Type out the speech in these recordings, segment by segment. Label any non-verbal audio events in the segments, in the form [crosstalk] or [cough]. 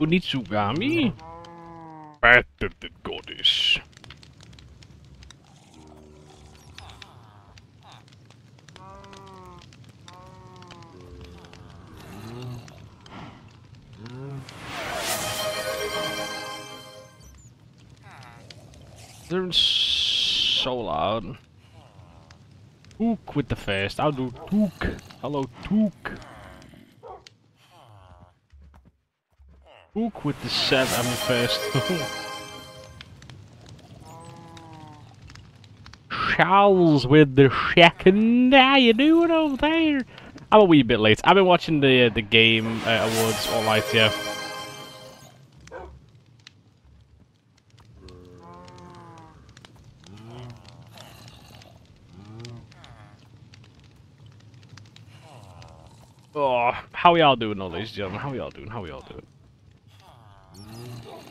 Unitsugami? Path of the Goddess. They're so loud. Took with the first. I'll do Took. Hello, Took. With the seven first. [laughs] Charles with the second. How you doing over there? I'm a wee bit late. I've been watching the uh, the game uh, awards all night, yeah. Oh, how y'all doing, all ladies and gentlemen? How y'all doing? How y'all doing?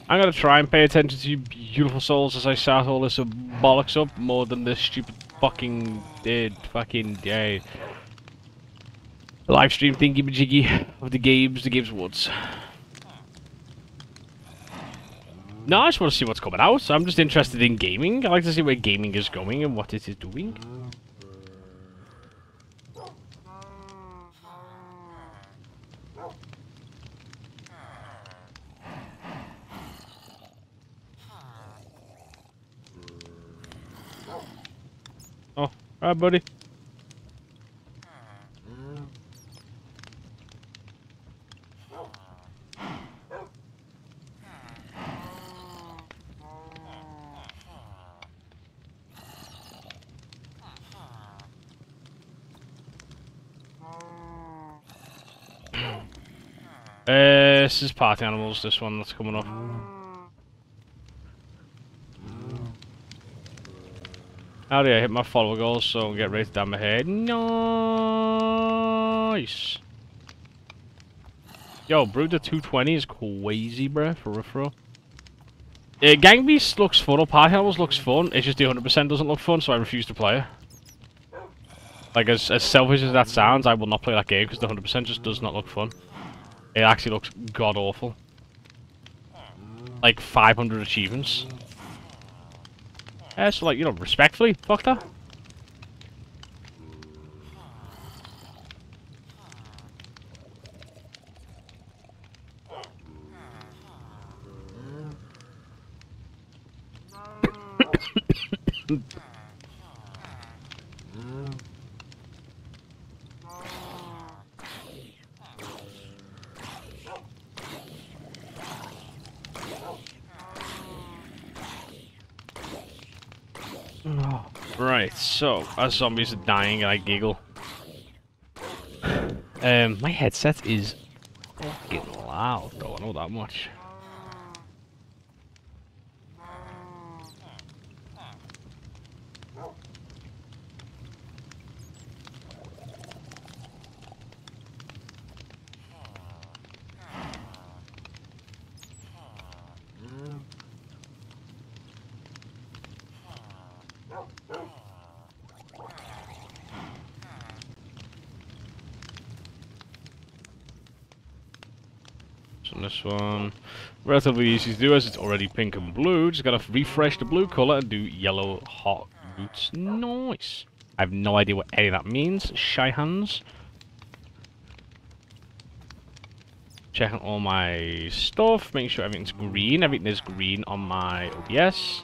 I'm gonna try and pay attention to you beautiful souls as I start all this bollocks up more than this stupid fucking dead fucking day. Live stream thingy majiggy of the games, the games woods. No, I just want to see what's coming out. I'm just interested in gaming. I like to see where gaming is going and what it is doing. Oh, buddy. Uh, this is party animals, this one that's coming up. How do I hit my follower goals so I get rated down my head? Nice! Yo, Brooder 220 is crazy, bruh, for real. Uh, Gang Beast looks fun, or Party Animals looks fun, it's just the 100% doesn't look fun, so I refuse to play it. Like, as, as selfish as that sounds, I will not play that game, because the 100% just does not look fun. It actually looks god-awful. Like, 500 achievements. So like, you know, respectfully, fuck. Right, so, as zombies are dying and I giggle. Um, my headset is fucking loud though, I know that much. So this one, relatively easy to do as it's already pink and blue. Just gotta refresh the blue color and do yellow hot boots. Nice. I have no idea what any of that means. Shy hands. Checking all my stuff, making sure everything's green. Everything is green on my OBS.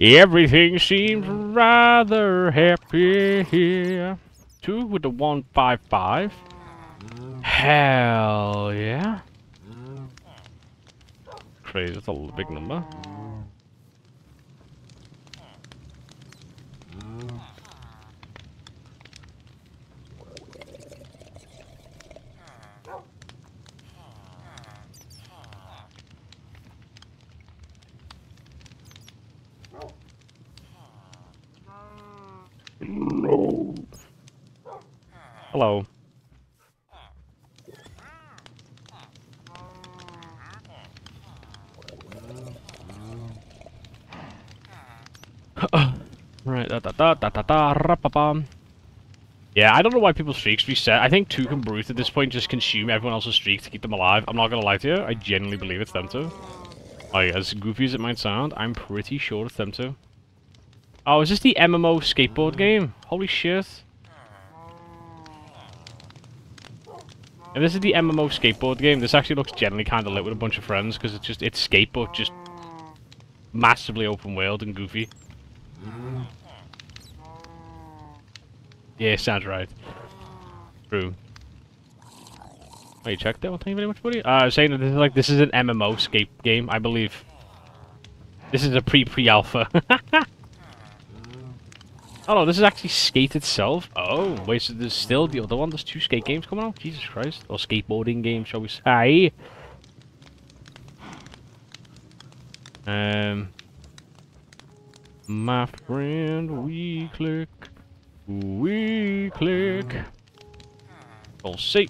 Everything seems rather happy here. Two with the 155. Hell yeah. Crazy, that's a big number. No. Hello. Yeah, I don't know why people's streaks reset. I think Took and Brute at this point just consume everyone else's streaks to keep them alive. I'm not gonna lie to you, I genuinely believe it's them too. Like, as goofy as it might sound, I'm pretty sure it's them too. Oh, is this the MMO skateboard game? Holy shit. And this is the MMO skateboard game, this actually looks generally kind of lit with a bunch of friends, because it's just, it's skateboard, just massively open world and goofy. Yeah, sounds right. True. Oh, you checked that? Well, thank you very much, buddy. Uh, I was saying that this is like this is an MMO skate game, I believe. This is a pre-pre-alpha. [laughs] oh no, this is actually Skate itself. Oh, wait, so there's still the other one. There's two skate games coming out. Jesus Christ, or skateboarding games, shall we say? Um, my friend, we click. We click. We'll see.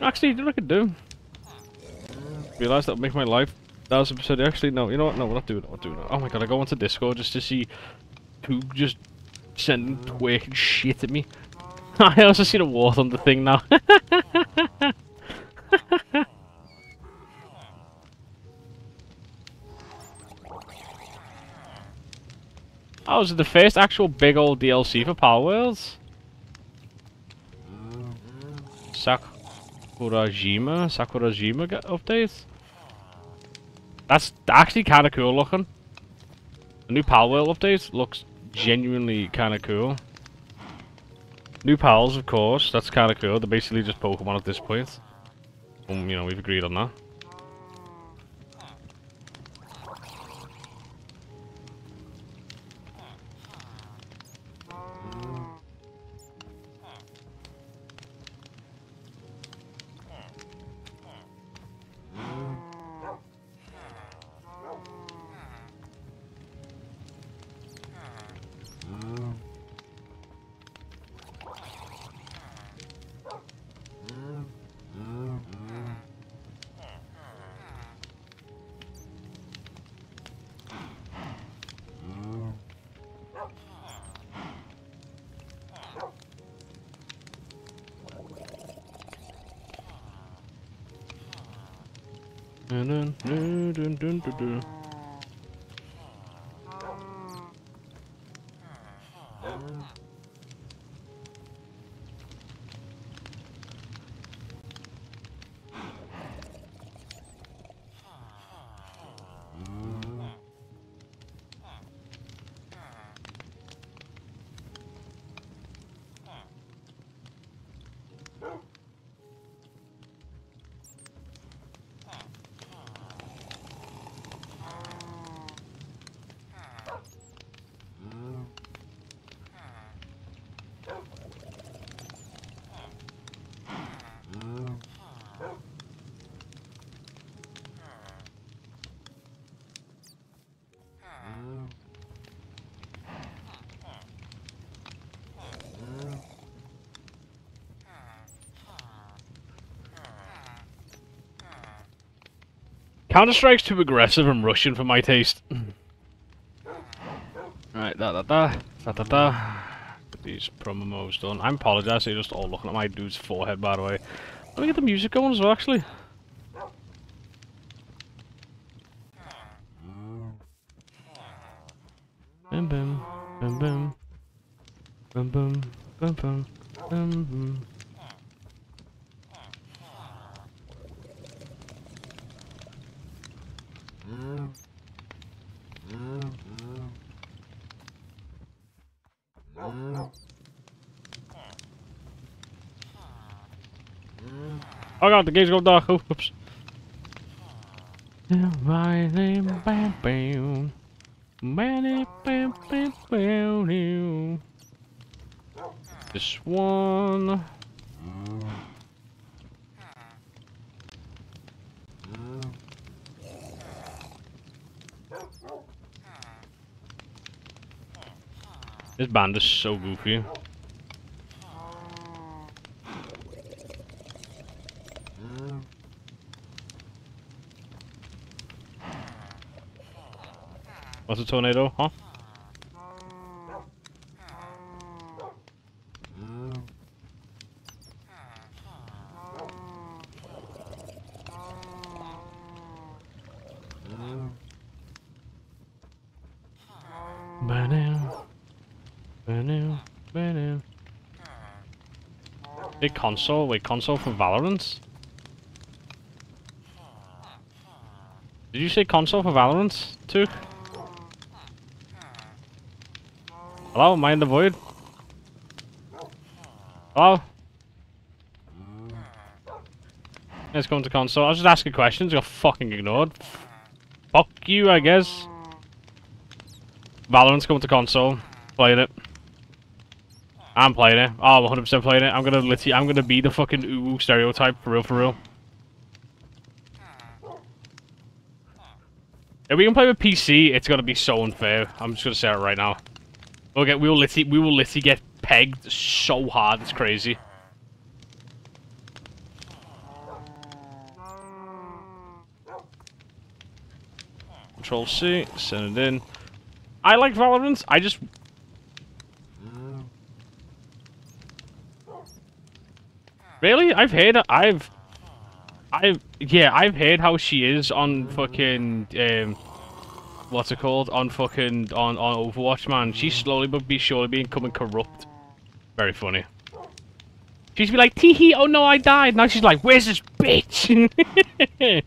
Actually, you know what I could do? Realize that would make my life thousand percent. Actually, no. You know what? No, we're not doing it. We're doing it. Oh my god, I go onto Discord just to see who just sending twerking shit at me. [laughs] I also see the War Thunder thing now. [laughs] Oh, was it the first actual big old DLC for Palworlds? Sakurajima? Sakurajima get updates? That's actually kind of cool looking. The new Palworld update looks genuinely kind of cool. New pals, of course. That's kind of cool. They're basically just Pokemon at this point. Um, you know, we've agreed on that. Counter Strike's too aggressive and Russian for my taste. right, da da da da da da. Get these promos done. I'm apologizing, you're just all looking at my dude's forehead, by the way. Let me get the music going as well, actually. the gate's gonna die. Oh, oops. This one. This band is so goofy. What's a tornado, huh? Big console? Wait, console for Valorant? Did you say console for Valorant, too? Hello, am I in the void? Hello? Let's go into console. I was just asking questions, got fucking ignored. Fuck you, I guess. Valorant's coming to console. Playing it. I'm playing it. Oh, 100% playing it. I'm gonna literally, I'm gonna be the fucking ooh stereotype, for real, for real. If we can play with PC, it's gonna be so unfair. I'm just gonna say it right now. We'll get, we will literally, we will literally get pegged so hard, it's crazy. Control C, send it in. I like Valorant, I just... Really? I've heard, I've... I've, yeah, I've heard how she is on fucking, um... What's it called? On fucking, on, on Overwatch, man. She's slowly but be surely becoming corrupt. Very funny. She's be like, tee hee, oh no, I died. Now she's like, where's this bitch? [laughs]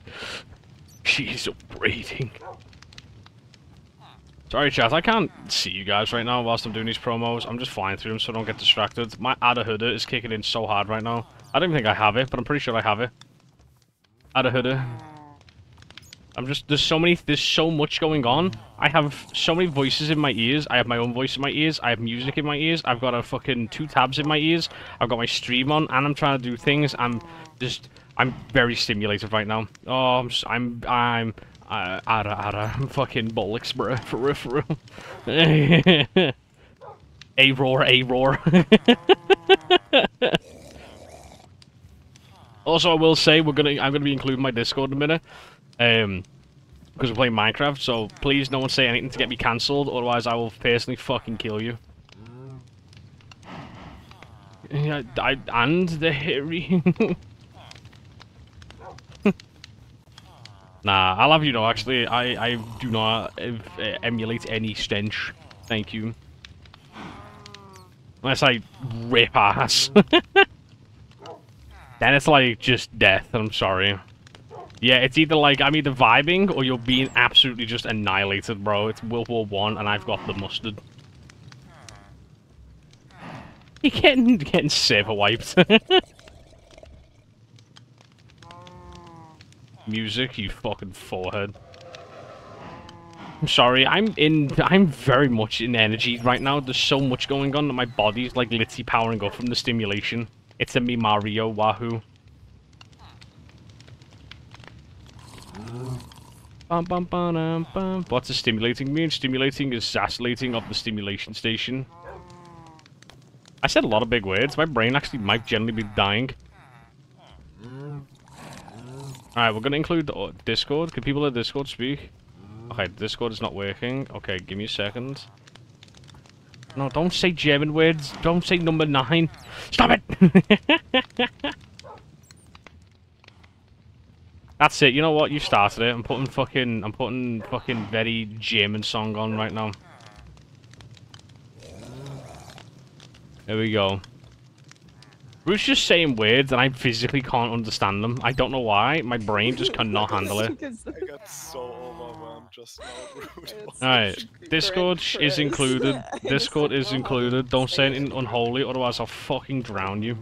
she's upbraiding. Sorry, chat, I can't see you guys right now whilst I'm doing these promos. I'm just flying through them so I don't get distracted. My Adahooda is kicking in so hard right now. I don't think I have it, but I'm pretty sure I have it. Adahooda. I'm just, there's so many, there's so much going on. I have so many voices in my ears. I have my own voice in my ears. I have music in my ears. I've got a fucking two tabs in my ears. I've got my stream on, and I'm trying to do things. I'm just, I'm very stimulated right now. Oh, I'm, I'm, I'm, uh, ara, ara, [laughs] I'm fucking bollocks, bro, [laughs] for real, for real. [laughs] a roar, a roar. also, I will say we're gonna, I'm gonna be including my Discord in a minute. Um, because we're playing Minecraft, so please no one say anything to get me cancelled, otherwise I will personally fucking kill you. Yeah, I, and the hairy. [laughs] nah, I'll have you know, actually, I, I do not uh, emulate any stench. Thank you. Unless I rip ass. [laughs] then it's like just death, I'm sorry. Yeah, it's either like I'm either vibing or you're being absolutely just annihilated, bro. It's World War One, and I've got the mustard. [laughs] You're getting getting saber wiped. [laughs] Music, you fucking forehead. I'm sorry, I'm in. I'm very much in energy right now. There's so much going on that my body's like literally powering up from the stimulation. It's a me Mario Wahoo. Bum, bum, bum, bum. What's a stimulating mean? Stimulating is scintillating of the stimulation station. I said a lot of big words. My brain actually might generally be dying. Alright, we're gonna include uh, Discord. Can people in Discord speak? Okay, Discord is not working. Okay, give me a second. No, don't say German words. Don't say number nine. Stop it! [laughs] That's it. You know what? You started it. I'm putting fucking. I'm putting fucking very German song on right now. There we go. Bruce just saying words and I physically can't understand them. I don't know why. My brain just [laughs] cannot handle it. I got [laughs] so overwhelmed just now, [laughs] Alright. Discord is included. Discord is included. Don't say anything unholy, otherwise I'll fucking drown you.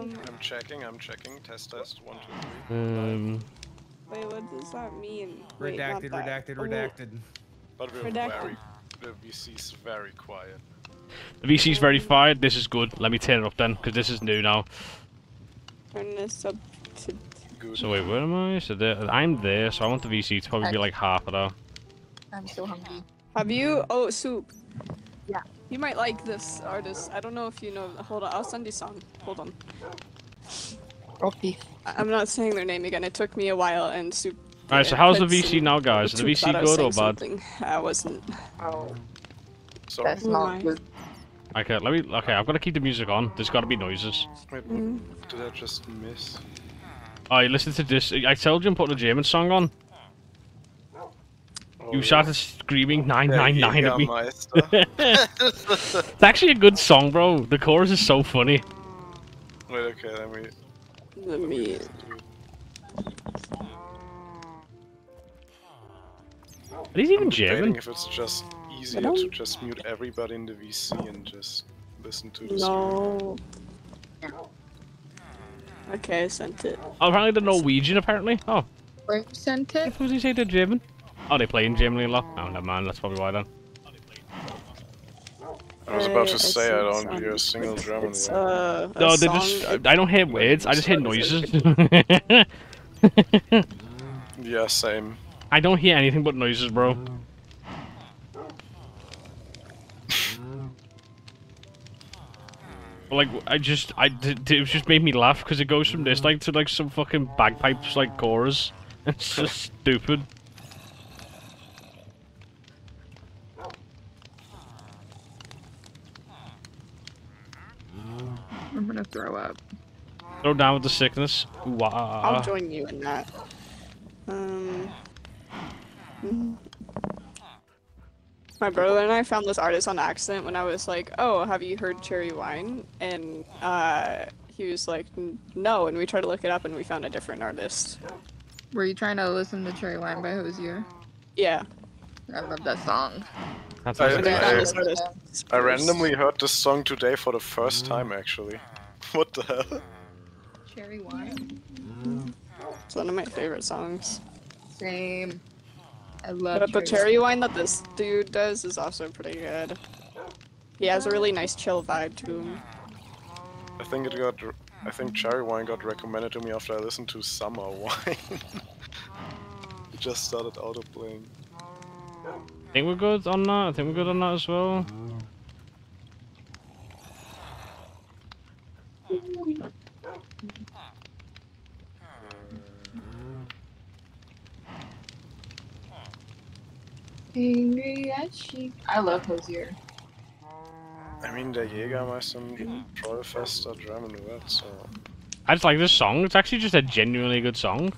Um, I'm checking, I'm checking. Test, test. One, two, three. Um. Wait, what does that mean? Wait, redacted, redacted, oh, redacted. But we're redacted. very. The VC's very quiet. The VC's very quiet. This is good. Let me turn it up then, because this is new now. Turn this up to. Good. So wait, where am I? So there, I'm there. So I want the VC to probably be like half of that. I'm so hungry. Have you? Oh, soup. Yeah. You might like this artist. I don't know if you know. Hold on, I'll send you song. Hold on. Okay. I'm not saying their name again. It took me a while, and soup. Alright, so how's the VC now, guys? Is the VC good or bad? Something. I wasn't. Oh. Sorry. That's not good. Okay, let me. Okay, I've got to keep the music on. There's got to be noises. Wait, mm. did I just miss? Oh, you listen to this. I told you I'm putting a German song on. You yeah. started screaming 999 at me. [laughs] It's actually a good song, bro. The chorus is so funny. Wait, okay, let me. Let me. Are these even I'm German? if it's just easier to just mute everybody in the VC and just listen to the No. Okay, I sent it. Oh, apparently they're Norwegian, apparently. Oh, Where you sent it? what did he say they're German? Oh, they playing Germany a lot. Oh, never mind. That's probably why then. I was about Uh, to I say I sent don't hear a single German It's word. uh. No, they just. I don't hear words. I just hear noises. [laughs] Yeah, same. I don't hear anything but noises, bro. Like I just I d- it just made me laugh because it goes from this like to like some fucking bagpipes like chorus. [laughs] It's just stupid. Gonna throw up. Throw down with the sickness. Ooh, I'll ah. join you in that. Um. My brother and I found this artist on accident when I was like, "Oh, have you heard Cherry Wine?" And uh, he was like, "No." And we tried to look it up, and we found a different artist. Were you trying to listen to Cherry Wine by Hozier? Yeah. I love that song. That's I- I I- found this artist. I randomly heard this song today for the first time, actually. [laughs] What the hell? Cherry Wine? It's one of my favorite songs. Same. I love But the cherry wine that this dude does is also pretty good. He has a really nice chill vibe to him. I think it got. I think Cherry Wine got recommended to me after I listened to Summer [laughs] Wine. it just started auto playing. I think we're good on that. I think we're good on that as well. Angry as she. I love Hozier. I mean, der Jägermeister und Trollfest are German words, so. I just like this song. It's actually just a genuinely good song.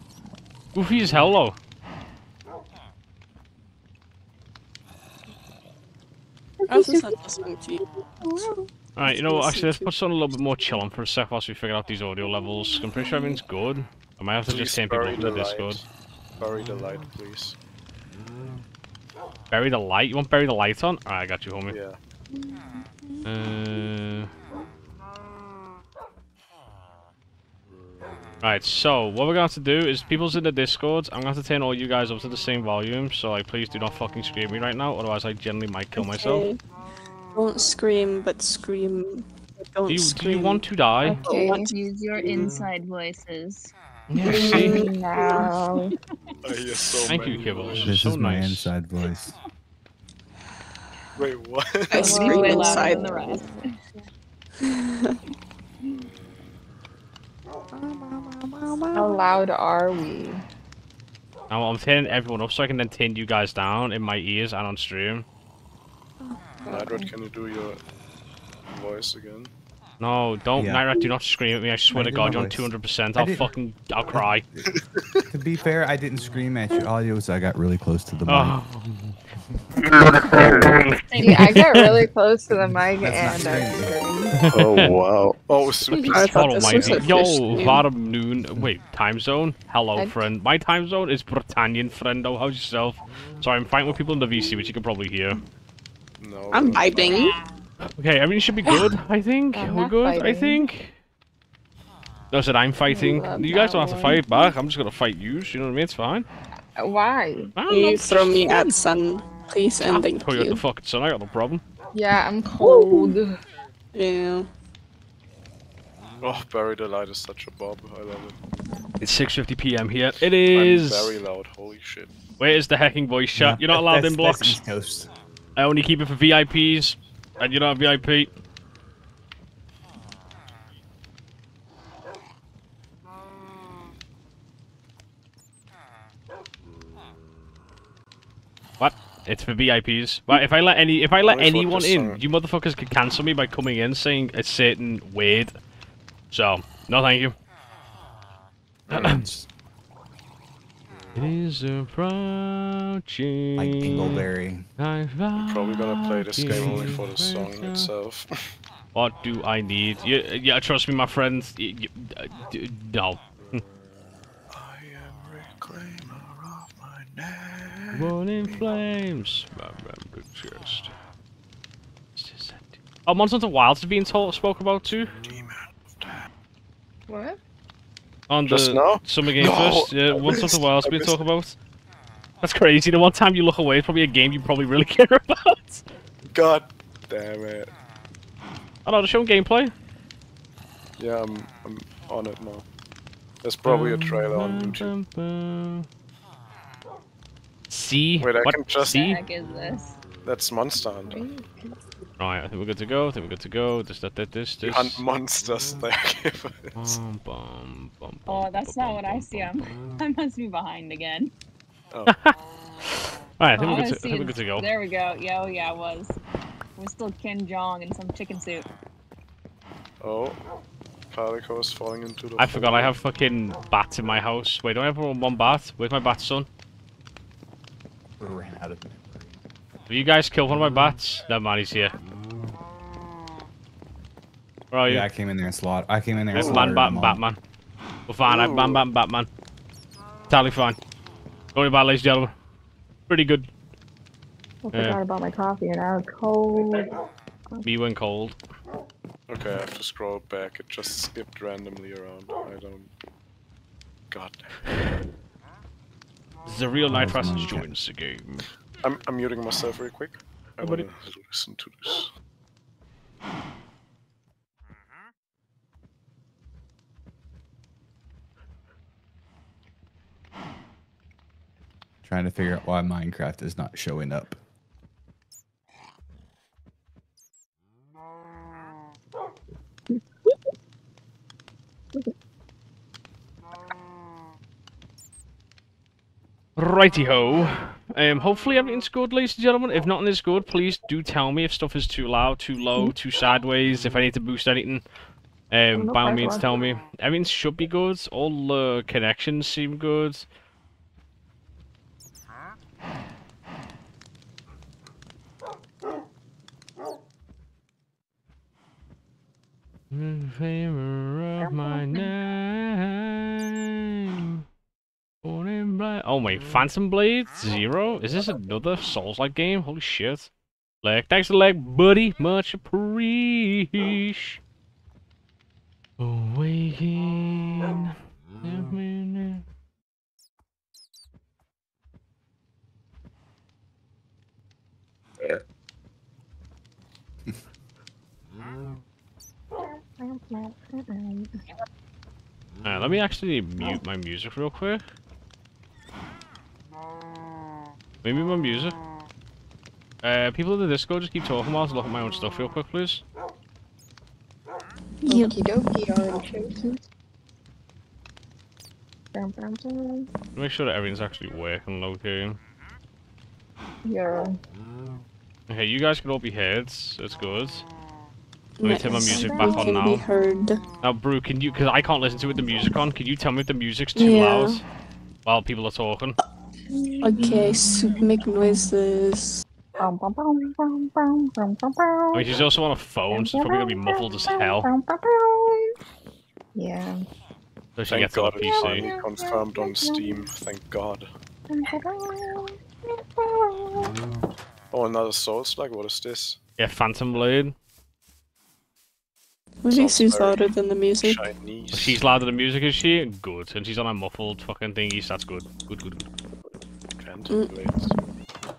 Goofy as hell though. I also sent this song to you. Alright, you know what, actually let's put something a little bit more chill on for a sec whilst we figure out these audio levels. I'm pretty sure everything's good. I might have to just send people to the the Discord. light. Bury the light, please. Bury the light? You want bury the light on? Alright, I got you, homie. Yeah. Uh... Right, so what we're going to do is people's in the Discord. I'm going to turn all you guys up to the same volume, so like please do not fucking scream at me right now, otherwise I generally might kill myself. Okay. Don't scream, but scream. Don't Do you, do you want to die? Okay. What? Use your inside voices. Yeah, see? No. [laughs] I hear so Thank you, many Kibbles. This so is my inside voice. Wait, what? [laughs] I scream inside. than the rest. [laughs] How loud are we? Now I'm turning everyone up so I can then turn you guys down in my ears and on stream. Nightrat, can you do your voice again? No, don't, Yeah. Naira, do not scream at me. I swear I to God, you're on 200%. I I'll fucking, I'll cry. [laughs] To be fair, I didn't scream at your audio, so I got really close to the mic. Oh. See, I got really close to the mic That's and I Oh wow. Oh, super. I thought God this was almighty. a Yo, name. bottom noon. Wait, time zone? Hello, I- friend. My time zone is Britannian, friendo. How's yourself? Sorry, I'm fighting with people in the VC, which you can probably hear. No. I'm vibing. Okay, I mean, it should be good, I think. I'm We're not good, I think. No, I said I'm fighting. love You guys that don't have to fight back. I'm just gonna fight you. You know what I mean? It's fine. Why? I'm You not- throw me at sun, please and I'll thank oh, throw you at the fucking sun. I got no problem. Yeah, I'm cold. Yeah. Oh, Bury the Light is such a bob. I love it. It's 6:50 p.m. here. It is... I'm very loud. Holy shit. Where is the hacking voice chat? You're not allowed That's- in that's blocks. East Coast. I only keep it for VIPs, and you're not a VIP. What? It's for VIPs. But if I let any, if I let anyone in, you motherfuckers could cancel me by coming in saying a certain word. So, no, thank you. It is approaching. Like Dingleberry. I'm Probably gonna play this game only for the song itself. What do I need? Yeah, yeah trust me, my friends. y- y- no. I am reclaimer of my name. One in flames. Remember just. Oh, Monster Hunter Wilds is being told, spoke about too. Demon. What? On Just the now? Summer Game No, Fest. Yeah, I Monster missed- [laughs] Hunter Wilds I being missed- talked about. That's crazy. The one time you look away, it's probably a game you probably really [laughs] care about. God damn it. I know, they're showing gameplay. Yeah, I'm, I'm on it now. There's probably a trailer on YouTube. See? Wait, I what? can just- See? What the heck is this? That's Monster Hunter. Right, I think we're good to go. I think we're good to go. This, that, that, this, this. hunt monsters there, give it. Bum, bum, bum, Oh, that's not what I see. I'm. [laughs] I must be behind again. Oh, Alright, I think All we're I good to, I think we're oh, good to go. There we go. Yeah, oh, yeah, I was. It was still Ken Jong in some chicken suit. oh. Calico is falling into the I forgot I have fucking bats in my house. Wait, don't I have one one bat? Where's my bat, son? We ran out of memory. Have you guys killed one of my bats? No, man, he's here. Where are you? Yeah, I came in there and slaughtered. I came in there and Batman, slaughtered Bat, them all. Batman. We're fine. I have Ooh. Batman, Batman. Totally fine. Don't worry about it, ladies and gentlemen. Pretty good. I Yeah. forgot about my coffee and I was cold. Me when cold. Okay, I have to scroll back. It just skipped randomly around. I don't. God damn. The real Oh, Night it's Frost Monkey. joins the game. I'm, I'm muting myself real quick. I wanna listen to this. Trying to figure out why Minecraft is not showing up. Righty ho. Um, hopefully everything's good, ladies and gentlemen. If nothing is good, please do tell me if stuff is too loud, too low, too sideways. If I need to boost anything, um, no by all means tell me. Everything should be good. All the connections seem good. In favor of my name. Born in black. Oh wait, Phantom Blade Zero. Is this another Souls-like game? Holy shit! Leg, thanks the leg, buddy. Much appreciate. Awaken. Alright, let me actually mute my music real quick. Maybe my music. Uh, people in the Discord just keep talking while I look at my own stuff real quick, please. Yep. Okie dokie. Make sure that everything's actually working okay. Yeah. Okay, you guys can all be heads. That's good. Let me turn my music back on now. be heard. Now, Brew, can you? Because I can't listen to it with the music on. Can you tell me if the music's too Yeah. loud while people are talking? Okay, so make noises. I mean, she's also on a phone, so it's probably gonna be muffled as hell. Yeah. So she Thank gets God a it's PC. confirmed on Steam. Thank God. Oh, another Souls like What is this? Yeah, Phantom Blade. At least seems louder than the music. Chinese. She's louder than the music, is she? Good. And she's on a muffled fucking thingy, so that's good. Good, good, good. Phantom Mm.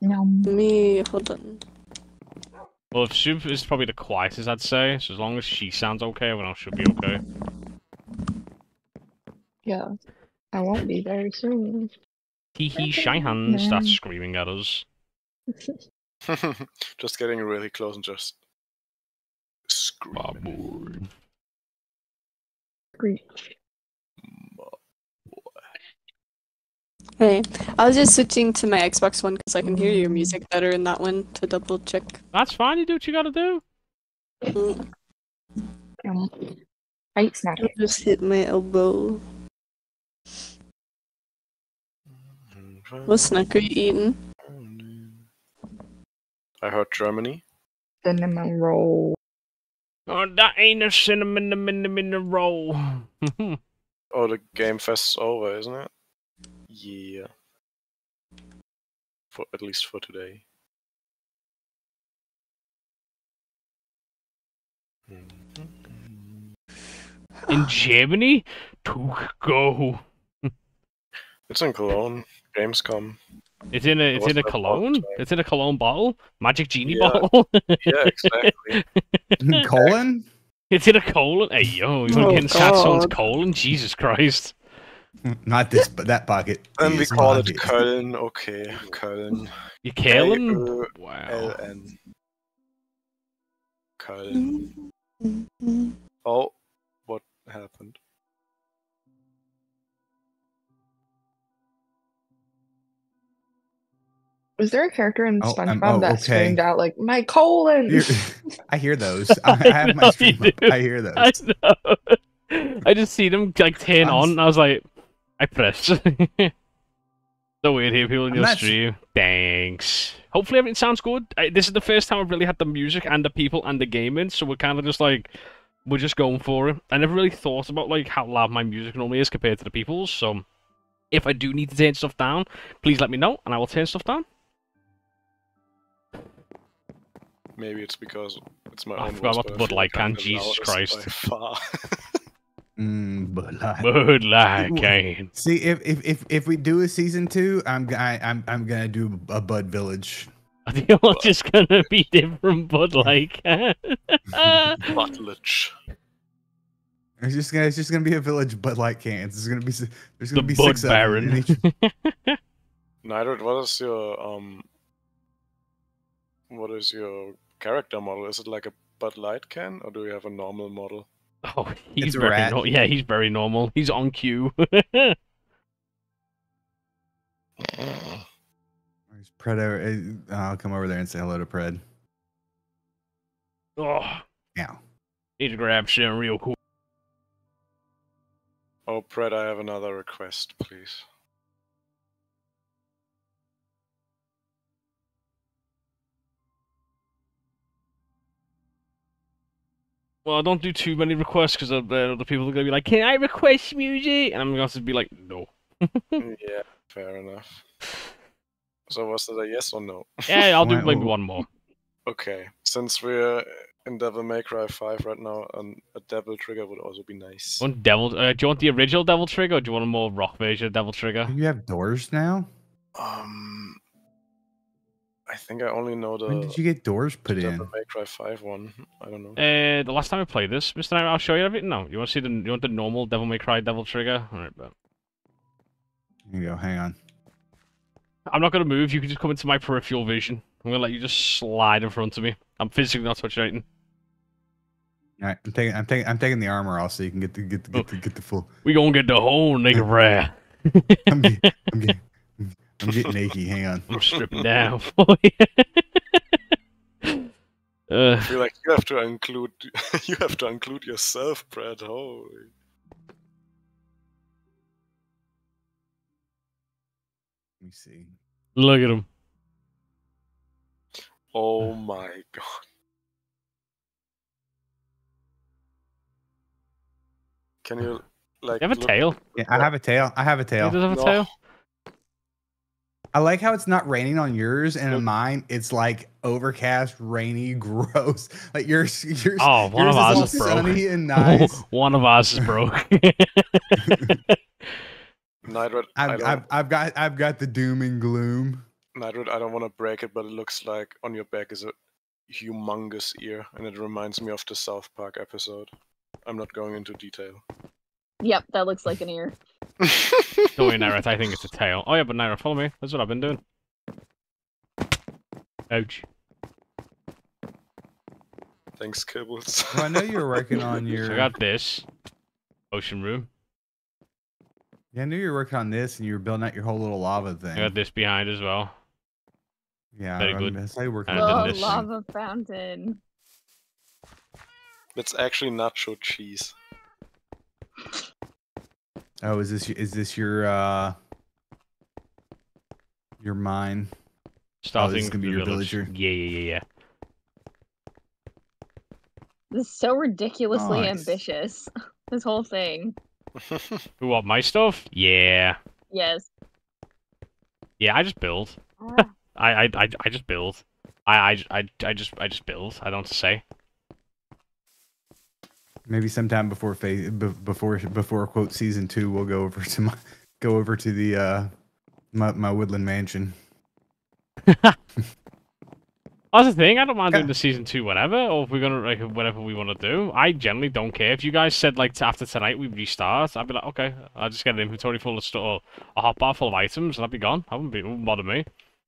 No. Me, hold on. Well, if Soup is probably the quietest, I'd say. So as long as she sounds okay, everyone else should be okay. Yeah. I won't be very soon. Hee hee, Shyhan starts Yeah. screaming at us. [laughs] [laughs] just getting really close and just screaming. Baboon. Screech. Hey, I was just switching to my Xbox One because I can hear your music better in that one to double check. That's fine, you do what you gotta do. Mm, Um, Fight snack. I just hit my elbow. What snack are you eating? I heard Germany. Cinnamon roll. Oh, that ain't a cinnamon in the in the roll. [laughs] Oh, the game fest's over, isn't it? Yeah. For at least for today. in Germany? To go. It's in Cologne. Gamescom. It's in a it's in a cologne. bottle? It's in a cologne bottle. Magic genie Yeah. bottle. Yeah, exactly. [laughs] Colon? it's in a colon. Hey yo, you want Oh, to get inside someone's colon? Jesus Christ. Not this, but that pocket. then we call it pocket. Köln. Okay, Köln. You killing? K-Ö- Wow. L-N. Köln. Oh, what happened? Was there a character in Oh, SpongeBob um, oh, that okay. screamed out like "My colon"? You're- [laughs] I hear those. I, I have my [laughs] know stream you up. do. I hear those. I know. I just see them like turn I'm on, and I was like, I pressed. [laughs] so weird here, people in I'm your not s- stream. Thanks. Hopefully everything sounds good. I, this is the first time I've really had the music and the people and the gaming, so we're kind of just like, we're just going for it. I never really thought about like how loud my music normally is compared to the people's. So if I do need to turn stuff down, please let me know, and I will turn stuff down. Maybe it's because it's my I own forgot voice, about the Bud Light like can. the Jesus Christ. By far. [laughs] Mm, but like, Bud Light [laughs] Ooh. can. see if, if if if we do a season two, I'm g- I, am I'm gonna do a Bud Village. [laughs] Are they all just gonna be different Bud Light can? Butledge. It's just gonna it's just gonna be a village Bud Light cans. There's gonna be s- there's gonna be Bud six of them in each- Nidred, what is your um what is your character model? Is it like a Bud Light can or do you have a normal model? [laughs] Oh, he's It's very no- yeah, he's very normal. He's on cue. Where's Pred? uh, I'll come over there and say hello to Pred. oh, yeah. need to grab some real cool. Oh Pred, I have another request, please. Well, I don't do too many requests because then other people are gonna be like, "Can I request music?" And I'm gonna be like, "No." [laughs] yeah, fair enough. So was that a yes or no? Yeah, I'll do Well- maybe one more. Okay, since we're in Devil May Cry 5 right now, um, a Devil Trigger would also be nice. One Devil. Uh, do you want the original Devil Trigger, or do you want a more rock version of Devil Trigger? You have doors now? Um, I think I only know the When did you get doors put in? Devil May Cry 5 one. I don't know. Uh, the last time I played this, Mister, I'll show you everything. No, you want to see the you want the normal Devil May Cry Devil Trigger? All right, but Here you go. Hang on. I'm not gonna move. You can just come into my peripheral vision. I'm gonna let you just slide in front of me. I'm physically not touching anything. All right, I'm taking I'm taking I'm taking the armor off so you can get the get the, get the, get the full. We gonna get the whole nigga [laughs] rare. I'm getting I'm getting, I'm getting achy. Hang on. I'm stripping down for you. uh, I feel like you have to include [laughs] you have to include yourself, Brad. Holy. Let me see. look at him. Oh my god. Can you like You have a look- tail. Yeah, I have a tail. I have a He tail. does have a No. tail. I like how it's not raining on yours and Nope. on mine. It's like overcast, rainy, [laughs] gross. Like yours, yours. Oh, one yours of ours all is broke. sunny and [laughs] nice. One of ours is broke. [laughs] Nightred, I I've, don't, I've, I've got I've got the doom and gloom. Nightred, I don't want to break it, but it looks like on your back is a humongous ear, and it reminds me of the South Park episode. I'm not going into detail. Yep, that looks like an ear. [laughs] Don't worry, [laughs] Narat. I think it's a tail. Oh yeah, but Narat, follow me. That's what I've been doing. Ouch. Thanks, Kibbles. [laughs] Well, I know you were working on So your. I got this. Ocean room. Yeah, I knew you were working on this, and you were building out your whole little lava thing. I got this behind as well. yeah, very I good. mean, That's how you working I Oh, on this. this. lava fountain. it's actually nacho cheese. Oh, is this is this your uh You're mine. Starting Oh, this is gonna be your village. villager. Yeah, yeah, yeah, This is so ridiculously Nice. ambitious. [laughs] This whole thing. [laughs] Who want my stuff? Yeah. Yes. Yeah, I just build. Ah, [laughs] I, I, I, I just build. I, I, I, I just, I just build. I don't say. Maybe sometime before phase, before before quote season two, we'll go over to my go over to the uh my my woodland mansion. [laughs] That's the thing. I don't mind doing the season two, whatever, or if we're gonna like whatever we want to do. I generally don't care. If you guys said like after tonight we restart, I'd be like, okay, I'll just get an inventory full of stuff, or a hotbar full of items, and I'd be gone. I wouldn't be, it wouldn't bother me.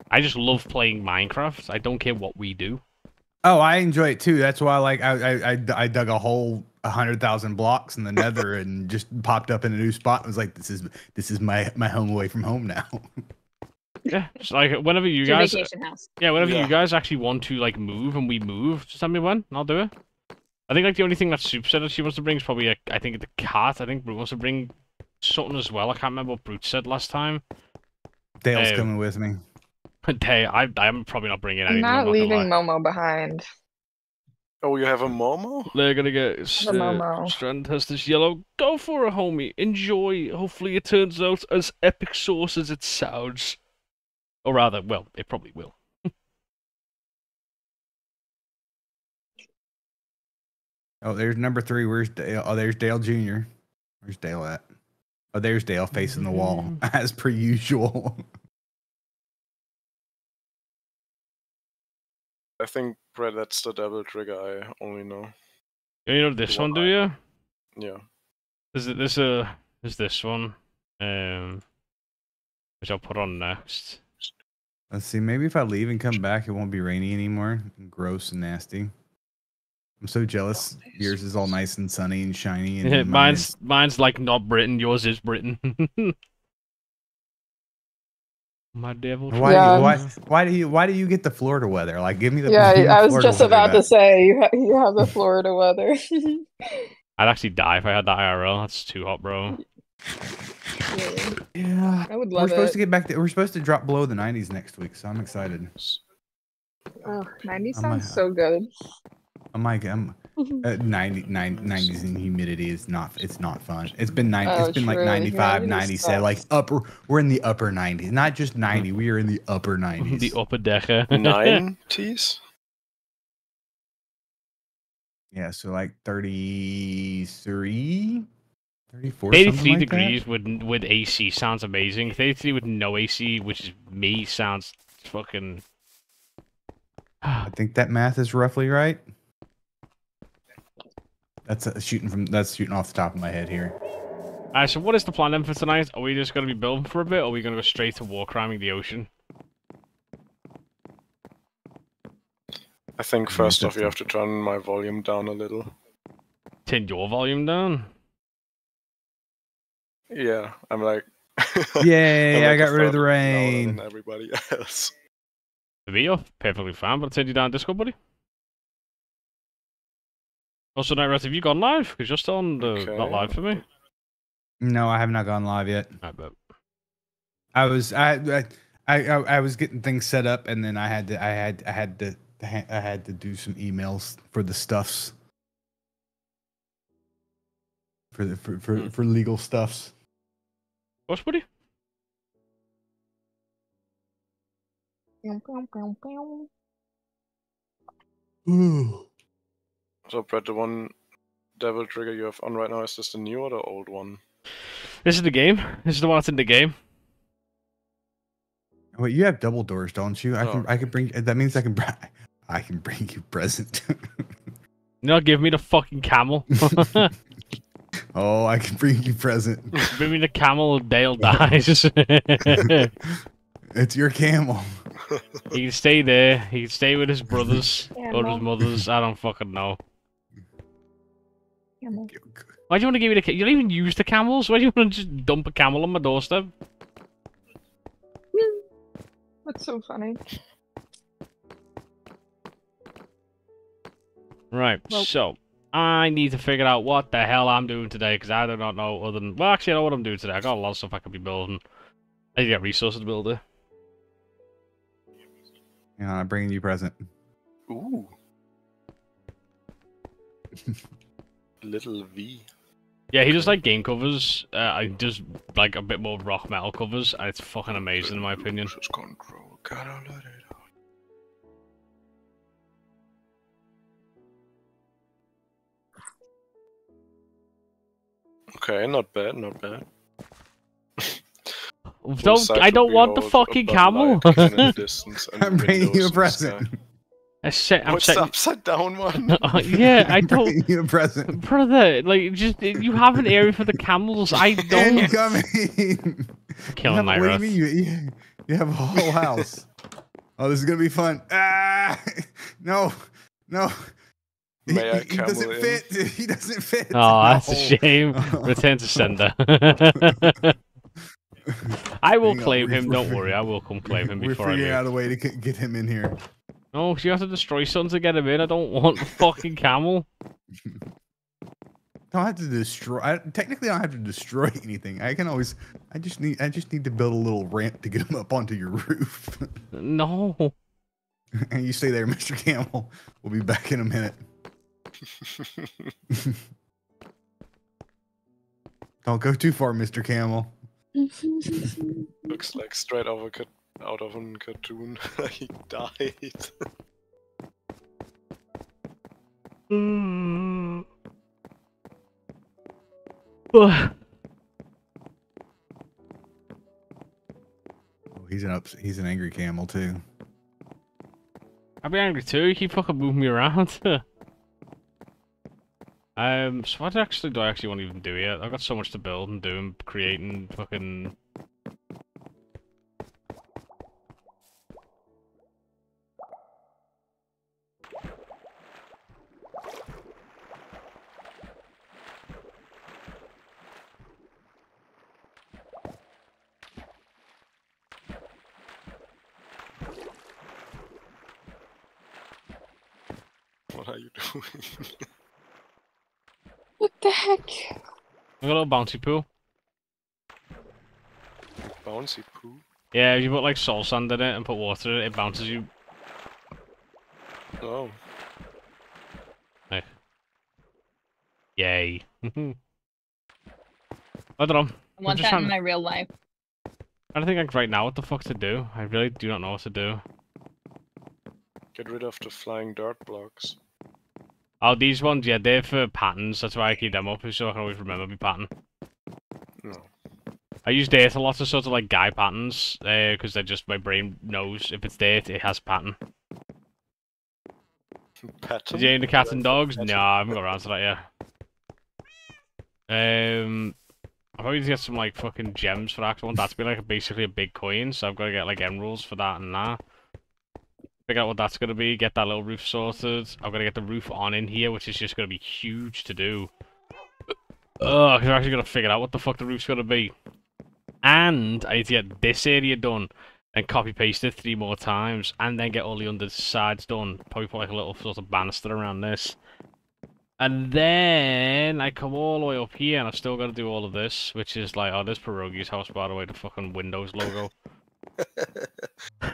I just love playing Minecraft. I don't care what we do. Oh, I enjoy it too. That's why like I I I, I dug a hole a hundred thousand blocks in the nether [laughs] and just popped up in a new spot. and was like, this is this is my my home away from home now. [laughs] Yeah, just like whenever you it's guys, vacation house. yeah, whenever Yeah. you guys actually want to like move and we move, just tell me when, and I'll do it. I think like the only thing that Soup said that she wants to bring is probably a, I think the cat. I think Brute wants to bring something as well. I can't remember what Brute said last time. Dale's Um, coming with me. [laughs] Day, I I'm probably not bringing anything. I'm not gonna leaving lie. Momo behind. Oh, you have a Momo? They're gonna get uh, Momo. Strand has this yellow. Go for it, homie. Enjoy. Hopefully, it turns out as epic sauce as it sounds. Or rather, well, it probably will. [laughs] Oh, there's number three. Where's Dale? Oh, there's Dale Jr. Where's Dale at? Oh, there's Dale facing the wall [laughs] as per usual. [laughs] I think, Brad, that's the devil trigger I only know. You know this one, one do you? Yeah. Is it this? Uh, is this one? Um, which I'll put on next. Let's see. Maybe if I leave and come back, it won't be rainy anymore. Gross and nasty. I'm so jealous. Yours is all nice and sunny and shiny, and mine [laughs] mine's mine's like not Britain. Yours is Britain. [laughs] My devil. Why, Yeah. you, why, why do you why do you get the Florida weather? Like, give me the Yeah, me the I was Florida just about to say you ha- you have the Florida weather. [laughs] I'd actually die if I had that IRL. That's too hot, bro. Yeah, Yeah, I would love. we're supposed it. to get back. To, we're supposed to drop below the 90s next week, so I'm excited. Oh, 90 sounds a- so good. Oh my god, I'm, [laughs] uh, 90, 90 90s in humidity is not. It's not fun. It's been 90. Oh, it's been like true. 95, Humidity 97, like sucks. upper. We're in the upper 90s, not just 90. We are in the upper 90s. the upper decker. [laughs] Nine T's? Yeah, so like 33, 34, 83 something like that. degrees with with AC sounds amazing. 33 with no AC, which is me, sounds fucking. I think that math is roughly right. That's uh, shooting from. That's shooting off the top of my head here. Alright, so what is the plan then for tonight? Are we just gonna be building for a bit, or are we gonna go straight to war criming the ocean? I think first off that's you have to turn my volume down a little. Turn your volume down. Yeah, I'm like. [laughs] Yay! I'm I got rid of the rain. Than everybody [laughs] else. For me, you're perfectly fine, but I turned you down Discord, buddy. Also, Nightrat, have you gone live? Because you're still on the, not live for me. No, I have not gone live yet. I bet. I was I I I, I I was getting things set up, and then I had to I had I had to I had to do some emails for the stuffs. For the for for, Hmm. for legal stuffs. What's buddy? Ooh. So, Brett, the one devil trigger you have on right now is this the new or the old one? This is the game. This is the one that's in the game. Wait, you have double doors, don't you? I can Oh. I can bring. That means I can. br- I can bring you present. [laughs] No, give me the fucking camel. [laughs] oh, I can bring you present. [laughs] Bring me the camel, Dale dies. it's your camel. he can stay there. He can stay with his brothers or his mothers. I don't fucking know. Why do you want to give me the? camel? You don't even use the camels. Why do you want to just dump a camel on my doorstep? Hmm. That's so funny. Right. Well- so I need to figure out what the hell I'm doing today because I do not know other than well, actually, I know what I'm doing today. I got a lot of stuff I could be building. I need to get resources to build it. Hang on, I'm bringing you a present. Ooh. [laughs] Little V. Yeah, he does like game covers. Uh, he does like a bit more rock metal covers, and it's fucking amazing in my opinion. Control. Gotta let it out. Okay, not bad, not bad. Don't I don't want the fucking camel. [laughs] I'm bringing you a present. I said, I'm What's the upside down one? [laughs] yeah, I I'm don't, you a present. brother. Like, just you have an area for the camels. I [laughs] don't. Incoming. [laughs] Killing you my have, what wrath. you? You, you, you have a whole house. oh, this is gonna be fun. Ah, no, no. He- May I he, he doesn't in? fit. He doesn't fit. Oh, that's a shame. Return to sender. I will Hang claim we- him. Don't worry, I will come claim him We're before I figuring out a way to get get him in here. No, you have to destroy something to get him in. I don't want the fucking camel. I [laughs] Don't have to destroy. I, technically, I don't have to destroy [laughs] anything. I can always. I just need. I just need to build a little ramp to get [laughs] him up onto your roof. No. and you stay there, Mr. Camel. We'll be back in a minute. Don't go too far, Mr. Camel. Looks like straight out of a, cat- out of a cartoon. [laughs] he died. Ugh. Oh, he's an ups. He's an angry camel too. I'd be angry too. You keep fucking moving me around. [laughs] um, so what actually do I actually want to even do yet? I've got so much to build and do and create and fucking. What doing? What the heck? I've got a little bouncy pool. Bouncy poo? Yeah, if you put like soul sand in it and put water in it, it bounces you. Oh. Hey. Yay. [laughs] I don't know. I want just that trying- in my real life. I don't think like right now what the fuck to do. I really do not know what to do. Get rid of the flying dart blocks. Oh, these ones, yeah, they're for patterns. That's why I keep them up, so I can always remember my pattern. No. I use data lots of sort of like guy patterns, because they're just my brain knows if it's data, it has pattern. Pattern? Did you into cats and dogs? No, I haven't got around to that yet. Um, I probably need to get some like fucking gems for that. 'cause I want that to be like basically a big coin, so I've got to get like emeralds for that and that. Figure out what that's gonna be. Get that little roof sorted. Got to get the roof on in here, which is just gonna be huge to do. Ugh, 'cause I've actually to figure out what the fuck the roof's gonna be. And I need to get this area done and copy paste it three more times and then get all the undersides done. Probably put like a little sort of banister around this. And then I come all the way up here and I've still got to do all of this, which is like, oh, there's Pierogi's house, by the way, the fucking Windows logo.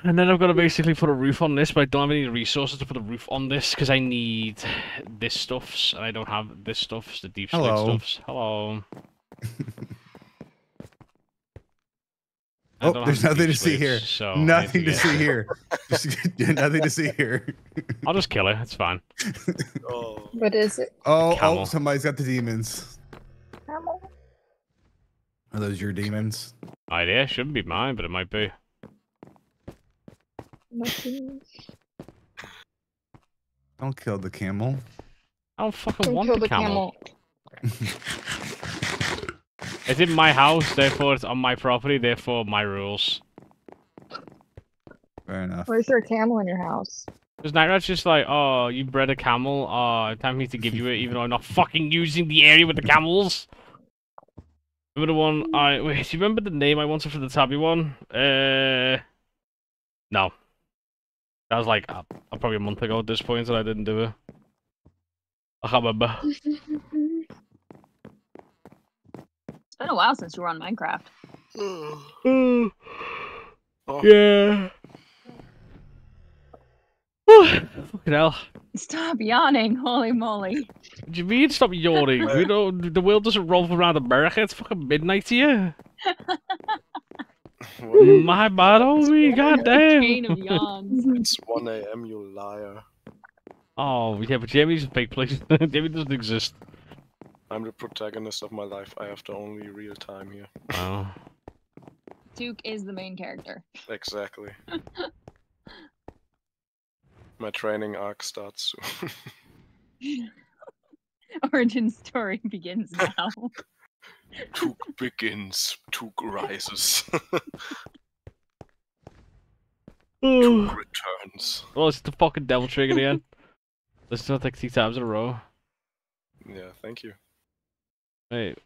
And then I've got to basically put a roof on this, but I don't have any resources to put a roof on this because I need this stuffs and I don't have this stuffs, the deep slate Hello. stuffs. Hello. [laughs] Oh, there's [laughs] nothing to see here. so Nothing to see here. Nothing to see here. I'll just kill it. It's fine. Oh. [laughs] What is it? Oh, oh, Camel. somebody's got the demons. Camel? Are those your demons? Idea shouldn't be mine, but it might be. Don't kill the camel. I don't fucking Don't want kill the, the camel. camel. It's in my house, therefore it's on my property, therefore my rules. Fair enough. Why is there a camel in your house? Because Nightrat's just like, oh, you bred a camel, oh, time for me to give you it, even though I'm not fucking using the area with the camels. Remember the one I [laughs] wait, do you remember the name I wanted for the tabby one? Uh No. That was like uh, probably a month ago at this point that I didn't do it. I can't remember. [laughs] It's been a while since you were on Minecraft. [sighs] [sighs] Oh. yeah. Oh, fucking hell. Stop yawning, holy moly. What do you mean stop yawning? We don't, the world doesn't revolve around America. It's fucking midnight here. What do you- My bad, homie. God Chain damn. of yawns. it's 1 a.m. You liar. Oh, yeah, but Jamie's a fake place. [laughs] Jamie doesn't exist. I'm the protagonist of my life. I have the only real time here. Oh. Duke is the main character. Exactly. [laughs] my training arc starts soon. [laughs] Origin story begins [laughs] now. Took [laughs] begins. Took rises. [sighs] Oh. Took returns. Oh, well, it's the fucking devil trigger again. This is do it like three times in a row. Yeah, thank you. Wait.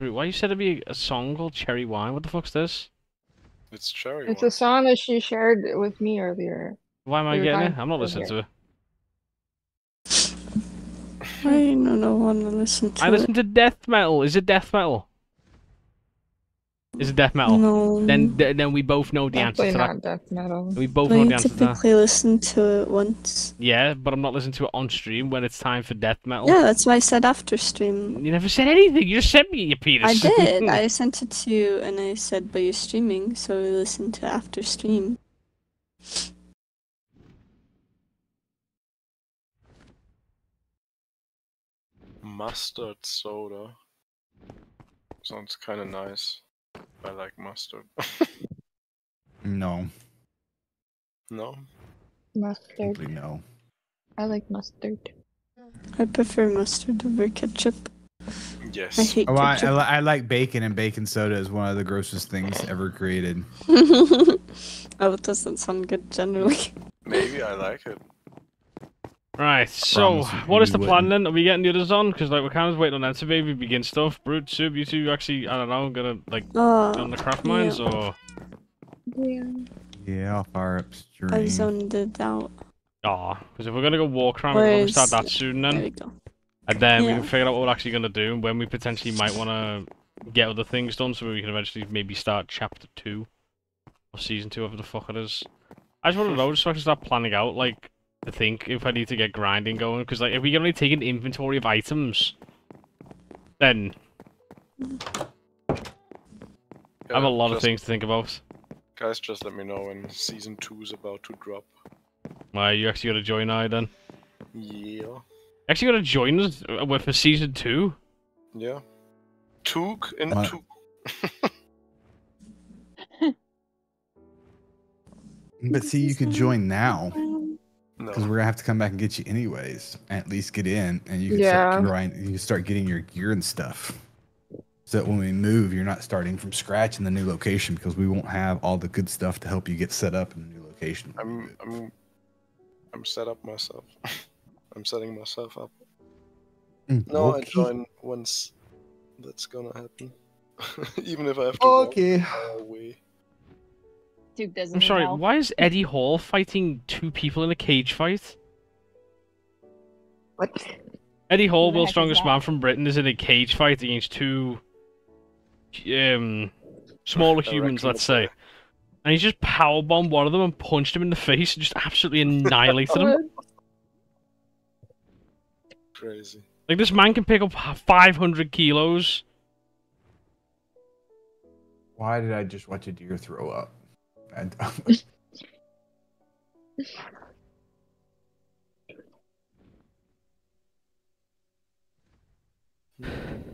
Wait, Why you said it'd be a song called Cherry Wine? What the fuck's this? It's cherry. It's wine. a song that she shared with me earlier. Why am I We were getting it? I'm not We're listening to it. I don't want to listen to I it. listen to death metal. Is it death metal? Is it death metal? No. Then then we both know the answer Definitely to that. not death metal. We both I know the answer to that. typically listen to it once. Yeah, but I'm not listening to it on stream when it's time for death metal. Yeah, that's why I said after stream. You never said anything. You just sent me your penis. I [laughs] did. I sent it to you and I said, but you're streaming, so we listen to after stream. Mustard soda. Sounds kind of nice. I like mustard. [laughs] No, no? Mustard. simply no. I like mustard. I prefer mustard over ketchup. Yes. I Yes. hate Oh, I, I, ketchup. I like bacon, and bacon soda is one of the grossest things ever created. [laughs] oh, it doesn't sound good generally. Maybe I like it. Right, so what is the you plan wouldn't. then? Are we getting the others on? Because like we're kind of waiting on them to maybe begin stuff. Brute, Sub, you two actually, I don't know, gonna like Oh, on the craft mines or Yeah. Yeah, I'll fire up stream. I stream. zoned it out. ah? Because if we're gonna go walk around, we're gonna start that soon There then, we go. and then we can figure out what we're actually gonna do and when we potentially might want to get other things done, so we can eventually maybe start chapter two or season two, whatever the fuck it is. I just want to know, just so I can start planning out like to think if I need to get grinding going. Because like if we can only take an inventory of items, then I have a Yeah, lot of things to think about. Guys, just let me know when season two is about to drop. Why you actually got to join now then? Yeah. Actually got to join us uh, with for season two. Yeah. Took and What? took. [laughs] But see, you could join now [laughs] No. because we're gonna have to come back and get you anyways. At least get in, and you can Yeah. start grind. You can start getting your gear and stuff. So that when we move, you're not starting from scratch in the new location because we won't have all the good stuff to help you get set up in the new location. I'm I'm I'm set up myself. [laughs] I'm setting myself up. Mm, No, I join once that's gonna happen. [laughs] Even if I have to walk Okay. far away. Duke doesn't I'm sorry, help. why is [laughs] Eddie Hall fighting two people in a cage fight? What? Eddie Hall, Who world's strongest man from Britain, is in a cage fight against two um smaller [laughs] humans, let's say. And he just powerbombed one of them and punched him in the face and just absolutely [laughs] annihilated him. Crazy. Like this man can pick up 500 kilos. Why did I just watch a deer throw up? I don't- [laughs] [laughs]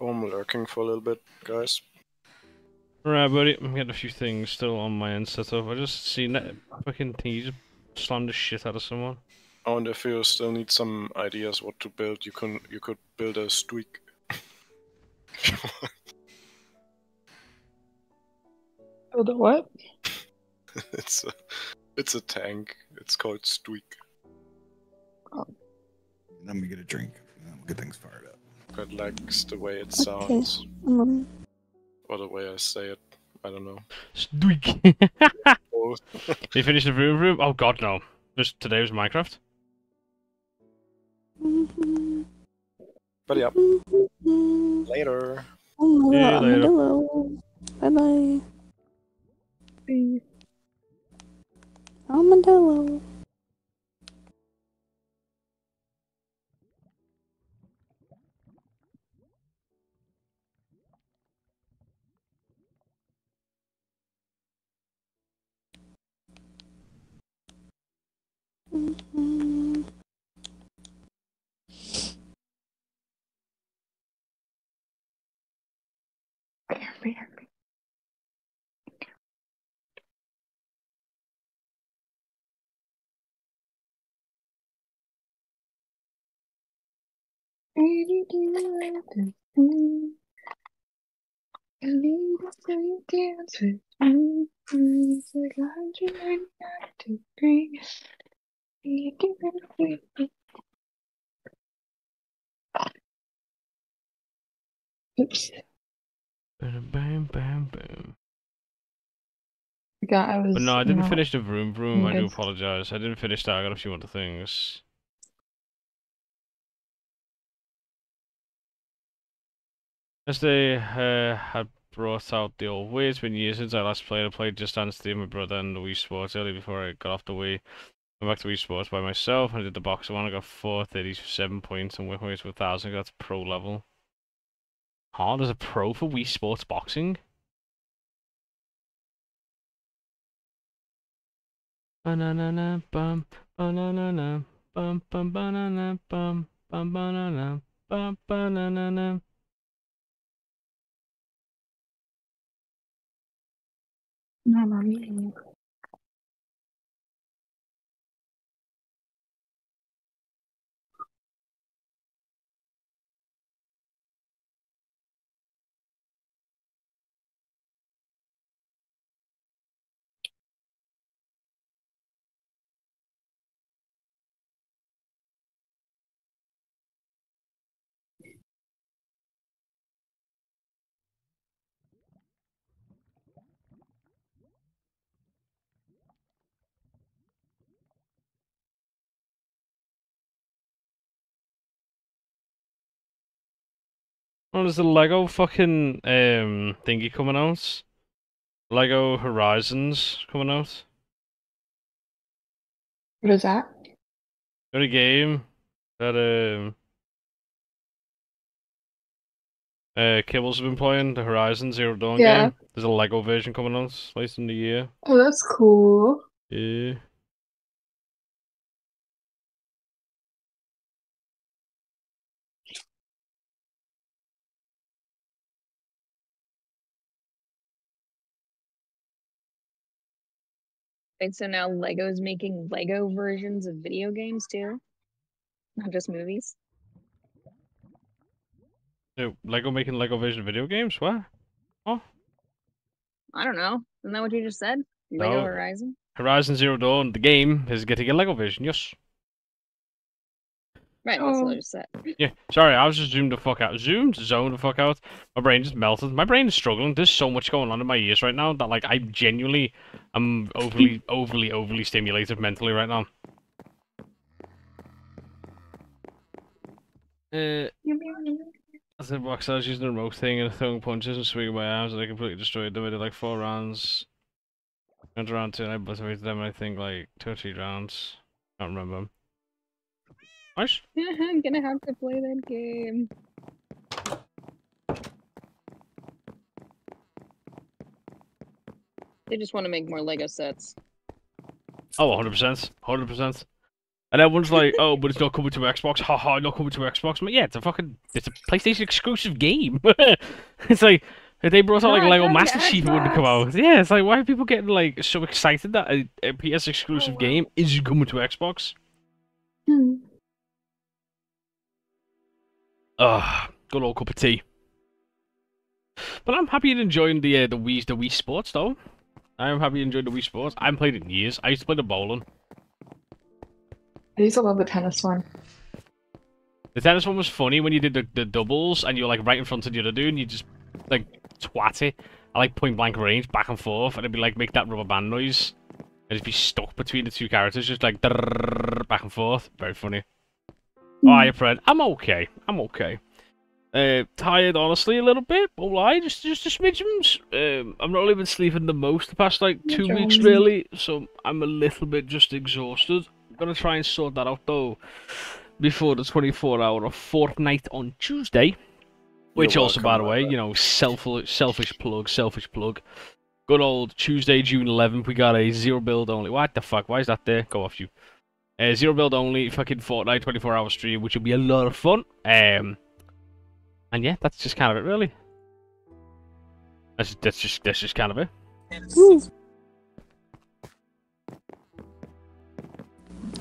I'm lurking for a little bit, guys. Right, buddy. I'm getting a few things still on my end set up. I just seen that fucking thing. You just slammed the shit out of someone. Oh, and if you still need some ideas what to build, you can you could build a streak. [laughs] [laughs] Oh, the what? [laughs] it's a it's a tank. It's called Stuik. Let me get a drink. and We'll get things fired up. Quite likes the way it Okay. sounds, Um, or the way I say it. I don't know. Squeak. [laughs] Both. [laughs] you finished the room room? Oh god no. Just today was Minecraft. But yeah, mm, later. oh, See you later. armadillo. Bye bye. Armadillo. Mhm. Oops. Bam bam bam bam. Forgot I was. But no, I didn't not- finish the room room. I do Yes. apologize. I didn't finish that. I got a few other things. As they uh, had brought out the old it's been years since I last played. I played Just Dance with my brother and the Wii Sports early before I got off the Wii. Went back to Wii Sports by myself. I did the boxer one. I got 437 points and went my way to 1,000. That's pro level. Huh? There's a pro for Wii Sports boxing? Banana bum banana bum bum banana bum bum banana bum banana No. No, no, no. Oh, there's a Lego fucking um thingy coming out. Lego Horizons coming out. What is that? Got a game that um uh Kibbles have been playing, the Horizon Zero Dawn Yeah. game. There's a Lego version coming out later in the year. Oh, that's cool. Yeah. And so now Lego's making Lego versions of video games too, not just movies. Yeah, Lego making Lego version video games? What? Oh? I don't know. Isn't that what you just said? Lego No. Horizon. Horizon Zero Dawn, the game, is getting a Lego version, yes. Right. That's what I Oh. just said. [laughs] Yeah, sorry, I was just zoomed the fuck out. Zoomed, zoned the fuck out. My brain just melted. My brain is struggling. There's so much going on in my ears right now that, like, I genuinely am overly, [laughs] overly, overly stimulated mentally right now. Uh, as the box, I was using the remote thing and throwing punches and swinging my arms, and I completely destroyed them. I did like four rounds. Went around two, and I obliterated them. I think like two or three rounds. Can't remember. [laughs] I'm gonna have to play that game. They just want to make more Lego sets. Oh, 100%. 100%. And everyone's like, [laughs] oh, but it's not coming to Xbox. Ha ha, not coming to Xbox. But yeah, it's a fucking, it's a PlayStation exclusive game. [laughs] it's like, if they brought out like Lego Master Chief, it wouldn't come out. Yeah, it's like, why are people getting like so excited that a, a PS exclusive wow. game is coming to Xbox? Hmm. Ugh, good old cup of tea. But I'm happy and enjoying the uh, the Wii the Wii Sports though. I am happy you enjoyed the Wii Sports. I haven't played it in years. I used to play the bowling. I used to love the tennis one. The tennis one was funny when you did the, the doubles and you were like right in front of the other dude and you just like twat it. I like point blank range, back and forth, and it'd be like make that rubber band noise. And it'd be stuck between the two characters, just like back and forth. Very funny. Oh, friend. I'm okay. I'm okay. Uh, tired, honestly, a little bit. But lie, just just just smidgens. Um, I've not really been sleeping the most the past like two weeks, Smidgens. really. So I'm a little bit just exhausted. I'm gonna try and sort that out though before the 24-hour of fortnight on Tuesday. Which You're also, by the way, you know, self selfish plug, selfish plug. Good old Tuesday, June 11th. We got a zero build only. What the fuck? Why is that there? Go off you. Uh, zero build only, fucking Fortnite 24 hour stream, which will be a lot of fun. Um, and yeah, that's just kind of it, really. That's that's just that's just kind of it. Woo.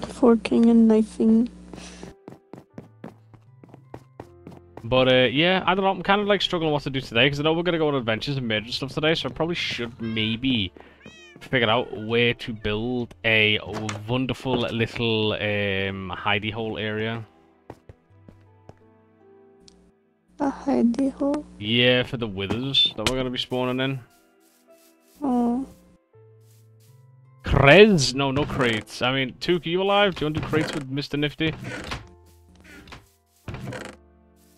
Forking and knifing. But uh, yeah, I don't know. I'm kind of like struggling what to do today because I know we're gonna go on adventures and murder stuff today, so I probably should maybe figure out where to build a wonderful little um hidey hole area. A hidey hole. Yeah, for the withers that we're gonna be spawning in. Oh. Creds? No, no crates. I mean, Took, are you alive? Do you want to do crates with Mr. Nifty?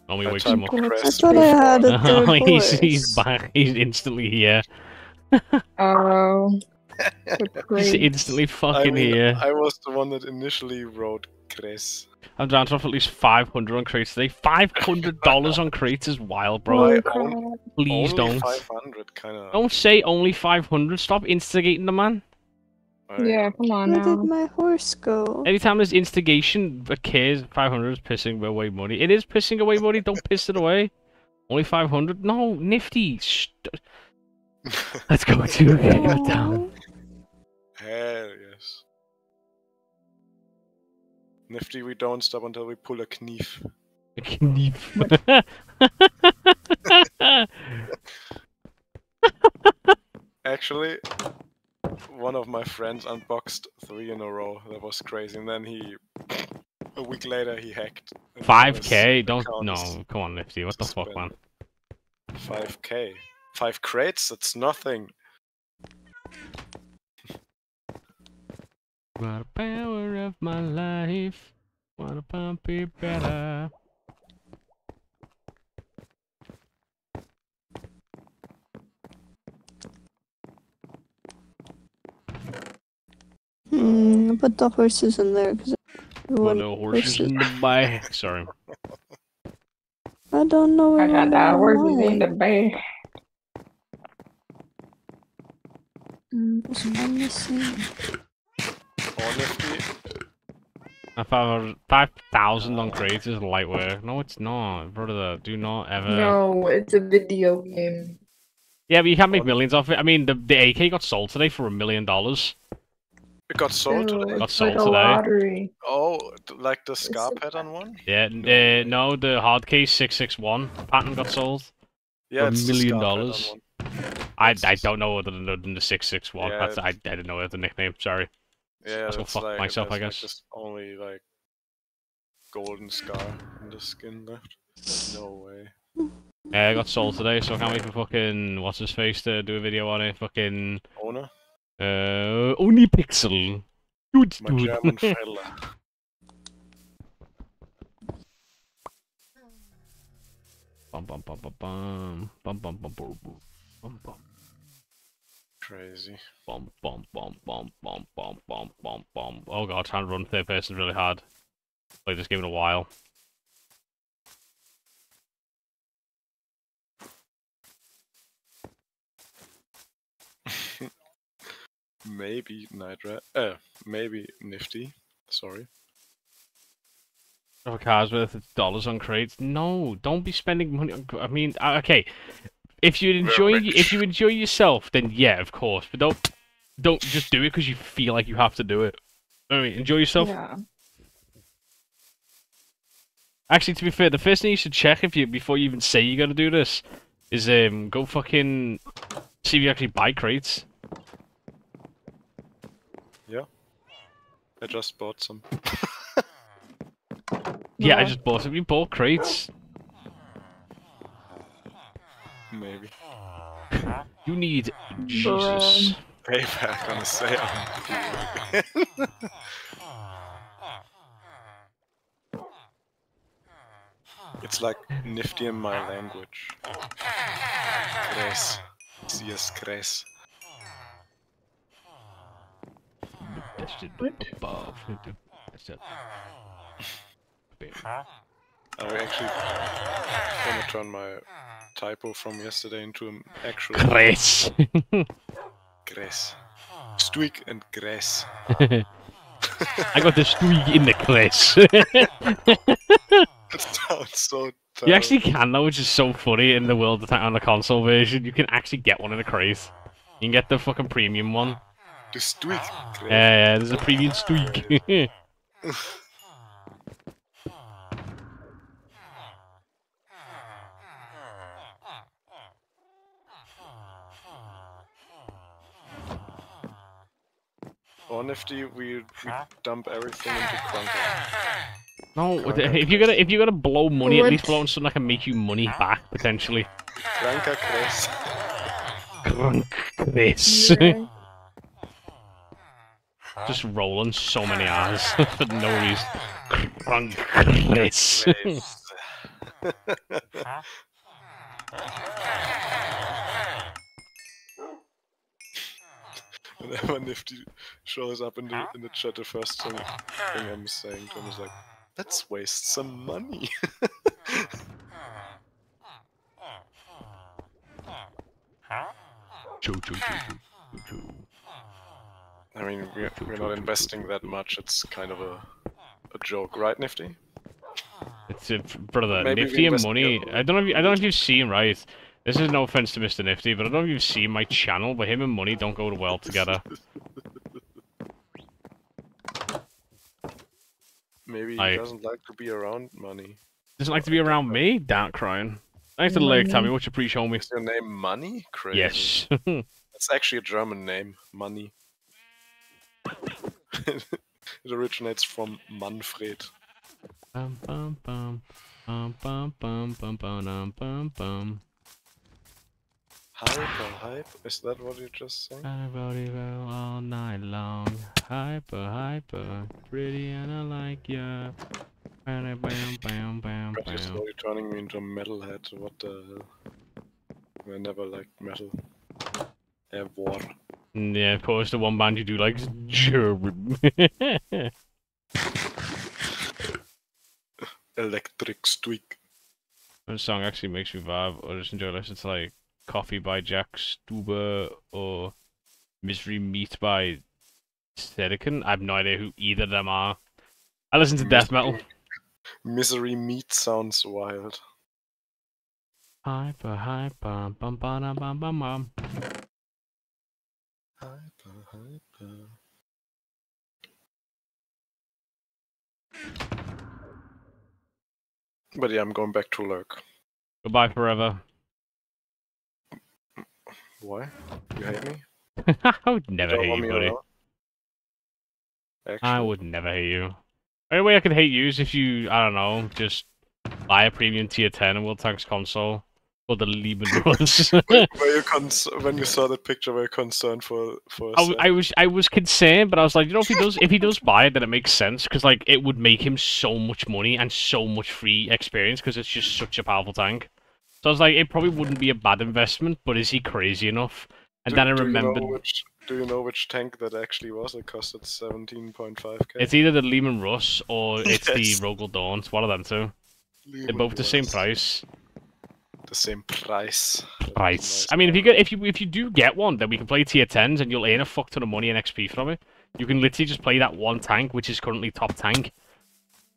Let me wake typed him up. Crest I thought I had a [laughs] third Oh, he's, he's back. He's instantly here. Oh. [laughs] He's great. instantly I fucking mean, here. I was the one that initially wrote Chris. I'm down to off at least 500 on crates today. $500 [laughs] on crates is wild, bro. Why oh Holy own- crap. Please Only don't. 500, kind of. Don't say only 500. Stop instigating the man. Yeah, come on Where did my horse go? Anytime there's instigation occurs, 500 is pissing away money. It is pissing away money. Don't piss it away. Only 500? No, nifty. St- [laughs] Let's go to a game of down. Hell yes. Nifty, we don't stop until we pull a knife. [laughs] Actually, one of my friends unboxed three in a row. That was crazy. And then he, a week later, he hacked. and now his 5k? Don't. account No, come on, nifty. What the fuck, man? 5k. Five crates? That's nothing. [laughs] What the power of my life. Wanna pump it better. Hmm, put the horses in there because One of the horses in the back. Sorry. I don't know where I got my that horses in the bay. Mm, what's I'm missing? Or Nifty. Uh, 500 5,000 on crates is light work. No, it's not, brother. Do not ever. No, it's a video game. Yeah, but you can't make millions off it. I mean, the the AK got sold today for a million dollars. It got sold Ew, today. Got it's sold like today. lottery. Oh, like the scar a- pattern one? Yeah, uh, no, the hard case six six one pattern got sold. Yeah, a it's the million scar pattern dollars. I I don't know other than the, than the six six one. Yeah, That's I, I didn't know the nickname. Sorry. Yeah, Let's fuck like, myself, I there's, like, guess. just only like golden scar in the skin left. No way. Yeah, it got sold today, so I can't wait for fucking what's his face to do a video on it. Fucking Owner, uh, ohnePixel. Good my dude. German [laughs] fella. Bum bum bum bum bum bum bum bum bum bum bum bum Crazy. bum bum bum bum bum bum bum bum bum. Oh god, trying to run third person really hard. Played this game in a while. [laughs] maybe Night Rat. Uh, maybe Nifty. Sorry. Of cars worth dollars on crates. No, don't be spending money on. I mean, uh, okay, if you enjoy, if you enjoy yourself, then yeah, of course. But don't, don't just do it because you feel like you have to do it. I mean, enjoy yourself. Yeah. Actually, to be fair, the first thing you should check if you before you even say you're gonna do this is um go fucking see if you actually buy crates. Yeah, I just bought some. yeah, I just bought some. You bought crates. Maybe. You need Jesus. Payback on a sale. [laughs] it's like nifty in my language. Cres. CS Cres. Above. That's [laughs] it. I actually want to turn my typo from yesterday into an actual Chris. Gres. Stuik and Gres. I got the streak in the. It sounds so you actually can though, which is so funny in the world attack on the console version. You can actually get one in a crate. You can get the fucking premium one. The Stuik. Yeah, yeah, there's a premium streak. [laughs] Or nifty, we, we dump everything into [laughs] Krunker. no, Come if you're gonna if you're gonna blow money, at least blow on something that can make you money back potentially. Krunker Gres. Crunk Chris. yeah. [laughs] Just rolling so many R's [laughs] for no reason. Crunk Chris. Whenever Nifty shows up in the in the chat, the first thing, thing I'm saying to him is like, "Let's waste some money." Choo choo choo choo choo choo. I mean, we're, we're not investing that much. It's kind of a a joke, right, Nifty? It's a, brother, Maybe Nifty and Money. I don't know. If you, I don't know if you've seen right. This is no offense to Mr. Nifty, but I don't know if you've seen my channel. But him and Money don't go well together. Maybe he I- doesn't like to be around money. Doesn't like to be around me. Damn crying. Thanks to the leg, Tommy. What you pre-show me? Is your name Money? Crazy. Yes. [laughs] It's actually a German name, Money. [laughs] it originates from Manfred. Bum, bum, bum. Bum, bum, bum, bum, bum, bum, bum, bum. Hype or hype? Is that what you just? I wrote well all night long. Hyper, hyper, pretty and I like ya. Bam, bam, bam, bam, But you're slowly turning me into a metalhead. What the hell? I never liked metal. Ever. Mm, Yeah, of course, the one band you do like is German. [laughs] Electric Streak. That song actually makes me vibe. I just enjoy listening to like Coffee by Jack Stauber or Misery Meat by Sedekin. I have no idea who either of them are. I listen to death metal. Misery Meat sounds wild. Hyper, hyper, bum, bum, bum, bum, bum. Hyper, hyper. But yeah, I'm going back to lurk. Goodbye forever. Why? You hate me? [laughs] I would never hate you, buddy. I would never hate you. Only way I could hate you is if you, I don't know, just buy a premium tier 10 and World Tanks console for the Leman [laughs] were you [laughs] cons- when you saw the picture, were you concerned for for? I? I was I was concerned, but I was like, you know, if he does if he does buy it, then it makes sense because like it would make him so much money and so much free experience because it's just such a powerful tank. So I was like, it probably wouldn't be a bad investment, but is he crazy enough? And Do- then I do you know remembered which, do you know which tank that actually was? It costed seventeen point five k. it's either the Leman Russ or [laughs] it's Yes. the Rogal Dorn. It's one of them two. They're both the same price. The same price. Price. nice I mean, if you get if you if you do get one, then we can play tier tens and you'll earn a fuck ton of money and XP from it. You can literally just play that one tank, which is currently top tank,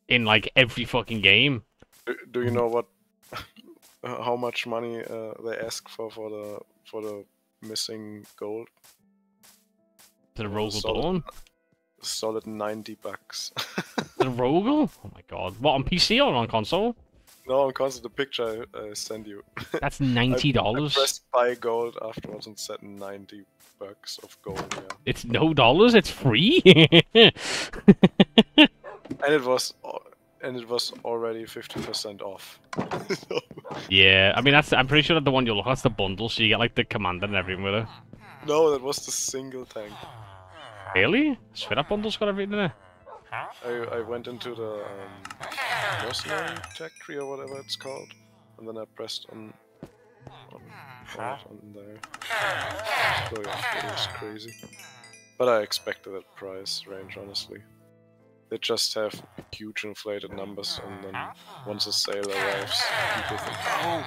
in like every fucking game. Do, do you know what? [laughs] how much money uh, they ask for for the for the missing gold? The Rogal solid. Dawn. Solid ninety bucks. The [laughs] Rogal? Oh my god. What, on PC or on console? No, on console, the picture I uh, send you. [laughs] That's I- ninety I dollars. pressed buy gold afterwards and set 90 bucks of gold, yeah. It's no dollars. It's free. And it was al- and it was already 50% off. So- [laughs] yeah, I mean that's. I'm pretty sure that the one you look at, that's the bundle, so you get like the commander and everything with it. no, that was the single tank. Really? Swear that bundle's got everything in it. I, I went into the um, mercenary tech tree or whatever it's called, and then I pressed on on, on, on there. So yeah, it was crazy. But I expected that price range, honestly. They just have huge inflated numbers, and then once a sale arrives, people think, oh,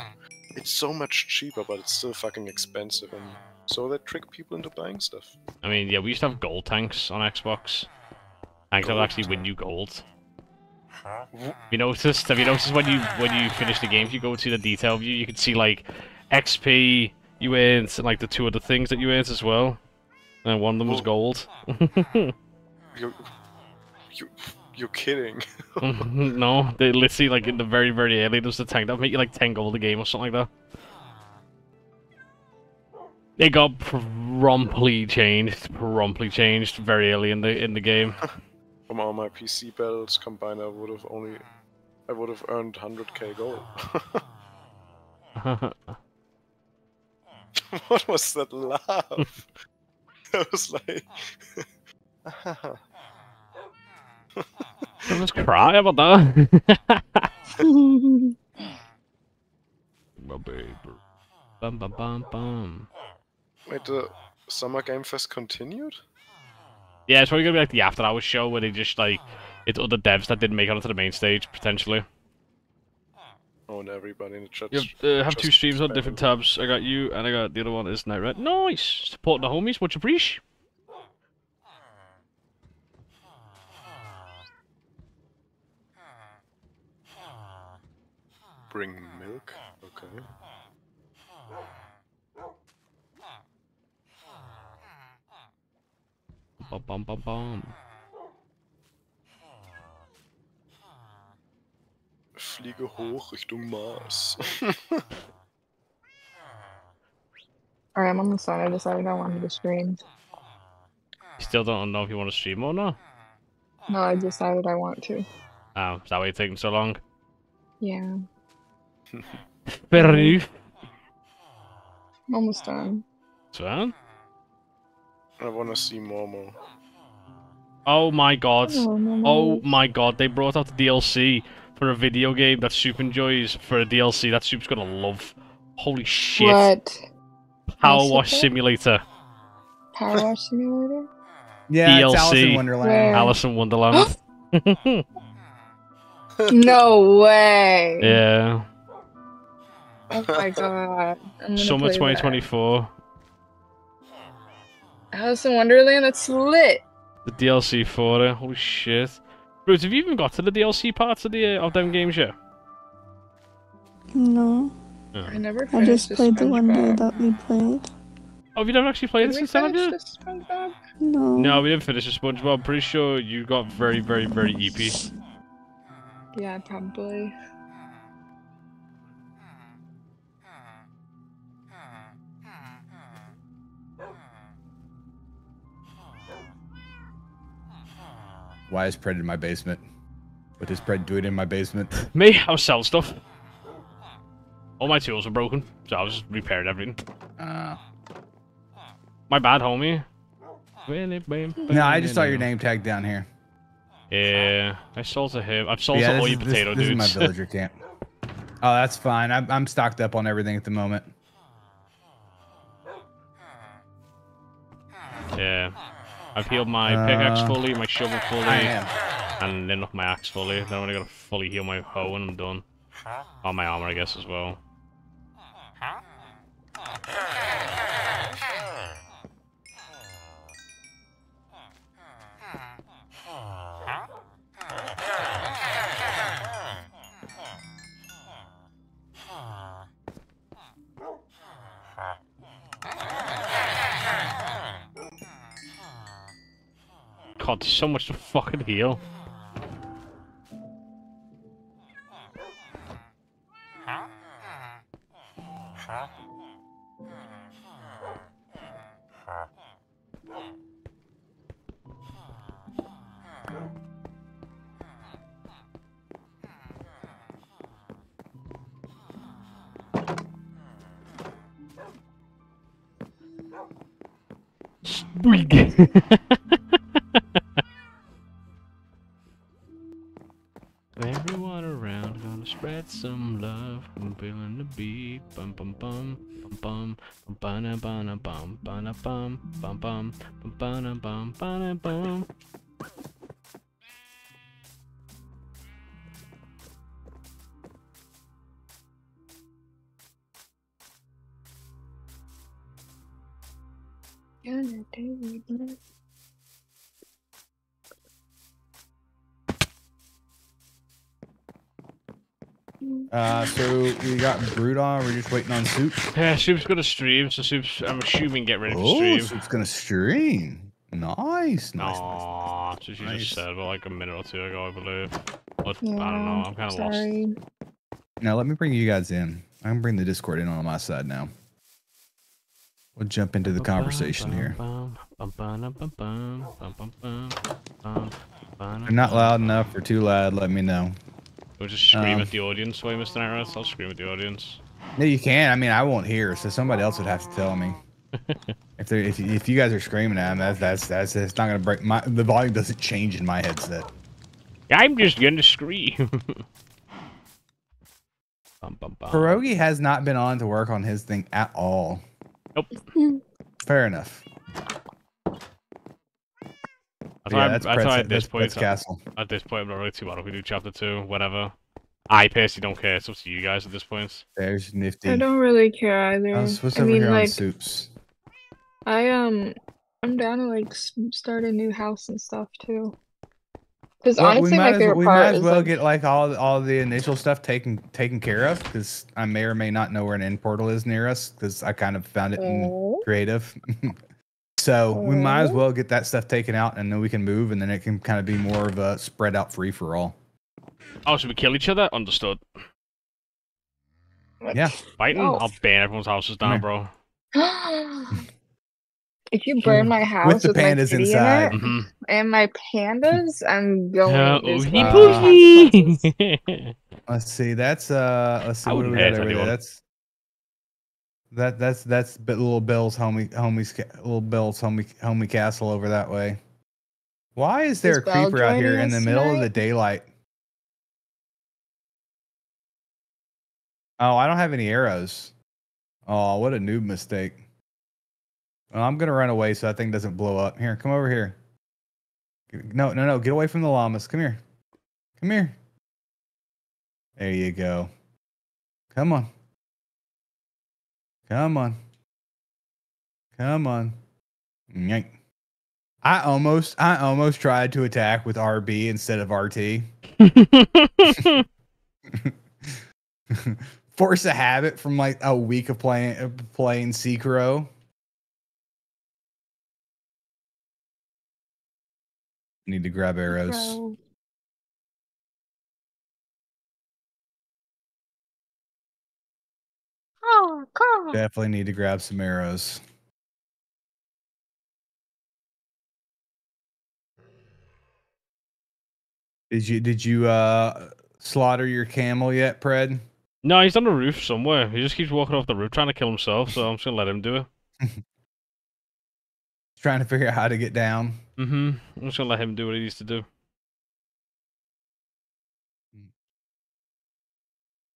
it's so much cheaper, but it's still fucking expensive, and so they trick people into buying stuff. I mean, yeah, we used to have gold tanks on Xbox. Tanks that would actually win you gold. Have you noticed? Have you noticed when you when you finish the game, if you go to the detail view, you can see like XP you earned, and like the two other things that you earned as well. And one of them was gold. You, you, you're kidding. [laughs] [laughs] no, they literally like in the very very early there's a tank that make you like ten gold a game or something like that. It got promptly changed, promptly changed very early in the in the game. [laughs] From all my PC battles combined, I would have only, I would have earned 100k gold. what was that laugh? I was like, I just cry about that. [laughs] My baby. Bum bum bum bum. wait, the Summer Game Fest continued? Yeah, it's probably gonna be like the after hours show where they just like it's other devs that didn't make it onto the main stage potentially. Oh, and everybody in the chat. You have, uh, have two streams on different tabs. I got you, and I got the other one is Night Red. Nice! Supporting the homies, much appreciate. Bring milk? Okay. Bum bum bum bum. Fliege hoch Richtung Mars. [laughs] Alright, I'm on the side. I decided I wanted to stream. You still don't know if you want to stream or not. No, I decided I want to. Oh, is that why you're taking so long? Yeah. Fair enough. I'm almost done. So, I want to see Momo. oh my god. Oh, no, no. Oh my god, they brought out the DLC for a video game that Soup enjoys for a DLC that Soup's gonna love. Holy shit. What? PowerWash? Simulator. PowerWash Simulator? Yeah, it's Alice DLC. in Wonderland. Where? Alice in Wonderland. [gasps] [laughs] no way! yeah. Oh my [laughs] god. Summer play that. 2024. Alice in Wonderland, that's lit! The DLC for it. Holy shit. Bruce, have you even got to the DLC parts of the uh, of them games yet? No. I never I just played the one day that we played. Oh, have you never actually played Did it we since then, have finish you? the SpongeBob? No. No, we didn't finish the SpongeBob. I'm pretty sure you got very, very, very EP. Yeah, probably. Why is Pred in my basement? What is Pred doing in my basement? [laughs] Me, I was selling stuff. All my tools were broken, so I was just repairing everything. Uh, My bad, homie. no, I just saw your name tag down here. Yeah, I sold to him. I've sold yeah, to all is, you this- potato this, is my dudes. villager camp. [laughs] Oh, that's fine. I'm, I'm stocked up on everything at the moment. yeah. I've healed my pickaxe Uh, fully, my shovel fully, and then off my axe fully. Then I'm gonna gotta fully heal my hoe and I'm done. On my armor, I guess, as well. god, there's so much to fucking heal. Squeak! [laughs] [laughs] Bum bum bum bum bum bum bum bum bum bum bum bum bum bum bum bum bum. Gonna Uh, so we got Brood. We're just waiting on Soup. Yeah, Soup's gonna stream, so Soup's I'm assuming get ready to Oh, stream. Soup's gonna stream. Nice, nice, nice. Aww, that's what you Nice. just said about like a minute or two ago, I believe. But Yeah, I don't know, I'm kind of lost. Now let me bring you guys in. I can bring the Discord in on my side now. We'll jump into the conversation here. If I'm not loud enough or too loud, let me know. We'll just scream Um, at the audience while Mr. Narrows. I'll scream at the audience. No, you can't. I mean, I won't hear, so somebody else would have to tell me. [laughs] if they if if you guys are screaming at them, that's that's that's it's not gonna break my the volume doesn't change in my headset. I'm just gonna scream. [laughs] bum, bum, bum. Pierogi has not been on to work on his thing at all. Nope. [laughs] Fair enough. That's Yeah, why, I'm- that's that's why at this that's point, Brett's castle. at this point, I'm not really too bothered if we do chapter two, whatever. I personally don't care. It's up to you guys at this point. There's nifty. I don't really care either. What's, what's I over mean, here on like, soups? I um, I'm down to like start a new house and stuff too. Because Well, honestly, my as, favorite we part might as well like, get like all all the initial stuff taken taken care of because I may or may not know where an end portal is near us because I kind of found it in oh, creative. [laughs] so we might as well get that stuff taken out and then we can move and then it can kind of be more of a spread out free for all. Oh, should we kill each other? Understood. what? Yeah. Fighting? Oh. I'll burn everyone's houses down, bro. [gasps] if you burn my house the with, my pandas kitty inside. in it hmm and my pandas, I'm going. Yeah, this oogie way. Let's see. That's uh. Let's see I what wouldn't we got over there. anyone. That's that. That's that's little Bill's homie homie's little Bill's homie homie castle over that way. Why is there Is a creeper out here in the middle of the daylight? Oh, I don't have any arrows. Oh, what a noob mistake. Well, I'm gonna run away so that thing doesn't blow up. Here, come over here. No, no, no. Get away from the llamas. Come here. Come here. There you go. Come on. Come on. Come on. Yank. I almost I almost tried to attack with RB instead of RT. [laughs] Force a habit from like a week of playing of playing Sekiro. Need to grab arrows. Oh, God. Definitely need to grab some arrows. Did you did you uh slaughter your camel yet, Pred? no, he's on the roof somewhere. He just keeps walking off the roof trying to kill himself, so I'm just gonna let him do it. He's [laughs] trying to figure out how to get down. Mm-hmm. I'm just gonna let him do what he needs to do.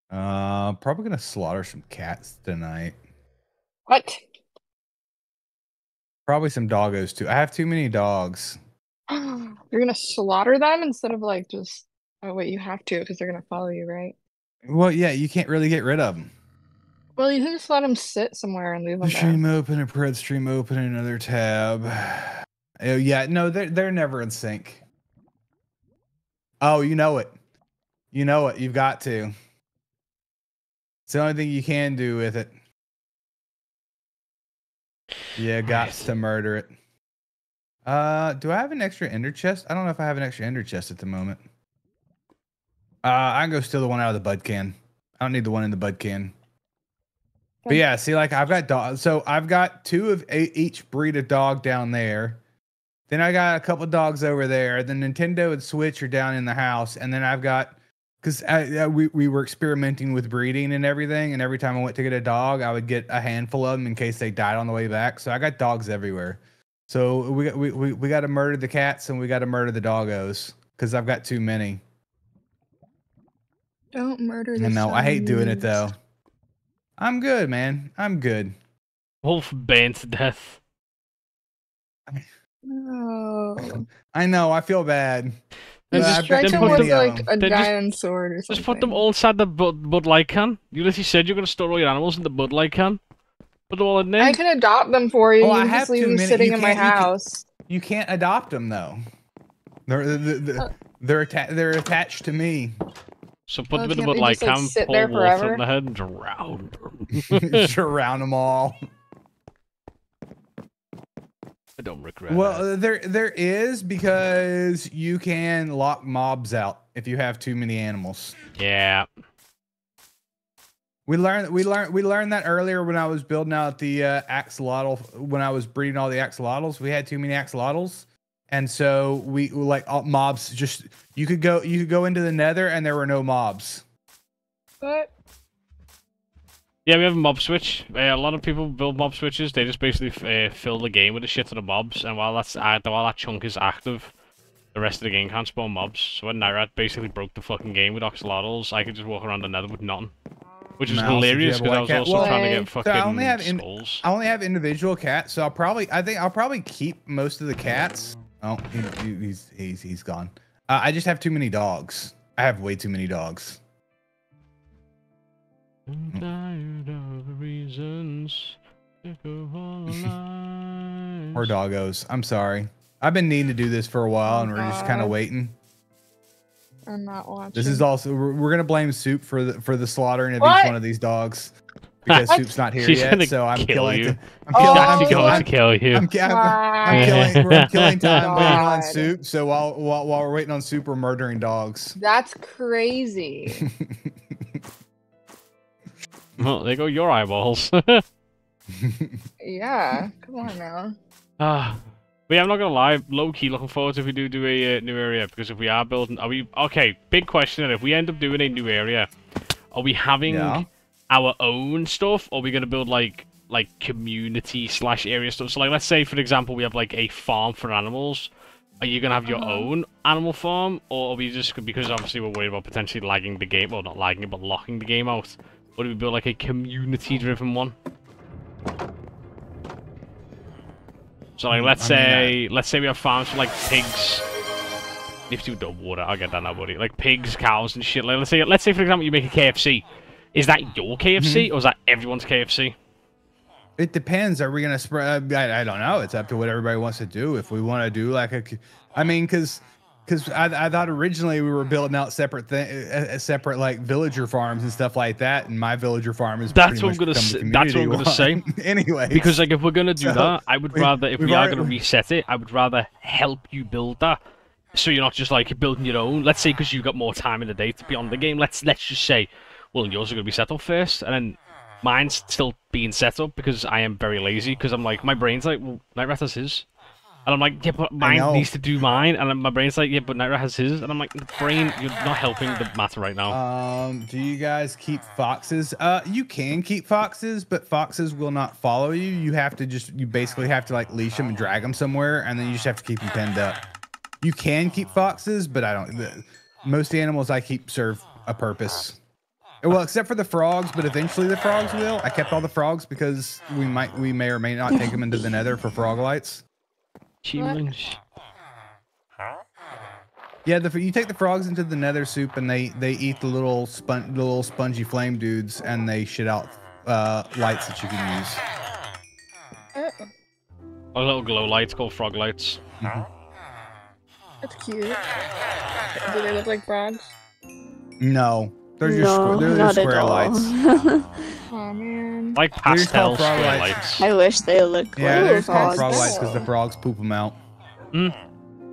Uh probably gonna slaughter some cats tonight. What? Probably some doggos too. I have too many dogs. [gasps] You're gonna slaughter them instead of like just. Oh wait, you have to because they're gonna follow you, right? Well, yeah, you can't really get rid of them. Well, you can just let them sit somewhere and leave them there. Stream open, a Pred stream open, another tab. Oh yeah, no, they're they're never in sync. Oh, you know it. You know it. You've got to. It's the only thing you can do with it. Yeah, got to murder it. Uh, do I have an extra ender chest? I don't know if I have an extra ender chest at the moment. Uh, I can go steal the one out of the bud can. I don't need the one in the bud can. But yeah, see, like I've got dogs. So I've got two of each breed of dog down there. Then I got a couple dogs over there. The Nintendo and Switch are down in the house, and then I've got because we we were experimenting with breeding and everything. And every time I went to get a dog, I would get a handful of them in case they died on the way back. So I got dogs everywhere. So we got we we, we got to murder the cats and we got to murder the doggos because I've got too many. Don't murder the I know I hate doing it though. I'm good, man. I'm good. Wolf burnt to death. No. Oh. [laughs] I know. I feel bad. Then But just- I've got then put them- them- like a Then just- sword or something. Just put them all inside the Bud, Bud Light can. You literally said you're going to store all your animals in the Bud Light can. Put them all in there. I can adopt them for you. Oh, you I can have just leave to, them sitting You in my can't- can- house. You can't adopt them though. They're they're, they're, Uh. they're, atta- they're attached to me. So put Well, them in the can't Bud Light just, like, can, sit pour there water forever? on the head and drown them. [laughs] Surround them all. I don't regret Well, that. uh, there there is because you can lock mobs out if you have too many animals. Yeah. We learned we learned we learned that earlier when I was building out the uh, axolotl when I was breeding all the axolotls. We had too many axolotls, and so we like all, mobs. Just you could go you could go into the Nether and there were no mobs. But Yeah, we have a mob switch. Uh, a lot of people build mob switches. They just basically uh, fill the game with a shit ton of mobs, and while that's uh, while that chunk is active, the rest of the game can't spawn mobs. So when Nightrat basically broke the fucking game with axolotls, I could just walk around the Nether with nothing, which was Mouse, if you hilarious because I was cat. also Well, trying to I- get So I only have skulls. I only have individual cats, so I'll probably I think I'll probably keep most of the cats. Oh, he, he- he's he's he's gone. Uh, I just have too many dogs. I have way too many dogs. I'm tired of the reasons. sick of all the lies. Or doggos. I'm sorry. I've been needing to do this for a while, Oh, and we're just kind of waiting. I'm not watching. This is also we're, we're gonna blame Soup for the for the slaughtering of What? each one of these dogs [laughs] because Soup's not here She's gonna yet. So I'm kill killing. you. I'm Oh, killing. She's I'm, killing going I'm, to kill you. I'm, ki- I'm, I'm killing. We're [laughs] killing time waiting on Soup. So while while while we're waiting on Soup, we're murdering dogs. That's crazy. [laughs] Well, there go your eyeballs. [laughs] yeah. Come on now. Ah, but yeah, I'm not gonna lie. Low key, looking forward to if we do do a uh, new area because if we are building, are we okay? Big question: then, if we end up doing a new area, are we having Yeah. our own stuff, or are we gonna build like like community slash area stuff? So like, let's say for example, we have like a farm for animals. Are you gonna have your Uh-huh. own animal farm, or are we just because obviously we're worried about potentially lagging the game, well not lagging it, but locking the game out? Or do we build like a community-driven one? So like, Hmm, let's I mean, say, let's say we have farms for like pigs. If you don't water, I'll get that now, buddy. Like pigs, cows, and shit. Like, let's say, let's say for example, you make a KFC. Is that your. KFC or is that everyone's KFC? It depends. Are we gonna spread? I, I don't know. It's up to what everybody wants to do. If we want to do like a, I mean, because because I, I thought originally we were building out separate thing, uh, separate like villager farms and stuff like that. And my villager farm is That's what I'm gonna become s- that's what I'm gonna one. [laughs] anyway, Because like, if we're gonna do So, that, I would we- rather if we've are already- gonna reset it, I would rather help you build that. So you're not just like building your own. Let's say because you've got more time in the day to be on the game. Let's let's just say, well, yours are gonna be set up first, and then mine's still being set up because I am very lazy. Because I'm like, my brain's like, well, Nightrat has his, and I'm like, yeah, but mine needs to do mine, and my brain's like, yeah, but Nightrat has his, and I'm like, brain, you're not helping the matter right now. Um, do you guys keep foxes? Uh, you can keep foxes, but foxes will not follow you. You have to just, you basically have to like leash them and drag them somewhere, and then you just have to keep them penned up. You can keep foxes, but I don't. The, most animals I keep serve a purpose. Well, except for the frogs, but eventually the frogs will. I kept all the frogs because we might, we may or may not take them into the nether for frog lights. Humans. Yeah, the, you take the frogs into the nether soup and they they eat the little spon- the little spongy flame dudes and they shit out uh, lights that you can use. Uh, A little glow lights called frog lights. That's cute. Do they look like frogs? No, they're just no, squ- they're not just at square all. lights. [laughs] Oh man. Like They're pastel frog lights. lights. I wish they looked Yeah, like they're called frogs. frog lights because the frogs poop them out. Mm.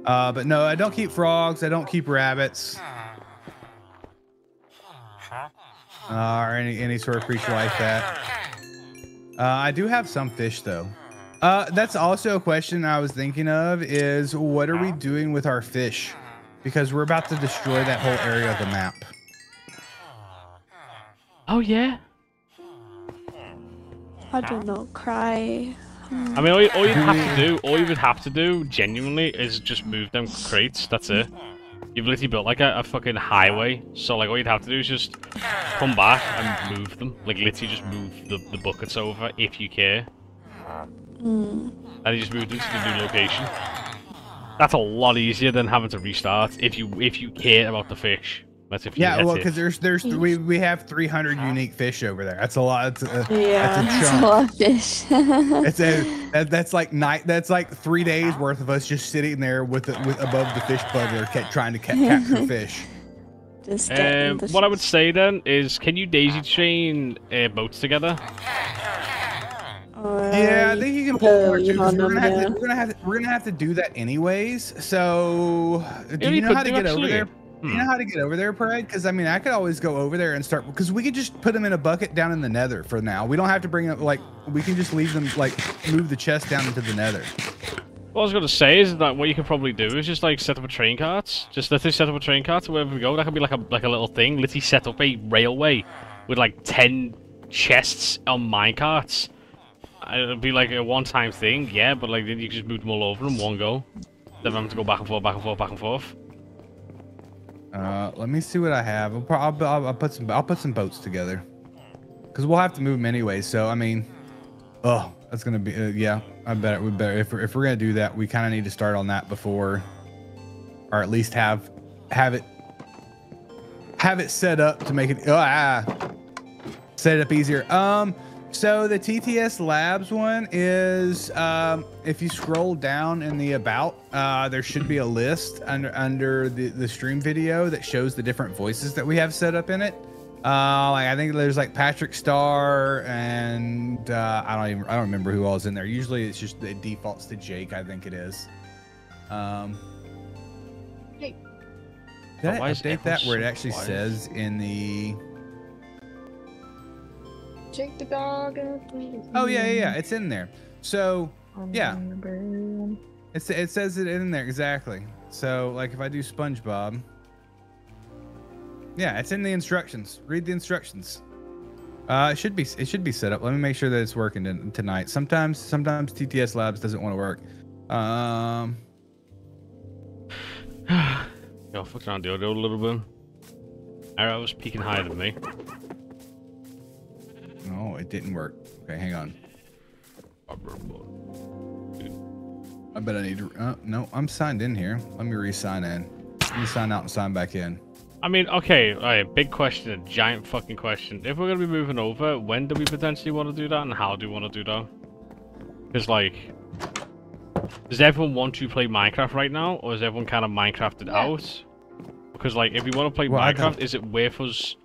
Uh, but no, I don't keep frogs. I don't keep rabbits. Uh, or any any sort of creature like that. Uh, I do have some fish though. Uh, that's also a question I was thinking of is what are we doing with our fish? Because we're about to destroy that whole area of the map. Oh yeah. I don't know. Cry. I mean, all, you, all you'd have to do, all you would have to do, genuinely, is just move them crates. That's it. You've literally built like a, a fucking highway, so like all you'd have to do is just come back and move them. Like literally just move the, the buckets over if you care. Hmm. And you just move them to the new location. That's a lot easier than having to restart if you if you care about the fish. That's if you Yeah, well, because there's there's we we have 300 unique fish over there. That's a lot. That's a, Yeah, that's a that's a lot of fish. [laughs] It's a that, that's like night. That's like three days worth of us just sitting there with with above the fish bubbler, ca- trying to ca- capture [laughs] fish. Just Um, the what I would say then is, can you daisy chain uh, boats together? Yeah, I think you can pull more you too. 'cause know, We're gonna, have to, we're gonna have to, we're gonna have to do that anyways. So, do Yeah, you you know how to do, get over actually. there? Do you Hmm. know how to get over there, Pride? Because I mean, I could always go over there and start. Because we could just put them in a bucket down in the Nether for now. We don't have to bring up like we can just leave them like move the chest down into the Nether. What I was gonna say is that what you could probably do is just like set up a train cart. Just literally set up a train cart wherever we go. That could be like a like a little thing. Literally set up a railway with like ten chests on mine carts. Uh, It'd be like a one-time thing, yeah, but like then you could just move them all over in one go. Then having to go back and forth, back and forth, back and forth. Uh, let me see what I have. I'll, I'll, I'll, put some I'll put some boats together. Because we'll have to move them anyway. So I mean, oh, that's gonna be uh, yeah. I bet we better if we're, if we're gonna do that, we kind of need to start on that before, or at least have have it have it set up to make it ah, set it up easier. Um, so the TTS Labs one is um, if you scroll down in the about, uh, there should be a list under under the the stream video that shows the different voices that we have set up in it. Uh, like I think there's like Patrick Star and uh, I don't even I don't remember who all is in there. Usually it's just it defaults to Jake. I think it is. Um, Hey. did I Why is update that where it actually quiet? says in the? Jake the dog. Oh yeah, yeah, yeah. It's in there. So yeah. yeah. It's, it says it in there exactly. So like if I do SpongeBob, yeah, it's in the instructions. Read the instructions. Uh, it should be it should be set up. Let me make sure that it's working ton- tonight. Sometimes sometimes TTS Labs doesn't want to work. Um, Yo, fuck around the audio a little bit. Arrow was peeking higher than me. No, it didn't work. Okay, hang on. I bet I need to. Uh, no, I'm signed in here. Let me re-sign in. Let me sign out and sign back in. I mean, okay, alright, big question, a giant fucking question. If we're gonna be moving over, when do we potentially want to do that, and how do we want to do that? Because, like, does everyone want to play Minecraft right now, or is everyone kind of Minecrafted Yeah. out? Because, like, if we want to play Well, Minecraft, is it worth us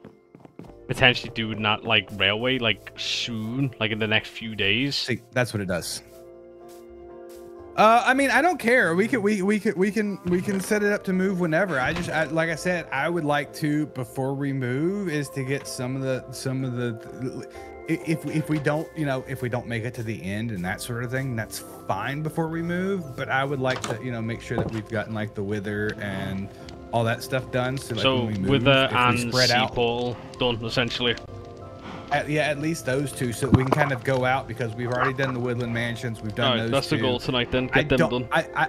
potentially do not like, railway, like, soon, like in the next few days? See, that's what it does. Uh, I mean, I don't care. We can we we can we can we can set it up to move whenever. I just I, like I said, I would like to before we move is to get some of the some of the if if we don't you know if we don't make it to the end and that sort of thing, that's fine before we move. But I would like to you know make sure that we've gotten like the wither and all that stuff done. So, like, so, move, Wither if we and spread out, Seaport done, essentially. at, yeah, at least those two, so we can kind of go out because we've already done the woodland mansions. We've done those. that's the goal tonight then, I get them done. I, I,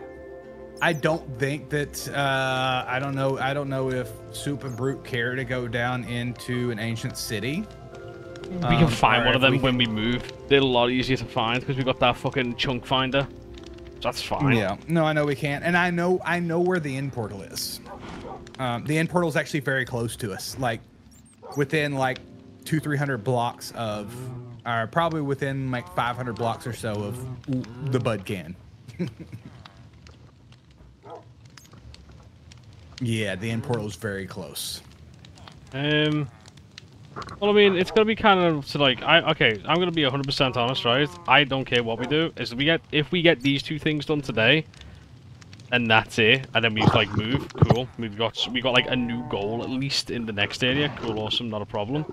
I don't think that. Uh, I don't know. I don't know if Soup and Brute care to go down into an ancient city. We can Um, find one of them we when can- we move. They're a lot easier to find because we got that fucking chunk finder. That's fine. Yeah. No, I know we can't, and I know I know where the end portal is. Um, the end portal is actually very close to us, like within like two, three hundred blocks of, or probably within like five hundred blocks or so of the Bud Can. [laughs] yeah, the end portal is very close. Um. Well, I mean, it's gonna be kind of to like, I okay. I'm gonna be 100% honest, right? I don't care what we do. Is we get if we get these two things done today, and that's it, and then we just like move. Cool. We've got we got like a new goal at least in the next area. Cool. Awesome. Not a problem.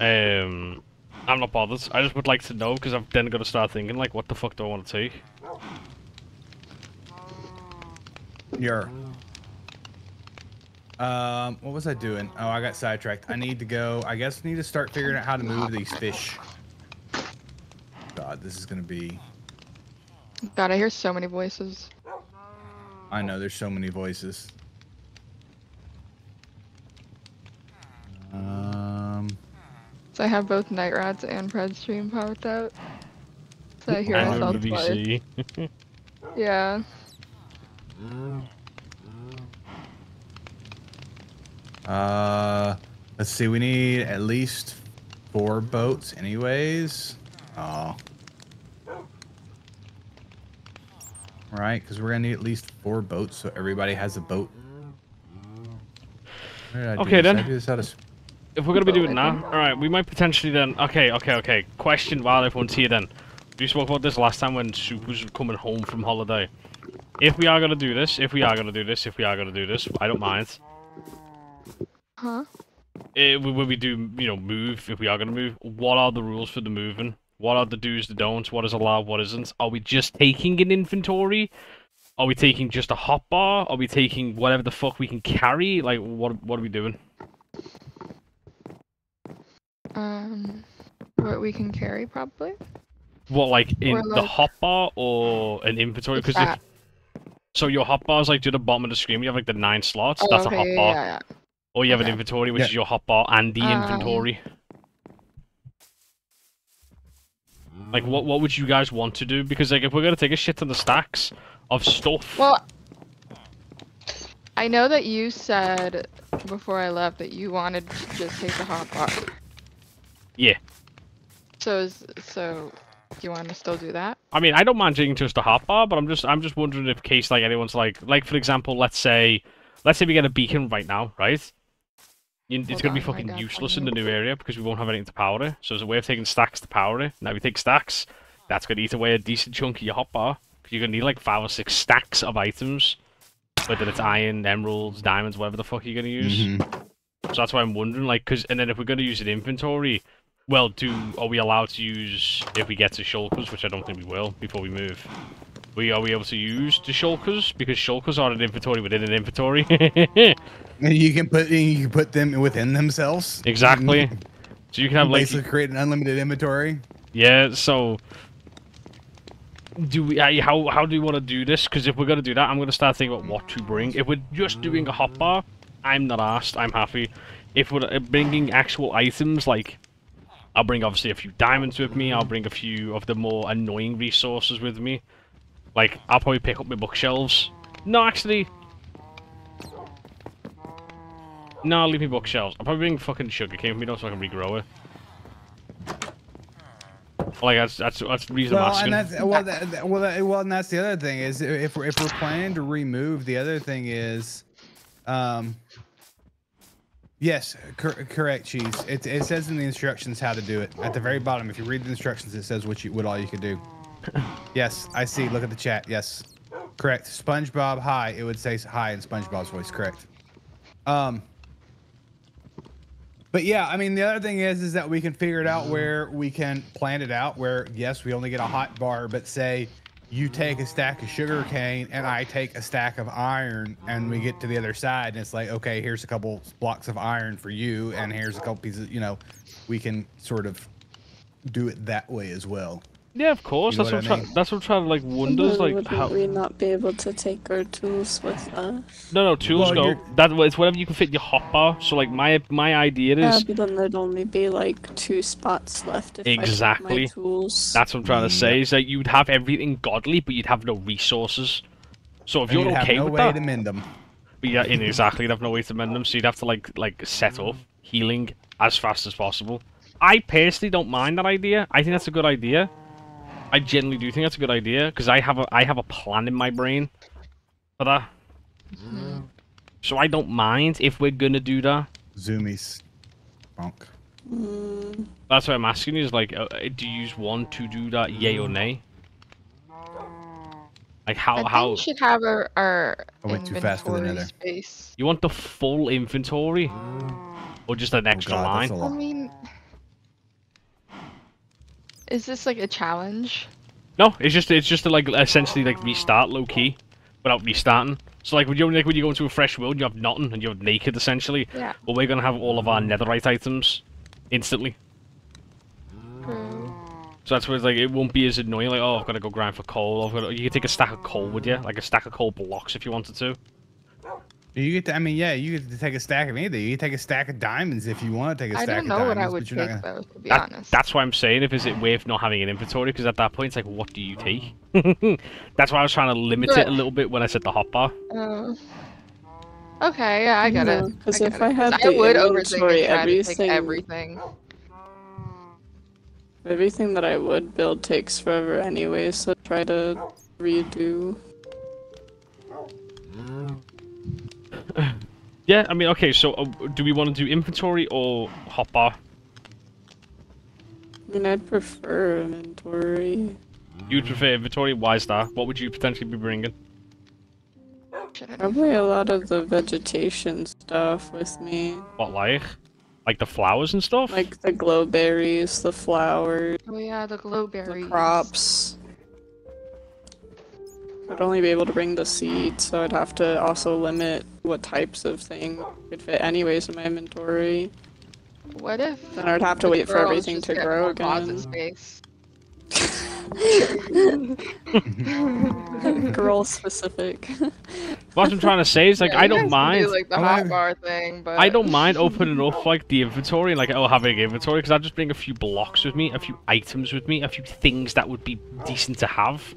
Um. I'm not bothered. I just would like to know because I've then got to start thinking like, what the fuck do I want to take? Your. Um, what was I doing? Oh, I got sidetracked. I need to go. I guess I need to start figuring out how to move these fish. God, this is gonna be. God, I hear so many voices. I know there's so many voices. Um, So I have both Night Rats and Pred Stream powered out. So I hear And myself the play. VC. Yeah. uh, let's see. We need at least four boats, anyways. Oh. Right, because we're gonna need at least four boats, so everybody has a boat. Where do Okay, then. Do this out of If we're gonna be Well, doing that, alright, we might potentially then. Okay, okay, okay. Question while everyone's here then. We spoke about this last time when Soup was coming home from holiday. If we are gonna do this, if we are gonna do this, if we are gonna do this, I don't mind. Huh? Eh, when when we do, you know, move, if we are gonna move, what are the rules for the moving? What are the do's, the don'ts? What is allowed? What isn't? Are we just taking an inventory? Are we taking just a hotbar? Are we taking whatever the fuck we can carry? Like, what what are we doing? Um, what we can carry probably. What, like in Or the like- hotbar or an inventory? Because if so, your hotbar is like to the bottom of the screen. You have like the nine slots. Oh, That's okay, a yeah, hotbar. yeah, yeah. Or you have an inventory, which Yeah. is your hotbar and the Um, inventory. Like, what what would you guys want to do? Because like, if we're gonna take a shit ton of stacks of stuff, Well, I know that you said before I left that you wanted to just take the hot bar. Yeah. So is so. Do you want to still do that? I mean, I don't mind taking just a hotbar, but I'm just I'm just wondering if case like anyone's like like for example, let's say let's say we get a beacon right now, right? You, it's gonna be fucking useless in the new [laughs] area because we won't have anything to power it. So as a way of taking stacks to power it, now we take stacks, that's gonna eat away a decent chunk of your hotbar. Because you're gonna need like five or six stacks of items, whether it's iron, emeralds, diamonds, whatever the fuck you're gonna use. Mhm. So that's why I'm wondering, like, cause and then if we're gonna use an inventory, well, do are we allowed to use if we get to shulkers, which I don't think we will before we move? We are we able to use the shulkers because shulkers are an inventory within an inventory. And [laughs] you can put you can put them within themselves. exactly. So you can have like Basically, create an unlimited inventory. yeah. So do we? How how do we want to do this? Because if we're gonna do that, I'm gonna start thinking about what to bring. If we're just doing a hotbar, I'm not asked. I'm happy. If we're uh, bringing actual items like I'll bring obviously a few diamonds with me. I'll bring a few of the more annoying resources with me. Like, I'll probably pick up my bookshelves. No, actually. No, I'll leave me bookshelves. I'll probably bring fucking sugarcane with me though so I can regrow it. Like, that's, that's, that's the reason I'm Well, asking. and that's well, that, well, that, well, and that's the other thing is if we're if we're planning to remove, the other thing is, um, yes, cor- correct, cheese. It it says in the instructions how to do it at the very bottom. If you read the instructions, it says what you what all you could do. Yes, I see. Look at the chat. Yes, correct. SpongeBob, hi. It would say hi in SpongeBob's voice. Correct. Um. But yeah, I mean, the other thing is, is that we can figure it out where we can plan it out. Where yes, we only get a hot bar, but say you take a stack of sugar cane and I take a stack of iron, and we get to the other side, and it's like, okay, here's a couple blocks of iron for you, and here's a couple pieces. You know, we can sort of do it that way as well. Yeah, of course. You That's what what, I I'm trying. mean? That's what I'm trying to like wonder. is, But Like, wouldn't how? we not be able to take our tools with us? No, no, tools Well, go. you're- That it's whatever you can fit in your hotbar. So like my my idea Yeah, is but then there'd only be like two spots left if Exactly. took my tools. That's what I'm trying to say. Is that you'd have everything godly, but you'd have no resources. So if And you're you'd okay have no with way that, to mend them. but yeah, in- exactly, you'd have no way to mend them. So you'd have to like like set up healing as fast as possible. I personally don't mind that idea. I think that's a good idea. I genuinely do think that's a good idea because I have a I have a plan in my brain for that. So I don't mind if we're gonna do that. Zoomies, bonk. Mm, That's what I'm asking you is like, uh, do you want to do that, yay or nay? Like how I think how we should have our, our I went too fast for the inventory nether. space. you want the full inventory, or just an extra Oh God, line? that's a I lot. mean, Is this like a challenge? No, it's just it's just to like essentially like restart low key, without restarting. So like when you like when you go into a fresh world, you have nothing and you're naked essentially. Yeah. But we're gonna have all of our netherite items instantly. True. So that's where it's like it won't be as annoying. Like oh, I've got to go grind for coal. I've got to... you can take a stack of coal with you, like a stack of coal blocks if you wanted to. You get to, I mean, yeah, you get to take a stack of anything. You can take a stack of diamonds if you want to take a I stack of diamonds. I don't know what. I would take gonna... though, to be That- honest. That's why I'm saying if is it worth not having an inventory because at that point it's like what do you take? [laughs] that's why I was trying to limit it a little bit when I said the hotbar. Oh. Uh, okay, yeah, I get Yeah, it. 'cause get if it. I had 'Cause the I would inventory, and everything- everything. Everything that I would build takes forever anyway, so try to redo. [laughs] Yeah, I mean, okay, so uh, do we want to do inventory or hotbar? I mean, I'd prefer inventory. You'd prefer inventory. Why is that? What would you potentially be bringing? Should I do Probably a lot of the vegetation stuff with me. What like? Like the flowers and stuff? Like the glowberries, the flowers, Oh yeah, the the glowberries. crops. I'd only be able to bring the seeds, so I'd have to also limit what types of thing could fit anyways in my inventory. What if? Then I'd have to wait for everything just to get grow more closet again. Space? [laughs] [laughs] Girl specific. What I'm trying to say is like Yeah, I don't mind. Do, like the I'm hot bar thing, but I don't mind opening up like the inventory and like oh having inventory because I just bring a few blocks with me, a few items with me, a few things that would be decent to have.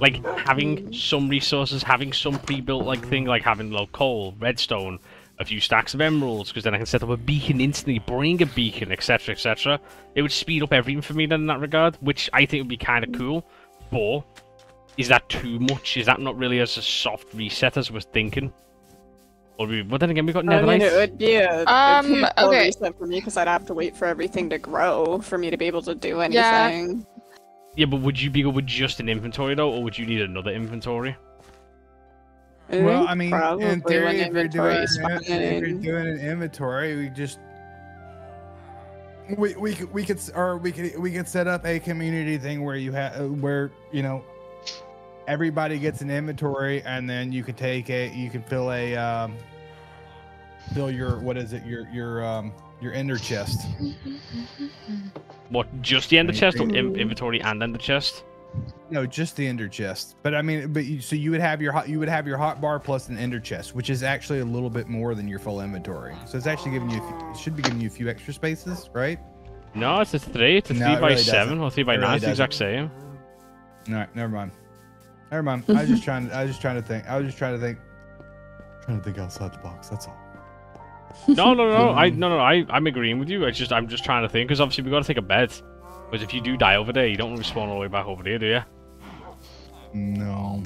Like having some resources, having some pre-built like thing, like having low coal, redstone, a few stacks of emeralds, because then I can set up a beacon instantly, bring a beacon, etc., etc. It would speed up everything for me then in that regard, which I think would be kind of cool. But is that too much? Is that not really as a soft reset as I was thinking? Or we, but then again, we got I mean, it would be a, Um, it'd be a okay. reset for me because I'd have to wait for everything to grow for me to be able to do anything. Yeah, but would you be good with just an inventory though, or would you need another inventory? I Well, I mean, probably. in theory, if you're, doing, inventory if you're doing an inventory, we just we we could we could or we could we could set up a community thing where you have uh, where you know everybody gets an inventory and then you could take a you can fill a um fill your what is it your your um your ender chest mm-hmm, mm-hmm, mm-hmm. What, just the ender chest, or in- inventory and ender chest? no just the ender chest but i mean but you, so you would have your hot you would have your hot bar plus an ender chest which is actually a little bit more than your full inventory so it's actually giving you few, it should be giving you a few extra spaces right No, it's a three. It's a No, three it by really seven doesn't. or three by It really nine. It's the exact same. All right, never mind. Never mind. I was just trying. I was just trying to think. I was just trying to think. Trying to think outside the box. That's all. [laughs] No, no, no. I no, no. I I'm agreeing with you. I just I'm just trying to think because obviously we got to take a bed. Because if you do die over there, you don't want to respawn all the way back over there, do you? No.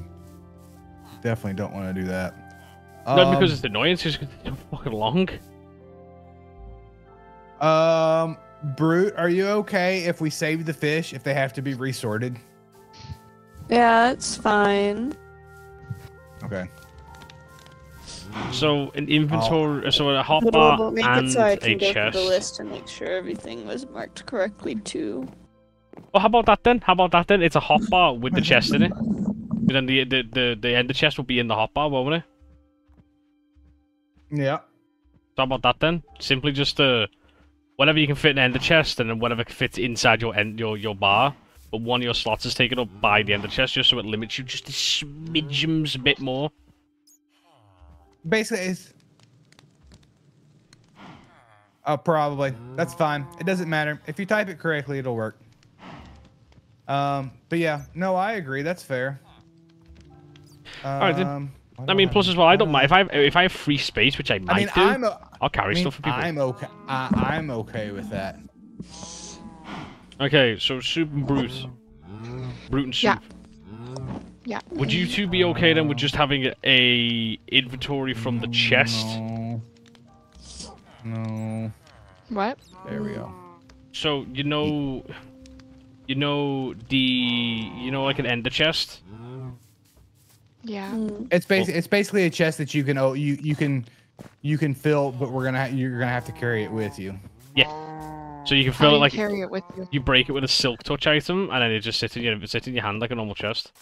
Definitely don't want to do that. Not because Um, it's annoying. It's just 'cause it's fucking long. Um, Brute, are you okay if we save the fish if they have to be resorted? Yeah, it's fine. Okay. So an inventory, so a But we'll hotbar make and it so I a can go chest. through the list and make sure everything was marked correctly too. Well, how about that then? How about that then? It's a hotbar with the chest in it. [laughs] But then the the the the ender chest will be in the hotbar, won't it? Yeah. So how about that then? Simply just uh, whatever you can fit in the ender chest, and then whatever fits inside your end your your bar. But one of your slots is taken up by the ender chest, just so it limits you just a smidgems a bit more. Basically, it's. Oh, probably. That's fine. It doesn't matter. If you type it correctly, it'll work. Um, but yeah, no, I agree. That's fair. Um, right, then. I mean, plus as well, I don't mind if I if I have free space, which I might I mean, do. I'm. A, I'll carry I mean, stuff for people. I'm okay. I, I'm okay with that. Okay, so soup and brute, brute and soup. Yeah. Yeah. Would you two be okay then with just having a inventory from the chest? No. No. What? There we go. So you know, you know the you know like an ender chest. Yeah. Mm. It's basically it's basically a chest that you can oh you you can you can fill, but we're gonna ha- you're gonna have to carry it with you. Yeah. So you can fill do it like carry it with you? you break it with a silk touch item, and then it just sits in your sits in your hand like a normal chest.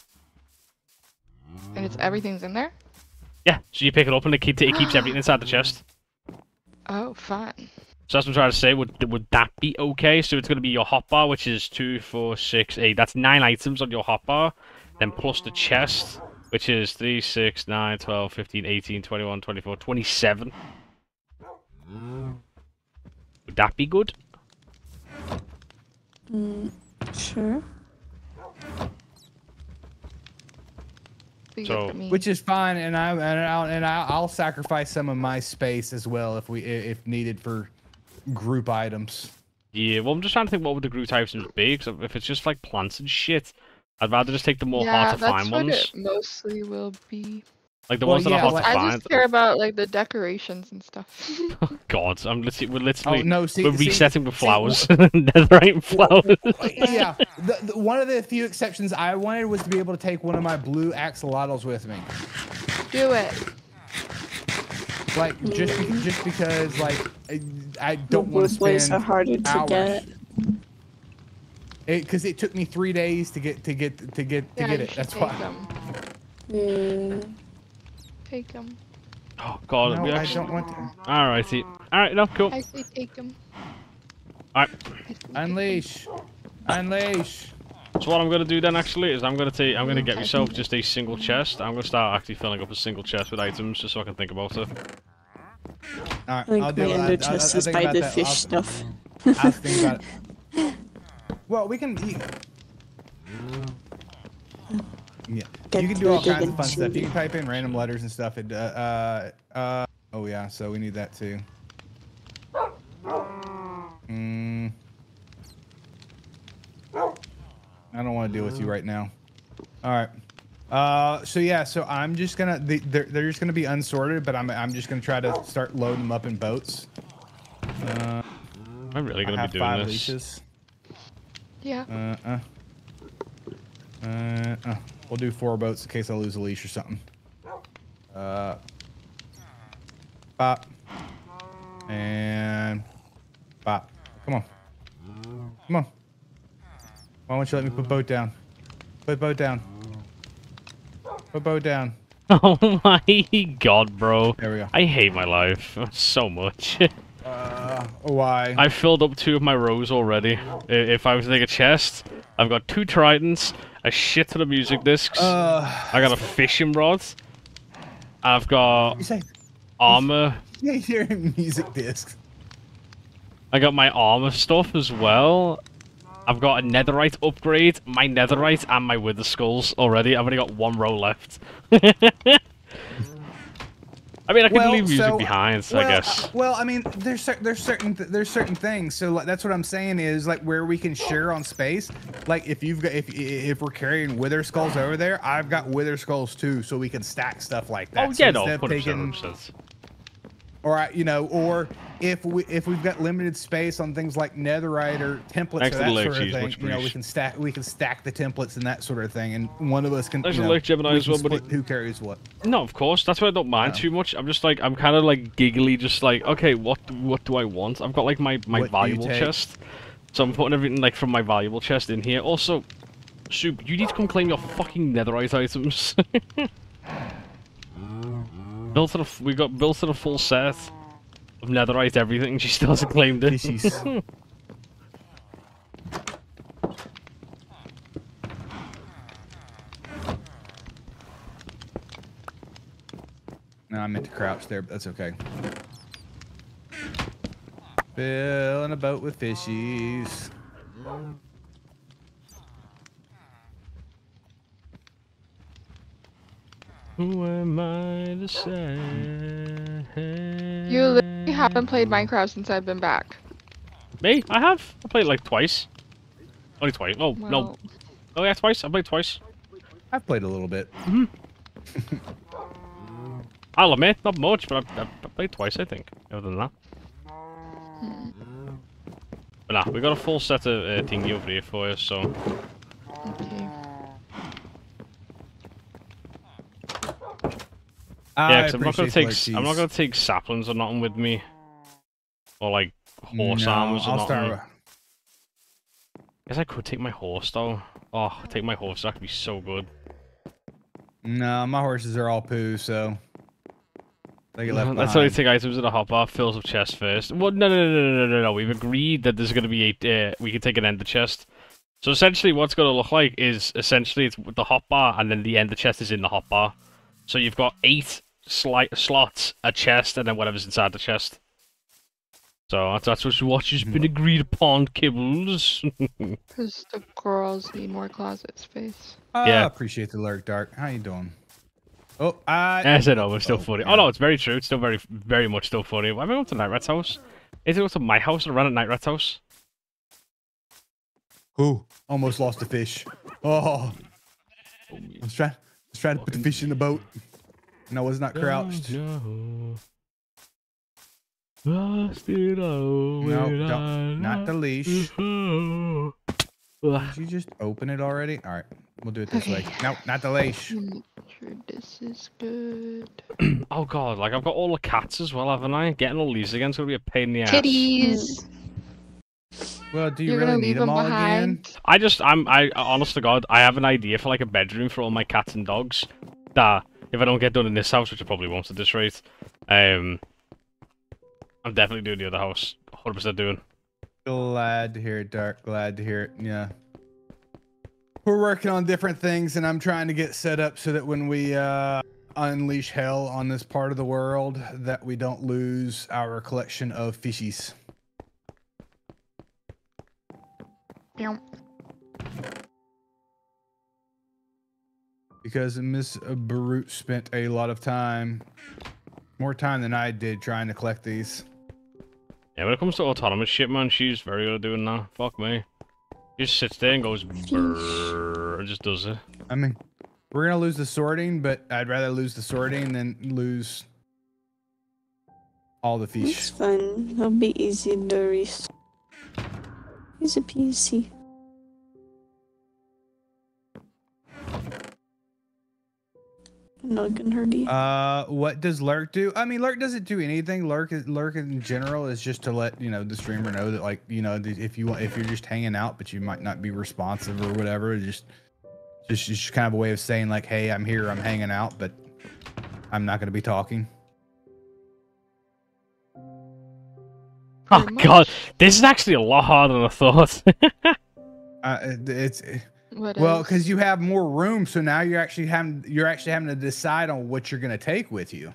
And it's everything's in there? Yeah. So you pick it up and it, keep, it keeps [gasps] everything inside the chest. Oh, fun. So that's what I'm trying to say. Would would that be okay? So it's going to be your hotbar, which is two, four, six, eight. That's nine items on your hotbar. Then plus the chest, which is 3, 6, 9, 12, 15, 18, 21, 24, 27. Would that be good? Mm, sure. Be So- me. Which is fine, and I and I'll and I'll, I'll sacrifice some of my space as well if we if needed for group items. Yeah, well, I'm just trying to think what would the group items be, 'cause if it's just like plants and shit, I'd rather just take the more yeah, hard to find ones. Yeah, that's find what ones. it mostly will be. Like the Well, ones that yeah, are hard like- to I find. just care about like the decorations and stuff. [laughs] oh, God, I'm literally, we're Oh literally no! See, we're see- resetting with see, flowers, [laughs] netherite flowers. [laughs] yeah, the, the, one of the few exceptions I wanted was to be able to take one of my blue axolotls with me. Do it. Like just just because like I, I The don't want to wood boys spend are harder to hours. get. it because it took me three days to get to get to get to yeah, get it. That's take why. them. Hmm. Yeah. Take them. Oh God, No, we I actually. don't want to. Ah, Alrighty, alright, no, cool. I say take them. Alright, Unleash, unleash. so what I'm gonna do then actually is I'm gonna take, I'm gonna get myself just a single chest. I'm gonna start actually filling up a single chest with items just so I can think about it. All right, I think I'll do my ender chest is by the fish stuff. I'll, I'll think about it. [laughs] Well, we can. You, yeah, you can do all kinds of fun digging stuff. You can type in random letters and stuff. It, uh, uh, uh, oh yeah, so we need that too. Mm. I don't want to deal with you right now. All right. Uh, so yeah, so I'm just gonna they, they're they're just gonna be unsorted, but I'm I'm just gonna try to start loading them up in boats. Uh, I'm really gonna have be doing five this. leashes. Yeah. Uh, uh. Uh, uh. We'll do four boats in case I lose a leash or something. Uh. Bop. And. Bop. Come on. Come on. Why don't you let me put boat down? Put boat down. Put boat down. [laughs] Oh my God, bro. There we go. I hate my life [laughs] so much. Uh, why? I filled up two of my rows already. If I was to take a chest, I've got two tridents, a shit ton of music discs. Uh, I got a fishing rod. I've got armor. [laughs] yeah, you're music discs. I got my armor stuff as well. I've got a netherite upgrade, my netherite, and my wither skulls already. I've only got one row left. [laughs] I mean, I could Well, leave music so- behind, well, I guess. uh, well, I mean, there's there's certain th- there's certain things. So like, that's what I'm saying is like where we can share on space. Like if you've got if if we're carrying wither skulls over there, I've got wither skulls too, so we can stack stuff like that. Oh So yeah, no, taking- 100%. Or I- you know, or if we if we've got limited space on things like netherite or templates Thanks or that sort of cheese, thing, you know, we can stack we can stack the templates and that sort of thing, and one of us can. Thanks you to the know, lake Gemini as well, buddy. split Who carries what? No, of course. That's why I don't mind No. too much. I'm just like I'm kind of like giggly, just like okay, what what do I want? I've got like my my What valuable chest, so I'm putting everything like from my valuable chest in here. Also, Soup, you need to come claim your fucking netherite items. [laughs] Uh, built f- we got built the full set of netherite everything. [laughs] She still hasn't claimed it. [laughs] No, I meant to crouch there, but that's okay. Filling a boat with fishies. Who am I to say? You literally haven't played Minecraft since I've been back. Me? I have. I played like twice. Only twice. Oh no. Oh yeah, twice. I played twice. I've played a little bit. [laughs] I'll admit, not much, but I, I, I played twice, I think. Other than that. But nah, we got a full set of uh, thingy over here for you, so. Okay. Yeah, 'cause I'm not gonna take s- I'm not gonna take saplings or nothing with me. Or like horse no, armors or I'll nothing. start. guess I could take my horse though. Oh, take my horse. That could be so good. No, my horses are all poo, so they get left [laughs] That's why we behind. take items in a hotbar, fills up chest first. Well, no, no, no, no, no, no. We've agreed that there's going to be a. Uh, we can take an ender chest. So essentially, what's to look like is essentially it's the hotbar, and then the ender chest is in the hotbar. So you've got eight slight slots, a chest, and then whatever's inside the chest. So that's that's what has been agreed upon, Kibbles. [laughs] Because the girls need more closet space. Ah, Yeah. appreciate the lurk, Dark. How you doing? Oh, I. I said, oh, it's still Oh, funny. yeah. Oh no, it's very true. It's still very, very much still funny. Why am I going to Nightrat's house? Is it up to my house or run at Nightrat's house? Who almost lost a fish. Oh, I was trying, I was trying to put the fish in the boat, and I was not crouched. No, Lost it all No, don't, not the leash. Did you just open it already? All right, we'll do it this way. No, not the leash. Sure this is good. [clears throat] Oh god, like I've got all the cats as well, haven't I? Getting all these again's gonna be a pain in the ass. Kitties! Well, do you You're really gonna need leave them them all again? I just, I'm, I, honest to God, I have an idea for like a bedroom for all my cats and dogs. That if I don't get done in this house, which I probably won't at this rate, um, I'm definitely doing the other house. 100% doing. Glad to hear it, Dark. Glad to hear it. Yeah. We're working on different things, and I'm trying to get set up so that when we uh, unleash hell on this part of the world, that we don't lose our collection of fishies. Meow. Because Miss Brute spent a lot of time, more time than I did, trying to collect these. Yeah, when it comes to autonomous shit, man, she's very good at doing that. Fuck me. She just sits there and goes brrrr, and just does it. I mean, we're gonna lose the sorting, but I'd rather lose the sorting than lose all the fish. It's fish. fine. It'll be easy to restore. Easy peasy. Not gonna hurt you. Uh, what does Lurk do? I mean, Lurk doesn't do anything. Lurk Lurk in general is just to let you know the streamer know that like you know if you want if you're just hanging out but you might not be responsive or whatever, just just just kind of a way of saying like, hey, I'm here, I'm hanging out, but I'm not gonna be talking. Oh god, this is actually a lot harder than I thought. [laughs] Uh, it- it's What well because you have more room, so now you're actually having you're actually having to decide on what you're gonna take with you.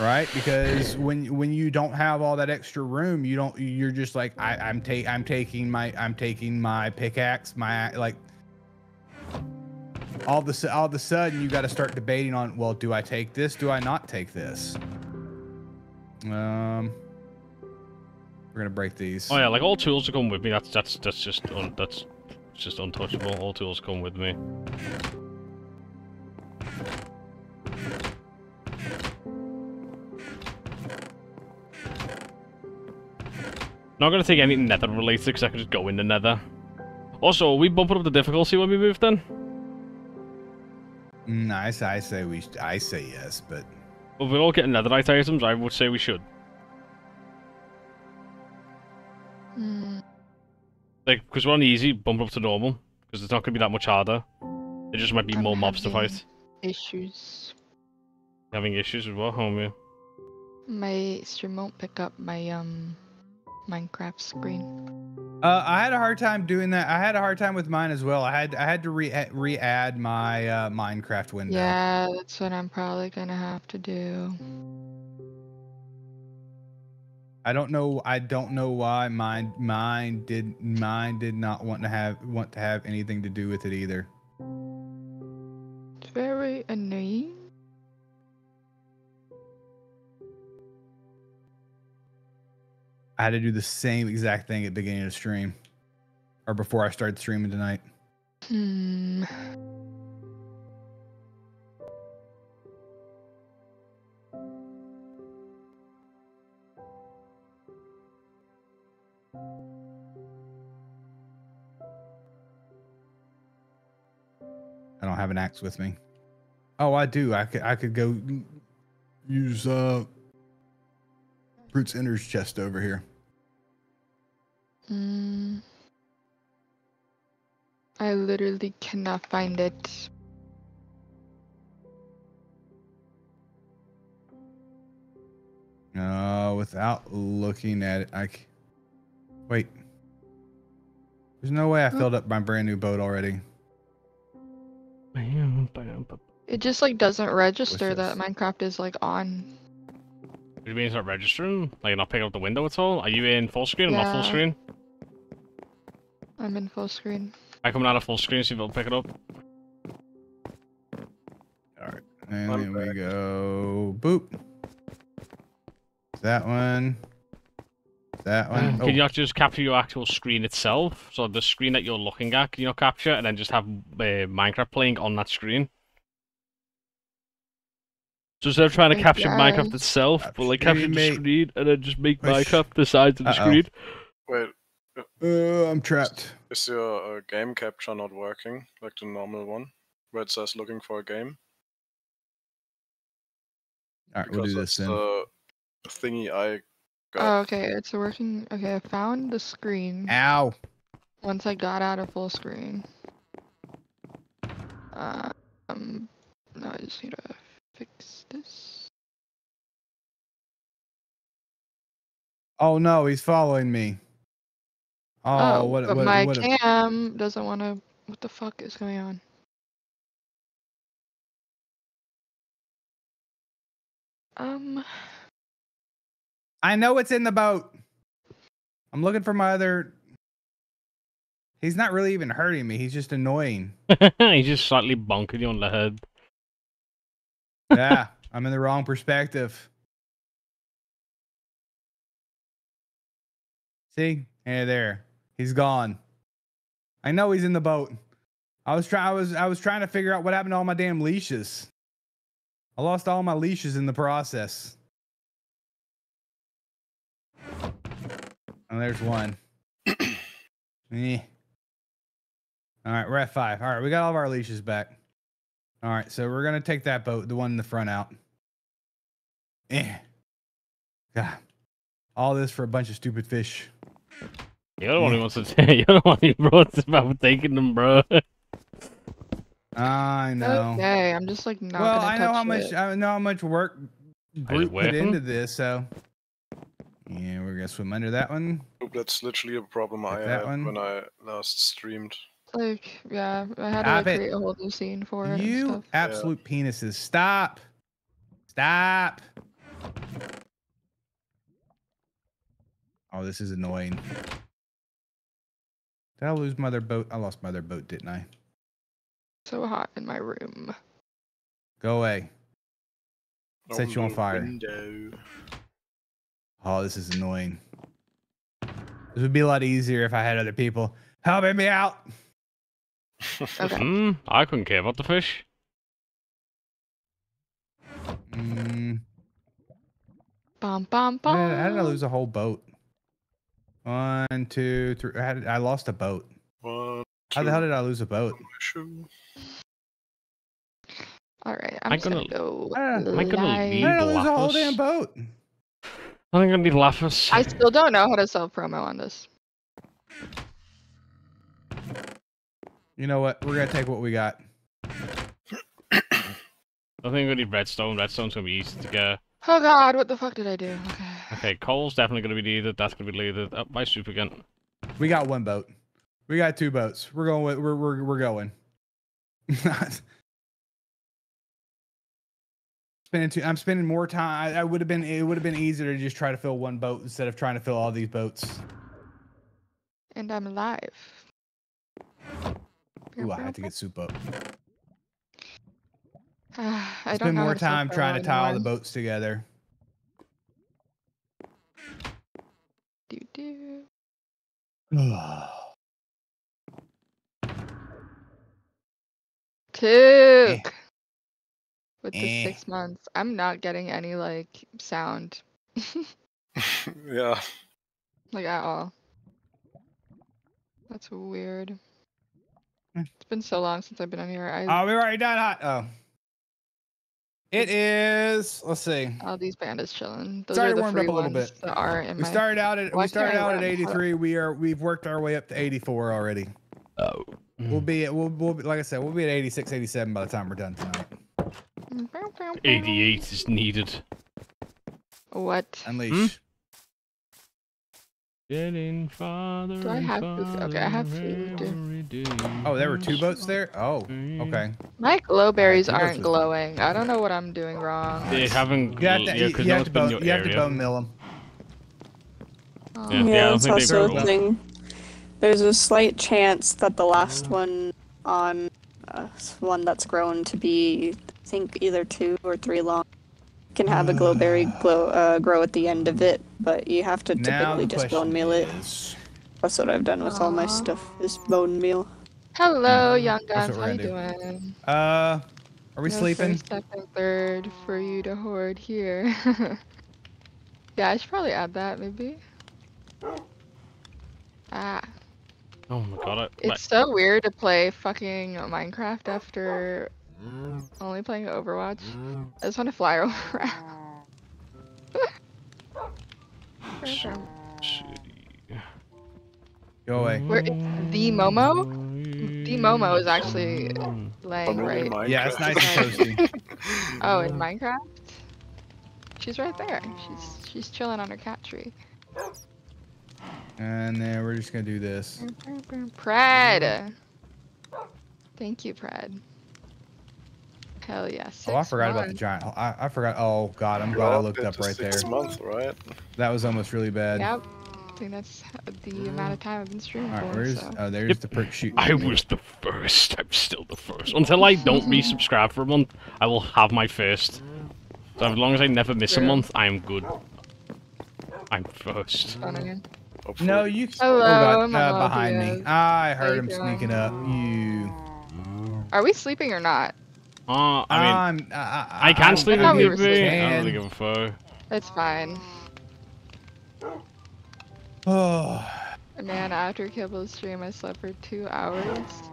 right? Because when when you don't have all that extra room you don't you're just like I, i'm take i'm taking my i'm taking my pickaxe my like all of a all of a sudden you got to start debating on well do i take this? Do i not take this um we're gonna break these oh yeah, like all tools come with me. That's that's that's just un, that's just untouchable. All tools come with me. Not gonna take anything nether related because I can just go in the nether. Also, are we bumping up the difficulty when we move then? Mm, I, say- I say we i say yes but If we're all getting netherite items, I would say we should. Hmm, Like, because we're on easy, bump up to normal. Because it's not gonna be that much harder. It just might be I'm more mobs to fight. Issues. Having issues with what, homie? My stream won't pick up my um Minecraft screen. Uh, I had a hard time doing that. I had a hard time with mine as well. I had I had to re re-add my uh, Minecraft window. Yeah, that's what I'm probably gonna have to do. I don't know. I don't know why mine mine did mine did not want to have want to have anything to do with it either. It's very annoying. I had to do the same exact thing at the beginning of the stream, or before I started streaming tonight. Hmm. I don't have an axe with me. Oh, I do. I could I could go use uh Brute's Ender's chest over here. Mm. I literally cannot find it. No, without looking at it, I. c- Wait. There's no way I Huh? filled up my brand new boat already. It just like doesn't register that? Minecraft is like on. Do you mean it's not registering? Like you're not picking up the window at all? Are you in full screen or not full screen? I'm in full screen. I come out of full screen, see if it'll pick it up. All right, and I'm then we go boop. That one. That one. Can you Oh, not just capture your actual screen itself? So the screen that you're looking at, can you not capture and then just have uh, Minecraft playing on that screen? So instead of trying to I capture Minecraft guess. itself, but like capture the mate. screen and then just make Push. Minecraft the size of the Uh-oh. screen? Wait, uh, I'm trapped. is your uh, game capture not working? Like the normal one? Where it says looking for a game? All right, we'll do this that's then. the thingy I Oh, got. okay, it's working. Okay, I found the screen Ow! once I got out of full screen. Uh, um, now I just need to fix this. Oh no, he's following me. Oh, what? but what, my what a- cam doesn't want to. What the fuck is going on? Um, I know it's in the boat. I'm looking for my other. He's not really even hurting me. He's just annoying. [laughs] He's just slightly bonking you on the head. Yeah, I'm in the wrong perspective. See? Hey there. He's gone. I know he's in the boat. I was trying I was I was trying to figure out what happened to all my damn leashes. I lost all my leashes in the process. Oh, there's one. [coughs] Eh. All right, we're at five. All right, we got all of our leashes back. All right, so we're gonna take that boat, the one in the front out. Eh. God. All this for a bunch of stupid fish. You're the one who wants to take. [laughs] You're the one who brought about taking them, bro. I know. okay, I'm just like not well, I know touch how much it. I know how much work Brute put into this, so yeah, we're gonna swim under that one. That's literally a problem I Like that had one? when I last streamed. Like, yeah, I had to like, it. create a whole new scene for it You stuff. absolute penises! Stop! Stop! Oh, this is annoying. Did I lose my other boat? I lost my other boat, didn't I? So hot in my room. Go away. Set you on fire. Window. Oh, this is annoying. This would be a lot easier if I had other people helping me out. Okay. Hmm, I couldn't care about the fish. Mm, Bum bum how, bum. did, how did I lose a whole boat? One, two, three. How did, I lost a boat. One, How the hell did I lose a boat? All right, I'm I just gonna gonna- go. Ah, am I gonna live. leave? How did I lose a whole damn boat? I think I need laughers. I still don't know how to sell promo on this. You know what? We're gonna take what we got. I think we need redstone. Redstone's gonna be easy to get. Oh god, what the fuck did I do? Okay. Okay, coal's definitely gonna be needed. That's gonna be needed. Oh, my soup again. We got one boat. We got two boats. We're going. With, we're we're we're going. [laughs] spending two, I'm spending more time. I, I would have been. It would have been easier to just try to fill one boat instead of trying to fill all these boats. And I'm alive. Ooh, I had to get soup up. Ah, [sighs] I don't spend more time trying to promo tie all the boats together. Do do. [sighs] Took. With the Eh. six months, I'm not getting any like sound, [laughs] [laughs] yeah. like at all. That's weird. Hmm. It's been so long since I've been on here. I oh, we already done hot. Oh, It is. Let's see. All these bandas chilling. Those Started are the warmed up a little bit. that are in We started out at we started out at 83. We are we've worked our way up to 84 already. Oh. We'll mm. be at we'll, we'll be, like I said we'll be at 86, 87 by the time we're done tonight. Mm, 88 is needed. What? Unleash. Hmm? Getting farther Do I have food? Okay, I have farther food. Oh, there were two boats there. Oh, okay. My glowberries Alright, aren't glowing. I don't know what I'm doing wrong. They haven't. You have to, yeah, you, 'cause you have to one's been in bone, you have to area. bone meal them. Oh. Yeah, Yeah, I don't that's also a thing. There's a slight chance that the last one on uh, one that's grown to be, I think, either two or three long, can have a glowberry [sighs] glow, uh, grow at the end of it, but you have to typically just bone meal it. is, That's what I've done with all my stuff, is bone meal. Hello, young That's guns. what How we're you gonna doing? uh, are we No sleeping? First, second, third for you to hoard here. [laughs] yeah, I should probably add that maybe. Ah, Oh my god! I, it's so weird to play fucking Minecraft after only playing Overwatch. I just want to fly [laughs] around. Like, Go away. Where it's the Momo? The Momo is actually laying oh, Probably right. Yeah, it's nice Minecraft. and toasty. [laughs] Oh, in Minecraft? She's right there. She's she's chilling on her cat tree. And then we're just gonna do this. Pred. Thank you, Pred. Hell yeah. Oh, I six forgot about the giant. I, I forgot. Oh God, I'm glad I looked up it's a right there. six month, right? That was almost really bad. Yep. I think that's the amount of time I've been streaming All right, for. where's? so. Oh, there's Yep. the prick shooting. I was the first. I'm still the first. Until I don't resubscribe for a month, I will have my first. So as long as I never miss a month, I am good. I'm first. Funny. Hopefully. No, you. Hello, oh God, my uh, behind me. I heard him doing? sneaking up. You. Are we sleeping or not? Uh, I mean, I'm, I, I can sleep thought if we need be. I don't really give a fuck. It's fine. Oh, Man, after Kibble's stream, I slept for two hours.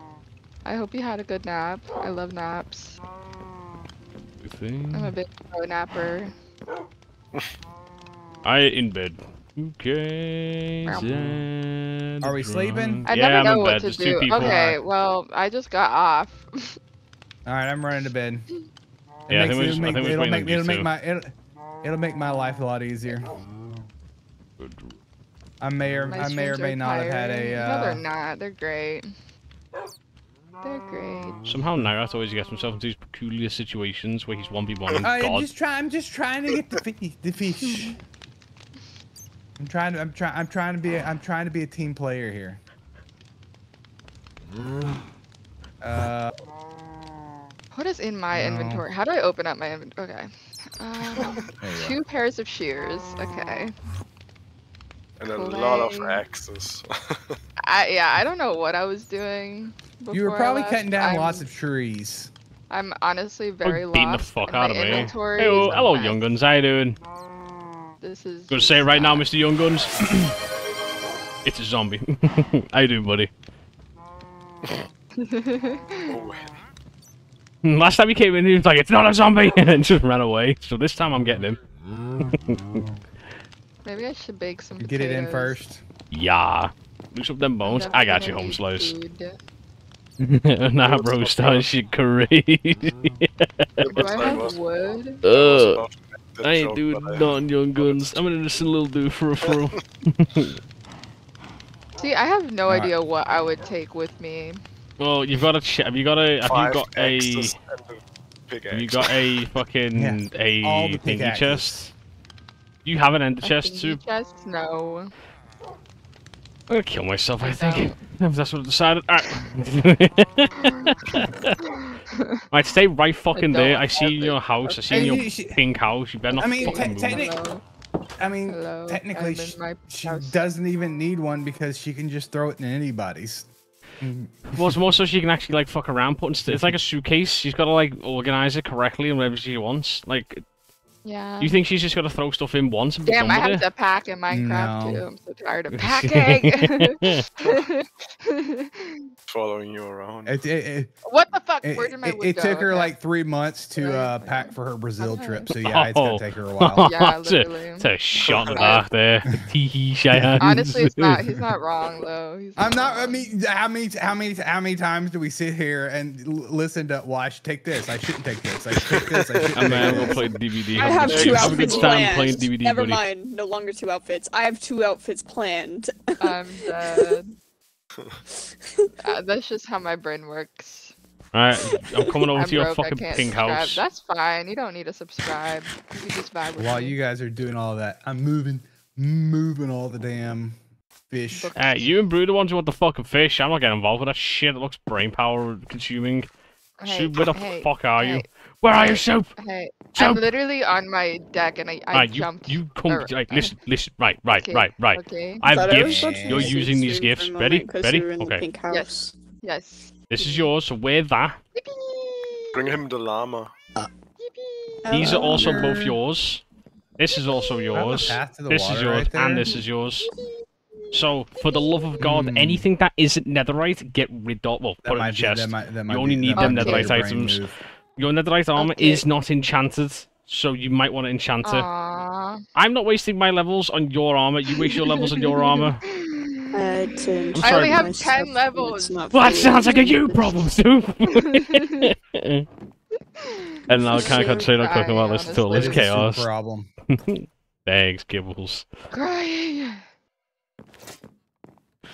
I hope you had a good nap. I love naps. I'm a big pro napper. I in bed. Okay. Are we sleeping? I yeah, never I'm know in what bed. to There's do. Okay, well, I just got off. [laughs] all right. I'm running to bed. It Yeah, I makes- think we're it'll I make, think it'll make, it'll make my it'll, it'll make my life a lot easier. I may or My I may or may are not have had a. tiring. No, Uh, they're not. They're great. They're great. Somehow Nagath always gets himself into these peculiar situations where he's 1v1 I am just trying. I'm just trying to get the fish. The fish. I'm trying to. I'm trying. I'm trying to be. A, I'm trying to be a team player here. Uh, What is in my No. inventory? How do I open up my inventory? Okay. Um, [laughs] there you go. two pairs of shears. Okay. and a lot of axes. [laughs] I yeah, I don't know what I was doing. You were before I probably left. cutting down I'm, lots of trees. I'm honestly very I'm beating the fuck out of me. inventory Hey, is well, hello, mess. Young Guns. How you doing? This is. Gonna say it right now. Mr. Young Guns. [coughs] it's a zombie. [laughs] How you doing, buddy? oh, [laughs] Last time he came in, he was like, "It's not a zombie," [laughs] and then just ran away. So this time, I'm getting him. [laughs] Maybe I should bake some. You get it in first. Yeah. Loose up them bones. I'm got you, definitely home slice. nah, bro, starting shit crazy. Do I have wood? I uh, about to make that I ain't doing but nothing, Young Guns. I'm an innocent little dude for a fro. See, I have no Alright. idea what I would take with me. Well, you've got a. Ch- have you got a? Have you got a? axes and a pickaxe. Have you got a fucking Yeah, a the thingy pickaxes. chest? You have an ender A chest too. Chest? No. I'm gonna kill myself. I I think. [laughs] If that's what I decided. Ah. [laughs] Alright. Alright, stay right fucking there. I see in your house. I see in your You- she- pink house. You better not I mean, fucking move. Hello. I mean, Hello, technically, I'm in sh- my she doesn't even need one because she can just throw it in anybody's. Mm. Well, it's more so she can actually like fuck around putting. St- it's like a suitcase. She's got to like organize it correctly and whatever she wants. Like, Yeah. You think she's just gonna throw stuff in once and be Damn, done I with have to pack in Minecraft No. too. I'm so tired of [laughs] packing. [laughs] Following you around. It, it, it, what the fuck? it, Where did my it- wood it go? took her Okay. like three months to Right, uh, pack for her Brazil Okay. trip. So yeah, it's Oh. gonna take her a while. [laughs] Yeah, It's a- literally. It's a shot in the dark there. Tee hee, shy hands. Honestly, it's not. He's not wrong though. He's I'm not. I mean, how many, how many, how many times do we sit here and l- listen to? Well, I should take this. I shouldn't take this. I should take this. I shouldn't And take then we'll play DVD. I a have two have outfits planned. playing DVD, Never buddy. mind, no longer two outfits. I have two outfits planned. I'm [laughs] dead. [laughs] Uh, that's just how my brain works. Alright, I'm coming over I'm to your broke, fucking can't pink subscribe. house. That's fine. You don't need to subscribe. You just vibe with While me. you guys are doing all that, I'm moving, moving all the damn fish. Book- Uh, you and Brew the ones who want the fucking fish. I'm not getting involved with that shit. It looks brain power consuming. Hey, Soup, where the hey, fuck are you? hey, Where are you, hey, Soup? Hey, I'm literally on my deck and I, I Right, you, jumped. you come. or- right, uh, listen, listen. Right, right, okay, right, right. Okay. I have Thought I gifts. You're using these gifts. a Ready? Ready? you were in the Okay. pink house. Yes. This is yours. So wear that. Bring him the llama. These are also no. both yours. This is also I have a yours. path to the This is yours, right and this is yours. So, for the love of God, Hmm. anything that isn't netherite, get rid of. Well, That put it in might the be- chest. that might- that might only be- need them netherite items. move. Your netherite armor Okay. is not enchanted, so you might want to enchant it. Aww. I'm not wasting my levels on your armor. You waste your levels on your armor. I I'm sorry. I only have 10 levels. Well, that sounds like a you problem, too. [laughs] [laughs] and now can I continue Crying, talking about this till this honestly. It's a chaos? soup problem. [laughs] Thanks, Kibbles. Crying.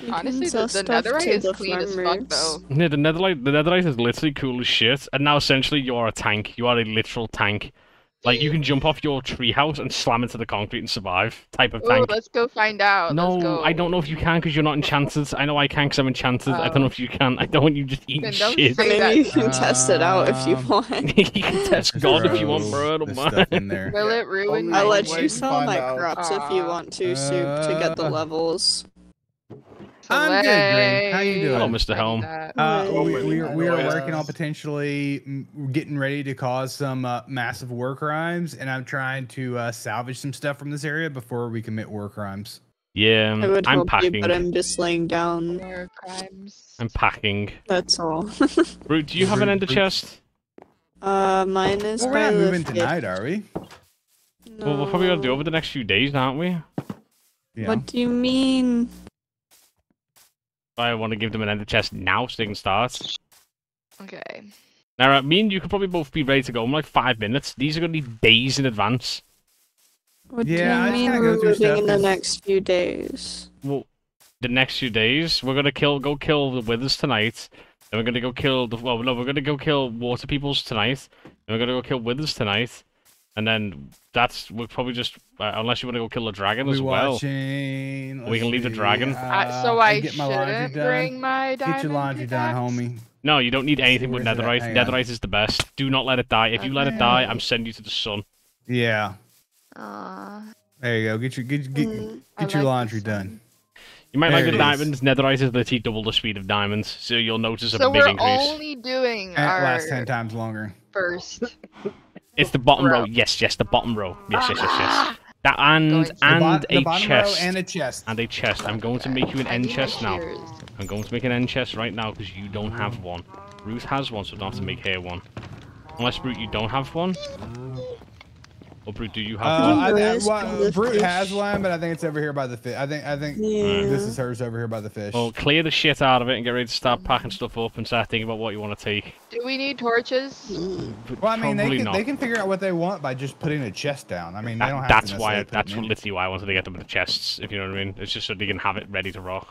You Honestly, the, the netherite is the clean as fuck though. Yeah, the netherite, the netherite is literally cool as shit. And now essentially you are a tank. You are a literal tank. Like you can jump off your treehouse and slam into the concrete and survive. Type of Ooh, tank. let's go find out. No, let's go. I don't know if you can because you're not enchanted. I know I can because I'm enchanted. I don't know Oh. if you can. I don't want you just eating Then don't shit. say- Maybe that. you can test it out if you Um, want. [laughs] you can [laughs] test God if you want, Throw bro. I don't mind. stuff in there. Will it ruin Only my I'll let you sell find my out. crops if you want to, Soup, to get the Uh, levels. I'm good, Green. How you doing? Hello, Mr. Helm. Uh, we, we, are, we are working on potentially getting ready to cause some uh, massive war crimes, and I'm trying to uh, salvage some stuff from this area before we commit war crimes. Yeah, I would I'm help packing. you, but I'm just laying down. War crimes. I'm packing. That's all. [laughs] Brute, do you have an Brute- ender brute. chest? uh, mine is Well, we're not moving tonight, are we? No. Well, we're probably gonna do over the next few days, aren't we? Yeah. What do you mean? I want to give them an ender chest now so they can start. Okay. Now, uh, me and you could probably both be ready to go in like five minutes. These are gonna be days in advance. What Yeah, do just you mean we're go moving in the next few days? Well, the next few days, we're gonna kill, go kill the withers tonight. Then we're gonna go kill the. Well, no, we're gonna go kill water peoples tonight. Then we're gonna go kill withers tonight. And then that's we'll probably just uh, unless you want to go kill the dragon as well. watching. We can let's leave the dragon. Uh, so I get my shouldn't done. bring my diamond Get your laundry done, homie. No, you don't need anything but Where's it netherite. Netherite is the best. Do not let it die. If you let it die, I'm sending you to the sun. Yeah. Aw, There you go. Get your get, get, Mm, get your like laundry done. You might There like the it is. diamonds. Netherite is literally double the speed of diamonds, so you'll notice a So big we're increase. only doing And our lasts ten times longer. first. It's the bottom row. row. Yes, yes, the bottom row. Yes, yes, yes, yes. That and Going to- The, and a chest and a chest. and a chest. I'm going to make you an end chest now. I'm going to make an end chest right now because you don't have one. Ruth has one, so I don't have to make her one. Unless Brute, you don't have one. Or Brute, do you have Uh, one? I, I, well, Brute has one, but I think it's over here by the fish. I think I think Yeah. this is hers over here by the fish. Well, clear the shit out of it and get ready to start packing stuff up and start thinking about what you want to take. Do we need torches? But Well, I mean, they can, not. they can figure out what they want by just putting a chest down. I mean, they That- don't have that's to why. necessarily put That's it what, in. literally why I wanted to get them with the chests. If you know what I mean. It's just so they can have it ready to rock.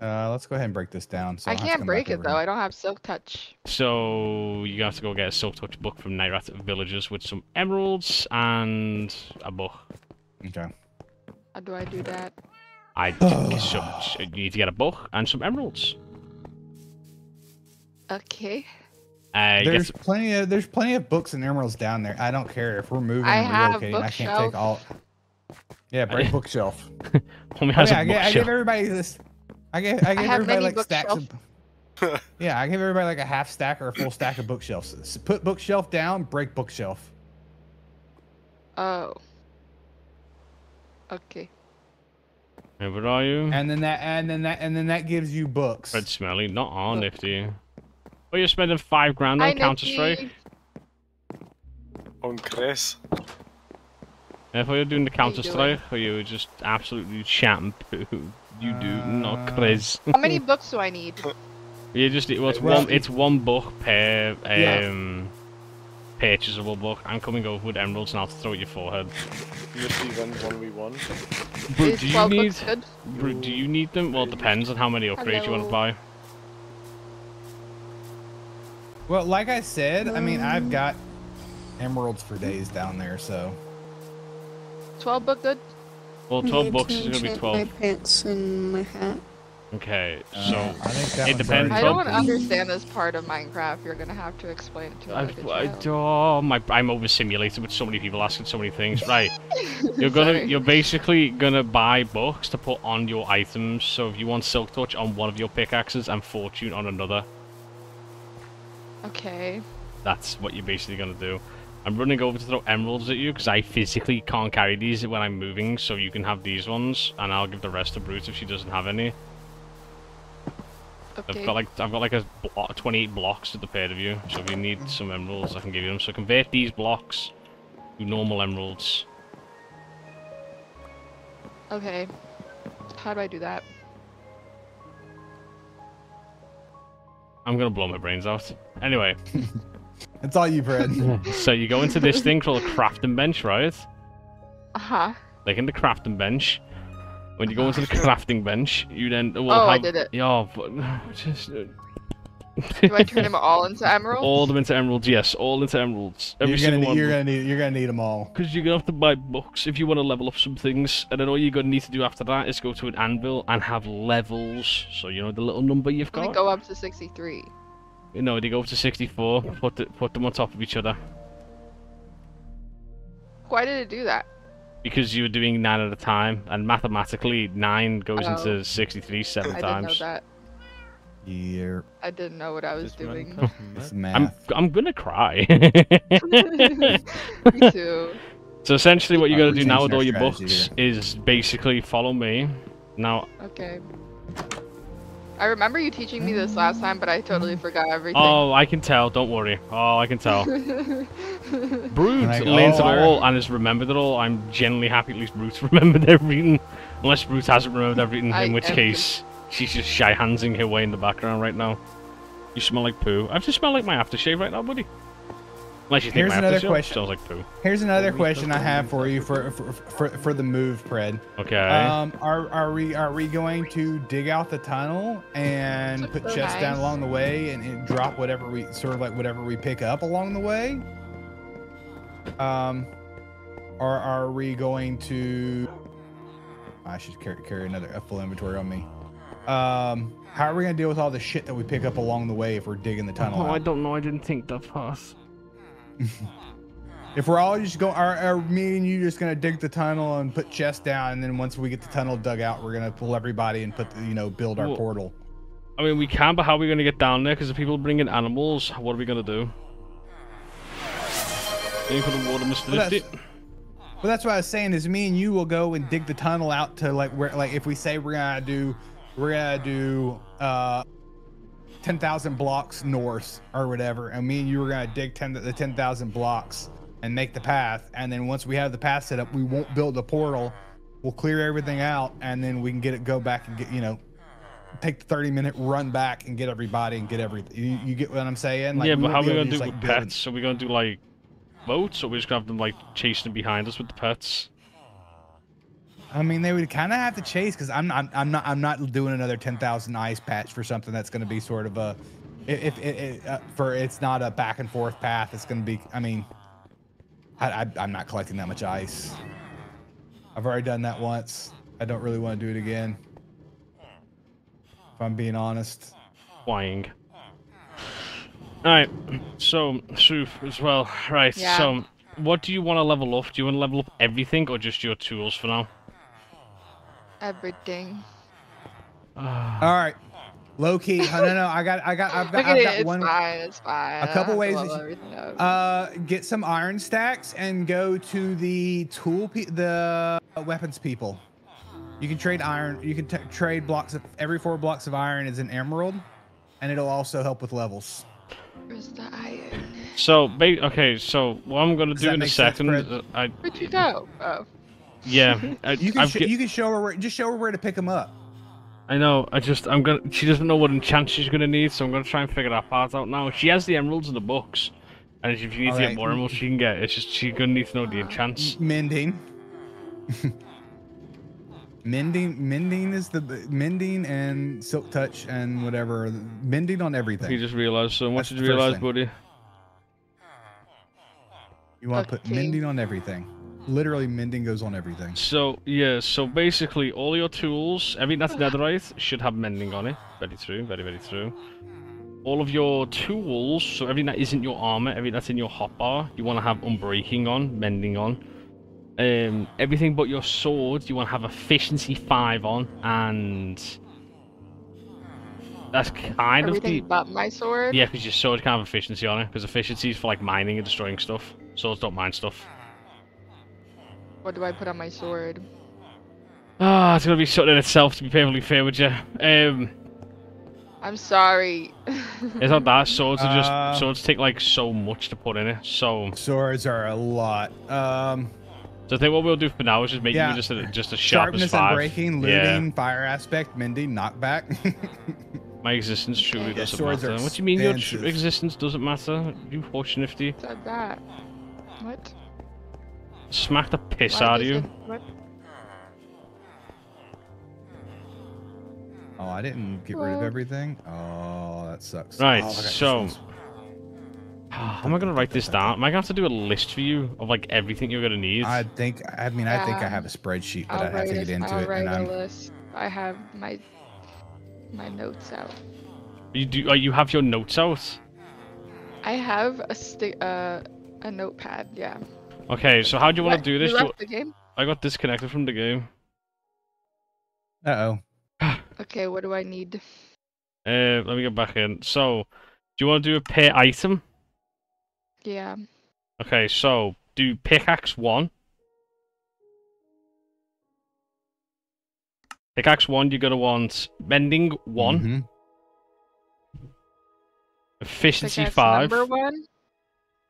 Uh, let's go ahead and break this down. So I don't have to can't break it though. here. I don't have silk touch. So you have to go get a Silk Touch book from Nightrat Villagers with some emeralds and a book. Okay. How do I do that? I [sighs] some, you need to get a book and some emeralds. Okay. Uh, There's get, plenty of there's plenty of books and emeralds down there. I don't care if we're moving I and have relocating. I can't bookshelf. take all. Yeah, break bookshelf. [laughs] homie Oh, has yeah, I, a gave, I bookshelf. gave everybody this. I gave I gave have everybody like stacks of. [laughs] yeah, I gave everybody like a half stack or a full stack of bookshelves. S- Put bookshelf down, break bookshelf. Oh. Okay. Hey, where are you? And then that and then that and then that gives you books. Red Smelly, not on Nifty. Oh, you're spending five grand on Counter Strike? On Chris. I thought you were doing the Counter Strike, or you were just absolutely chatting poo. You do, not Chris. How many books do I need? You just well, it's one. It's one book per Yeah. um purchasable book. I'm coming over with emeralds and I'll throw at your forehead. Usually then 1v1. Bro, do you need? Bro, do you need them? Well, it depends on how many upgrades you want to buy. Well, like I said, I mean I've got emeralds for days down there, so 12 book good? Well, 12 books is gonna be enchant 12. My pants and my hat. Okay, uh, so I think that it depends. I don't Twelve- understand this part of Minecraft. You're gonna have to explain it to me. I, like a I, child. oh, my, I'm over simulated with so many people asking so many things. Right, [laughs] you're gonna, you're basically gonna buy books to put on your items. So if you want Silk Touch on one of your pickaxes and Fortune on another, Okay. that's what you're basically gonna do. I'm running over to throw emeralds at you because I physically can't carry these when I'm moving. So you can have these ones, and I'll give the rest to Brute if she doesn't have any. Okay. I've got like I've got like a blo uh, 28 blocks to the pair of you. So if you need some emeralds, I can give you them. So convert these blocks to normal emeralds. Okay. How do I do that? I'm gonna blow my brains out. Anyway, [laughs] It's all you, Fred. [laughs] so you go into this thing called a crafting bench, right? Uh huh. Like in the crafting bench. When you go into the crafting bench, you then will Oh, have. I did it. Yeah, but [laughs] just. uh, Do I turn them all into emeralds? all of them into emeralds? Yes, all into emeralds. Every you're single gonna one. need, you're gonna need you're gonna need them all. Because you're gonna have to buy books if you want to level up some things, and then all you're gonna need to do after that is go to an anvil and have levels. So you know the little number you've Let me got. go up to 63. You know they go up to 64. Put the, put them on top of each other Why did it do that? because you were doing nine at a time, and mathematically nine goes Oh. into 63 seven I didn't know times. that. Yeah, I didn't know what I was Just doing. Minecraft [laughs] it's map. I'm. I'm gonna cry. [laughs] [laughs] Me too. so essentially, what you gotta do now with all your strategy books is basically follow me. Now, Okay. I remember you teaching me this last time, but I totally mm. forgot everything. oh, I can tell. Don't worry. Oh, I can tell. Brute Like, learns oh, it all and has remembered it all. I'm genuinely happy at least Brute's [laughs] remembered everything. Unless Brute hasn't remembered everything, I in which case she's just shy handsing her way in the background right now. You smell like poo. I just smell like my aftershave right now, buddy. Unless you think Here's my another question. smells like poo. Here's another question I have for you for for, for for the move, Fred. Okay. Um, are are we are we going to dig out the tunnel and put so chests down along the way and, and drop whatever we sort of like whatever we pick up along the way? Um, or are we going to? I should carry, carry another a full inventory on me. Um, how are we gonna deal with all the shit that we pick up along the way if we're digging the tunnel? oh, I don't know. I didn't think that fast. If we're all just going, are, are me and you just gonna dig the tunnel and put chests down, and then once we get the tunnel dug out, we're gonna pull everybody and put, the, you know, build our Well- portal. I mean, we can, but how are we going to get down there? Because if people bring in animals, what are we going to do? Anything for the water, Mr. Well? Well, that's what I was saying. Is me and you will go and dig the tunnel out to like where, like if we say we're gonna do, we're gonna do uh, ten thousand blocks north or whatever, and me and you are gonna dig ten the ten thousand blocks and make the path, and then once we have the path set up, we won't build a portal. We'll clear everything out, and then we can get it go back and get you know. Take the 30 minute run back and get everybody and get everything. You, you get what I'm saying? yeah, but how are we going to do like, build pets? Are we going to do, like, boats, or we just going to have them, like, chasing behind us with the pets? I mean, they would kind of have to chase because I'm not, I'm not, I'm not doing another ten thousand ice patch for something that's going to be sort of a, if it, it, uh, for it's not a back and forth path. It's going to be. I mean, I, I, I'm not collecting that much ice. I've already done that once. I don't really want to do it again. If I'm being honest. Flying. Alright, so, Soof as well. Right, Yeah. so, what do you want to level up? Do you want to level up everything, or just your tools for now? Everything. All right. Low key. [laughs] No, no, no. I got, I got, I've got, Look I've it, got it's one. fine, it's fine. a couple I ways don't have that to you- level everything up. Uh, get some iron stacks and go to the tool, pe- the weapons people. You can trade iron. You can t- trade blocks of every four blocks of iron is an emerald, and it'll also help with levels. Where's the iron? So, okay, so what I'm gonna Does do in a make sense, second, uh, I Where'd you go? Oh. Yeah, I, [laughs] uh, You can I've sh- gi- you can show her where, just show her where to pick them up. I know. I just I'm gonna. She doesn't know what enchant she's gonna need, so I'm gonna try and figure that part out now. She has the emeralds in the books, and if you need to Alright. get more emeralds, she can get. It's just she's gonna need to know the enchants. Mending. [laughs] mending, mending is the mending and silk touch and whatever. Mending on everything. You just realized. So what did you first realize, thing. buddy? You want to put mending on everything. Literally, mending goes on everything. So yeah, so basically all your tools, everything that's netherite, should have mending on it. Very true, very very true. All of your tools, so everything that isn't your armor, everything that's in your hotbar, you want to have unbreaking on, mending on. Um, everything but your sword, you want to have efficiency five on, and that's kind Everything of the but my sword? yeah, because your sword can't have efficiency on it, because efficiency is for like mining and destroying stuff. Swords don't mine stuff. What do I put on my sword? Ah, it's gonna be something in itself to be perfectly fair with you. Um. I'm sorry. It's not that swords are just Uh, swords take like so much to put in it. So, Swords are a lot. Um, so I think what we'll do for now is just make Yeah. you just a just a sharp as sharpness five. unbreaking, Yeah. looting, fire aspect, mending, knockback. [laughs] My existence truly Yeah, doesn't swords are matter. What do you mean your existence doesn't matter? You horse nifty. Said that. What? Smack the piss out of you. What? oh, I didn't get rid of everything. Oh, that sucks. Right, Oh, so- [sighs] How am I gonna write this down? Am I gonna have to do a list for you of like everything you're gonna need? I think. I mean, I think I have a spreadsheet, but I'll I'd have write to a, get into I'll it, write and a I'm. list. I have my my notes out. You do? Oh, you have your notes out. I have a stick uh a notepad. Yeah. Okay, so how do you want to do this? You left the game? I got disconnected from the game. Uh oh. [sighs] Okay. What do I need? Uh, let me get back in. So, do you want to do a per item? Yeah. Okay, so do pickaxe one. Pickaxe one, you're gonna want mending one, Mhm. efficiency Pickaxe five. Number one.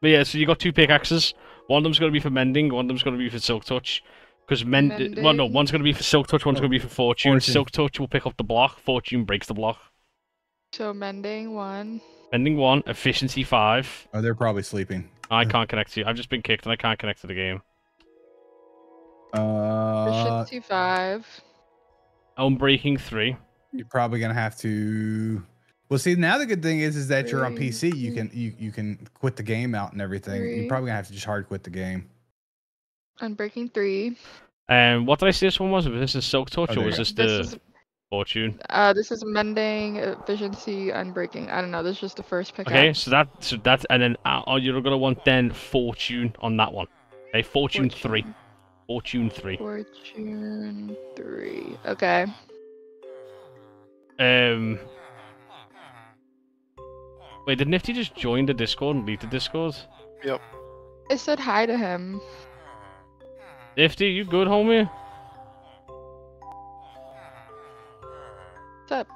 But yeah, so you got two pickaxes. One of them's gonna be for mending, one of them's gonna be for silk touch. Because mend, well, no, one's gonna be for silk touch, one's Oh, gonna be for fortune. fortune. Silk touch will pick up the block, fortune breaks the block. So mending one. Mending one, efficiency five. Oh, they're probably sleeping. I can't connect to you. I've just been kicked and I can't connect to the game. Uh, Efficiency five. Unbreaking three. you're probably gonna have to. Well, see, now the good thing is, is that you're on PC. You can you you can quit the game out and everything. Three. You're probably gonna have to just hard quit the game. Unbreaking three. Um, what did I say this one was? Was this a silk touch Oh, or was this This the is fortune? uh this is mending, efficiency, unbreaking. I don't know. This is just the first pickaxe. Okay, so that so that and then uh, oh, you're gonna want then fortune on that one. Okay, fortune, three. Fortune three. Fortune three. Okay. Um. Wait, did Nifty just join the Discord and leave the Discord? Yep. I said hi to him. Nifty, you good, homie? What's up?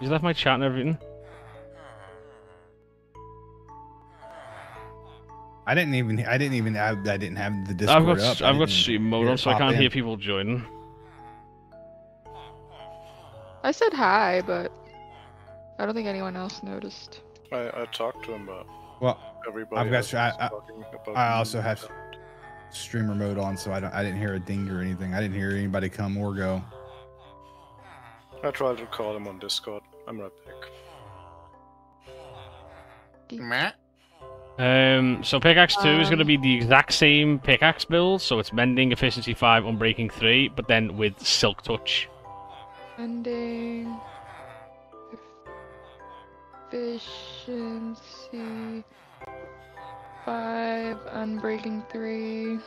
You left my chat and everything. I didn't even. I didn't even. I, I didn't have the I've Discord got up. s- I I've got stream mode on, so I can't in. hear people joining. I said hi, but I don't think anyone else noticed. I, I talked to him, but Well, everybody I've got else I- I- I also have and- streamer mode on, so I don't. I didn't hear a ding or anything. I didn't hear anybody come or go. I tried to call him on Discord. I'm right back. Um, so pickaxe two is going to Um, be the exact same pickaxe build, so it's mending, efficiency five, unbreaking three, but then with silk touch. Spending. Efficiency. Five. Unbreaking three.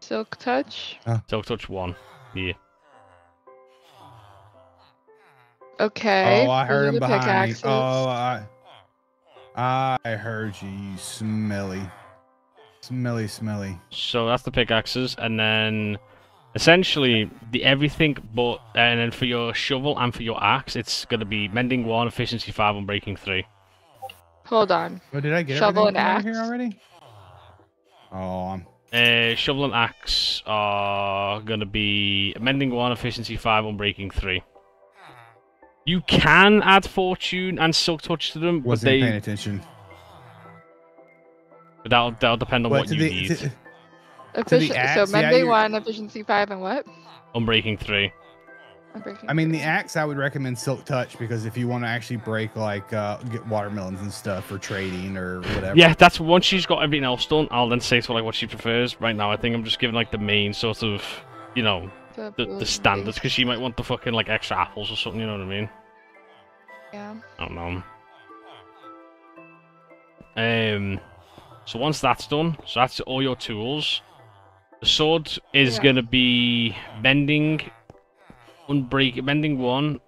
Silk touch. Oh. Silk touch one. Yeah. Okay. Oh, I heard him behind me. Oh, I, I heard you, you smelly smelly, smelly. So that's the pickaxes, and then essentially the everything but and then for your shovel and for your axe, it's gonna be mending one, efficiency five, unbreaking three. Hold on. Oh, did I get Shovel and from over here axe. already? Oh, I'm Uh, shovel and axe are gonna be mending one, efficiency five, unbreaking three. You can add fortune and silk touch to them, but wasn't they paying attention. But that'll that'll depend on What what you the, need. to- Effici- axe, so yeah, Monday you're- one, efficiency five, and what? Unbreaking three. I'm breaking I mean, the axe I would recommend silk touch because if you want to actually break like uh, get watermelons and stuff for trading or whatever. Yeah, that's once she's got everything else done. I'll then say to her like what she prefers. Right now, I think I'm just giving like the main sort of, you know, the, the, the standards because she might want the fucking like extra apples or something. You know what I mean? Yeah. I don't know. Um, so once that's done, so that's all your tools. The sword is Yeah. gonna be bending, unbreak, bending one,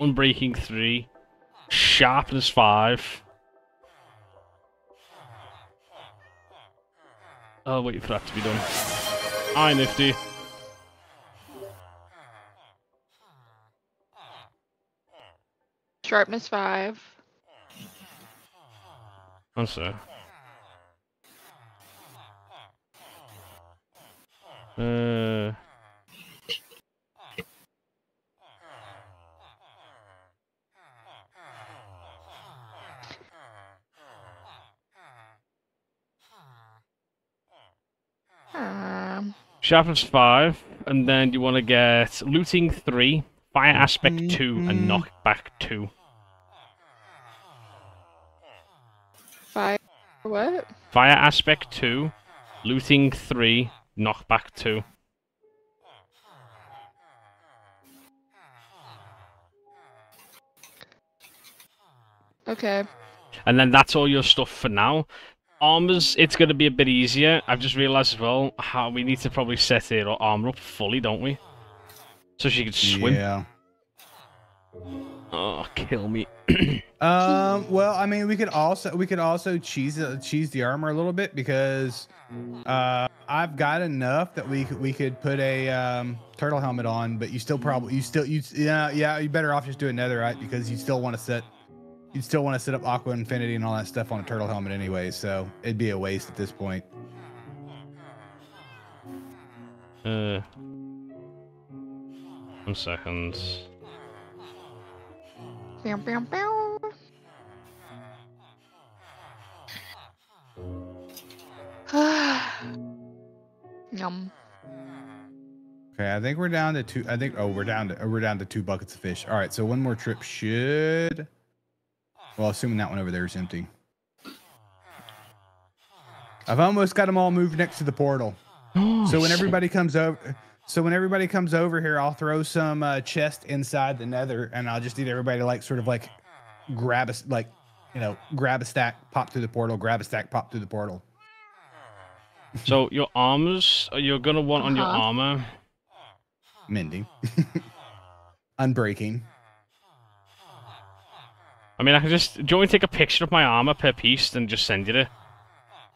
unbreaking three, sharpness five. I'll wait for that to be done. Hi, Nifty. Sharpness five. One sec. Uh. Um, Sharpness 5, and then you want to get Looting 3, Fire Aspect 2, and Knockback 2. five. What? Fire Aspect 2, Looting 3, Knockback 2. Okay. And then that's all your stuff for now. Armors, it's going to be a bit easier. I've just realised as well how we need to probably set her armor up fully, don't we? So she can swim. Yeah. Oh, kill me. [clears throat] Um. Well, I mean, we could also we could also cheese uh, cheese the armor a little bit because uh, I've got enough that we could we could put a um, turtle helmet on, but you still probably you still you yeah yeah you better off just doing netherite because you still want to set you still want to set up aqua affinity and all that stuff on a turtle helmet anyway, so it'd be a waste at this point. Uh, one second. Bam, bam, bam. Yum. Okay, I think we're down to two. I think oh we're down to oh, we're down to two buckets of fish. All right, so one more trip should. Well, assuming that one over there is empty. I've almost got them all moved next to the portal. [gasps] So when everybody comes over, so when everybody comes over here, I'll throw some uh, chest inside the nether, and I'll just need everybody to like sort of like grab a s- like, you know, grab a stack, pop through the portal, grab a stack, pop through the portal. So your armors, uh, you're gonna want on your Uh-huh. armor. Mending, [laughs] unbreaking. I mean, I can just. Do you want me to take a picture of my armor per piece and just send you it?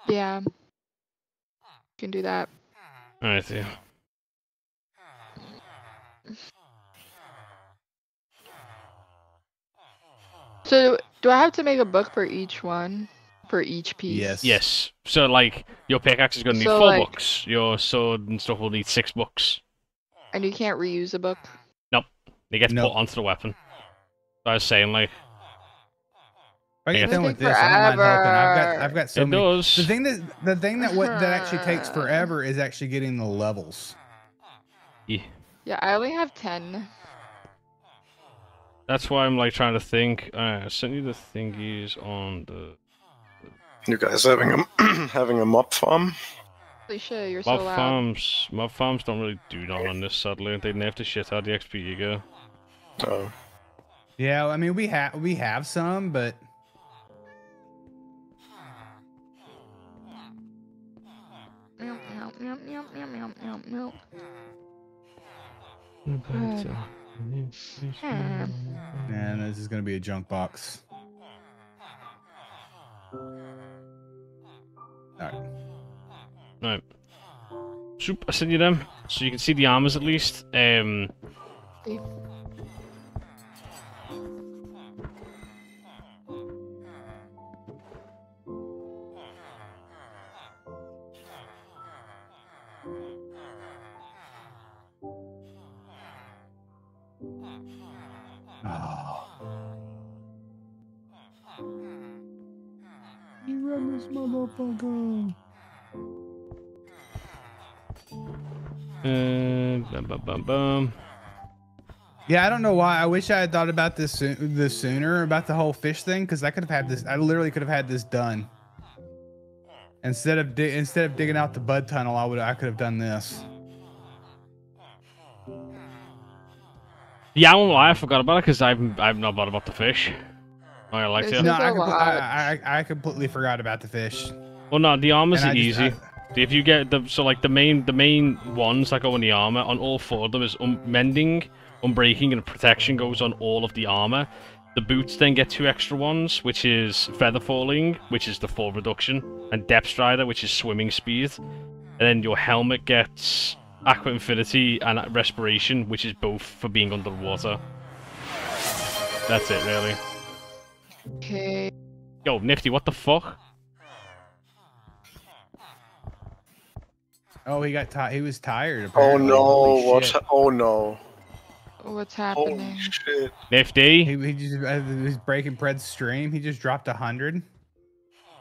Yeah. You can do that. Alright, yeah. So, do I have to make a book for each one? For each piece? Yes. Yes. So like, your pickaxe is gonna need So, four like- books. Your sword and stuff will need six books. And you can't reuse a book? Nope. They get No. put onto the weapon. So I was saying, like, I Yeah. get done It'll with take this, I don't mind helping. I've got. I've got so it many. does. The thing that the thing that what that actually takes [laughs] forever is actually getting the levels. Yeah. Yeah, I only have 10. That's why I'm like trying to think. Alright, I sent you the thingies on the You guys having a [clears throat] having a mob farm? Alicia, you're so mob loud. farms. Mob farms don't really do that on this, sadly. They nerf the shit out of the XP you get. Oh, Yeah, I mean we have we have some, but Yum, yum, yum, yum, yum, yum, yum, yum. Man, this is gonna be a junk box. Alright. Right. Soup, I sent you them, so you can see the armors at least. Um, motherfucker. uh, bum, bum, bum. Yeah, I don't know why. I wish I had thought about this soo- this sooner about the whole fish thing because I could have had this. I literally could have had this done instead of instead of digging out the bud tunnel. I would I could have done this. Yeah, I won't lie, I forgot about it because I've I've not thought about the fish. Oh, I like There's. No, There's I, a compl- I, I I completely forgot about the fish. Well, no, the armors And are I just- easy. If you get the so like the main the main ones that go on the armor on all four of them is um, mending, unbreaking, and protection goes on all of the armor. The boots then get two extra ones, which is feather falling, which is the fall reduction, and depth strider, which is swimming speed. And then your helmet gets aqua affinity and respiration, which is both for being underwater. That's it, really. Okay. Yo, Nifty, what the fuck? Oh, he got tired. He was tired. Oh no! Holy What? shit. ha- Oh no! What's happening? Holy shit! Nifty? He, he just uh, he was breaking Pred's stream. He just dropped a hundred.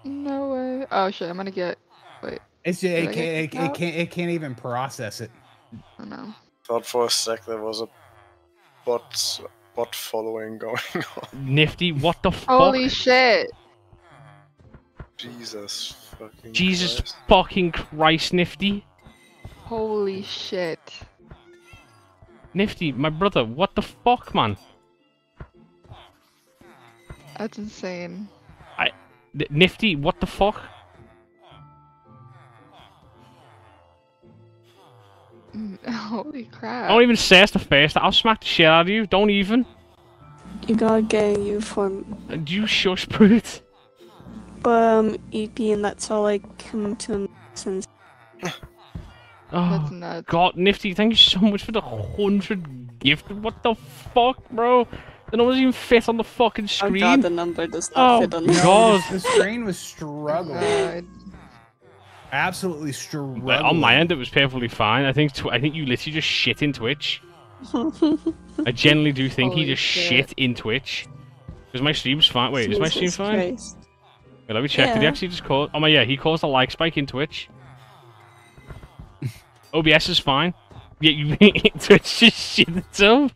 No way. Oh shit, I'm gonna get. Wait. It's just, it can't it, it can't it can't even process it. Oh no. Thought for a sec there was a bot bot following going [laughs] on. Nifty, what the fuck? Holy shit. Jesus fucking. Jesus Christ. fucking Christ, Nifty. Holy shit. Nifty, my brother, what the fuck, man? That's insane. N- Nifty, what the fuck? [laughs] Holy crap. Don't even say it's the first. I'll smack the shit out of you. Don't even. You gotta get a uniform. Do you shush, brute? But um, EP, and that's all I come to him since. That's Oh, nuts. God, Nifty, thank you so much for the hundred gift. What the fuck, bro? The numbers even fit on the fucking Oh screen. god, the number does not Oh, fit on No, the. God. the, the screen was struggling. God. Absolutely struggling. But on my end, it was perfectly fine. I think tw- I think you literally just shit in Twitch. I generally do think he just shit. shit in Twitch. Because my stream's fine. Wait, is my stream fine? Christ. Wait, let me check. Did he actually just call? Oh my, yeah, he caused a like spike in Twitch. [laughs] OBS is fine. Yeah, you [laughs] Twitch just shit itself.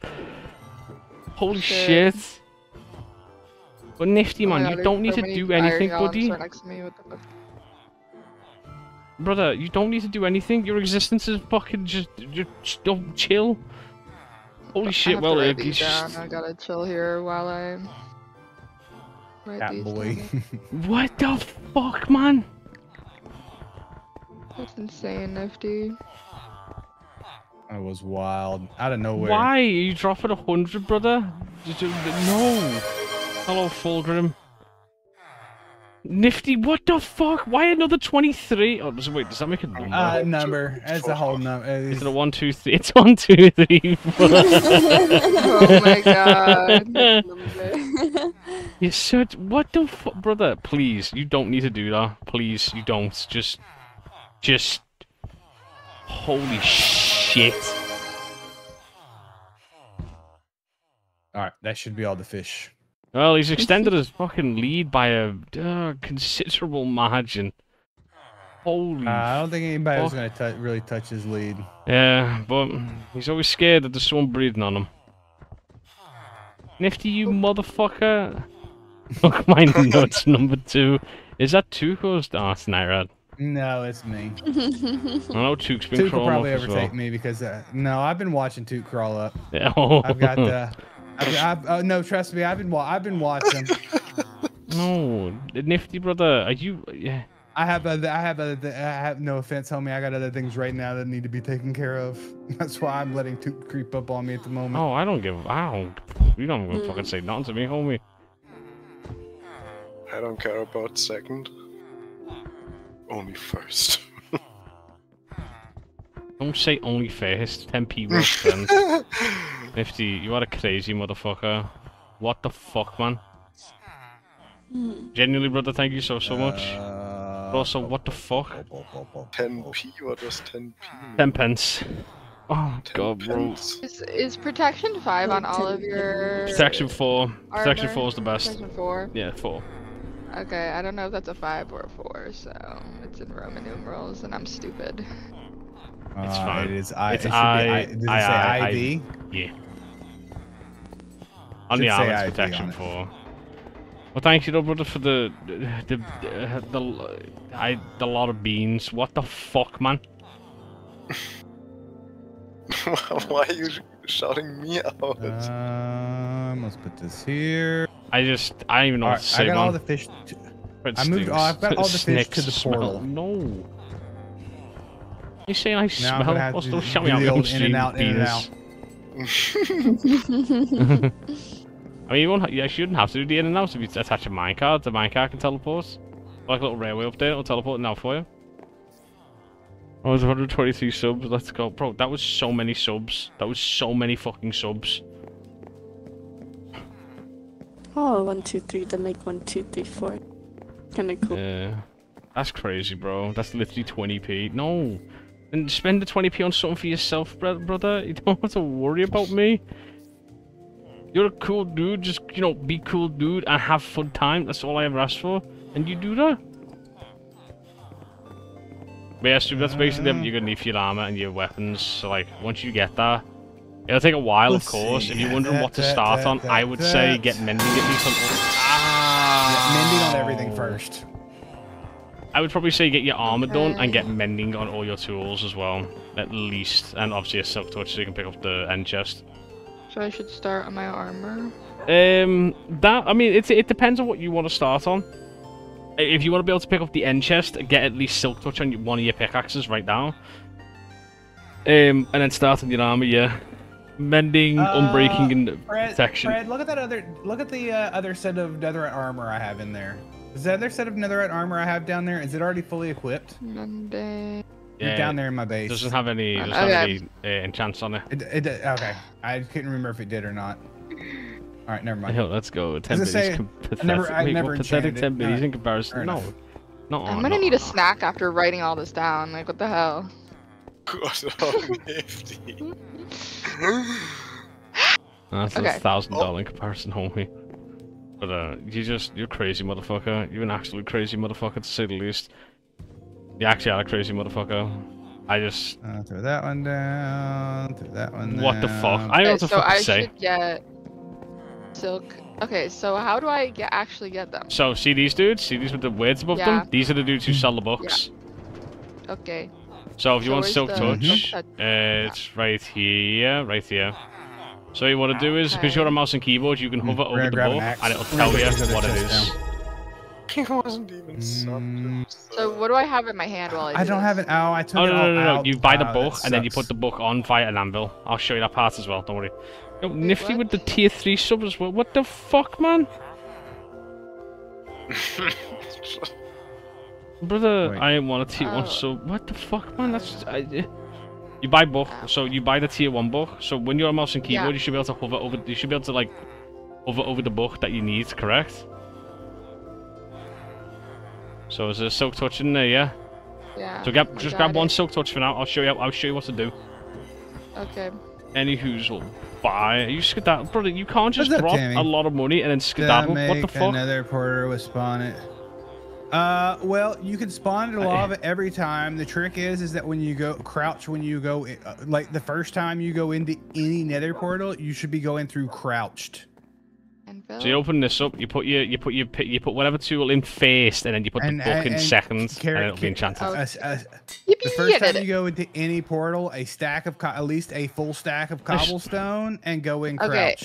Holy Shit. shit. But nifty Oh my man, God, you don't need to do anything, fire buddy. Brother, you don't need to do anything. Your existence is fucking just, just don't chill. Holy I shit, have well, to uh, write these just- down. I gotta chill here while I write Cat boy. [laughs] what the fuck, man? That's insane, Nifty. That was wild. Out of nowhere. Why? Are you dropping a hundred, brother? Just, uh, no. Hello, Fulgrim. Nifty, what the fuck? Why another 23? Oh, does, wait, does that make a number? Uh, number. That's a whole number. Is it a one, two, three? It's one, two, three, [laughs] four. [laughs] oh my god. Number. you such. What the fuck, brother? Please, you don't need to do that. Please, you don't. Just, just. Holy shit! All right, that should be all the fish. Well, he's extended his fucking lead by a uh, considerable margin. Holy. Uh, I don't think anybody was gonna really touch his lead. Yeah, but he's always scared that there's someone breathing on him. Nifty, you motherfucker! Look, my [laughs] nuts number two. Is that Tuco's? Oh, it's Nightrat. No, it's me. I know Tuke's been Toot will probably up overtake well. me because uh, no, I've been watching Toot crawl up. Yeah, [laughs] oh. I've got the. I've, I've, uh, no, trust me, I've been wa- I've been watching. [laughs] no, Nifty brother, are you? Yeah. I have other, I have other, I have no offense, homie. I got other things right now that need to be taken care of. [laughs] That's why I'm letting Toot creep up on me at the moment. Oh, I don't give. I don't. You don't even fucking say nothing to me, homie. I don't care about second. Only first. Don't say only first. 10p worth friend. Nifty, you are a crazy motherfucker. What the fuck, man? Genuinely, brother, thank you so, so much. Uh, But also, what the fuck? 10p? What does 10p 10 pence. Oh, 10 God, bro. Is, is protection five on all of your Protection 4. Protection 4 is the best. Protection four. Yeah, 4. Okay, I don't know if that's a five or a four, so it's in Roman numerals, and I'm stupid. It's uh, fine. It is I. It's it should be I- I. Does it I- say I- I- IV? Yeah. On Should the say armor, protection on 4. Well, thank you, though, brother, for the the the, the I the lot of beans. What the fuck, man? [laughs] [laughs] Why are you shouting me out? Uh, let's put this here. I just I don't even know what to say, I got man. all the fish. t- I moved- oh, I've got all the fish to Snicks the smell. portal. No. You saying I Now I'm smell? gonna have still do- shut me out. the old don't in and out, in and out. [laughs] I mean, you won't. Ha- you shouldn't have to do the in and out if you attach a minecart. The minecart can teleport. Like a little railway update, it'll teleport now for you. Oh, there's 123 subs. Let's go, bro. That was so many subs. That was so many fucking subs. Oh, one, two, three to make one, two, three, four. Kinda cool. Yeah, that's crazy, bro. That's literally 20p. No, and spend the 20p on something for yourself, brother. You don't have to worry about me. You're a cool dude. Just you know, be cool, dude, and have fun time. That's all I ever asked for, and you do that. But yeah, so that's basically what you're gonna need for your armor and your weapons. So like, once you get that, it'll take a while, Let's of course. see. If you're wondering what to start on, I would say get mending at least on. Ah, Mending on everything first. I would probably say get your armor done and get mending on all your tools as well, at least, and obviously a silk touch so you can pick up the end chest. So I should start on my armor. Um, that I mean, it it depends on what you want to start on. If you want to be able to pick up the end chest, get at least silk touch on one of your pickaxes right now. Um, and then start on your armor, yeah. Mending, Uh, unbreaking, and Fred, protection. Fred, look at that other. Look at the uh, other set of netherite armor I have in there. Is the other set of netherite armor I have down there? Is it already fully equipped? Monday. It's down there in my base. Doesn't have any, doesn't have any uh, enchants on it. It, it, okay, I couldn't remember if it did or not. All right, never mind. Yo, let's go. Ten gonna say, com- I never- I Wait, never pathetic enchanted ten it. in comparison. No, no. I'm gonna need a snack after writing all this down. Like, what the hell? God, how nifty. That's a thousand dollar in comparison, homie. But uh, you just you're crazy motherfucker. You're an absolute crazy motherfucker to say the least. You actually are a crazy motherfucker. I just Uh, throw that one down. Throw that one. what the fuck? I don't know Okay, what to so fucking I say. should get silk. Okay, so how do I get actually get them? So see these dudes? See these with the words above Yeah. them? These are the dudes who sell the books. Okay. So if you So want silk the touch, silk touch? uh, it's right here, right here. So what you want to do is, because you're on a mouse and keyboard, you can hover We're over the grab an book, and it'll tell you put these what it chests is. down. [laughs] He wasn't even Mm. So what do I have in my hand while I do I don't this? have an owl. I took Oh it no all no no no! out. You buy the Wow, book that and then you put the book on via an anvil. I'll show you that part as well. Don't worry. Yo, nifty with the tier three sub as well. What the fuck, man, [laughs] brother? Wait. I ain't want a tier one Oh. sub. What the fuck, man? That's I, eh. You buy book, so you buy the tier one book. So when you're on mouse and keyboard, Yeah. you should be able to hover over. You should be able to like hover over the book that you need. Correct? So is there a silk touch in there? Yeah. Yeah. So grab, just got grab one silk touch for now. I'll show you. I'll show you what to do. Okay. Any who's will buy. You skedaddle, brother. You can't just What's drop Tammy? a lot of money and then To skedaddle. What the fuck? Another porter with spawn it. Uh, well, you can spawn it lava every time. The trick is, is that when you go crouch, when you go, i- uh, like the first time you go into any nether portal, you should be going through crouched. So you open this up. You put your, you put your, you put whatever tool in first, and then you put And- the book and- in and second, and it'll be enchanted. Oh. Uh, s- uh, the first time you go into any portal, a stack of, co- at least a full stack of cobblestone, and go in Okay.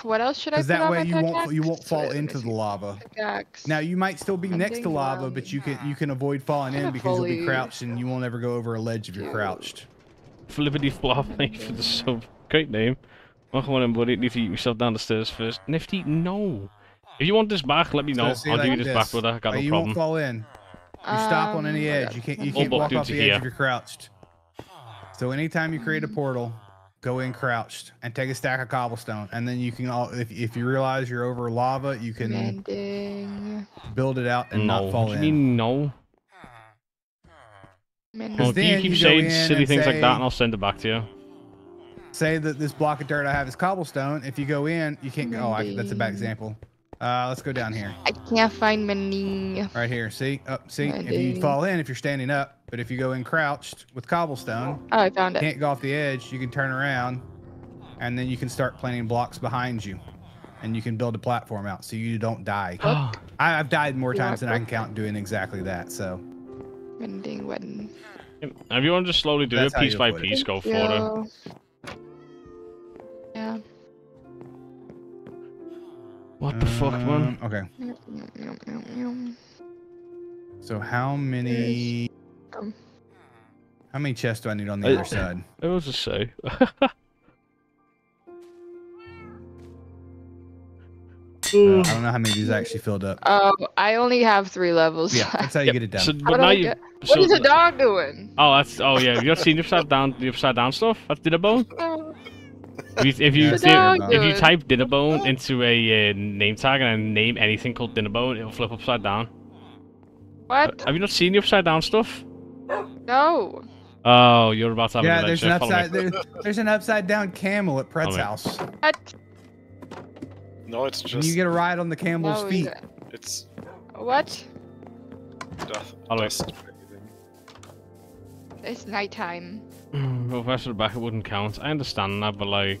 Crouched. What else should I Because put that on way my you won't you won't fall Wait, into the lava. Pickaxe. Now you might still be next to Hunting lava, but you can you can avoid falling in Kinda because you'll be crouched and you won't ever go over a ledge if you're crouched. Flippity flop, [laughs] thank you for the sub. Great name. Welcome on in, buddy. Need to eat yourself down the stairs first. Nifty, no. If you want this back, let me know. see, I'll like give you this, back, this. brother. Got no you problem. won't fall in. You stop on any Um, edge. You can't you All can't walk off the edge here. if you're crouched. So anytime you create a portal, go in crouched and take a stack of cobblestone, and then you can all if if you realize you're over lava, you can Mending. build it out and no. not fall what do in. you mean no? Mending. Well, you keep you saying silly and things like that, and I'll send it back to you. Say that this block of dirt I have is cobblestone. If you go in, you can't go. Oh, I, that's a bad example. Uh, let's go down here. I can't find mending. Right here. See? Up. see? If you fall in, if you're standing up, but if you go in crouched with cobblestone, Oh, I found it. can't go off the edge. You can turn around, and then you can start planting blocks behind you, and you can build a platform out so you don't die. [gasps] I, I've died more Yeah, times than I can count doing exactly that. So Mending when. if you want to just slowly do That's it piece by avoid it. piece, go for it. Yeah. What the fuck, man? Um, Okay. So how many? Um. How many chests do I need on the I- other side? [laughs] I was just say. Uh, I don't know how many of these actually filled up. Oh, I only have three levels. Yeah, that's how you Yep, get it done. So, [laughs] How but now you. get- so, what is the dog doing? Oh, that's. Oh yeah. You not seen the upside down, the upside down stuff? That's Dinnerbone. Oh, [laughs] If you, if you, The if, if you type Dinnerbone into a uh, name tag and name anything called Dinnerbone, it'll flip upside down. What? Have you not seen the upside down stuff? No. Oh, you're about to have Yeah, an there's an upside me. there, there's an upside down camel at Pred's me. house. What? No, it's And just you get a ride on the camel's No, feet. it's What? dust. Follow me. It's nighttime. Mm, well, first of the back, it wouldn't count. I understand that, but like,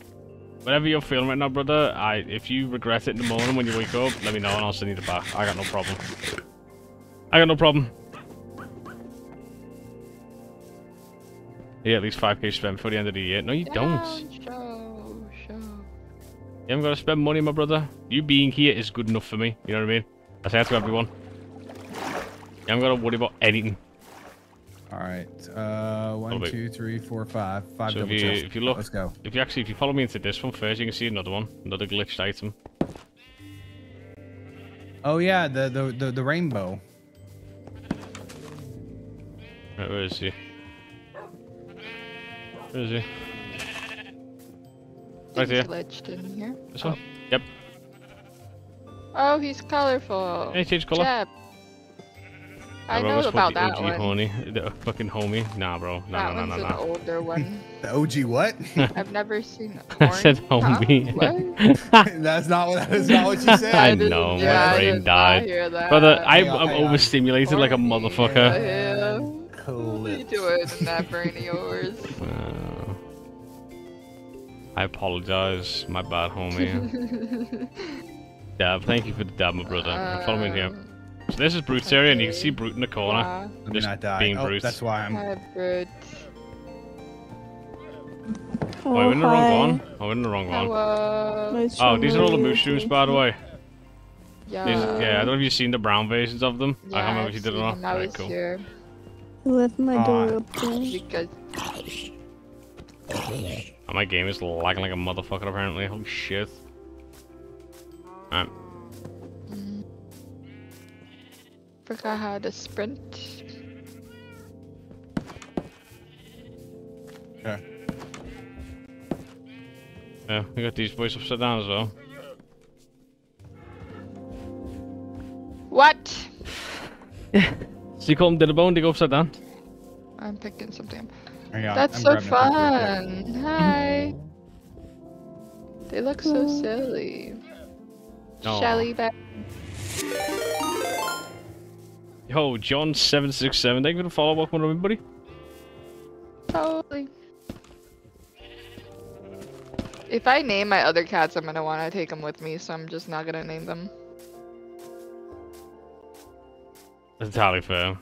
whatever you're feeling right now, brother, I if you regret it in the morning when you wake up, let me know and I'll send you the back. I got no problem. I got no problem. Yeah, at least 5k spent for the end of the year. No, you don't. Down, Show, show. You haven't got to spend money, my brother. You being here is good enough for me. You know what I mean? I say that to everyone. You haven't got to worry about anything. All right. Uh, one, wait. two, three, four, five. Five So if double you- chests. if you look- Let's go. If you actually, if you follow me into this one first, you can see another one, another glitched item. Oh yeah, the the the, the rainbow. Right, where is he? Where is he? Right He's here. glitched in here. This one? Yep. Oh, he's colorful. Hey, change colour. Jeb. I I'd know always about the that OG one. honey, the fucking homie. Nah, bro. that Nah, nah, one's nah, an nah, nah. older [laughs] one. The OG what? [laughs] I've never seen [laughs] I orange. said Huh? homie. What? that's not what that's not what you said. I didn't- know, my yeah, brain did died. hear that. Brother, I'm, Hang on, I'm overstimulated like a motherfucker. Yeah. What are you doing in that brain of yours? Uh, I apologize. My bad, homie. Dab, thank you for the dab, my brother. And follow me in here. So this is Brute's area, and you can see Brute in the corner. yeah, Let me Just not die. being oh, Bruce. that's why I'm. hybrid. Oh, we're in the oh, wrong hi. one. Oh, we're in the wrong one. Hello. Nice Oh, to these are all the you. mushrooms, by the way. Yeah. These, yeah, I don't know if you've seen the brown versions of them. I Yeah, can't remember I've if you did or seen not. them. I Alright, was cool. here I left my Oh, door open. because Oh, my game is lagging like a motherfucker, apparently. Holy shit. Alright. Forgot how to sprint. Yeah, we got these boys upside down as well. What? So you call them Dinnerbone, they go upside down? I'm picking something. Hang on, That's I'm so grabbing a pick real quick. fun. Hi. They look so Oh. silly. Aw. Shelly back. Yo, John767, thank you for the follow. Welcome to everybody. Totally. If I name my other cats, I'm gonna want to take them with me, so I'm just not gonna name them. That's entirely fair.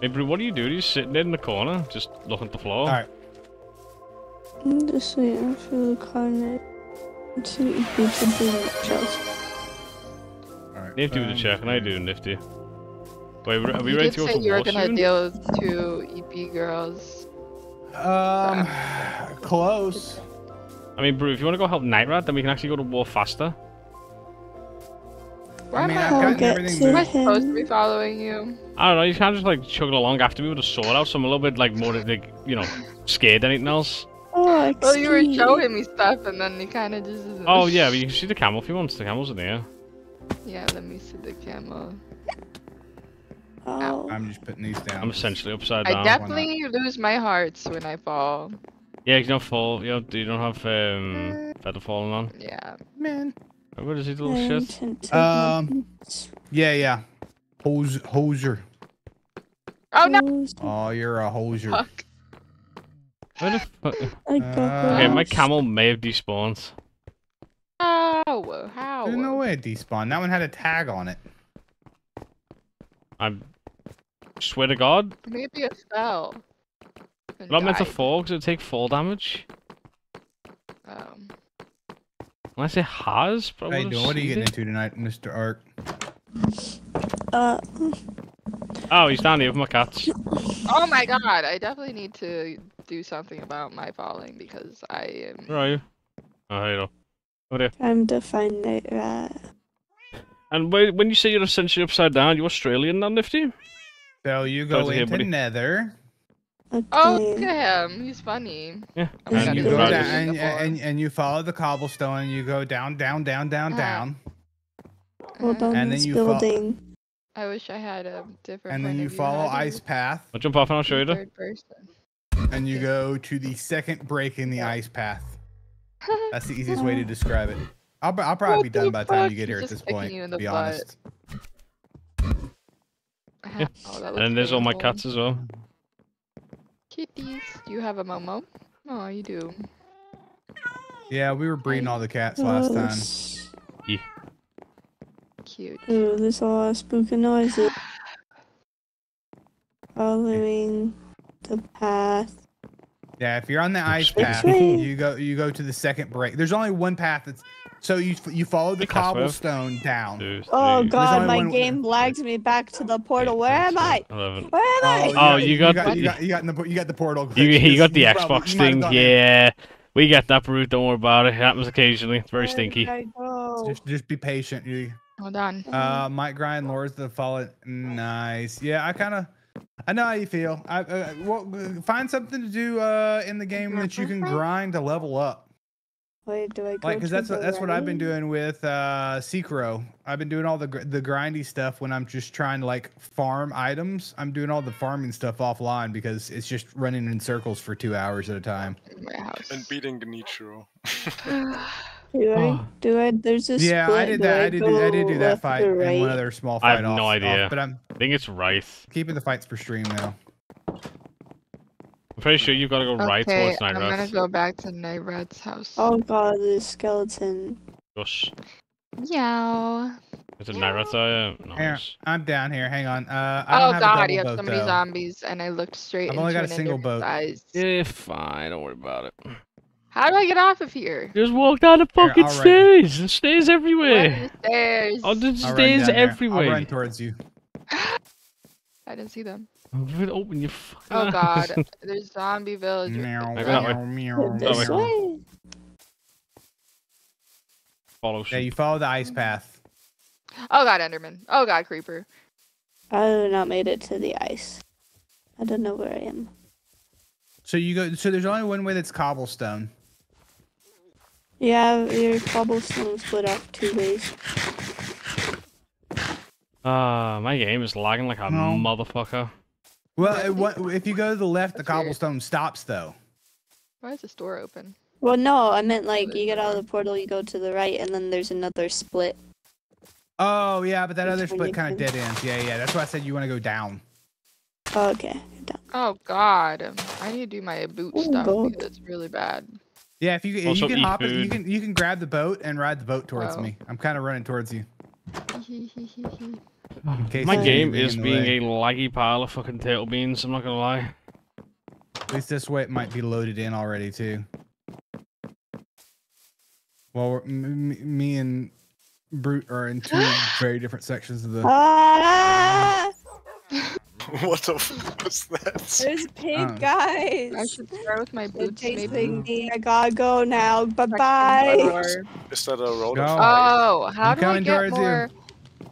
Hey, Bru, what do you do? Are you sitting there in the corner, just looking at the floor? All right. I'm just waiting for the cognitive. To you to do shells. All right. Nifty with a um, check, and I do nifty. Wait, are we you ready did to go say to you were gonna soon? deal with two EP girls. Um, close. I mean, Brew, if you want to go help Nightrat, then we can actually go to war faster. Where I am mean, I? I've I'll gotten get everything to Am I supposed to be following you? I don't know, you can't just like chug along after me with a sword out, so I'm a little bit like more like, you know, scared than anything else. Oh, Well, you were showing me stuff, and then you kind of just. Oh [laughs] yeah, but you can see the camel if you want. The camel's in there. Yeah, let me see the camel. Oh, I'm just putting these down. I'm essentially upside down. I definitely lose my hearts when I fall. Yeah, you don't fall. You don't, you don't have um, feather falling on. Yeah. Man. What is he, little shit? Um, Yeah, yeah. Hose, hoser. Oh no! those Oh, you're a hoser. Fuck. Where the fuck? [laughs] I Uh, got Okay, my camel may have despawned. Oh, How? There's no way it despawned. That one had a tag on it. I swear to God, Maybe it fell. and I'm not meant to fall because it take fall damage. Um, Unless it has, but I How you would've doing? What are you getting it. into tonight, Mr. Ark? Uh, Oh, he's down here with my cats. oh my god! I definitely need to do something about my falling because I am. Where are you? Oh, here you go. Over there. time to find it rat. And wait, when you say you're essentially upside down, you Australian now, Nifty? So you Go go into buddy. Nether, Oh, look Okay. at him. He's funny. Yeah. My and you go down, and, and, and you follow the cobblestone, and you go down, down, down, down, Uh, down, Hold on And then you fo- building. I wish I had a different. and then you follow how ice path, I'll jump off and I'll show you. the- Third person. and you go to the second break in the ice path. [laughs] That's the easiest way to describe it. I'll, I'll probably What be done by the time you get here at this point. To be butt. honest. Yeah. [laughs] Oh, And there's all my cats as well. Kitties. Do you have a Momo? Oh, you do. Yeah, we were breeding all the cats last Oh, time. s- Cute. Ooh, there's a lot of spooky noises. [sighs] Following the path. Yeah, if you're on the ice Which path, you go you go to the second break. There's only one path that's so you you follow the Hey, cobblestone down. Two, Oh three, god, my one- game lags me back to the portal. eight, Where nine, am I? 10, Eleven. Where am I? Oh, you got you the- got you got in the you got the portal. You, you got the You Xbox you thing, done it. yeah. We get that, Brute. Don't worry about it. It happens occasionally. It's very Where stinky. did I go? Just just be patient. You Hold on. uh Mike Grind lures the fallen. Nice. Yeah, I kind of I know how you feel. I uh, well, find something to do uh in the game that you can grind to level up. Wait, do I go Like, cause that's what the that's what I've been doing with uh Sekiro. I've been doing all the the grindy stuff when I'm just trying to like farm items. I'm doing all the farming stuff offline because it's just running in circles for two hours at a time. In my house. And beating Genichiro. [sighs] [laughs] Do I? Oh. Do I? There's a yeah, split. I did do that. I did do, I did do that fight or and one other small fight. I have off, no off, idea. but I'm I think it's right. keeping the fights for stream now. I'm pretty sure you've got to go right okay, towards Night I'm gonna go back to Nightrat's house. Oh god, the skeleton. Gosh. Yow. Is it Nightrat's eye? Here, I'm down here. Hang on. Uh, I don't Oh have god, a you have boat, so many though. zombies, and I looked straight I've into only got a single boat. eyes. Yeah, fine. Don't worry about it. How do I get off of here? Just walk down the fucking I'll stairs. There's stairs everywhere. are the stairs? Oh, there's I'll run stairs down there. I'll run towards you. [gasps] I didn't see them. Open your fucking Oh god, [laughs] there's zombie villagers. Meow, Maybe that way. meow, meow, This meow. way. Follow Yeah, you follow the ice path. Oh god, Enderman. Oh god, creeper. I have not made it to the ice. I don't know where I am. So you go. So there's only one way that's cobblestone. Yeah, your cobblestone split off two ways. Ah, my game is lagging like a No. motherfucker. Well, it, what, if you go to the left, the cobblestone stops though. Why is this door open? Well, no, I meant like you get out of the portal, you go to the right, and then there's another split. Oh yeah, but that other split kind of dead ends. Yeah, yeah. That's why I said you want to go down. Oh, okay, done. Oh god, I need to do my boot Oh, stuff God. because it's really bad. Yeah, if you if Also you can hop, it, you can you can grab the boat and ride the boat towards Oh. me. I'm kind of running towards you. [laughs] My game is in being way. a laggy pile of fucking turtle beans. I'm not gonna lie. At least this way it might be loaded in already too. Well, we're- m- m- me and Brute are in two [gasps] very different sections of the. [laughs] [laughs] What the f was that? There's pig, Uh. guys. I should start with my They're boots, maybe. chasing me. I gotta go now. Bye bye. the door. Is that a road of? Oh, how I'm do I get towards you. more?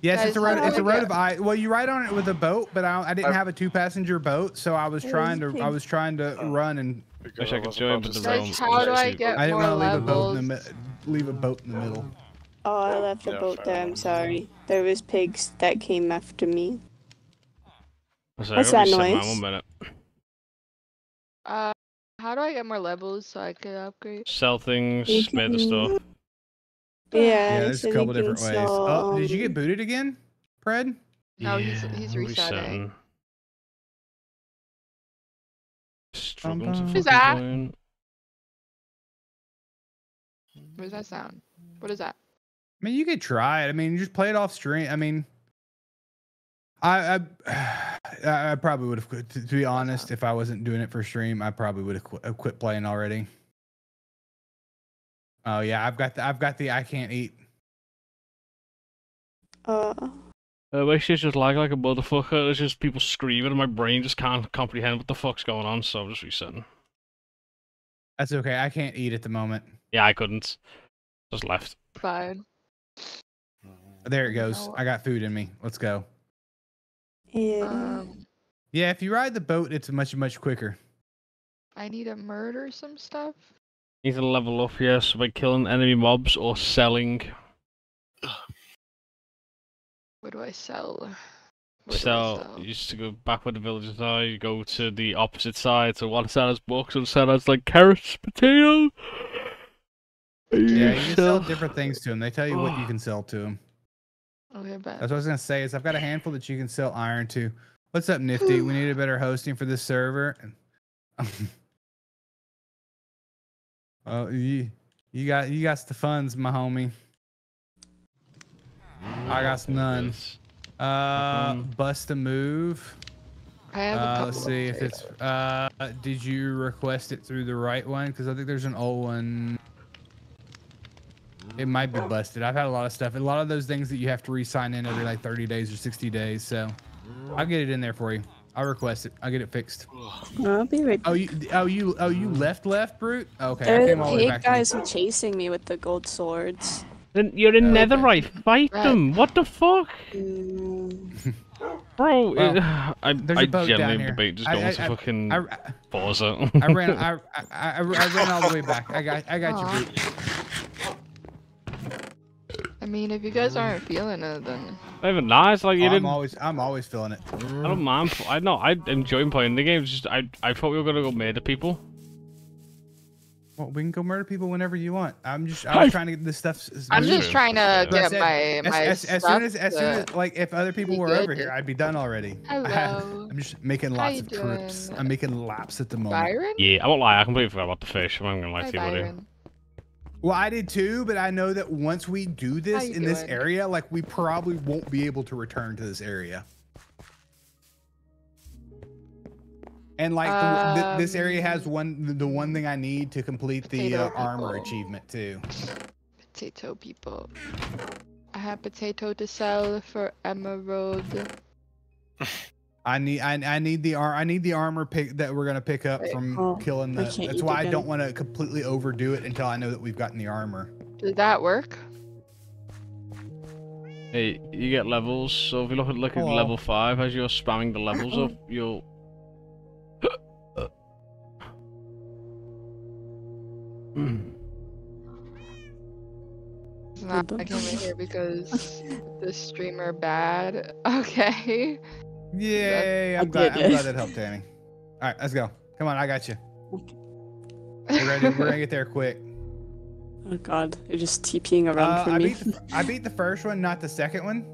Yes, it's a Guys, road. It's a do road get- of I. Well, you ride on it with a boat, but I, I didn't I've- a two-passenger boat, so I was There's trying to. I was trying to Oh. run, and Because Wish I could was join, but the say realms how do I actually- get I didn't more want to leave a boat in the leave a boat in the middle. Oh, I left the Yeah, boat there. I'm sorry. There was pigs that came after me. So What's I gotta that noise? One minute. Uh, how do I get more levels so I could upgrade? Sell things, You made the can- stuff. Yeah, Yeah, there's a couple different ways. sell, Oh, did you get booted again, Pred? No, he's- he's resetting. Struggling to Bum, bum. Who's that? join. What does that sound? What is that? I mean, you could try it. I mean, just play it off stream. I mean, I I, [sighs] I I probably would have quit. To, to be honest, if I wasn't doing it for stream, I probably would have quit, quit playing already. Oh yeah, I've got the I've got the I can't eat. Uh, Uh, my shit's just lag like a motherfucker. There's just people screaming, and my brain just can't comprehend what the fuck's going on. So I'm just resetting. That's okay. I can't eat at the moment. Yeah, I couldn't. Just left. Fine. There it goes. I got food in me. Let's go. Yeah. Um, Yeah, if you ride the boat, it's much much quicker. I need to murder some stuff. Need to level up, yes, by killing enemy mobs or selling. What do I sell? What do I Sell. You used to go back where the villagers are. You go to the opposite side. So one side has books, and side has like carrots, potatoes. and Yeah, you can sell [laughs] sell- different things to them. They tell you what you can sell to them. Okay, bet. That's what I was gonna say. Is I've got a handful that you can sell iron to. What's up, Nifty? We need a better hosting for this server. [laughs] oh, you you got you got the funds, my homie. I got none. Yes. Uh, Mhm. bust a move. I have a Uh, couple. let's of see if it's. Uh, did you request it through the right one? Because I think there's an old one. It might be busted. I've had a lot of stuff. A lot of those things that you have to re-sign in every like 30 days or 60 days. So I'll get it in there for you. I'll request it. I'll get it fixed. I'll be right Oh, you. Oh, you. Oh, you left. Left, brute. Okay, I There came are all the way pig back. to you. guys are chasing me with the gold swords. Then you're in Okay. Netherite. Fight Right. them. What the fuck, Mm, bro? Well, it- [sighs] I, there's a I boat down genuinely here. debate just going I- to I- fucking I, Forza. I ran. I, I, I, I ran all the way back. I got. I got Aw. you, brute. I mean, if you guys mm. aren't feeling it, then Not even nice. Like you Oh, I'm didn't. always. I'm always feeling it. I don't mind. I know. I enjoy playing the game. it's Just I. I thought we were gonna go murder people. Well, we can go murder people whenever you want. I'm just. I Hi. was trying to get this stuff. s- I'm just trying to Yeah. Get said, my as, my as, as soon as as soon as like if other people were over here, I'd be done already. [laughs] Hello. I'm just making lots of trips. I'm making laps at the moment. Byron. Yeah, I won't lie. I completely forgot about the fish. I'm not gonna lie Hi, to you, buddy. Byron. Well, I did too, but I know that once we do this you in this area, like we probably won't be able to return to this area. And like the, th- this area has Um, one, the- the one thing I need to complete the uh, armor people. achievement too. Potato people. I have potato to sell for emerald. [laughs] I need I, I need the ar- I need the armor pick that we're gonna pick up from Oh, killing the. That's why I don't want to completely overdo it until I know that we've gotten the armor. Did that work? Hey, you get levels. So if you look at look at Hello. level five, as you're spamming the levels up, [laughs] you'll. It's not don't I came in here because [laughs] the streamer bad. [laughs] Okay. Yay! I I'm glad, I'm glad that helped, Tammy. All right, let's go. Come on, I got you. [laughs] We're ready. We're gonna get there quick. oh god, you're just TPing around Uh, for I me. beat the, [laughs] I beat the first one, not the second one.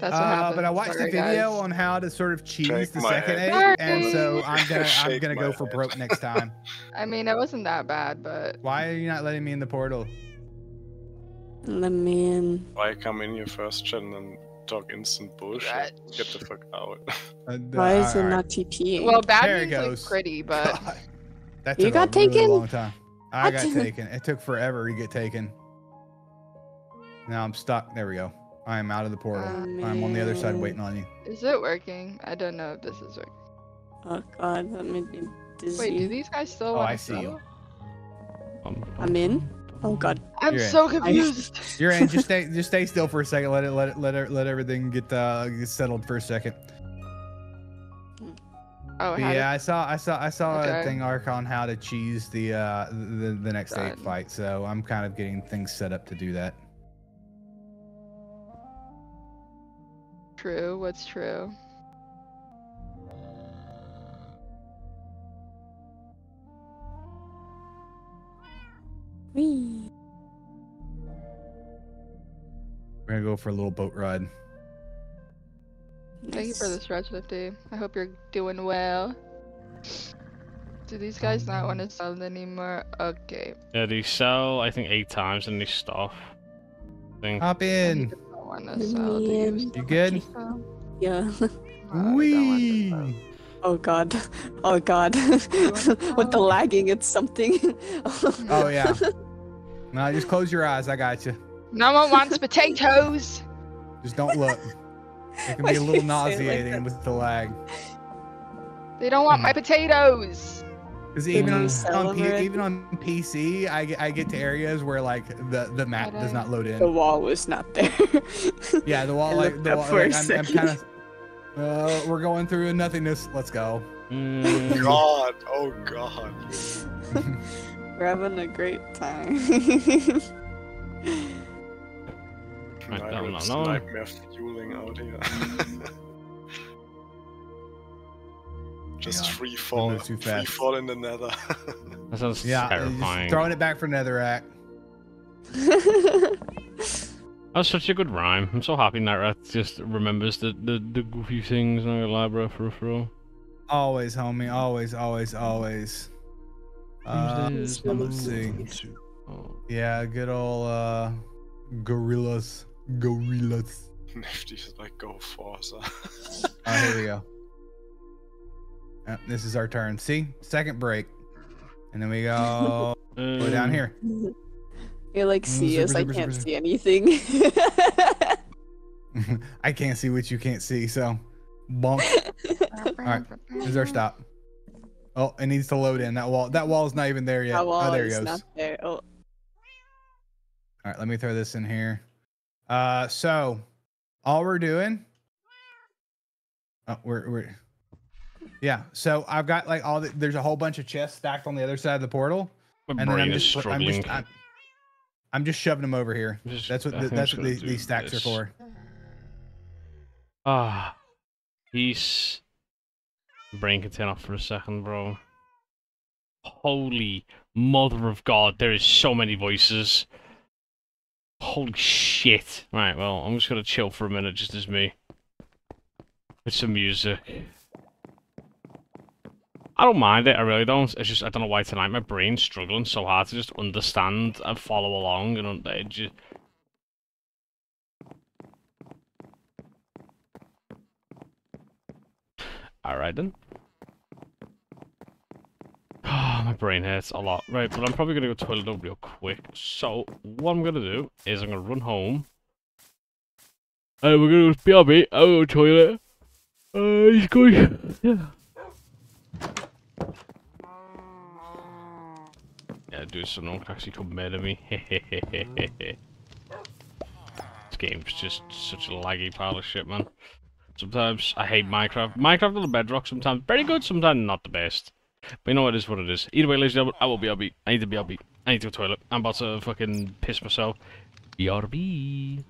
That's what Uh, happened. but I watched Sorry, the video guys. on how to sort of cheese Shake the second head. egg, and so I'm gonna [laughs] I'm gonna my go for broke next time. I mean, it wasn't that bad, but Why are you not letting me in the portal? Let me in. Why come in here first, Jen, and talk instant bullshit? Right. Get the fuck out. [laughs] Uh, Why is it not TP? well, bad There it news goes. look pretty, [laughs] but that You got a really taken? long time. I What? got taken. It took forever to get taken. Now I'm stuck. There we go. I am out of the portal. Oh, I'm on the other side waiting on you. Is it working? I don't know if this is working. Oh god, that made me dizzy. Wait, do these guys still Oh, want I to see you. I'm in. Oh god. I'm You're in. so confused. You're in. Just stay. Just stay still for a second. Let it. Let it. Let it. Let everything get uh get settled for a second. Oh, But how yeah, I saw. I saw. I saw a thing arc on how to cheese the uh the the next eight Done. fight. So I'm kind of getting things set up to do that. true? What's true? Whee. We're gonna go for a little boat ride. Thank you for Nice. the stretch, Lifty. I hope you're doing well. Do these guys not want to um, sell anymore? Okay. Yeah, they sell I think eight times and they stop. I think. Hop in. don't want to sell. Do you? Man. You good? Yeah. No, I don't want to Wee. sell. Oh god. Oh god. [laughs] With the lagging, it's something. [laughs] Oh yeah. No, just close your eyes. I got you. No one wants potatoes. Just don't look. It can Why be a little you say it like nauseating with the lag. They don't want Hmm. my potatoes. Because even on, on P- even on PC, I get, I get to areas where like the the map does not load in. the wall was not there. Yeah, the wall I like looked the up wall. for a Like, I'm, I'm second. kind of. Uh, we're going through a nothingness. Let's go. Mm, God, oh god. [laughs] We're having a great time. I don't Nightmare's nightmare fueling out here. [laughs] Just Yeah, free fall, move too free fast. fall in the nether. that sounds Yeah, terrifying. throwing it back for Netherrack. [laughs] That was such a good rhyme. I'm so happy Nightrat just remembers the, the, the goofy things. Not gonna lie, bro, for real. Always, homie. Always, always, always. Uh, Who's this? let's see. Oh. Yeah, good old uh, gorillas. Gorillas. Nifty's like, go Forza. [laughs] Oh, here we go. [laughs] Uh, this is our turn. See, second break, and then we go [laughs] go down here. You're like, see us, I can't see anything. [laughs] I can't see what you can't see, so bonk. [laughs] right, This is our stop. Oh, it needs to load in. That wall. That wall is not even there yet. That wall oh, there he is goes. not there. Oh, All right, let me throw this in here. Uh, so all we're doing. Oh, we're we're. Yeah, so I've got like all the. There's a whole bunch of chests stacked on the other side of the portal, My and then I'm is just, put- I'm just, I'm, I'm just shoving them over here. Just- That's what the, that's what gonna these, stacks this. are for. Ah, peace. Brain can turn off for a second, bro. Holy mother of God, there is so many voices. Holy shit. Right, well, I'm just gonna chill for a minute, just as me. With some music. I don't mind it, I really don't. It's just, I don't know why tonight my brain's struggling so hard to just understand and follow along, and it just... Alright then. Ah, my brain hurts a lot. Right, but I'm probably gonna go to the toilet up real quick. So, what I'm gonna do is I'm gonna run home. Hey, we're gonna go BRB. I'll go toilet. Uh, he's going. Yeah. [laughs] Yeah, dude, so no one can actually come murder me. [laughs] this game's just such a laggy pile of shit, man. Sometimes I hate Minecraft. Minecraft on the bedrock sometimes very good, sometimes not the best. But you know what it is what it is. Either way, ladies and gentlemen, I will be RB. I need to be RB. I need to go to the toilet. I'm about to fucking piss myself. BRB.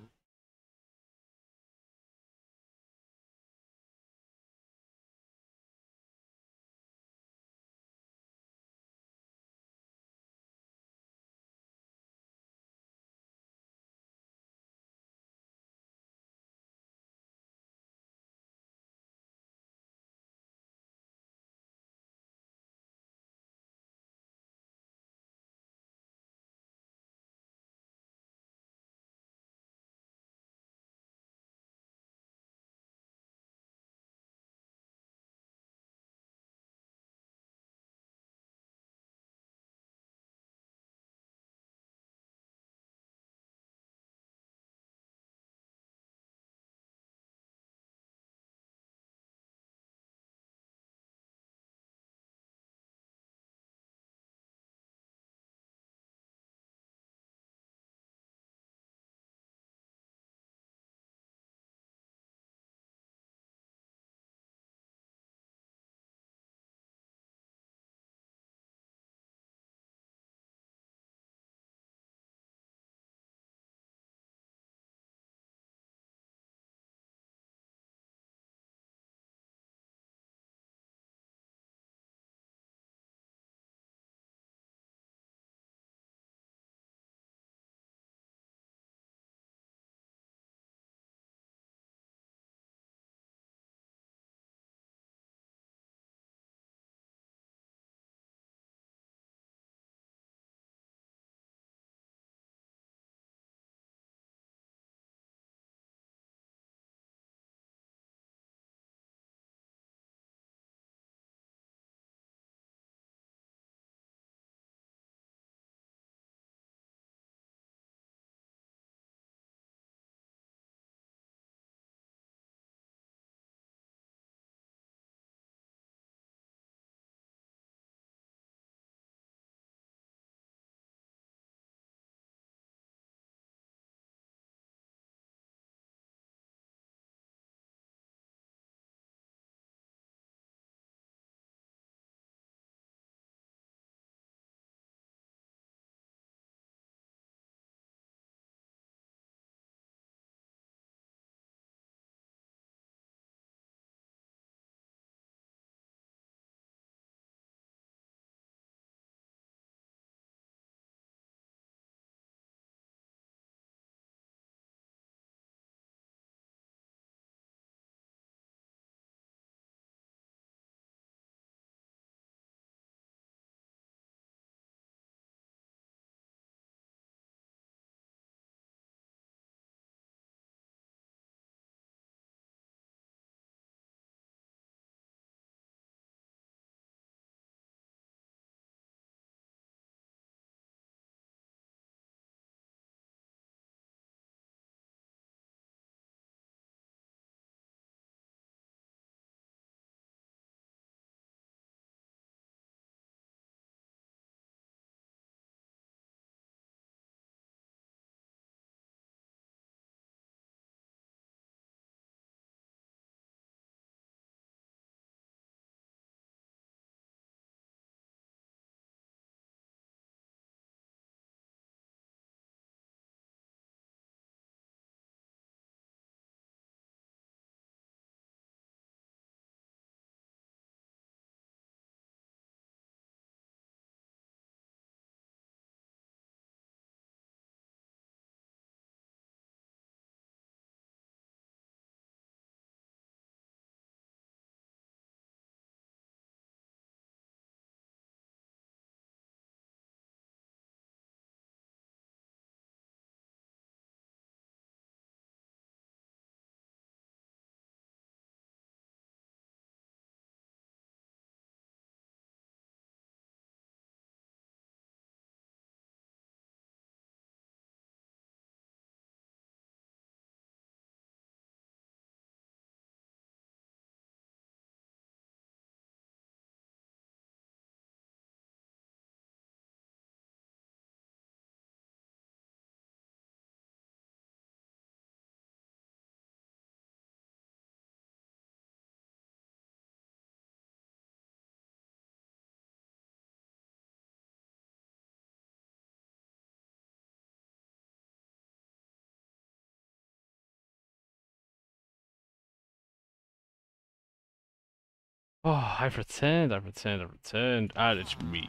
Oh, I've returned, I've returned, I've returned, and ah, it's me.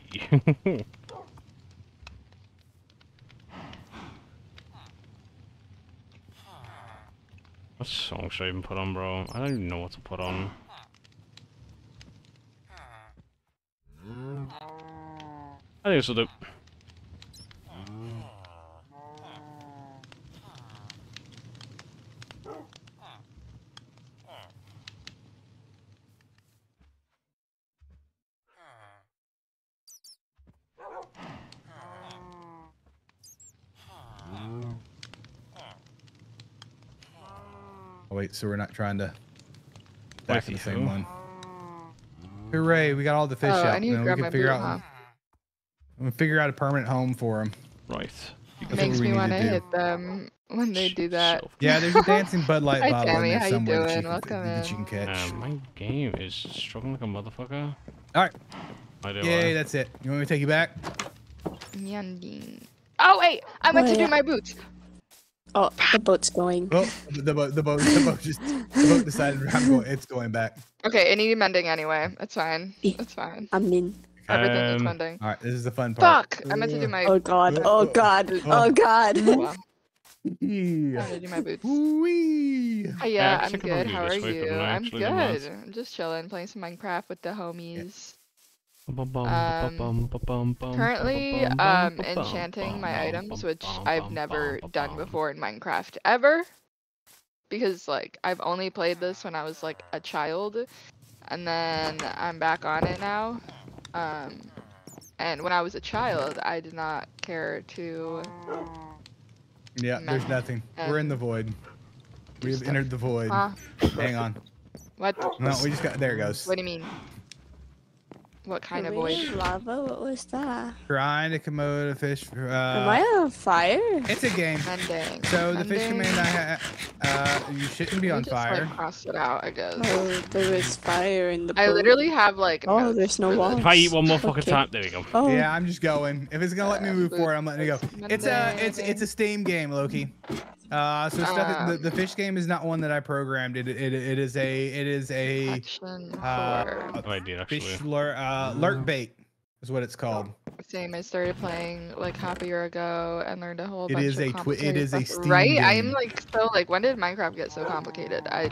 [laughs] what song should I even put on, bro? I don't even know what to put on. I think this will do. So we're not trying to Wait back for the the same who? one. Hooray, we got all the fish oh, out. I need to Now we can my figure boot, out huh? we can figure out a permanent home for them. Right. That's Makes me want to to do. hit them when they do that. Yeah, there's a dancing Bud Light [laughs] bottle Tammy, in there you somewhere that doing? you can, Welcome that you in. can catch. Uh, my game is struggling like a motherfucker. all right, I do. yay, I. that's it. You want me to take you back? Nyanding. Oh wait, I meant to do my boots. Oh, the boat's going. Oh, the, the boat, the boat, the boat just, the boat decided I'm going, it's going back. Okay, it needed mending anyway. It's fine. It's fine. I mean, Everything is Um, mending. All right, this is the fun part. Fuck! I meant to do my. oh god, oh god, oh god. Hold [laughs] on. I Yeah. meant to do my boots. Wee. Hi, Yeah, yeah, I I'm good. How are you? I'm actually, the mods. good. I'm just chilling, playing some Minecraft with the homies. Um, Currently, um, enchanting my items, which I've never done before in Minecraft ever. Because, like, I've only played this when I was, like, a child. And then I'm back on it now. Um, and when I was a child, I did not care to. Yeah, there's nothing. We're in the void. We have stuff. entered the void. Huh? Hang on. What? No, we just got. There it goes. What do you mean? What kind of void? Lava? What was that? Trying to commode a fish. Uh, Am I on fire? It's a game. Mending. So the fish command I ha uh, you shouldn't be You on just, fire. Like, cross it out, I guess. Oh, there was fire in the boat. I literally have like. Oh, there's no for wall. If I eat one more fucking Okay. time, there we go. Oh, Yeah, I'm just going. If it's gonna let me Uh, move forward, I'm letting it go. boots, It's a it's it's a Steam game, Loki. Uh, so stuff. the, the Um, fish game is not one that I programmed. It it, it is a it is a uh. Oh, I did actually. fish lure uh lurk bait is what it's called. Same. I started playing like half a year ago and learned a whole It bunch is of a twi- it complicated is a. Steam right. I am like so like when did Minecraft get so complicated? I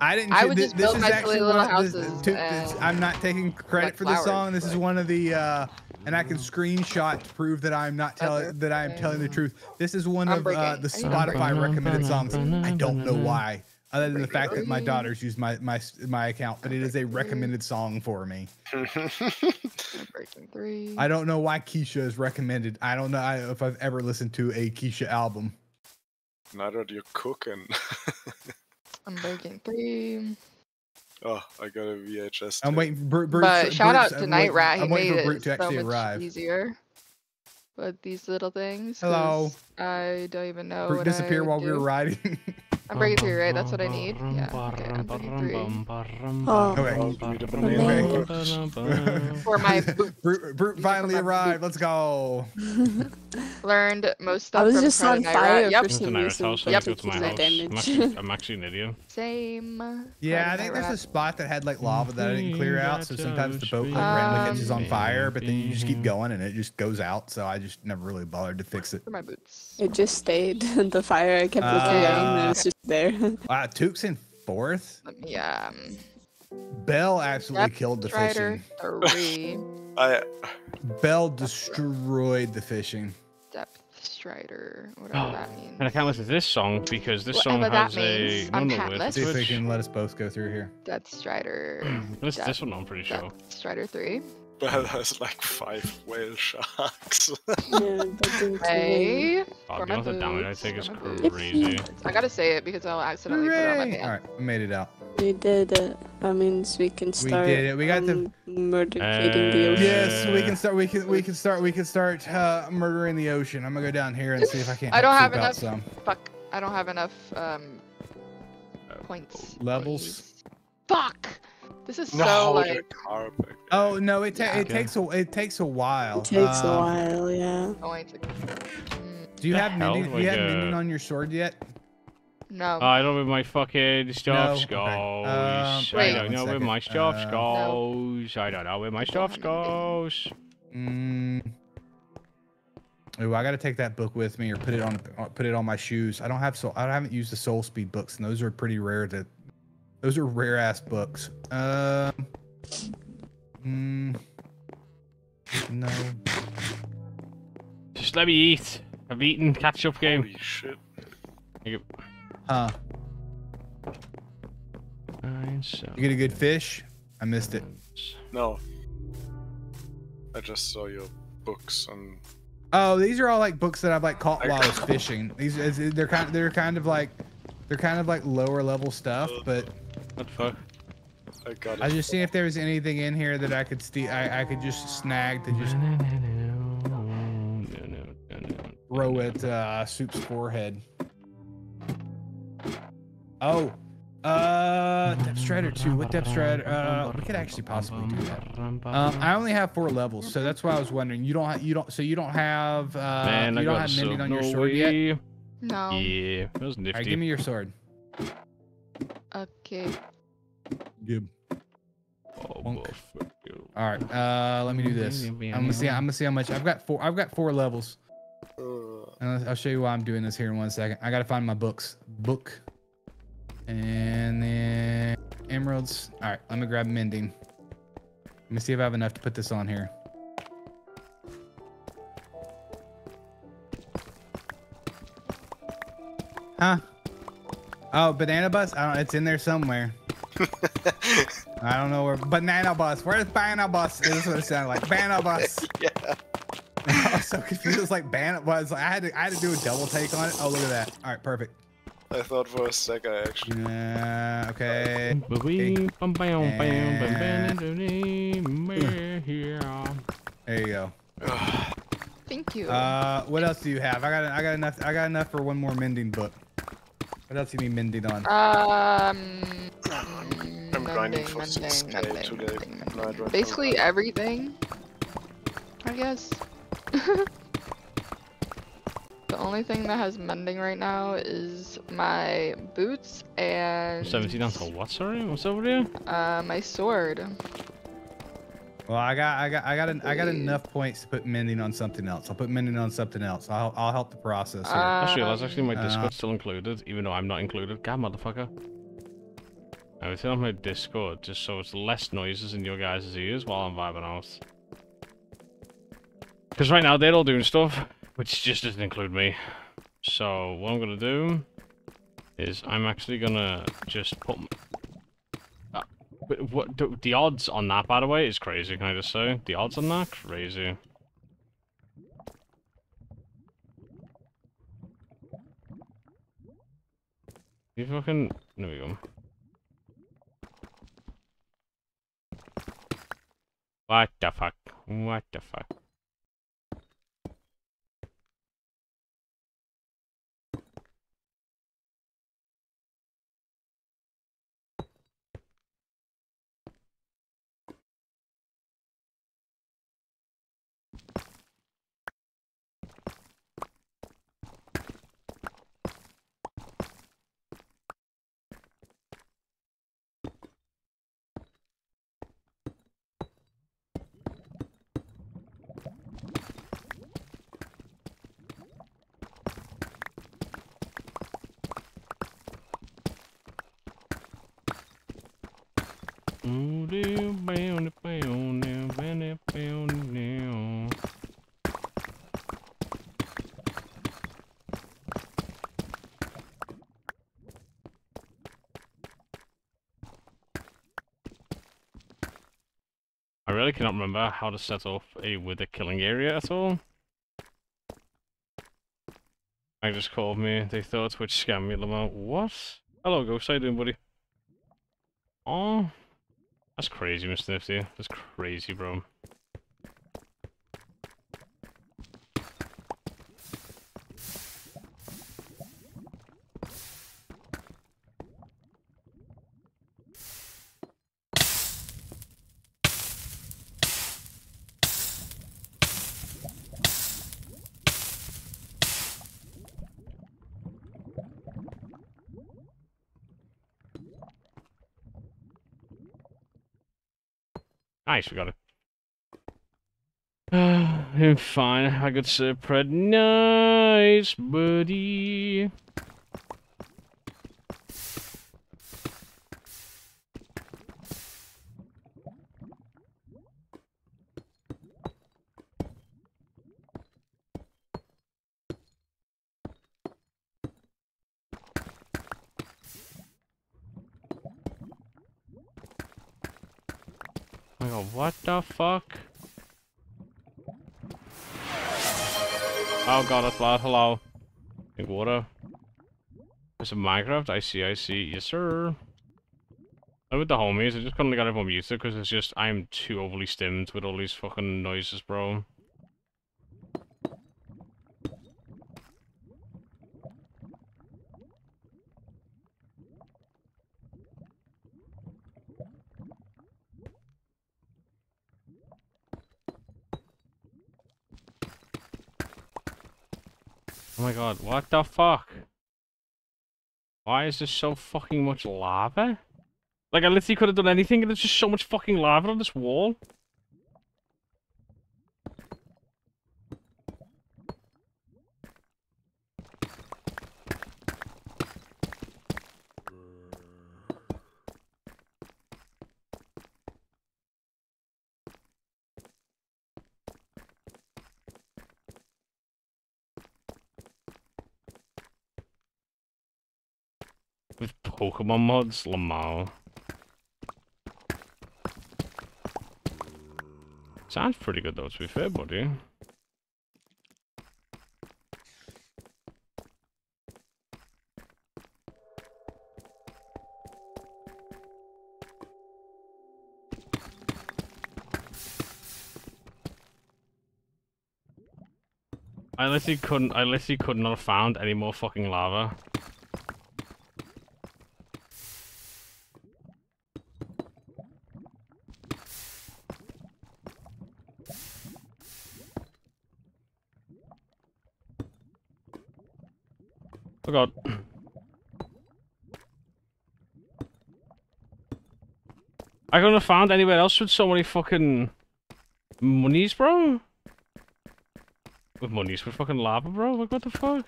I didn't. I would thi- just this build is my actually silly little one of- this- houses to- this- and I'm not taking credit like for the song. This is one of the, uh, and I can screenshot to prove that I'm not telling that I am telling the truth. This is one I'm of uh, the Spotify recommended songs. I don't know why, other than the fact that my daughters use my my my account, but it is a recommended song for me. I'm three. I don't know why Kesha is recommended. I don't know if I've ever listened to a Kesha album. Neither do you cook and. [laughs] I'm breaking three. Oh, I got a VHS. I'm waiting for Brute. but shout out to I'm Night waiting- Rat. He I'm waiting made for Brute it to so actually much arrive. easier. With these little things. Hello. 'cause I don't even know Brute what disappear I while we were riding. [laughs] I'm breaking three, right? That's what I need. Yeah. Okay, I'm breaking three. Oh. Okay. Give me the banana. [laughs] For my boot. [laughs] Brute, Brute finally my arrived. Let's go. Learned most stuff I was from just Friday on Night fire Rat. Yep. for It's some an Irish reason. house. but Let's it go to my took house. I'm damage. actually, [laughs] I'm actually an idiot. Same. Yeah, I Friday think Night there's a Rat. spot that had like lava that I didn't clear out, so sometimes the boat like randomly um, catches on fire, but then you just keep um, going and it just goes out. So I just never really bothered to fix it. For my boots. It just stayed. [laughs] the fire, I kept looking down and it's just there. [laughs] Uh, Took's in fourth. Let me, um, Bell absolutely Yep, killed the Strider fishing. three. [laughs] I Bell destroyed the fishing. Depth Strider. Whatever that means. And I can't listen to this song because this song Whatever that has a means. no I'm no catless. with See if they which can let us both go through here. Depth Strider. this Depth- this one I'm pretty sure. Depth Strider three. Bell has like five whale sharks. [laughs] yeah, Hey. Oh, For the my amount of damage I boots, take is for my boots. crazy. I gotta say it because I'll accidentally put it on my Hooray! All pants. right, we made it out. We did it. That means we can start. We did it. We got the- um, murdercating the Uh, ocean. Yes, we can start. We can. We can start. We can start uh, murdering the ocean. I'm gonna go down here and see if I can't. I don't have enough some. Fuck. I don't have enough um points. Levels? please. Fuck. This is no, so the like carpet. Oh no! It, ta- Yeah. it takes a it takes a while. It takes a Um, while, yeah. going to. Mm, Do you The have hell? mending? Do you have uh, mending on your sword yet? No. I don't know where my fucking stuff okay. goes. Um, I don't one know where my stuff Uh, goes. I don't know where my stuff goes. Mm. Ooh, I gotta take that book with me or put it on uh, put it on my shoes. I don't have so I haven't used the Soul Speed books, and those are pretty rare. To those are rare ass books. Um. Mm, no. Just let me eat. I've eaten. Catch up game. Holy shit. Huh? Nine, so. You get a good fish? I missed it. No. I just saw your books and Oh, these are all like books that I've like caught while I was fishing. These they're kind they're kind of like they're kind of like lower level stuff, but What the fuck? I got it. I just seeing if there was anything in here that I could steal. I, I could just snag to just throw at uh, Soup's forehead. Oh, uh, Depth Strider 2. What Depth Strider? Uh, we could actually possibly do that. Um, I only have four levels, so that's why I was wondering. You don't, ha- you don't, so you don't have, uh, Man, I you don't got have mending on your sword yet. Way. No. Yeah, that was All nifty. right, give me your sword. Okay. Give. Oh, Bonk. fuck you. All right, uh, let me do this. I'm gonna see. I'm gonna see how much. I've got four. I've got four levels. And I'll- I'll show you why I'm doing this here in one second. I gotta find my books. Book. And then emeralds. All right, let me grab mending. Let me see if I have enough to put this on here. Huh? Oh, banana bus. I don't. It's in there somewhere. [laughs] I don't know where. Banana bus. Where's banana bus? This is what it sounded like. Banana [laughs] bus. yeah. [laughs] I was so confused. It's like ban was like I had to I had to do a double take on it. Oh look at that. All right, perfect. I thought for a sec I actually. Uh, okay. Ba-wee, bum, bam, bam, bam, And- bam, bam, here. There you go. Thank you. Uh, what else do you have? I got I got enough I got enough for one more mending book. What else you need mending on? Um. I'm grinding mending, for mending, 6k mending, today. mending, mending. don't Basically know. everything. I guess. [laughs] the only thing that has mending right now is my boots and 17 down to what, sorry? What's over there? uh, my sword. Well, I got I got I got an, I got enough points to put mending on something else. I'll put mending on something else. I'll I'll help the process here. I just realized actually my Uh, still included, even though I'm not included. God, motherfucker. I would turn on my Discord just so it's less noises in your guys' ears while I'm vibing out. Because right now they're all doing stuff, which just doesn't include me. So what I'm gonna do is I'm actually gonna just put. But what the, the odds on that, by the way, is crazy. Can I just say the odds on that crazy? You fucking. There we go. What the fuck? What the fuck? I really cannot remember how to set up a wither killing area at all. I just called me. They thought Twitch scammed me. Lamar. What? Hello, Ghost. How you doing, buddy? Oh, that's crazy, Mr. Nifty. That's crazy, bro. Nice, we got it. [sighs] I'm fine. I could say pred nice, buddy. I go, what the fuck? Loud. Hello. Big water. There's a Minecraft. I see, I see. Yes, sir. I'm with the homies. I just couldn't get everyone muted because it's just I'm too overly stimmed with all these fucking noises, bro. God, what the fuck? Why is there so fucking much lava? Like, I literally could have done anything and there's just so much fucking lava on this wall. With Pokemon mods, Lamau. Sounds pretty good though, to be fair, buddy. I literally couldn't, I literally could not have found any more fucking lava. Oh god. I couldn't have found anywhere else with so many fucking monies, bro. With monies, with fucking lava, bro. Like, what the fuck?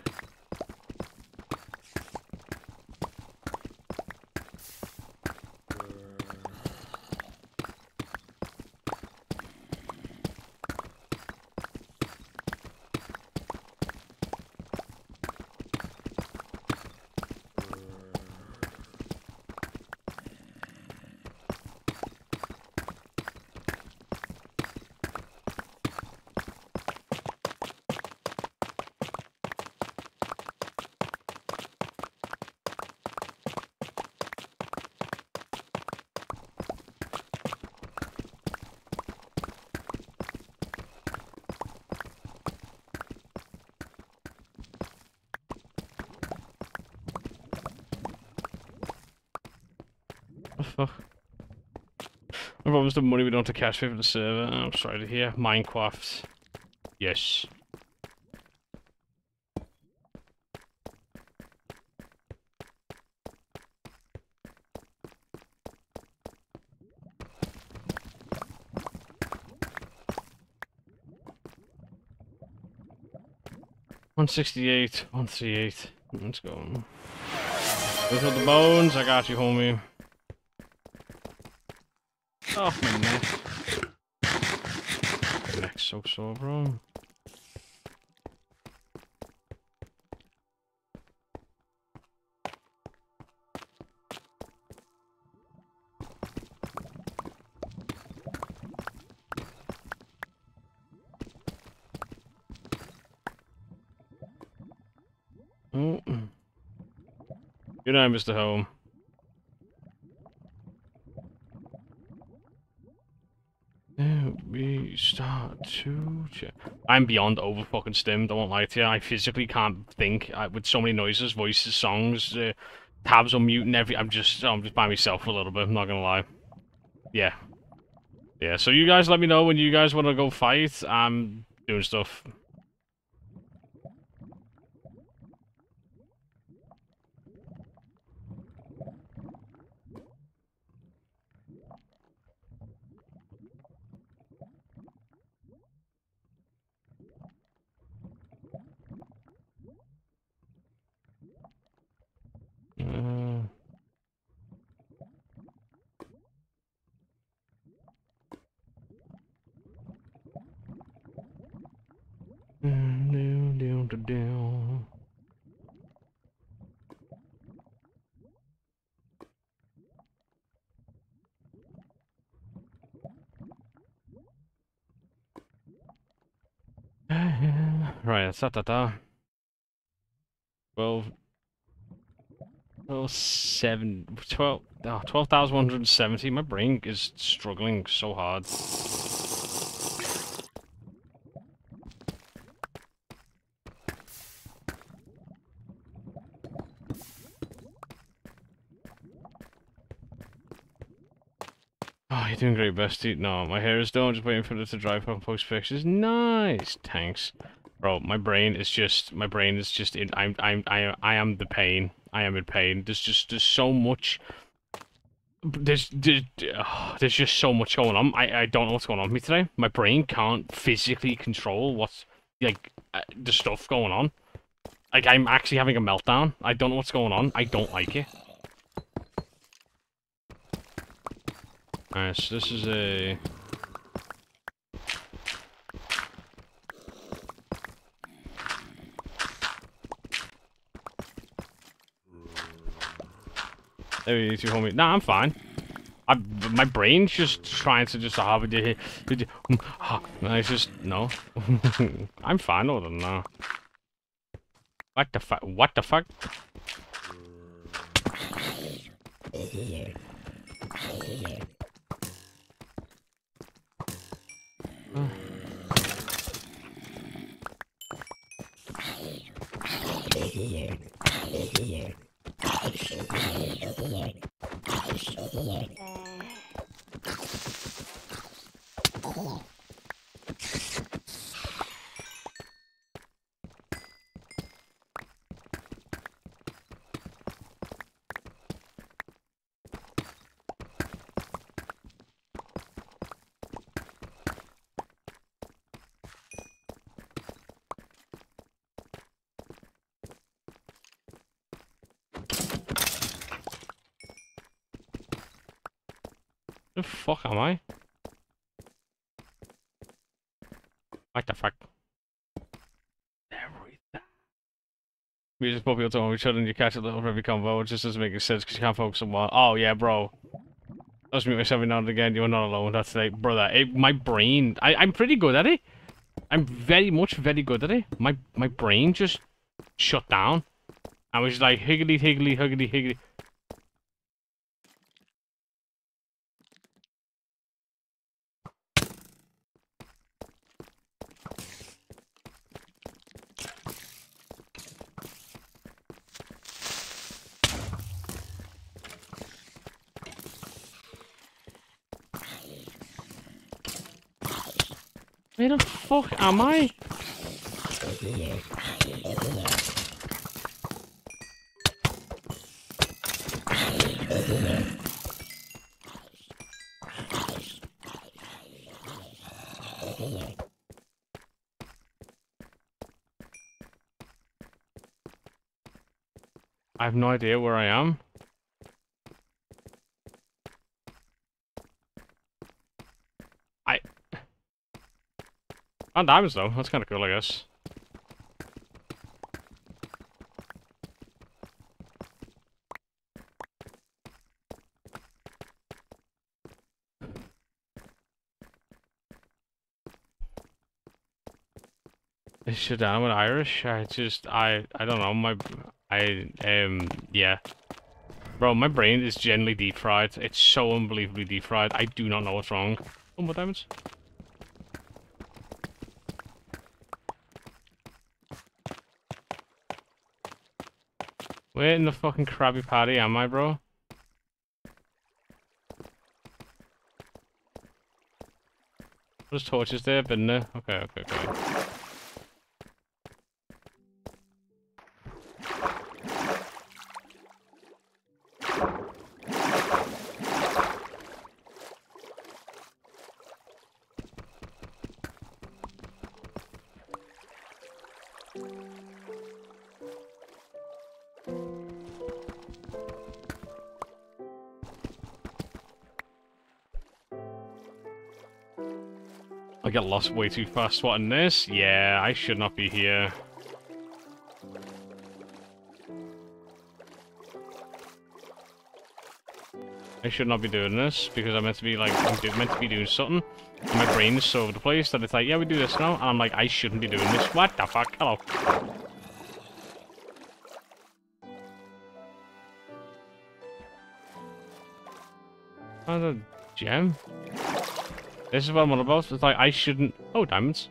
What the fuck? My problem's the money we don't have to cash for the server. I'm sorry to hear. Minecraft. Yes. One sixty eight, one three eight. Let's go. Those are the bones. I got you, homie. Oh, my neck. Neck's so sore, bro. Oh. Good night, Mr. Home. Now we start to check. I'm beyond over fucking stimmed, I won't lie to you. I physically can't think I, with so many noises, voices, songs, uh, tabs on mute and every. I'm just, I'm just by myself a little bit. I'm not gonna lie. Yeah, yeah. So you guys let me know when you guys want to go fight. I'm doing stuff. That's that, that, that. 12, 12, 7, 12, oh, 12,170. My brain is struggling so hard. Oh, you're doing great, bestie. No, my hair is done. Just waiting for it to dry for post fixes. Nice. Thanks. Bro, my brain is just my brain is just in I'm I'm I I am the pain. I am in pain. There's just there's so much there's there's, there's just so much going on. I I don't know what's going on with me today. My brain can't physically control what's like uh, the stuff going on. Like I'm actually having a meltdown. I don't know what's going on. I don't like it. Alright, so this is a There you two homie. Nah, I'm fine. I, my brain's just trying to just ah, have it. Uh, it's just no. [laughs] I'm fine other than that. What the fuck? What the fuck? [sighs] The fuck am I? What the fuck? We just put people talking each other and you catch a little every combo. It just doesn't make any sense because you can't focus on one. Oh yeah, bro. I was mute myself every now and again. You're not alone. That's like, brother. It, my brain. I, I'm pretty good at it. I'm very much very good at it. My my brain just shut down. I was like higgly higgly higgly higgly. Where the fuck am I? I have no idea where I am. On diamonds though, that's kind of cool I guess. Shut down with Irish. I just I I don't know my I um yeah. Bro, my brain is generally deep fried. It's so unbelievably deep fried. I do not know what's wrong. Oh, more diamonds. Where in the fucking Krabby Patty am I, bro? There's torches there, been there. Okay, okay, okay. lost way too fast swatting this. Yeah, I should not be here. I should not be doing this because I'm meant to be like I'm meant to be doing something. And my brain is so over the place that it's like, yeah, we do this now, and I'm like, I shouldn't be doing this. What the fuck? Hello. Another gem. This is what I'm on about. It's like I shouldn't. Oh, diamonds.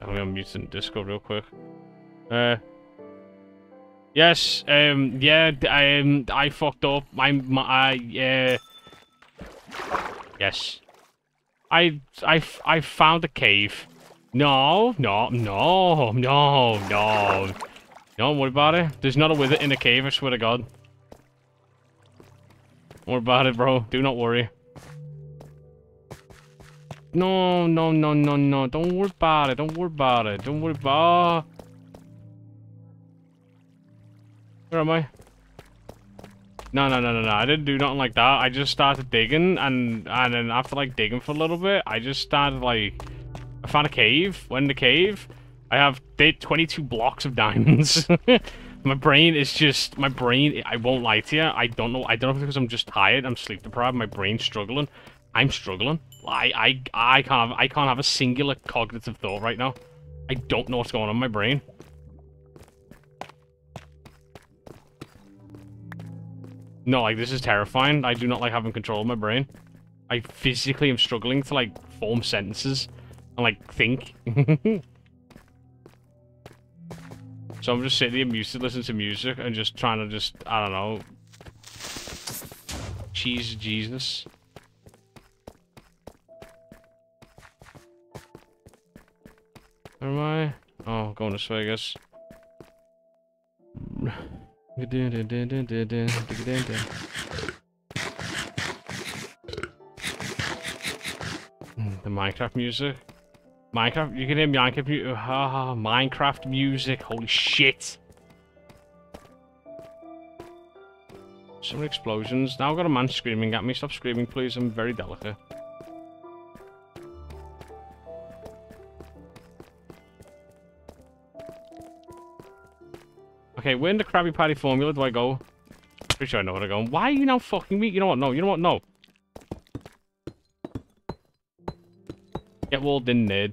I'm gonna mute Discord real quick. Uh. Yes. Um. Yeah. I um. I fucked up. My. my I. Uh. Yes. I, I, I found a cave. No. No. No. No. No. Don't worry about it. There's not a wither in the cave. I swear to God. Don't worry about it, bro. Do not worry. No, no, no, no, no. Don't worry about it. Don't worry about it. Don't worry about Where am I? No, no, no, no, no. I didn't do nothing like that. I just started digging, and and then after like digging for a little bit, I just started like I found a cave. Went in the cave. I have did 22 blocks of diamonds. [laughs] my brain is just my brain. I won't lie to you. I don't know. I don't know if it's because I'm just tired. I'm sleep deprived. My brain's struggling. I'm struggling. I I I can't have, I can't have a singular cognitive thought right now. I don't know what's going on in my brain. No, like this is terrifying. I do not like having control of my brain. I physically am struggling to like form sentences and like think. [laughs] so I'm just sitting here listening to music and just trying to just I don't know. Cheese Jesus. Where am I? Oh, going I guess. [laughs] The Minecraft music. Minecraft, you can hear Minecraft, ah, Minecraft music. Holy shit! Some explosions. Now I've got a man screaming at me. Stop screaming, please. I'm very delicate. Okay, where in the Krabby Patty formula do I go? Pretty sure I know where to go. Why are you now fucking me? You know what? No, you know what? No. Get walled in, nerd.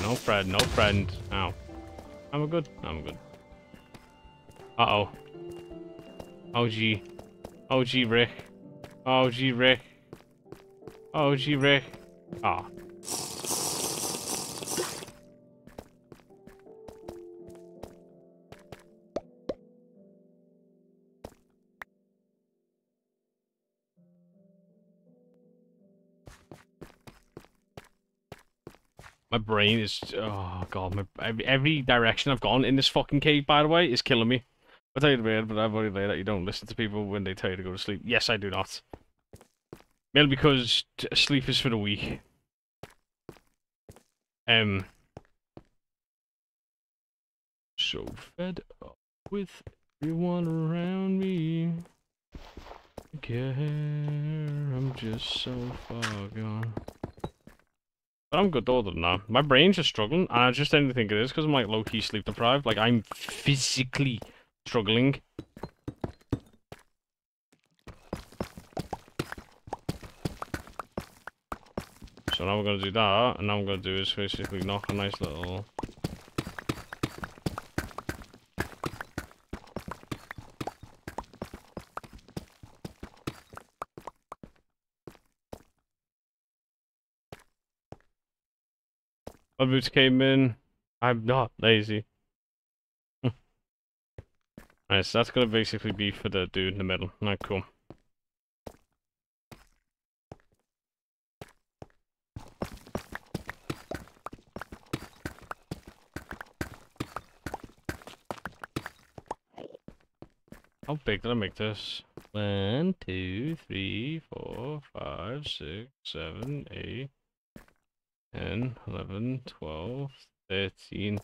No friend. No friend. Ow. I'm good. I'm good. Uh-oh. OG. OG Rick. OG Rick. OG Rick. Ah. My brain is oh god, my every, direction I've gone in this fucking cave, by the way, is killing me. I'll tell you the weird, but I've already laid that you don't listen to people when they tell you to go to sleep. Yes, I do not. Mainly because sleep is for the weak. Um. So fed up with everyone around me. Care, I'm just so far gone. But I'm good other than that. My brain's just struggling, and I just to think it is because I'm like low key sleep deprived. Like I'm physically struggling. So now we're gonna do that, and now I'm gonna do is basically knock a nice little. Boots came in. I'm not lazy. [laughs] Alright, so that's gonna basically be for the dude in the middle. Alright, cool. How big did I make this? One, two, three, four, five, six, seven, eight, ten, eleven, twelve, thirteen.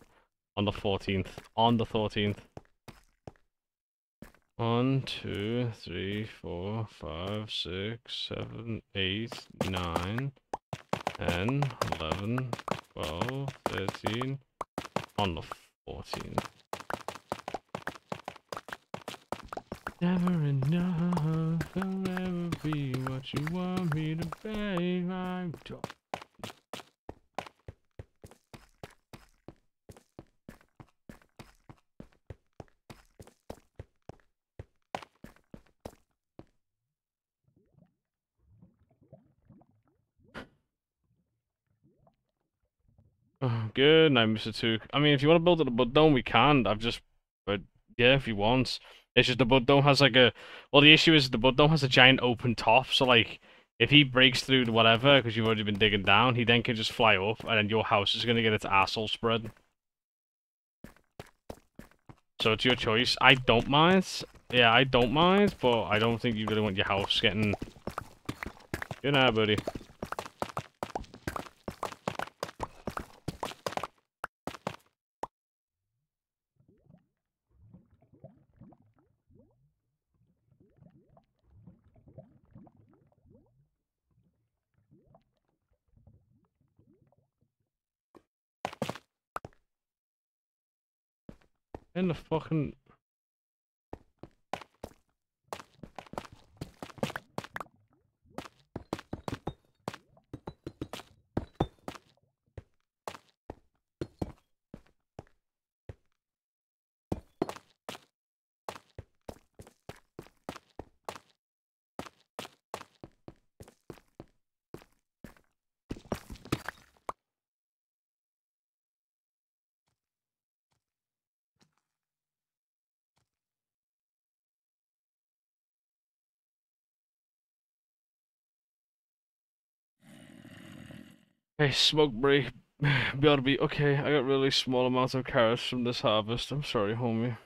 On the 14th. On the thirteenth. 14th. One, two, three, four, five, six, seven, eight, nine, ten, eleven, twelve, thirteen. On the 14th. Never enough, I'll never be what you want me to be. I'm talking. Oh, good night, Mr. Took. I mean, if you want to build it a Bud Dome, we can. I've just, but yeah, if you want. It's just the Bud Dome has like a. Well, the issue is the Bud Dome has a giant open top, so like, if he breaks through to whatever, because you've already been digging down, he then can just fly up, and then your house is gonna get its asshole spread. So it's your choice. I don't mind. Yeah, I don't mind, but I don't think you really want your house getting. Good night, buddy. In the fucking. Hey, smoke break. [sighs] Be okay. I got really small amounts of carrots from this harvest. I'm sorry, homie.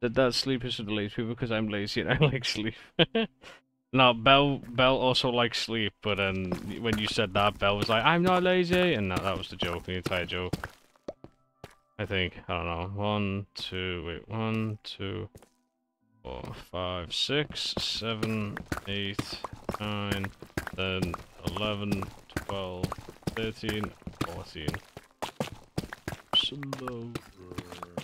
That that sleep is for the lazy people because I'm lazy and [laughs] I like sleep. [laughs] now Bell Bell also likes sleep, but then when you said that, Bell was like, "I'm not lazy," and that, that was the joke, the entire joke. I think I don't know. One, two, wait, one, two, four, five, six, seven, eight, nine, then eleven, twelve, thirteen, fourteen some over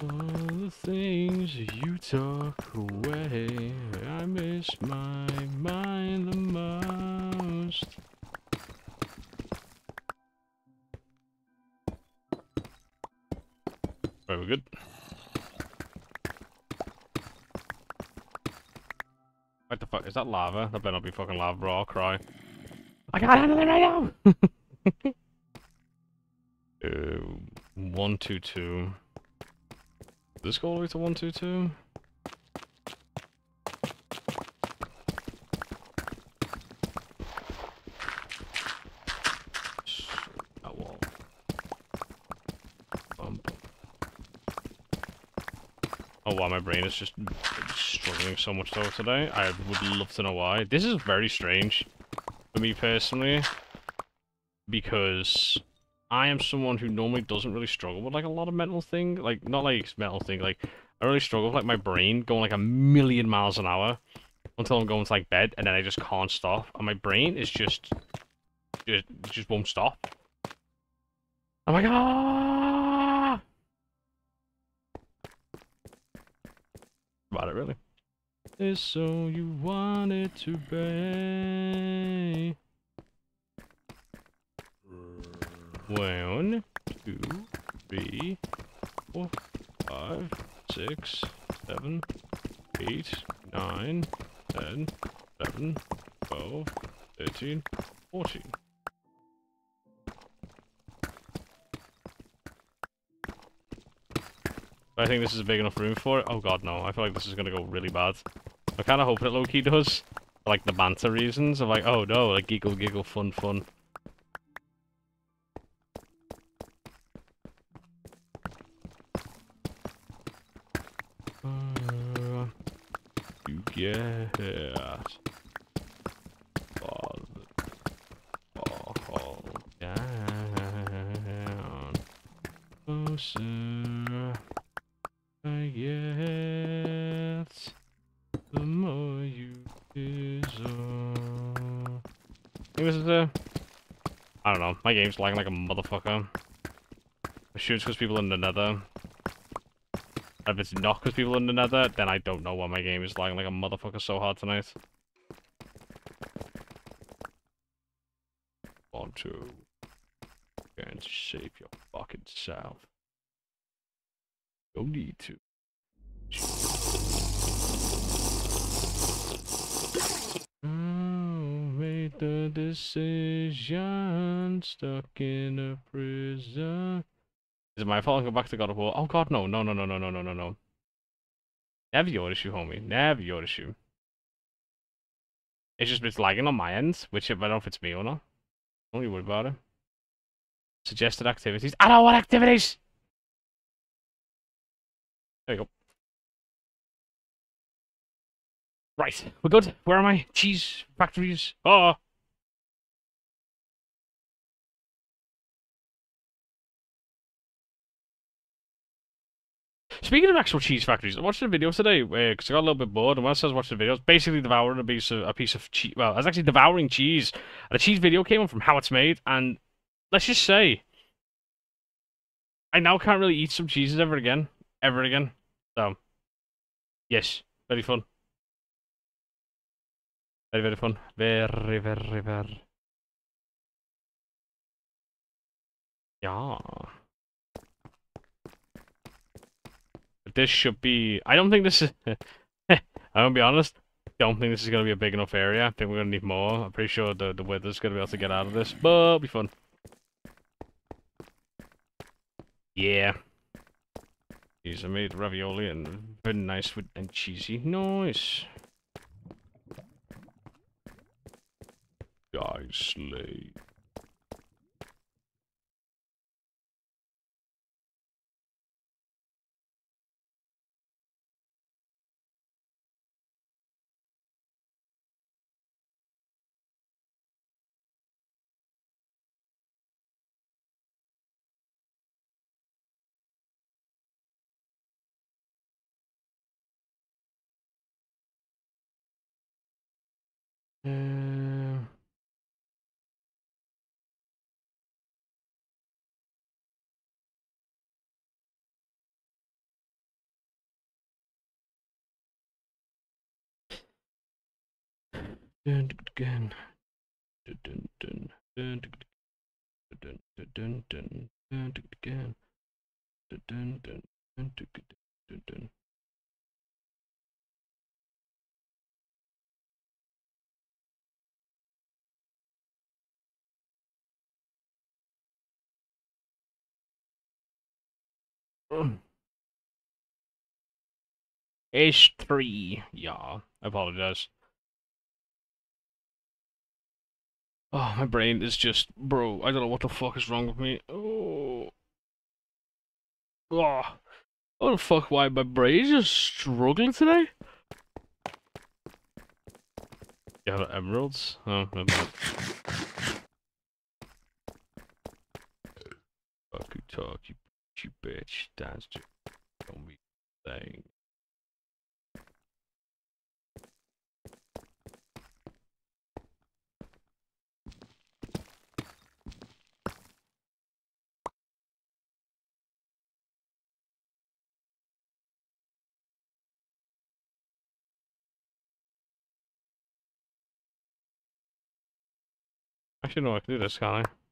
all the things you took away. I miss my mind the most. Right, we're good. What the fuck? Is that lava? That better not be fucking lava, bro. I'll cry. I can't handle it right [laughs] now! um... 122. This go all the way to 122? Oh wow, my brain is just struggling so much though today. I would love to know why. This is very strange for me personally because I am someone who normally doesn't really struggle with like a lot of mental thing, like not like mental thing, like I really struggle with like my brain going like a million miles an hour until I'm going to like bed, and then I just can't stop, and my brain is just just just won't stop. I'm like ah. About it really. is so you want it to be. One, two, three, four, five, six, seven, eight, nine, ten, eleven, twelve, thirteen, fourteen. I think this is a big enough room for it. Oh god, no. I feel like this is gonna go really bad. I kind of hope it low-key does. For, like, the banter reasons of like, oh no, like, giggle, giggle, fun, fun. Get fall, fall down closer I get, the more you deserve. Think this is uh, a. I don't know. My game's lagging like a motherfucker. I it's because people in the nether. If it's not because people in the nether, then I don't know why my game is lagging like a motherfucker so hard tonight. Want to. And save your fucking self. No need to. Oh, made the decision, stuck in a prison. Is it my fault? I go back to God of War. Oh God, no, no, no, no, no, no, no, no, no. Never your issue, homie. Never your issue. It's just it's lagging on my end, which I don't know if it's me or not. Don't you worry about it. Suggested activities. I don't want activities. There we go. Right, we're good. Where am I? Cheese factories. Oh. Speaking of actual cheese factories, I watched a video today uh, because I got a little bit bored, and when I was watching the videos, basically devouring a piece of a piece of cheese. Well, I was actually devouring cheese, and a cheese video came on from how it's made, and let's just say, I now can't really eat some cheeses ever again, ever again. So, yes, very fun. Very, very fun. Very, very, very. Yeah. But this should be... I don't think this is... [laughs] I'm gonna be honest. I don't think this is gonna be a big enough area. I think we're gonna need more. I'm pretty sure the, the wither's gonna be able to get out of this. But it'll be fun. Yeah. These are made ravioli and very nice with and cheesy. Nice. Die slay. Uh, dun, dun, dun, dun, dun, dun, dun, dun, dun, dun, dun, dun, dun, dun, dun, dun, dun, dun, dun. [clears throat] H3. Yeah, I apologize. Oh, my brain is just, bro, I don't know what the fuck is wrong with me. Oh. Oh. What the fuck, why my brain is just struggling today? You have emeralds? Oh, never mind. Fuck you talk, you, you bitch. That's just gonna be thing. Actually, no, I can do this, can I?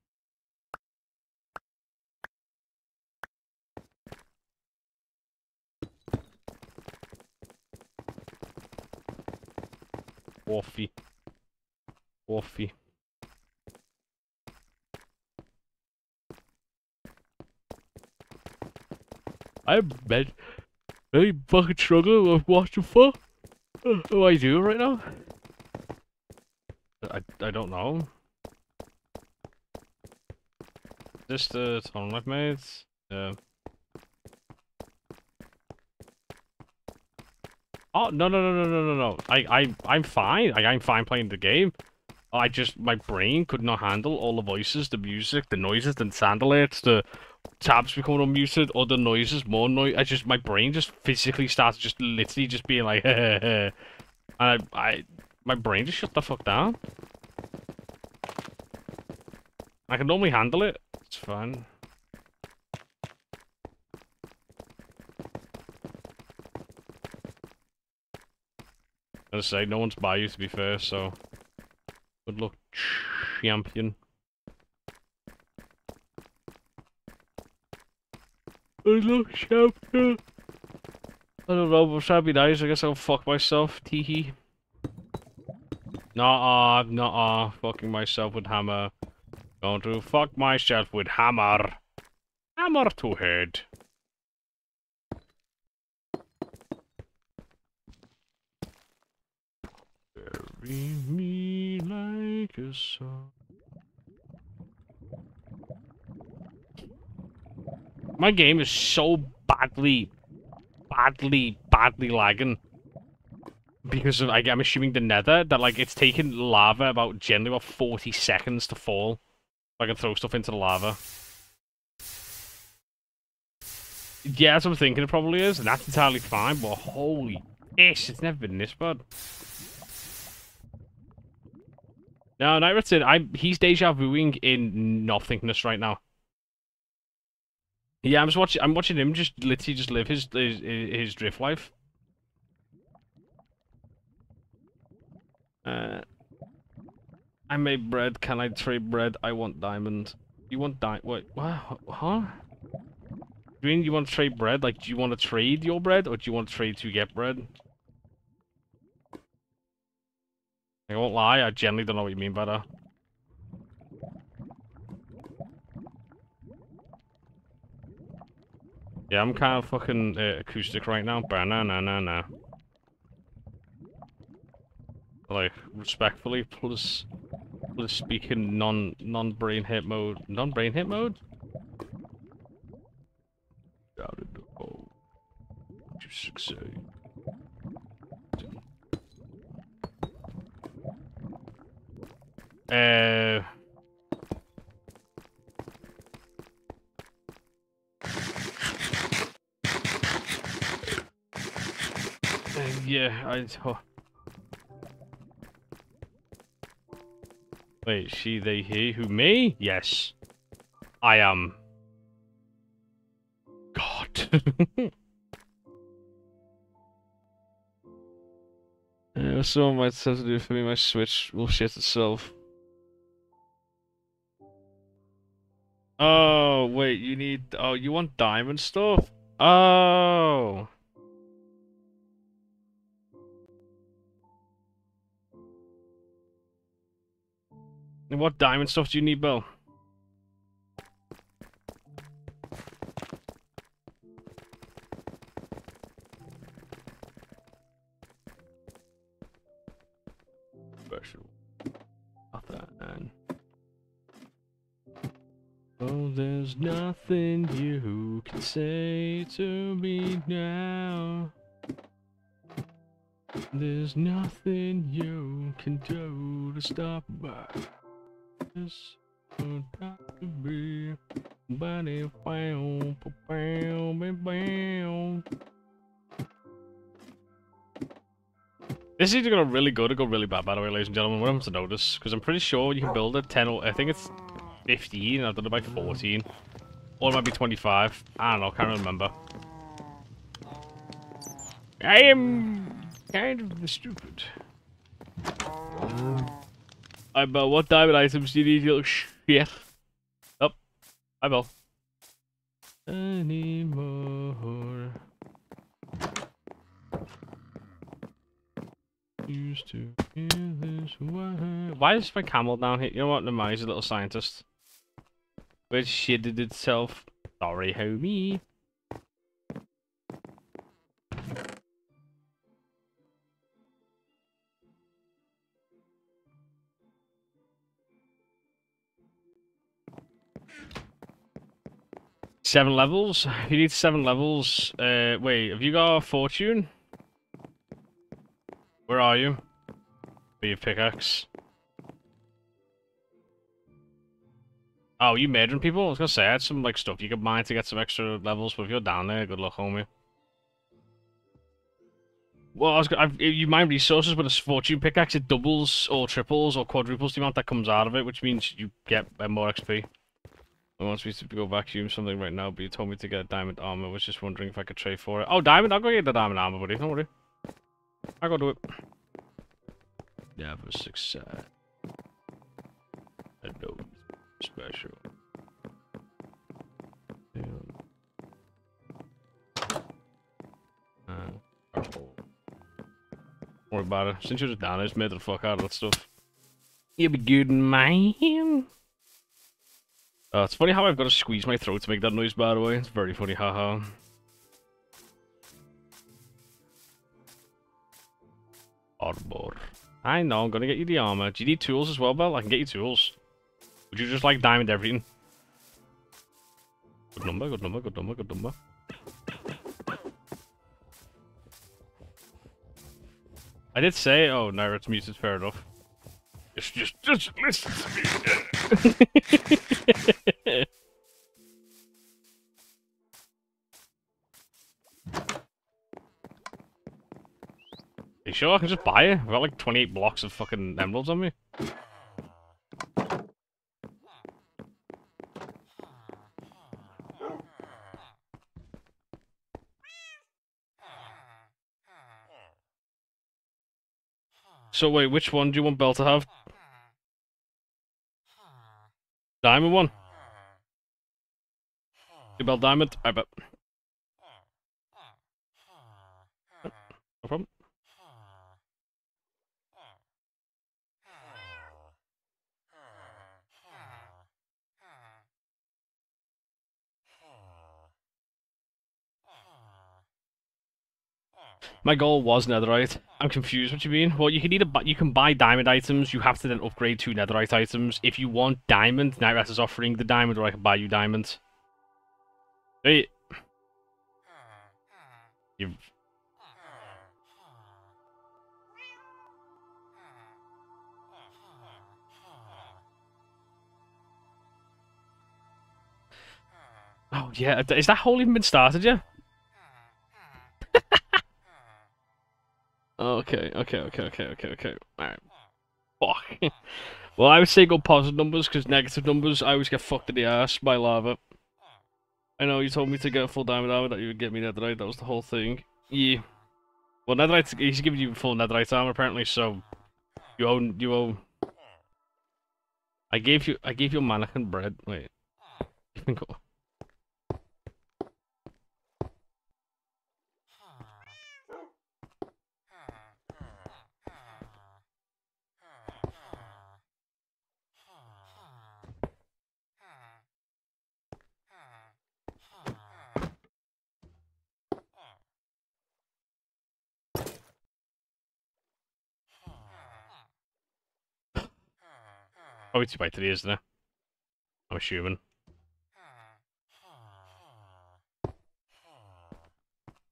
Waffy. Waffy. I'm bad. Really fucking struggling with what the fuck? Do I do right now? I, I don't know. This uh, the tunnel I've made? Yeah. Oh no no no no no no no! I I I'm fine. I, I'm fine playing the game. I just my brain could not handle all the voices, the music, the noises, the sound alerts, the tabs becoming unmuted, other noises, more noise. I just my brain just physically started just literally just being like, [laughs] and I I my brain just shut the fuck down. I can normally handle it. It's fine. I say, no one's by you to be fair, so good luck, champion. Good luck, champion. I don't know, but to be nice. I guess I'll fuck myself. Teehee. Nah, uh, nah, uh, fucking myself with hammer. Going to fuck myself with hammer. Hammer to head. Me like a song. My game is so badly, badly, badly lagging. Because of, I'm assuming the nether, that, like, it's taking lava about, generally about 40 seconds to fall. I can throw stuff into the lava. Yeah, that's what I'm thinking it probably is, and that's entirely fine, but holy ish, it's never been this bad. No, Nightrat's I'm he's deja vuing in nothingness right now. Yeah, I'm just watching. I'm watching him just literally just live his his, his drift life. Uh, I made bread. Can I trade bread? I want diamond. You want di? Wait, what? Huh? Do you mean you want to trade bread? Like, do you want to trade your bread, or do you want to trade to get bread? I won't lie. I generally don't know what you mean by that. Yeah, I'm kind of fucking uh, acoustic right now. Banana, Like respectfully, plus, plus speaking non non brain hit mode, non brain hit mode. Uh. yeah, I. Oh. Wait, she, they, he, who, me? Yes. I am. God. [laughs] yeah, someone might have to do for me. My Switch will shit itself. Oh, wait, you need... Oh, you want diamond stuff? Oh. And what diamond stuff do you need, Bill? There's nothing you can say to me now. There's nothing you can do to stop this would to be but if This is either go really good or go really bad, by the way, ladies and gentlemen. I'm to notice, because I'm pretty sure you can build a 10 I think it's 15, I've done it by 14. Or it might be 25. I don't know, I can't remember. I am kind of stupid. I Bill. What diamond items do you need? You look shit. Hi, Bill. Anymore. Used to this. Why is my camel down here? You know what? Never mind. He's a little scientist. Which shitted itself. Sorry, homie. Seven levels? You need seven levels. Uh, wait, have you got fortune? Where are you? Be your pickaxe. Oh, you murdering people? I was gonna say, I had some like stuff you could mine to get some extra levels, but if you're down there, good luck, homie. Well, I was, I've, you mine resources with a fortune pickaxe, it doubles or triples or quadruples the amount that comes out of it, which means you get uh, more XP. I want me to go vacuum something right now, but you told me to get a diamond armor. I was just wondering if I could trade for it. Oh, diamond! I'll go get the diamond armor, buddy. Don't worry. I'll go do it. Yeah, for success. Hello, special. Damn. Uh, purple. Worry about it. Since you're just down, I just made the fuck out of that stuff. You'll be good, man. Uh, it's funny how I've got to squeeze my throat to make that noise, by the way. It's very funny, haha. Armor. I know, I'm gonna get you the armor. Do you need tools as well, Bell? I can get you tools. Would you just like diamond everything? Good number, good number, good number, good number. I did say, oh, Naira, it's muted, fair enough. Just, just, just listen to me. [laughs] Are you sure I can just buy it? I've got like 28 blocks of fucking emeralds on me. So wait, which one do you want Bell to have? Diamond one? You Bell Diamond? I bet. No problem. My goal was netherite. I'm confused what you mean. Well, you can either you can buy diamond items, you have to then upgrade to netherite items. If you want diamond, Nightrat is offering the diamond, or I can buy you diamonds. Hey. You've... Oh, yeah. Is that hole even been started yet? [laughs] Oh, okay, okay, okay, okay, okay, okay. Alright. Fuck. [laughs] well, I would say go positive numbers, because negative numbers, I always get fucked in the ass by lava. I know, you told me to get a full diamond armor, that you would get me netherite, that was the whole thing. Yeah. Well, netherite, he's giving you full netherite armor, apparently, so... You own, you own... I gave you, I gave you mannequin bread, wait. [laughs] Probably 2 by 3 isn't it? I'm assuming.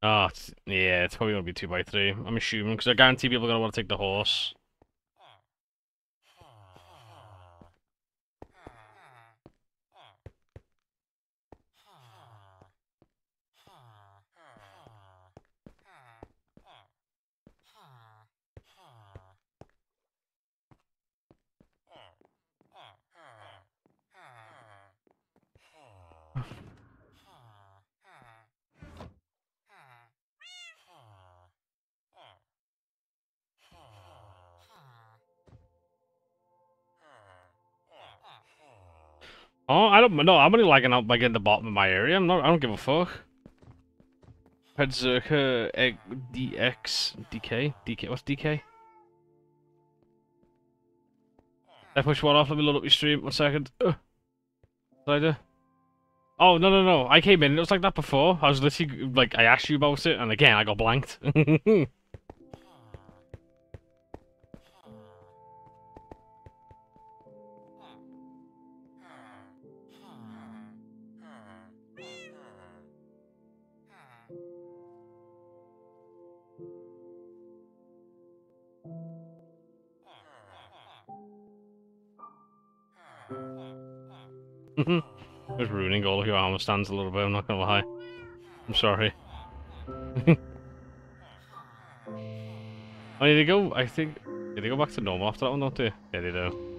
Oh, yeah, it's probably going to be 2 by 3 I'm assuming, because I guarantee people are going to want to take the horse. Oh, I don't know. I'm only lagging out like in the bottom of my area. I'm not. I don't give a fuck. Pedzerka egg DX DK DK. What's DK? I push one off. Let me load up your stream. One second. Uh, I do? Oh no no no! I came in. It was like that before. I was literally like I asked you about it, and again I got blanked. [laughs] [laughs] Just ruining all of your armor stands a little bit, I'm not gonna lie. I'm sorry. I need to go, I think... Did they go back to normal after that one, don't they? Yeah, they do.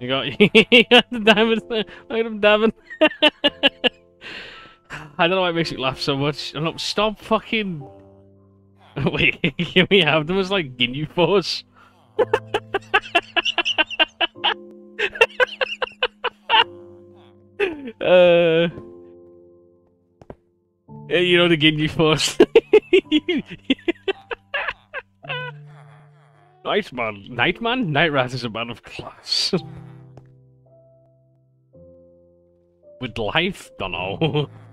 You got, [laughs] you got the diamond. Look at him dabbing. [laughs] I don't know why it makes you laugh so much. No, stop fucking... Wait, can we have them as like Ginyu Force? Uh, you know the Ginyu Force. [laughs] Nightman, Nightman, Nightrat is a man of class. [laughs] With life, don't [laughs]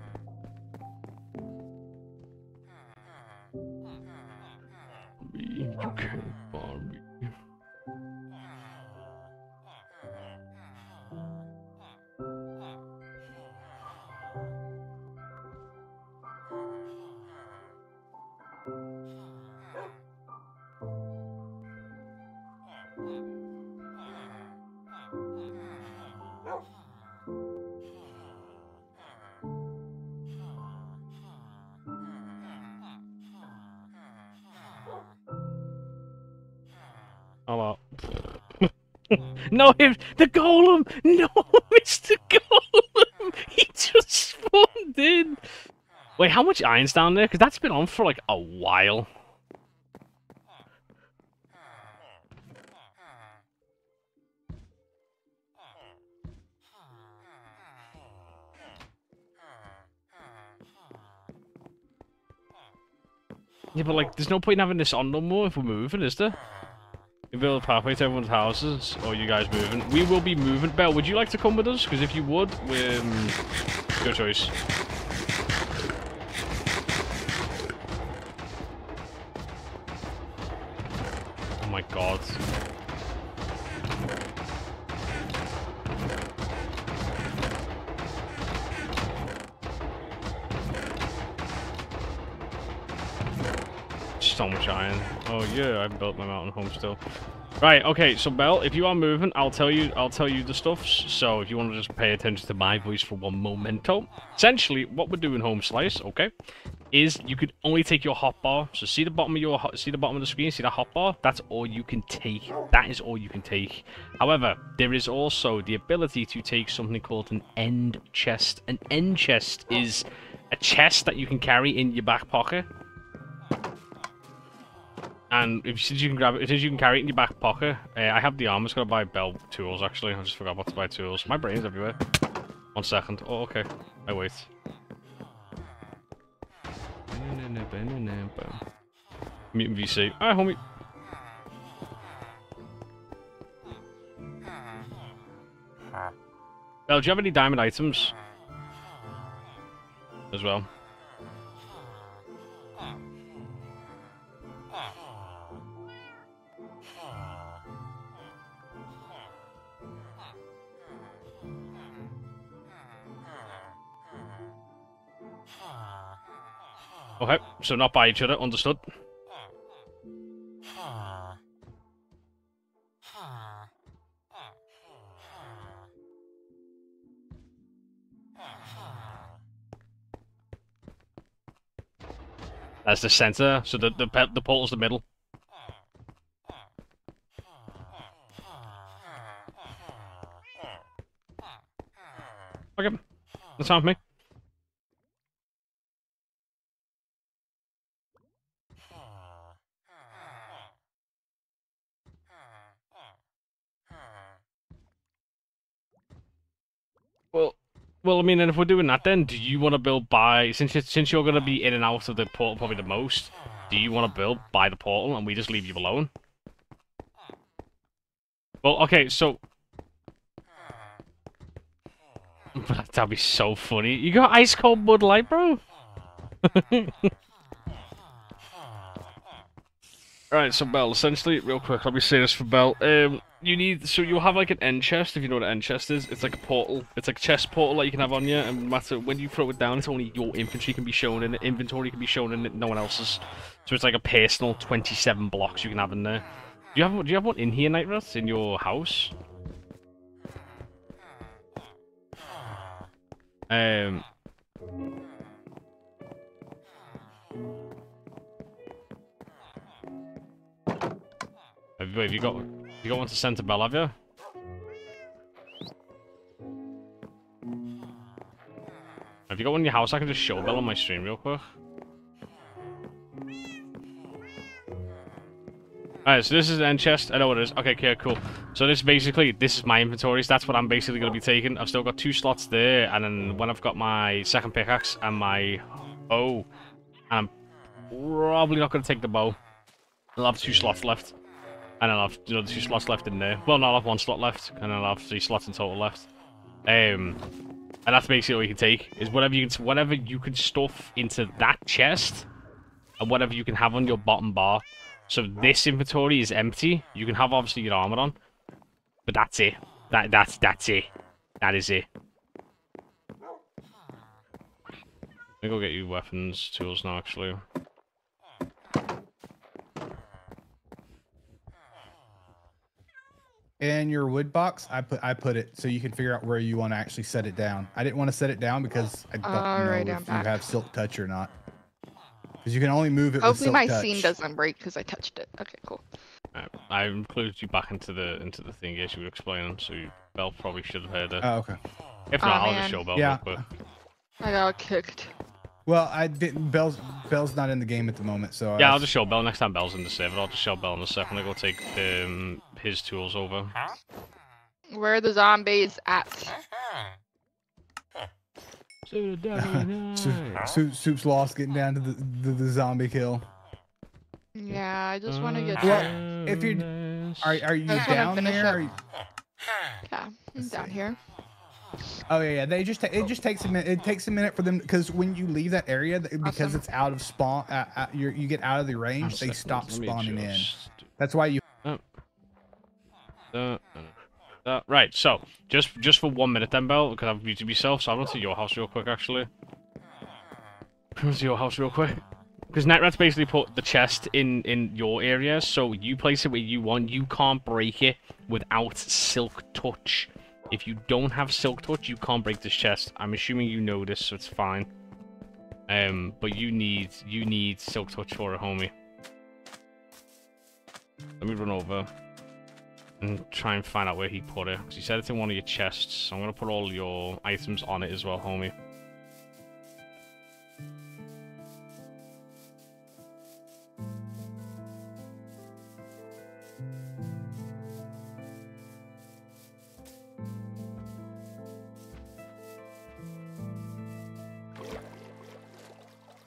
no, him, the golem! [laughs] No, the golem! [laughs] He just spawned in! Wait, how much iron's down there? Because that's been on for like a while. Yeah, but like, there's no point in having this on no more if we're moving, is there? We build pathway to everyone's houses, or you guys moving. We will be moving. Belle, would you like to come with us? Because if you would, um, your choice. Yeah, I built my mountain home still. Right, okay, so Bell, if you are moving, I'll tell you I'll tell you the stuffs. So if you want to just pay attention to my voice for one momento. Essentially, what we're doing home slice, okay, is you could only take your hotbar. So see the bottom of your see the bottom of the screen, see that hotbar? That's all you can take. That is all you can take. However, there is also the ability to take something called an end chest. An end chest is a chest that you can carry in your back pocket. And if since you can grab it, since you can carry it in your back pocket, uh, I have the armor. Just gotta buy bell tools. Actually, I just forgot what to buy tools. My brain's everywhere. One second. Oh, okay. I wait. Mutant VC. Alright, homie. Bell, do you have any diamond items? As well. Okay, so not by each other, understood. That's the center, so the the the portal's the middle. Okay, fine with me. Well, Well, I mean, and if we're doing that, then do you want to build by since you, since you're going to be in and out of the portal probably the most? Do you want to build by the portal and we just leave you alone? Well, okay, so [laughs] that'd be so funny. You got ice cold Bud Light, bro. [laughs] Right, so Bell, essentially, real quick, let me say this for Bell. Um, you need, so you'll have like an end chest, if you know what an end chest is. It's like a portal. It's like a chest portal that you can have on you, and no matter when you throw it down, it's only your infantry can be shown in it. Inventory can be shown in it, no one else's. So it's like a personal 27 blocks you can have in there. Do you have, do you have one in here, Night in your house? Um, Have you, have you got you got one to send to Bell, have you? Have you got one in your house? I can just show Bell on my stream real quick. Alright, so this is an end chest. I know what it is. Okay, okay, cool. So this basically, this is my inventories. That's what I'm basically going to be taking. I've still got two slots there, and then when I've got my second pickaxe and my bow, I'm probably not going to take the bow. I'll have two slots left. And I'll have you know two slots left in there. Well, no, I'll have one slot left, and I'll have three slots in total left. Um, and that's basically all you can take is whatever you can, whatever you can stuff into that chest, and whatever you can have on your bottom bar. So this inventory is empty. You can have obviously your armor on, but that's it. That that's that's it. That is it. Let me go get you weapons, tools now, actually. In your wood box, I put I put it so you can figure out where you want to actually set it down. I didn't want to set it down because I don't Alright, know I'm if you back. have silk touch or not. Because you can only move it with Hopefully silk my touch. scene doesn't break because I touched it. Okay, cool. Uh, I included you back into the into the thing as you were explaining, so Bell probably should have heard it. Oh, okay. if Aw, not, I'll man. just show Bell Yeah. real quick. I got kicked. Well, I didn't. Bell's Bell's not in the game at the moment, so Yeah, I, I'll just show Bell next time Bell's in the server. I'll just show Bell in a second. I go take um, his tools over. Where are the zombies at? [laughs] Su- [laughs] Soup, Soup's lost getting down to the, the, the zombie kill. Yeah, I just want to get. Well, to- if you're- Are are you I just wanna down finish there? you- Yeah, I'm down here. Oh yeah, yeah. They just ta- it just takes a minute. It takes a minute for them because when you leave that area, th- because Awesome. it's out of spawn, uh, uh, you're, you get out of the range. They stop spawning in. That's why you. Uh, uh, right, so just just for one minute then, Bell, because I've muted myself, so I'm going to your house real quick, actually. Come to your house real quick. Because Nightrat's basically put the chest in in your area, so you place it where you want. You can't break it without silk touch. If you don't have silk touch, you can't break this chest. I'm assuming you know this, so it's fine. Um, but you need you need silk touch for it, homie. Let me run over and try and find out where he put it. 'cause he said it's in one of your chests. So I'm gonna put all your items on it as well, homie.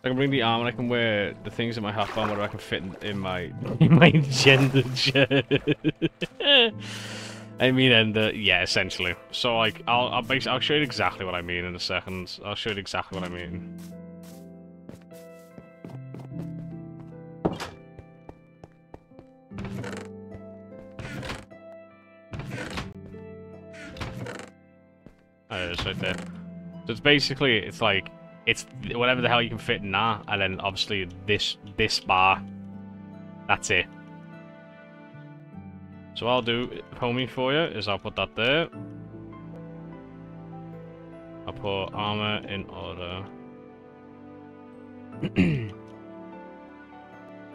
I can bring the armor. And I can wear the things in my half armor. I can fit in, in my [laughs] in my gender. I mean, and uh, yeah, essentially. So like, I'll I'll, I'll show you exactly what I mean in a second. I'll show you exactly what I mean. There it is right there. So it's basically, it's like, it's whatever the hell you can fit in that, and then obviously this this bar. That's it. So I'll do, homie, for you, is I'll put that there. I'll put armor in order. [clears throat]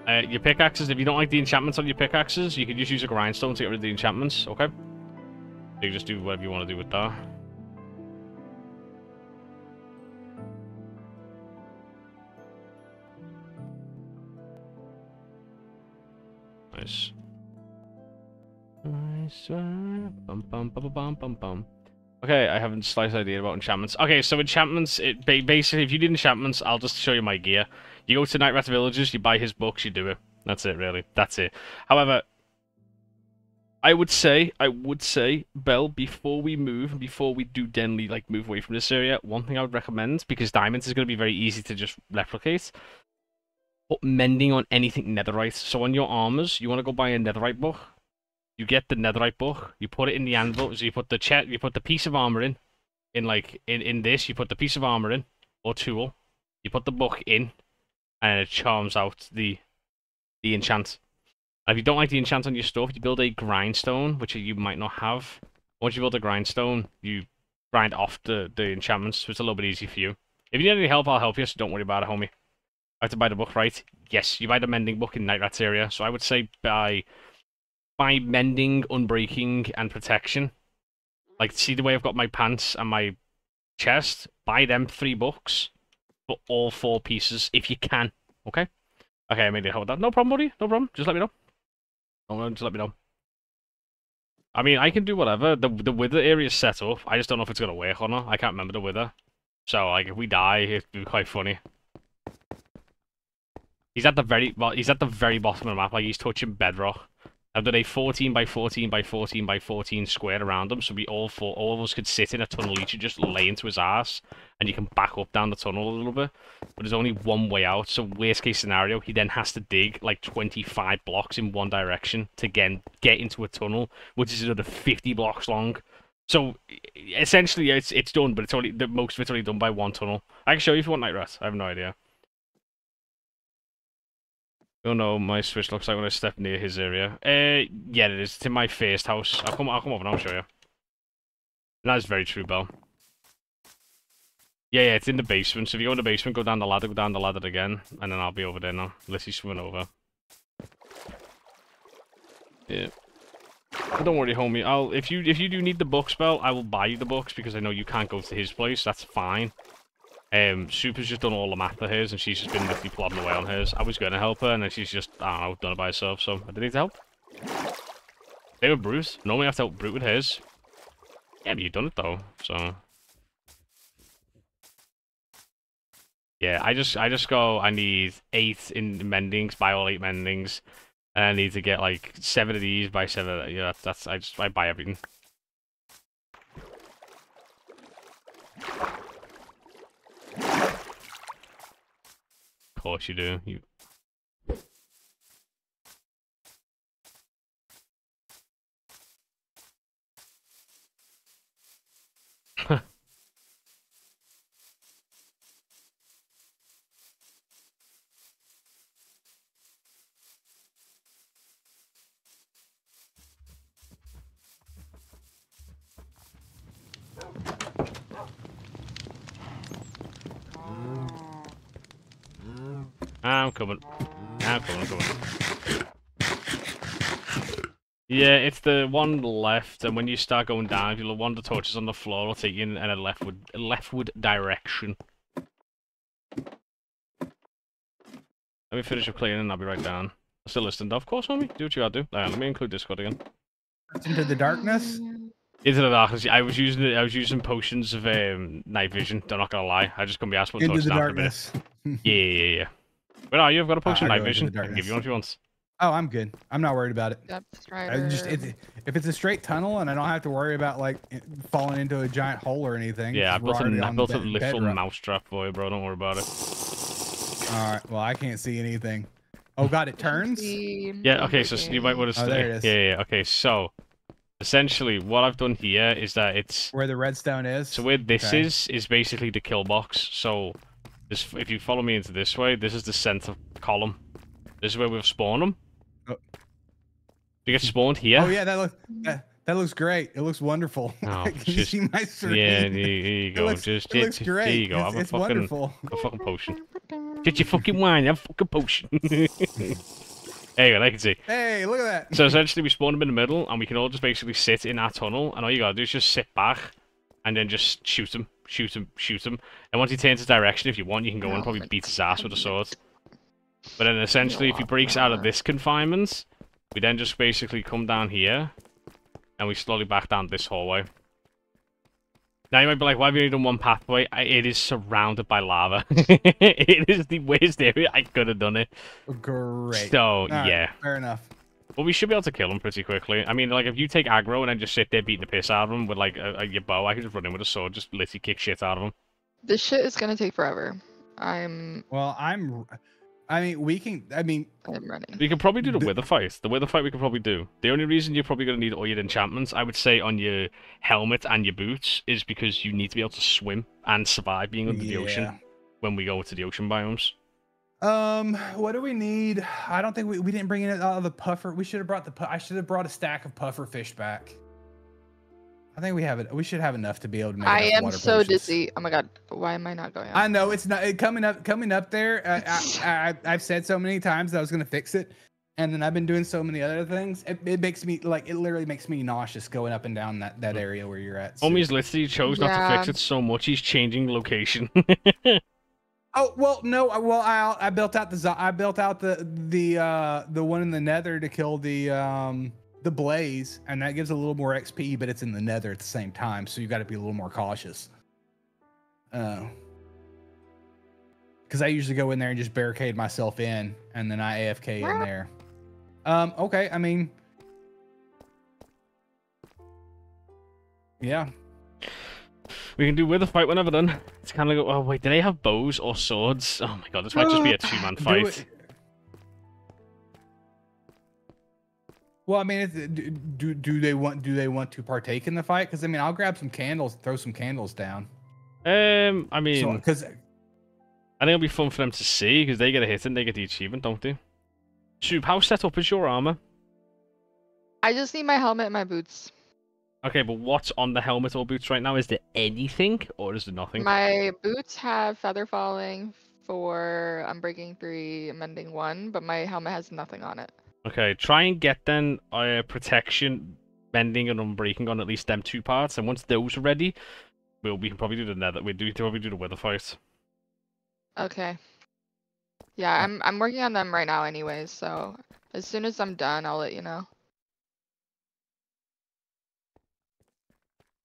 uh, your pickaxes, if you don't like the enchantments on your pickaxes, you can just use a grindstone to get rid of the enchantments, okay? You can just do whatever you want to do with that. Uh, Bum bum bum bum bum bum. Okay, I have a slight idea about enchantments. Okay, so enchantments, it basically, if you did enchantments, I'll just show you my gear. You go to Nightrat Villages, you buy his books, you do it. That's it, really. That's it. However, I would say, I would say, Bell, before we move, before we do denly like move away from this area, one thing I would recommend, because diamonds is going to be very easy to just replicate, put mending on anything netherite. So on your armors, you want to go buy a netherite book. You get the netherite book, you put it in the anvil, so you put the chest, you put the piece of armor in, in like, in, in this, you put the piece of armor in, or tool, you put the book in, and it charms out the, the enchant. If you don't like the enchant on your stuff, you build a grindstone, which you might not have. Once you build a grindstone, you grind off the, the enchantments, so it's a little bit easy for you. If you need any help, I'll help you, so don't worry about it, homie. I have to buy the book, right? Yes, you buy the mending book in Nightrat's area, so I would say buy, buy mending, unbreaking, and protection. Like, see the way I've got my pants and my chest? Buy them three books for all four pieces, if you can, okay? Okay, I made it hold that. No problem, buddy. No problem. Just let me know. No, just let me know. I mean, I can do whatever. The the wither area is set up. I just don't know if it's gonna work or not. I can't remember the wither. So like, if we die, it'd be quite funny. He's at the very well. He's at the very bottom of the map. Like he's touching bedrock. I've done a 14 by 14 by 14 by 14 square around him, so we all four, all of us could sit in a tunnel each and just lay into his ass, and you can back up down the tunnel a little bit. But there's only one way out, so worst case scenario, he then has to dig like 25 blocks in one direction to again get into a tunnel, which is another 50 blocks long. So essentially, it's it's done, but it's only the most of it's only done by one tunnel. I can show you if you want Nightrat. I have no idea. Oh no, my switch looks like when I step near his area. Uh, yeah, it is. It's in my first house. I'll come, I'll come over and I'll show you. That is very true, Bell. Yeah, yeah, it's in the basement. So if you go in the basement, go down the ladder, go down the ladder again, and then I'll be over there now. Let's swim over. Yeah. Don't worry, homie. I'll if you if you do need the books, Bell, I will buy you the books because I know you can't go to his place. That's fine. Um, Super's just done all the math for hers, and she's just been literally plodding away on hers. I was going to help her, and then she's just, I don't know, done it by herself, so I didn't need to help. They were Bruce. Normally I have to help Brute with his. Yeah, but you've done it, though, so... Yeah, I just, I just go, I need eight in mendings, buy all eight mendings, and I need to get, like, seven of these, buy seven, yeah, that's, that's I just, I buy everything. Of course you do. You. I'm coming. I'm coming, I'm coming. Yeah, it's the one left, and when you start going down, if you look one of the torches on the floor, it'll take you in a leftward, leftward direction. Let me finish up cleaning and I'll be right down. I'm still listening, of course, homie. Do what you gotta do. Right, let me include Discord again. Into the darkness. Into the darkness. I was using I was using potions of um, night vision. I'm not gonna lie. I just gonna be asked what Into torches the down for a minute. darkness. Yeah, yeah, yeah. Where are you? I've got a potion of night vision. I can give you one if you want. Oh, I'm good. I'm not worried about it. Depth I just strider. it's, if it's a straight tunnel and I don't have to worry about like falling into a giant hole or anything. Yeah, I built, already a, I built a bed- little mousetrap for you, bro. Don't worry about it. All right. Well, I can't see anything. Oh God, it turns. Yeah, okay, so you might want to Oh, stay. there it is. Yeah, yeah, yeah, okay, so essentially what I've done here is that it's Where the redstone is. so where this Okay. is is basically the kill box. So this if you follow me into this way, this is the center column. This is where we've spawned them. Oh. You get spawned here. Oh yeah, that looks that, that looks great. It looks wonderful. [laughs] Oh, Can you see my screen? Yeah, here, [laughs] you It go. looks, Just it looks just- great. There you go. It's, a it's fucking wonderful. a fucking potion. Get your fucking wine. Have a fucking potion. [laughs] there you go. I can see. Hey, look at that. So essentially, we spawn them in the middle, and we can all just basically sit in our tunnel, and all you gotta do is just sit back, and then just shoot him, shoot him, shoot him. And once he turns his direction, if you want, you can go and probably beat his ass with a sword. But then essentially, if he breaks out of this confinement, we then just basically come down here, and we slowly back down this hallway. Now you might be like, why have you only done one pathway? I, it is surrounded by lava. [laughs] it is the worst area I could have done it. Great. So All right, yeah, Fair enough. but we should be able to kill him pretty quickly. I mean, like if you take aggro and then just sit there beating the piss out of him with like a, a, your bow, I could just run in with a sword, just literally kick shit out of him. This shit is gonna take forever. I'm Well, I'm. I mean, we can. I mean, I'm running. We could probably do the The- wither fight. The wither fight we could probably do. The only reason you're probably going to need all your enchantments, I would say, on your helmet and your boots, is because you need to be able to swim and survive being under the ocean when we go to the ocean biomes. Um, what do we need? I don't think we, we didn't bring in all the puffer. We should have brought the. I should have brought a stack of puffer fish back. I think we have it. We should have enough to be able to make. I am water so potions. dizzy. Oh my god, why am I not going? I know it's not it, coming up. Coming up there. Uh, I, I, I've said so many times that I was gonna fix it, and then I've been doing so many other things. It, it makes me like it literally makes me nauseous going up and down that that area where you're at. Sue. Homie's literally chose not to fix it so much he's changing location. [laughs] Oh well, no. Well, I I built out the zo- I built out the the uh the one in the Nether to kill the um the blaze, and that gives a little more XP, but it's in the Nether at the same time, so you got to be a little more cautious. Uh, because I usually go in there and just barricade myself in, and then I AFK in there. Um. Okay. I mean. Yeah. we can do with a fight whenever then. It's kind of like, oh wait, do they have bows or swords? Oh my god, this might just be a two man fight. Well, I mean, it's, do, do do they want do they want to partake in the fight? Because I mean, I'll grab some candles, throw some candles down. Um, I mean, Because I think it'll be fun for them to see because they get a hit and they get the achievement, don't they? Soup, how set up is your armor? I just need my helmet and my boots. Okay, but what's on the helmet or boots right now? Is there anything or is there nothing? My boots have feather falling for unbreaking three, mending one, but my helmet has nothing on it. Okay, try and get then uh, protection, mending, and unbreaking on at least them two parts, and once those are ready, we'll we can probably do the nether. We do probably do the wither fight. Okay. Yeah, I'm I'm working on them right now anyways, so as soon as I'm done, I'll let you know.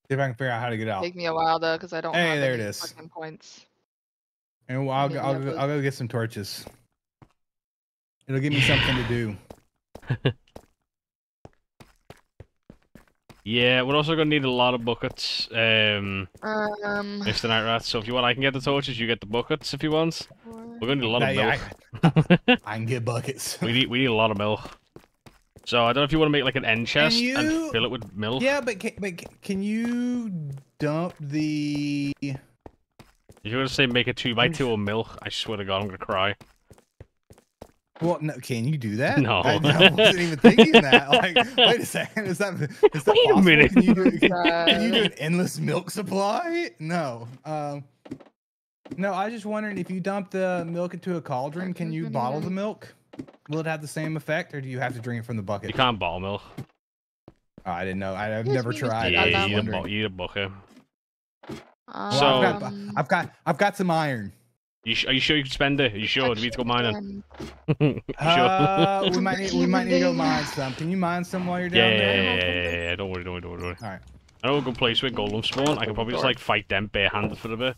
see if I can figure out how to get out. Take me a while though, because I don't Hey, have there any it is. fucking points. And I'll I'll, I'll go, go- I'll go get some torches. It'll give me something to do. [laughs] Yeah, we're also gonna need a lot of buckets, um, Um, Mr. Nightrat. So if you want, I can get the torches. You get the buckets if you want. We're gonna need a lot of yeah, milk. I, I can get buckets. [laughs] we need we need a lot of milk. So I don't know if you want to make like an end chest you- and fill it with milk. yeah, but can, but can you dump the? If you're gonna say make a two by two or milk, I swear to God, I'm gonna cry. Well, no, can you do that? No. I, I wasn't even thinking that. Like, wait a second, is that is that Wait a minute. Can you, do, can, can you do Uh, an endless milk supply? No. Um, no, I was just wondering if you dump the milk into a cauldron, can you bottle the milk? Will it have the same effect, or do you have to drink it from the bucket? You can't bottle milk. Oh, I didn't know. I, I've never tried. yeah, I that was you just need, a bu- wondering. you need a bucket. Well, I've got, um, I've got, I've got some iron. You sh- are you sure you can spend it? Are you sure? Do we need to go mining? You sure? Uh, we might need, we might need to go [laughs] mine some. Can you mine some while you're down yeah, yeah, there? yeah, yeah, yeah, yeah. Don't worry, don't worry, don't worry. Don't worry. Alright. I know a good place where golem spawn. I can probably just like fight them barehanded for a bit.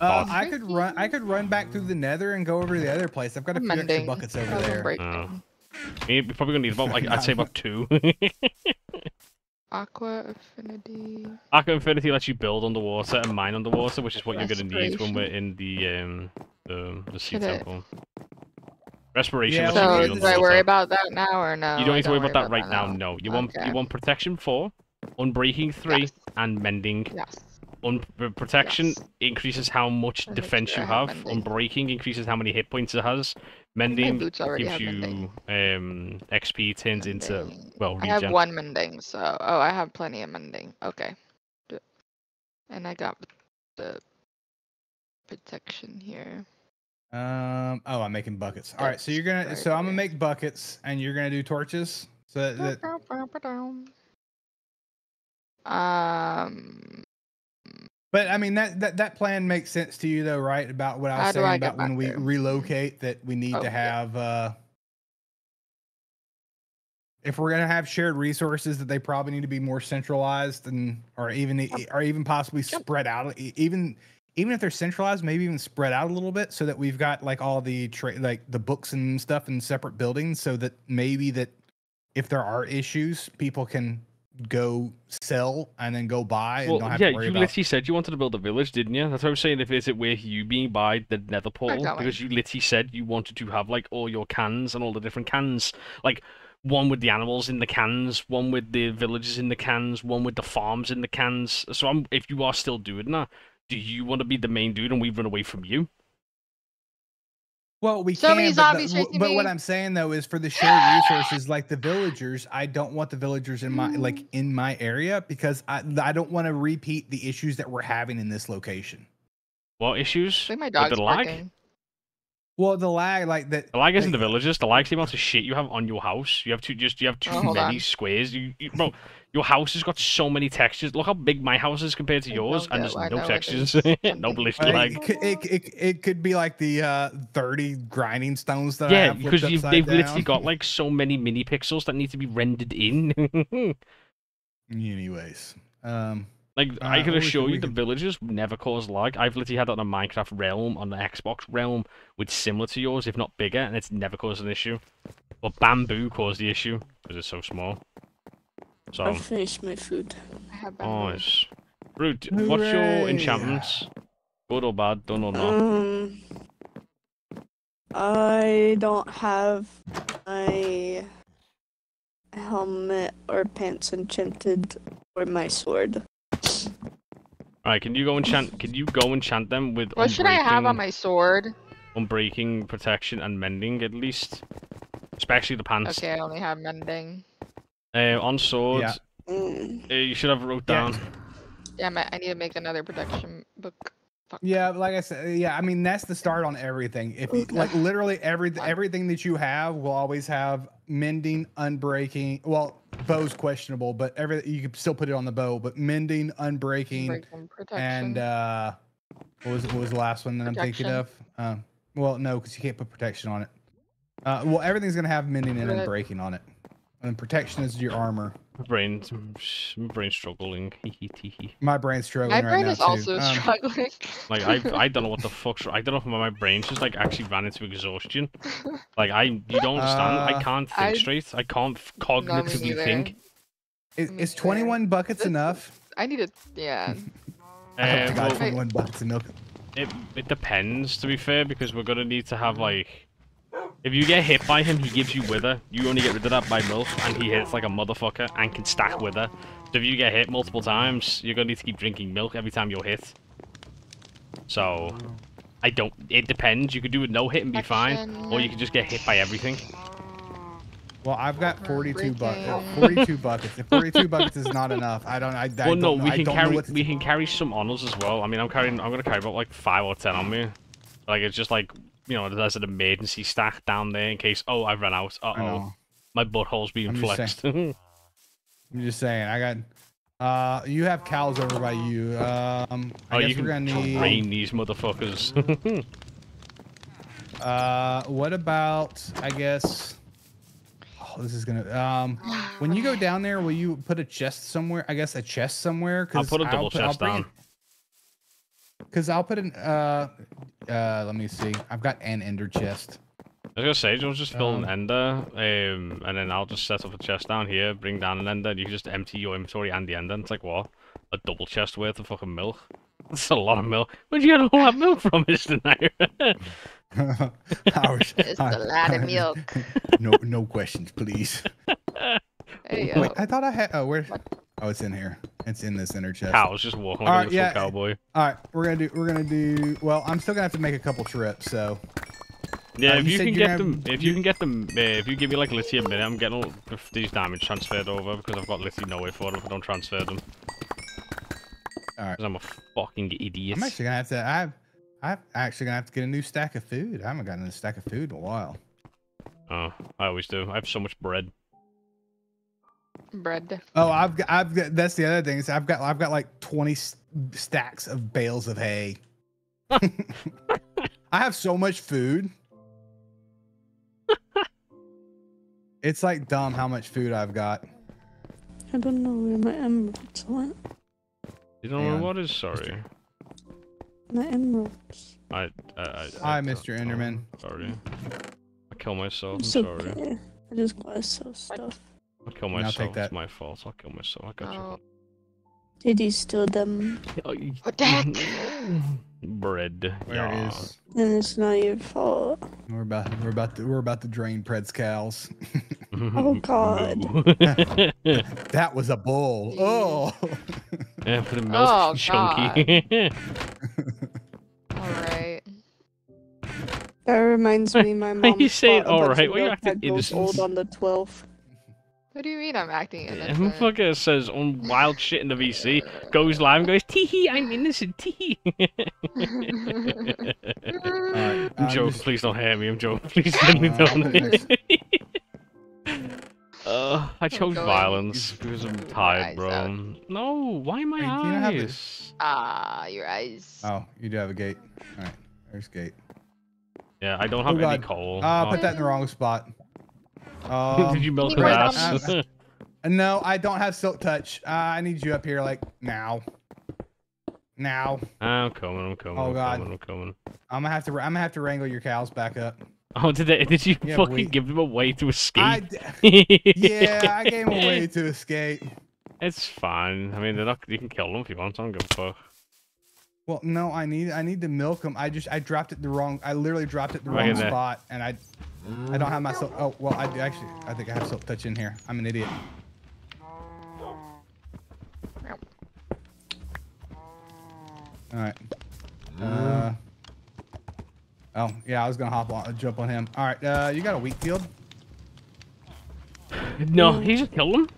Uh, I could run. I could run back through the Nether and go over to the other place. I've got a few extra buckets over there. Oh. We're probably gonna need about like I'd say about two. [laughs] [laughs] Aqua affinity. Aqua Affinity lets you build underwater and mine underwater, which is what you're gonna need when we're in the um the the sea Should it- temple. Respiration Yeah, lets you So build do I worry about that now or no? You don't need to worry about that right now. now. No, you want Okay. you want protection four, unbreaking three, Yes. and mending. Yes. Un- protection Yes. increases how much Let me make defense sure you have have. mending. Unbreaking increases how many hit points it has. Mending boots already gives have you mending. um XP turns into Mending. well I have one mending, so oh, I have plenty of mending. Okay. And I got the protection here. Um. Oh, I'm making buckets. All right. So you're gonna. So I'm gonna make buckets, and you're gonna do torches. So that, that Um, but I mean that, that that plan makes sense to you though, right? About what I was How saying I about when we there? relocate, that we need Oh, to yeah. have. uh if we're gonna have shared resources, that they probably need to be more centralized and or even or even possibly spread out. Even even if they're centralized, maybe even spread out a little bit, so that we've got like all the tra- like the books and stuff in separate buildings, so that maybe that if there are issues, people can go sell and then go buy and Well, don't have yeah, to you worry about. literally said you wanted to build a village, didn't you? That's what I'm saying. If is it where you being by the Nether portal, going. because you literally said you wanted to have like all your cans and all the different cans, like one with the animals in the cans, one with the villages in the cans, one with the farms in the cans. So I'm, if you are still doing that, do you want to be the main dude and we run away from you? Well, we So can, many but, the- zombies w- chasing but what. I'm saying though is for the shared resources, like the villagers, I don't want the villagers in my like Mm. in my area because I I don't want to repeat the issues that we're having in this location. What issues? I think my With dog's the lag? barking. Well, the lag, like that. The lag isn't the like, villages. The lag's the amount of shit you have on your house. You have too just you have too Oh, many on. squares. You, you bro, your house has got so many textures. Look how big my house is compared to I yours, and there's I no textures, [laughs] no Something- ballistic like, lag. it, could- it, it, it could be like the uh 30 grinding stones that I Yeah, have because you've, they've down. literally got like so many mini pixels that need to be rendered in. [laughs] Anyways, um, like Uh, I can or we could- assure we you, the villagers never cause lag. I've literally had that on a Minecraft realm, on the Xbox realm, which similar to yours, if not bigger, and it's never caused an issue. But bamboo caused the issue because it's so small. So, I've finished my food. I have oh, bamboo. it's... Brute, what's your enchantments? Good or bad? Done or not? Um, I don't have my helmet or pants enchanted or my sword. Alright, can you go enchant? Can you go enchant them with What should I have on my sword? unbreaking, protection, and mending at least? Especially the pants. Okay, I only have mending. Uh, on swords, Mm. uh, you should have wrote Yeah. down. Damn it, I need to make another protection book. Yeah, like I said, yeah, I mean that's the start on everything. If you, like literally every everything that you have will always have mending, unbreaking. Well, bow's questionable, but every you could still put it on the bow. But mending, unbreaking, and uh what was what was the last one that I'm thinking of? Um, well, no, because you can't put protection on it. Uh, well, everything's gonna have mending and unbreaking on it, and protection is your armor. My brain, [laughs] my brain's struggling. [laughs] My brain's struggling my right brain now is too. also Um, struggling. like I, [laughs] I don't know what the fuck's. I don't know if my brain's just like actually ran into exhaustion. Like I, you don't understand. I Uh, can't think I- straight. I can't f- No, me cognitively think. is, is 21 buckets This- enough? I need to. Yeah. I hope Uh, to God well, 21 buckets of milk. it, it depends. To be fair, because we're gonna need to have like. If you get hit by him, he gives you wither. You only get rid of that by milk, and he hits like a motherfucker and can stack wither. So if you get hit multiple times, you're gonna need to keep drinking milk every time you're hit. So, I don't. It depends. You could do with no hit and be fine, or you could just get hit by everything. Well, I've got 42 buckets. Uh, 42 buckets. If 42 buckets is not enough, I don't. I, I well, no, don't know, we I can carry we can carry some on us as well. I mean, I'm carrying. I'm gonna carry about like five or ten on me. Like it's just like you know, there's an emergency stack down there in case. Oh, I've run out. Uh oh, my butthole's being I'm just flexed. [laughs] I'm just saying. I got. Uh, you have cows over by you. Um, I oh, guess you we're can gonna need. train these motherfuckers. [laughs] Uh, what about? I guess. Oh, this is gonna. Um, when you go down there, will you put a chest somewhere? I guess a chest somewhere. I'll put a double chest down. Because I'll put an. Uh, uh, let me see. I've got an ender chest. I was gonna say, do you want to just fill an Um, ender, um, and then I'll just set up a chest down here, bring down an ender, and you can just empty your inventory and the ender. It's like what? A double chest worth of fucking milk. [laughs] That's a lot of milk. Where'd you get all that milk from, [laughs] Mister Naira? [laughs] Ours- It's a lot of milk. no, no questions, please. Hey, Wait. I thought I had. Oh, where? Oh, it's in here. It's in this ender chest. Cows just walking like a right, yeah. cowboy. All right, we're gonna do. We're gonna do. Well, I'm still gonna have to make a couple trips. So Yeah, Uh, if you you can get them, if you can get them, uh, if you give me like literally a minute, I'm getting all of these damage transferred over because I've got literally nowhere for them if I don't transfer them. All right. Because I'm a fucking idiot. I'm actually gonna have to. I've. I'm actually gonna have to get a new stack of food. I haven't gotten a stack of food in a while. Oh, I always do. I have so much bread. Bread. Oh, I've got. I've got. That's the other thing. Is I've got. I've got like 20 s- stacks of bales of hay. [laughs] I have so much food. [laughs] It's like dumb how much food I've got. I don't know where my emeralds went. You don't know what is sorry. My emeralds. I, I, I, Hi, I Mr. Enderman. Sorry. I kill myself. I'm It's sorry. okay. I just gotta sell stuff. I kill I'll take myself. that. It's my fault. I'll kill myself. I got you. Oh, Did you steal them? what the heck? Bread. Where yeah. is? Then it's not your fault. We're about we're about to we're about to drain Pred's cows. [laughs] Oh, God. [laughs] [laughs] that was a bull. Oh. yeah, for the milk Oh, chunky. Alright. That reminds me, my mom. you saying bought a bunch alright? of Why you milk acting old on the 12th. What do you mean I'm acting Yeah, innocent? Motherfucker says on wild shit in the VC, goes live and goes, tee hee, I'm innocent, tee hee. [laughs] Alright, [laughs] I'm I'm joking, just- please don't hurt me, I'm joking, [laughs] please let me Uh, don't. Uh, I chose violence because I'm tired, bro. out. No, why my Hey, do you not have eyes? Ah, your eyes. Oh, you do have a gate. All right, there's gate. Yeah, I don't Oh, have any God. coal. Ah, Oh. put that in the wrong spot. Um, Did [laughs] you milk You her were ass? [laughs] No, I don't have silk touch. Uh, I need you up here, like now. Now, I'm coming, I'm coming, Oh, I'm God. coming, I'm coming. I'm gonna have to. I'm gonna have to wrangle your cows back up. Oh, did they, did you Yeah, fucking we- give them a way to escape? I d- [laughs] yeah, I gave them a way to escape. It's fine. I mean, they're not. You can kill them if you want. I don't give a fuck. Well, no, I need. I need to milk them. I just. I dropped it the wrong. I literally dropped it the Right wrong spot, and I. I don't have my silk. Oh well, I do actually. I think I have silk touch in here. I'm an idiot. All right. Uh. Oh yeah, I was gonna hop on, jump on him. All right. Uh, you got a wheat field? No, he just killed them.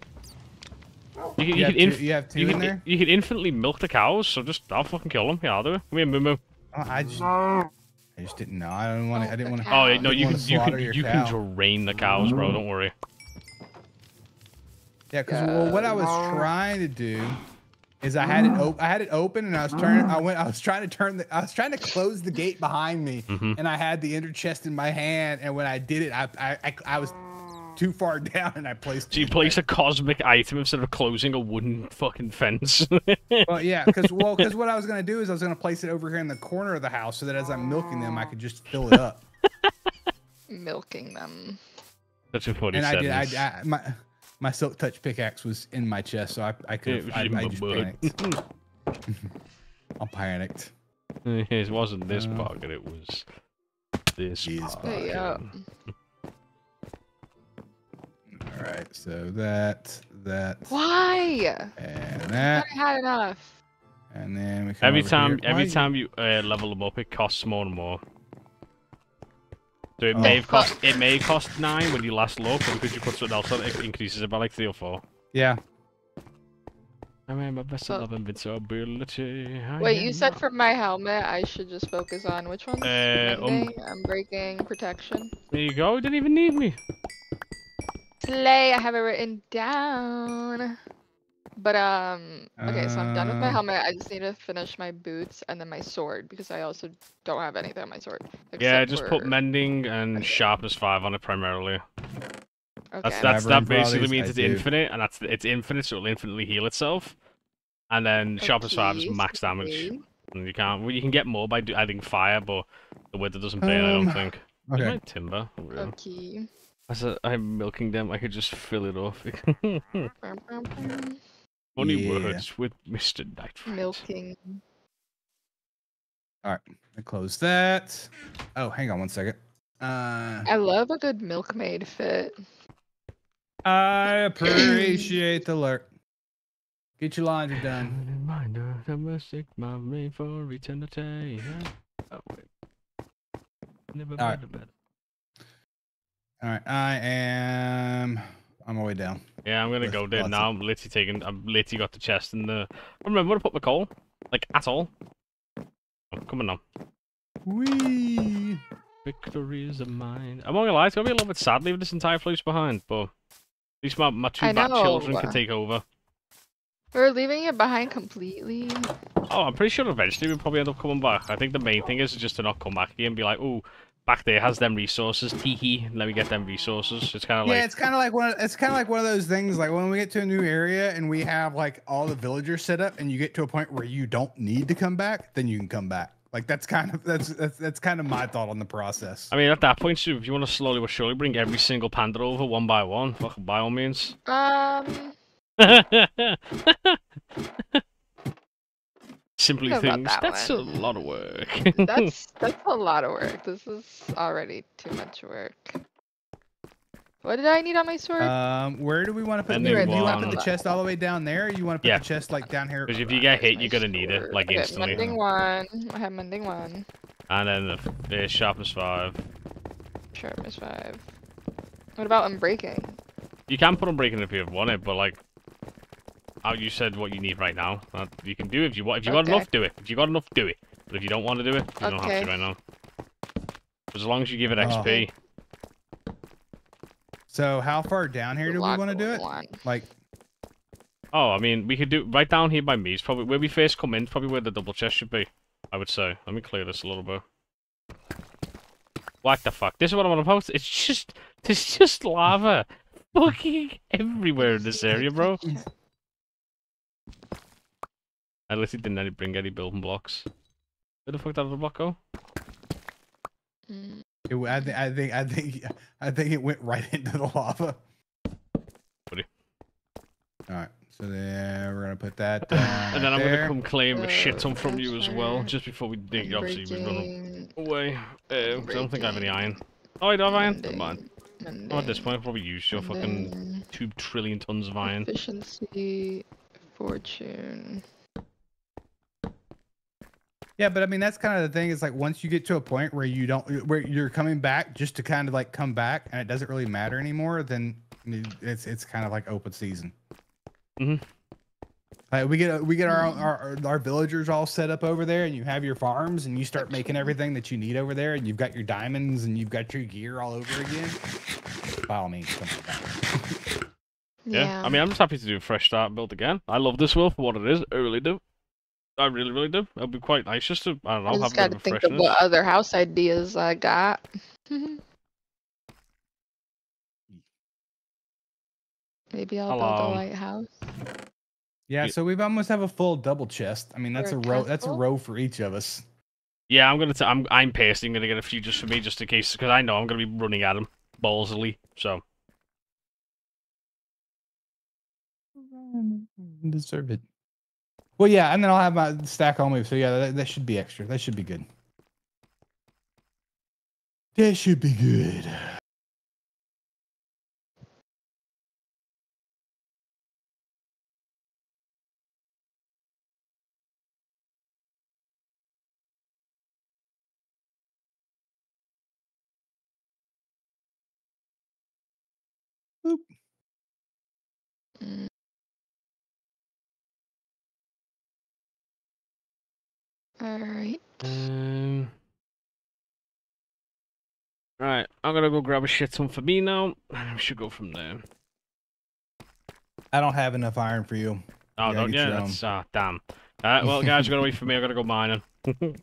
You, can- You, you, have, two, you have two you in can, there. you can infinitely milk the cows, so just I'll fucking kill them. Yeah, I'll do it. Come here, Moo Moo. Oh, I just. I just didn't know. I don't want to. I didn't want to. Oh, no, you can you can you cow. can drain the cows, bro. Don't worry. Yeah, because well, what I was trying to do is I had it op- I had it open and I was turning I went I was trying to turn the I was trying to close the gate behind me Mhm. and I had the ender chest in my hand and when I did it I I, I, I was too far [laughs] down and I placed So you it. place a cosmic item instead of closing a wooden fucking fence. [laughs] Well, yeah, because well, because what I was gonna do is I was gonna place it over here in the corner of the house so that as I'm milking them, I could just fill it up. [laughs] Milking them. That's a funny and I did. I, I my my silk touch pickaxe was in my chest, so I I could was I, in I just butt. panicked. I panicked. it wasn't this Uh, pocket. It was this This pocket. Yeah. All right, so that that Why? and that. I that, had enough. and then we come Every over time, here. every Why- time you uh, level them up, it costs more and more. So it Oh. may have cost it may cost nine when you last look, but because you put something else on, it increases it by like three or four. Yeah, I remember vessel Oh. of invincibility. I Wait, am you said not- for my helmet I should just focus on which one? Uh, um, Mending, unbreaking, protection. There you go. Didn't even need me. Slay, I have it written down. But um, okay, so I'm done with my Uh, helmet. I just need to finish my boots and then my sword because I also don't have anything on my sword. Yeah, just for- put mending and Okay. sharpness five on it primarily. Okay. That's that's that basically means I it's do. infinite, and that's it's infinite, so it'll infinitely heal itself. And then sharpness five is max damage, slay. and you can't. Well, you can get more by adding fire, but the wither doesn't burn. I don't Um, think. Okay. my timber. Oh, really? Okay. As I- I'm milking them, I could just fill it off. [laughs] Funny Yeah. words with Mr. Nightfriend. Milking. All right, I close that. Oh, hang on one second. Uh, I love a good milkmaid fit. I appreciate the lurk. Get your laundry done. Reminder, I must take my rain for eternity. Oh, wait. Never All right. better, better. All right, I am on my way down. Yeah, I'm gonna With go there lots now. I'm literally taking. I'm literally got the chest in the. I remember where to put my coal, like at all. Oh, come on now. Wee. Victory is mine. I'm not gonna lie, it's gonna be a little bit sad leaving this entire place behind, but at least my, my two bad children can take over. We're leaving it behind completely. Oh, I'm pretty sure eventually we'll probably end up coming back. I think the main thing is just to not come back here and be like, oh, back there has them resources. Teehee, let me get them resources. It's kind of yeah, like it's kind of like one. Of, it's kind of like one of those things. Like when we get to a new area and we have like all the villagers set up, and you get to a point where you don't need to come back, then you can come back. Like that's kind of that's that's, that's kind of my thought on the process. I mean, at that point, too, if you want to slowly but surely bring every single panda over one by one, fucking by all means. Um, [laughs] Simply things. that That's a lot of work. [laughs] that's [laughs] that's a lot of work. This is already too much work. What did I need on my sword? Um, where do we want to put? And the- then Do you want to put the chest all the way down there? Or you want to put Yeah. the chest like down here? Because if you get hit, you're gonna need it like Okay, instantly. Mending one. I have mending one. And then the fish sharpness five. Sharpness five. What about unbreaking? You can put on breaking if you want it, but like, how you said what you need right now. That you can do if you want. If you got Okay. enough, do it. If you got enough, do it. But if you don't want to do it, you don't have to right now. As long as you give it Oh. XP. So how far down here do we want to do it? one. Like, Oh, I mean, we could do right down here by me. Is probably where we first come in. is Probably where the double chest should be. I would say. Let me clear this a little bit. What the fuck? This is what I'm on about. It's just there's just lava [laughs] fucking everywhere in this area, bro. [laughs] I literally didn't bring any building blocks. Where the fuck did the block go? Mm, it, I, th- I think I think I think it went right [laughs] into the lava. Buddy. All right. So then we're gonna put that. Down [laughs] and then I'm there. gonna come claim a shit ton from you as well, just before we dig. Obviously, we run Unbreaking. away. Uh, 'cause I don't think I have any iron. Oh, I don't have iron. Never mind. Mending, Oh, at this point, I'll probably use your fucking two trillion tons of iron. Efficiency, fortune. Yeah, but I mean that's kind of the thing. Is like once you get to a point where you don't, where you're coming back just to kind of like come back, and it doesn't really matter anymore. Then it's it's kind of like open season. Mm-hmm. Like we get we get our, our our our villagers all set up over there, and you have your farms, and you start making everything that you need over there, and you've got your diamonds, and you've got your gear all over again. By all means, come back. Yeah. I mean, I'm just happy to do a fresh start build again. I love this world for what it is. I really do. I really, really do. It'll be quite nice just to, I don't know, I have just a bit gotta of a think of freshness. what other house ideas I got. [laughs] Maybe I'll build a lighthouse. Yeah, Yeah. so we've almost have a full double chest. I mean, that's Or a a row. That's a row for each of us. Yeah, I'm gonna. T- I'm. I'm personally gonna get a few just for me, just in case, because I know I'm gonna be running at them ballsily. So Deserve it. Well, yeah, and then I'll have my stack on me. So yeah, that, that should be extra. That should be good. That should be good. Mm. Alright. Um. Right, I'm gonna go grab a shit ton for me now, and we should go from there. I don't have enough iron for you. Oh, Yeah, don't get yeah, your that's ah damn. Alright, well, guys, you gotta wait for me. I gotta go mining. [laughs]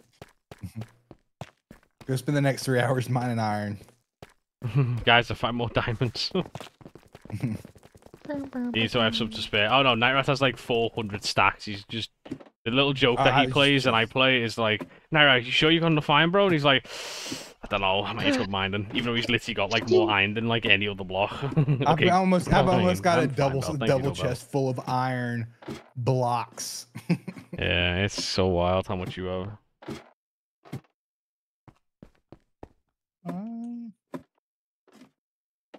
Go spend the next three hours mining iron. [laughs] guys, to find more diamonds. Need to have some to spare. Oh no, Nightrat has like 400 stacks. He's just the little joke that Uh, he it's- plays and I play is like, Nightrat, you sure you're gonna find, bro? And he's like, I don't know. I might need to go mining, even though he's literally got like more iron than like any other block. [laughs] I've almost, I've fine. almost got a I'm fine, double, Bell. Thank you, double chest full of iron blocks. [laughs] Yeah, it's so wild how much you have. Um,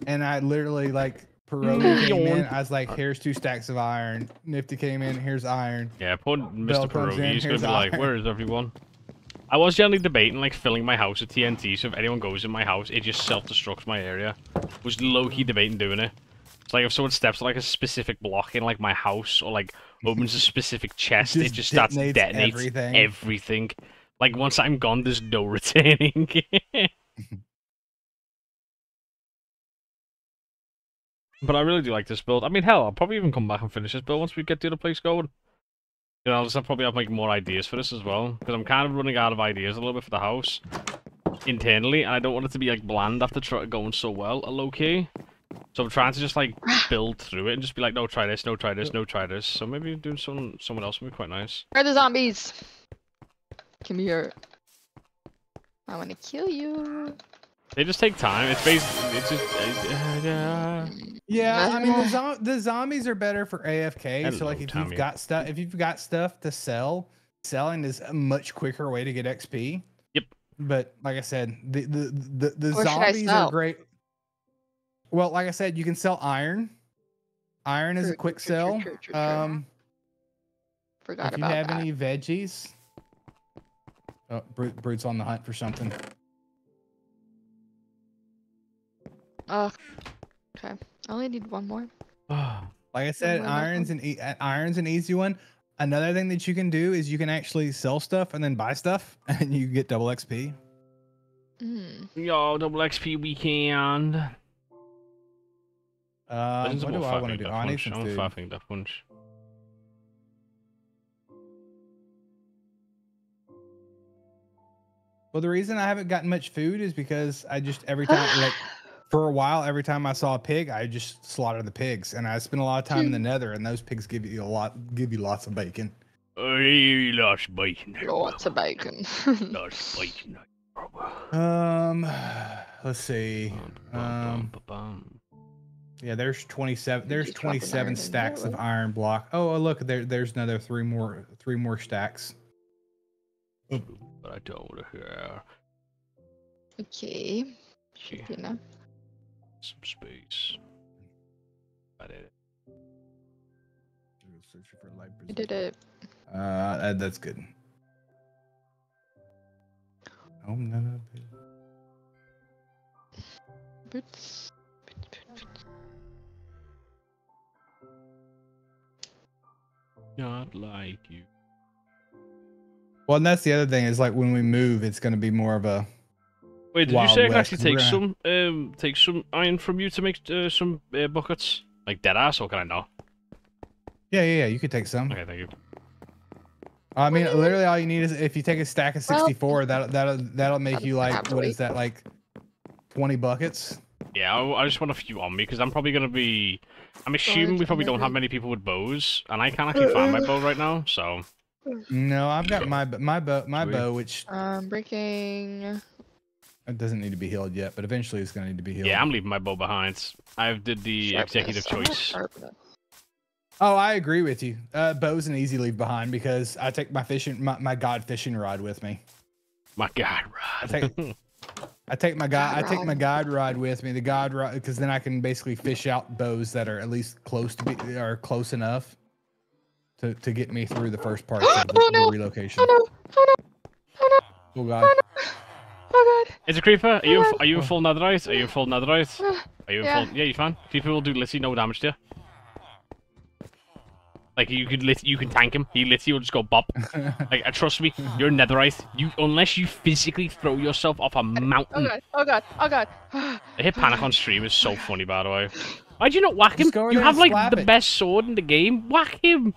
and I literally like Pierogi [laughs] came in. I was like, "Here's two stacks of iron." Nifty came in. Here's iron. Yeah, poor Mr. comes Pierogi. He's gonna here's be like, where is everyone? I was generally debating like filling my house with TNT, so if anyone goes in my house, it just self-destructs my area. Was low-key debating doing it. It's like if someone steps on like a specific block in like my house or like opens a specific [laughs] chest, it Just just starts detonates detonates everything. everything. Like once I'm gone, there's no [laughs] returning. But I really do like this build. I mean, hell, I'll probably even come back and finish this build once we get the other place going. You know, I'll probably have like more ideas for this as well because I'm kind of running out of ideas a little bit for the house. internally, and I don't want it to be like bland after going so well, uh, a low key. So I'm trying to just like [sighs] build through it and just be like, no, try this, no, try this, no, try this. So maybe doing some someone else would be quite nice. Where are the zombies? Come here. I want to kill you. They just take time. It's basically it's just. Uh, uh, Yeah, I mean the, zo- the zombies are better for AFK. so like if Tommy. you've got stuff, if you've got stuff to sell, selling is a much quicker way to get XP. Yep. But like I said, the the the, the Where should I zombies are great. Well, like I said, you can sell iron. Iron is a quick true, true, sell. true, true, true. Um, Forgot if you about have that. any veggies, oh, Brute, Brute's on the hunt for something. Oh, okay. I only need one more. [sighs] Like I said, what about iron's an e- uh, iron's an easy one. Another thing that you can do is you can actually sell stuff and then buy stuff, [laughs] and you get double XP. Mm. Yo, double XP weekend. Uh, what do I want to do? Oh, I need punch. some I want food. five thing, that punch. Well, the reason I haven't gotten much food is because I just every time, like [laughs] for a while, every time I saw a pig, I just slaughtered the pigs, and I spent a lot of time in the Nether, and those pigs give you a lot, give you lots of bacon. Hey, lost bacon Lots of bacon. [laughs] brother. Lost bacon. Um, let's see. Bum, bum, Um, bum, bum. yeah, there's 27. There's just drop an 27 stacks of iron block. Oh, oh, look, there, there's another three more, three more stacks. But I don't want to hear okay. Yeah. You know. some space. I did it. I did it. Uh, that's good. Oh no, no. Boots. Boots, boots, boots. Not like you. Well, and that's the other thing is like when we move, it's going to be more of a. Wait, did you say I can actually take some um take some iron from you to make uh, some uh, buckets? Like dead ass, or can I not? Yeah, yeah, yeah. You could take some. Okay, thank you. I mean, literally, all you need is if you take a stack of Well- sixty-four, that'll that'll that'll make you like Have to what wait. is that like? Twenty buckets. Yeah, I, I just want a few on me because I'm probably gonna be. I'm assuming we probably don't have many people with bows, and I can't actually find my bow right now. So No, I've got my my bow my bow, which Um, breaking. It doesn't need to be healed yet, but eventually it's going to need to be healed. yeah, I'm leaving my bow behind. I did the sharpness. executive choice. Oh, I agree with you. Uh, bow's an easy leave behind because I take my fishing my, my god fishing rod with me. My God, I Rod. take [laughs] I take my guide I God take my rod. guide rod with me. The guide rod because then I can basically fish out bows that are at least close to be are close enough to, to get me through the first part of the, [gasps] Oh, no. the relocation. Oh no! Oh no! Oh no! Oh god. Oh god! It's a creeper. Are you are you in full netherite? Are you in full netherite? Are you in Yeah. full? Yeah, you fine. Creeper will do literally no damage to you. Like you could lit, you can tank him. He literally will just go bop. [laughs] Like uh, trust me, you're netherite. You unless you physically throw yourself off a mountain. Oh god! Oh god! Oh god! The hit panic on stream is so funny, by the way. Why'd you not whack him? Just go over You have like the it. best sword in the game. Whack him.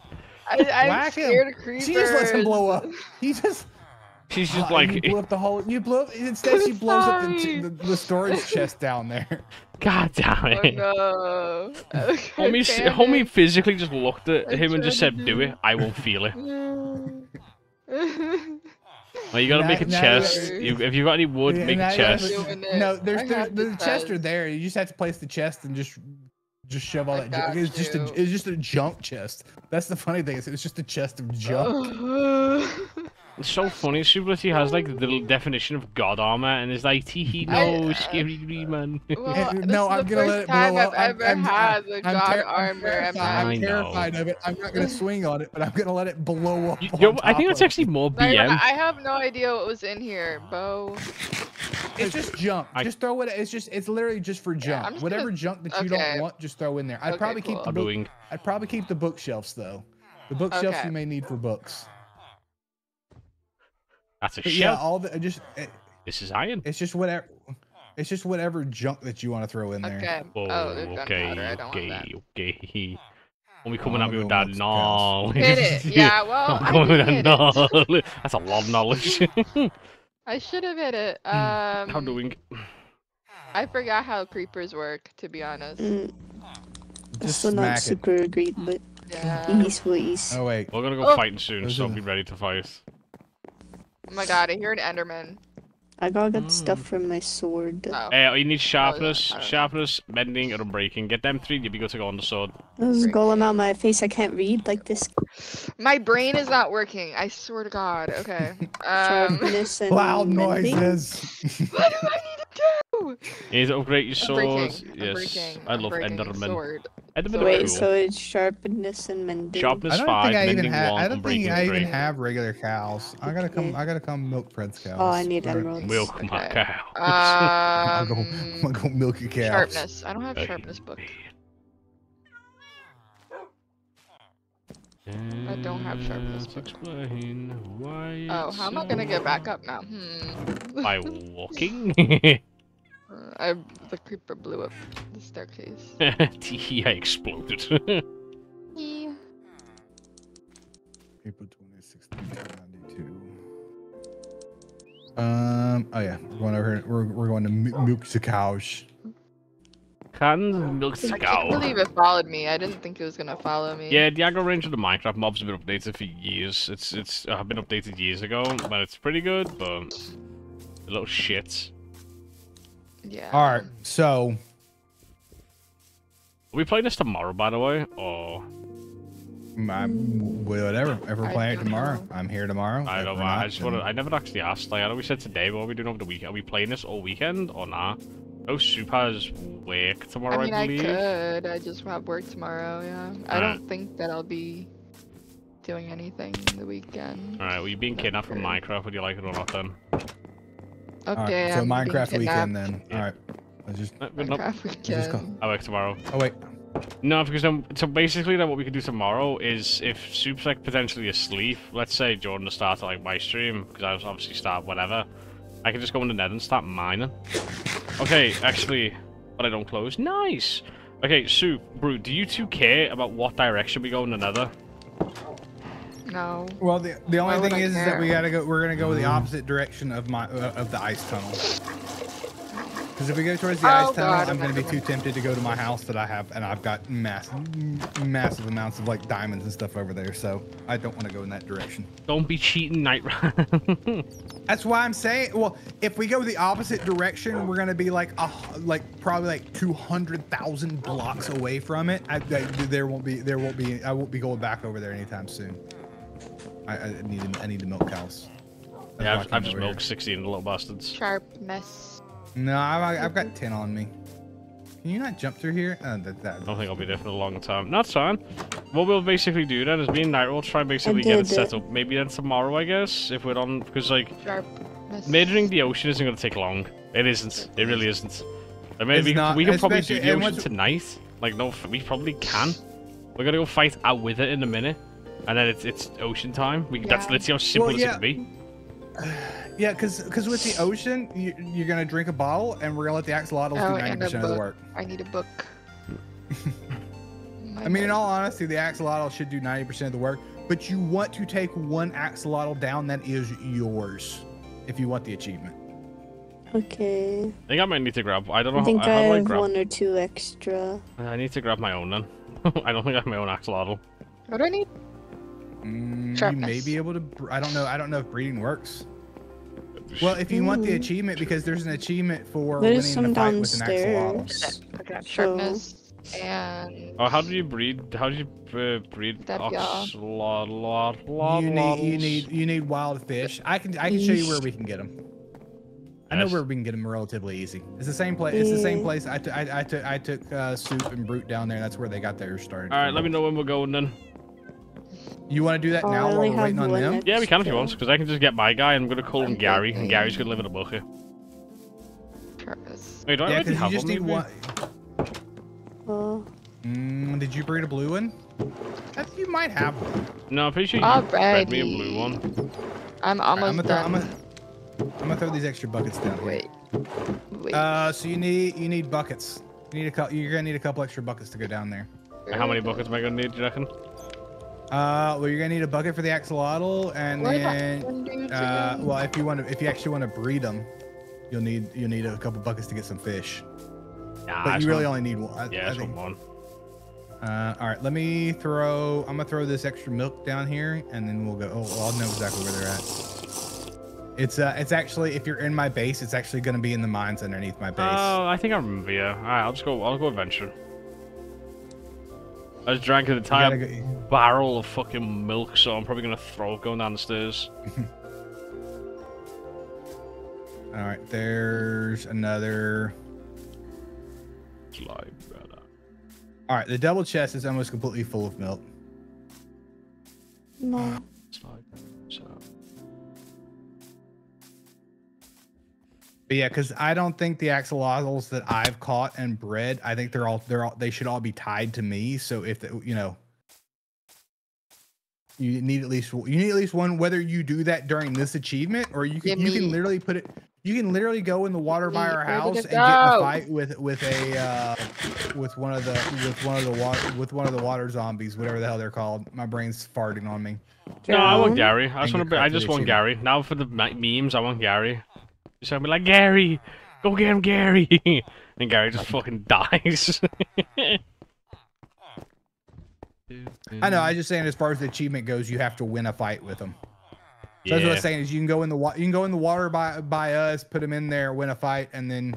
I, I'm Whack him. scared of creepers. She just lets him blow up. He just She's just Ah, like, you blew up the whole. You blew up instead. She I'm blows up the, the, the storage [laughs] chest down there. God damn Oh it. no! [laughs] Homie, homie it. physically just looked at I'm him and just said, "Do do- it. I won't feel it." No. Well, you gotta Now- make a chest. gotta- You, if you got any wood, Yeah, make a chest. to- No, there's there's the the chests are there. You just have to place the chest and just just shove all I that. Junk. It's just a it's just a junk chest. That's the funny thing. Is it's just a chest of junk. [laughs] It's so funny. Sublity has like the little definition of god armor, and it's like, tee hee, I- [laughs] uh, scary green man. [laughs] Well, this no, is I'm the gonna first let it time blow I've up. I'm- ever I'm- had the I'm god I'm armor. I'm terrified- I I'm terrified of it. I'm not gonna [laughs] swing on it, but I'm gonna let it blow up. You- yo, I think that's of it. actually more Like, BM. I have no idea what was in here, Bo. It's just junk. I- just throw it. It's just. It's literally just for junk. I'm just Whatever gonna- junk that you okay. don't want, just throw in there. I'd Okay, probably keep the book. I'd probably keep the bookshelves though. The bookshelves Okay. you may need for books. That's a But yeah, all the just. It, This is iron. it's just whatever. It's just whatever junk that you want to throw in there. Okay. Oh, oh, okay. I don't okay, want that. okay. When we coming at me with that go knowledge. Hit it. [laughs] Yeah, well, I'm I going can with that it. knowledge. That's a lot of knowledge. [laughs] I should have hit it. Um, Hmm. How doing? I forgot how creepers work, to be honest. Mm, I'm Just still not smack it. super agreed, but Yeah. ease will ease. Oh wait. We're gonna go Oh. fighting soon, Those so are be ready to fight. Oh my god, I hear an Enderman. I gotta get stuff Mm. from my sword. Oh. Uh, you need sharpness, I don't know. sharpness, mending, and unbreaking. Get them three, you'll be good to go on the sword. There's a golem on my face. I can't read like this. My brain is not working. I swear to God. Okay. [laughs] Um, Sharpness and [laughs] Loud noises. [laughs] what do I need to do? You need to upgrade your sword. Unbreaking, Yes, unbreaking, I love unbreaking Enderman. Sword. Enderman are Wait, cool. so it's sharpness and mending. Sharpness I don't five, think I even mending have. one, I don't think I even have regular cows. I gotta come. I gotta come milk Fred's cows. Oh, I need Or- emeralds. Milk my Okay. cow. [laughs] I'm gonna go, I'm Um, gonna go milk your cows. sharpness. I don't have sharpness book. I don't have sharpness book. Explain why Oh, it's how am I gonna get back up now? Hmm. By [laughs] walking? Uh, I, the creeper blew up the staircase. [laughs] Tee, I exploded. Yeah. April 26th, 1992. Um. Oh yeah, we're going over. here- We're we're going to mi- milk the cows. Can milk the I can't believe it followed me. I didn't think it was gonna follow me. Yeah, the aggro range of the Minecraft mobs have been updated for years. It's it's uh, been updated years ago, but it's pretty good, but a little shit. Yeah. All right. So Are we playing this tomorrow, by the way? Or I, whatever. If we're playing it tomorrow, know. I'm here tomorrow. I don't we're know. I not, just want to. I never actually asked. Like, I know we said today, but what are we doing over the weekend? Are we playing this all weekend or not? Oh, Soup has work tomorrow, I mean, I I, could. I just have work tomorrow. Yeah. I Alright. don't think that I'll be doing anything the weekend. All right, well, you being kidnapped from. Minecraft, whether you like it or not, then. All right, Okay. so I'm being Minecraft weekend kidnapped. then. All right. Let's just. Uh, good enough. Minecraft just go. weekend. I work tomorrow. Oh wait. No, because then, so basically, then what we could do tomorrow is if Soup's like potentially asleep, let's say Jordan the start of like my stream, because I was obviously start whatever, I can just go in the net and start mining. Okay, actually, but I don't close. Nice. Okay, Soup, Brute, do you two care about what direction we go in the nether? No. Well, the the only Why thing I is, is that we gotta go. We're gonna go the opposite direction of my uh, of the ice tunnel. Because if we go towards the Oh, ice tunnel, God, I'm gonna be too tempted to go to my house that I have, and I've got massive, massive amounts of like diamonds and stuff over there. So I don't want to go in that direction. Don't be cheating, Night Run. [laughs] That's why I'm saying. Well, if we go the opposite direction, we're gonna be like a hu- like probably like two hundred thousand blocks away from it. I, I- there won't be there won't be I won't be going back over there anytime soon. I, I need I need to milk cows. That's yeah, I I've, I've just over here. milked 16 little bastards. Sharpness. No, I've, I've got 10 on me. Can you not jump through here? Uh, that, that, I don't think I'll be there for a long time. That's fine. What we'll basically do then is me and Night will try and basically get it did set it. up. Maybe then tomorrow, I guess, if we're on, because like Sharpness. Majoring the ocean isn't going to take long. It isn't. It really isn't. I mean, we, not, we can probably do the ocean tonight. Like, no, we probably can. We're gonna go fight out with it in a minute, and then it's it's ocean time. We that's Yeah. literally how simple Well, as yeah. it can be. Yeah, because because with the ocean, you, you're going to drink a bottle, and we're going to let the axolotls Oh, do 90% of the work. I need a book. [laughs] I mean, in all honesty, the axolotl should do 90% of the work, but you want to take one axolotl down that is yours if you want the achievement. Okay. I think I might need to grab. I don't know I think how, I how do I have grab. one or two extra. I need to grab my own then. [laughs] I don't think I have my own axolotl. What do I need? Mm, you may be able to. I don't know. I don't know if breeding works. Well, if you want the achievement, because there's an achievement for There's winning some the fight with an axolotl. downstairs. Okay. So- Sharpness and Oh, how do you breed? How do you uh, breed That, yeah. axolotl? You need you need you need wild fish. I can I can show you where we can get them. I know where we can get them relatively easy. It's the same place. It's the same place. I took I, I took I took uh, soup and brute down there. That's where they got theirs started. All right, let me know when we're going then. You want to do that Oh, now while we're waiting on them? Yeah, we can if you want, because I can just get my guy. and I'm gonna call him Gary, and. Gary's gonna live in a bucket. sharpness. Wait, do I Yeah, already because you just one? need maybe? one. Oh, Mm, did you breed a blue one? I think you might have one. No, I'm pretty sure you bred me a blue Alrighty. one. I'm Alright, almost I'm done. I'm, gonna, I'm gonna throw these extra buckets down. here. Wait. Wait. Uh, so you need you need buckets. You need a couple. You're gonna need a couple extra buckets to go down there. How many buckets am I gonna need? Do you reckon? Uh, well, you're gonna need a bucket for the axolotl, and What then, uh, well, if you want to, if you actually want to breed them, you'll need you'll need a couple buckets to get some fish. Nah, But it's you really not- only need one. I, Yeah, I it's think. one. Uh, all right, let me throw. I'm gonna throw this extra milk down here, and then we'll go. Oh, well, I'll know exactly where they're at. It's uh, it's actually if you're in my base, it's actually gonna be in the mines underneath my base. Oh, I think I remember. Yeah. All right, I'll just go. I'll go adventure. I just drank an You entire go- barrel of fucking milk, so I'm probably gonna throw it going down the stairs. [laughs] all right, there's another. Slide, brother. All right, the double chest is almost completely full of milk. No. But yeah, because I don't think the axolotls that I've caught and bred, I think they're all they're all they should all be tied to me. So if the, you know, you need at least you need at least one. Whether you do that during this achievement or you can you can literally put it. You can literally go in the water by our house and get in a fight with with a uh, with one of the with one of the water with one of the water zombies, whatever the hell they're called. My brain's farting on me. No, I want Gary. I just want to. I just want Gary. Now for the memes, I want Gary. Just gonna be like Gary, go get him, Gary, [laughs] and Gary just fucking dies. [laughs] I know. I just saying as far as the achievement goes, you have to win a fight with them. So that's what I'm saying is you can go in the wa- you can go in the water by by us, put them in there, win a fight, and then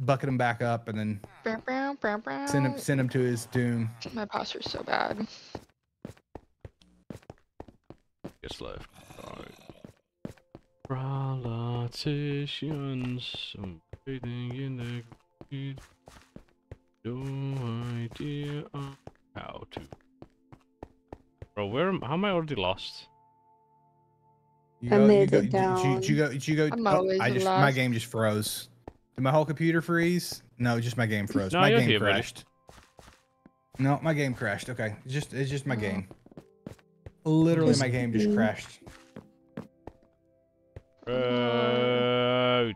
bucket him back up, and then Bow, bow, bow, bow. send him send him to his doom. My posture's so bad. Gets left. Alright. Politicians, I'm waiting in the grid. No idea how to. Bro, where am? How am I already lost? You I go, made you go, it you- down. You, you go. You go. I'm oh, I just my game just froze. Did my whole computer freeze? No, just my game [laughs] froze. No, my game here, buddy. crashed. No, my game crashed. Okay, it's just it's just my Oh. game. Literally, Just my game just mm. Crashed.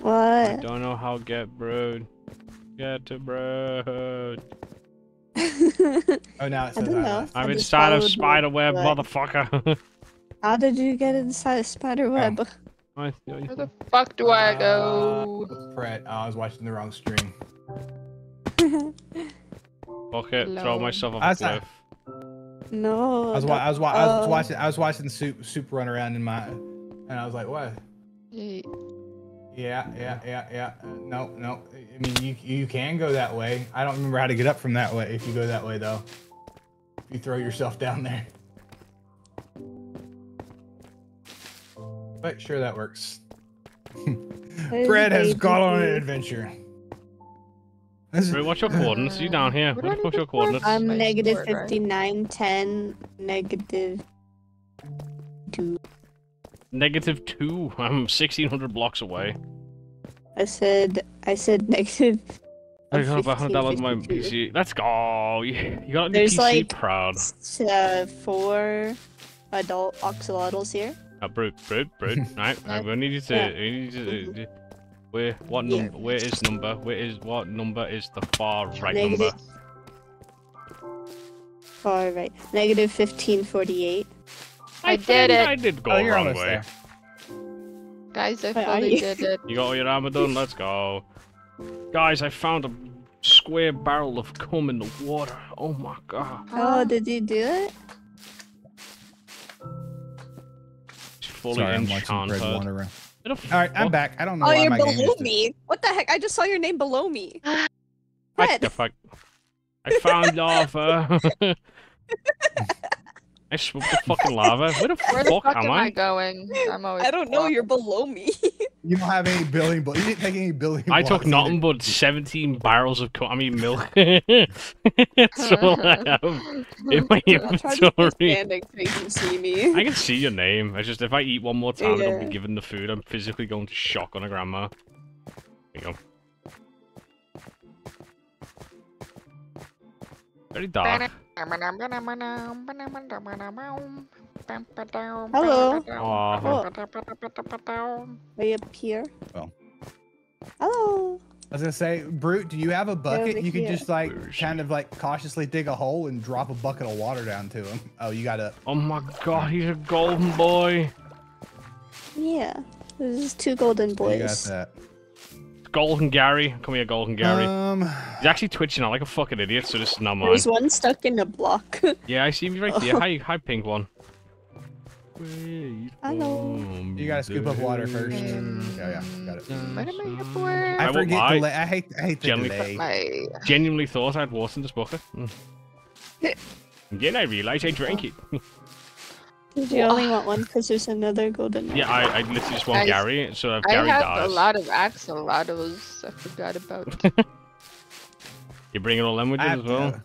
Road. I don't know how to get brood. Get to brood. [laughs] Oh, now it I says don't I know. left. I'm I inside of followed spiderweb, what- motherfucker. [laughs] How did you get inside a spider web? I- Where the fuck do I Uh, go? Fred, oh, I was watching the wrong stream. [laughs] Fuck it, throw myself off I a saw- cliff. no. I was, don't- wa- I was, wa- I was Oh. watching, I was watching soup, soup run around in my, and I was like, what? Yeet. Yeah, yeah, yeah, yeah. Uh, no, no. I mean, you you can go that way. I don't remember how to get up from that way. If you go that way, though, if you throw yourself down there. But sure, that works. [laughs] There's Fred has gone on an adventure. This is- Wait, what's your coordinates? You down here? What do I What, need what's your coordinates? I'm My negative sword, right? 59, 10, negative 2. Negative two. [laughs] I'm 1600 blocks away. I said, I said [laughs] negative. I got about 100 dollars my PC. Let's go. You you got There's PC like- proud. Uh, four adult axolotls here. Uh, brood, brood, brood. [laughs] right, I'm gonna need you to. Yeah. Need you to uh, where? What Yeah. number? Where is number? Where is what number is the far right Negative- number? Far right. Negative 1548. I My did it. I did go Oh, the you're wrong almost way. there. Guys, I Wait, are fully you? did it. You got all your armor done? Let's go. Guys, I found a square barrel of cum in the water. Oh my god. Oh, did you do it? It's fully Sorry, I'm watching Fred enchanted. wander around. All right, I'm back. I don't know Oh, why you're my game below just- me. What the heck? I just saw your name below me. [gasps] What the fuck? I found lava. [laughs] [laughs] I swooped the fucking lava. Where the Where the fuck fuck am am I I? going? I'm always. I don't know. lost. You're below me. [laughs] You don't have any building, but you didn't take any building. I took blocks either. nothing but 17 barrels of co- I mean milk. [laughs] That's all I [laughs] have in my I'm trying to stay inventory. standing so you can see me. I can see your name. It's just if I eat one more time, I don't be given the food. I'm physically going to shock on a grandma. There you go. Very dark. Hello. Aw. Way up here. Oh. Hello. I was gonna say, Brute, do you have a bucket? over You could here. just like Where is kind of like cautiously dig a hole and drop a bucket of water down to him. Oh, you got up. Oh my god, he's a golden boy. Yeah. This is two golden boys. You got boys. that. Golden Gary. Come here, Golden Gary. Um, He's actually twitching out like a fucking idiot, so this is not mine. There's one stuck in a block. [laughs] Yeah, I see him right there. Hi, hi, pink one. Hello. you gotta scoop up water first. Yeah, yeah, got it. What am I here for? I, I won't forget lie. delay. I hate. I hate the Generally- delay. My Genuinely thought I'd water in this bucket. Mm. [laughs] And then I realized I drank it. [laughs] Did you only want one because there's another golden yeah, I, I literally just want I- Gary, so if I Gary have dies, a lot of axolotls I forgot about. [laughs] you bring it all in with I you as well. uh,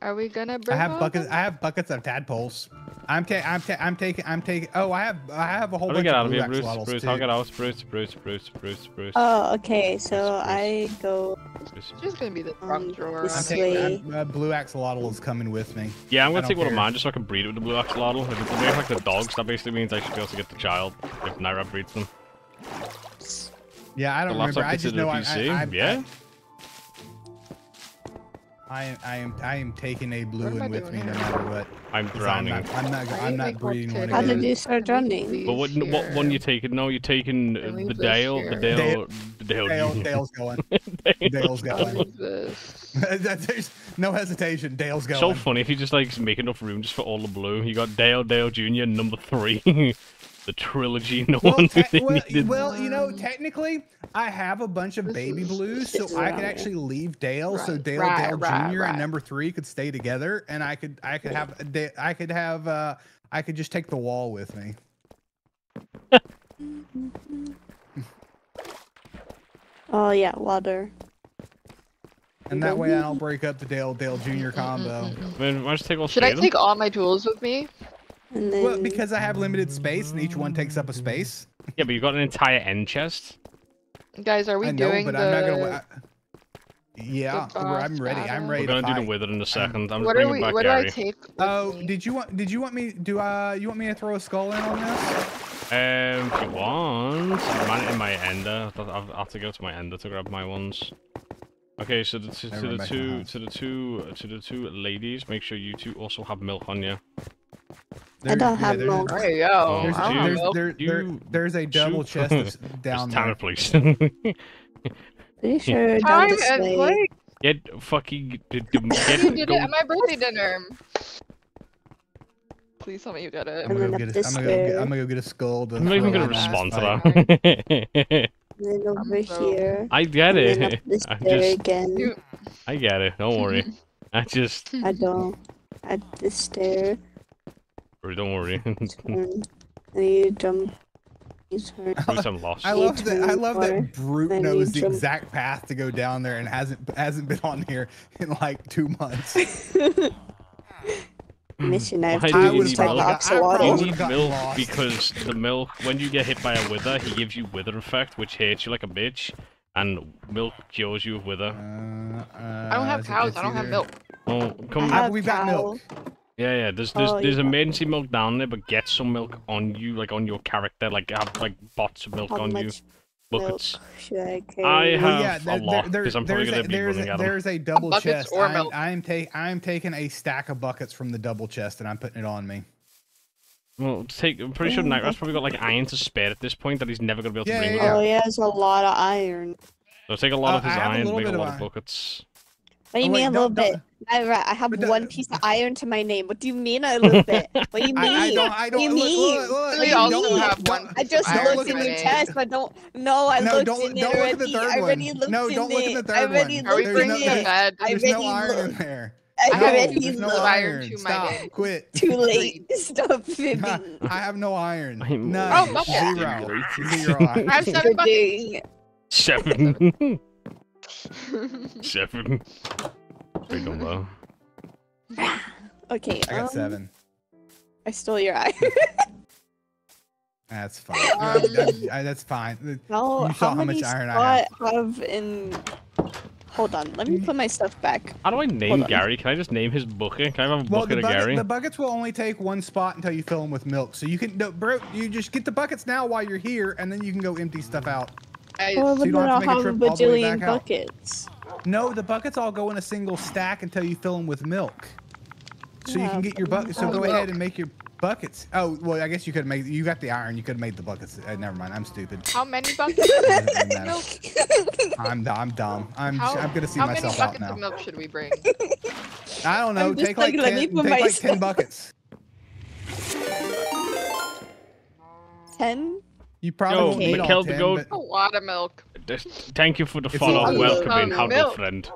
Are we gonna bring? I have buckets. of I have buckets of tadpoles. I'm ta- I'm ta- I'm taking. I'm taking. Oh, I have. I have a whole How do we bunch get out of of blue here, Bruce? axolotls Bruce, too. how get out? Bruce, Bruce, Bruce, Bruce, Bruce, Oh, okay. So Bruce. I go. Bruce. It's just gonna be the Um, front drawer. this I'm on taking. I'm, uh, blue axolotl is coming with me. Yeah, I'm gonna don't take one of mine just so I can breed it with the blue axolotl. If it's made like the dogs, that basically means I should be able to get the child if Naira breeds them. Yeah, I don't laptop remember. I just considered know a I, PC? I, I, yeah. I, am. I am. I am taking a blue What am one with doing me no matter what. I'm 'cause I'm drowning. not. I'm not. I'm not make breeding one potatoes? How again. did you start drowning? But what what one here? you taking? No, you're taking uh, the Dale, the? Dale, Dale- the Dale. Dale, Dale's going. Dale. [laughs] Dale's going. Leave. [laughs] [laughs] There's no hesitation. Dale's going. So funny if you just like make enough room just for all the blue. You got Dale, Dale Junior, number three, the trilogy. [laughs] No Well, one te- really well, needed. well, you know, technically, I have a bunch of baby blues, so I could actually leave Dale, so Dale, right, Dale right, Junior, right. and number three could stay together, and I could, I could have, I could have, uh, I could just take the wall with me. [laughs] Oh yeah, water. And that way I don't break up the Dale Dale Jr. combo. I mean, why don't take all Should I them? take all my tools with me? And then Well, because I have limited space and each one takes up a space. Yeah, but you've got an entire end chest. Guys, are we I know, doing but the? I'm not gonna. wa- Yeah, the we're- I'm boss ready. I'm ready We're gonna do fight. the wither in a second. I'm just What are bringing we? back What do I take? Oh, me? did you want? Did you want me? Do uh, you want me to throw a skull in on this? Um, if you want, mine in my ender. I'll I'll have to go to my ender to grab my ones. Okay, so the, to, to the mind, back to my two, to the two, to the two ladies, make sure you two also have milk on you. Oh, I don't have there's a- milk. There you go. Oh, There's, I don't have there's, milk. there, there, there's a double shoot. chest that's [laughs] down Just there. Tanner, please. [laughs] pretty sure down Time this and way. place. get fucking d- d- [laughs] You get did it at my birthday dinner. Please tell me you got it. I'm gonna, go get a, I'm, gonna go get. I'm gonna go get a skull. To I'm not even gonna respond to that. Then over so- here. I get And then up it. this I stair just, again. I get it. Don't worry. I just, I don't. At this stair. Don't worry. Turn. And you jump. Bruce, I'm lost. I love that. I love that Brute then knows the jump- exact path to go down there and hasn't hasn't been on here in like two months. Mission I've to I you use need like milk? I axolotl. You probably need milk lost. because the milk, when you get hit by a wither, he gives you wither effect, which hits you like a bitch, and milk cures you of wither. Uh, uh I don't have cows. I don't have milk. Oh, come. I have we've got milk. Cow. Yeah, yeah. There's there's Oh, there's yeah. emergency milk down there, but get some milk on you, like on your character, like have like bots of milk How on you, buckets. I? I have Well, yeah, a there- lot because I'm probably there's gonna a, be there's running a, out of. there's a double Buckets chest. or I'm, milk? I'm take I'm taking a stack of buckets from the double chest and I'm putting it on me. Well, take. I'm pretty sure Yeah, Nightrat's probably got like iron to spare at this point that he's never gonna be able to Yeah, bring. yeah, with yeah. him. Oh, he has a lot of iron. So take a lot Uh, of his I a iron, little make a bit of lot of iron. buckets. What do you Oh, mean wait, a little don't- bit? I, I have the- one piece of iron to my name. What do you mean a little bit? [laughs] What do you mean? I, I don't. I What don't. do you look, mean? look, look, We look, also don't- have one I just Iron looked in to the name. chest, but don't. No, I No, looked don't- in it don't look at the third I already one. looked No, in don't look at it. the I third already one. Are we looked There's in no- it. a bed? I There's already no iron in looked. there. I No, already there's no looked. iron iron. to my Stop. name. Quit. Too late. [laughs] Stop [laughs] fibbing. I have no iron. I'm None. Oh, bucket. Zero. Zero. I have seven buckets. Seven. [laughs] Seven. Pretty dumb though. [laughs] Okay. I got um, seven. I stole your eye. [laughs] That's fine. Um, that- I- that's fine. How, You saw how many much iron I have. Have in? Hold on. Let me put my stuff back. How do I name Gary? Can I just name his bucket? Can I have a Well, bucket the, of Gary? the buckets will only take one spot until you fill them with milk. So you can, no, bro, you just get the buckets now while you're here, and then you can go empty stuff out. Guys, Well, So you don't have to make a have a trip all the way bajillion back out. No, the buckets all go in a single stack until you fill them with milk. So you can get your but buckets. So Oh, go milk. ahead and make your buckets. Oh, well, I guess you could make. You got the iron. You could have made the buckets. Uh, never mind. I'm stupid. how many [laughs] buckets of milk? I'm I'm dumb. I'm How, I'm gonna see myself. out now. how many out buckets now. of milk should we bring? I don't know. Take like like, ten. Take like ten buckets. [laughs] Ten? You probably Yo, won't need all Mikkel the goat. but- A lot of milk. Thank you for the follow. lot of Welcome how good friend.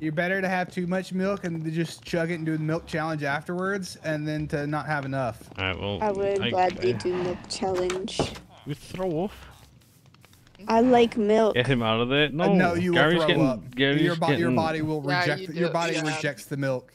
You're better to have too much milk and just chug it and do the milk challenge afterwards, and then to not have enough. Alright, well. I would I- gladly I- do milk challenge. You throw off. I like milk. Get him out of there. No, Uh, no, you Gary's will throw getting, up. Gary's your, bo- your body will Yeah, reject. you your body yeah. rejects the milk.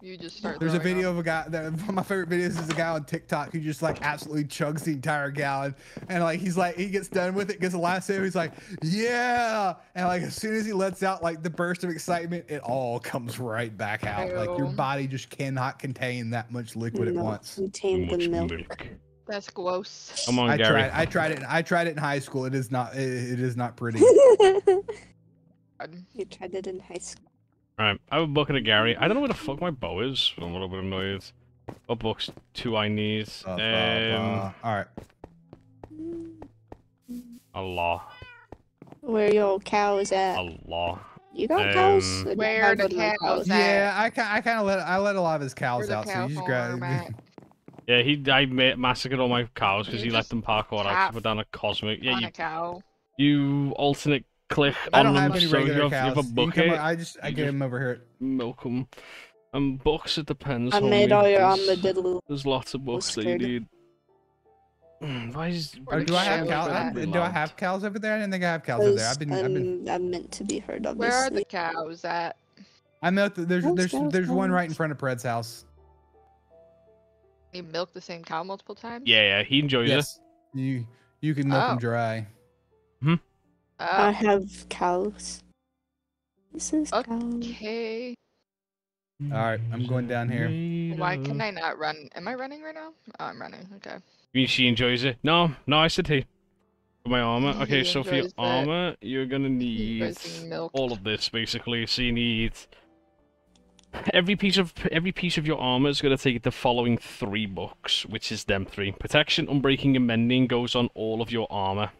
You just start. There's a video up. of a guy. That, [laughs] one of my favorite videos is a guy on TikTok who just like absolutely chugs the entire gallon, and like he's like he gets done with it, gets the last sip, he's like, yeah, and like as soon as he lets out like the burst of excitement, it all comes right back out. Like your body just cannot contain that much liquid at once. contain the much milk. That's gross. Come on, I Gary. tried. I tried it. I tried it in high school. It is not. It, it is not pretty. [laughs] you tried it in high school. Alright, I have a bucket of Gary. I don't know where the fuck my bow is. I'm a little bit annoyed. What books do I need? Uh, Um, uh, all right. a law. Where your cows at? A law. You got cows? Um, I Where have the one cows at? Yeah, I, I kind of let I let a lot of his cows the out, so cow you just grab. Yeah, he I massacred all my cows because he let them parkour out tap to put down a cosmic. Yeah, on you, a cow. you alternate click I don't them have any so you regular have, you have cows. a You can come bucket. o- I just I you get just- him over here. milk them. And books, it depends. I homie. made all your There's- armadillo. There's lots of books that you need. Mm, Why is Or Or do I have cows? I, do I have cows over there? I didn't think I have cows over there. I've been, I've been. I'm, I'm meant to be heard, obviously. Where are the cows at? I milked. the- There's, Cows, there's, there's one right in front of Pred's house. You milk the same cow multiple times? Yeah, yeah, he enjoys Yes. You, you can milk them Oh. dry. I Oh, have cows. This is okay. it. All right, I'm going down here. Why can I not run? Am I running right now? Oh, I'm running. Okay. mean she enjoys it? No, no, I said he. For my armor. He Okay, so for your enjoys that. armor, you're gonna need enjoys being milked. all of this basically. So you need every piece of every piece of your armor is gonna take the following three books, which is them three. Protection, unbreaking, and mending goes on all of your armor,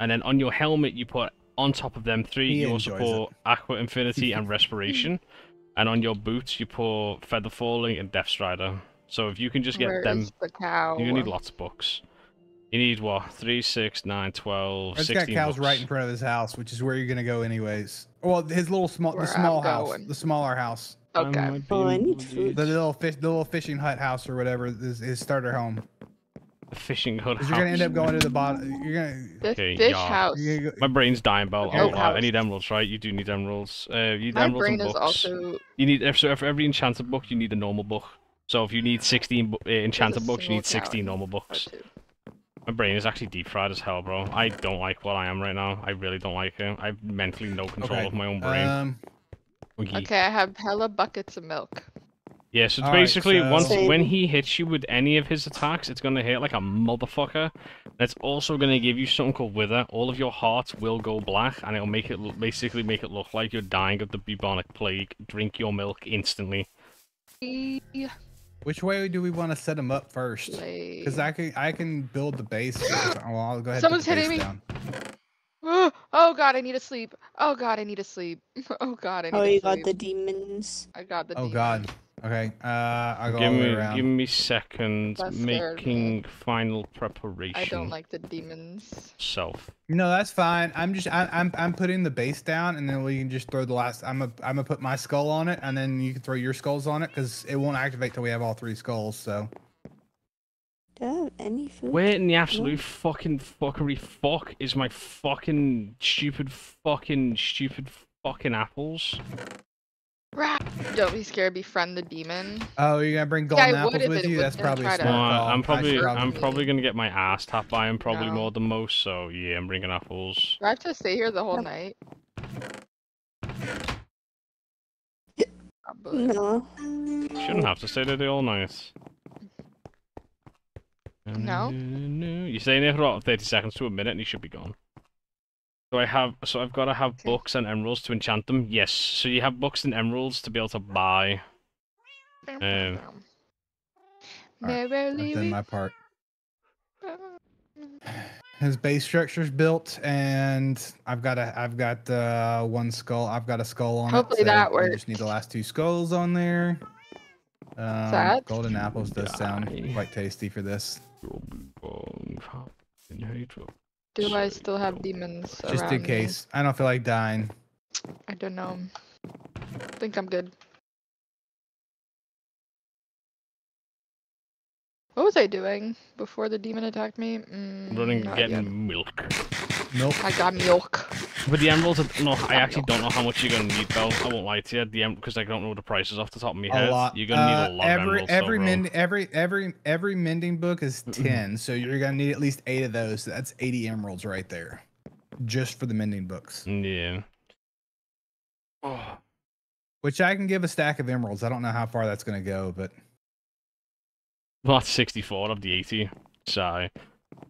and then on your helmet you put on top of them three. He you also enjoys put aqua, affinity, and [laughs] respiration, and on your boots you put feather falling and depth strider. So if you can just get Where them the cow? you're need lots of books. You need what? 3, 6, 9, 12, Pred's got cows books. right in front of his house, which is where you're gonna go anyways. Well, his little small, Where the I'm small house, going. the smaller house, Okay. I Oh, I need food. the little fish, the little fishing hut house or whatever is his starter home. The fishing hut. Because you're gonna end up going to the bottom. You're gonna. The Okay, fish yeah. house. Go, My brain's dying, Bell. Okay. I won't lie. I House. need emeralds, right? You do need emeralds. Uh, you need My emeralds brain and is also. You need if- so for every enchanted book, you need a normal book. So if you need 16 bu- uh, enchanted books, you need 16 normal books. My brain is actually deep fried as hell, bro. I don't like what I am right now. I really don't like it. I've mentally no control Okay, of my own brain. um, Wiggy. Okay, I have hella buckets of milk. Yeah, so it's Alright, basically so- once when he hits you with any of his attacks, it's gonna hit like a motherfucker. It's also gonna give you something called wither. All of your hearts will go black, and it'll make it lo- basically make it look like you're dying of the bubonic plague. Drink your milk instantly. which way do we want to set him up first? Because I can I can build the base. [gasps] well, I'll go ahead. Someone's and put the hitting me. Down. Oh god, I need to sleep. Oh god, I need to sleep. [laughs] Oh god, I need Oh, to sleep. Oh, you got the demons. I got the. Oh demon. God. Okay. Uh, I'll go give all the way me around. give me seconds. That scared. Making final preparation. I don't like the demons. self. No, that's fine. I'm just I, I'm I'm putting the base down, and then we can just throw the last. I'm a, I'm gonna put my skull on it, and then you can throw your skulls on it because it won't activate till we have all three skulls. So Do I have any food? Where in the absolute fucking fuckery fuck is my fucking stupid fucking stupid fucking apples? Rah! Don't be scared. Befriend the demon. oh, you're gonna bring Yeah, golden I would apples with you? That's probably a to- smart call. I'm I probably I'm probably- probably gonna get my ass tapped by him probably No. more than most. So yeah, I'm bringing apples. Do I have to stay here the whole Yep. night? Probably. No. Shouldn't have to stay there all night. No? You stay in there for about 30 seconds to a minute and you should be gone. Do I have? So I've got to have Okay. books and emeralds to enchant them. Yes. So you have books and emeralds to be able to buy. Um, Alright, Merrily I've done my part. [sighs] His base structure's built, and I've got a, I've got uh, one skull. I've got a skull on Hopefully it. that I just need the last two skulls on there. Um, Sad. golden apples does sound quite tasty for this. Do I still have demons? Just around in me? case. I don't feel like dying. I don't know. I think I'm good. What was I doing before the demon attacked me? Mm, Running, not getting yet. milk. Nope. I got milk. But the emeralds, are- no, I actually don't know how much you're gonna need though. I won't lie to you, the em, because I don't know the prices off the top of my head. A lot. You're gonna need Uh, a lot every of emeralds. every though, bro. mend, every every every mending book is ten, so you're gonna need at least eight of those. So that's eighty emeralds right there, just for the mending books. Yeah. Oh, Which I can give a stack of emeralds. I don't know how far that's gonna go, but well, that's 64 of the 80. So,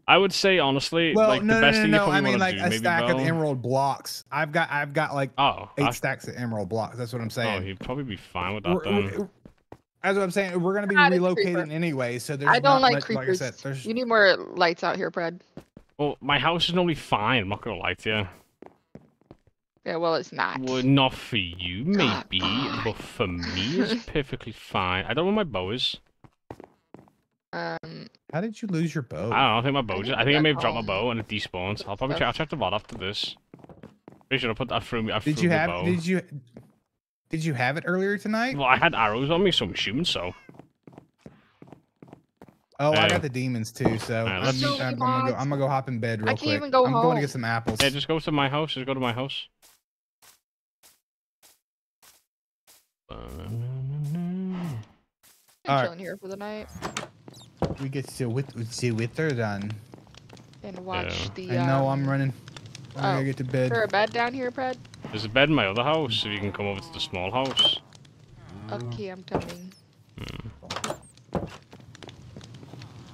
I would say honestly, well, like no, the no, best no, thing you no. probably I mean, like do, a maybe, stack of emerald blocks. I've got I've got like Oh, eight I, stacks of emerald blocks. That's what I'm saying. oh, saying. he'd probably be fine with that We're- then. we're- That's what I'm saying. We're gonna be the creeper. relocating anyway, so there's I don't not like much, creepers. Like I said, there's You need more lights out here, Brad. Well, my house is normally fine. I'm not gonna lie to you. Yeah, well, it's not. Well, not for you, maybe, fine. but for me, it's [laughs] perfectly fine. I don't know where my bow is. Um, how did you lose your bow? I don't know. I think my bow. Just, I think I may have dropped my bow and it despawned. I'll probably check. I'll check the VOD after this. Pretty sure I put that through me. I Did you have bow. did you did you have it earlier tonight? Well, I had arrows on me, so I'm assuming so. Oh, I got the demons too, so alright, I'm, let's- So I'm, I'm gonna go. I'm gonna go hop in bed real can't quick. even go I'm going to get some apples. Yeah, just go to my house. Just go to my house. I'm Alright. chilling here for the night We get to with see with her then. and watch Yeah. the. I know I'm um, running. I gotta oh, get to Is bed. there a bed down here, Brad? There's a bed in my other house, so you can come over to the small house. Okay, I'm coming.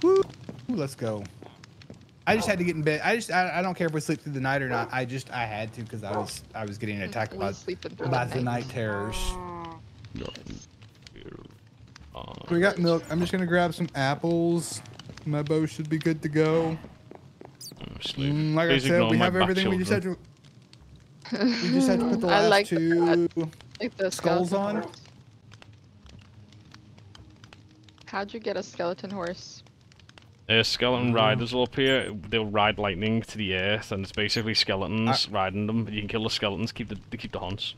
Woo, let's go. I just had to get in bed. I just I, I don't care if we sleep through the night or not. I just I had to because I was I was getting attacked by by the the night. night terrors. Uh, We got milk. I'm just gonna grab some apples. My bow should be good to go. Mm, like Please I said, we have back everything. We just had to we just had to put the [laughs] I last like the- two. like the skulls on? horse. How'd you get a skeleton horse? Uh, skeleton riders will appear. They'll ride lightning to the earth, and it's basically skeletons riding them. You can kill the skeletons, keep the keep the hunts.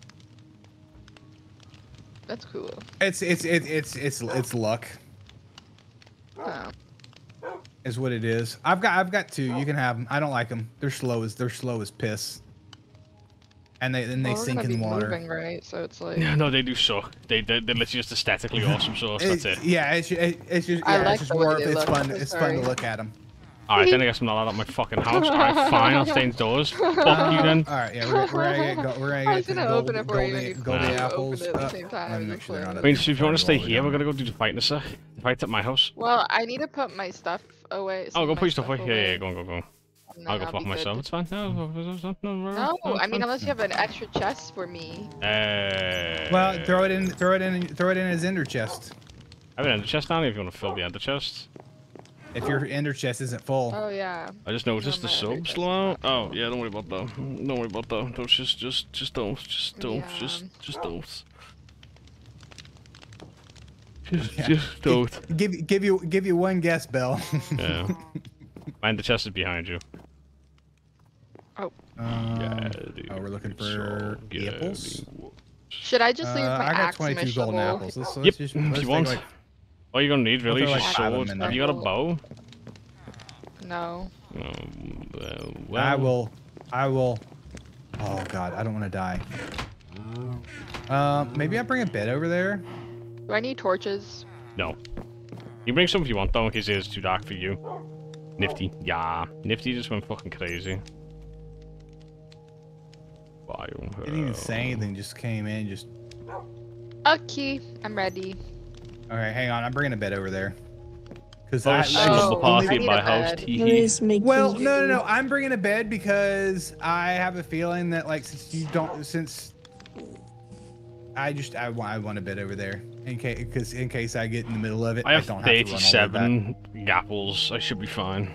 That's cool. It's it's it's it's it's it's luck Oh. is what it is. I've got I've got two. You can have them. I don't like them. They're slow as they're slow as piss. And they then they Well, sink in be water. Moving, right? So it's like. [laughs] no, they do suck. They they they're literally just aesthetically awesome. So [laughs] that's It- it. Yeah, it's it, it's just I yeah, like it's just the more. It's look, fun. I'm It's fun to look at them. All right, then I [laughs] guess I'm not allowed at my fucking house. All right, fine. I'll stay [laughs] indoors. Fuck you then. All right, yeah, we're, we're gonna get go, we're I gonna was get to gonna gold, open it for you, golden, and you golden couldn't apples. open it at the Uh, same time, let me it make sure they're not like- I mean, so if you want to stay here, we're gonna go do the fight in a sec. Fight at my house. Well, I need to put my stuff away. some Oh, go put your stuff away. Yeah, away, yeah, go on, go, go. and I'll then go fuck myself. good. It's fine. No, no, no, no, no, No, it's I mean unless you have an extra chest for me. Uh, Well, throw it in. Throw it in. Throw it in his ender chest. I have an ender chest down if you want to fill the ender chest. If your ender chest isn't full. Oh yeah. I just noticed the my ender subs slow. Oh, yeah, don't worry about that. Don't worry about that. Don't just, just, just don't. Just don't. Yeah. Just, just don't. [laughs] Just, Yeah. just don't. Give give you give you one guess, Bell. Yeah. [laughs] Mind the chest is behind you. Oh. Um, Gaddy, oh, we're looking for so apples? Should I just leave uh, my I got axe 22 golden apples. Let's, Yep, let's just, let's you take, want. like, All you're gonna need really is throw, your like, five sword. Have you got a bow? No. Um, uh, well, I will. I will. Oh God, I don't want to die. Um, maybe I bring a bed over there. Do I need torches? No. You bring some if you want though, in case it's too dark for you. Nifty. Yeah. Nifty just went fucking crazy. Bio. Didn't even say anything. Just came in. Just. Okay, I'm ready. All right, hang on. I'm bringing a bed over there. Because Oh, I, I shit, the Oh, party I at my a house. bed. Tee hee. Nobody's making Well, no, no, no. I'm bringing a bed because I have a feeling that, like, since you don't, since I just, I want, I want a bed over there in case, because in case I get in the middle of it, I have don't have to run all the way 37 apples. I should be fine.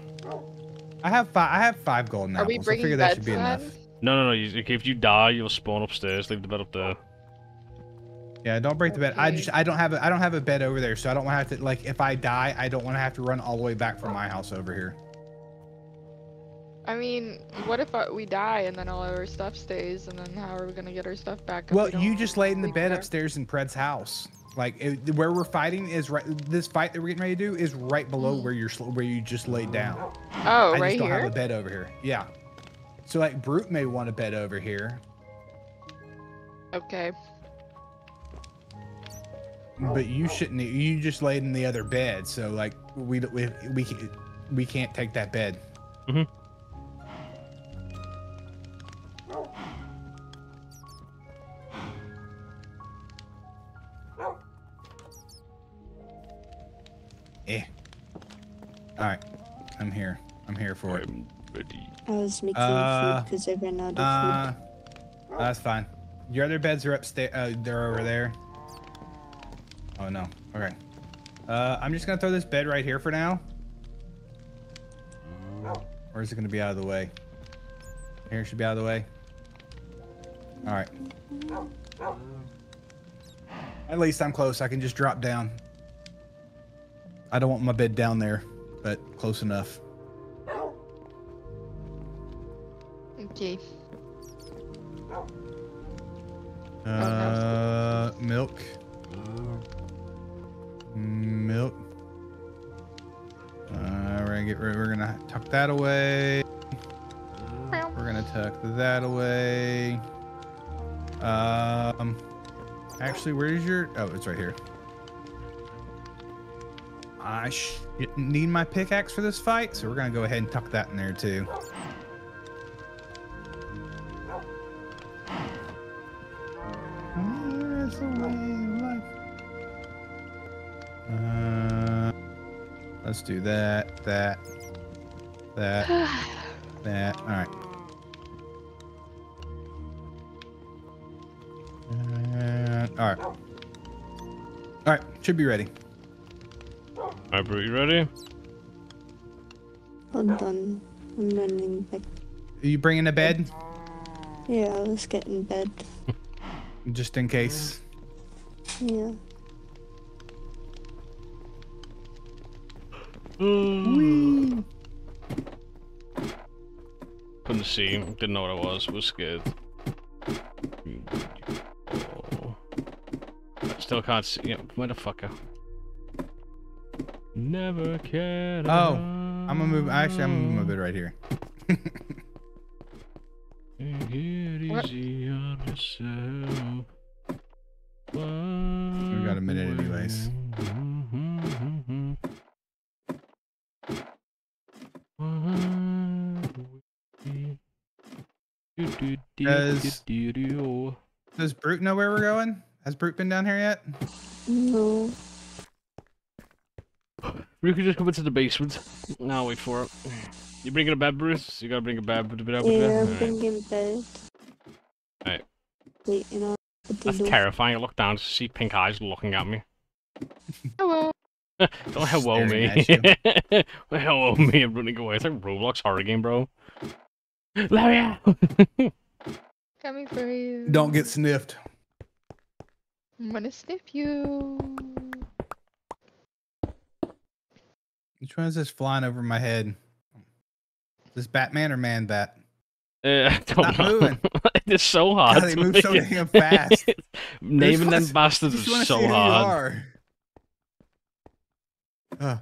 I have five. I have five golden Are apples. we I bringing figure that beds should be then? enough. No, no, no. You, if you die, you'll spawn upstairs. Leave the bed up there. Yeah, don't break the bed. I just, I don't have, a, I don't have a bed over there, so I don't want to have to, like, if I die, I don't want to have to run all the way back from my house over here. I mean, what if uh, we die and then all our stuff stays, and then how are we gonna get our stuff back? Well, we you just laid in the bed there? upstairs in Pred's house. Like it, where we're fighting is right. This fight that we're getting ready to do is right below where you're where you just laid down. Oh, I right just don't here. have a bed over here. Yeah. So like Brute may want a bed over here, Okay. But you shouldn't. You just laid in the other bed, so like we we we can't, we can't take that bed. Mm Mhm. Eh. All right, I'm here. I'm here for it. I'm ready. I was making Uh, food because I ran out of Uh, that's fine. Your other beds are upstairs. Uh, they're over there. Oh no. Okay. Uh, I'm just gonna throw this bed right here for now. Or is it gonna be out of the way? Here should be out of the way. All right. At least I'm close. I can just drop down. I don't want my bed down there, but close enough. Okay. Uh, milk. Milk. Uh, we're gonna get rid. We're gonna tuck that away. We're gonna tuck that away. Um, actually, where's your? Oh, it's right here. I sh- need my pickaxe for this fight, so we're gonna go ahead and tuck that in there too. Let's do that, that, that, [sighs] that. All right. Uh, all right. All right. Should be ready. Alright, bro, you ready? Hold on. I'm running back. Are you bringing a bed Yeah, let's get in bed. just in case? Yeah. Couldn't see. Didn't know what it was. Was scared. Oh. Still can't see. Yeah, motherfucker. Never cared. Oh, I'm gonna move. Actually, I'm gonna move it right here. [laughs] What? We got a minute anyways. Does- Does Brute know where we're going? Has Brute been down here yet? No. We could just come into the basement. Now wait for it. You bringing a bed, Bruce? You gotta bring a bed. Yeah. I'm Alright. thinking bed. Alright. Waiting on the That's terrifying. I look down to see pink eyes looking at me. Hello. [laughs] Don't hello Staring me. at hello [laughs] me. I'm running away. It's like Roblox horror game, bro. Larry! out. Coming for you. Don't get sniffed. I'm gonna sniff you. Which one is this flying over my head? Is this Batman or Man Bat? Uh, [laughs] I don't Not know. moving. it's so hard. God, they move so damn fast. Naming them bastards is so see who you hard. Are. Uh.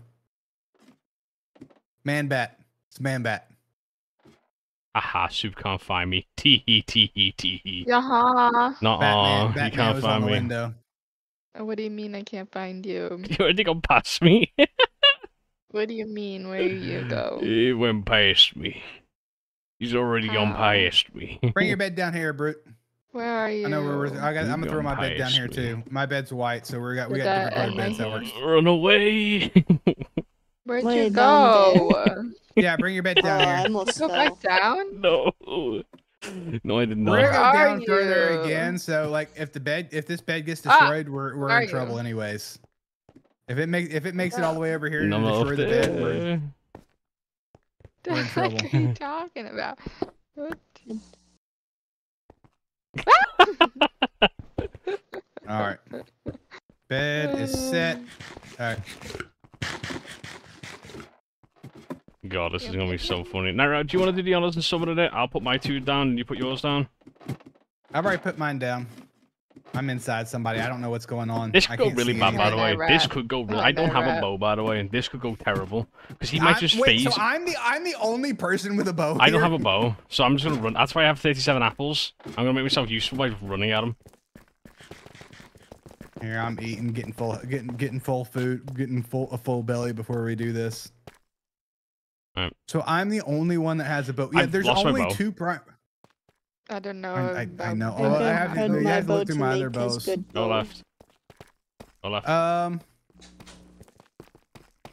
Man Bat. It's Man Bat. Aha, Soup can't find me. [laughs] Tee hee tee hee tee hee. Yaha. Nuh-uh, Batman. you can't was on find the me. window. What do you mean I can't find you? [laughs] You already gone past me. [laughs] What do you mean? Where you go? He went past me. He's already gone past me. Bring your bed down here, Brute. Where are you? I know where we're. I got, I'm gonna throw my bed down here too. My bed's white, so we got we Would got that different end colored beds. That hand? works. Run away. [laughs] Where'd Lay you down go? [laughs] Yeah, bring your bed down I here. Go back down? No. No, I did We're not. gonna Where go are down further you? again. So, like, if the bed, if this bed gets Ah, destroyed, we're we're are in you? trouble anyways. If it makes if it makes it all the way over here No, to destroy the bed, we're, there. [laughs] We're in What trouble. are you talking about? What? [laughs] all right. Bed is set. All right. God, this is gonna be so funny. Now, do you want to do the honors and summon it? I'll put my two down, and you put yours down. I've already put mine down. I'm inside somebody. I don't know what's going on. This I could go really bad, by the way. Nightmare This could go. Really, I don't have nightmare a bow, by the way, and this could go terrible because he might I'm- just wait, phase. so I'm the I'm the only person with a bow. I don't have a bow, so I'm just gonna run. That's why I have 37 apples. I'm gonna make myself useful by running at him. Here I'm eating, getting full, getting getting full food, getting full a full belly before we do this. Alright. So I'm the only one that has a bow. Yeah, I've there's lost my only bow. two prime. I don't know. I, I, I know. I Oh, I don't have to, have you have to look through my other bows. Go left. Go left. Um,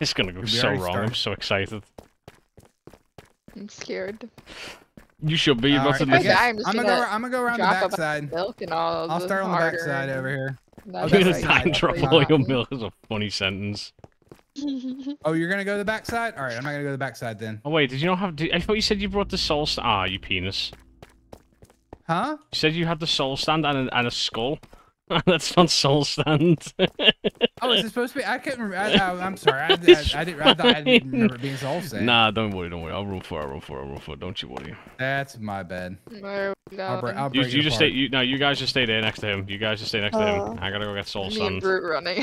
It's gonna go so already wrong. I'm so excited. I'm scared. You should be. You're about alright, to I If I listen. guess die, I'm I'm gonna gonna go. I'm gonna go around the drop a backside. Milk and all. I'll the start on the harder backside over here. That's You're Okay, gonna how die you and drop play all your milk is a funny sentence. Oh, you're gonna go to the backside? All right, I'm not gonna go to the backside then. Oh wait, did you not have? Did, I thought you said you brought the soul sand. Ah, you penis. Huh? You said you had the soul sand and a, and a skull. [laughs] That's not soul sand. [laughs] Oh, is it supposed to be? I couldn't remember. I, I, I'm sorry. I, I, [laughs] I, didn't. I thought I didn't remember being soul sand. nah, don't worry, don't worry. I'll roll for, it, I'll roll for, it, I'll roll for. it. Don't you worry. That's my bad. Where I'll, break. I'll You, break you just apart. stay. You no, you guys just stay there next to him. You guys just stay next to Oh. him. I gotta go get soul Me and stand. Brute running.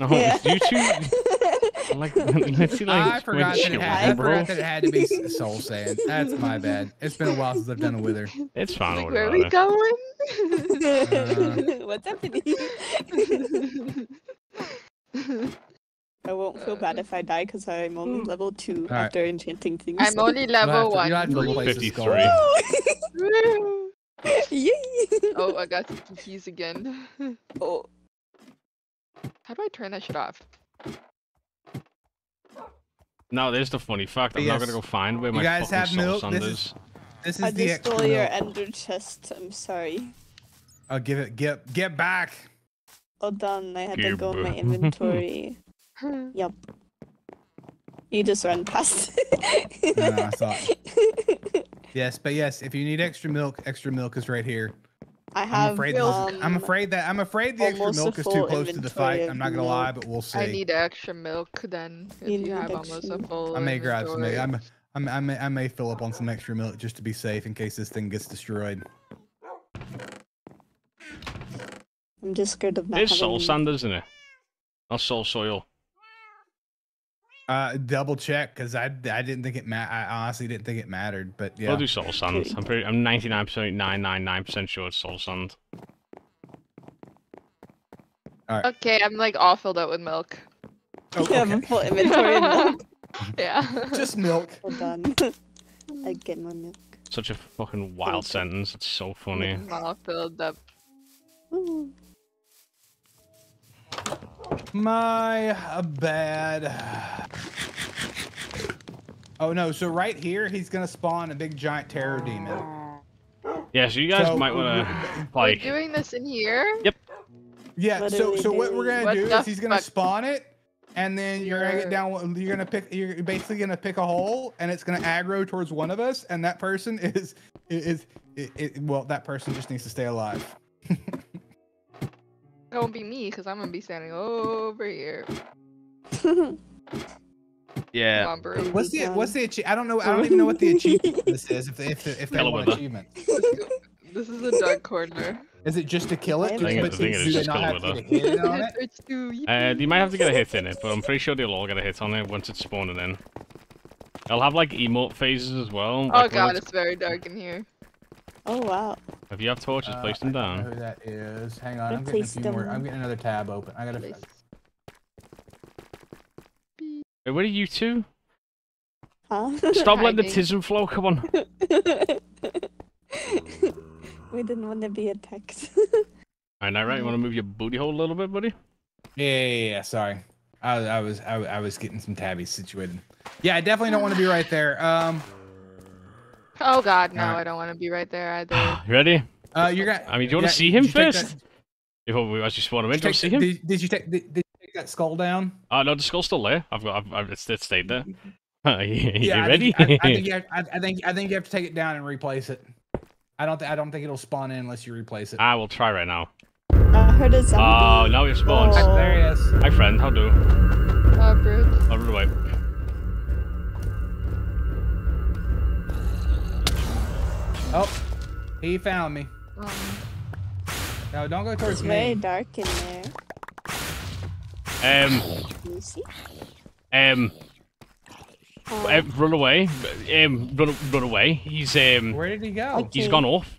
No, Yeah. you two. [laughs] Like, [laughs] let's see, like, I forgot, that it had, I forgot that it had to be soul sand. That's my bad. It's been a while since I've done a wither. It's fine. Like, where are we about going? Uh. [laughs] What's happening? I won't feel bad if I die because I'm only hmm. level two Alright. after enchanting things. I'm only You'll have level to- one. you'll have to Level replace the 53. Yay! oh, I got the keys again. Oh, How do I turn that shit off? It. No, there's the funny fact. I'm not gonna go find where You my guys fucking have soul milk? stand This is. is- This is I the just stole your milk. ender chest. I'm sorry. I'll give it. Get get back. Hold done. I had to go in my inventory. [laughs] yep. You just ran past. [laughs] I know, I saw it. Yes, but yes, if you need extra milk, extra milk is right here. I I'm have. afraid. this um, I'm afraid that I'm afraid the extra milk is too close to the fight. I'm not gonna lie, but we'll see. I need extra milk then. If You you, have almost extra a full. I may grab some. inventory. I'm, I'm, I may, I may fill up on some extra milk just to be safe in case this thing gets destroyed. I'm just scared of not It's soul sand, isn't it? Not soul soil. Uh, double check because I, I didn't think it ma- I honestly didn't think it mattered, but yeah. We'll do soul sand. I'm pretty. I'm 99.999% sure it's soul sand. Okay, I'm like all filled out with milk. Oh, You have a okay. full [laughs] inventory of milk. [laughs] Yeah. Just milk. Hold on. I get my milk. Such a fucking wild sentence. It's so funny. I'm all filled up. Ooh. My uh, bad. Oh no! So right here, he's gonna spawn a big giant terror demon. Yeah, so you guys So, might want to [laughs] like. We're doing this in here? Yep. Yeah. So so what we're gonna What do is he's gonna fuck? spawn it, and then you're gonna get down. You're gonna pick. You're basically gonna pick a hole, and it's gonna aggro towards one of us, and that person [laughs] is is, is it, well, that person just needs to stay alive. [laughs] It won't be me because I'm gonna be standing over here. [laughs] Yeah. Come on, bro. What's the what's the achie- I don't know. I don't even know what the [laughs] achievement this is. If they, if the, if they Kill want achievement, [laughs] This is a dark corner. is it just to kill it? I think it- but I think it do they just not kill have to her. get a hit on it? It's Uh, you might have to get a hit in it, but I'm pretty sure they'll all get a hit on it once it's spawning in. They'll have like emote phases as well. Oh like, god, it's- it's very dark in here. Oh wow. If you have torches, Uh, place them I don't know down. who that is. Hang on, I I'm getting a placed few more. I'm getting another tab open. I gotta. Place. Wait, where are you two? Huh? Stop letting the Hiding. tism flow. Come on. [laughs] we didn't want to be attacked. Alright, now, right? You want to move your booty hole a little bit, buddy? Yeah, yeah, yeah, yeah, Sorry. I, I was I, I was getting some tabbies situated. Yeah, I definitely don't want to be right there. Um, Oh god, no, Alright. I don't want to be right there [sighs] either. You ready? uh, you're gonna. I mean, do you want yeah, to see him did you take first? If we actually spawn him in, do you, you want to see him? did, did you take did, did you take that skull down? Oh no, the skull's still there. I've got. I've, I've, it's, it stayed there. [laughs] you Yeah, I ready? Think, I, I think [laughs] you have, I, I think I think you have to take it down and replace it. I don't. Th- I don't think it'll spawn in unless you replace it. I will try right now. I heard a Oh, zombie. now we've spawned. Oh. there he is. Hi, friend. How do? Oh, brute. I'll run away. Oh, he found me. Um, No, don't go towards It's very dark in there. Um, Can you see? um, Oh, uh, run away. Um, run, run away. He's um, Where did he go? Okay. he's gone off.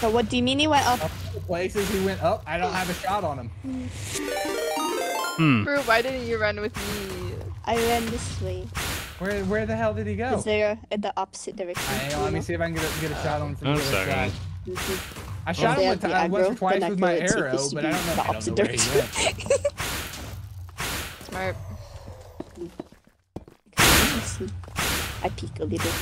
so what do you mean he went up? Up places he went up. I don't have a shot on him. Hmm. brute, why didn't you run with me? I ran this way. Where Where the hell did he go? Is there in the opposite direction? Hang on, let me see if I can get a, get a shot on him from One the other second. side. Mhm. I shot him have with, the uh, once or twice with my it's arrow, but I don't know. the I don't know where he went. [laughs] Smart. Let me see. I peek a little.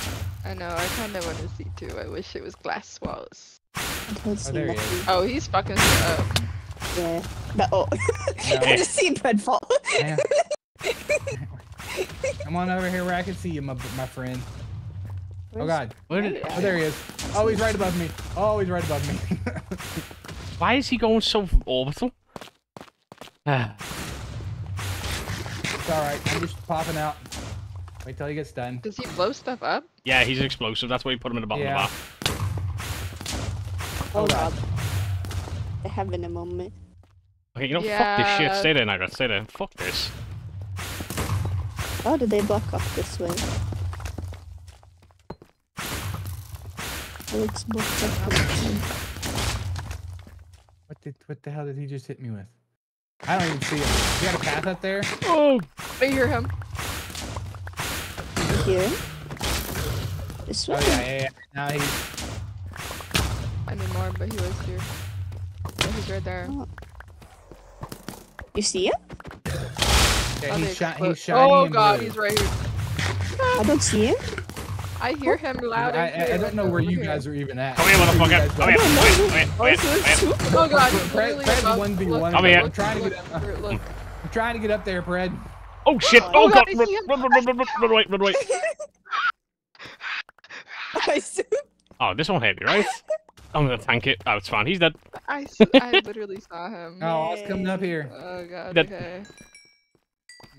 I know, I kind of want to see too. I wish it was glass walls. I don't see there he is. Oh, he's fucking shit up. Yeah. But, [laughs] oh. I just see bread fall. [laughs] Hang on. Come on over here where I can see you, my my friend. Oh God! Where did, Oh, there he is. Oh, he's right above me. Oh, he's right above me. [laughs] why is he going so orbital? Ah, [sighs] it's all right. I'm just popping out. Wait till he gets done. Does he blow stuff up? yeah, he's explosive. That's why you put him in the bottom Yeah. of the Oh, Oh, God. God. They're having a moment. Okay, you know, fuck this shit. Stay there, Nagat. Stay there. Fuck this. Oh, did they block off this way? Oh, it's blocked off this way. What did what the hell did he just hit me with? I don't even see him. You got a path up there? Oh, I hear him. Here? This Oh way? yeah, yeah, yeah. Now he's I need more, but he was here. Oh, he's right there. Oh. You see it? Yeah, Oh, he's, shi- explo- he's shining Oh god, blue. he's right here. I don't see him. I hear him loud I, and I, I don't know where you guys are even at. come here, motherfucker. Come here. Wait, wait, wait, wait. Oh god, he's Fred- literally Fred's above. 1v1. Come here. I'm trying to get up- look, look. I'm trying to get up there, Fred. Oh shit! Oh, Oh God, god! I Run, see him. run, run, run, run, run, run away, run away. I see. Oh, this won't hit me, right? I'm gonna tank it. Oh, it's fine. He's dead. I, s- I [laughs] literally saw him. Oh, I was coming up here. Oh god, That- okay.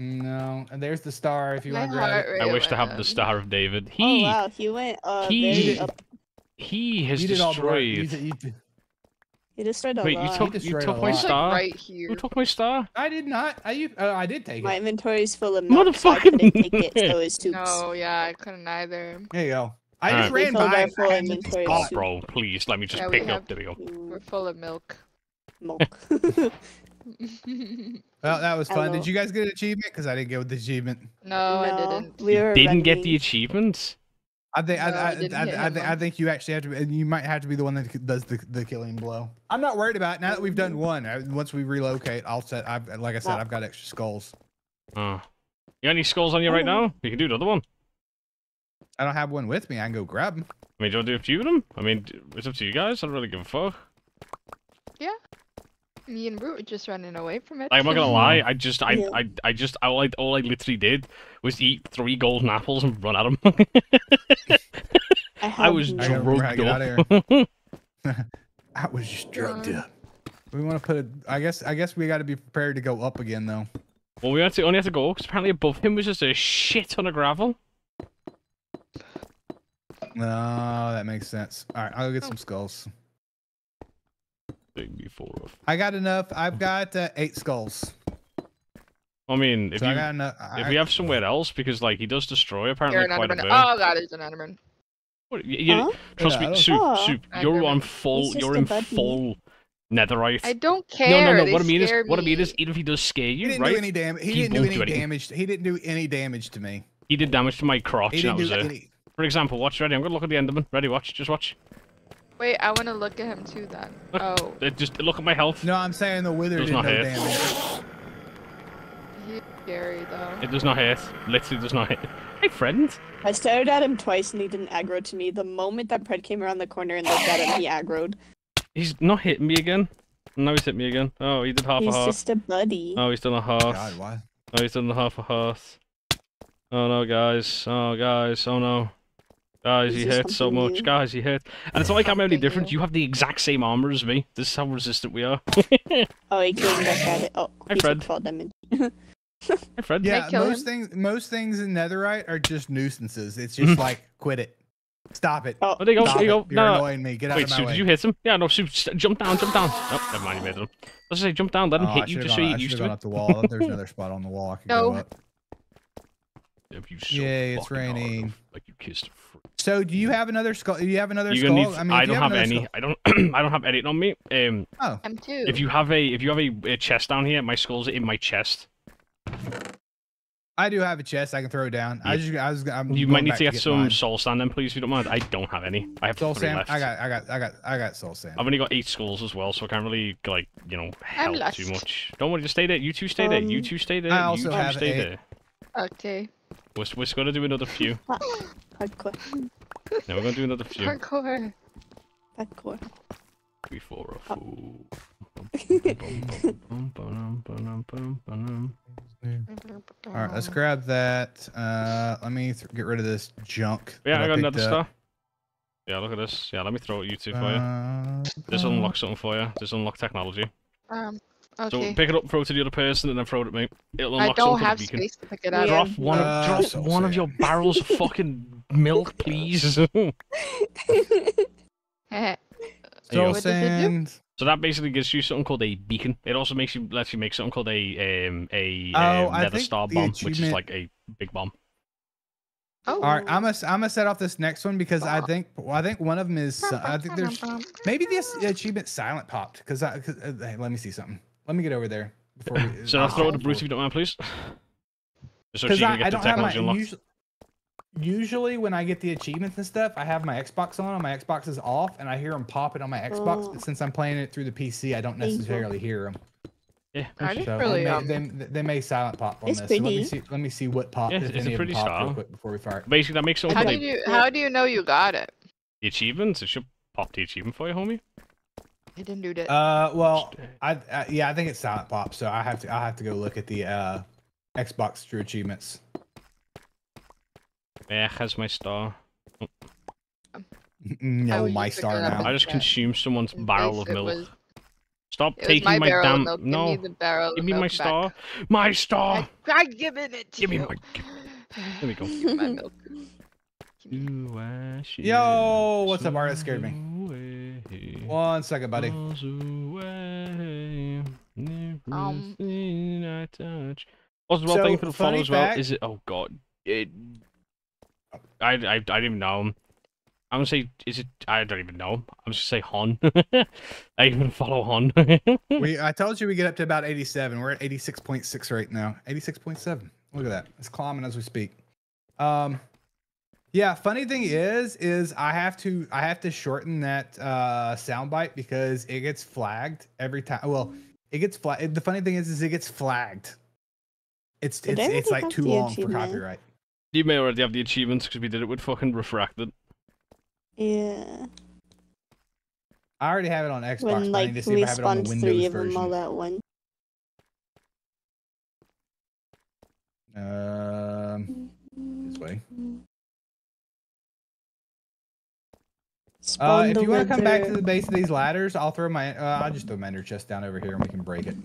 No, and there's the star if you My want to grab it. I wish to have the. Star of David. Oh He wow, he went uh he- very up. he has You did all the work. You destroyed. you did- He destroyed a Wait, you took He you took my lot. He's like star. right here. Who took my star? I did not. I you. Uh, I did take it. My it. inventory's full of milk, so I couldn't take it. So it's [laughs] soups. No, yeah, I couldn't either. There you go. I Alright. just We ran filled by. full I had to inventory stop. Bro, please let me just Yeah, we pick have- up. There we go. We're full of milk. milk. [laughs] [laughs] [laughs] Well, that was fun. Hello. Did you guys get an achievement? Because I didn't get with the achievement. no, I didn't. We were Didn't get the achievement. I think No, I I, I, I, I, think, I think you actually have to. be- You might have to be the one that does the, the killing blow. I'm not worried about it. now that we've done one. Once we relocate, I'll set. I've, like I said, I've got extra skulls. Oh. You got any skulls on you right now? You can do another one. I don't have one with me. I can go grab them. I mean, do you want to do a few of them? I mean, it's up to you guys. I don't really give a fuck. Me and Root were just running away from it. I'm not gonna lie. I just, I, Yeah. I, I just, all I, all I literally did was eat three golden apples and run at them. [laughs] I, I was no- I gotta remember how to get out drugged up. [laughs] [laughs] I was just drugged Um, up. We want to put it. I guess. I guess we got to be prepared to go up again, though. well, we had to only had to go because apparently above him was just a shit ton of gravel. No, that makes sense. All right, I'll go get some skulls. Big before. I got enough. I've got uh, eight skulls. I mean, if so I you, got enough. if I, we have somewhere else, because like he does destroy apparently You're an quite a bit. Oh god, it's an Enderman. What, y- you- Huh? Trust Yeah, I me, don't- soup, Oh. soup. I You're on full. It's just You're in buddy. full netherite. I don't care. no, no. They What I mean is, scare what I mean is, even if he does scare you, he you, didn't right? do any damage. He, He didn't do any do damage. He didn't do any damage to me. He did damage to my crotch, He and that didn't was do it. any. For example, watch. Ready? I'm gonna look at the Enderman. Ready? Watch. Just watch. Wait, I want to look at him too. Then. Look. Oh. Just look at my health. No, I'm saying the wither Does didn't not do hit. damage. He's scary though. It does not hit. Literally does not hit. Hey, friend. I stared at him twice and he didn't aggro to me. The moment that Pred came around the corner and looked at him, he aggroed. He's not hitting me again. No, he's hit me again. Oh, he did half He's a heart. just a buddy. Oh, he's done a heart. God, why? Oh, he's done a half a hearth. Oh no, guys. Oh, guys. Oh no. Ah, Guys, he just hit so much. you. Guys, ah, he hit. And it's not like I'm any different. you. You have the exact same armor as me. This is how resistant we are. [laughs] Oh, he came back at it. Oh, Hi, he Fred. took fall damage. [laughs] hey, Fred. Yeah. Yeah, most him? things most things in Netherite are just nuisances. It's [laughs] just like quit it. Stop it. Oh, there you go. Stop There you it. go. You're No, no. annoying me. Get out Wait, of my Sue, way. did you hit him? Yeah, no, Sue, jump down, jump down. Oh, never mind, you made him. Let's say jump down, let him Oh, hit you should've just so you I used should've to gone it. up the wall. There's another spot on the wall. I can No. go up. If you so Yay, it's fucking hard raining. Like you kissed a fruit. So, do you have another skull? Do you have another You're skull? need. I mean, I if you don't have another any. skull- I don't. [clears throat] I don't have any on me. Um, Oh, I'm too. if you have a, if you have a, a chest down here, my skull's in my chest. I do have a chest. I can throw it down. I just, I was, I'm You might need back to get, some mine. soul sand then, please, if you don't mind. I don't have any. I have soul three sand. left. I got, I got, I got, I got soul sand. I've only got eight skulls as well, so I can't really like you know help too much. Don't worry, just stay there. You two stay there. You Um, two stay there. I you also two have stay eight. there. Okay. We're, we're just gonna do another few. [laughs] hardcore. No, we're gonna do another few Hardcore. Hardcore. before a Oh. fool. [laughs] All right, let's grab that. Uh, let me th- get rid of this junk. Yeah, I got picked another up. star. Yeah, look at this. Yeah, let me throw it you two for you. Uh, This unlock something for you. This unlock technology. Um. So pick it up, throw it to the other person, and then throw it at me. It'll unlock I don't have if can space to pick it up. Yeah. drop one, of, Uh, drop so one of your barrels of [laughs] fucking milk, please. [laughs] [laughs] Heh. There you Soul go. What does it do? sand. So that basically gives you something called a beacon. It also makes you lets you make something called a um a Oh, um, nether star the bomb, which is like a big bomb. oh. All right, I'm gonna, I'm gonna set off this next one because I think, well, I think one of them is, uh, I think there's maybe this achievement silent popped because I, cause, uh, hey, let me see something. Let me get over there before we. [laughs] So I'll throw it to Bruce if you don't mind, please. [laughs] Just so Because she can I, get I the don't have my technology unlocked. usually, usually when I get the achievements and stuff, I have my Xbox on and my Xbox is off, and I hear them popping on my Xbox. Oh. But since I'm playing it through the PC, I don't necessarily hear them. Yeah, I didn't So really. they, may, they, they may silent pop on It's this. So let me see. Let me see what popped. Yeah, if it's a any of them pretty popped real style. quick before we fire. it. basically that makes something how called do you How do you know you got it? the achievements. It should pop the achievement for you, homie. I didn't do that. Uh, well, I, I yeah, I think it's silent pop. So I have to I have to go look at the uh Xbox True Achievements. Yeah, has my star. [laughs] no, my star looking it up now. I just consumed someone's barrel of milk. was- Stop taking my, my, barrel damn of milk. no. Give me the barrel Give of me my milk star. My star. I, I'm giving it to Give me my. There we go. Give me my milk. Do I should Yo, what's up, Art? That scared me. Away, One second, buddy. miles away, Um, I touch. Also, well, So, thank you for the follow as well. fact- Is it? Oh God, it. I, I, I didn't even know him. I'm gonna say, is it? I don't even know. I'm just gonna say Hon. [laughs] I even follow Hon. [laughs] we I told you we get up to about 87. We're at 86.6 right now. 86.7. Look at that. It's climbing as we speak. Um yeah, funny thing is is I have to I have to shorten that uh soundbite because it gets flagged every time. Well, it gets flagged. The funny thing is is it gets flagged. It's Did it's it's like too long for copyright. you may already have the achievements because we did it with fucking refracted. Yeah. I already have it on Xbox. but When I like to see I have it on three Windows of them all version. at once. Um, this way. Uh, if you want to come back to the base of these ladders, I'll throw my. Uh, I'll just throw my ender chest down over here and we can break it.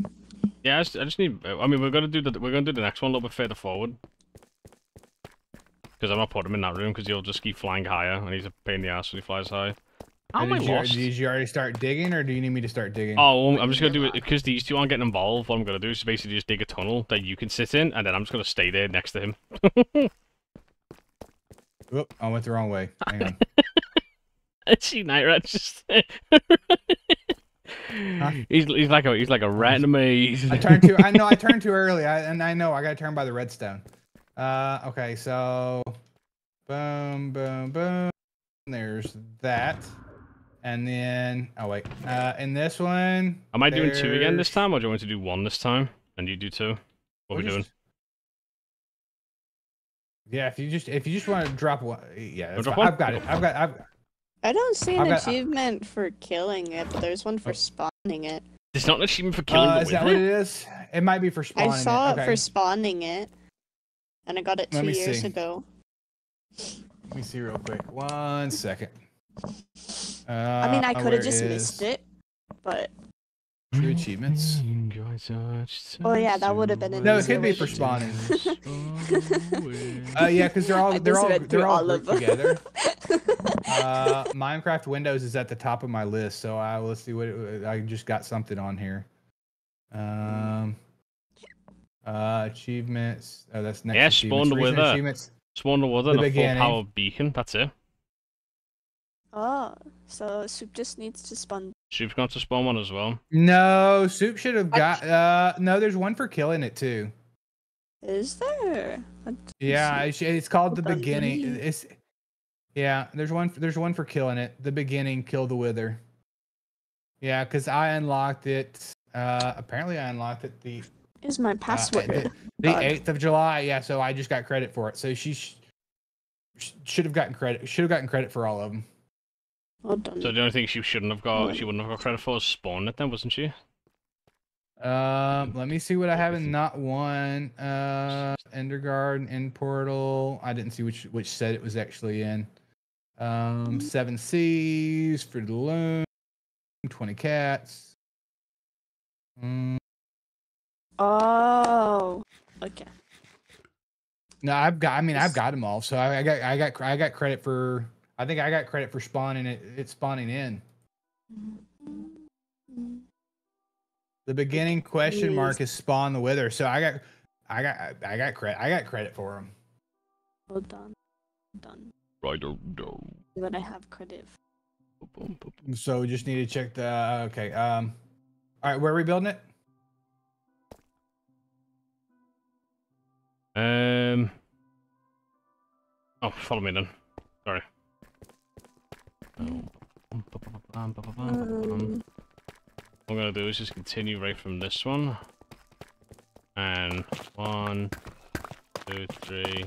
Yeah, I just, I just need. I mean, we're gonna do the we're gonna do the next one a little bit further forward. Because I'm gonna put him in that room because he'll just keep flying higher and he's a pain in the ass when he flies high. How And am I did, you, lost? did you already start digging, or do you need me to start digging? Oh, well, I'm just gonna do it because these two aren't getting involved. What I'm gonna do is basically just dig a tunnel that you can sit in, and then I'm just gonna stay there next to him. [laughs] Whoop, I went the wrong way. Hang on. [laughs] [laughs] See, Nightrat just. he's he's like a he's like a rat in a maze. I turned too. I know I turned too [laughs] early, I, and I know I got to turn by the redstone. Uh, okay, so boom, boom, boom. There's that, and then oh wait, uh, in this one. Am I doing two again this time, or do you want to do one this time? And you do two? What are we doing? Yeah, if you just if you just want to drop one, yeah, drop one? I've got it. I've got. I've, I don't see an got- achievement for killing it, but there's one for Oh. spawning it. It's not an achievement for killing uh, the is that what it wither. is? It might be for spawning. It. I saw it, okay. for spawning it, and I got it two years see. ago. Let me see real quick. One second. Uh, I mean, I could have just is missed it, but Two achievements. Oh, yeah, that would have been an No, it could be for spawning. it. [laughs] [laughs] Uh, yeah, because they're all they're all they're all all of grouped them. together. [laughs] Uh, Minecraft Windows is at the top of my list, so I let's see what it, I just got something on here. Um, uh, achievements. Oh, that's next. Yeah, achievements. spawned Recent with a- achievements. Spawn the wither The a full power beacon. That's it. oh, so soup just needs to spawn. Soup's got to spawn one as well. No, soup should have got. Uh, no, there's one for killing it too. Is there? Yeah, it's, it's called the beginning. me. It's yeah. There's one. There's one for killing it. The beginning, kill the wither. Yeah, because I unlocked it. Uh, apparently I unlocked it the Is my uh, password? the- the eighth of July. Yeah, so I just got credit for it. So she sh- sh- should have gotten credit. Should have gotten credit for all of them. Hold on. So the only thing she shouldn't have got, she wouldn't have got credit for, was spawning it then, wasn't she? Um, let me see what I have in not one. Uh, Ender Garden, End Portal. I didn't see which which set it was actually in. Um, Seven Seas, for the Loom, Twenty Cats. Mm, Oh, okay. no, I've got. I mean, I've got them all. So I, I got. I got. I got credit for. I think I got credit for spawning it. It's spawning in the beginning. Question mark is spawn the wither. So I got. I got. I got credit. I got credit for them. Hold done, Hold on. Right, oh, no. See what I have credit. So we just need to check the okay. Um all right, where are we building it? Um. Oh, follow me then. Sorry. Um, What I'm gonna do is just continue right from this one. And one, two, three,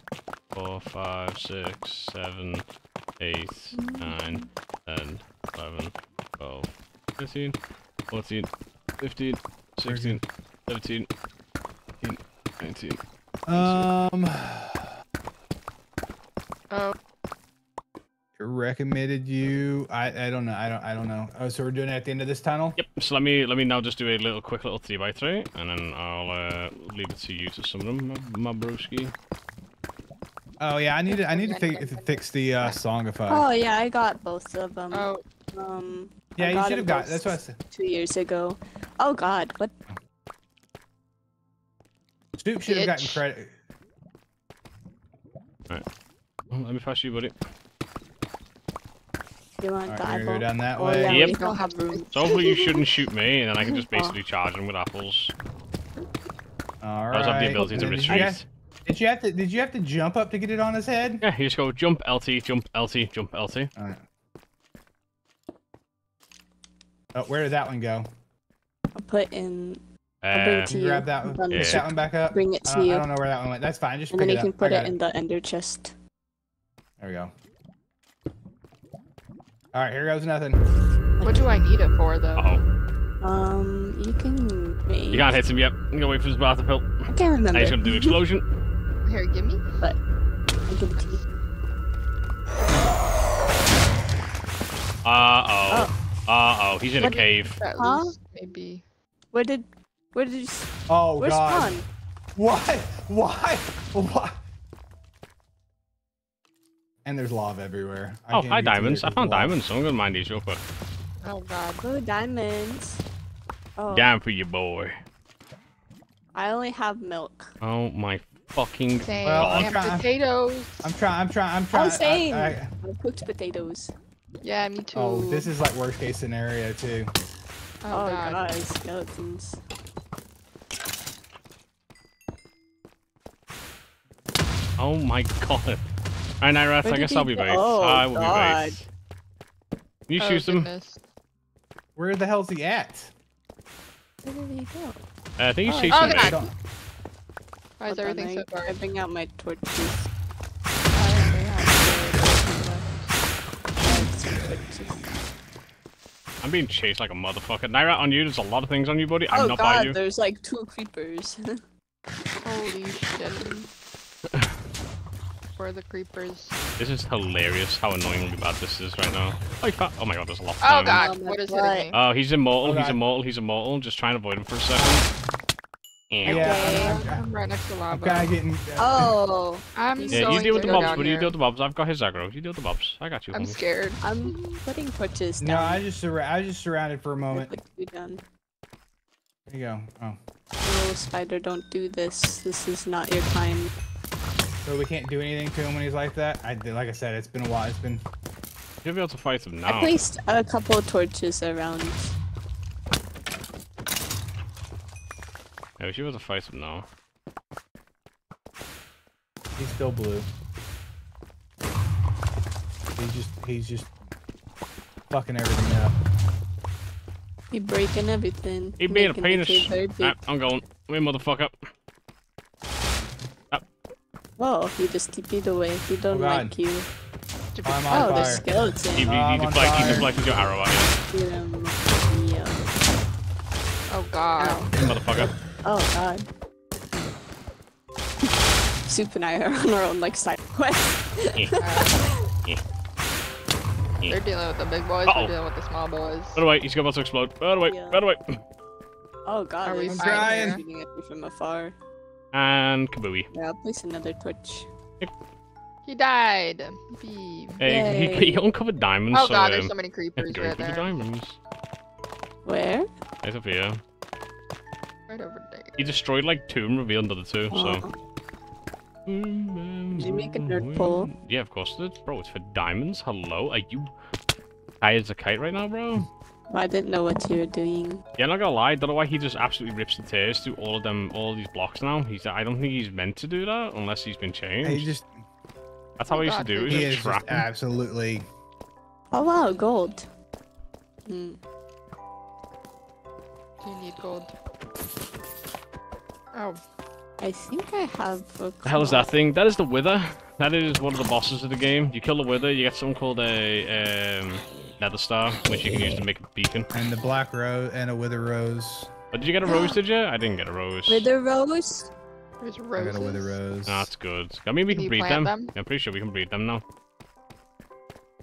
four, five, six, seven, eight, nine, ten, eleven, twelve, thirteen, fourteen, fifteen, sixteen, seventeen, eighteen, nineteen. Um Oh, recommended you I I don't know. I don't I don't know. Oh, so we're doing it at the end of this tunnel? Yep. So let me let me now just do a little quick little three by three, and then I'll uh, leave it to you to some of them, my, my broski. Oh yeah, I need to I need to fi- to fix the uh songify. Oh yeah, I got both of them. oh, Um. I yeah, you should have got that's what I said. Two years ago. Oh God, what? Stoop should have gotten Bitch. credit. Oh, let me pass you, buddy. You want Alright, the we're gonna go down that Oh way. yeah, Yep. we don't have room. So hopefully you shouldn't shoot me, and then I can just basically charge him with apples. All I have the ability to Did you retreat. have- Did you have to did you have to jump up to get it on his head? Yeah, you just go jump LT, jump LT, jump LT. All right. Oh, where did that one go? I'll put in. I'll bring Uh, it to you you. grab that one? Hold Yeah. Pick that one back up. Bring it to don't, I don't know where that one went. That's fine. Just and pick then it you can up. I put got it in the ender chest. There we go. All right, here goes nothing. what do I need it for though? uh oh. Um, you can. Wait. You can't hit him yet. I'm gonna wait for his bath to pill. I can't Now remember. he's gonna do explosion. Here, give me. But I'll give it to you. Uh oh. Uh oh. He's in a What did- cave. At Huh? least maybe. Where did? Where did you? s- Oh Where's God! Spawn? [laughs] Why? Why? Why? And there's lava everywhere. I Oh, can't hi diamonds. I found diamonds, so I'm gonna mine these real quick. Oh God. Oh, diamonds. Oh, Down for you, boy. I only have milk. Oh my fucking Same. Well, I'm trying- potatoes. I'm trying. I'm trying. I'm trying. same. I, I, I cooked potatoes. Yeah, me too. oh, this is like worst case scenario too. Oh, Oh, God. god, skeletons. Oh my god. Alright, Naira, Where I guess I'll be go? bait. Oh, I will God. be bait. Can you Oh, shoot them? goodness. Where the hell's he at? Where did he go? Uh, I think he's Oh, chasing Oh, me. God. Why is Hold everything so I, dark? I bring out my torches. I only have four torches left. I have some torches. I'm being chased like a motherfucker. Naira, on you, there's a lot of things on you, buddy. I'm oh not by god, you. there's like two creepers. [laughs] Holy shit. [laughs] Where are the creepers? This is hilarious how annoyingly bad this is right now. Oh, fa- oh my god, there's a lot of Oh diamonds. god, oh what is butt. hitting me? Oh, he's immortal, Oh, he's immortal, he's immortal. Just try and avoid him for a second. Ew. Yeah, I'm, I'm right next to I'm lava. getting. oh, I'm Yeah, you deal with the mobs, down buddy. You deal with the mobs. I've got his aggro. You deal with the mobs. I got you. I'm homie. scared. I'm putting torches No. I just surra- I just surrounded for a I'd moment. like to be done. There you go. Oh, No, spider, don't do this. This is not your time. So we can't do anything to him when he's like that. I did, like I said, it's been a while. It's been. You'll be able to fight him now. I placed a couple of torches around. Yeah, we should be able to fight him now. He's still blue. He's just he's just fucking everything up. He breaking everything. He being a penis. cave very big. I'm going. Wait, motherfucker. Oh, he just TP'd away. He don't Oh, like you. I'm Oh, on the fire. skeleton. He, he, Oh, I'm he on deflected, he fire. deflected your arrow at you. Him. Yeah. Oh god. Ow. Motherfucker. Oh god. Soup and I are on our own like side quest. [laughs] They're dealing with the big boys, Uh-oh. we're dealing with the small boys. By the way, he's about to explode. By the way, by the way. Oh god, Are we there's fine someone here? shooting at me from afar. And kabooey. Yeah, I'll place another torch. He died. Yippee. Hey, he, he Yay. uncovered diamonds. Oh god, there's um, so many creepers go right for the there. diamonds. Where? Right up here. Right over there. He destroyed like two and revealed another two, so. Oh. Did you make a nerd pole? Yeah, of course. Bro, it's for diamonds. Hello? Are you high as a kite right now, bro? I didn't know what you were doing. Yeah, not gonna lie, I don't know why he just absolutely rips the tears through all of them, all of these blocks now. He's, I don't think he's meant to do that unless he's been changed. He just That's how I used to do it. he He is just just trap him. absolutely. Oh wow, gold. Hmm. Do you need gold? Oh, I think I have a The hell is that thing? That is the Wither. That is one of the bosses of the game. You kill the Wither, you get something called a um, Nether Star, which you can use to make a beacon. And the black rose and a wither rose. But did you get a rose, did you? I didn't get a rose. Wither rose? there's I got a wither rose. No, that's good. I mean, we Can can breed plant them. them? I'm pretty sure we can breed them now.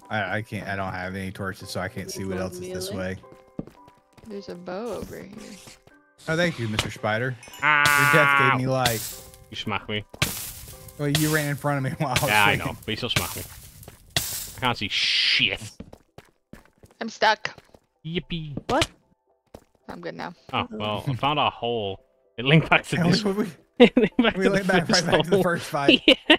I, I can't. I don't have any torches, so I can't see what else is this way. There's a bow over here. Oh, thank you, Mr. Spider. Your Ah! death gave me life. You smacked me. Well, you ran in front of me [laughs] while I was Yeah, I know. But you still smacked me. I can't see shit. I'm stuck. Yippee. What? I'm good now. Oh, well, I found a hole. It linked back to And [laughs] this. we, we, [laughs] it linked back we to went the back right first back to the first fight. Yeah.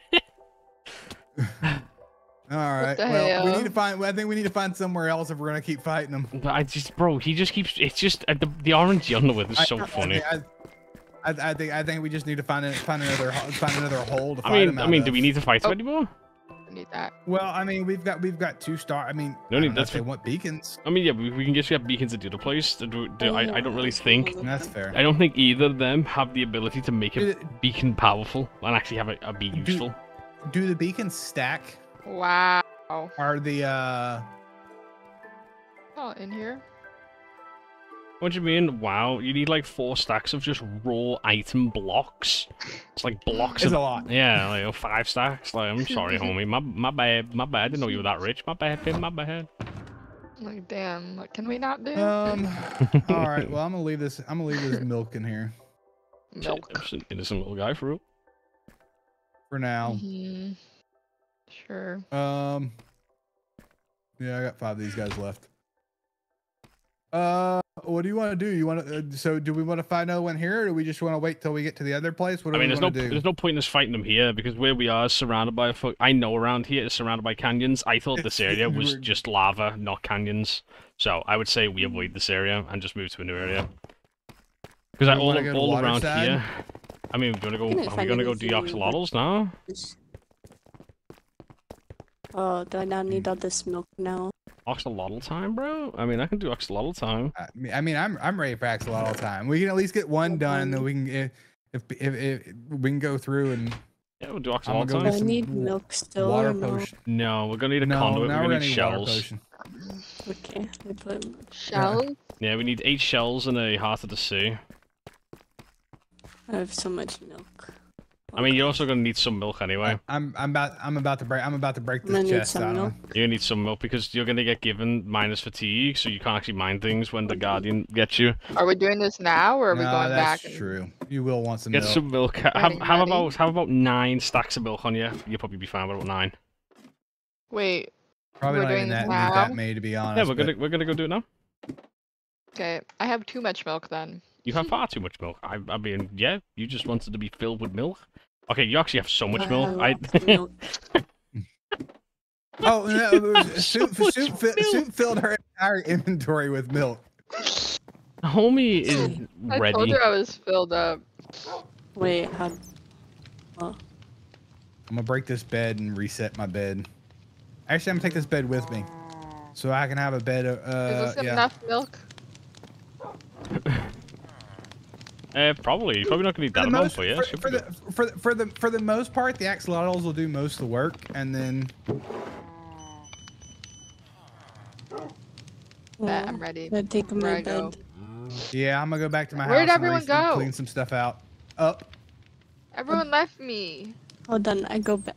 All right. the Well, we need to find. I think we need to find somewhere else if we're gonna keep fighting them. But I just, bro, he just keeps. It's just uh, the the orange underwear is so I, funny. I, I, I think I think we just need to find a, find another ho- find another hole to I mean, them I out mean, do we need to fight him Oh. anymore? I need that. Well, I mean, we've got we've got two star. I mean, No I need- don't know that's if they want beacons. I mean, yeah, we, we can just get beacons at the other place. Do, do, Oh, I, I don't really think. That's fair. I don't think either of them have the ability to make a Do, beacon powerful and actually have it uh, be Do- useful. do the beacons stack? Wow. Are the uh? Oh, in here? What do you mean? Wow, you need like four stacks of just raw item blocks. It's like blocks It's of a lot. yeah, like oh, five stacks. Like I'm sorry, [laughs] homie. My my bad, my bad. I didn't know you were that rich. My bad, Finn. My bad. Like, damn. What can we not do? Um. [laughs] all right. Well, I'm gonna leave this. I'm gonna leave this milk in here Milk. Just an innocent little guy for real. for now. hmm Sure. Um. Yeah, I got five of these guys left. Uh, what do you want to do? You want to? Uh, so, do we want to find another one here, or do we just want to wait till we get to the other place? What do I mean, we there's no want to do? there's no point in us fighting them here because where we are is surrounded by a fuck. I know around here is surrounded by canyons. I thought this [laughs] area was just lava, not canyons. So I would say we avoid this area and just move to a new area. Because We all wanna go all around side? here. I mean, we're gonna go. Couldn't Are we gonna go do anything, but- axolotls now? Oh, do I not Hmm. need all this milk now? Axolotl time, bro? I mean, I can do axolotl time. I mean, I mean, I'm I'm ready for axolotl all the time. We can at least get one done, and then we can. If, If, if, if we can go through and Yeah, we'll do I'm gonna axolotl. get I need milk still water or no? potion. No, we're gonna need a no, conduit. now We're we're gonna need gonna need shells. Okay, I put Shell? Yeah, we need eight shells and a heart of the sea. I have so much milk. I mean, you're also gonna need some milk anyway. I'm I'm about I'm about to break I'm about to break I'm this need chest some out. milk. You're gonna need some milk because you're gonna get given mining fatigue, so you can't actually mine things when the guardian gets you. Are we doing this now or are we going that's back? and- true. You will want some milk. Get milk. some milk. Ha- Have, have ready? about have about nine stacks of milk on you. You'll probably be fine with about nine. Wait, Probably we're not even doing that, this need that many to be honest. Yeah, we're but- gonna we're gonna go do it now. okay. I have too much milk then. You have far too much milk. I, I mean, yeah, you just wanted to be filled with milk. Okay, you actually have so much I milk. I milk. [laughs] Oh no! it was- soup, So soup, fi- milk. soup filled her entire inventory with milk. homie is I told ready. her I was filled up. Wait, how? I'm gonna break this bed and reset my bed. Actually, I'm gonna take this bed with me, so I can have a bed. Uh, Is this yeah. enough milk? [laughs] Uh, probably. You're probably not gonna need For that the, amount, most, but yeah, for, should for the for the for the for the most part, the axolotls will do most of the work, and then Bet, I'm ready. I take Where my I go. bed. yeah, I'm gonna go back to my Where'd house and everyone re- go? clean some stuff out. Up. Everyone left me. Hold on, I go back.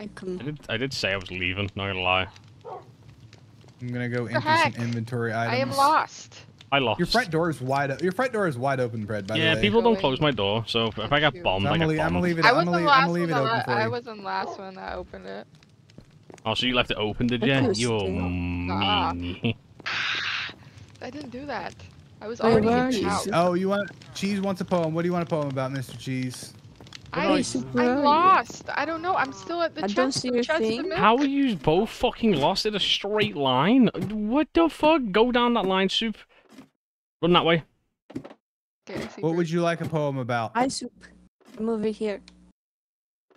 I come. I did, I did say I was leaving. Not gonna lie. I'm gonna go the empty some inventory items. I am lost. I lost. Your front door is wide. o- Your front door is wide open, Fred. By yeah, the way. people don't close my door, so if, if I get to- bombed, I'm I gonna, leave, I'm gonna leave it. I I'm was gonna the leave, I'm last leave one. it That open for la- I wasn't the last one that opened it. Oh, so you left it open, did I you? You're still-. I didn't do that. I was already where in are the you? house. Oh, you want Cheese wants a poem. What do you want a poem about, Mr. Cheese? I, Where is it? Where are I'm lost. I don't know. I'm still at the I chest. don't see the your chest of thing. milk. How are you both fucking lost in a straight line? What the fuck? Go down that line, soup. Run that way. Okay, What would you like a poem about? Hi, soup. I'm over here.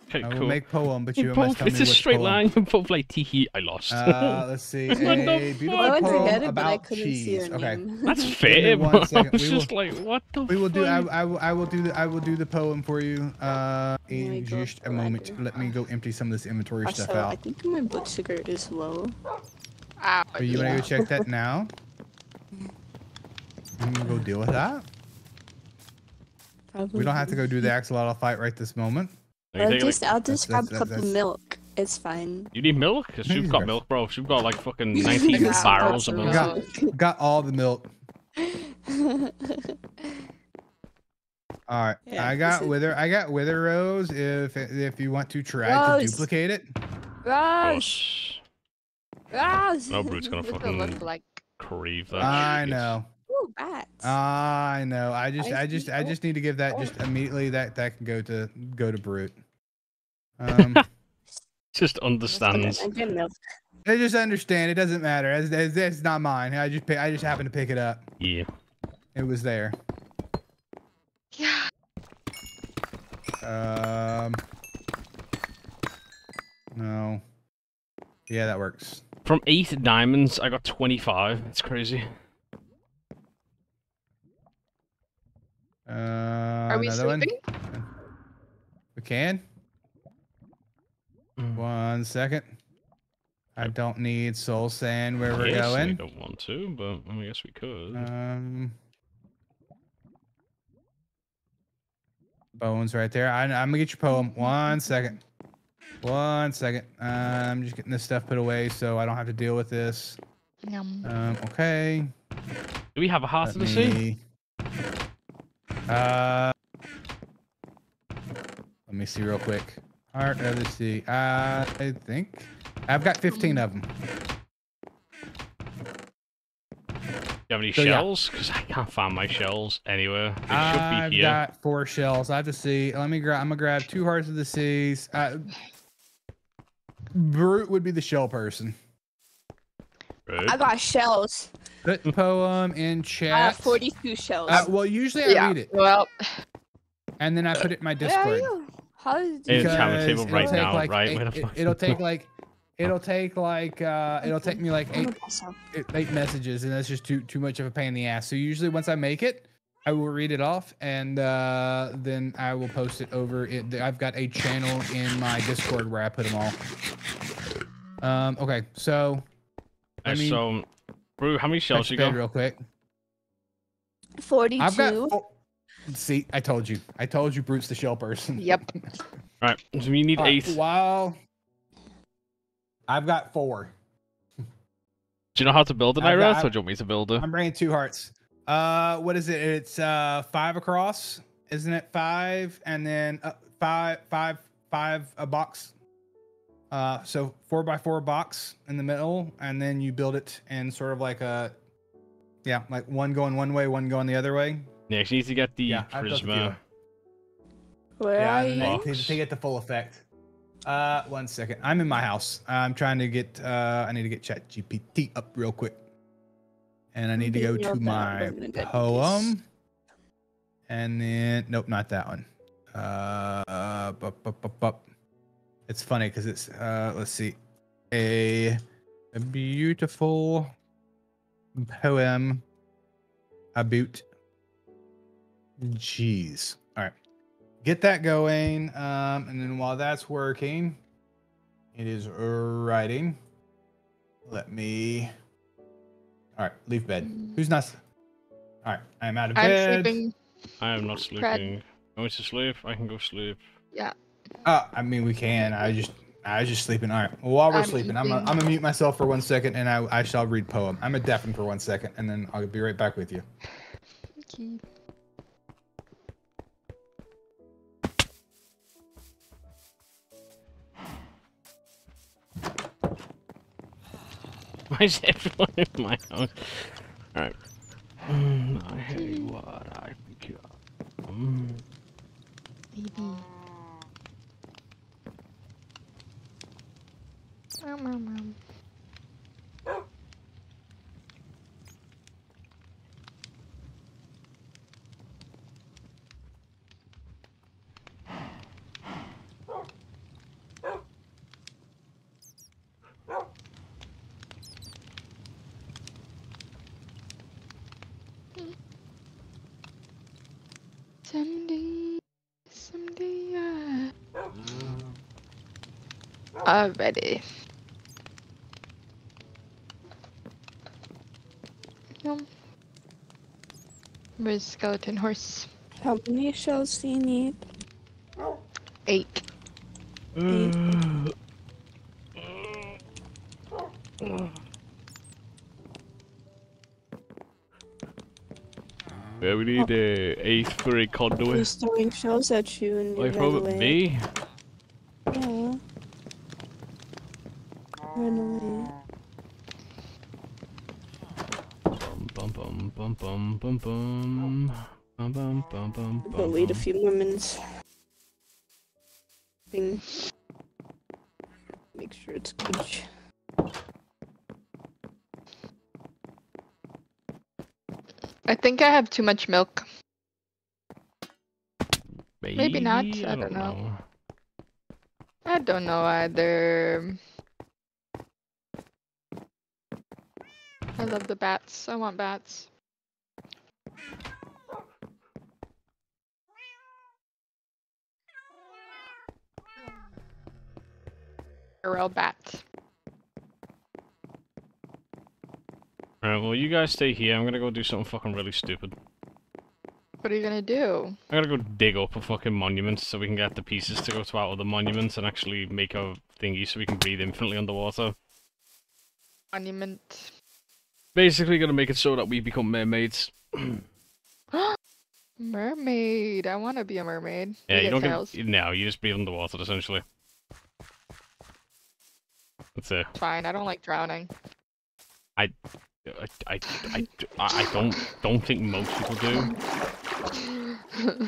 Okay, I will cool. make poem, but You you must both, tell it's a straight poem. line. You're both like tee hee. I lost. Uh, [laughs] let's see. What the A fuck? beautiful I went to get it, but I couldn't see cheese. your Okay. name. That's [laughs] fair. one but I was We will- just like, what the? We will do. I, fuck? I will. I will do. The, I will do the poem for you. Uh, Let in just a moment. Let me go empty some of this inventory Also, stuff out. I think my blood sugar is low. Ow, Are you gonna go check that now? I'm gonna go deal with that. Probably. We don't have to go do the axolotl fight right this moment. You I'll just, like- I'll just That's- grab a that's- cup of milk. It's fine. You need milk? Cause He's you've got got- milk, bro. You've got like fucking [laughs] 19 Yeah, barrels of milk. Got got all the milk. [laughs] All right, Yeah, I got this is- wither. I got wither rose. If if you want to try to duplicate it, Rush! Oh, Gross. Rush! No, Brute's gonna What does it fucking look like? crave that. I shit. know. Ooh, bats. I know. I just I I just. I Oh. just need to give that just immediately. That that can go to go to brute. [laughs] Um, Just understands. I. I just understand. It doesn't matter. It's, it's, it's not mine. I just pick, I just happened to pick it up. Yeah. It was there. Yeah. Um. No. Yeah, that works. From eight diamonds, I got 25. That's crazy. Uh, Are we another one? We can. Mm. One second. I don't need soul sand where we're Yes, I don't want to, but I, guess we could. Um. Bones right there. I, I'm gonna get your poem. One second. One second. Uh, I'm just getting this stuff put away so I don't have to deal with this. Yum. Um. Okay. Do we have a heart Let of the sea? Me. Uh. Let me see real quick. Heart of the sea. Uh, I think I've got 15 of them. Do you have any So, shells? Because I can't find my shells anywhere. They should I've be here. got four shells. I have to see. Let me grab. I'm gonna grab two hearts of the seas. Uh, Brute would be the shell person. Right? I got shells. Put poem in I chat. have 42 shells. Uh, well, usually I Yeah. read it Well, and then I put it in my Discord. you? How did you... on table it'll right take now, like right? eight- it, it'll take [laughs] like, it'll take like, uh, it'll take me like eight messages, and that's just too too much of a pain in the ass. So usually once I make it, I will read it off and uh, then I will post it over. It, I've got a channel in my Discord where I put them all. Um, okay, so I Uh, mean- so, Brew, how many shells you got? real quick. 42. I've got. four- See, I told you. I told you, Brute's the shell person. Yep. [laughs] All right. so you need All right, eight. Well, I've got four. Do you know how to build an I've got- Iris, or do you want me to build it? I'm bringing two hearts. Uh, what is it? It's uh five across, isn't it? Five, and then uh, five, five, five a box. Uh, so four by four box in the middle, and then you build it in sort of like a, yeah, like one going one way, one going the other way. Yeah, 'cause you need to get the Yeah, I've built a few. Prisma. Where yeah, are you? to, to get the full effect. Uh, one second. I'm in my house. I'm trying to get. Uh, I need to get Chat GPT up real quick, and I need to go to my I'm gonna get poem, and then nope, not that one. Uh, bup, bup, bup, bup. It's funny because it's. Uh, let's see, a a beautiful poem about. Jeez. All right get that going. Um, and then while that's working, it is writing. Let me. All right, leave bed. Who's not? All right, I'm out of I'm bed. sleeping. I am not sleeping. Going to sleep? I can go sleep. Uh, I mean, we can. I just, I was just sleeping. All right. Well, while we're I'm sleeping, I'm, gonna- eating. I'm gonna mute myself for one second, and I, I shall read poem. I'm a deafen for one second, and then I'll be right back with you. Okay. Why is everyone in my house? Alright. Mm, I hate what I got. Mm. Maybe. Meow, meow. Someday, someday I... Mm. Alrighty. Yum. Where's skeleton horse? How many shells do you need? Eight. Yeah, we need uh, a eighth for a conduit. Who's throwing shells at you and you Like ran from me? Yeah. Run away. Bum bum bum bum bum bum. Bum bum bum bum But bum. wait a bum. Few more. Thing. Make sure it's good. I think I have too much milk. Maybe not, I don't know. know. I don't know either. I love the bats. I want bats. Arel bat. Alright, well you guys stay here. I'm gonna go do something fucking really stupid. What are you gonna do? I'm gonna go dig up a fucking monument so we can get the pieces to go to our other monuments and actually make a thingy so we can breathe infinitely underwater. Monument. Basically gonna make it so that we become mermaids. [gasps] Mermaid. I want to be a mermaid. Yeah, you get don't get no, you just breathe underwater essentially. That's it. Fine. I don't like drowning. I, I, I, I don't don't think most people do.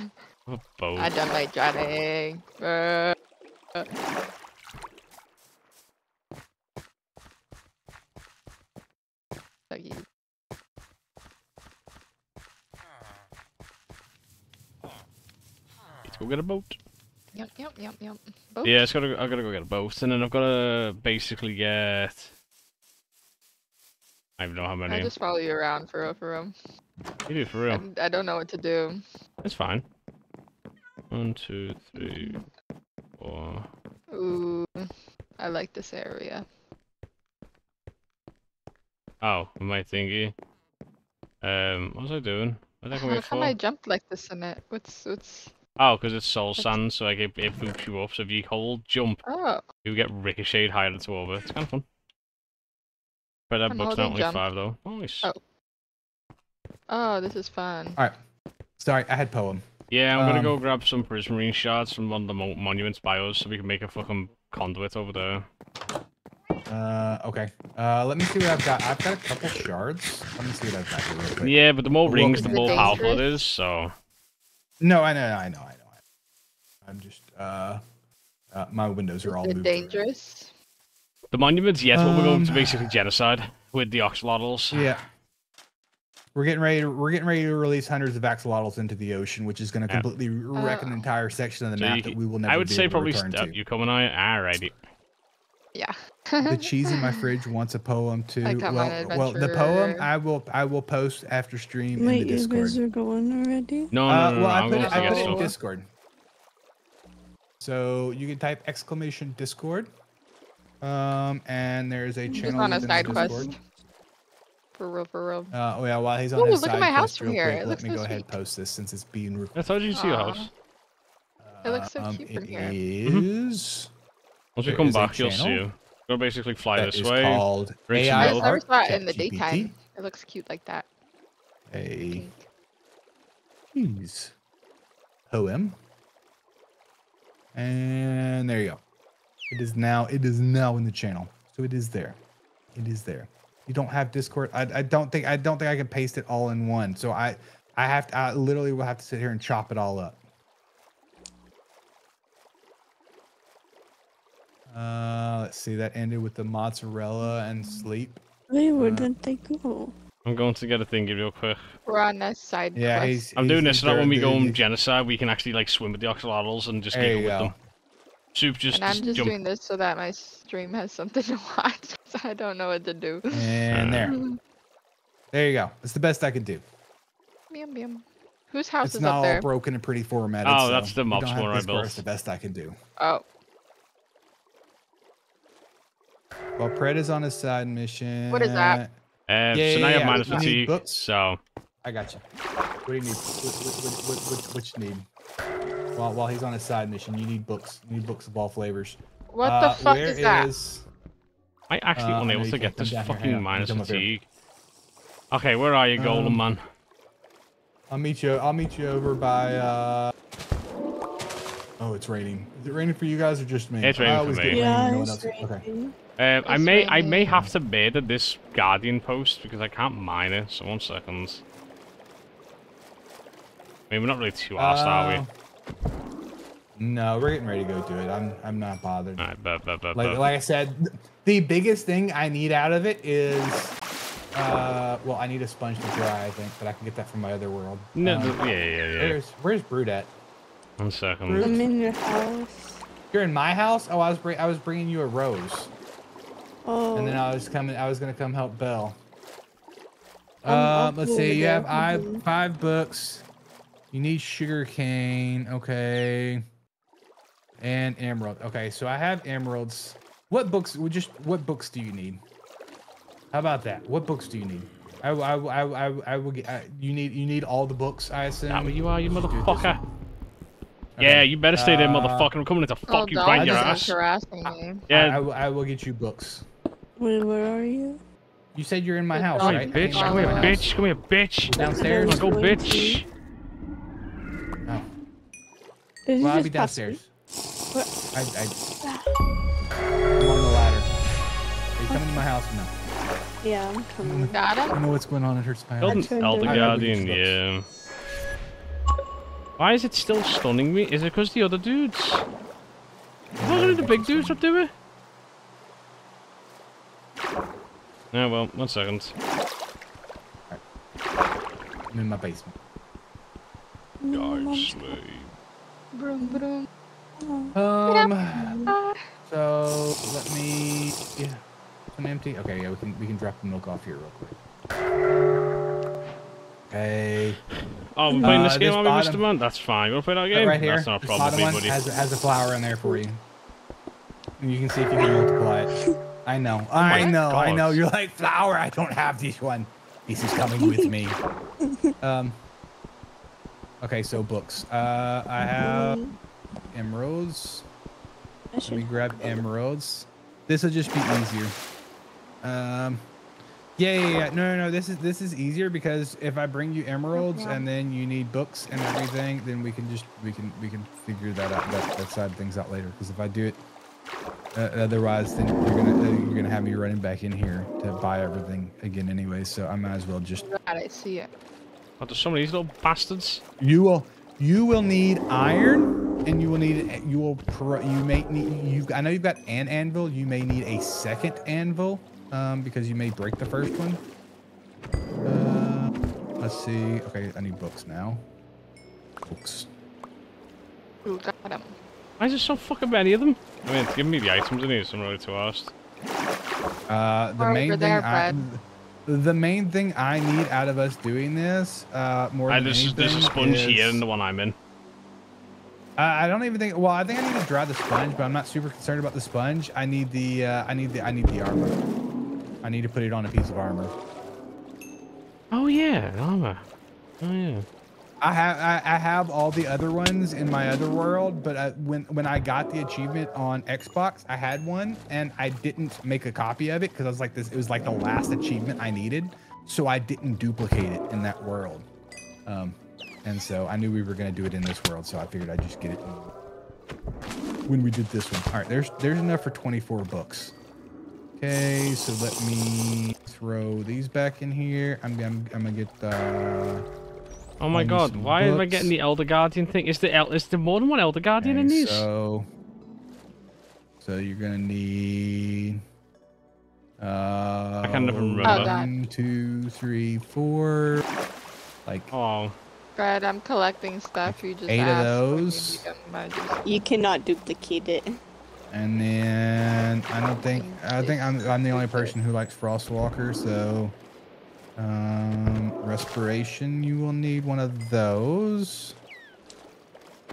[laughs] A boat. I don't like drowning. [laughs] Uh, uh. Let's go get a boat. Yep, yep, yep, yep. Boat? Yeah, it's gotta. I've gotta go get a boat, and then I've gotta basically get. I don't know how many. I just follow you around for real, for real. You do for real. I, I don't know what to do. It's fine. One, two, three, four. Ooh, I like this area. Oh, my thingy. Um, what was I doing? What did I [laughs] How here come? I jumped like this in it? What's what's? Oh, because it's soul sand, so like it, it boots you up. So if you hold jump, Oh, you get ricocheted higher into orbit. It's kind of fun. But that I'm book's not only jump. five though. Nice. Oh. oh, this is fun. All right. Sorry, I had poem. Yeah, I'm gonna Um, go grab some prismarine shards from one of the mo- monuments bios so we can make a fucking conduit over there. Uh, okay. Uh, let me see what I've got. I've got a couple shards. Let me see what I've got here real quick. Yeah, but the more rings, is the more powerful it is. So No, I know, I know, I know. I'm just uh, uh my windows are all Is it moved around. dangerous? the monuments, yes, but we're going to Um, basically genocide with the axolotls. Yeah. We're getting ready. To, we're getting ready to release hundreds of axolotls into the ocean, which is going to Yeah. completely wreck an Oh. entire section of the So map you that we will never. I would be say able probably return step to. you coming on. Alrighty. Yeah. The [laughs] cheese in my fridge wants a poem too. I got well, mine well, the poem. I will I will post after stream Wait, in the you Discord. guys are going already? No, uh, no, no, no, well, I I'm put it, I put it in. Discord. So you can type exclamation Discord. Um, and there's a I'm channel just on a within side Discord. quest. For real, for real. Uh, oh yeah, while he's on Ooh, his look at side my house quest from real here. quick, let me so go ahead and post this since it's being I recorded. told you see your Aw. house. It looks so cute from here. Is Once we There come back, you'll see channel you. Go basically fly this way. called drink AI I milk. never saw it in the ChatGPT. daytime. It looks cute like that. A Pink. Jeez. Poem. And there you go. It is now it is now in the channel. So it is there. It is there. You don't have Discord. I, I don't think I don't think I can paste it all in one. So I I have to I literally will have to sit here and chop it all up. Uh let's see, that ended with the mozzarella and sleep. Wait, where Uh, did they go? I'm going to get a thingy real quick. We're on a side Yeah, quest. he's I'm doing this so that when we go on genocide, we can actually like swim with the axolotls and just There giggle with go. them. Soup just, and I'm just just jump. doing this so that my stream has something to [laughs] watch. 'cause I don't know what to do. And there. [laughs] There you go. It's the best I can do. Meow, meow. Whose house it's is not up all broken and pretty formatted. Oh, so that's the we mob don't spawner I built. It's the best I can do. Oh, Well, Pred is on his side mission. What is that? Uh, Yeah, so yeah, now you have yeah. minus You need fatigue. books? So I got you. What do you need? What, what, you need? While, while he's on his side mission, you need books. You need books of all flavors. what Uh, the fuck where is that? is- I actually Uh, unable to get this down here. Fucking minus come up here. fatigue. Okay, where are you, Golem Um, man? I'll meet you. I'll meet you over by. uh Oh, it's raining. Is it raining for you guys or just me? It's raining for me. Yeah, when no one it's else- Okay. Raining. Um, I may I may have to murder this guardian post because I can't mine it. So one second. I mean, we're not really too arsed, are we? Uh, No, we're getting ready to go do it. I'm I'm not bothered. Alright, but but but Like but. like I said, the biggest thing I need out of it is uh well I need a sponge to dry, I think, but I can get that from my other world. No, Um, yeah, yeah, yeah. Where's where's Brood at? One second. Fruit? I'm in your house. You're in my house? Oh, I was bring I was bringing you a rose. Oh. And then I was coming I was going to come help Belle. I'm Um, let's see. You there have I with five books. You need sugar cane. Okay. And emerald. Okay, so I have emeralds. What books? Would just what books do you need? How about that? What books do you need? I I I I, I will get. I, you need you need all the books. I assume. That what you are, you Just do it this motherfucker. way. Yeah, you better stay there, Uh, motherfucker. I'm coming in to Oh, fuck you dog right in your ass. harassing me. I, Yeah, I, will- I will get you books. Wait, where are you? You said you're in my house. Come right? bitch. Come here, bitch. Come here, bitch. Downstairs. Come on, go, bitch. Oh, Did well, I'll be downstairs. What? I, I, I'm on the ladder. Are you coming to my house or no? Yeah, I'm coming. Got I know what's going on. It hurts my Build eyes. turned an Elder. Guardian, yeah. Why is it still stunning me? Is it because the other dudes? What are the big dudes up there? Yeah, well, one second. I'm in my basement. God, slave. Broom, broom. Um. So let me. Yeah. Some empty. Okay. Yeah. We can we can drop the milk off here real quick. Okay. Oh, we're playing Uh, this game, this are we, Mr. bottom- Man? That's fine. We'll play that Uh, game. right here. That's not a this problem, bottom one buddy. has, has a flower in there for you. And you can see if you can multiply it. [laughs] I know. I my know. I know. You're like flower. I don't have this one. This is coming with me. [laughs] Um. Okay, so books. Uh, I have emeralds. I Let me grab emeralds. This will just be easier. Um. Yeah, yeah, yeah. No, no, no. This is this is easier because if I bring you emeralds Yeah. and then you need books and everything, then we can just we can we can figure that out that, that side of things out later. Because if I do it, uh, otherwise then you're gonna uh, you're gonna have me running back in here to buy everything again anyway. So I might as well just God, I see it. Oh, there's some of these little bastards. you will you will need iron and you will need you will you may need you I know you've got an anvil you may need a second anvil um because you may break the first one uh, let's see okay I need books now books Ooh, got him. Why is there so fucking many of them? I mean, it's giving me the items in here, so I'm really too ask. uh the Over main thing there, I, [laughs] the main thing I need out of us doing this uh more I, than there's, anything there's a sponge here, in the one I'm in. I I don't even think. Well, I think I need to dry the sponge, but I'm not super concerned about the sponge. I need the. Uh, I need the. I need the armor. I need to put it on a piece of armor. Oh, yeah, armor. Oh, yeah. I have. I, I have all the other ones in my other world, but uh, when when I got the achievement on Xbox, I had one, and I didn't make a copy of it because I was like this. It was like the last achievement I needed, so I didn't duplicate it in that world. Um, and so I knew we were gonna do it in this world, so I figured I'd just get it when we did this one. All right, there's there's enough for 24 books. Okay, so let me throw these back in here. I'm I'm, I'm gonna get the. Oh my god, some why am I getting the Elder Guardian thing? Is the El is there more than one Elder Guardian in Okay, these? So, so you're gonna need. Uh, I can't even remember. Oh, God. One, two, three, four. Like Oh, Fred, I'm collecting stuff. You just Eight of asked when you those. need them, I just- You cannot duplicate it. And then I don't think I think I'm I'm the only person who likes Frostwalker, so um respiration you will need one of those.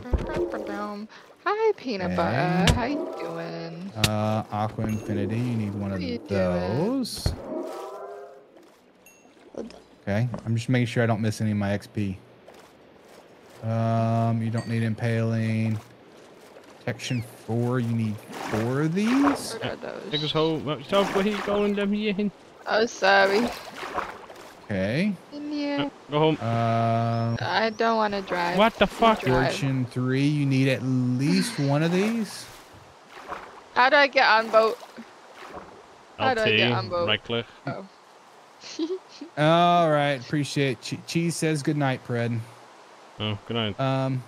Hi, peanut Okay. butter. How you doing? Uh Aqua Affinity, you need one of What are you doing? those. Okay, I'm just making sure I don't miss any of my XP. Um you don't need impaling. Protection four, you need four of these. What are those? niggas home. Stop, where you going, them here? Oh, sorry. Okay. In here. Go home. Um I don't want to drive. What the fuck? Fortune three, you need at least one of these. How do I get on boat? How do I get on boat? right click. Oh. [laughs] All right, appreciate. Che- Cheese says good night, Pred. Oh, good night. Um,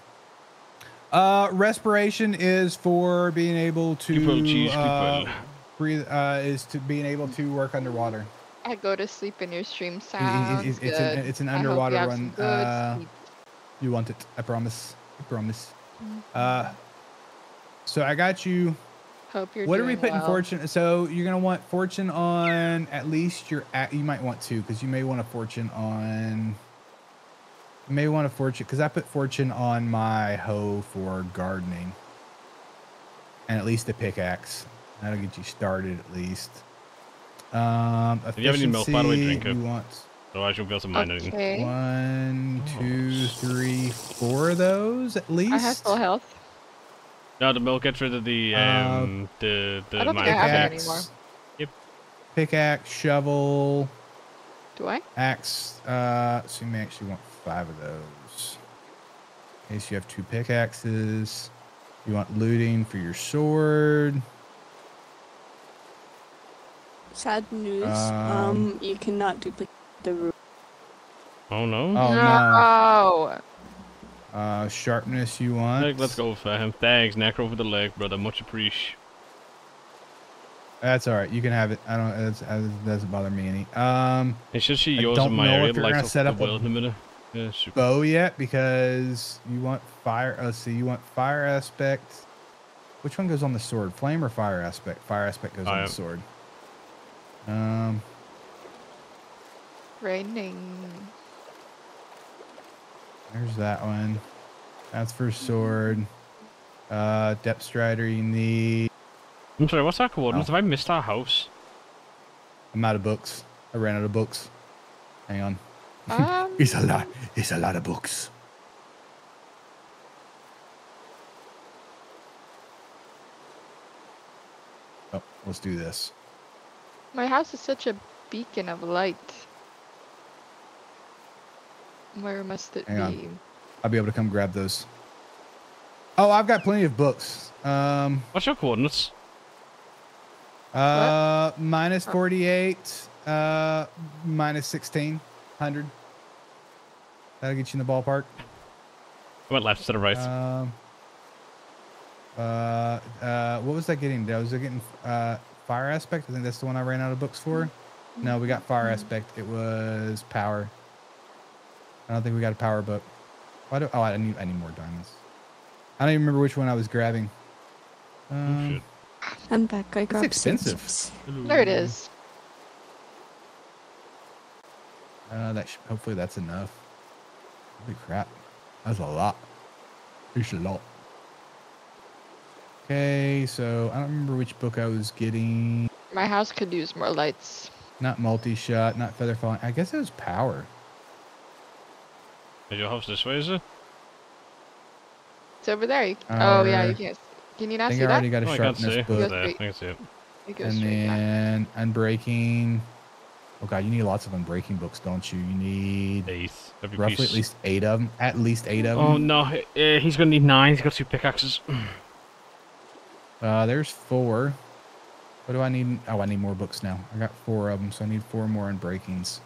uh, respiration is for being able to People, cheese, uh, breathe. Uh, is to being able to work underwater. I go to sleep in your stream. It- it- Sounds it's, an, it's an hope you underwater one. Uh, you want it? I promise. I promise. Mm-hmm. Uh, so I got you. Hope you're what are we putting well. fortune? So you're gonna want fortune on at least your. a- You might want two because you may want a fortune on. You may want a fortune because I put fortune on my hoe for gardening, and at least a pickaxe. That'll get you started at least. Um, If you have any milk, by the way, drink it. You want Otherwise, you'll be able to mine anything. Okay. one, two, three, four of those at least. I have full health. No, the milk gets rid of the Uh, um the the I don't think mine I have it anymore. Yep. Pickaxe, shovel, Do I? axe. Uh, so you may actually want five of those. In case you have two pickaxes. You want looting for your sword. Sad news. Um, Um, you cannot duplicate the room. Oh no. Oh no. no. Uh, sharpness you want. Nick, let's go for him. Thanks, Necro, for the leg, brother. Much appreciated. That's all right. You can have it. I don't. That's, that doesn't bother me any. Um, It should see I yours don't in my area, like gonna the, set the up a- in a minute. Yeah, bow yet because you want fire. Let's see. You want fire aspect. Which one goes on the sword? Flame or fire aspect? Fire aspect goes on Fire. the sword. Um. Raining. There's that one. That's for sword. Uh, depth strider you need. I'm sorry, what's our coordinates? Oh. Have I missed our house? I'm out of books. I ran out of books. Hang on. Um, [laughs] It's a lot. It's a lot of books. Oh, let's do this. My house is such a beacon of light. Where must it Hang on. be? I'll be able to come grab those. Oh, I've got plenty of books. Um, What's your coordinates? uh, minus Oh. 48, uh, minus 1600. That'll get you in the ballpark. I went left to the right. Um, uh, uh, what was that getting? Was it getting uh, fire aspect? I think that's the one I ran out of books for. No, we got fire aspect. It was power. I don't think we got a power book. Why do? Oh, I need I need more diamonds. I don't even remember which one I was grabbing. Oh, Um, shit. I'm back. I grabbed expensive. scissors. There it is. uh, that sh- hopefully that's enough. Holy crap, that's a lot. It's a lot. Okay, so I don't remember which book I was getting. My house could use more lights. Not multi-shot, not feather falling. I guess it was power. Is your house this way, is it? It's over there. You, oh yeah, you Uh, can't. Can you not think see I that? already got a Oh, I can't sharpness see. book. Yes, There, I wait. can see it. You And straight down. then unbreaking. Oh god, you need lots of unbreaking books, don't you? You need Eight. Every roughly piece. at least eight of them. At least eight of them. Oh no, uh, he's gonna need nine. He's got two pickaxes. [clears throat] Uh, there's four. What do I need? Oh, I need more books now. I got four of them, so I need four more unbreakings.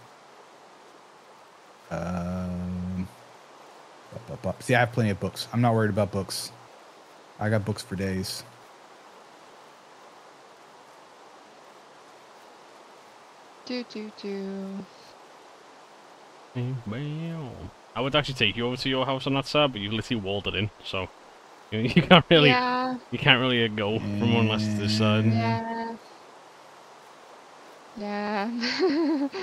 Um, up, up, up. See, I have plenty of books. I'm not worried about books. I got books for days. Do do do. I would actually take you over to your house on that side, but you've literally walled it in, so you, [laughs] you can't really, Yeah. you can't really uh, go from one last to this side. Yeah. Yeah. [laughs]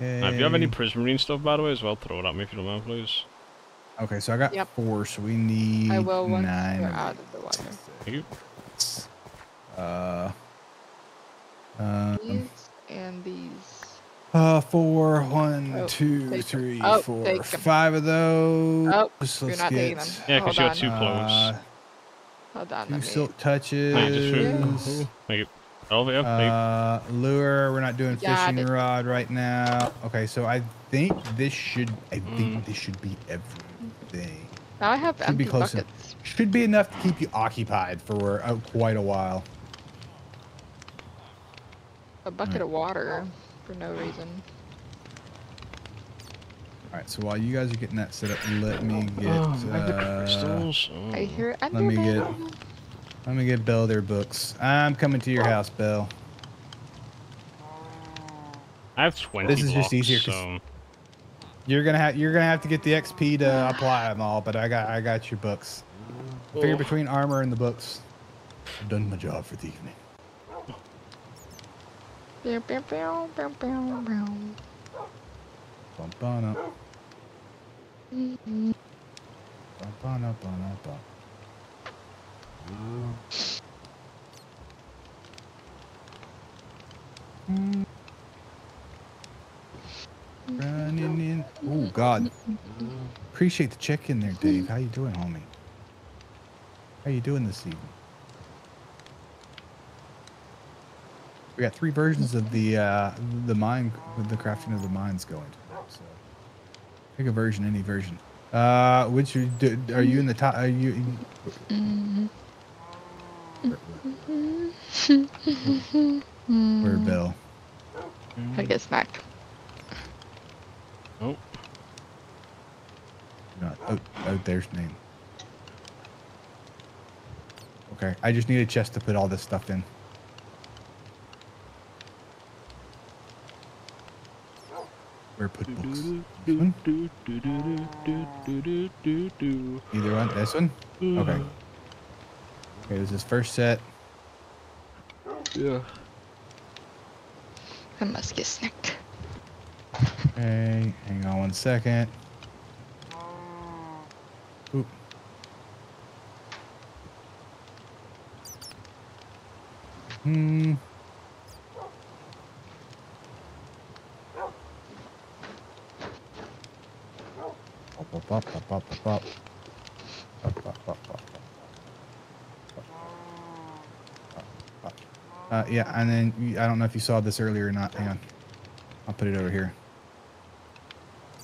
Uh, if you have any Okay. prismarine stuff, by the way, as well, throw it at me if you don't mind, please. Okay, so I got Yep. four, so we need I will once nine. you're out of the water. Thank you. these. Uh, um, These and these. Uh, four, one, Oh, two, take 'em. three, Oh, four, take 'em. five of those. Oh, Just you're let's not taking them. Yeah, because you're on. too close. Uh, Hold on. two Let me. silk touches. Hey, just Yeah. shoot. Thank you. Over here. Uh, lure. We're not doing Got fishing it. rod right now. Okay, so I think this should. I think Mm. this should be everything. Now I have Should be empty close enough. buckets. Should be enough to keep you occupied for uh, quite a while. A bucket of water for no reason. All right, so while you guys are getting that set up, let me get. oh, I the uh, crystals. I Oh. hear let me get- Let me get Belle their books. I'm coming to your house, Belle. I have 20 This is just easier. easier 'cause- so... You're gonna have you're gonna have to get the XP to [sighs] apply them all, but I got I got your books. I figure Oh. between armor and the books, I've done my job for the evening. Pew, pew, pew, pew, pew, pew. Bum, bum, up, mm-hmm. bum, bum, up, bum, up, bum. Mm-hmm. Running in. Oh God. Appreciate the check in there, Dave. How you doing, homie? How you doing this evening? We got three versions of the uh, the mine, the crafting of the mines going. So pick a version, any version. Uh, which are, do, are you in the top? Are you? Mhm. Where Bill? I get snack. Oh, Not. Oh, oh, there's name. Okay, I just need a chest to put all this stuff in. Where put books? This one? Either one. This one. Okay. Okay, this is first set. Yeah. I must get snack. Okay, hang on one second. Oop. Hmm. Up, up, up, up, up, up, up. Up, up, up, up, up. Uh, yeah, and then you, I don't know if you saw this earlier or not. Hang on. I'll put it over here.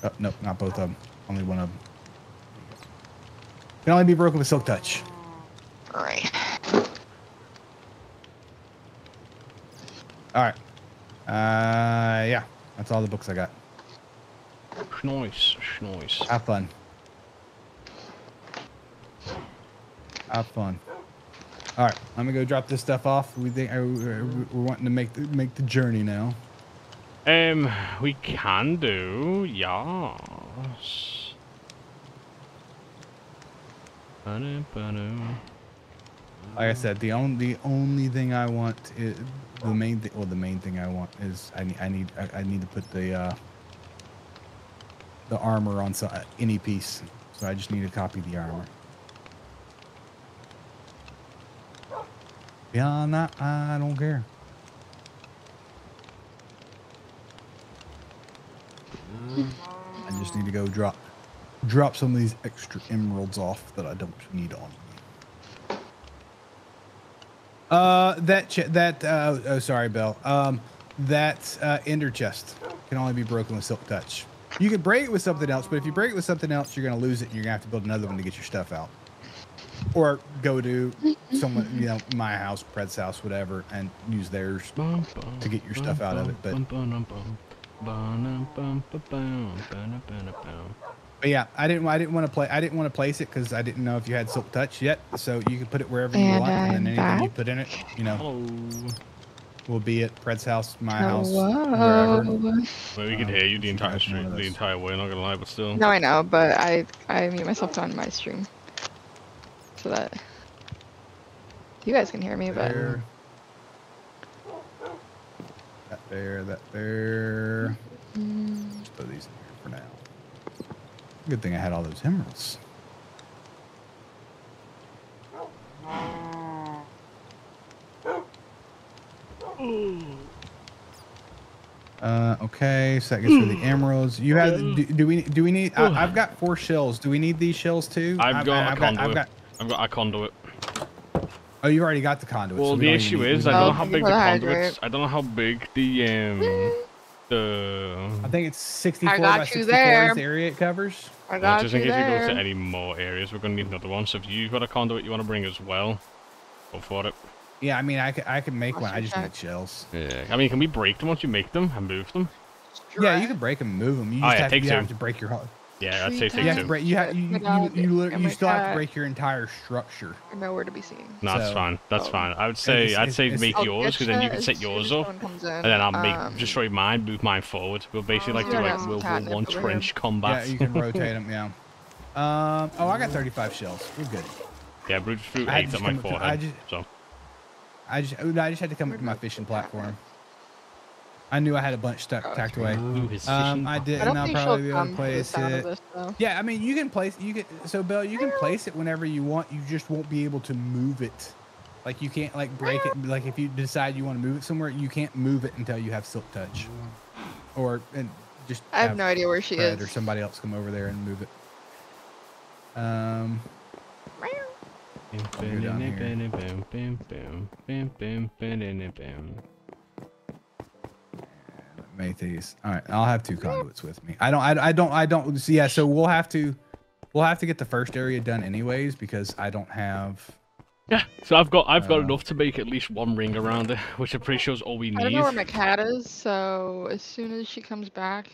Oh, nope, not both of them. Only one of them. Can only be broken with silk touch. Alright. All right. Uh, yeah, that's all the books I got. Nice, nice. Have fun. Have fun. All right, I'm gonna go drop this stuff off. We think uh, we're we're wanting to make the, make the journey now. Um, we can do, yes. Like I said, the only the only thing I want is the main thing. Well, the main thing I want is I need I need I, I need to put the uh, the armor on so, any piece. So I just need to copy the armor. Beyond that, I don't care. I just need to go drop drop some of these extra emeralds off that I don't need on me. Uh, that that uh, oh sorry, Bell. Um, that uh, ender chest can only be broken with silk touch. You can break it with something else, but if you break it with something else, you're gonna lose it, and you're gonna have to build another one to get your stuff out, or go to someone, you know, my house, Pred's house, whatever, and use theirs. Bum, bum, To get your stuff out of it, but-. But yeah, I didn't. I didn't want to play. I didn't want to place it because I didn't know if you had silk touch yet. So you can put it wherever you And want, and then I'm anything you put in it, you know, Hello. Will be at Pred's house, my house, Hello. wherever. Well, we could Um, hear you the see if I entire stream, the entire way. Not gonna lie, but still. No, I know, but I I mute myself on my stream so that you guys can hear me. But There. That there, that there. Mm, Just put these in here for now. Good thing I had all those emeralds. Uh, okay, so that gets for the emeralds. You have? Do, do we? Do we need? I, I've got four shells. Do we need these shells too? I've got a I've got, I've conduit. got. I've got a conduit. Oh, you already got the conduit. Well, so we the issue is I don't- don't know how big the the conduits. I don't know how big the um the. I think it's 64 I by got you 64 there. is the area it covers. I got Well, got just you in case we go to any more areas, we're gonna need another one. So if you've got a conduit you want to bring as well, go for it. Yeah, I mean, I could, I could make Watch one. I just back. need shells. Yeah. I mean, can we break them once you make them and move them? Yeah, you can break them and move them. You Oh, just yeah, have, take you two. have to break your whole. Yeah, I'd Three say You take have to two. break. You have you Oh my you, you, Oh you still have to break your entire structure. Nowhere to be seen. No, that's So- fine. That's Oh. fine. I would say it's- I'd say it's- make I'll yours because then you can set yours up, in. and then I'll make Um, destroy mine, move mine forward. We'll basically like do like got some we'll, we'll one trench combat. Yeah, you can rotate [laughs] them. Yeah. Um. Oh, I got 35 shells. We're good. yeah, brute fruit I had eight to at my come up to- I forehead. So I just I just had to come up to my fishing platform. I knew I had a bunch stuck Oh, tucked away. Ooh, Um, I pole. did, I don't and I'll think probably she'll be able come to to the place sound it. this. Yeah, I mean, you can place you can. So, Bill, you can place it whenever you want. You just won't be able to move it. Like you can't like break it. Like if you decide you want to move it somewhere, you can't move it until you have silk touch, or and just I have no idea where she Fred or somebody else come over there and move it. Um, go down Matheus. All right, I'll have two conduits with me. I don't. I, I don't. I don't. So yeah. So we'll have to. We'll have to get the first area done anyways because I don't have. Yeah, so I've got I've got Uh, enough to make at least one ring around it, which I'm pretty sure is all we need. I don't know where my cat is, so as soon as she comes back,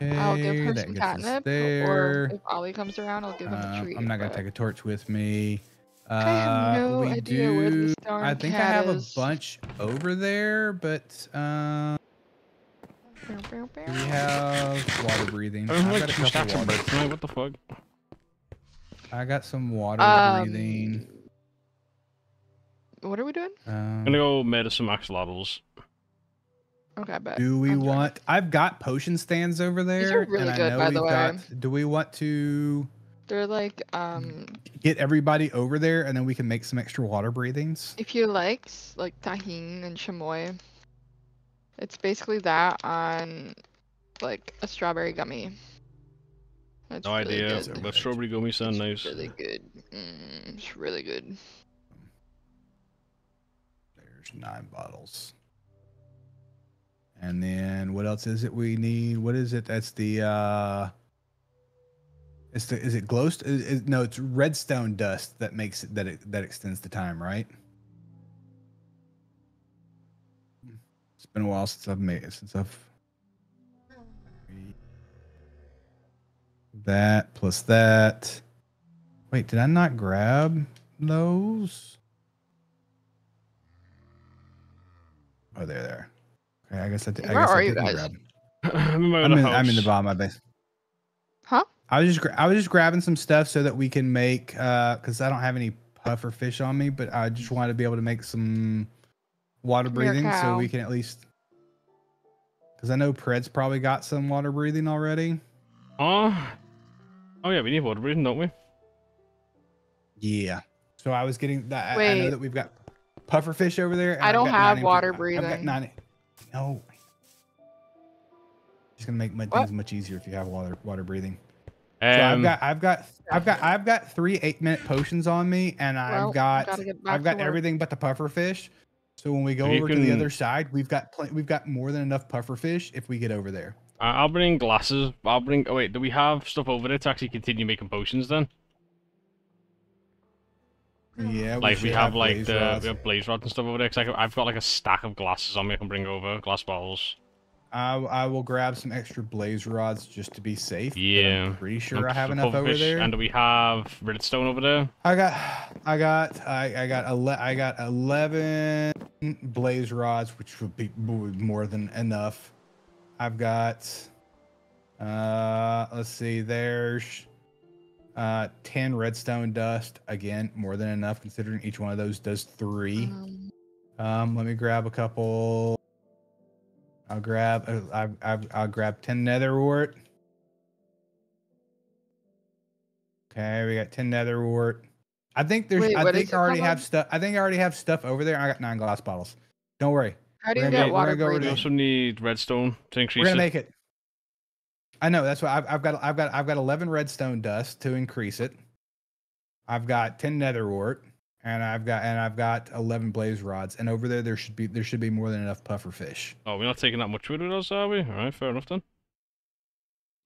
I'll give Okay, her some gets us catnip. Or if Ollie comes around, I'll give him a Uh, treat. I'm not gonna but take a torch with me. Uh, I have no we idea where do. this darn I think I have is. a bunch over there, but uh, we have water breathing. I I've got like a two couple stacks of water. bread. What the fuck? I got some water Um, breathing. What are we doing? Um, I'm gonna go murder some axolotls. Okay, but Do we I'm joining. want? I've got potion stands over there. These are really and I good, know by the way. got- do we want to They're like um get everybody over there and then we can make some extra water breathings? if you like like Tajín and chamoy. It's basically that on like a strawberry gummy. It's No really idea. good. But strawberry gummy sound nice. really good. Mm, it's really good. There's nine bottles. And then what else is it we need? What is it? That's the uh it's the is it glow st- is, is- no, it's redstone dust that makes it that it that extends the time, right? It's been a while since I've made it since I've that plus that. Wait, did I not grab those? Oh, they're there. Okay, I guess I did. I Where guess I are you didn't guys? grab [clears throat] 'em. I'm in my I'm in, I'm in the bottom of my base. Huh? I was just gra- I was just grabbing some stuff so that we can make uh because I don't have any puffer fish on me, but I just wanted to be able to make some water breathing so we can at least because I know Pred's probably got some water breathing already. Oh. Oh yeah, we need water breathing, don't we? Yeah. So I was getting that. I- I know Wait. that we've got puffer fish over there. and I I've don't got have 90 water I've got breathing. 90 No. Just gonna make my What? things much easier if you have water water breathing. So Um, I've got I've got I've got I've got three eight minute potions on me, and Well, I've got gotta get back I've got everything but the puffer fish. So when we go You over to the other side, we've got pl- we've got more than enough puffer fish if we get over there. I- I'll bring glasses. I'll bring. Oh wait, do we have stuff over there to actually continue making potions then? Yeah, like we should have like the rods. we have blaze rods and stuff over there. Cause I I've got like a stack of glasses on me. I can bring over glass bottles. I, I will grab some extra blaze rods just to be safe. but I'm Yeah. pretty sure I have enough over there. And do we have redstone over there? I got, I got, I, I got, ele- I got eleven blaze rods, which would be would be more than enough. I've got, uh, let's see, there's, uh, ten redstone dust. Again, more than enough considering each one of those does three. Um, Um, let me grab a couple. I'll grab, uh, I've, I've, I'll grab ten nether wart. Okay, we got ten nether wart. I think there's. Wait, I think I already have stuff. I think I already have stuff over there. I got nine glass bottles. Don't worry. how do We're you get water gonna go over We also need redstone to increase We're gonna it. make it. I know. That's why I've, I've got. I've got. I've got eleven redstone dust to increase it. I've got ten nether wart, and I've got and I've got eleven blaze rods. And over there, there should be there should be more than enough puffer fish. Oh, we're not taking that much with us, are we? All right, fair enough then.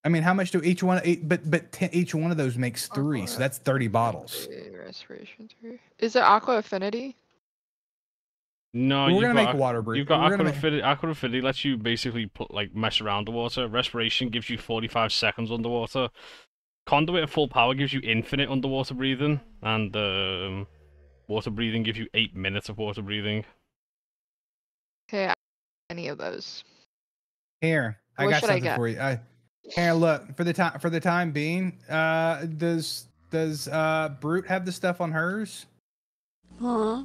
I mean, how much do each one? Eight, but but ten, each one of those makes three, so that's thirty bottles. Respiration three. Is it Aqua Affinity? No, we're you've gonna got make aqu- water breathe. You've got we're aqua gonna make- affinity. Aqua affinity lets you basically put like mess around the water. Respiration gives you 45 seconds underwater. Conduit at full power gives you infinite underwater breathing, and um, water breathing gives you eight minutes of water breathing. Okay, any of those. Here, I What got should I something get? for you. I, here, look for the time for the time being. Uh, does does uh Brute have the stuff on hers? Huh?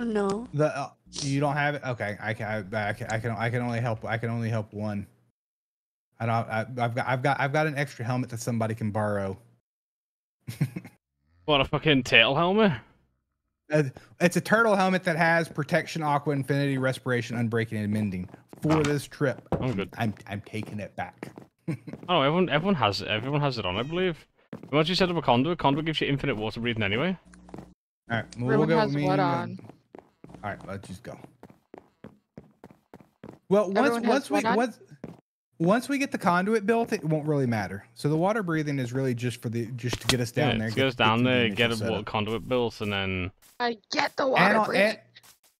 No. The uh, you don't have it. Okay, I can I, I can I can I can only help I can only help one. I don't. I, I've got I've got I've got an extra helmet that somebody can borrow. [laughs] What a fucking tail helmet! Uh, it's a turtle helmet that has protection, aqua, infinity, respiration, unbreaking, and mending for this trip. I'm good. I'm I'm taking it back. [laughs] Oh, everyone everyone has it. Everyone has it on, I believe. Once you set up a conduit, conduit gives you infinite water breathing anyway. All right, we'll Everyone go. has me what and- on? All right, let's just go. Well, once once we on? once once we get the conduit built, it won't really matter. So the water breathing is really just for the just to get us down yeah, there. to get us down the there, initial get a setup. water conduit built, and then I get the water on- breathing. and-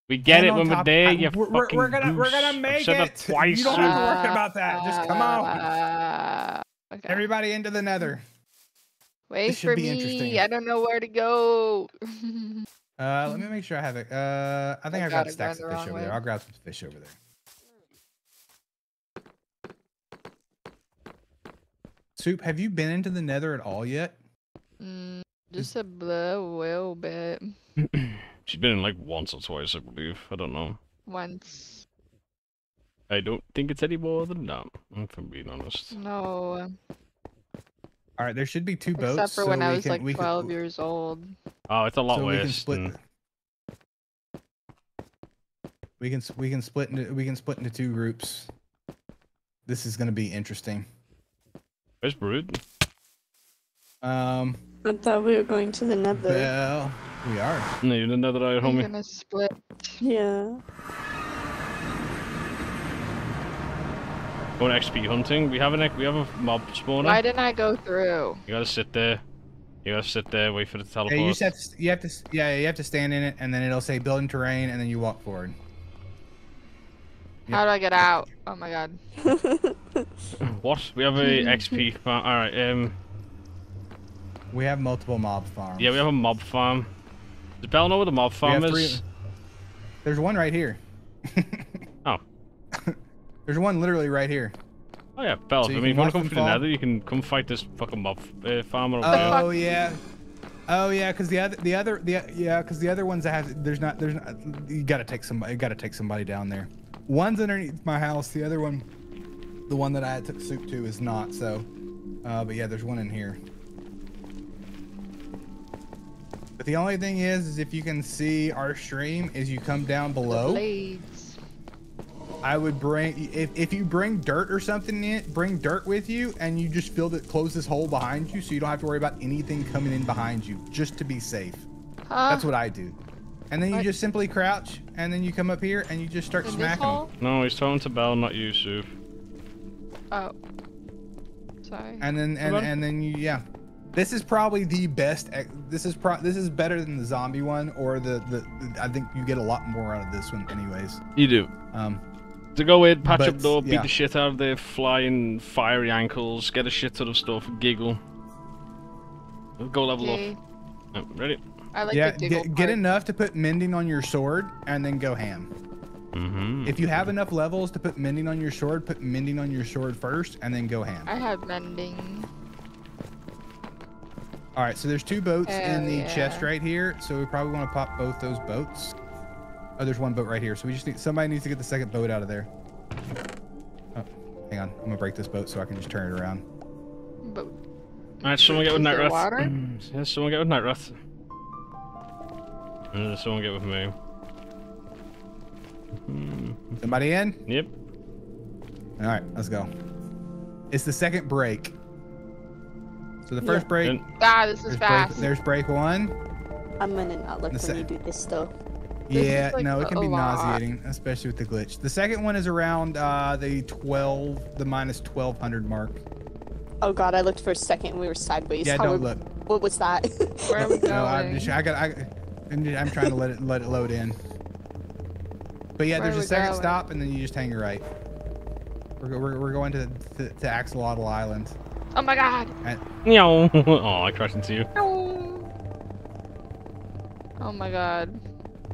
we get it on when we're top- there. I- You we're, we're, fucking we're gonna we're gonna I've make said it. that twice. You don't have to worry about that. Just come on, Uh, okay. everybody into the Nether. Wait should for me. I don't know where to go. [laughs] Uh, let me make sure I have it. Uh, I think I I've got gotta stacks of fish wrong over there. I'll grab some fish over there. Soup, have you been into the Nether at all yet? Mm, just a little, little bit. [clears throat] She's been in like once or twice, I believe. I don't know. Once. I don't think it's any more than that, if I'm being honest. No. All right, there should be two boats. Except for so when I was can- like we can- 12 years old. Oh, it's a lot so we can worse. split. than- We can we can split into we can split into two groups. This is gonna be interesting. Where's Brute? Um, I thought we were going to the nether. well, we are. No, you're another eye, I'm homie. gonna split. Yeah. Going XP hunting. We have an we have a mob spawner. Why didn't I go through? You gotta sit there. You gotta sit there, wait for the Yeah, teleport. you just have to you have to yeah you have to stand in it and then it'll say building terrain and then you walk forward. Yep. How do I get out? Oh my god. [laughs] What? We have a XP farm. Alright, um. We have multiple mob farms. Yeah, we have a mob farm. Does Bell know where the mob farm is? three- There's one right here. [laughs] There's one literally right here. Oh yeah, Bell. So I mean, if you wanna come them through the nether, you can come fight this fucking mob uh, farmer over here. Oh yeah. Oh yeah, because the other, the other, the yeah, because the other ones that have, there's not, there's not. You gotta take somebody, you gotta take somebody down there. One's underneath my house. The other one, the one that I took soup to, is not. So, uh, but yeah, there's one in here. But the only thing is, is if you can see our stream, is you come down The below. blades. I would bring if, if you bring dirt or something in, bring dirt with you, and you just fill it, close this hole behind you, so you don't have to worry about anything coming in behind you, just to be safe. Huh? That's what I do. And then you What? just simply crouch, and then you come up here and you just start In this smacking. 'em. No, he's talking to Bell, not you, Sue. Oh. Sorry. And then and, and then you yeah. This is probably the best. This is pro. This is better than the zombie one, or the, the the. I think you get a lot more out of this one, anyways. You do. Um, To go in, patch up But, door, beat yeah. the shit out of their flying fiery ankles, get a shit ton of stuff, giggle. Go level Okay. up. Yep, ready? I like yeah, the get, get enough to put mending on your sword, and then go ham. Mm-hmm. If you have enough levels to put mending on your sword, put mending on your sword first, and then go ham. I have mending. All right, so there's two boats in Hell the chest right here, so we probably want to pop both those boats. Oh, there's one boat right here, so we just need somebody needs to get the second boat out of there. Oh, hang on, I'm gonna break this boat so I can just turn it around. Boat. Alright, someone get with Is Night there Wrath. water? Yeah, someone get with Nightrat. And then someone get with me. Mhm. Somebody in? Yep. All right, let's go. It's the second break. So the first break, And- ah, this is there's break, fast. there's break one. I'm gonna not look The when you do this though. This is, Yeah, like, no, it can be lot. nauseating, especially with the glitch. The second one is around uh, the 12, the minus 1200 mark. Oh god, I looked for a second. and We were sideways. Yeah, How don't we- look. What was that? [laughs] Where are we No, I'm going? just, I got, I, I'm I'm trying to let it, let it load in. But yeah, Where there's a second going? stop, and then you just hang your right. We're, we're, we're going to, to, to Axolotl Island. Oh my god. Meow. [laughs] oh, I crashed into you. No. Oh my god.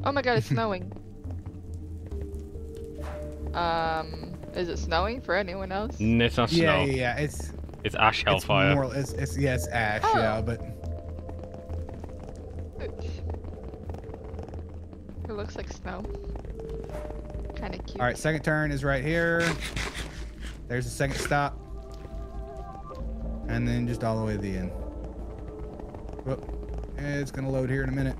Oh my god, it's snowing. [laughs] Um, is it snowing for anyone else? It's not Yeah, snow. yeah, yeah. It's, It's ash hellfire. it's hellfire. more, it's, it's, yeah, it's ash, Oh. yeah, but It looks like snow. Kind of cute. all right. Second turn is right here. There's the second stop, and then just all the way to the end. Whoop. It's gonna load here in a minute.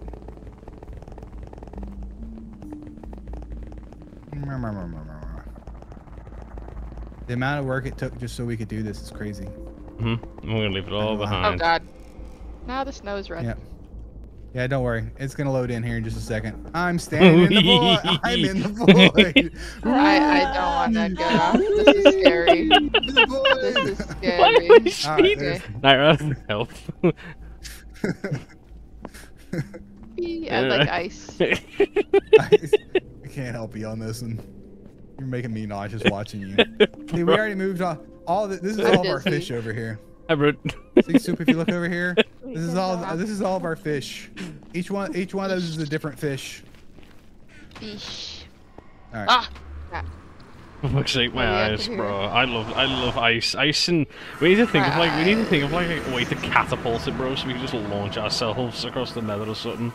The amount of work it took just so we could do this is crazy. hmm I'm gonna leave it all Oh, Oh behind. god. Now the snow's red. Yeah. Yeah, don't worry. It's gonna load in here in just a second. I'm [laughs] standing in the void. I'm in the void. [laughs] I, I don't want to get off. This is scary. [laughs] The void. This is Why am I scary. All right, speeding? there's- Night Wrath, help. Be- I like ice. I, I can't help you on this and You're making me nauseous [laughs] watching you. See, we already moved on. All the, this is all of our fish over here. Hi, bro. See, soup. If you look over here, [laughs] this is all. This is all of our fish. Each one, each one of those is a different fish. Fish. All right. Ah! For fuck's sake, my What do we have eyes, bro. I love, I love ice. Ice and we need to think of like, we need to think of like a way to catapult it, bro, so we can just launch ourselves across the nether or something.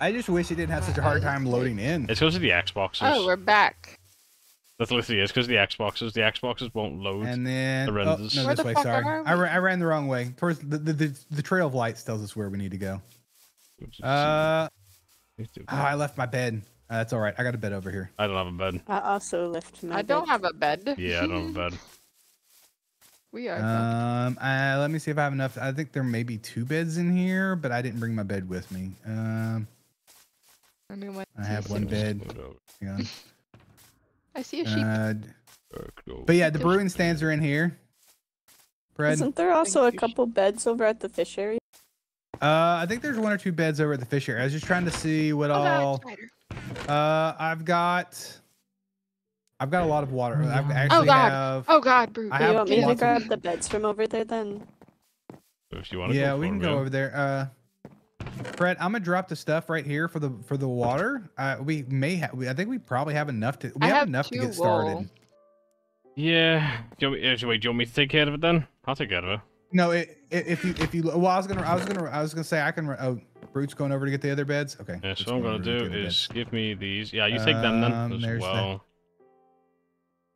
I just wish it didn't have such a hard time loading in. It's because of the Xboxes. Oh, we're back. That's literally is because the Xboxes. The Xboxes won't load. And then The oh, no, this the way. Sorry, I, ra- I ran the wrong way. Towards the the, the the trail of lights tells us where we need to go. Uh, oh, I left my bed. Uh, that's all right. I got a bed over here. I don't have a bed. I also left my I don't have a bed. Yeah, I don't have a bed. [laughs] we are. Um, uh, let me see if I have enough. I think there may be two beds in here, but I didn't bring my bed with me. Um, I mean, what? I have one bed. On. [laughs] I see a sheep. Uh, but yeah, the brewing stands are in here. Fred, Isn't there also a couple beds over at the fish area? uh, I think there's one or two beds over at the fish area. I was just trying to see what Oh, all. spider. Uh, I've got. I've got a lot of water. I've actually God. have. Oh God, brute. I Do you want me to lots of- grab the beds from over there then? If you want to yeah, go we can it, go yeah. over there. Uh, Fred, I'm gonna drop the stuff right here for the for the water. Uh, we may have. I think we probably have enough to. We have, have enough to two get started. wool. Yeah. Do you, me, wait, do you want me to take care of it then? I'll take care of it. No, it, it, if you if you well, I was gonna I was gonna I was gonna say I can. Oh, Brute's going over to get the other beds. Okay. Yeah, so what I'm going gonna do get the is give me these. Yeah, you take them Um, then as there's the- well.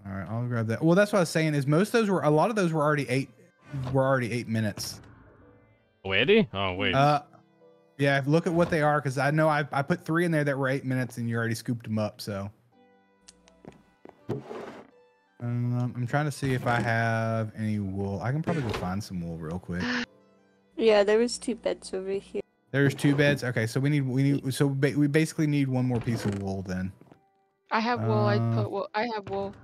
All right, I'll grab that. Well, that's what I was saying. Is most of those were a lot of those were already eight were already eight minutes. Already? Oh wait. Uh, yeah. Look at what they are because I know I I put three in there that were eight minutes and you already scooped them up. So. Um, I'm trying to see if I have any wool. I can probably go find some wool real quick. Yeah, there was two beds over here. There's two beds. Okay, so we need we need so ba- we basically need one more piece of wool then. I have wool. I Uh, put wool. I have wool.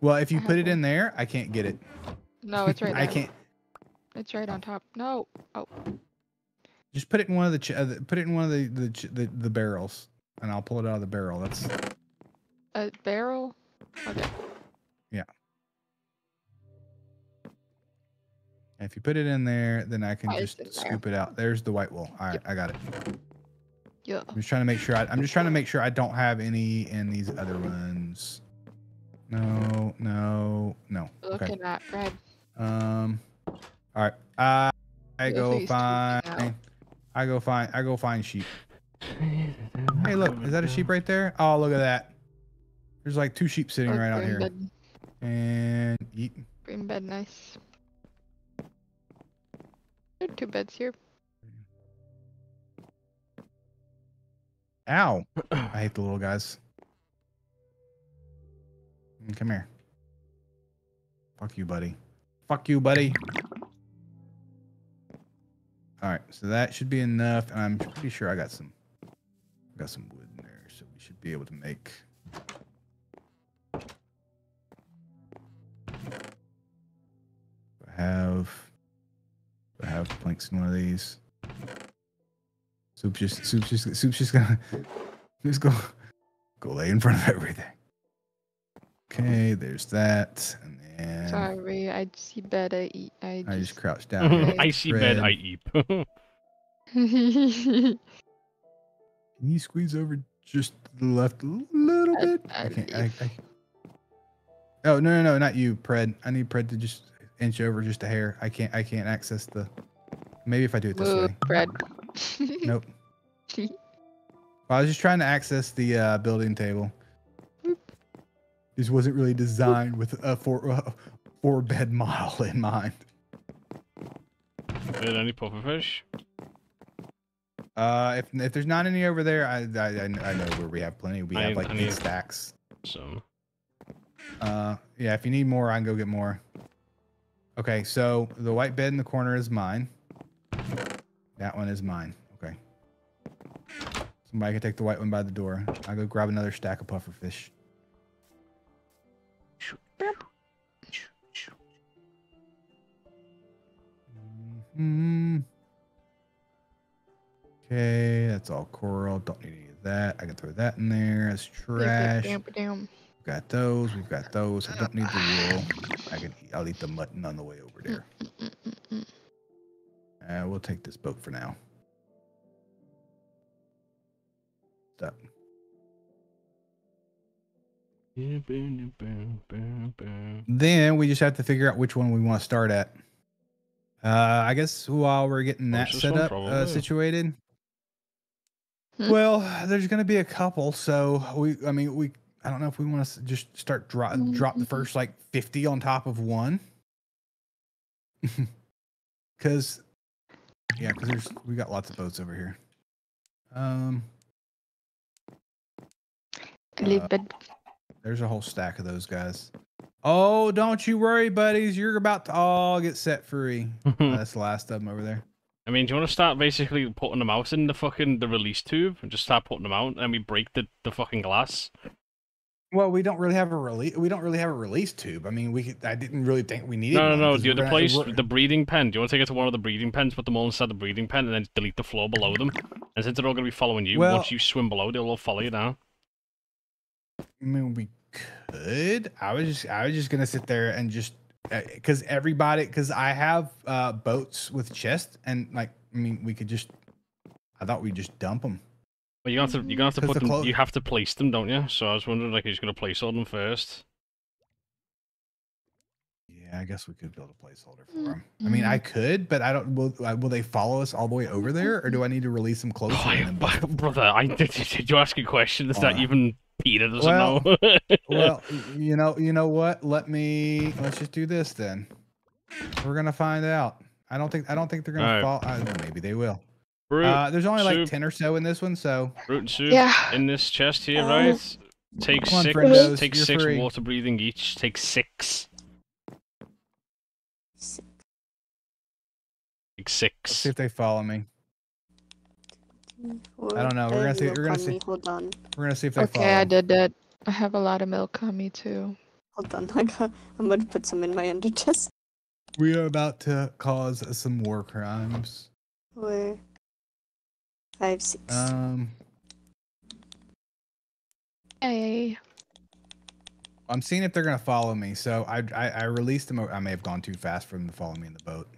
Well, if you I put it wool. in there, I can't get it. No, it's right [laughs] there. I can't. It's right on top. No. Oh, Just put it in one of the ch- uh, the- put it in one of the the, ch- the the barrels, and I'll pull it out of the barrel. That's a barrel. Okay. Yeah. If you put it in there, then I can Oh, just there. scoop it out. There's the white wool. All right, I got it. Yeah. I'm just trying to make sure. I, I'm just trying to make sure I don't have any in these other ones. No, no, no. Okay. Looking at red. Um. All right. Uh, I go find. Know. I go find. I go find sheep. [laughs] Hey, look. Is that a sheep right there? Oh, look at that. There's like two sheep sitting Oh, right out here. Bed. And eat. Green bed, nice. There are two beds here. Ow! [clears throat] I hate the little guys. Come here. Fuck you, buddy. Fuck you, buddy. All right, so that should be enough, and I'm pretty sure I got some, got some wood in there, so we should be able to make. I have, I have planks in one of these. Soup's just, soup's just, soup's just gonna, [laughs] just go, go lay in front of everything. Okay, there's that, and then Sorry, I see bed. I eat. I I just just. crouched down. [laughs] I see Icy bed, Red. I eat. [laughs] Can you squeeze over just to the left a little bit? I I can't. I. I... Oh no no no not you, Pred. I need Pred to just inch over just a hair. I can't I can't access the. Maybe if I do it this Move, way. Pred. Nope. [laughs] Well, I was just trying to access the uh, building table. This wasn't really designed with a four uh, four bed model [laughs] in mind. Any pufferfish? Uh, if if there's not any over there, I I, I know where we have plenty. We I have like eight stacks. Some. Uh, yeah, if you need more, I can go get more. Okay, so the white bed in the corner is mine. That one is mine. Okay. Somebody can take the white one by the door. I'll go grab another stack of puffer fish. Mhm. Okay, that's all coral. Don't need any of that. I can throw that in there That's trash. We've got those. We've got those. I don't need the wool. I can. Eat, I'll eat the mutton on the way over there. Uh, we'll take this boat for now. Stop. Then we just have to figure out which one we want to start at. Uh, I guess while we're getting that Closest set up, uh, situated. Hmm. Well, there's going to be a couple, so we. I mean, we. I don't know if we want to just start drop drop the first like 50 on top of one. [laughs] Cause yeah, cause there's we got lots of boats over here. Um Leave it. There's a whole stack of those guys. Oh, don't you worry, buddies. You're about to all get set free. [laughs] That's the last of them over there. I mean, do you want to start basically putting them out in the fucking the release tube and just start putting them out, and we break the, the fucking glass? Well, we don't really have a release. We don't really have a release tube. I mean, we. could- I didn't really think we needed. No, no, no. The other place, the breeding pen. Do you want to take it to one of the breeding pens, put them all inside the breeding pen, and then delete the floor below them? And since they're all going to be following you, Well- once you swim below, they'll all follow you down. I mean, we could. I was just, I was just gonna sit there and just, because everybody, because I have uh boats with chest, and like, I mean, we could just. I thought we'd just dump them. But you have to, you're gonna have to 'Cause put the them. You have to place them, don't you? So I was wondering, like, who's to place all them first? Yeah, I guess we could build a placeholder for them. I mean, I could, but I don't. Will, uh, will they follow us all the way over there, or do I need to release them closer? Oh, and [laughs] brother, I [laughs] did, did you ask a question Is that Uh, even Peter doesn't well, know? [laughs] well, you know, you know what? Let me let's just do this then. We're gonna find out. I don't think I don't think they're gonna Alright. fall. Uh, maybe they will. Root, Uh, there's only like ten or so in this one, so root and soup Yeah. in this chest here, Uh, right? Take on, six. friendos, take six free. water breathing each. Take six. Take let's six. see if they follow me. I don't know, we're gonna see- we're gonna see. Hold on, We're gonna see if they Okay, follow. Okay, I did that. I have a lot of milk on me too. hold on. [laughs] I got. I'm gonna put some in my ender chest. We are about to cause some war crimes. Where? Five, six. Um, Hey. I'm seeing if they're gonna follow me. So I I, I released them. I may have gone too fast for them to follow me in the boat.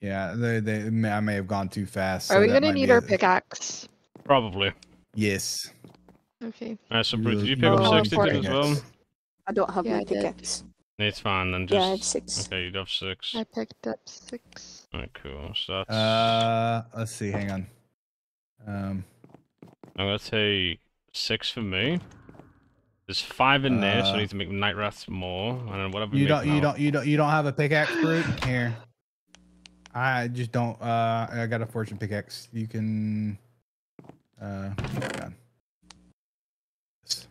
Yeah, they they may, I may have gone too fast. Are so we gonna need our a- pickaxe? Probably. Yes. Okay. Uh, so, Brute, did You'll- you pick up 62 as well? I don't have yeah, my I pickaxe. It's fine, then Yeah, I have six. Okay, you'd have six. I picked up six. Alright, cool. So that's. Uh, let's see. Hang on. Um, I'm gonna take six for me. There's five in there, so I Uh, need to make Nightrat's more, and then whatever. you don't you don't you don't you don't have a pickaxe, brute? Here. I just don't. Uh, I got a fortune pickaxe. You can. Uh, hang on. Yes.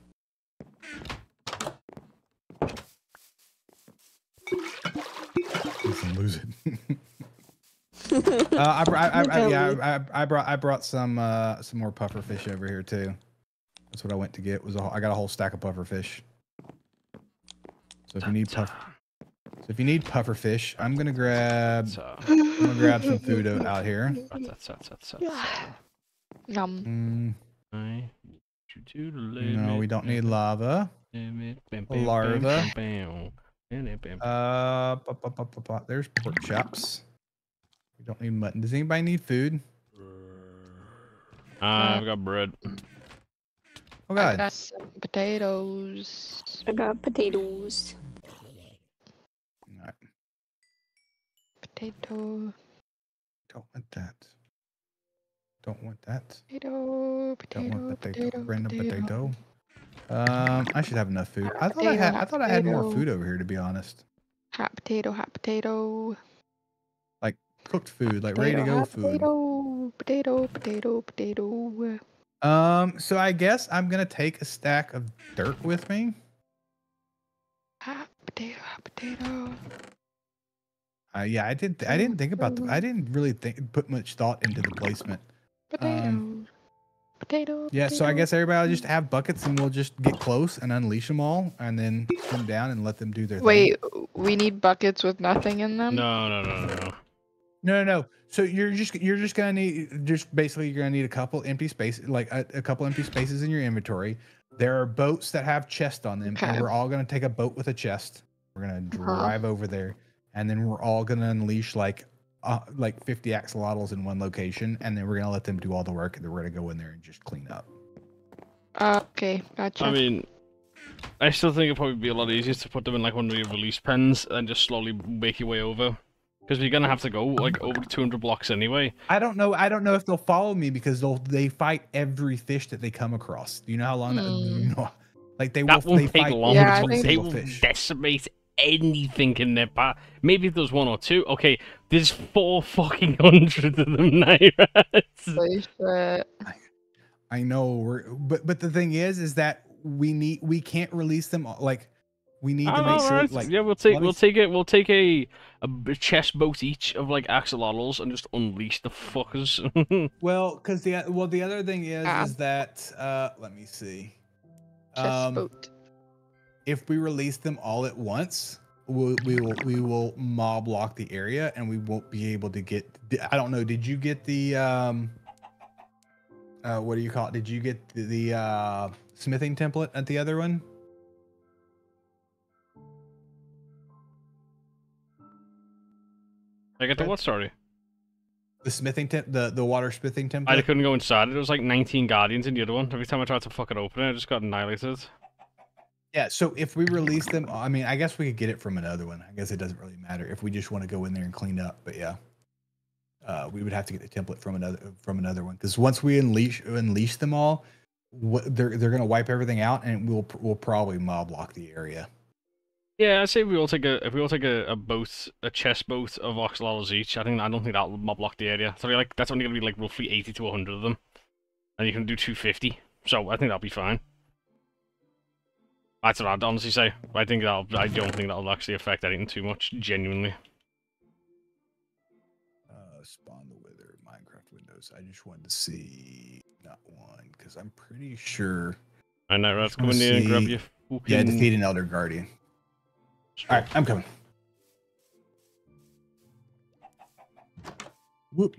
Listen, lose it. [laughs] uh, I, I, I, I, yeah, I, I, I brought I brought some uh some more puffer fish over here too. That's what I went to get. Was a, whole- I got a whole stack of puffer fish. So if you need puff, so if you need puffer fish, I'm gonna grab I'm gonna grab some food o- out here. Yum. Mm, I you to the no, we don't need lava. limit, bam, a bam, larva. Uh, there's pork chops. We don't need mutton. Does anybody need food? Uh, I've got bread. Oh God. I got some potatoes. I got potatoes. Alright, Potato. Don't want that. Don't want that. Potato. Don't want potato. Potato. Random Potato. potato. Um, I should have enough food. I thought I had. I hot thought I had more food over here. To be honest, Hot potato. Hot potato. Cooked food, like ready to go hot food. Potato. Potato. Potato. Potato. Um, so I guess I'm gonna take a stack of dirt with me. Hot potato. Hot potato. Uh, yeah, I did. I didn't think about the. I didn't really think put much thought into the placement. Potato. potato. Um, Yeah, so I guess everybody will just have buckets and we'll just get close and unleash them all, and then come down and let them do their thing. Wait, we need buckets with nothing in them? No, no, no, no, no. No, no, no. So you're just you're just gonna need just basically you're gonna need a couple empty spaces, like a, a couple empty spaces in your inventory. There are boats that have chests on them, and we're all gonna take a boat with a chest. We're gonna Uh-huh. drive over there, and then we're all gonna unleash like uh, like 50 axolotls in one location, and then we're gonna let them do all the work, and then we're gonna go in there and just clean up. Uh, okay, gotcha. I mean, I still think it'd probably be a lot easier to put them in like one of your release pens and just slowly make your way over. Because we're gonna have to go like over 200 blocks anyway. I don't know. I don't know if they'll follow me because they'll they fight every fish that they come across. Do you know how long that? Hmm. [laughs] You like they That will. won't They take fight long. Yeah, I every think- they single will fish. decimate anything in their path. Maybe if there's one or two. Okay, there's four fucking [laughs] hundred of them now. right? [laughs] Holy shit. I know. We're, but but the thing is, is that we need we can't release them. all- Like we need to make Alright, sure. alright. Like yeah, we'll take let we'll s- take it. We'll take a a chest boat each of like axolotls and just unleash the fuckers. [laughs] well, because the well the other thing is Ah. is that uh let me see. Chest Um, boat. if we release them all at once, we'll, we will we will mob lock the area and we won't be able to get. I don't know. Did you get the um? Uh, what do you call it? Did you get the, the uh smithing template at the other one? I get the what? Sorry, The smithing temp, the the water smithing template. I couldn't go inside. There was like 19 guardians in the other one. Every time I tried to fucking open it, I just got annihilated. Yeah, so if we release them, I mean, I guess we could get it from another one. I guess it doesn't really matter if we just want to go in there and clean up. But yeah, uh, we would have to get the template from another from another one because once we unleash unleash them all, what they're they're gonna wipe everything out and we'll we'll probably mob lock the area. Yeah, I'd say we all take a if we all take a, a boat, a chest boat of axolotls each. I think I don't think that'll mob block the area. So like that's only gonna be like roughly 80 to 100 of them, and you can do 250. So I think that'll be fine. That's what I'd honestly say. I think that'll. I don't think that'll actually affect anything too much. Genuinely. Uh, spawn the wither Minecraft windows. I just wanted to see not one because I'm pretty sure. I know. Let's come in here and grab your. Yeah, defeat an elder guardian. All right, I'm coming. Whoop.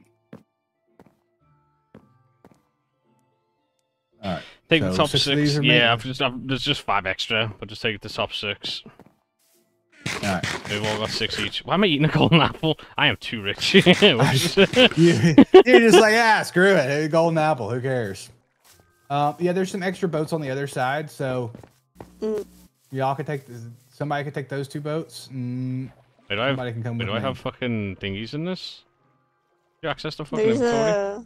All right. Take the top six six. of these are yeah. I've just, I've, there's just five extra, but just take the top six. All right. We've all got six each. Why am I eating a golden [laughs] apple? I am too rich. [laughs] Which [laughs] you, you're just like, ah, screw it. Hey, Golden apple. Who cares? Um, yeah, there's some extra boats on the other side, so Mm. y'all could take. This, somebody could take those two boats. Mm, Wait, do I have, somebody can come wait, with do I have fucking thingies in this? You access the fucking There's inventory? a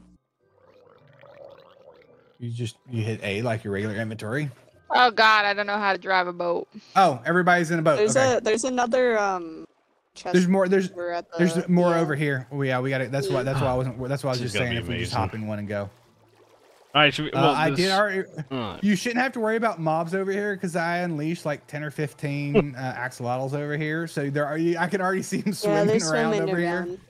You just you hit A like your regular inventory. Oh god, I don't know how to drive a boat. Oh, everybody's in a boat. there's okay. a there's another um chest There's more. There's the there's more yeah. over here. Oh, yeah, we got it. That's why. That's why I wasn't. That's why I was This just saying if we just hop in one and go. Alright, should we, Uh, well, I did already. Alright. You shouldn't have to worry about mobs over here because I unleashed like ten or fifteen [laughs] uh, axolotls over here. So there are. I can already see them Yeah, swimming they're around swimming over here. around.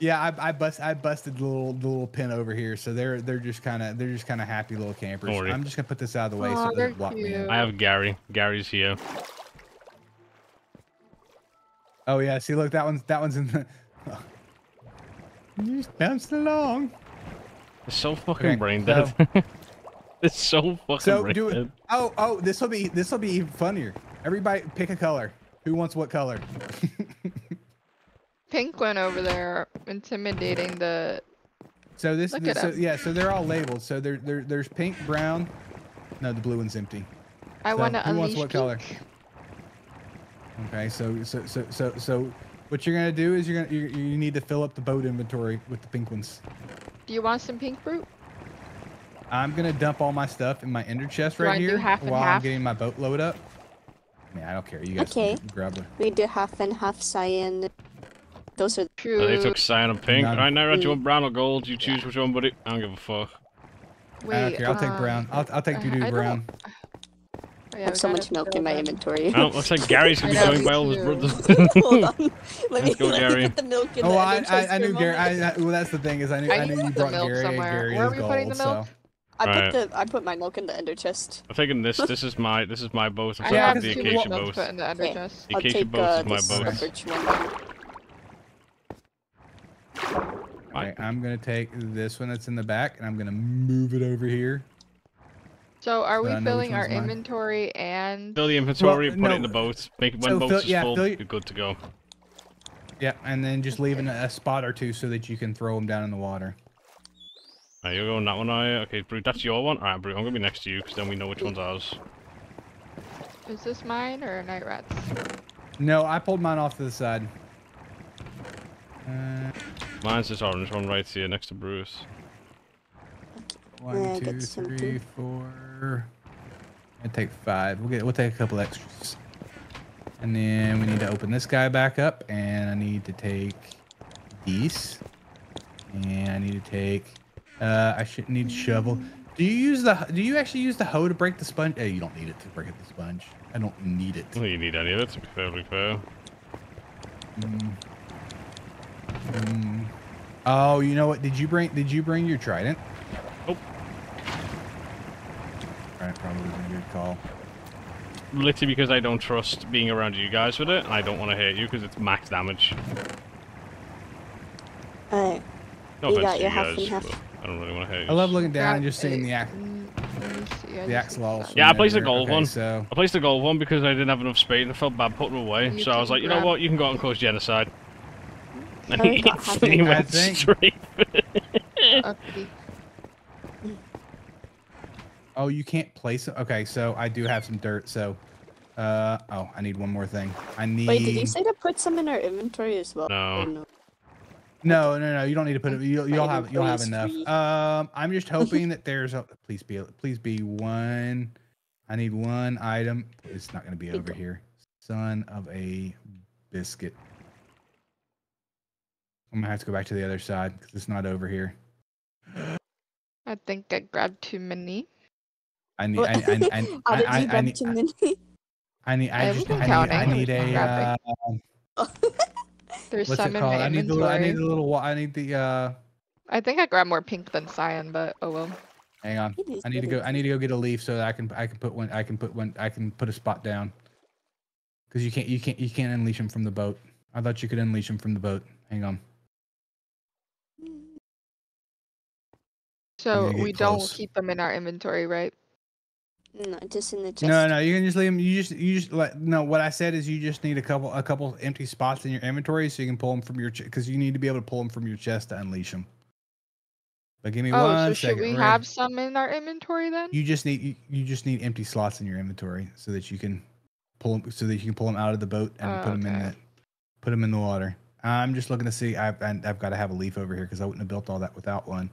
Yeah, I, I bust I busted the little the little pin over here, so they're they're just kind of they're just kind of happy little campers. Don't. I'm just gonna put this out of the way Aw, so it they're doesn't block me. in. I have Gary. Gary's here. Oh yeah, see, look, that one's that one's in the. [laughs] You just bouncing along. It's so fucking Okay, brain so- [laughs] it's so fucking So brain do it. dead. Oh oh, this will be this will be even funnier. Everybody pick a color. Who wants what color? [laughs] Pink one over there intimidating the so this, Look this at so, 'em. yeah, so they're all labeled. So there, there there's pink, brown. No, the blue one's empty. I So, want to who wants unleash what color? Okay, so so so so so what you're gonna do is you're gonna you, you need to fill up the boat inventory with the pink ones. Do you want some pink fruit? I'm gonna dump all my stuff in my ender chest You right wanna here half and while I'm getting my boat load up. Yeah, I don't care. You guys Okay. can grab it. We do half and half cyan. Those are True. Oh, they took cyan and pink. None. Alright, now do you want brown or gold? You choose which one, buddy. I don't give a fuck. Wait, I don't care. I'll take um, brown. I'll I'll take uh, doo I doo don't- brown. oh, I have so much milk in my inventory. Oh, looks like Gary's gonna be [laughs] I know, joined me by all his brothers. Hold on. [laughs] Let me, Let's go, let Gary. me put the milk in Oh, the I, I, I knew Gary. I, I, well, that's the thing is I knew I I, knew you brought Gary. somewhere. Gary Where is are we putting the milk? so- I Alright. put the I put my milk in the ender chest. I'm taking this. This is my this is my boat. I'm I taking have the two acacia milk boat. put in the ender Okay. chest. The I'll acacia boat uh, is my boat. Okay. Okay, I'm gonna take this one that's in the back and I'm gonna move it over here. So are we I filling our one's mine. inventory and Fill the inventory, Well, put it in the boat. Make when So boats fill- is yeah, full, fill you're good to go. Yeah, and then just leaving a, a spot or two so that you can throw them down in the water. Alright, you're going that one, are you? Okay, Brute, that's your one. Alright, Brute, I'm gonna be next to you, because then we know which one's ours. is this mine or Nightrat's? No, I pulled mine off to the side. Uh, Mine's this orange one right here next to Bruce. Yeah, one, get two, some three, too. four. I take five. We'll get. We'll take a couple extras. And then we need to open this guy back up, and I need to take these. And I need to take. Uh, I should need shovel. Do you use the? Do you actually use the hoe to break the sponge? Oh, you don't need it to break the sponge. I don't need it. I don't you need any of it, to be fairly fair. Mm. Mm. Oh, you know what? Did you bring? Did you bring your trident? Nope. Trident probably was a good call. Literally because I don't trust being around you guys with it, and I don't want to hit you because it's max damage. Alright. No You got your you half guys, and half. I don't really want to hit you. I love looking down and just seeing the ax let me see, I the just axolotls. Yeah, I placed the from gold everywhere. one. So I placed the gold one because I didn't have enough space and I felt bad putting them away. You so I was like, you know what, you can go out and cause genocide. [laughs] And Harry he instantly [laughs] went straight. for it. Okay. Oh, you can't place it. Okay, so I do have some dirt. So, uh, oh, I need one more thing. I need. Wait, did you say to put some in our inventory as well? No. No? No, no, no. You don't need to put it. You'll, you'll have you'll have enough. free. Um, I'm just [laughs] hoping that there's a. Please be please be one. I need one item. It's not going to be over here. Son of a biscuit. I'm gonna have to go back to the other side because it's not over here. [gasps] I think I grabbed too many. I need. What? I, I, I, [laughs] I, I, I need. I need. I I just. I need. I need a. Uh, [laughs] There's what's some it in called? my I need the. I need the little. I need the. Uh, I think I grabbed more pink than cyan, but oh well. hang on. I need to go. I need to go get a leaf so that I can. I can put one. I can put one. I can put a spot down. Because you can't. You can't. You can't unleash him from the boat. I thought you could unleash him from the boat. Hang on. So gonna get we don't keep them in our inventory, right? No, just in the chest. No, no. You can just leave them. You just. You just. Like, no. What I said is you just need a couple. A couple empty spots in your inventory so you can pull them from your. Because you need to be able to pull them from your chest to unleash them. But give me Oh, one so should second, we Ray. have some in our inventory then? You just need you, you just need empty slots in your inventory so that you can pull them so that you can pull them out of the boat and Oh, put them in okay. the put them in the water. I'm just looking to see. I've I've got to have a leaf over here because I wouldn't have built all that without one.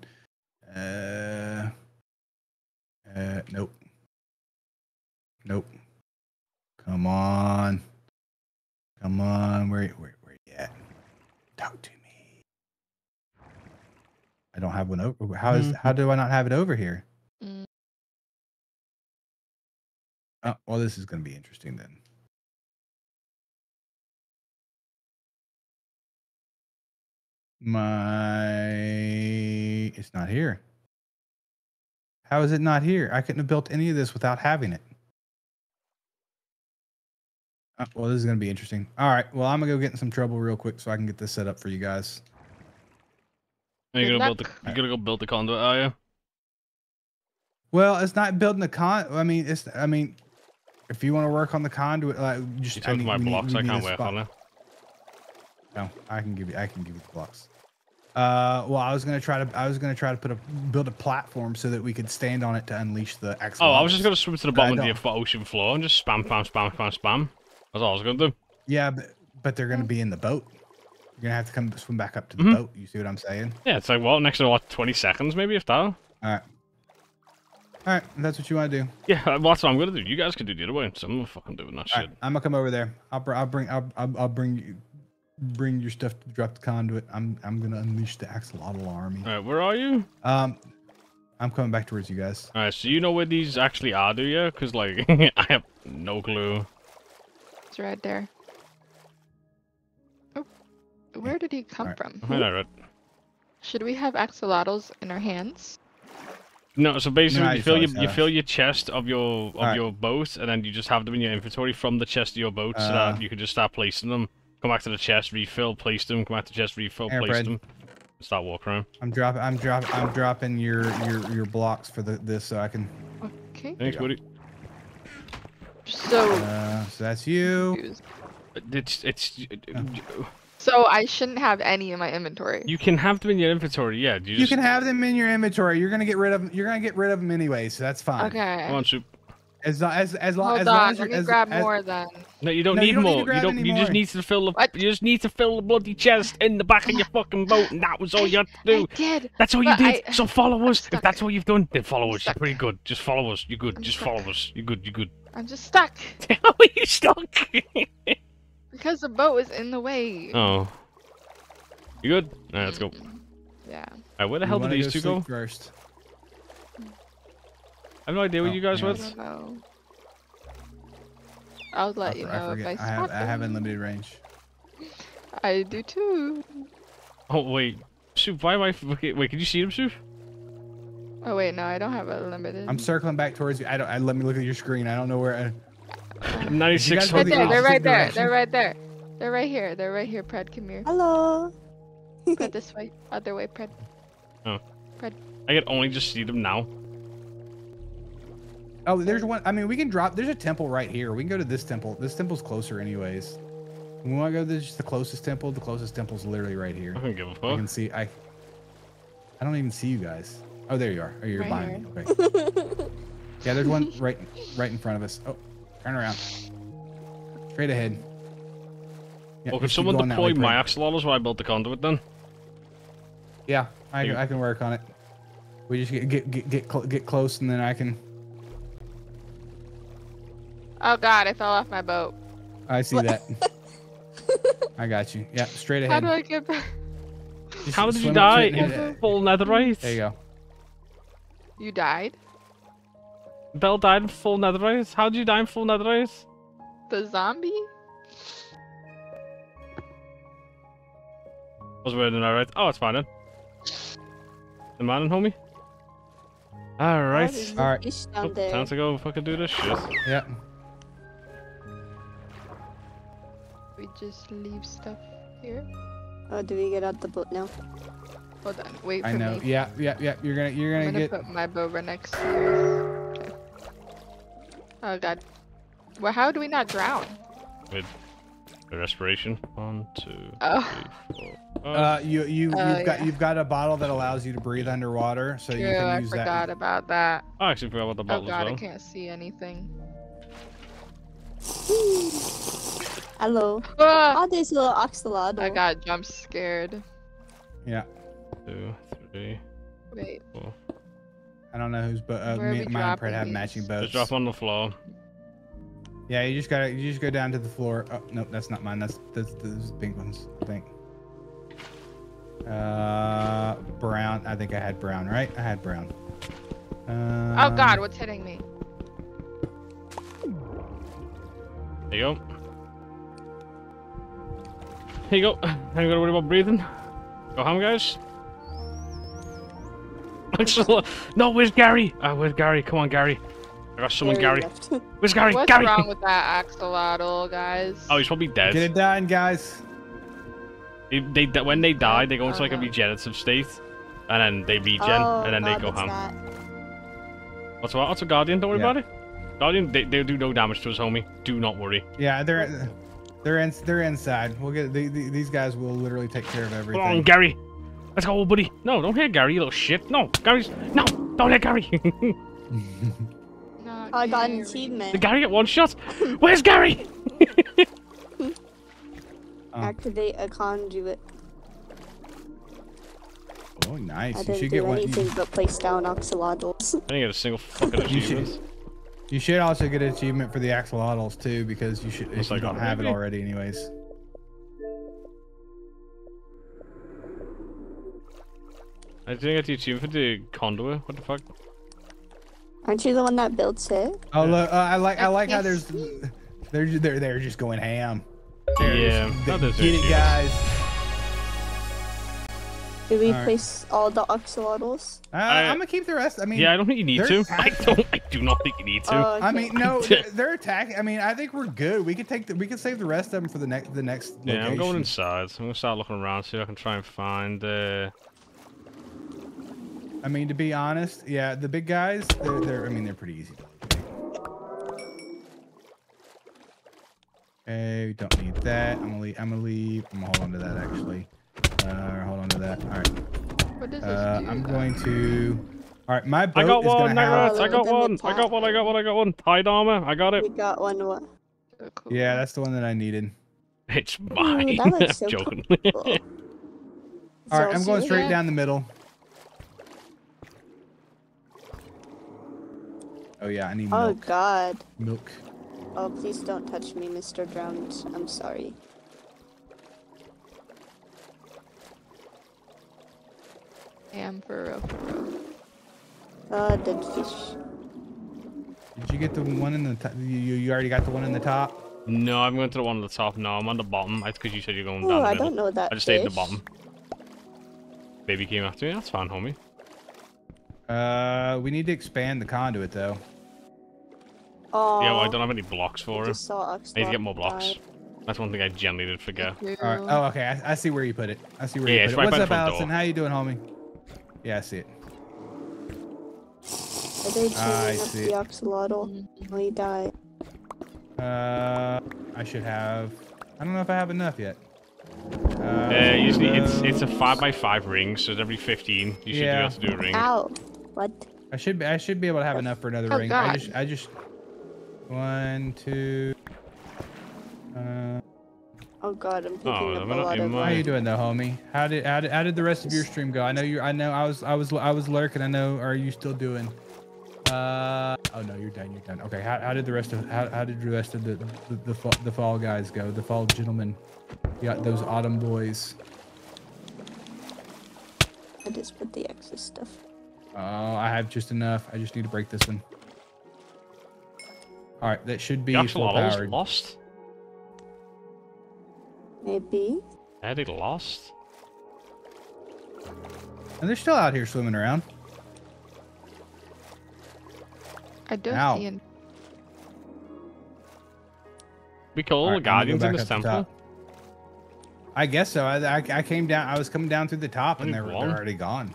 Uh, uh, nope, nope. Come on, come on. Where where where you at? Talk to me. I don't have one over. How is how do I not have it over here? Mm, Oh, well, this is going to be interesting then. My, it's not here. How is it not here? I couldn't have built any of this without having it. Uh, well, this is going to be interesting. All right. Well, I'm going to go get in some trouble real quick so I can get this set up for you guys. Are you Good gonna build the you gonna go build the conduit, are you? Well, it's not building the con. I mean, it's. I mean, if you want to work on the conduit, like just You I took need- my we need- blocks, I can't work spot. on it. No, I can give you. I can give you the blocks. Uh, well, I was gonna try to. I was gonna try to put a build a platform so that we could stand on it to unleash the X. Oh, I was just gonna swim to the bottom of the ocean floor and just spam, spam, spam, spam, spam. That's all I was gonna do. Yeah, but but they're gonna be in the boat. You're gonna have to come swim back up to the Mhm. boat. You see what I'm saying? Yeah, it's like well, next to what, 20 seconds maybe if that. All right. All right. That's what you want to do. Yeah, well, that's what I'm gonna do. You guys can do the other way. So I'm fucking doing that All shit. right. I'm gonna come over there. I'll, br- I'll bring. I'll, I'll, I'll bring you. Bring your stuff to drop the conduit. I'm. I'm gonna unleash the axolotl army. All right, where are you? Um, I'm coming back towards you guys. All right, so you know where these actually are, do you? Because like [laughs] I have no clue. It's right there. Oh, where did he come Alright. from? I know, right? [laughs] Should we have axolotls in our hands? No, so basically I you just fill your you have. fill your chest of your of Alright. your boat, and then you just have them in your inventory from the chest of your boat, so Uh. that you can just start placing them. Come back to the chest, refill, place them. Come back to the chest, refill, place Airbred. them. Start walking around. I'm dropping. I'm dropping. I'm dropping your your your blocks for the this so I can. Okay. Thanks, go. buddy. So, Uh, so that's you. confused. It's it's. so I shouldn't have any in my inventory. You can have them in your inventory, yeah. You, You just, can have them in your inventory. You're gonna get rid of. You're gonna get rid of them anyway, so that's fine. Okay. Come on, soup. As as as, lo- Hold as long on, as let you me as, grab as, more then. No, you don't No, need you don't need more. you don't. any You just need to fill the. What? You just need to fill the bloody chest in the back of your [laughs] fucking boat, and that was all you had to do. I did. That's all you did. I- So follow us. If that's all you've done, then follow I'm us. You're pretty good. Just follow us. You're good. I'm Just stuck. follow us. You're good. You're good. I'm just stuck [laughs] How are [laughs] you stuck? because the boat was in the way. oh. You good? Alright, let's go. Yeah. Alright, where the hell did these go two go? first? I have no idea where Oh, you guys yeah. I went. don't. I'll let you know forget. if I I have spot I have unlimited range. [laughs] I do too. Oh wait, Soup. Why am I? Okay, wait, can you see them, Soup? Oh wait, no, I don't have a limited. I'm circling back towards you. I don't. I, let me look at your screen. I don't know where. Uh, I, Ninety-six guys go Right the there, they're right there. direction? They're right there. They're right here. They're right here. Pred, come here. Hello. Pred [laughs] this way. Other way, Pred. Oh. Pred. I can only just see them now. oh, there's one. I mean, we can drop. There's a temple right here. We can go to this temple. This temple's closer, anyways. We want to go to this, the closest temple. The closest temple's literally right here. I don't give a I fuck. can see. I. I don't even see you guys. Oh, there you are. Oh, you're Right behind me. Okay. Yeah, there's one right, right in front of us. Oh, turn around. Straight ahead. Yeah, Well, just could someone going deploy way, my Fred. axolotls while I built the conduit then? Yeah, I, You- I can work on it. We just get get get get, cl- get close, and then I can. Oh god, I fell off my boat. I see that. [laughs] I got you. Yeah, straight ahead. How ahead. do I get back? Just How did you swim up to die? it and hit In it. full netherite. There you go. You died? Bell died in full netherite. How did you die in full netherite? The zombie? Was weird in netherite. Oh, it's fine then. The man and homie. All Oh, right. there's a Alright. Oh, there. time to go fucking do this shit. Yeah. We just leave stuff here. Oh, do we get out the boat now? Hold on, wait for I know. me. Yeah, yeah, yeah. You're gonna you're gonna, I'm gonna gonna get. put my bow right next to yours. Okay. Oh god. Well, how do we not drown? With the respiration. One, two, Oh, three, four. Uh, you you Oh, you've got yeah. you've got a bottle that allows you to breathe underwater, so you true, can I forgot that. about that. I actually forgot about the Oh bottle god, as I can't see anything. Hello. Ah! Oh, there's a little axolotl. I got jump scared. Yeah. Two, three. Wait, I don't know who's, but uh, Where are me, mine and Fred have these? matching Just drop on the floor. Yeah, you just gotta you just go down to the floor. Oh no, that's not mine. That's that's those pink ones. I think. Uh, brown. I think I had brown, right? I had brown. Um, oh god, what's hitting me? There you go. Here you go. I ain't gotta worry about breathing. Go home, guys. Excellent. No, where's Gary? Uh, where's Gary? Come on, Gary. I got someone, There he Gary. left. Where's Gary? What's Gary! wrong with that axolotl, guys? Oh, he's probably dead. Get it done, guys. They, they, di- when they die, they go into Oh, like a regenerative state, and then they regen, oh, and then they go what's home. that? What's what? What's a guardian? Don't worry Yeah. about it. Guardian, they, they do no damage to us, homie. Do not worry. Yeah, they're they're in, they're inside. We'll get the, the, these guys will literally take care of everything. Come everything. on, Gary. Let's go, buddy. No, don't hit Gary, you little shit. No, Gary's. No, don't hit Gary. [laughs] Not Oh, I got an achievement. Did Gary get one shot? Where's Gary? [laughs] Oh. Activate a conduit. oh, nice. I You didn't should do get one. anything You, but place down axolotls. I didn't get a single [laughs] fucking You should- achievement. you should also get an achievement for the axolotls too, because you should if Looks you don't have it already, anyways. I didn't get the achievement for the conduit. What the fuck? Aren't you the one that built it? Oh look, uh, I like I I like how there's they're they're they're just going ham. They're Yeah, just- that is get it, achievements. guys. Did we Alright. place all the axolotls? Uh, I- I'm gonna keep the rest. I mean, Yeah, I don't think you need to. [laughs] I don't. I do not think you need to. Oh, I mean, no, [laughs] they're, they're attacking. I mean, I think we're good. We could take the, we could save the rest of them for the next the next. yeah, I'm going location. inside. I'm gonna start looking around, see if I can try and find. Uh, I mean, to be honest, yeah, the big guys, they're, they're I mean, they're pretty easy. Okay, don't need that. I'm gonna leave. I'm gonna leave. I'm gonna hold on to that actually. Uh, hold on to that. All right. What does this Uh, do? I'm though? going to. All right, my boat I got is gonna one, Night have. I got one, I got one, I got one, I got one. Tide armor, I got it. We got one. What? So cool. Yeah, that's the one that I needed. It's mine. that [laughs] looks so I'm joking. Cool. [laughs] All right, I'm going straight Yeah. down the middle. Oh yeah, I need milk. Oh. God. Milk. Oh, please don't touch me, Mr. Drowned. I'm sorry. Damn, for real, for real. Uh, dead fish. Did you get the one in the top? You, you you already got the one in the top? no, I'm going to the one at the top. No, I'm on the bottom. That's because you said you're going down Oh, the I middle. don't know that I just stayed at the bottom. Baby came after me. That's fine, homie. Uh, we need to expand the conduit though. Oh. Yeah, well, I don't have any blocks for her. Just I need to get more blocks. die. That's one thing I generally did forget. Thank you. All right. Oh, okay. I, I see where you put it. I see where Yeah, you put it. right by What's up, front Allison? door. How you doing, homie? Yeah, I see it. Are they I up see. the axolotl? Will he die? Uh, I should have. I don't know if I have enough yet. Uh, Uh, usually it's uh, it's a five by five ring, so every fifteen you should Yeah. be able to do a ring. Ow! What? I should be. I should be able to have enough for another Oh, ring. I God. just. I just. One, two. Uh, Oh God, I'm picking Oh, up I'm a lot of. my- how uh, you doing though, homie? How did how did how did the rest of your stream go? I know you. I know I was I was I was lurking. I know. Are you still doing? Uh oh no, you're done. You're done. Okay. How, how did the rest of how, how did the rest of the the, the fall, the fall guys go? The fall gentlemen. You got those autumn boys. I just put the excess stuff. Oh, I have just enough. I just need to break this one. All right, that should be The full axolotls powered. lost. Maybe. Are they lost? And they're still out here swimming around. I don't Ow. see an We kill all Alright, the I'm gonna go guardians in this the temple. I guess so. I, I, I came down. I was coming down through the top, and they were they're already gone.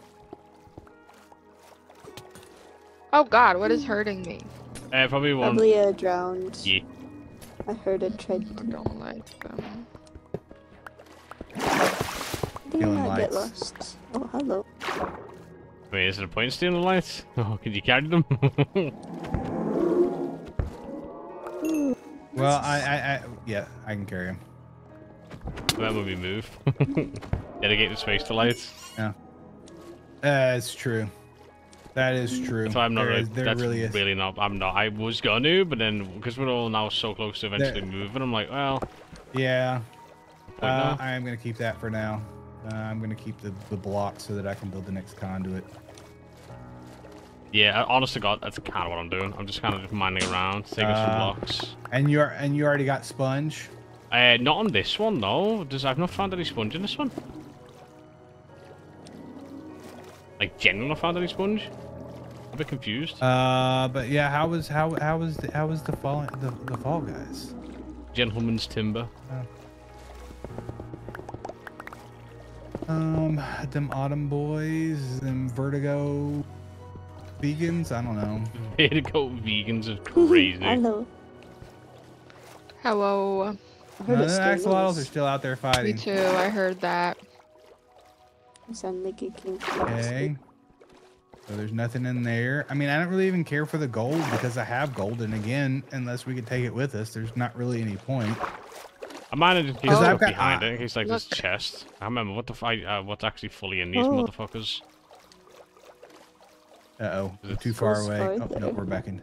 Oh God, what is hurting me? Uh, probably one. Probably a drowned. Yeah. I heard it tried I don't like them. Did Healing not get lost. Oh, hello. Wait, is there a point stealing lights? [laughs] Oh, can you carry them? Ooh, [laughs] Well, I, I, I yeah, I can carry them. then when we move. [laughs] Dedicate the space to lights. That's true. That is true. So I'm not There really. is- there that's really is. really not. I'm not. I was gonna, but then because we're all now so close to eventually moving, I'm like, well, Yeah. Uh. I am gonna keep that for now. Uh, I'm gonna keep the the block so that I can build the next conduit. yeah. Honest to God, that's kind of what I'm doing. I'm just kind of just mining around, taking some Uh, blocks. And you are and you already got sponge. Uh, not on this one though. Does I've not found any sponge in this one? Like genuinely not found any sponge. I'm a bit confused. Uh, but yeah, how was how how was the, how was the fall the, the fall guys? Gentleman's timber. Um, them autumn boys, them vertigo vegans. I don't know. Way to go, vegans are crazy. hello. Hello. I heard No, the still axolotls are still out there fighting. Me too. I heard that. You sound like it came Okay. So there's nothing in there. I mean, I don't really even care for the gold because I have gold, and again, unless we could take it with us, there's not really any point. I might have just Because keep I've got- behind uh, it in case like this chest. I remember what the fight. Uh, what's actually fully in these Oh. motherfuckers. Uh oh, we're too far away. far Oh no, we're back in.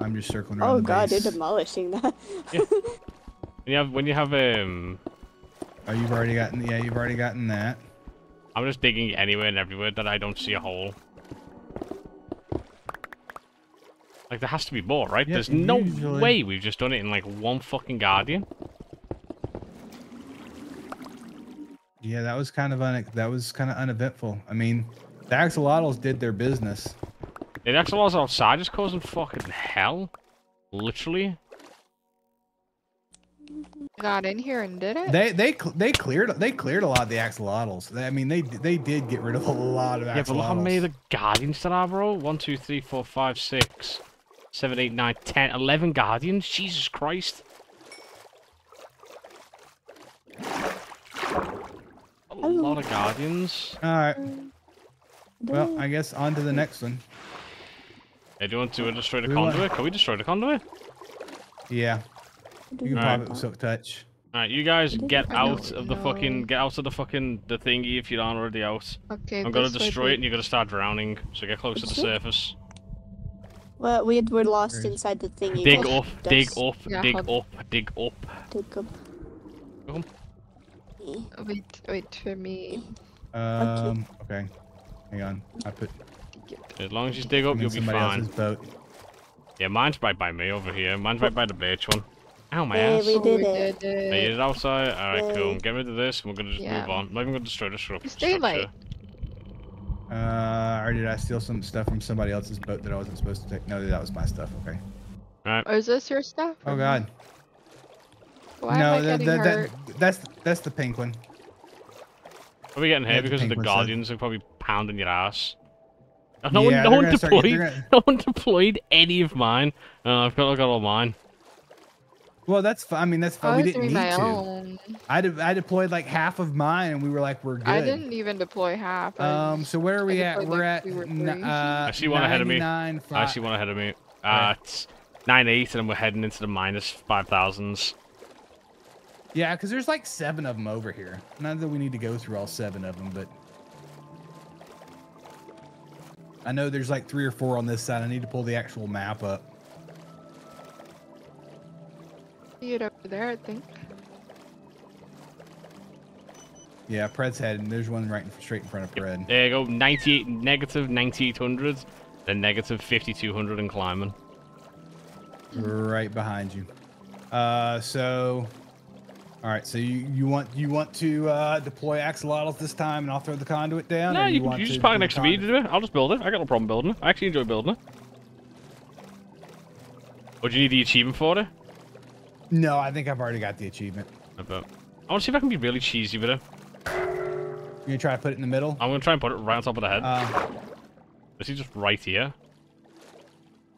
I'm just circling around Oh the God, you're demolishing that. When you have when you have um, Oh, you've already gotten. Yeah, you've already gotten that. I'm just digging anywhere and everywhere that I don't see a hole. Like there has to be more, right? Yeah, There's no usually- way we've just done it in like one fucking guardian. Yeah, that was kind of un- that was kind of uneventful. I mean, the axolotls did their business. The axolotls outside is causing fucking hell. Literally. Got in here and did it. They they they cleared they cleared a lot of the axolotls. I mean, they they did get rid of a lot of axolotls. Yeah, but look how axolotls. many of the guardians there are, bro. One, two, three, four, five, six, seven, eight, nine, ten, eleven guardians. Jesus Christ. A lot of guardians. All right, um, Well, I guess on to the next one. Hey, do you want to destroy the conduit? Can we destroy the conduit? Yeah, you can Alright. pop it silk touch. Alright, you guys get out of the fucking get out of the fucking the thingy if you're not already out. Okay. I'm gonna this way, destroy it and you're gonna start drowning, so get close to the surface. Well, we were lost Where is- inside the thingy. Dig that up, dig does up, Yeah, dig hold- up, dig up. Dig up. Come. Wait, wait for me. Um, okay. Hang on. I put As long as you dig up, I'm you'll be fine. else's boat. Yeah, mine's right by me over here. Mine's right by the beach one. Ow, my Hey, ass. we Oh, did we it. did Are it. you outside? Alright, cool. Get rid of this and we're gonna just Yeah. move on. I'm not gonna destroy the stru- It's daylight. Uh, or did I steal some stuff from somebody else's boat that I wasn't supposed to take? No, that was my stuff. Okay. Alright. Oh, is this your stuff? Oh God. Why no, am I that, getting that, hurt? that, that's that's the pink one. Are we getting Yeah, here the because of the pink said- guardians are probably pounding your ass? No Yeah, one, no one gonna start get- deployed. they're gonna- No one deployed any of mine. Uh, I've got, I've got all mine. Well, that's fine. I mean, that's I fine. We didn't doing need my to. own. I, de- I deployed like half of mine, and we were like, we're good. I didn't even deploy half. I Um, so where are I we at? We're like, at n- uh, I see one ahead of me. 99, I fi- see one ahead of me. Uh, it's 9 8, and we're heading into the minus 5,000s. Yeah, because there's like seven of them over here. Not that we need to go through all seven of them, but I know there's like three or four on this side. I need to pull the actual map up. See it over there, I think. Yeah, Pred's head, and there's one right in, straight in front of Pred. There you go, 98, negative 9800, then negative 5200 and climbing. right behind you. Uh, so, all right. So you you want you want to uh, deploy axolotls this time, and I'll throw the conduit down. No, or you, can want you just park next to me to do it. I'll just build it. I got no problem building it. I actually enjoy building it. Or do you need the achievement for it? No, I think I've already got the achievement. I bet. I want to see if I can be really cheesy with it. You gonna try to put it in the middle? I'm going to try and put it right on top of the head. Uh, Is he just right here?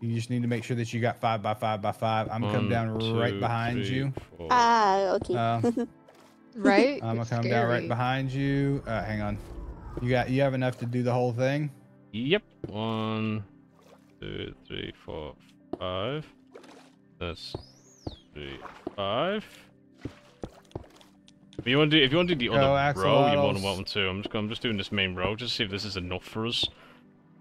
you just need to make sure that you got five by five by five. I'm gonna come down two, right behind three, you. four. Ah, okay. Uh, [laughs] Right? I'm gonna It's come down right behind you. Uh, hang on. You got you have enough to do the whole thing? Yep. One, two, three, four, five. That's three, five. If you want to do, if you want to do the Go, other row, you're more than welcome to. I'm just, I'm just doing this main row, just to see if this is enough for us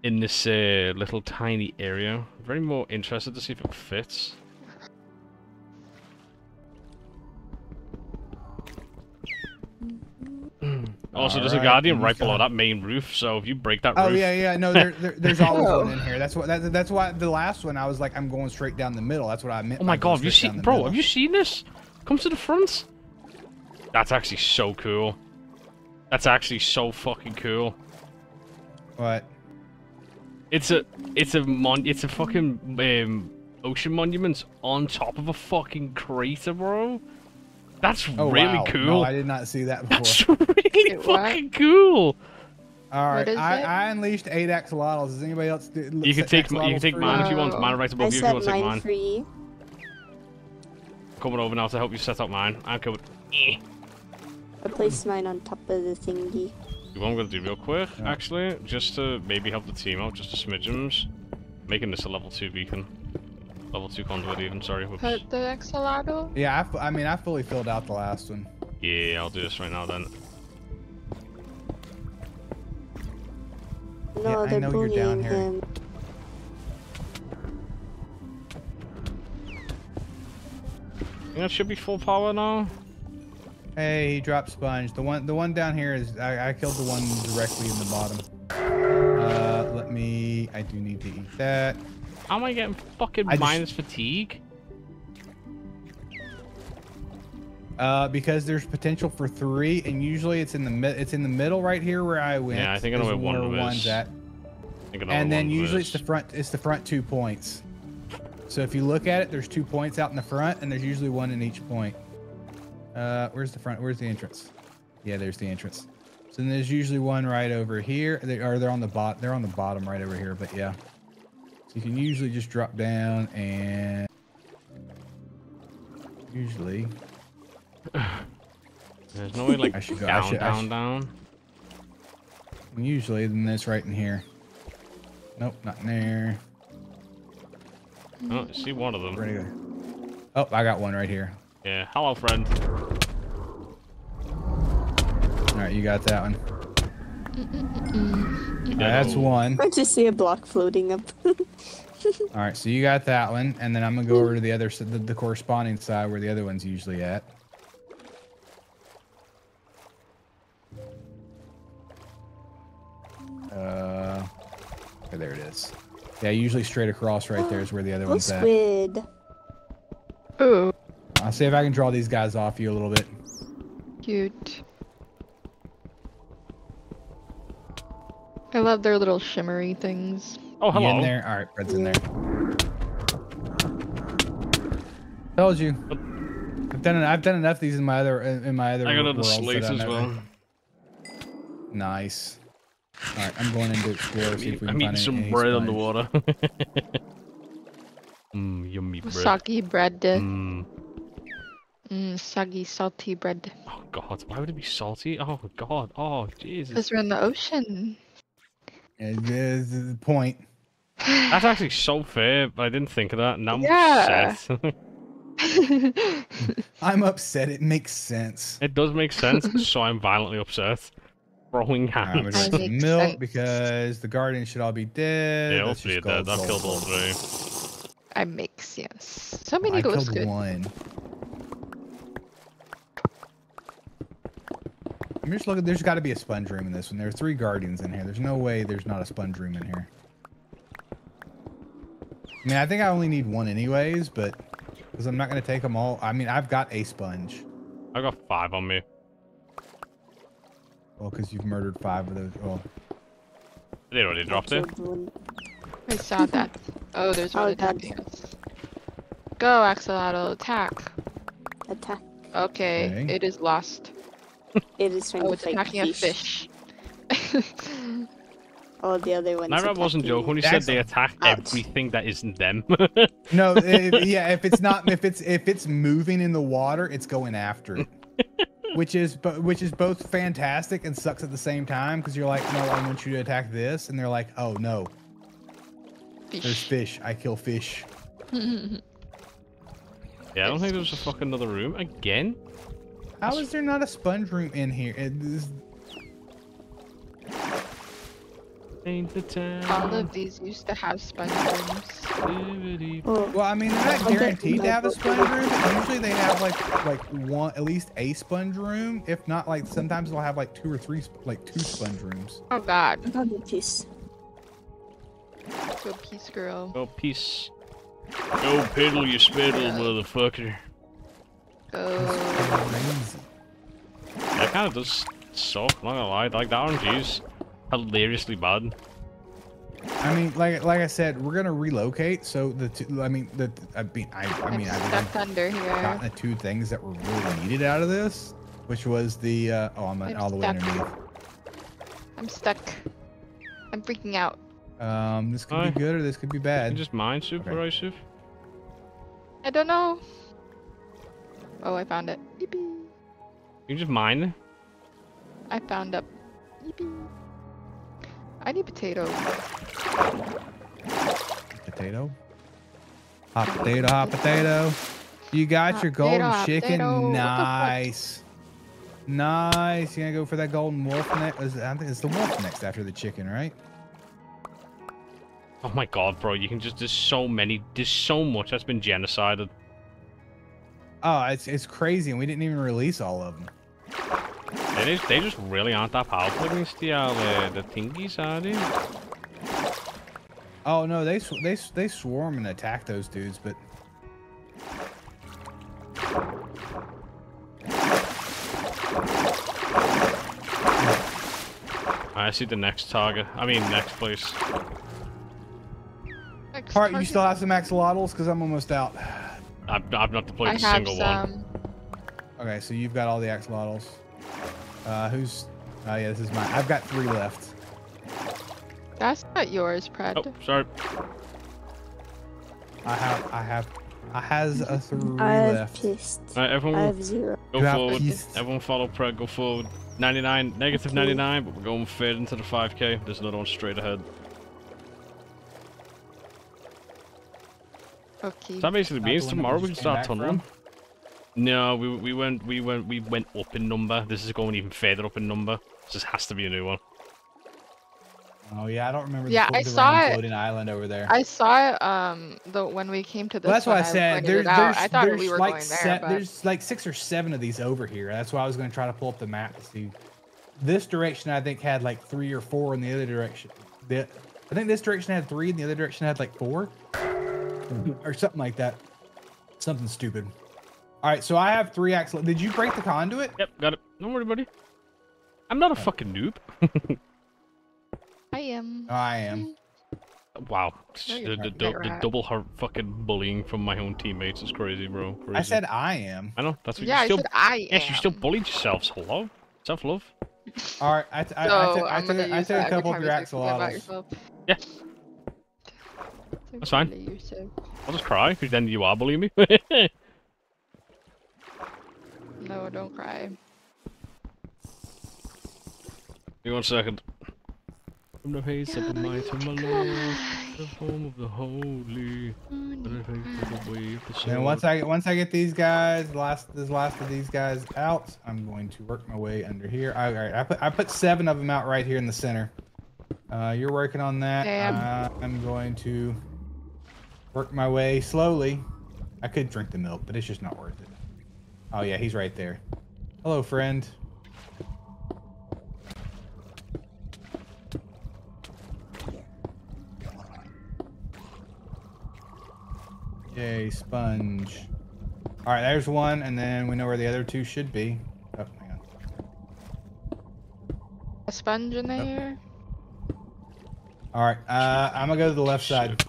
in this uh, little tiny area. Very more interested to see if it fits. Also, there's a Alright, guardian right below that main roof, so if you break that Oh roof, Oh yeah, yeah. No, there, there there's always [laughs] Oh. one in here. That's what that, that's why the last one I was like I'm going straight down the middle. That's what I meant. Oh my god, have you seen, bro? middle. Have you seen this? Come to the front. That's actually so cool. That's actually so fucking cool. What? It's a, it's a mon, it's a fucking um, ocean monument on top of a fucking crater, bro. That's Oh really wow. cool. No, I did not see that before. That's [laughs] really Wait, what? fucking cool. All right, What is I, it? I unleashed eight axolotls. Does anybody else do? You can take, you can take free? mine if you want. Oh. Mine are right I above you if you want to take mine mine. free. Coming over now to help you set up mine. I'm coming. Eh. I placed mine on top of the thingy. What I'm gonna do real quick, Yeah. actually, just to maybe help the team out, just a smidgens, making this a level two beacon, level two conduit even. Sorry, whoops. Put the axolotl? Yeah, I, I mean I fully filled out the last one. Yeah, I'll do this right now then. No, I they're know you're down bullying here. him. Yeah, it should be full power now. Hey, he dropped sponge. The one the one down here is I, I killed the one directly in the bottom. Uh, let me. I do need to eat that. How am I getting fucking I just- mining fatigue? Uh, because there's potential for three, and usually it's in the mid. It's in the middle right here where I went. Yeah, I think I know is where one of one's at. I think I know And then usually it's the front. It's the front two points. So if you look at it, there's two points out in the front, and there's usually one in each point. Uh, where's the front? Where's the entrance? Yeah, there's the entrance. So then there's usually one right over here. They are they're on the bot. They're on the bottom right over here. But yeah, you can usually just drop down and usually There's no way like I should go- I down, I down, should- down. Usually, then it's right in here. Nope, not in there. Oh, I see one of them. Ready to. Oh, I got one right here. Yeah. Hello, friend. All right, you got that one. That's one. I just see a block floating up. [laughs] All right, so you got that one, and then I'm gonna go over to the other, the, the corresponding side where the other one's usually at. Uh, okay, there it is. Yeah, usually straight across right there is where the other Oh, one's at. [gasps] squid. Ooh, I'll see if I can draw these guys off you a little bit. cute. I love their little shimmery things. Oh, You in hello. there? All right, Fred's in there. Told you. I've done I've done enough of these in my other in my other. I got wor- another slate as well. Nice. All right, I'm going into explore. See if we I'm can eating find some any, any bread sponge. underwater. Mmm, [laughs] yummy bread. Soggy bread. Mmm. Mm, soggy, salty bread. Oh god, why would it be salty? Oh god, oh Jesus. Because we're in the ocean. Yeah, this is the point. That's actually so fair, but I didn't think of that. Now I'm Yeah. upset. [laughs] [laughs] I'm upset. It makes sense. it does make sense, [laughs] so I'm violently upset. Throwing All right, I'm gonna hands. Drink some milk sense. because the guardians should all be dead. Yeah, Let's hopefully just it did. I've gold, killed all gold. three. I makes yes. So many I looks killed good. one. I'm just looking. There's got to be a sponge room in this one. There are three guardians in here. There's no way there's not a sponge room in here. I mean, I think I only need one anyways, but because I'm not gonna take them all. I mean, I've got a sponge. I got five on me. Well, because you've murdered five of those. Well, They already dropped it. I saw that. Oh, there's one Oh, attacking us. Go, Axolotl, attack. Attack. Okay, Okay. it is lost. It is trying Oh, to it's fight attacking a fish. fish. [laughs] Oh, the other one's Myra wasn't joking when he said they That's- attack Ouch. everything that isn't them. [laughs] no, [laughs] if, yeah. If it's not, if it's if it's moving in the water, it's going after it. Which is, but which is both fantastic and sucks at the same time because you're like, no, I want you to attack this, and they're like, oh no, there's fish. fish. I kill fish. yeah, I don't think there's a fucking another room again. How is there not a sponge room in here? It is, Ain't the time. All of these used to have sponge rooms. Oh, well, I mean, they're not guaranteed to have a sponge room, but usually they have like like one, at least a sponge room. If not, like sometimes they'll have like two or three, like two sponge rooms. Oh god. I got the piece. Go peace girl. Go peace. Go piddle you spittle, motherfucker. Go. That kind of does suck, not gonna lie. Like, that RNG's hilariously bad. I mean, like like I said, we're gonna relocate. So the two, I mean, the I mean, I, I I'm mean, I've stuck under gotten the two things that were really needed out of this, which was the uh, oh, I'm, I'm all the way underneath. I'm stuck. I'm freaking out. Um, this could Hi. be good or this could be You bad. just mine super, Okay. right, I don't know. Oh, I found it. Yippee. You can just mine. I found up. Yippee. I need potato. Potato. Hot potato, hot potato. You got Hot your golden potato, chicken. potato. What the fuck? Nice. Nice. You gonna go for that golden wolf next? I think it's the wolf next after the chicken, right? Oh my god, bro, you can just, there's so many, there's so much that's been genocided. Oh, it's it's crazy, and we didn't even release all of them. They just, they just really aren't that powerful against the, uh, the thingies, are they? Oh no, they sw- they they swarm and attack those dudes, but I see the next target. I mean, next place. Next all right, you still have some axolotls because I'm almost out. I've, I've not I deployed a have single one. Okay, so you've got all the axolotls. Uh, who's? Oh yeah, this is mine. I've got three left. That's not yours, Pred. Oh, sorry. I have I have I has a three I have left. pissed. Alright, I everyone, have zero. go You forward. peace. Everyone follow Pred, go forward. 99, negative Okay. 99, but we're going to fade into the 5k. There's another one straight ahead. Okay. So that basically Not means the one that we tomorrow we can start back tunneling. No, we we went we went we went up in number. This is going even further up in number. This has to be a new one. Oh yeah, I don't remember. Yeah, the, I the saw it. floating island over there. I saw it um the when we came to this. Well, that's why one, I said pointed there's there's, I thought there's we were like going there, but there's like six or seven of these over here. That's why I was going to try to pull up the map to see. This direction I think had like three or four in the other direction. The, I think this direction had three, and the other direction had like four, or something like that. Something stupid. All right, so I have three axle. Did you break the conduit? Yep, got it. Don't worry, buddy. I'm not a fucking noob. I am. I am. wow, No, the, the, the, the double heart fucking bullying from my own teammates is crazy, bro. Crazy. I said I am. I know. That's what Yeah, you I still. said I am. yes, you still bullied yourselves. Hello, self love. All right, I, t- I, [laughs] So I, took, I I'm took, gonna I took a couple of time your you say something about axolotls. Yeah. So That's fine. bully yourself. I'll just cry because then you are bullying me. [laughs] No, don't cry. Give me one second. From the face of the mighty my lord, the home of the holy, and I take the way of the sword. And once I once I get these guys, last this last of these guys out, I'm going to work my way under here. I, all right, I put I put seven of them out right here in the center. Uh, you're working on that. Damn. Uh, I'm going to work my way slowly. I could drink the milk, but it's just not worth it. Oh yeah, he's right there. Hello, friend. Yay, sponge. All right, there's one, and then we know where the other two should be. Oh, hang on. A sponge in there. All right, uh, I'm gonna go to the left side.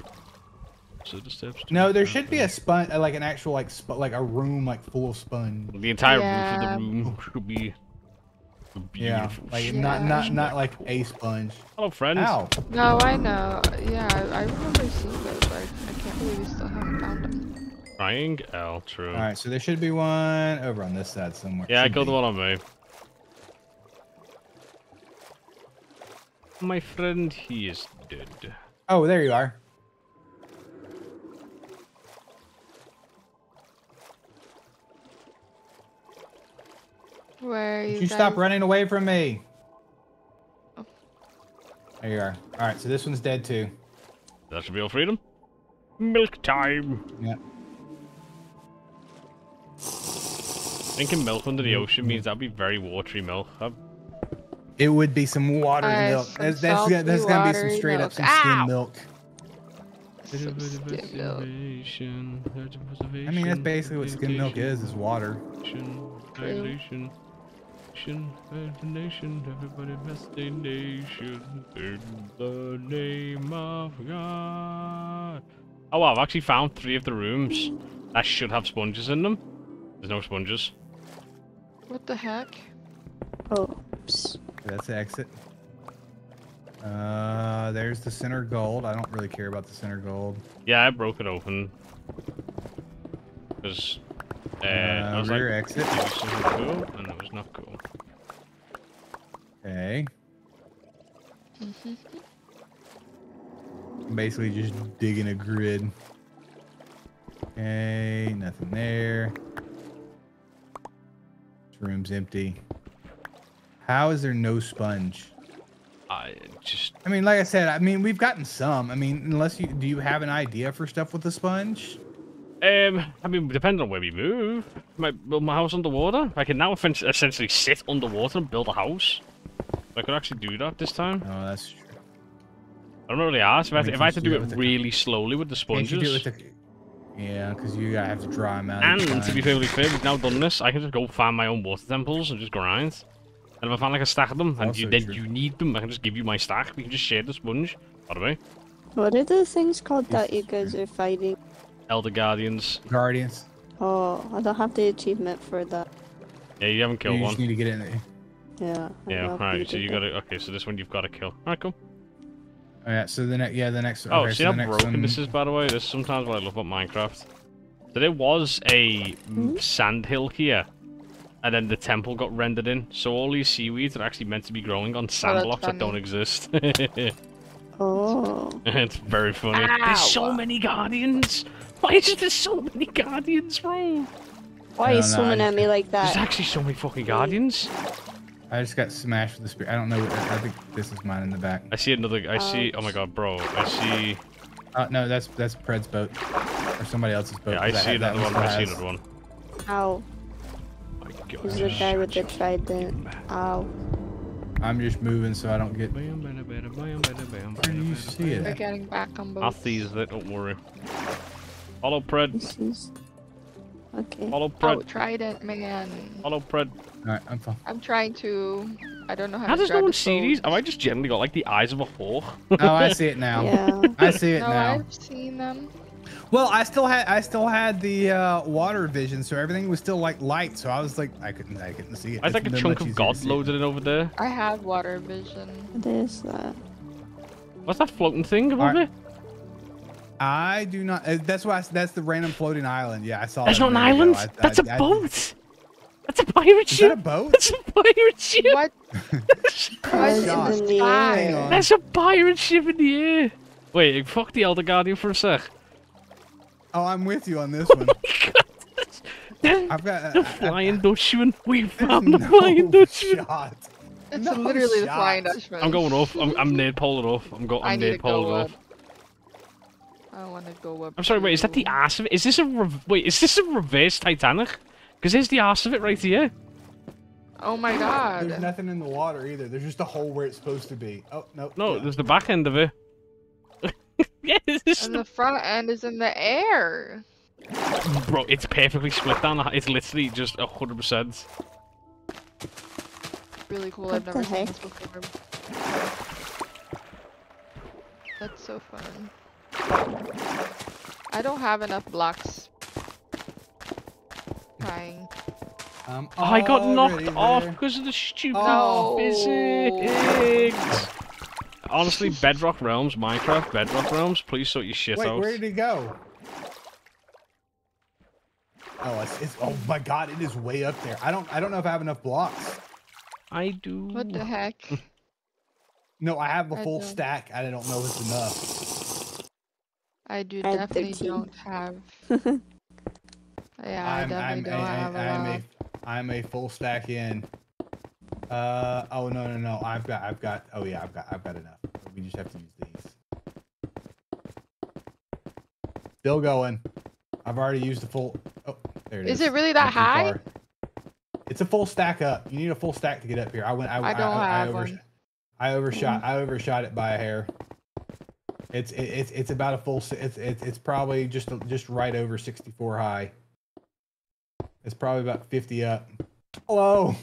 So the steps No, there should be a pathway. sponge, uh, like an actual like sp- like a room like full of sponge. The entire Yeah. roof of the room should be Yeah, like Yeah. not not not like a sponge. Hello, friends. Ow! No, I know. Yeah, I, I remember seeing those. I, I can't believe we still haven't found them. Trying L, true. All right, so there should be one over on this side somewhere. Yeah, I killed be. the one on me. My friend, he is dead. Oh, there you are. Where are you? You stop running away from me? Oh. There you are. All right, so this one's dead too. That should be all freedom. Milk time. Yeah. Drinking milk under the Mm-hmm. ocean means that'd be very watery milk. Uh, It would be some watery Uh, milk. some That's that's, gonna- that's salty, gonna be some watery straight up milk. some Ow! skim milk. Some skim milk. I mean, that's basically what skim milk is, is water. Nation, nation, nation, everybody best a nation in the name of God. Oh wow, I've actually found three of the rooms that should have sponges in them. There's no sponges. What the heck? Oh, oops. That's the exit. Uh, there's the center gold. I don't really care about the center gold. Yeah, I broke it open. Because uh, I Uh, was rear like, exit. "This isn't cool," and it was not cool. Okay. Mhm. I'm basically just digging a grid. Okay, nothing there. This room's empty. How is there no sponge? I just I mean, like I said, I mean, we've gotten some. I mean, unless you do you have an idea for stuff with the sponge? Um, I mean, depending on where we move, might build my house underwater. I can now essentially sit underwater and build a house. I could actually do that this time. Oh, that's true. I don't really ask if I, I mean, if I had to do do it it with the- really slowly with the Can't you sponges. do it with the... Yeah, because you gotta have to dry them out. And to be time. perfectly fair, we've now done this. I can just go find my own water temples and just grind. And if I find like a stack of them, and you, then true. you need them, I can just give you my stack. We can just share the sponge. By the way, What are the things called that you guys are fighting? Elder Guardians. Guardians. Oh, I don't have the achievement for that. Yeah, you haven't killed you one. just need to get in there. Yeah. I Yeah, alright, so you gotta. Okay, so this one you've got to kill. Alright, cool. Oh, yeah, so the next, yeah, the next. Oh, okay, see so how the next broken one, this is, by the way? This is sometimes what I love about Minecraft. So there was a Hmm? sand hill here, and then the temple got rendered in. So all these seaweeds are actually meant to be growing on sand that's blocks that don't exist. [laughs] Oh. it's very funny. There's so many guardians. Why is there so many guardians, bro? Why are you swimming at me like that? There's actually so many fucking guardians. I just got smashed with the spear. I don't know. What, I think this is mine in the back. I see another. I see. Oh my god, bro. I see. Uh, no, that's that's Pred's boat or somebody else's boat. Yeah, I 'cause see have that another one. I see still another one. Ow. My god. Who's the guy with the trident? Ow. I'm just moving so I don't get. Where Where do you see it? We're getting back on both. I see that. Don't worry. Follow Pred. This is. Okay. Follow Oh, Pred. trident, man. Follow Pred. All right, I'm fine. I'm trying to. I don't know how, How to does no grab one the see these? boat. Have I just generally got like the eyes of a hawk? Oh, I see it [laughs] now. Yeah. I see it No, now. I've seen them. Well, I still had I still had the uh, water vision, so everything was still like light. So I was like, I couldn't I couldn't see it. I It's think a chunk of easier to God it. loaded in over there. I have water vision. What is that? What's that floating thing above Alright. it? I do not. Uh, that's why. I, that's the random floating island. Yeah, I saw. That's that not a an island. I- That's I- a I- boat. That's a pirate ship. Is that a ship. boat? That's a pirate ship. What? [laughs] Cause Josh, in the air. That's a pirate ship in the air. Wait, fuck the Elder Guardian for a sec. Oh, I'm with you on this [laughs] one. The I've got uh, Flying Dutchman. We found the no Flying Dutchman. shot. It's No literally the. Flying Dutchman. I'm going off. I'm, I'm near polar off. I'm going. I I'm need near to polar go off. Up. I want to go up. I'm sorry. Wait, is that the ass of it? Is this a rev- wait? Is this a reverse Titanic? Because here's the ass of it right here. Oh my god. There's nothing in the water either. There's just a hole where it's supposed to be. Oh no. No, there's the back end of it. [laughs] yeah, this is And the front end is in the air. Bro, it's perfectly split down. It's literally just a hundred percent. Really cool. What I've never the seen this before. That's so fun. I don't have enough blocks. Trying. I'm Oh, I got knocked already off because of the stupid Oh. physics. Honestly, Bedrock Realms, Minecraft, Bedrock Realms, please sort your shit Wait, out. where did he go? Oh, it's, it's oh my god, it is way up there. I don't I don't know if I have enough blocks. I do. What the heck? [laughs] No, I have a I full don't- stack. I don't know if it's enough. I do I definitely 13. don't have. [laughs] Yeah, I I'm definitely I'm don't a, have I, a, I'm a I'm a full stack in. Uh oh no no no I've got I've got oh yeah I've got I've got enough. We just have to use these. Still going. I've already used the full. Oh, there it is. Is it really that high? far. It's a full stack up. You need a full stack to get up here. I went. I, I don't I, have I, one. I overshot. I overshot it by a hair. It's it's it's about a full. It's it's it's probably just just right over 64 high. It's probably about 50 up. Hello.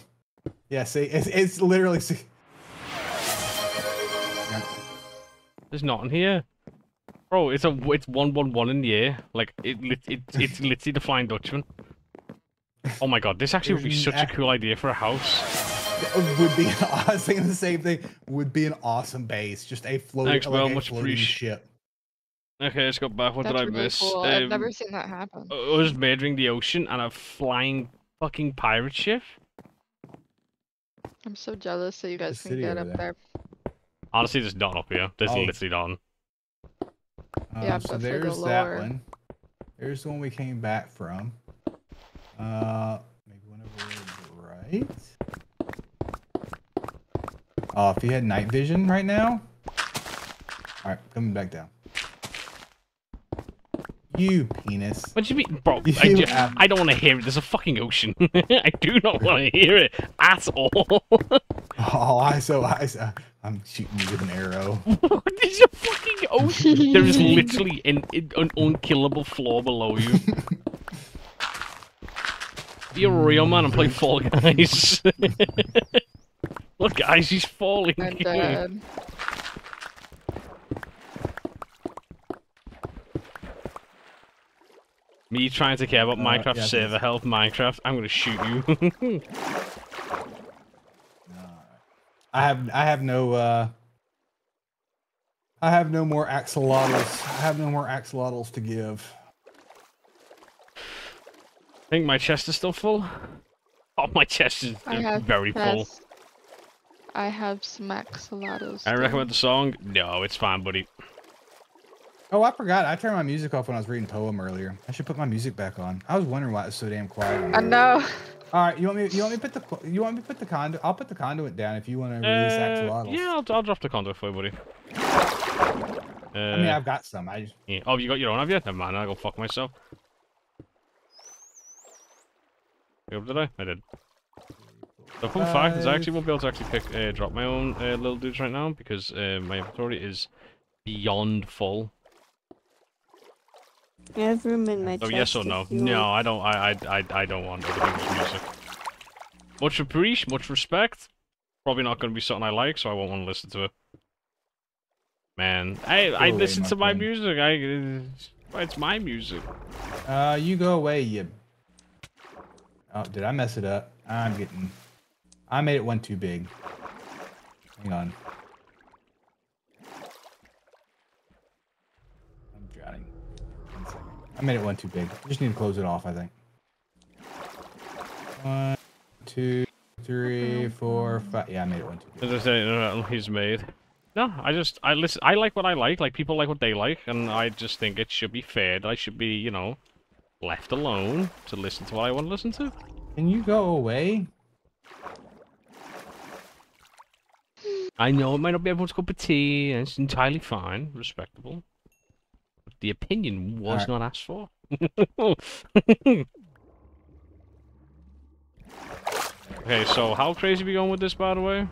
Yeah. See, it's it's literally. Yeah. There's nothing here. Bro, it's a it's one one one in the air. Like it, lit it it's literally the Flying Dutchman. Oh my god, this actually would be such a cool idea for a house. Would be. [laughs] I was thinking the same thing. Would be an awesome base. Just a floating, Thanks, like a much floating appreci- ship. Okay, let's go back. What That's did I really miss? cool. I've Um, never seen that happen. us murdering the ocean and a flying fucking pirate ship. I'm so jealous that you guys can get up there. there. Honestly, there's none up here. There's Oh. literally none. Yeah, Um, so but for the there's that one. There's the one we came back from. Uh, maybe one over to right. Oh, if he had night vision right now. All right, coming back down. You penis. What do you mean, bro? [laughs] You I, ju- have- I don't want to hear it. There's a fucking ocean. [laughs] I do not want to hear it at all. [laughs] Oh, I so I so, I'm shooting you with an arrow. what is a fucking ocean? There is literally an, an unkillable floor below you. Be a real man and play Fall Guys. Look, guys, he's falling. I'm dead. Me trying to care about Uh, Minecraft yeah, server please. health, Minecraft. I'm gonna shoot you. [laughs] I have I have no uh I have no more axolotls. I have no more axolotls to give. I think my chest is still full. Oh, my chest is I have very full. Yes. I have some axolotls. I recommend the song. No, it's fine, buddy. Oh, I forgot. I turned my music off when I was reading poem earlier. I should put my music back on. I was wondering why it was so damn quiet. I know. All right, you want me? You want me to put the? You want me to put the conduit? I'll put the conduit down if you want to release Uh, axolotls. yeah, I'll, I'll drop the conduit for you, buddy. Uh, I mean, I've got some. I just. yeah. Oh, you got your own, have you? Never mind, I'll go fuck myself. Did I? I did. The fun fact is I actually won't be able to actually pick, uh, drop my own uh, little dudes right now because uh, my inventory is beyond full. I have room in my So chest. yes or no? No, want. I don't. I I I, I don't want other people's music. Much appreciate, much respect. Probably not going to be something I like, so I won't want to listen to it. Man, I I away, listen my to my friend. music. I uh, it's my music. Uh, you go away, you. Oh, did I mess it up? I'm getting. I made it one too big. Hang on. I'm drowning. One second. I made it one too big. Just need to close it off, I think. One, two, three, four, five. Yeah, I made it one too big. As I say, he's made. No, I just I listen. I like what I like. Like people like what they like, and I just think it should be fair. that I should be, you know, left alone to listen to what I want to listen to. Can you go away? I know it might not be everyone's cup of tea, and it's entirely fine, respectable. But the opinion was Alright. not asked for. [laughs] okay, so how crazy are we going with this, by the way?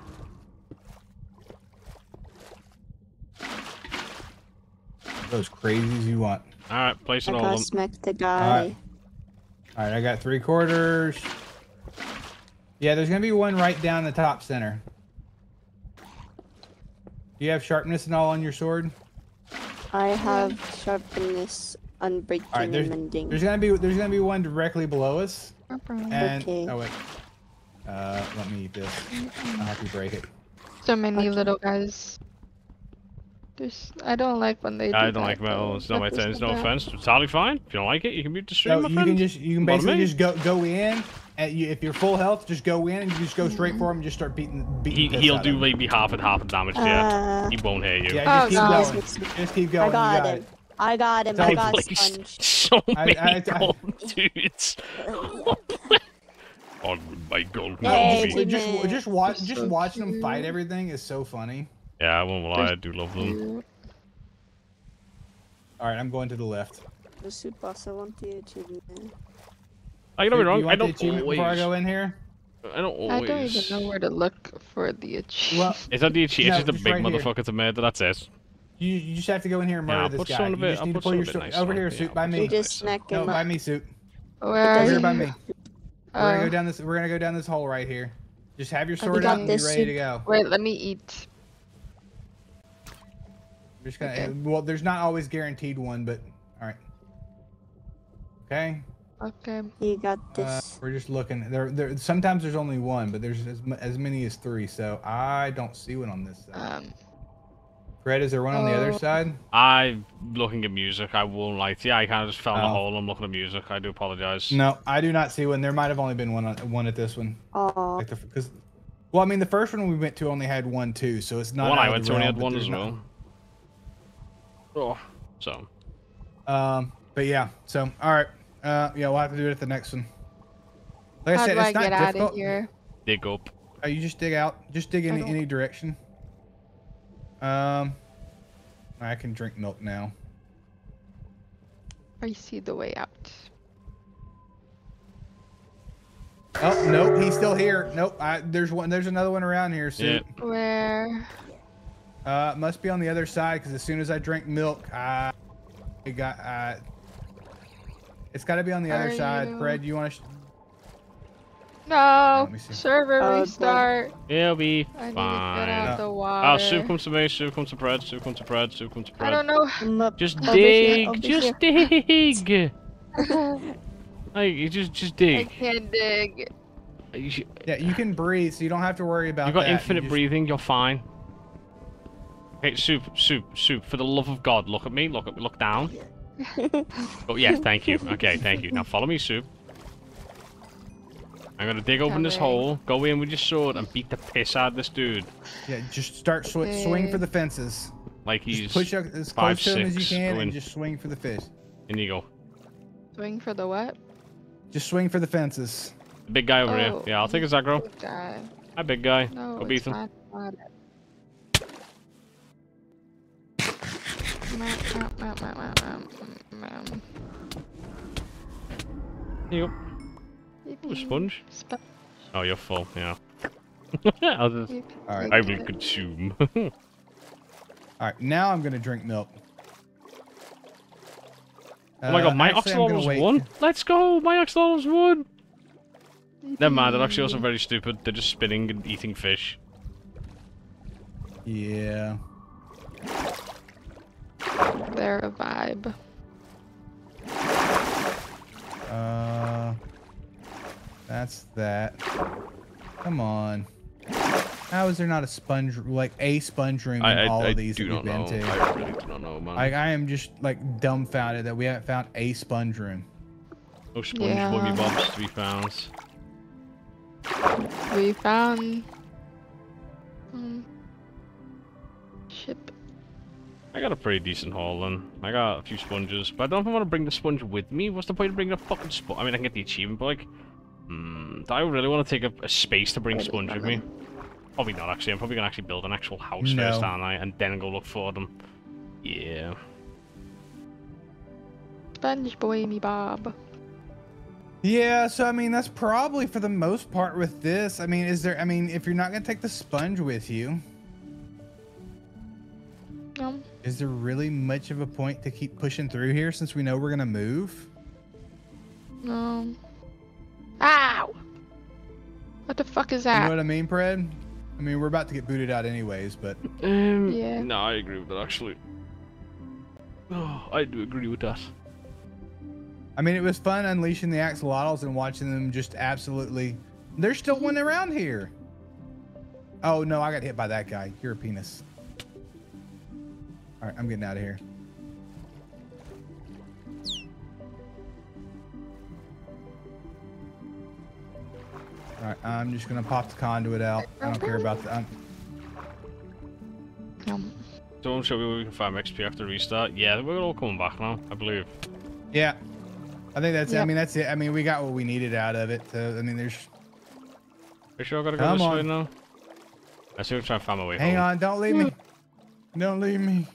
Go as crazy as you want. All right, place I it all. gotta of them. smack the guy. All right, I got three quarters. Yeah, there's gonna be one right down the top center. Do you have sharpness and all on your sword? I have sharpness, unbreaking, Alright, there's- and mending. There's gonna be there's gonna be one directly below us. And Okay. oh wait, uh, let me eat this. I'll have to break it. So many Okay. little guys. There's, I don't like when they do I don't that, like metal. It's not my That thing. It's no offense. It's totally fine. If you don't like it, you can mute the stream, So you friend. can just you can basically just go go in. And you, if you're full health, just go in and you just go straight for him and just start beating beating. he, he'll do him. maybe half and half the damage. yeah, Uh, he won't hit you. Yeah, just Oh, keep no. going. Just keep going. I you got got him. I got him. I Holy got Like, Sponge. [laughs] so I- many I- I- gold dudes. [laughs] On my gold No, Hey, just, just, just watch, You're just so watching them fight everything is so funny. Yeah, I won't lie. I do love them. All right, I'm going to the left. The soup boss, I want the achievement. I don't be wrong. I don't achievement always. before I go in here? I don't I don't even know where to look for the achievement. Well, Is that the achievement? No, it's just a big right here. murder to murder. That's it. you, you just have to go in here and murder I'll this put guy. some a You bit- just I'll need to pull your a bit sword over here, it, suit by I'll You just nicer. smack No, him by up. me, suit. Where Over are here by me. We're gonna Oh. go down this. We're gonna go down this hole right here. Just have your sword out and be this, ready to go. Wait, let me eat. I'm just gonna. Okay. Well, there's not always guaranteed one, but all right. Okay. Okay. You got Uh, this. we're just looking. There, there. Sometimes there's only one, but there's as, as many as three. So I don't see one on this side. Um. Fred, is there one on the other oh. side? I'm looking at music. I won't lie. to you. Yeah, I kind of just fell in the Oh. hole. I'm looking at music. I do apologize. No, I do not see one. There might have only been one on one at this one. Aw. Like the because, well, I mean, the first one we went to only had one too, so it's The not. one I went to only had one there's as not- well. Oh, so Um, but yeah, so all right, uh, yeah, we'll have to do it at the next one. Like How I said, do it's I not get out difficult. of here? dig up. Uh, you just dig out, just dig in any direction. Um, I can drink milk now. I see the way out. Oh nope, he's still here. Nope, I, there's one. There's another one around here. So, Yeah. Where? uh, must be on the other side because as soon as I drink milk, I, I got. Uh, it's got to be on the other Are side. you- Fred, you want to? No. Let. Server Oh, restart. It'll be I need to get fine. out the water. Oh, soup comes to me. Soup comes to Pred. Soup comes to Pred. Soup comes to Pred. I don't know. Just Over here, dig. just here. [laughs] dig. [laughs] Like, you just just dig. I can't dig. You, sh- Yeah, you can breathe, so you don't have to worry about. you got that. infinite just- breathing. You're fine. Hey, soup, soup, soup. For the love of God, look at me. Look at me. Look down. Oh yes, thank you. Okay, thank you. Now follow me, soup. I'm gonna dig open this hole, go in with your sword, and beat the piss out of this dude. Yeah, just start sw- swing for the fences. Like he's. Just push up as five, close to him as you can go and just swing for the fish. In you go. Swing for the what? Just swing for the fences. The big guy over Oh, here. Yeah, I'll take his aggro. Big guy. Hi, big guy. No, go beat him. not. not it. Here you go. Ooh, Yippee. sponge. Sp- Oh, you're full. [laughs] Yeah. I'll just. yippee. All right. I will consume. [laughs] All right, now I'm gonna drink milk. Oh my god, my Uh, actually, I'm Axolotls wait. won! Let's go! My Axolotls won! Never mind, they're actually also very stupid. They're just spinning and eating fish. Yeah. They're a vibe. Uh, that's that. Come on. How is there not a sponge, like a sponge room in I, I, all I of these do that we've been know. to? I really do not know, man. Like, I am just like dumbfounded that we haven't found a sponge room. no sponge Yeah. bobby bobs to be found. We found. Um, ship. I got a pretty decent haul then. I got a few sponges, but I don't know if I want to bring the sponge with me. What's the point of bringing a fucking sponge? I mean, I can get the achievement, but like, hmm, do I really want to take a, a space to bring sponge with me? Probably not actually. I'm probably gonna actually build an actual house No. first, aren't I? And then go look for them. Yeah. Sponge boy, me Bob. Yeah, so I mean, that's probably for the most part with this. I mean, is there, I mean, if you're not gonna take the sponge with you, No. Is there really much of a point to keep pushing through here since we know we're gonna move? No. Ow! What the fuck is that? You know what I mean, Pred? I mean, we're about to get booted out anyways, but Um, Yeah. No, I agree with that actually. [sighs] Oh, I do agree with that. I mean, it was fun unleashing the axolotls and watching them just absolutely. There's still one around here. Oh no, I got hit by that guy. You're a penis. All right, I'm getting out of here. All right, I'm just gonna pop the conduit out. I don't care about the. I'm, Um, Don't show me where we can find XP after restart. Yeah, we're all coming back now, I believe. yeah, I think that's. it I mean, that's it. I mean, we got what we needed out of it. So, I mean, there's. Are you sure I gotta go Come this on. way now? I see we're trying to find my way Hang home. on, don't leave me. Don't leave me.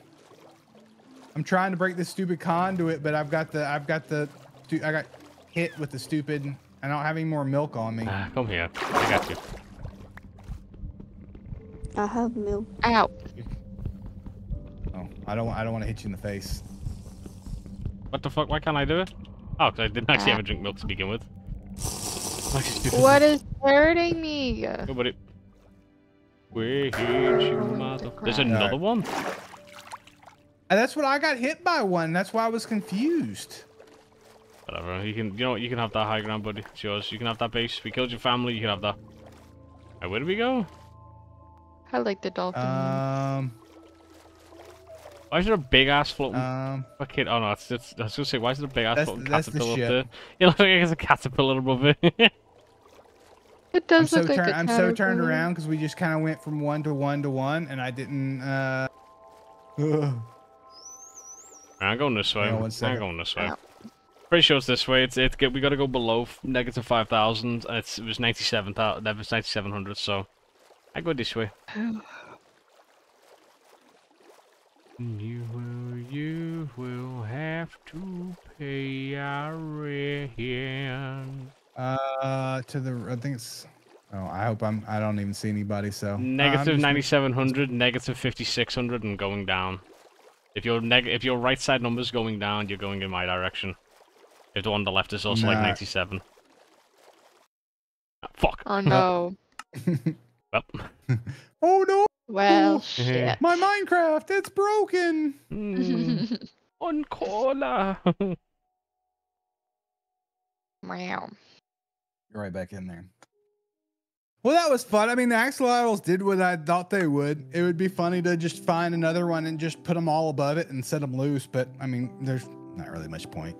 I'm trying to break this stupid conduit, but I've got the I've got the I got hit with the stupid I don't have any more milk on me. Ah, come here. I got you. I have milk. ow. Oh, I don't I don't want to hit you in the face. What the fuck? Why can't I do it? Oh, because I didn't actually Ah. have a drink milk to begin with. What is [laughs] hurting me? Go, buddy. We're here, you Going mother. There's cry. another one. And that's what I got hit by one. That's why I was confused. Whatever. You can, you know what? You can have that high ground, buddy. It's yours. You can have that base. We killed your family. You can have that. Hey, where do we go? I like the dolphin. Um Why is there a big ass floating um fucking? Oh no, it's, it's, I was gonna say, why is there a big ass That's- floating that's the caterpillar up ship. there? [laughs] It looks like there's a caterpillar above it. [laughs] it I'm does so look like turn, a I'm so turned around because we just kind of went from one to one to one, and I didn't. uh [sighs] ugh. I'm going this way. Hang on I'm going this way. Ow. Pretty sure it's this way. It's it's good. We got to go below f- negative five thousand. It's it was ninety seven thousand. That was ninety seven hundred. So I go this way. [sighs] You will, you will have to pay our rent. Uh, to the I think it's. Oh, I hope I'm. I don't even see anybody. So I'm Negative just- ninety seven hundred, negative fifty six hundred, and going down. If your neg if your right side number's going down, you're going in my direction. If the one on the left is also like Nah. ninety seven. fuck. [laughs] [laughs] [laughs] Oh no. Well. oh no, Well, shit. my Minecraft, it's broken. Hmm. On cola. Meow. You're right back in there. Well, that was fun. I mean, the axolotls did what I thought they would. It would be funny to just find another one and just put them all above it and set them loose. But I mean, there's not really much point.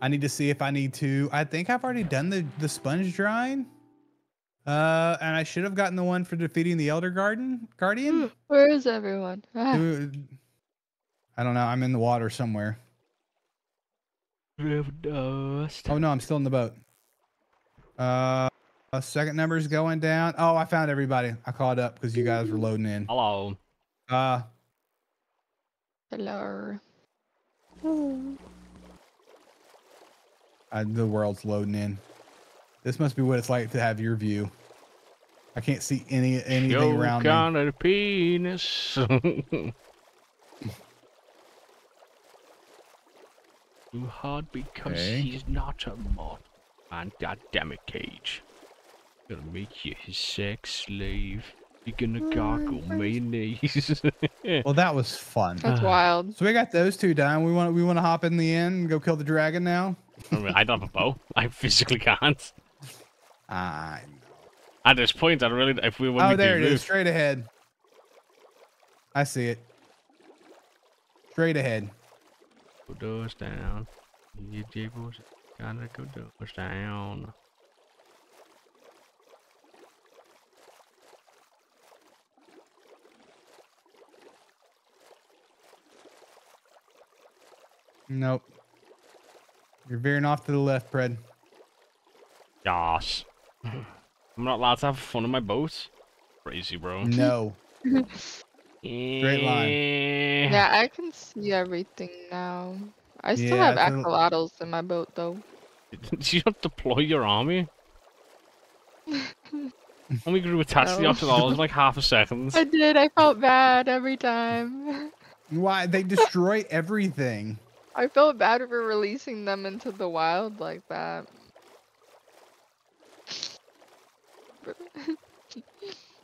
I need to see if I need to. I think I've already done the the sponge drying. Uh, and I should have gotten the one for defeating the Elder Garden Guardian. Where is everyone? Ah, I don't know. I'm in the water somewhere. River dust. Oh no, I'm still in the boat. Uh, uh, second number's going down. Oh, I found everybody. I caught up because you guys were loading in. Hello. Uh, hello. I, the world's loading in. This must be what it's like to have your view. I can't see any anything Joke around me. Of a penis. [laughs] Too hard because Okay. he's not a mod. And god damn it, Cage. Gonna make you his sex slave. You're gonna oh, gargle mayonnaise. [laughs] Well, that was fun. That's uh-huh. wild. So we got those two done. We want we want to hop in the inn and go kill the dragon now. I, mean, I don't have a bow. I physically can't. I At this point, I don't really, if we when oh, we there do it is, move, straight ahead. I see it. Straight ahead. go doors down. You jibbles, gotta go doors down. Nope. You're veering off to the left, Pred. Gosh. [sighs] I'm not allowed to have fun in my boat. Crazy, bro. [laughs] No. Straight line. Eh. Yeah, I can see everything now. I still Yeah, have it's axolotls in my boat though. [laughs] Did you not deploy your army? [laughs] Only grew attached to the No. Octodolls in like half a second. I did. I felt bad every time. Why they destroy everything? I felt bad for releasing them into the wild like that. [laughs]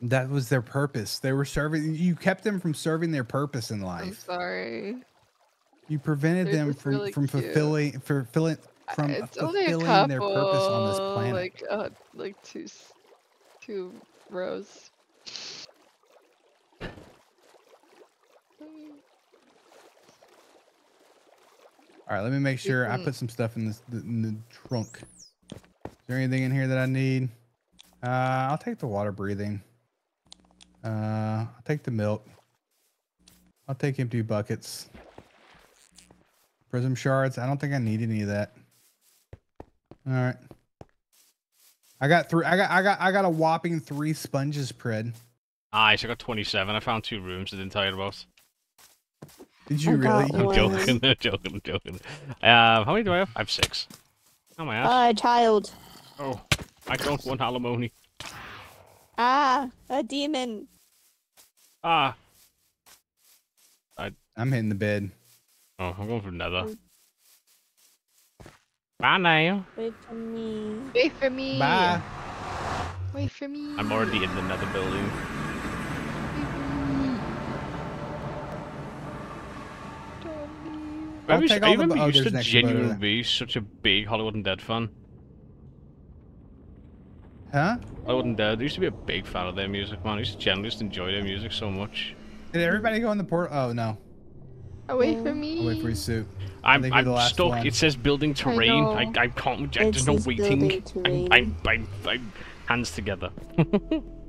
That was their purpose. They were serving. You kept them from serving their purpose in I'm life. sorry. You prevented They're them from really from cute. fulfilling fulfilling from it's fulfilling couple, their purpose on this planet. like uh, like two, two rows. All right, let me make sure I put some stuff in this in the trunk. Is there anything in here that I need? Uh, I'll take the water breathing. Uh, I'll take the milk. I'll take empty buckets. Prism shards. I don't think I need any of that. All right. I got three. I got. I got. I got a whopping three sponges, Pred. Nice, I got 27. I found two rooms I didn't tell you about. Did you I really? I'm one. joking, [laughs] I'm joking, I'm joking. Uh, how many do I have? I have six. Oh my ass. Ah, a child. oh, I don't want alimony. Ah, a demon. Ah. I'm hitting the bed. Oh, I'm going for nether. Bye now. Wait for me. Wait for me. Bye. Wait for me. I'm already in the nether building. Wait for me. Don't leave. I, I'll was, take I remember oh, used to an extra boat over genuinely be such a big Hollywood Undead fan. Huh? Hollywood Undead. I used to be a big fan of their music, man. I used to generally just enjoy their music so much. Did everybody go in the port? Oh no. Oh, from me. Away from wait your suit. I'm, you're I'm stuck. one. It says building terrain. I, know. I, can't. I, there's no says waiting. building I'm. I'm, I'm, I'm, hands together. [laughs]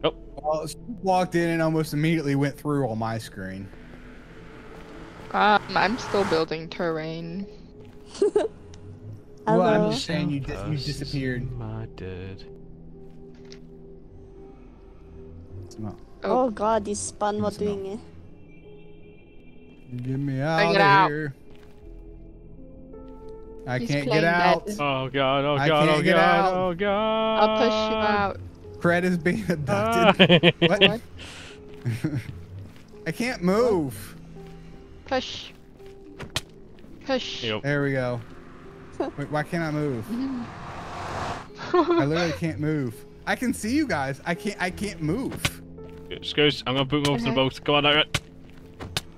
oh, Well, walked in and almost immediately went through on my screen. Um, I'm still building terrain. [laughs] Well, I'm just saying you, dis- you disappeared. My dead. Smell. Oh god, die spun wat Smell. doing it. Get me out get of out. here. I He's can't get out. dead. Oh god, oh I god, can't oh get god, out. oh god. I'll push you out. Pred is being [laughs] abducted. Ah. [laughs] what? I can't move. Push. Push. Yep. There we go. [laughs] Wait, why can't I move? [laughs] I literally can't move. I can see you guys. I can't. I can't move. Scoots, I'm gonna boot him over to the boat. Come on, now.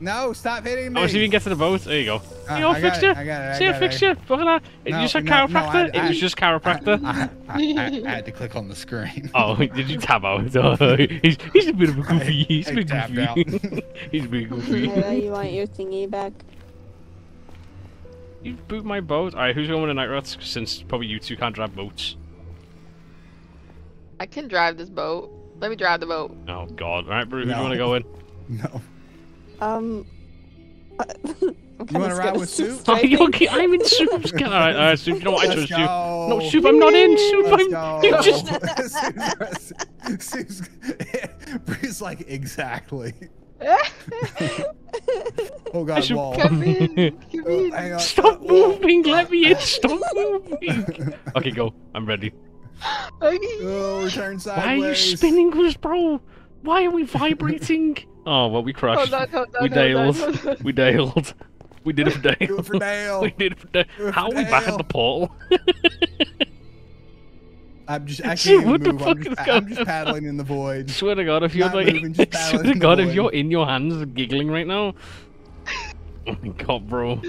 No, stop hitting me. Oh, see if you can get to the boat. There you go. Uh, you go, I got fixture. it, I got it, I See, I got it, fixed I- you. Look at that. It No, you said no, no, chiropractor. I- it I- was just chiropractor. I, I, I had to click on the screen. [laughs] Oh, did you tab out? [laughs] Oh, he's, he's a bit of a goofy. He's a I bit tapped goofy. [laughs] he's a bit goofy. Maybe you want your thingy back. You boot my boat. Alright, who's going with the night rats? Since probably you two can't drive boats. I can drive this boat. Let me drive the boat. Oh god. Alright, Brew, who do you want to go in? No. Um. [laughs] I'm You wanna ride with Soup? soup, Oh, I you're think. okay. I'm in Soup's car. Alright, alright, Soup, you know what? I Let's trust you. No, Soup, I'm not in. Soup, Let's I'm. go. You just. [laughs] Sue's, Bruce's [laughs] like exactly. Oh god, should wall. Come in. Come Oh, in. hang on. Stop Wall. moving. Let me in. Stop moving. Okay, go. I'm ready. Okay. Oh, turn sideways. Why are you spinning us, bro? Why are we vibrating? Oh, well, we crashed. Hold oh, on, hold on, we hold on, nailed. hold. We dailed. We did it for Do it Dale. for Dale. [laughs] we did it for Dale. Do it How are for we back at the portal? [laughs] I'm just. I Shit, can't even what the move. fuck I'm just, I'm just paddling in the void. [laughs] swear to God, if you're Not like, moving, just swear to God, if void. you're in your hands giggling right now. Oh my God, bro.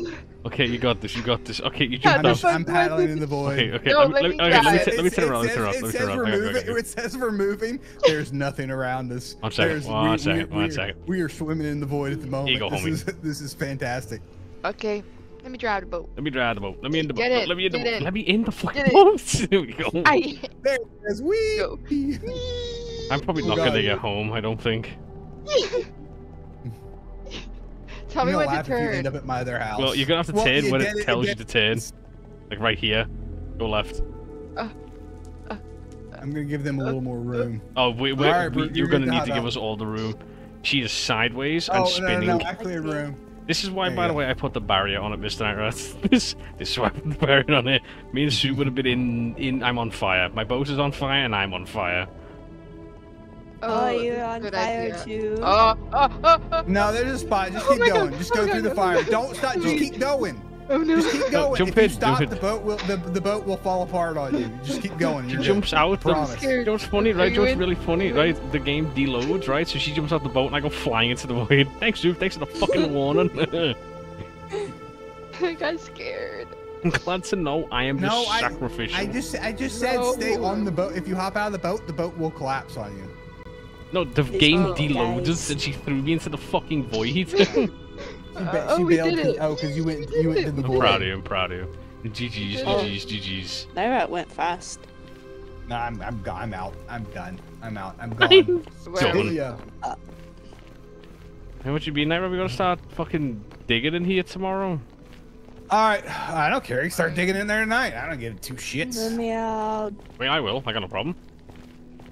Okay, you got this. You got this. Okay, you Yeah, jumped I'm, the out. just, fuck I'm paddling in the void. Okay, okay. No, let me, let let me me, okay, let me, drive. let me It's- turn around. Let me turn around. Let me turn around. we're Okay, okay, moving. okay. It says we're moving. There's nothing around us. [laughs] One second, There's- one we- second, we- one we- second. We are swimming in the void at the moment. go, this homie. is [laughs] this is fantastic. Okay. Let me drive the boat. Let me drive the boat. Let me in the boat. Get in, Let me in the get boat. in. Let me in the fucking Get boat. [laughs] There we go. I. There it is. Wee. Go. I'm probably not gonna get home. I don't think. Tell me You're when gonna to laugh if you end turn. up at my other house. Well, you're gonna have to Well, turn when get it tells you to turn. Like right here. Go left. Uh, uh, I'm gonna give them a uh, little more room. Oh, we, we, Alright, we, Bru- you're you gonna get need to give dog. us all the room. She is sideways and Oh no, spinning. no, no, actually a room. This is why, There by the go. way, I put the barrier on it, Mr. Nightrat. [laughs] This, this is why I put the barrier on it. Me and Sue would have been in, in. I'm on fire. My boat is on fire, and I'm on fire. Oh, oh that's you're on good fire idea. too. Oh, oh, oh, oh. No, there's a spot. Just Oh keep God. going. Just Oh go my through God. the fire. [laughs] Don't stop. Just keep going. Oh no. Just keep going. jump if you stop, jump the boat will the, the boat will fall apart on you. Just keep going. She You're good. jumps out. The, Promise. you know what's funny, right? You what's in? really funny, right? The game deloads, right? So she jumps out the boat, and I go flying into the void. [laughs] Thanks, Sue. Thanks for the fucking [laughs] warning. I got scared. I'm glad to know I am No, just I- sacrificial. I just I just said No. stay on the boat. If you hop out of the boat, the boat will collapse on you. No, the These game little deloaded, guys. and she threw me into the fucking void. [laughs] [laughs] She Uh, ba- oh, she we bailed did 'cause- it. Oh, because you went you went did to the I'm void. proud of you. I'm proud of you. GG's. GG's, GG's. Nightrat went fast. No, I'm I'm go- I'm out. I'm done. I'm out. I'm [laughs] gone. Where are we? See ya. How much you be night? Are we gonna start fucking digging in here tomorrow? All right. I don't care. You start digging in there tonight. I don't give two shits. Let me out. I mean, I will. I got no problem.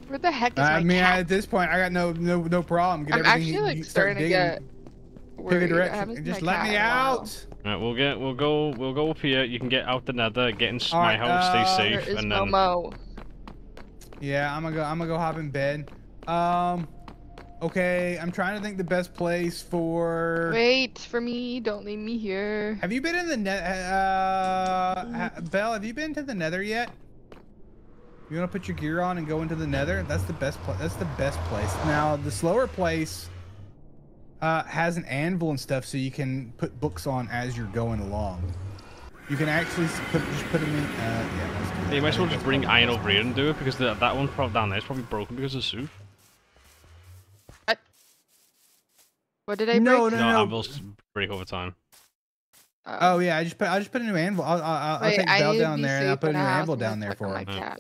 Where the heck is I my mean, cat? at this point, I got no no no problem. Get I'm everything actually like you start starting to digging. get Pick a worried. I direction. haven't and seen Just let me in a while. out. Alright, we'll get, we'll go, we'll go up here. You can get out the nether, get in All my right, house, uh, stay There safe, is and no then mo. Yeah, I'm gonna go. I'm gonna go hop in bed. Um. Okay, I'm trying to think the best place for. Wait for me. Don't leave me here. Have you been in the net? Uh, Belle, have you been to the Nether yet? You want to put your gear on and go into the Nether? That's the best place. That's the best place. Now, the slower place uh, has an anvil and stuff, so you can put books on as you're going along. You can actually put just put them in. Uh, yeah, let's do that. You might as well just bring iron over here and do it because the, that one probably down there is probably broken because of soup. What did I No, break? no, No, no. anvils break over time. Uh, Oh yeah, I just put I just put a new anvil. I'll, I'll, I'll take Bell down there and I'll put a new anvil down there for my him.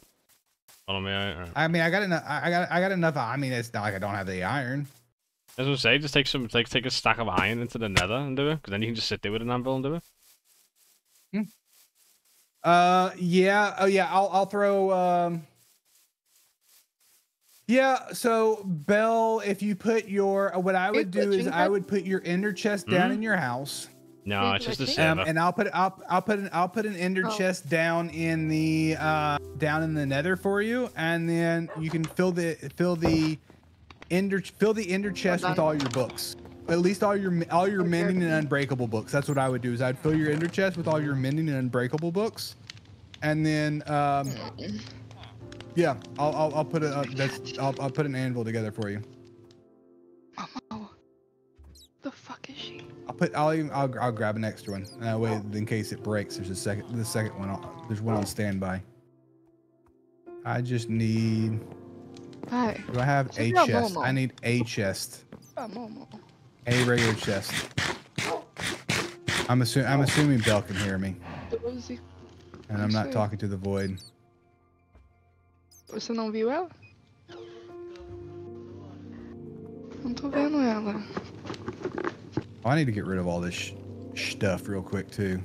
Cat. Follow me out. Alright. I mean, I got enough. I I got I got enough. I mean, it's not like I don't have the iron. As I say, just take some, take take a stack of iron into the nether and do it, because then you can just sit there with an anvil and do it. Uh, yeah. Oh, yeah. I'll I'll throw. Um. Yeah. So Bell, if you put your uh, what I you would do is I would put your ender chest down Hmm? in your house. No, it's just a glitching? server. Um, and I'll put I'll I'll put an I'll put an ender Oh. chest down in the uh down in the nether for you, and then you can fill the fill the ender fill the ender chest with all your books. At least all your all your Okay. mending and unbreakable books. That's what I would do. Is I'd fill your ender chest with all your mending and unbreakable books, and then um yeah, I'll I'll, I'll put a uh, that's I'll I'll put an anvil together for you. Momo. The fuck is she? I'll put I'll even I'll, I'll grab an extra one. That way, in case it breaks, there's a second the second one. On, there's one on standby. I just need. Hi. Do I have a chest? I need a chest. Oh. A regular chest. I'm assuming I'm assuming Bell can hear me, and I'm not talking to the void. Você não viu ela? Não tô vendo ela. I need to get rid of all this sh- stuff real quick too.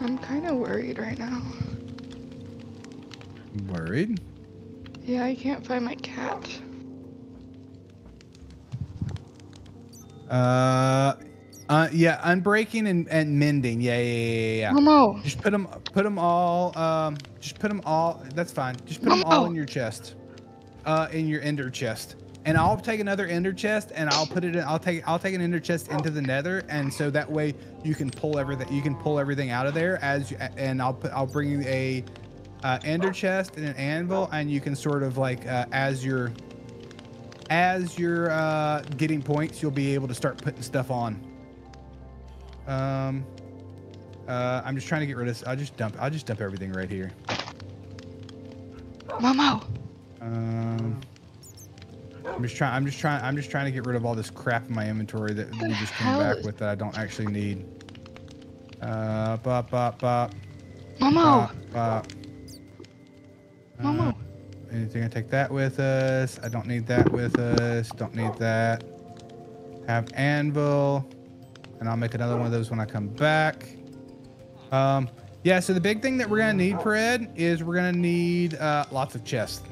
I'm kind of worried right now. Worried? Yeah, I can't find my cat. Uh, uh, yeah, unbreaking and, and mending. Yeah, yeah, yeah, yeah. Momo! Just put them, put them all. Um, just put them all. That's fine. Just put them all in your chest, uh, in your ender chest. And I'll take another ender chest, and I'll put it in. I'll take. I'll take an ender chest into the nether, and so that way you can pull everything. You can pull everything out of there as. You, and I'll put. I'll bring you a, uh, ender chest and an anvil, and you can sort of like uh, as you're. As you're uh, getting points, you'll be able to start putting stuff on. Um, uh, I'm just trying to get rid of. I'll just dump. I'll just dump everything right here. Momo! Um, I'm just trying. I'm just trying. I'm just trying to get rid of all this crap in my inventory that we just came back with that I don't actually need. Uh, bop bop bop Momo! bop bop. Uh, Momo! anything? I take that with us. I don't need that with us. Don't need that. Have anvil, and I'll make another one of those when I come back. Um, yeah. So the big thing that we're gonna need, Fred, is we're gonna need uh, lots of chests.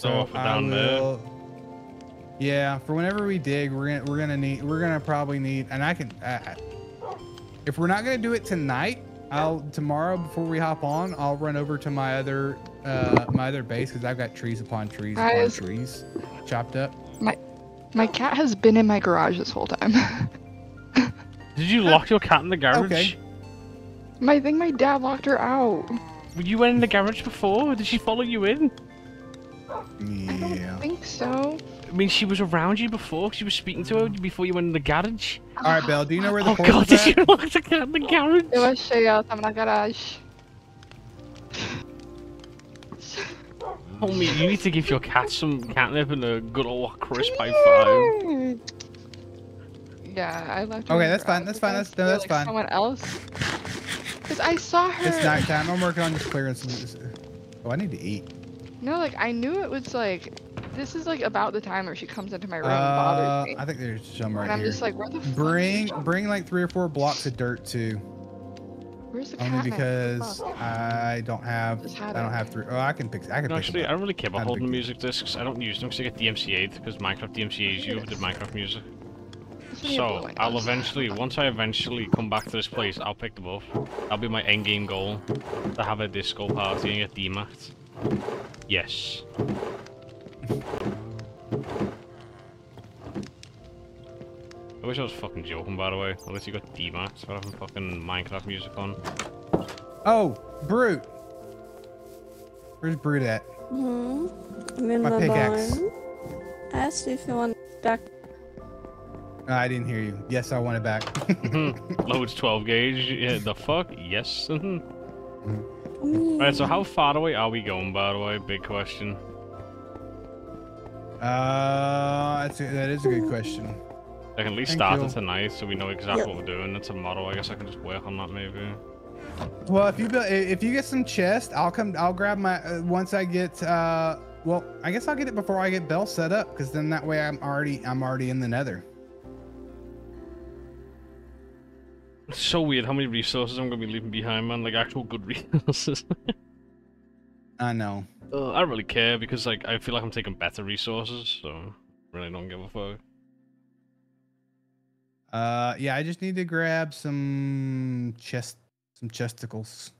So if we're I down there, Yeah, for whenever we dig, we're gonna we're gonna need we're gonna probably need, and I can. I I- if we're not gonna do it tonight, I'll tomorrow before we hop on, I'll run over to my other uh my other base because I've got trees upon trees Guys. upon trees chopped up. My my cat has been in my garage this whole time. [laughs] did you lock your cat in the garage? Okay. my I think my dad locked her out. You went in the garage before. Did she follow you in? I don't Yeah. think so. I mean, she was around you before. She was speaking to her before you went in the garage. All right, Belle. Do you know where the Oh portal's god, did at? you lock the cat in the garage? Eu achei ela, tava na garagem. Homie, you need to give your cat some catnip and a good old crisp high five. Yeah, I left her Okay, that's fine, that's fine, that's- no, that's like, fine. Someone else. Cause I saw her. It's nighttime. I'm working on just clearing some. Oh, I need to eat. No, like I knew it was like, this is like about the time where she comes into my room and Uh, bothers me. I think there's some right and I'm here. just like, where the fuck? Bring is bring like three or four blocks of dirt too. Where's the Only cat? because I don't have I don't have three. Oh, I can pick. I can No, pick actually, I don't really care about Not a holding the music discs. I don't use them because I get DMCA'd because Minecraft DMCA's you with the Minecraft music. This one you So, I'll eventually, once I eventually come back to this place, I'll pick them up. That'll be my end game goal. To have a disco party and get DMAT. Yes. I wish I was fucking joking, by the way. Unless you got DMAT for having fucking Minecraft music on. Oh, Brute. Where's Brute at? Hmm. I'm in My the pickaxe. barn. I asked you if you want back. Oh, I didn't hear you. Yes, I want it back. [laughs] [laughs] Loads 12 gauge. Yeah, the fuck? Yes. [laughs] Come Alright, so how far away are we going, by the way? Big question. uh, that's a, that is a good question. I can at least Thank start you. it tonight so we know exactly Yep. what we're doing. That's a model. I guess I can just work on that maybe. Well, if you build, if you get some chest, I'll come. I'll grab my uh, once I get. uh Well, I guess I'll get it before I get Bell set up, because then that way I'm already I'm already in the Nether. It's so weird how many resources I'm gonna be leaving behind, man. Like actual good [laughs] resources. I know. uh, I don't really care because like I feel like I'm taking better resources, so really don't give a fuck. Uh, yeah, I just need to grab some chest, some chesticles.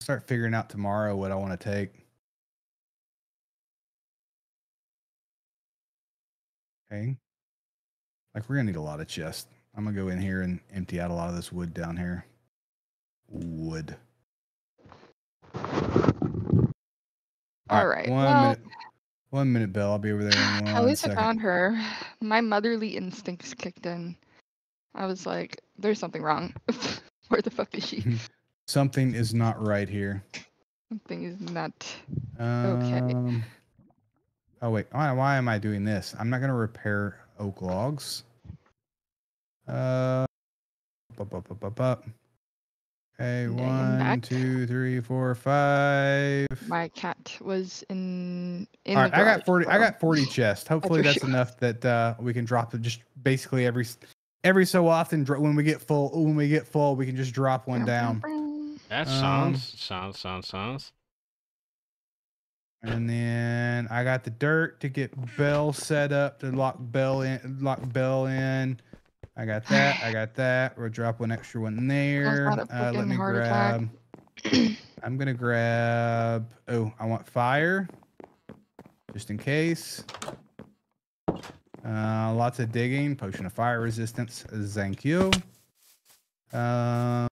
Start figuring out tomorrow what I want to take. Okay. Like we're gonna need a lot of chests. I'm gonna go in here and empty out a lot of this wood down here. Wood. All right, One well- minute. One minute, Bell. I'll be over there in [sighs] one At least second. I found her. My motherly instincts kicked in. I was like, there's something wrong. [laughs] Where the fuck is she? [laughs] Something is not right here. Something is not. Um, Oh wait, why, why am I doing this? I'm not gonna repair oak logs. Uh, bup, bup, bup, bup, bup. Okay, Dig 'em one, back. two, three, four, five. My cat was in. in All right, the I got garage, forty. I got forty [laughs] chests. Hopefully, that's appreciate- enough that uh, we can drop it just basically every every so often. When we get full, when we get full, we can just drop one down. That Um, sounds, sounds, sounds, sounds. And then I got the dirt to get Bell set up to lock Bell in. Lock Bell in. I got that. I got that. We'll drop one extra one there. Uh, let me grab. [clears throat] I'm gonna grab. Oh, I want fire, just in case. Uh, lots of digging. Potion of fire resistance. Thank you. Um,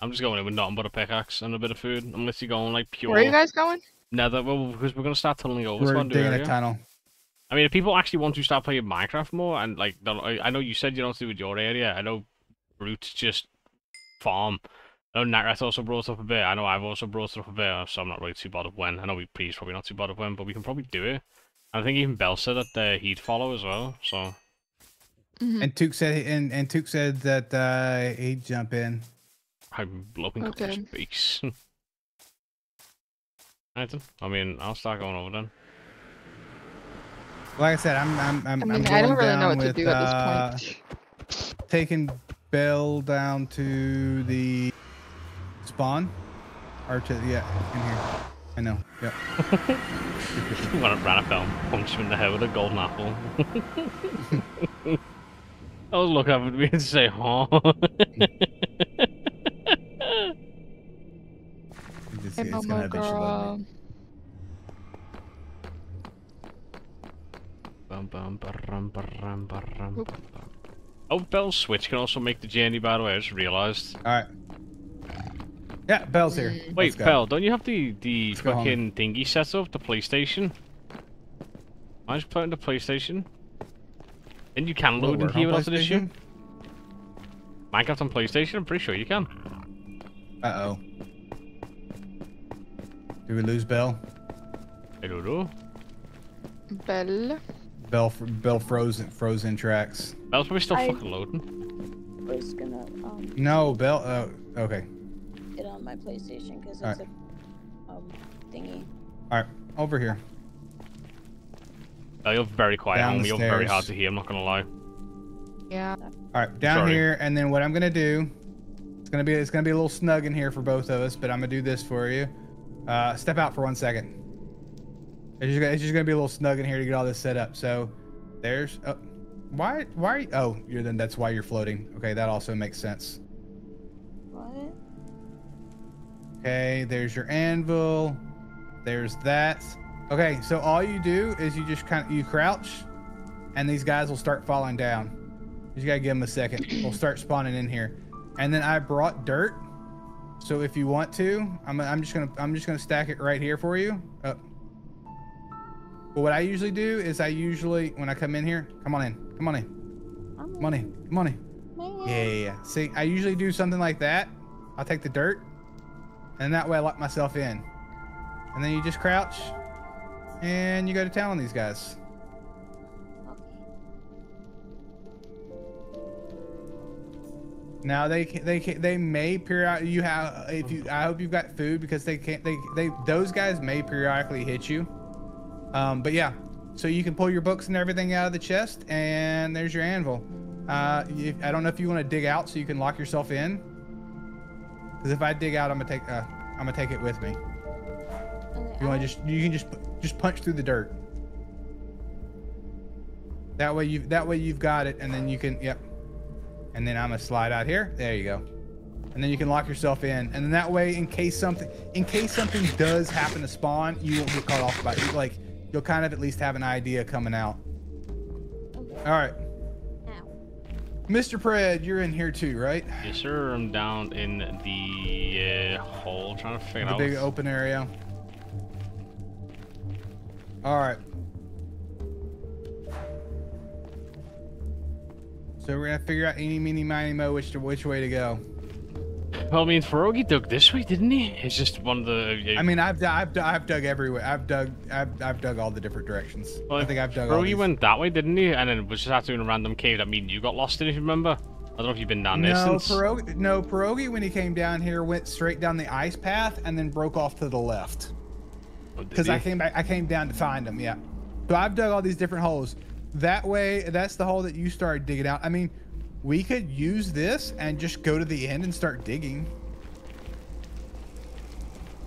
I'm just going in with nothing but a pickaxe and a bit of food. unless you're going like pure Where are you guys going? Nether. Well, because we're gonna start tunneling over to we're one new digging a area. tunnel. I mean, if people actually want to start playing Minecraft more, and like, I I know you said you don't do it your area. I know Roots just farm. I know Nightrat also brought up a bit. I know I've also brought it up a bit, so I'm not really too bothered when. I know we please probably not too bothered when, but we can probably do it. And I think even Bell said that uh, he'd follow as well. So Mhm. And Took said and and Took said that uh, he'd jump in. I'm loving Okay. okay. [laughs] space. Nathan, I mean, I'll start going over then. Like I said, I'm I'm I'm, I I'm mean, I don't really know down what to do uh, at this point. Taking Bell down to the spawn, or to yeah, in here. I know. Yep. [laughs] when I ran up Bell and punched him in the head with a golden apple. [laughs] I was looking up at me and say, huh? [laughs] It's, Hey, it's gonna eventually load me. Bum, bum, ba-rum, ba-rum, ba-rum. Oh, Bell's switch can also make the journey, by the way. I just realised. All right. Yeah, Bell's here. Mm. Wait, Bell, don't you have the, the Let's fucking thingy set up, the PlayStation? I just put in the PlayStation. And you can load in work on here without an issue. PlayStation? Minecraft on PlayStation, I'm pretty sure you can. Uh Did we lose Bell? I don't know. Bell. Bell fr- Bell froze froze in tracks. Bell's probably still I- fucking loading. was gonna um No, Bell. Oh, okay. get on my PlayStation because it's Alright. a um thingy. All right, over here. Oh, you're very quiet Down on. You're very hard to hear, I'm not gonna lie. Yeah. All right, down Sorry. here, and then what I'm gonna do? It's gonna be it's gonna be a little snug in here for both of us, but I'm gonna do this for you. Uh, step out for one second. It's just, gonna- it's just gonna be a little snug in here to get all this set up. So, there's. Oh, why? Why? Are you, oh, you're then. That's why you're floating. Okay, that also makes sense. What? Okay, there's your anvil. There's that. Okay, so all you do is you just kind of you crouch, and these guys will start falling down. You just gotta give them a second. We'll start spawning in here, and then I brought dirt. So if you want to, I'm I'm just gonna I'm just gonna stack it right here for you. Uh, but what I usually do is I usually when I come in here, come on in, come on in, come on in, come on in. Yeah, yeah, yeah. See, I usually do something like that. I'll take the dirt, and that way I lock myself in. And then you just crouch, and you go to town on these guys. Now they ca- they ca- they may period you have if you I hope you've got food because they can't they they those guys may periodically hit you. Um, but yeah, so you can pull your books and everything out of the chest, and there's your anvil. Uh, if, I don't know if you want to dig out so you can lock yourself in. Because if I dig out, I'm gonna take uh, I'm gonna take it with me. You want to just you can just just punch through the dirt. That way you that way you've got it, and then you can yep. And then I'm gonna slide out here. There you go. And then you can lock yourself in, and then that way, in case something in case something does happen to spawn, you won't get caught off by it. Like you'll kind of at least have an idea coming out. Okay. All right, Ow. Mr. Pred, you're in here too, right? Yes, sir. I'm down in the uh, hole trying to figure The out. big open area. All right. So we're gonna figure out any, meeny, miny, mo, which to which way to go. Well, I mean, Ferogi dug this way, didn't he? It's just one of the. I mean, I've, I've, I've dug everywhere. I've dug, I've, I've dug all the different directions. Well, I think I've dug Ferogi went that way, didn't he? And then was just after in a random cave that me and you got lost in, if you remember. I don't know if you've been down there No, since. Pierogi, no, Pierogi, when he came down here, went straight down the ice path and then broke off to the left. Oh, Because I came back, I came down to find him. Yeah. So I've dug all these different holes. That way, that's the hole that you started digging out. I mean, we could use this and just go to the end and start digging.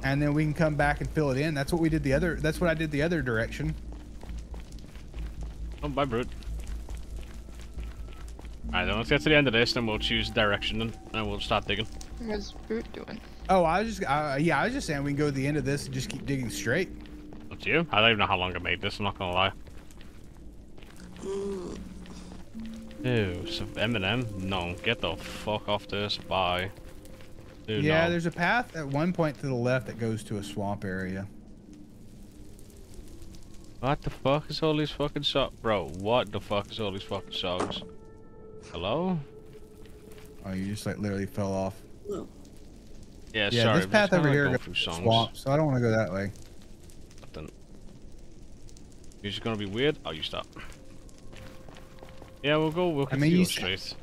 And then we can come back and fill it in. That's what we did the other. That's what I did the other direction. Oh, bye, Brute. Alright, then let's get to the end of this, then we'll choose direction, and, and we'll start digging. What's Brute doing? Oh, I was just, uh, yeah, I was just saying we can go to the end of this and just keep digging straight. Up to you. I don't even know how long I made this, I'm not gonna lie. Ew, so Eminem? No, get the fuck off this, bye. Dude, yeah, no. there's a path at one point to the left that goes to a swamp area. What the fuck is all these fucking songs? Bro, what the fuck is all these fucking songs? Hello? Oh, you just like literally fell off. Yeah, Yeah, sorry. this path over here going goes through to swamp, so I don't want to go that way. But then... Is gonna be weird? Oh, you stop. Yeah, we'll go. We'll I mean, you straight.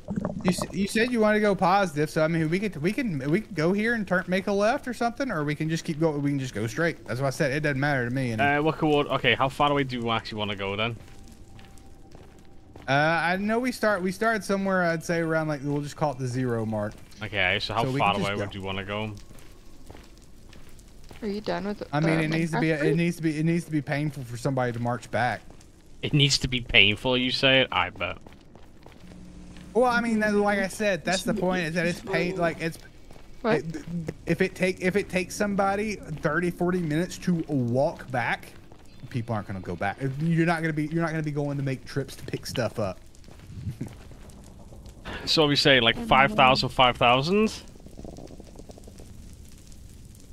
You s- you said you want to go positive, so I mean we could we can we can go here and turn make a left or something, or we can just keep going. We can just go straight. That's what I said. It doesn't matter to me. And, uh, Uh, what could okay? How far away do you actually want to go then? Uh, I know we start we started somewhere. I'd say around like we'll just call it the zero mark. Okay, so how So we far can just away go. would you want to go? Are you done with? I mean, uh, it needs to be it needs to be it needs to be painful for somebody to march back. It needs to be painful. You say it. I bet. Well, I mean, that, like I said, that's the point. Is that it's pain like it's What? if it take if it takes somebody 30 40 minutes to walk back people aren't going to go back you're not going to be you're not going to be going to make trips to pick stuff up [laughs] So we say like 5,000, 5,000?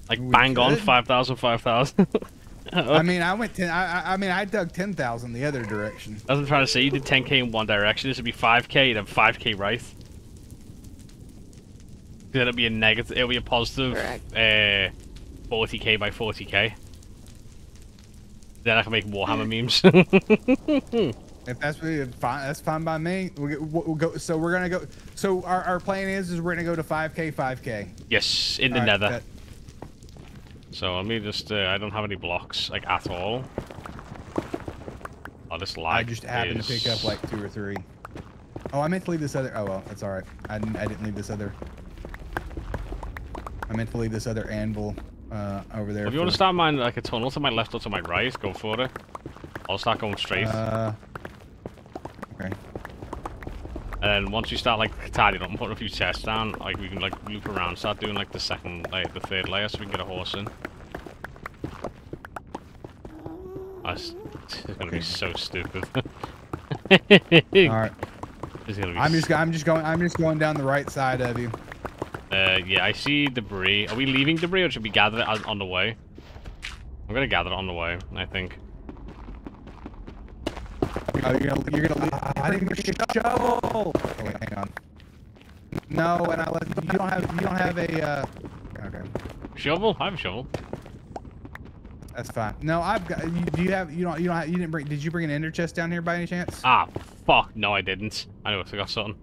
Like We bang on could. 5,000, [laughs] 5,000? i [laughs] mean i went 10 I, I- I mean i dug 10,000 the other direction That's what I'm trying to say. You did 10k in one direction. This would be 5k, then 5k right. Then it'll be a negative. It'll be a positive. Correct. Uh, 40k by 40k. Then I can make Warhammer memes. [laughs] if that's what you- fine that's fine by me we'll, we'll we'll go so we're going to go so our, our plan is is we're going to go to 5k 5k yes, in the All right, nether. that- So let me just. Uh, I don't have any blocks like at all. Oh, this lag. i just happened to pick up like two or three oh i meant to leave this other oh well that's all right i didn't i didn't leave this other i meant to leave this other anvil uh over there If you want to start mine like a tunnel to my left or to my right, go for it. I'll start going straight. Uh, okay. And then once you start like tidying up and putting a few chests down, like we can like loop around, start doing like the second, like the third layer, so we can get a horse in. That's it's gonna be so stupid. [laughs] All right. It's gonna be I'm just I'm just going I'm just going down the right side of you. Uh, yeah, I see debris. Are we leaving debris or should we gather it on, on the way? I'm gonna gather it on the way, I think. Oh, you're gonna you're gonna leave. I didn't get your shovel. Oh, wait, hang on. No, and I let you don't have you don't have a. Uh, okay, Shovel? I have a shovel. that's fine. No, I've got. You, do you have you don't you don't have, you didn't bring? Did you bring an ender chest down here by any chance? Ah, fuck. No, I didn't. I know I forgot something.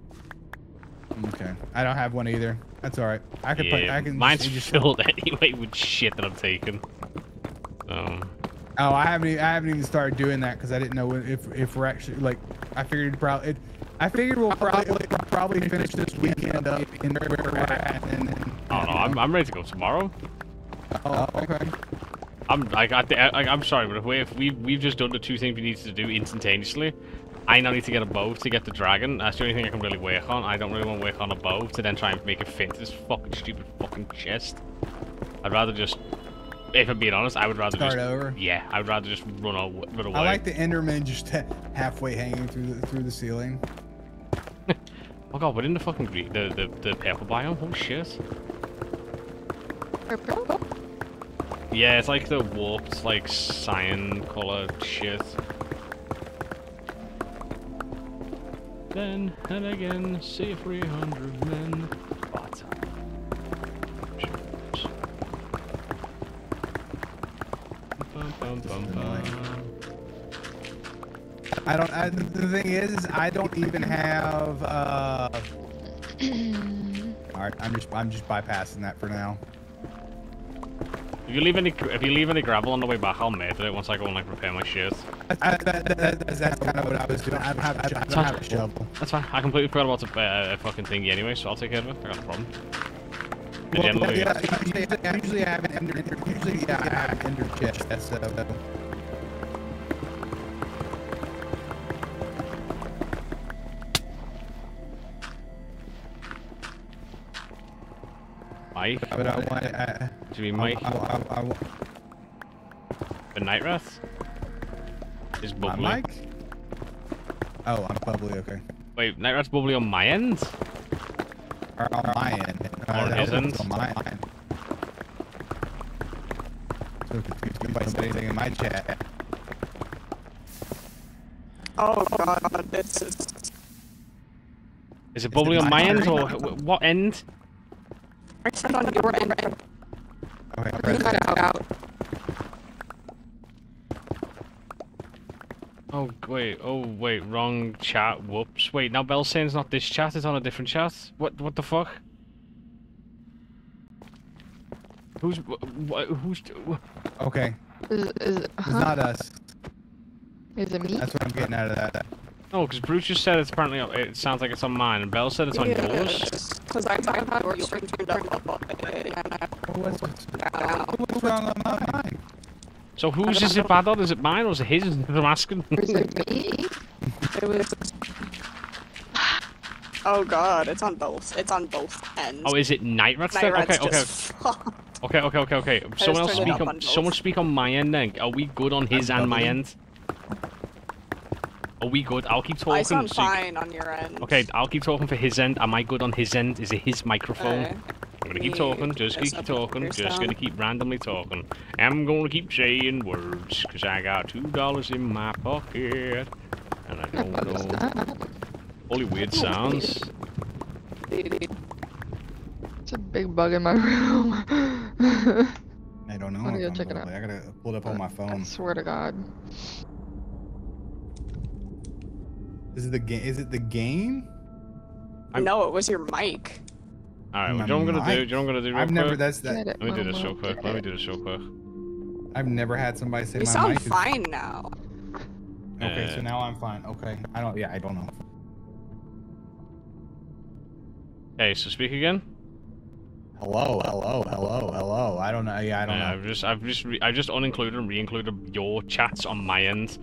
Okay, I don't have one either. That's all right. I can play. Yeah, I can. mine's just, filled [laughs] anyway with shit that I'm taking. Um, Oh, I haven't. I haven't even started doing that because I didn't know if if we're actually like. I figured probably. It, I figured we'll probably probably finish this weekend up in where we're at, and then. Oh, I don't know. I'm, I'm ready to go tomorrow. Oh, okay. I'm like I, I I'm sorry, but if we if we we've just done the two things we needed to do instantaneously, I now need to get a bow to get the dragon. That's the only thing I can really work on. I don't really want to work on a bow to then try and make it fit this fucking stupid fucking chest. I'd rather just, if I'm being honest, I would rather Start just over. yeah, I'd rather just run, aw- run away. I like the Enderman just halfway hanging through the through the ceiling. [laughs] Oh god, we're in the fucking green, the the the purple biome. Holy shit. Purple? Yeah, it's like the warped, like cyan color shit. Then and again, see 300 men. Oh, what? Bum, bum, bum. I don't. I, the thing is, is I don't even have. Uh, [clears throat] all right, I'm just I'm just bypassing that for now. If you leave any if you leave any gravel on the way back, I'll mate it once I go and like repair my shit. I, I, that, that, that, that's kind of what I was doing. I don't have, I don't have a shovel. That's fine. I completely forgot about the uh, fucking thingy anyway, so I'll take care of it. I got no problem. Well, end of the- yeah, usually, I have an ender. Usually, yeah, I have an ender chest. That's uh, Mike? but I want. I, Do you mean Mike? I, I, I, I, The Nightrat? Is bubbly. mic. Oh, I'm bubbly. Okay. Wait, Nightrat's bubbly on my end? Or on my end. Or Uh, his that was end. On my end. So confused if I said anything in my chat. Oh god, this is. Is it bubbly on my end or what end? I said on your end. Okay, You press got it. out. out. Oh wait, oh wait, wrong chat. Whoops. Wait, now Bell's saying it's not this chat, it's on a different chat. What? What the fuck? Who's? wh- wh- Who's? wh- Okay, Is, is, it- it's uh-huh. not us. is it me? That's what I'm getting out of that. No, because Bruce just said it's apparently. It sounds like it's on mine, and Bell said it's on yours. Because I I have your stream turned up. and I- What's, what's wrong on my mind? So whose is it bad on? Is it mine or is it his? I'm asking. [laughs] Is it me? It was. Oh god, it's on both. It's on both ends. Oh, is it Nightrat's Night then? Rat's Okay, okay, just fucked. okay, okay, okay, okay. Someone else speak on. on. Someone speak on my end then. Are we good on his I'm and my end? Are we good? I'll keep talking. I sound so you- fine on your end. Okay, I'll keep talking for his end. Am I good on his end? Is it his microphone? Okay. I'm gonna keep talking, just keep talking, yours just gonna keep randomly talking. I'm gonna keep saying words, cause I got two dollars in my pocket. And I don't What is know. that? Holy weird sounds. It's a big bug in my [laughs] room. I don't know. Let me if go I'm check it out. I gotta pull it up on my phone. I swear to God. Is it the game? Is it the game? I'm- No, it was your mic. Alright, well, you know what I'm gonna do? you know what I'm gonna do real I've never. That's that. Let me do this real quick. Let me do this real quick. I've never had somebody say You my sound mic is- fine now. Okay, so eh. now I'm fine. Okay, I don't. Yeah, I don't know. Okay, so speak again. Hello, hello, hello, hello. I don't know. Yeah, I don't Yeah, know. I've just, I've just, re- I've just unincluded and re-included your chats on my end.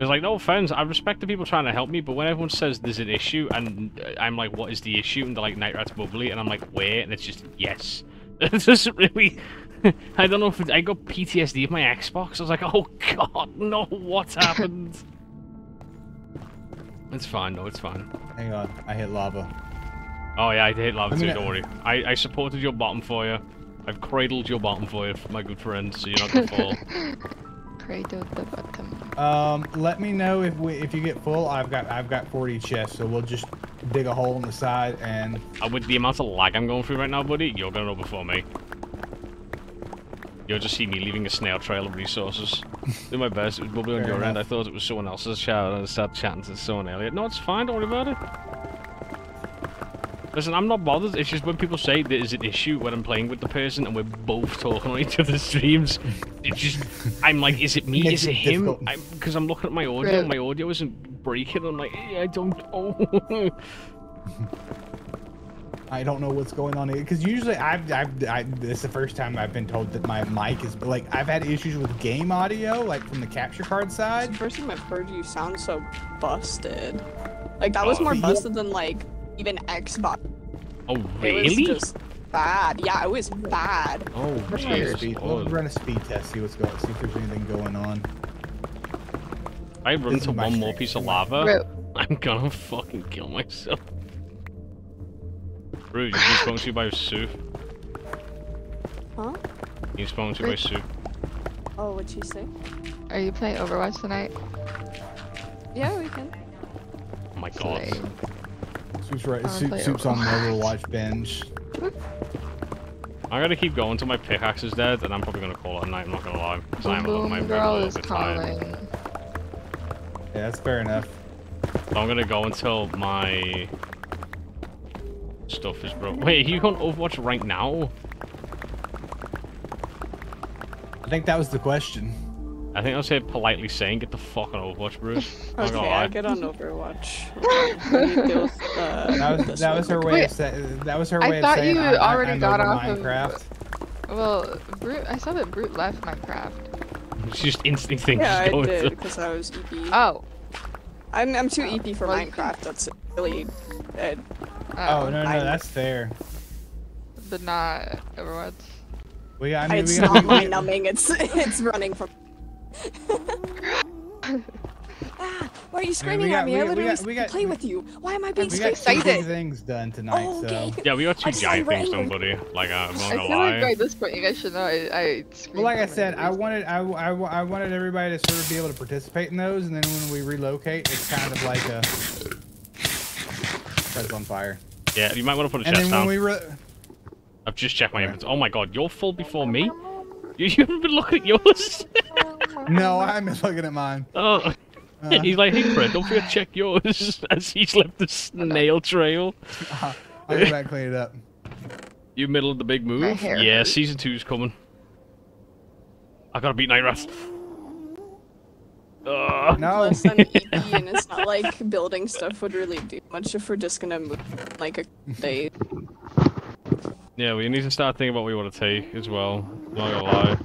It's like, no offense, I respect the people trying to help me, but when everyone says there's an issue, and uh, I'm like, what is the issue? And they're like, Nightrat's bubbly, and I'm like, where? And it's just, yes. [laughs] It doesn't really... [laughs] I don't know if it, I got PTSD of my Xbox. I was like, oh god, no, what's [laughs] happened? it's fine, no, it's fine. Hang on, I hit lava. Oh yeah, I hit lava I too, mean, don't worry. I, I supported your bottom for you. I've cradled your bottom for you, my good friend, so you're not gonna fall. Cradle the bottom. Um, let me know if we if you get full. I've got I've got 40 chests, so we'll just dig a hole in the side and Uh, with the amount of lag I'm going through right now, buddy, you're gonna know before me. You'll just see me leaving a snail trail of resources. [laughs] Do my best. It was bubbly on Fair your end. I thought it was someone else's shout, and I started chatting to someone earlier. No, it's fine. Don't worry about it. Listen, I'm not bothered. It's just when people say there is an issue when I'm playing with the person and we're both talking on each other's streams. It just, I'm like, is it me? Is it it him? Because I'm looking at my audio. and My audio isn't breaking. I'm like, eh, I don't know. [laughs] I don't know what's going on here. Because usually I've, I've I, this is the first time I've been told that my mic is like I've had issues with game audio, like from the capture card It's side. the first time I've heard you sound so busted. Like that was Oh, more yeah. busted than like even Xbox. oh, really? It really? was just bad. Yeah, it was bad. Oh, Let's run a jeez. speed. Oh. Let's run a speed test. See what's going. See if there's anything going on. I run This into is my one more stream. piece of This is my- lava. Bro, I'm gonna fucking kill myself. Rude, you been spoken to by Sue. Huh? You spoken to by Rude. Sue. Oh, what'd she say? are you playing Overwatch tonight? Yeah, we can. Oh my god. Slay. Soup's right. Soup, Soup's on the Overwatch? Overwatch binge. I'm gonna keep going until my pickaxe is dead, and I'm probably gonna call it a night. I'm not gonna lie, because I am a little, Boom my girl a little is bit tired. Yeah, that's fair enough. So I'm gonna go until my stuff is broke. Wait, are you on Overwatch right now? I think that was the question. I think I'll say politely saying, get the fuck on Overwatch, Brute. [laughs] I'm Okay, lie. I get on Overwatch. [laughs] Let me deal with, uh, That was that was her quick. way Wait, of saying. That was her I way of thought saying. you I, I, already I'm got over off of- Minecraft. Well, Brute, I saw that Brute left Minecraft. [laughs] She just instantly thinks Yeah, she's I did because I was EP. Oh. I'm I'm too EP for Well, Minecraft. That's really. Uh, Oh no no I- that's fair. But not Overwatch. We got. I mean, it's we got, not we- mind numbing. It's it's running from. Ah, why are you screaming got- at me? we I got- we literally got- we got- play with you. Why am I being we so got two excited? big things done tonight. Oh, So. Yeah, we got two I just giant things you done, buddy. Like, uh, I'm not I gonna feel like lie. by this point you guys should know I, I Well, like I said, I wanted I, I, I wanted everybody to sort of be able to participate in those, and then when we relocate, it's kind of like a. That's on fire. Yeah, you might want to put a And chest then when down. we I've just checked my Okay. inventory. Oh my god, you're full before me? You, you [laughs] haven't been looking at yours? [laughs] no, I'm looking at mine. [laughs] oh. Uh, He's like, hey Fred, don't forget to check yours. [laughs] As he's left the snail [laughs] trail. I'll go back clean it up. You middle of the big move? Yeah, hurts. season two's coming. I gotta beat Nightrat. Ugh. No. Plus, I'm EP, and it's not like building stuff would really do much if we're just gonna move like a day. Yeah, we need to start thinking about what we want to take as well. Not gonna lie.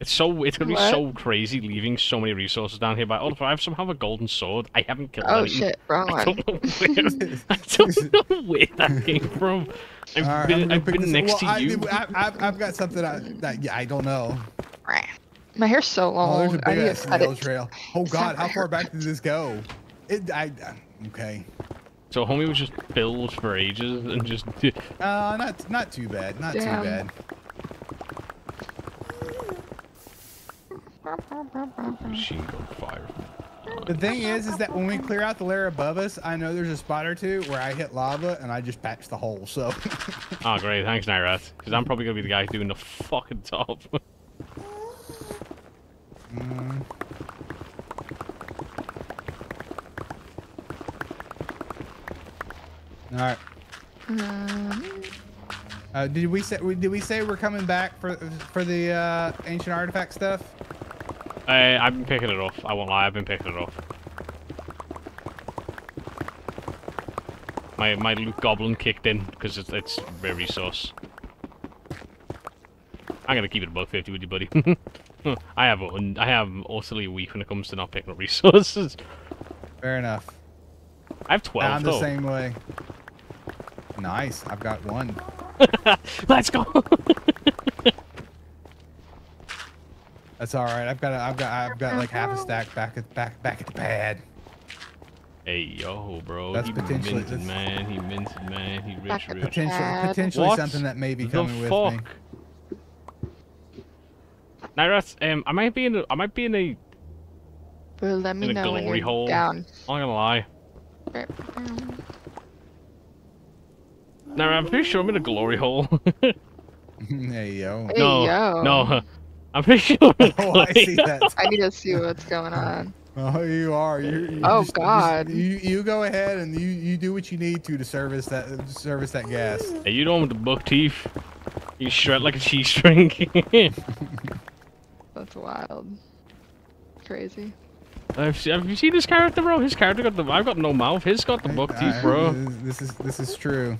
It's so it's gonna be What? so crazy leaving so many resources down here. But also, I have somehow have a golden sword. I haven't killed Oh any. shit, wrong I one. don't know where. I [laughs] don't know where that came from. I've All right, I'm been I've been next well, to you. I, I, I've, I've got something I, that yeah, I don't know. My hair's so long. Oh, there's a I big need ass to cut snail it. trail. Oh It's god, how far back did this go? It, I, okay. So homie was just build for ages and just Uh, not, not too bad, not Damn. too bad. Machine gun fire. The thing is, is that when we clear out the layer above us, I know there's a spot or two where I hit lava and I just patch the hole. So, [laughs] Oh great, thanks Nightrat. Because I'm probably gonna be the guy doing the fucking top. Mm, all right. Uh, did we say did we say we're coming back for for the uh, ancient artifact stuff? I I've been picking it off. I won't lie, I've been picking it off. My my loot goblin kicked in because it's it's very sus. I'm gonna keep it above 50 with you, buddy. [laughs] I have un- I have utterly weak when it comes to not picking up resources. Fair enough. I have 12 I'm the though. same way. Nice. I've got one. [laughs] Let's go. [laughs] That's all right. I've got a, I've got I've got like half a stack back at back back at the pad. hey yo, bro. That's he potentially- minted, man. He minted, man. He rich, Back rich. Potentially potentially What something that may be the coming with fuck? me. Nightrat, um, I might be in a, I might be in a, Bro, let me In a know when glory you're hole. down. I'm not gonna lie. Nightrat, I'm pretty sure I'm in a glory hole. [laughs] [laughs] hey yo. Hey, no, yo. no. I'm pretty sure [laughs] I'm Oh, I see that. I need to see what's going on. Oh, you are. You, you Oh, just- just- God. you you go ahead and you you do what you need to to service that service that gas. Hey, you the one with the buck teeth? You shred like a cheese string. [laughs] That's wild. Crazy. I've se- have you seen this character, bro? His character got the. I've got no mouth. His got the buck teeth, I- bro. This is this is true.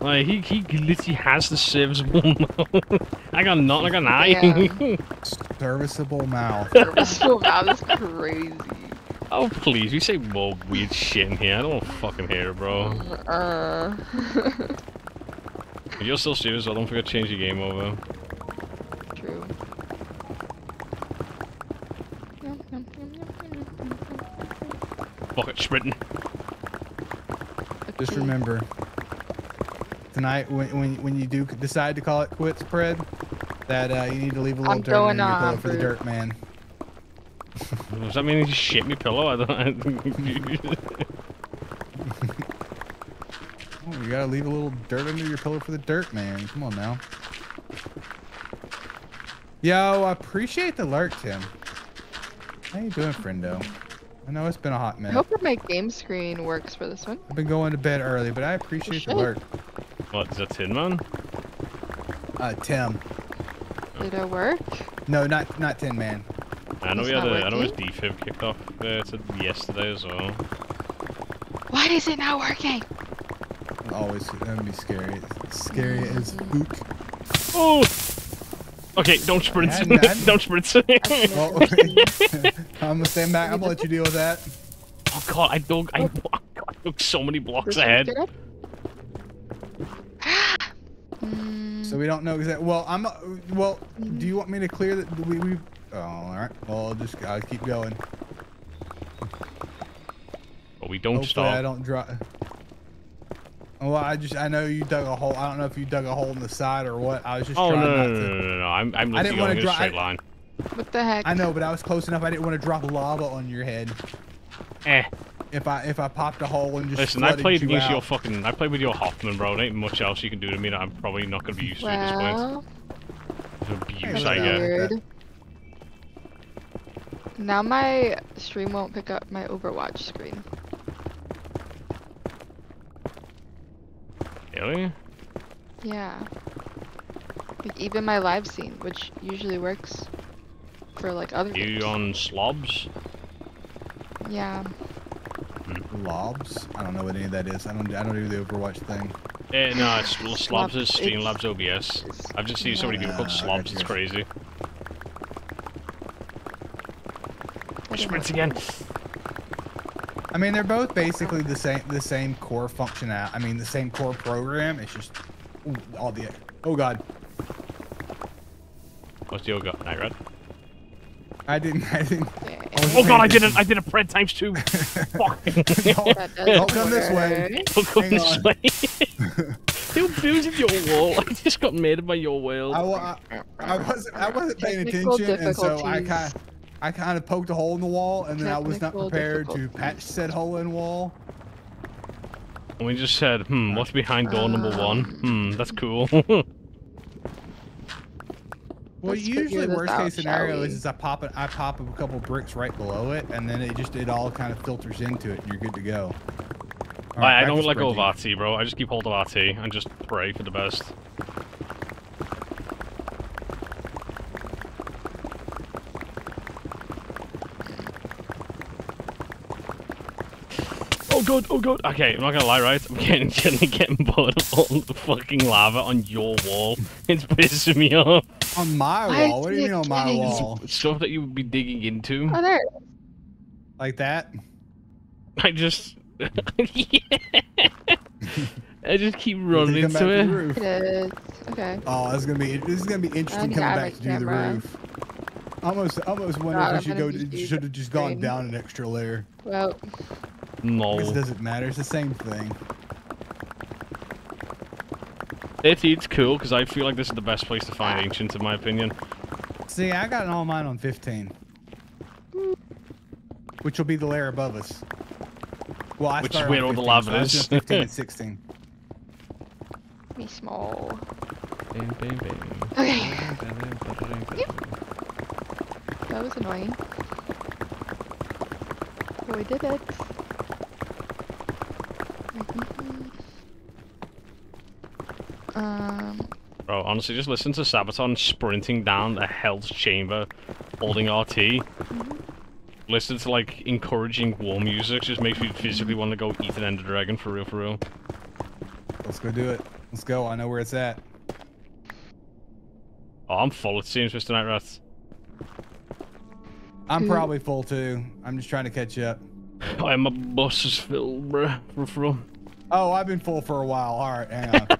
Like he he literally has the serviceable [laughs] mouth. I got nothing. I got an eye. Damn. Serviceable mouth. [laughs] so that is crazy. oh please, you say more weird shit in here. I don't want to fucking hear it, bro. Uh, [laughs] you're still serious, so don't forget to change your game over. true. Fuck it, sprinting. Just remember, tonight when when when you do decide to call it quits, Pred, that uh, you need to leave a little I'm dirt under your pillow for the dirt man. Does that mean he just shit me pillow? I don't. Oh, [laughs] you gotta leave a little dirt under your pillow for the dirt man. Come on now. Yo, I appreciate the lurk, Tim. How you doing, friendo? I know it's been a hot minute. I minute. hope that my game screen works for this one. I've been going to bed early, but I appreciate the work. What, is that Tin Man? Uh, Tim. Did it work? No, not not Tin Man. I know It's we had not a, I know his defib kicked off uh, to yesterday as well. Why is it not working? Always, that'd be scary. Scary as Mm. spook. Oh! Okay, don't sprint. Yeah, [laughs] that- don't sprint. [laughs] Well, [laughs] I'm gonna stand back. I'm gonna let you deal with that. oh god, I dug, I, I dug so many blocks ahead. get up? [gasps] So we don't know exactly. Well, I'm. uh, Well, do you want me to clear the? We. we oh, all right. Well, I'll just I'll keep going. But we don't Hopefully, I don't drop. Well, I just I know you dug a hole. I don't know if you dug a hole in the side or what. I was just Oh no, trying no, not no, to. no, no, no, I'm, I'm I literally didn't going wanna in a straight line. what the heck? I know, but I was close enough. I didn't want to drop lava on your head. Eh. If I if I popped a hole and just Listen, I flooded played you against out. your fucking. I played with your Hoffman, bro. There ain't much else you can do to me that I'm probably not gonna be used to at this point. Well, The abuse I Yeah. get. weird. Now my stream won't pick up my Overwatch screen. Really? Yeah. Like even my live scene, which usually works for like other You games. on slobs? Yeah. Lobs. I don't know what any of that is. I don't. I don't do the Overwatch thing. Yeah, no, it's [sighs] slobs is Slobs, Streamlabs OBS. I've just seen so many people called I slobs. It's crazy. I don't Sprints know. again. I mean, they're both basically the same. The same core function. I mean, the same core program. It's just ooh, all the. Oh God. What's the old guy? Night Red? I didn't. I didn't. Yeah, oh, oh god, I did it! I did a pred times two. [laughs] Fuck. don't, don't come this way. Don't come Hang this on. way. [laughs] Who abused your wall? I just got made by your whale. I, I, I wasn't. I wasn't paying Technical attention, and so I difficulties. kind. I kind of poked a hole in the wall, and then I was not Technical prepared to patch said hole in wall. And we just said, hmm, what's behind door number one? Um, Hmm, that's cool. [laughs] Well, Let's usually this worst out, case scenario is, is I pop it, I pop a couple bricks right below it, and then it just it all kind of filters into it, and you're good to go. All I, I don't to let go of sprinting. RT, bro. I just keep hold of RT and just pray for the best. Oh god, oh god. Okay, I'm not gonna lie, right? I'm getting [laughs] getting getting bored of all the fucking lava on your wall. [laughs] It's pissing me off. On my wall? What do you mean on my wall? Stuff that you would be digging into. Oh, there. Like that? I just [laughs] I just keep running They come back into it. It is. Okay. Oh, this is gonna be this is gonna be interesting coming back my to do the roof. Almost, almost wonder God, if I'm we should gonna go. Should have just gone screen. down an extra layer. Well, No. I guess it doesn't matter. It's the same thing. It, it's cool because I feel like this is the best place to find ancient, in my opinion. See, I got an all mine on 15, which will be the layer above us. Well, I Which is started where all the 15, lava so is. doing 15 and [laughs] 16. me small. Bam, bam, bam. Okay. Bam, bam, bam, bam, bam. That was annoying. But we did it. Um, Bro, honestly, just listen to Sabaton sprinting down a hell's chamber, holding RT. Listen to like encouraging war music, just makes me physically want to go eat an Ender Dragon for real, for real. Let's go do it. Let's go. I know where it's at. Oh, I'm full it seems, Mr. Nightrat. I'm mm-hmm. probably full too. I'm just trying to catch up. Oh, my bus is filled, bruh, for for. Oh, I've been full for a while. All right, hang on. [laughs]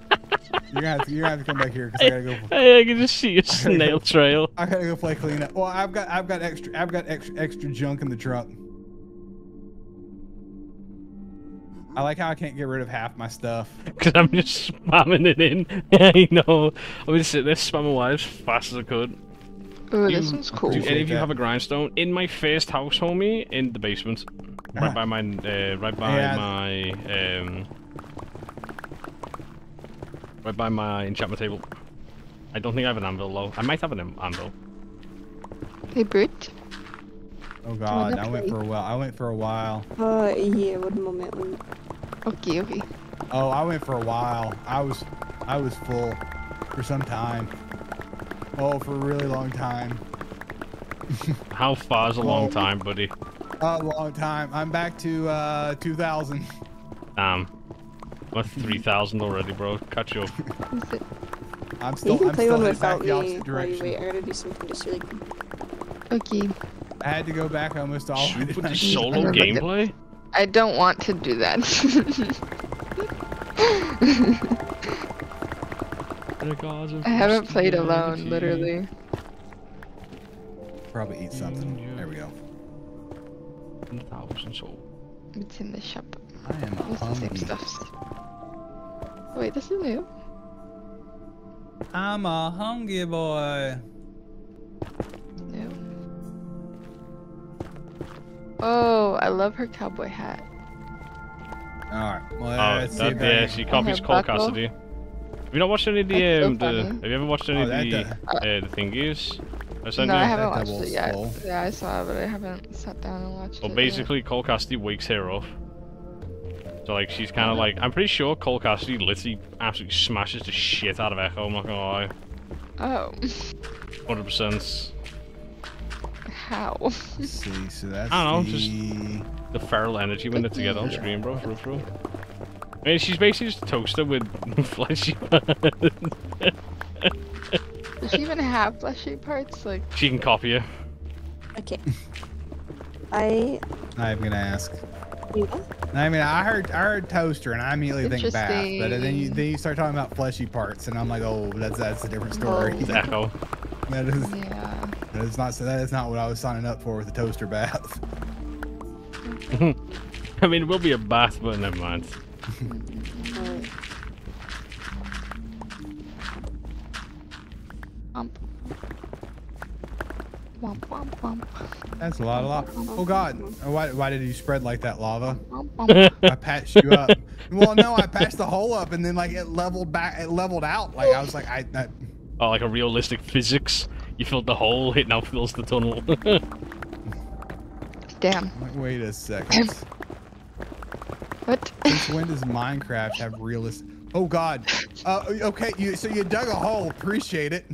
you're gonna have to, you're gonna have to come back here because I gotta go. Hey, I can just see [laughs] a snail trail. I gotta go play cleanup. Well, I've got I've got extra I've got extra extra junk in the trunk. I like how I can't get rid of half my stuff. Because I'm just spamming it in. I know. I'm just sitting there spamming away as fast as I could. Ooh, this one's cool. Do any of you have a grindstone? In my first house, homie, in the basement. Right by my, uh, right by Yeah. my, um, Right by my enchantment table. I don't think I have an anvil though. I might have an am- anvil. Hey, Brute. Oh god, I went for a while. I went for a while. Uh, yeah, one moment. Okay, okay. Oh, I went for a while. I was, I was full for some time. Oh, for a really long time. [laughs] How far is a long time, buddy? A long time. I'm back to uh 2000. Damn. I'm at 3,000 already, bro. Catch up. Is [laughs] I'm still, You can I'm play still one headed back without the me opposite direction. wait. I gotta do something just really okay? I had to go back almost all the Should way we to put the solo [laughs] gameplay? I don't want to do that. I haven't played alone, literally. Probably eat something. There we go. Thousand soul. It's in the shop. I am It's the same stuff. Wait, this is new. I'm a hungry boy. New. Oh, I love her cowboy hat. All right. Well, Oh, let's see that, if yeah, I she copies have Cole buckle. Cassidy. Have you not watched any of the, That's so um, the have you ever watched any Oh, of that the, does- uh, the thingies? I sent No, you? I haven't That watched it yet. skull. Yeah, I saw it, but I haven't sat down and watched Well, it. basically, Cole Cassidy wakes her up. So, like, she's kind of like, I'm pretty sure Cole Cassidy literally absolutely smashes the shit out of Echo, I'm not gonna lie. Oh, 100%. how? Let's [laughs] see. So that's I don't know, the... just- The feral energy when they're together on screen, bro, for real, for real. I mean, she's basically just a toaster with [laughs] fleshy parts. Does she even have fleshy parts? Like, She can copy you. Okay. [laughs] I. I'm gonna ask. You I mean, I heard I heard toaster, and I immediately think bath, but then you then you start talking about fleshy parts, and I'm like, oh, that's that's a different story. Oh. [laughs] It's that is yeah. that is not that is not what I was signing up for with the toaster bath. I mean, it will be a bath, but never mind. Alright. Womp. Womp, womp, womp. That's a lot of lava. Oh God, oh, why why did you spread like that lava? Womp, [laughs] womp. I patched you up. well, no, I patched the hole up, and then like it leveled back, it leveled out. Like I was like, I. I Oh, like a realistic physics. You filled the hole, it now fills the tunnel. [laughs] Damn. like, wait a second. [clears throat] What? Since when does Minecraft have realist? Oh God. Uh, okay, you so you dug a hole. Appreciate it.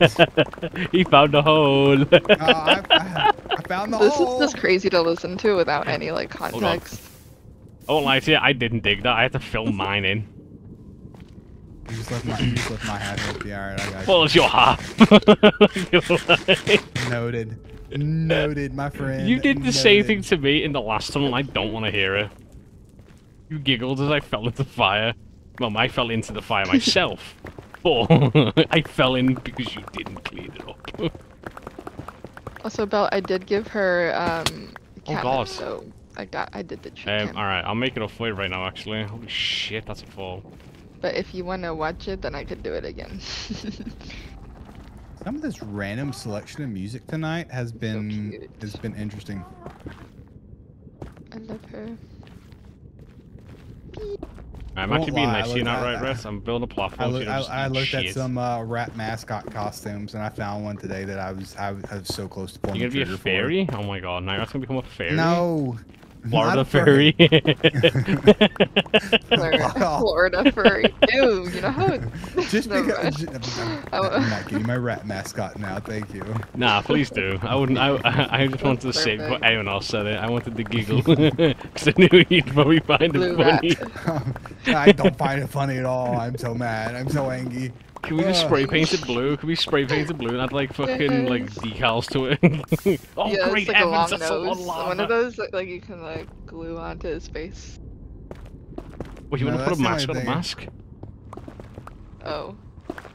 [laughs] he found a hole. Uh, I, I, I found the This hole. is just crazy to listen to without any like context. I won't lie to you, I didn't dig that. I had to fill mine in. You just left my, you just left my half empty. All right, I got you. Well, it's your [laughs] half. Noted. Noted, my friend. you did the same thing to me in the last tunnel. I don't want to hear it. You giggled as I fell into the fire. Well, I fell into the fire myself. [laughs] oh, I fell in because you didn't clean it up. [laughs] Also, Belle, I did give her um Oh, catnip, God. so I got I did the trick. Um, alright, I'll make it up for you right now, actually. Holy shit, that's a fall. But if you want to watch it, then I could do it again. [laughs] Some of this random selection of music tonight has been cute. has been interesting. I love her. I'm actually being nice to you looked- now, I- right, I- Rest? I'm building a platform. so look, I, I looked at some uh, rat mascot costumes, and I found one today that I was I was, I was so close to pulling You're gonna be a trigger for. fairy? Oh my god, now you're gonna become a fairy? No. [laughs] not Florida a fairy. [laughs] Florida, [laughs] Fuck off. Florida furry. Ew, you know how it... Just Never because mind. I'm, I I'm oh. not getting my rat mascot now. Thank you. nah, please do. I wouldn't. I, I, I just wanted to That's say before perfect. anyone else said it. I wanted to giggle because I knew you'd probably find Blue it funny. I don't find it funny at all. I'm so mad. I'm so angry. Can we just Ugh. spray paint it blue? Can we spray paint it blue and add like fucking mm-hmm. like decals to it? [laughs] oh yeah, great it's like a long heavens, that's a lot nose. of One of those that like you can like glue onto his face. Well, you No, want to put a mask on a mask? Oh,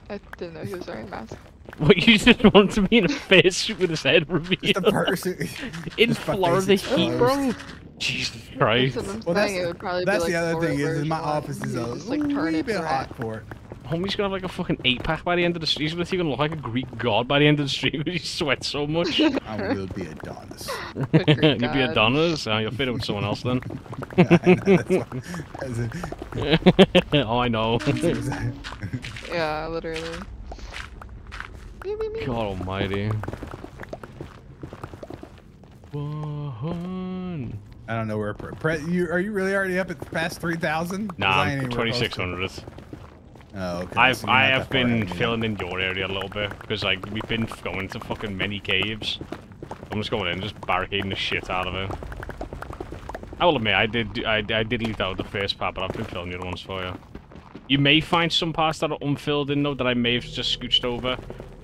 I didn't know he was wearing a mask. [laughs] What you just want to be in a face with his head revealed Just a person. [laughs] in just my Florida heat, bro? Jesus Christ! what Well, that's. It would probably that's be the like other thing is, is my office is You a just, like wee turn it bit hot for it. Homie's gonna have like a fucking eight pack by the end of the stream. He's literally gonna look like a Greek god by the end of the stream [laughs] because he sweats so much. [laughs] I will be Adonis. [laughs] Good You'll be God. Adonis. Uh, you'll fit it with someone else then. I know, that's why- that's it. oh, I know. Yeah, literally. God Almighty. One. I don't know where. Pre- pre- you are you really already up at past three thousand? Nah, I'm 2600. Oh, okay. I've so I have that far ahead been filling in your area a little bit because like we've been going to fucking many caves. I'm just going in, just barricading the shit out of it. I will admit, I did I, I did leave out the first part, but I've been filling the other ones for you. You may find some parts that are unfilled in though that I may have just scooched over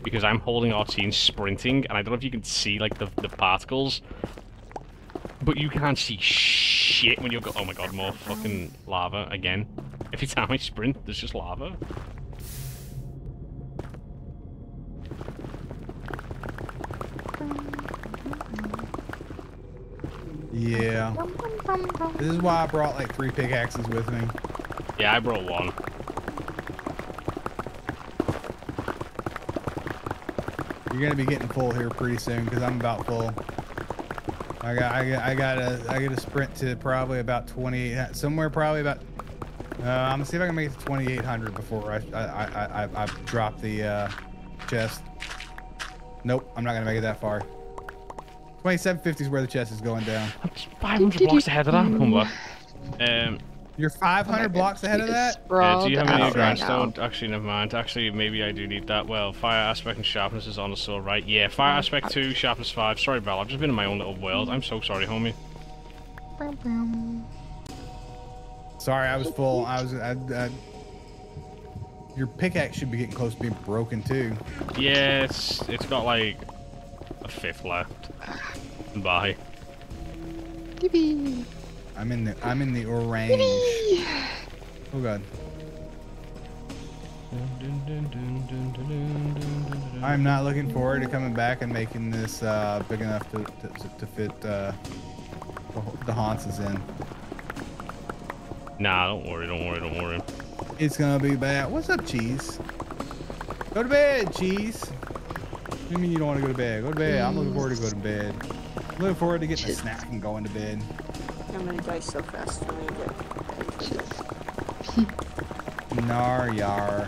because I'm holding RT and sprinting, and I don't know if you can see like the the particles, but you can't see shit when you go. Oh my god, more fucking lava again. Every time I sprint, there's just lava. Yeah. This is why I brought like three pickaxes with me. Yeah, I brought one. You're gonna be getting full here pretty soon because I'm about full. I got, I got, I got a, I got a sprint to probably about 28, somewhere probably about. Uh, I'm gonna see if I can make it to 2,800 before I, I, I, I, I drop the uh, chest. Nope, I'm not gonna make it that far. 2750 is where the chest is going down. I'm just 500 blocks ahead of that. Come. Um, You're 500 blocks ahead of that. yeah, do you have any out right grindstone? Actually, never mind. Actually, maybe I do need that. Well, fire aspect and sharpness is on the sword, right? Yeah, fire aspect 2, sharpness 5. Sorry, Val, I've just been in my own little world. I'm so sorry, homie. Sorry, I was full. I was. I, I, your pickaxe should be getting close to being broken too. Yeah, it's, it's got like a fifth left. Bye. Yippee. I'm in the. I'm in the orange. Oh god. I'm not looking forward to coming back and making this uh, big enough to, to, to fit uh, the, the Hanses in. Nah, don't worry, don't worry, don't worry. It's gonna be bad. What's up, Cheese? Go to bed, Cheese. What do you mean you don't want to go to bed? Go to bed. I'm looking forward to go to bed. looking forward to getting a snack and going to bed. I'm gonna die so fast when I get. Nar yar.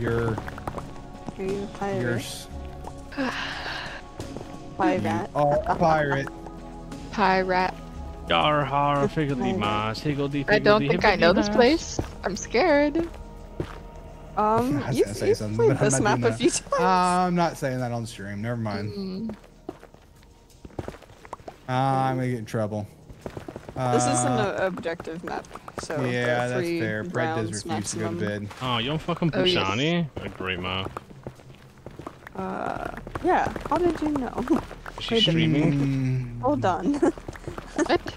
You're Are you a you're [sighs] pirate? s- Pirate. oh, a pirate. Pirate. Yar har, figgledy mas, higgledy I don't think I know this place. I'm scared. Um, [laughs] I was you've, gonna say you've something, played but I'm this not map a that. few times. I'm not saying that on stream. Never mind. Mm. I'm gonna get in trouble. This isn't Uh, an objective map, so yeah, are that's three fair. Brett rounds does refuse to go to maximum. bed. Oh, you're on fucking Oh, yes. A great map. Uh, yeah. How did you know? Is she Wait streaming? Mm, Hold on. What? [laughs]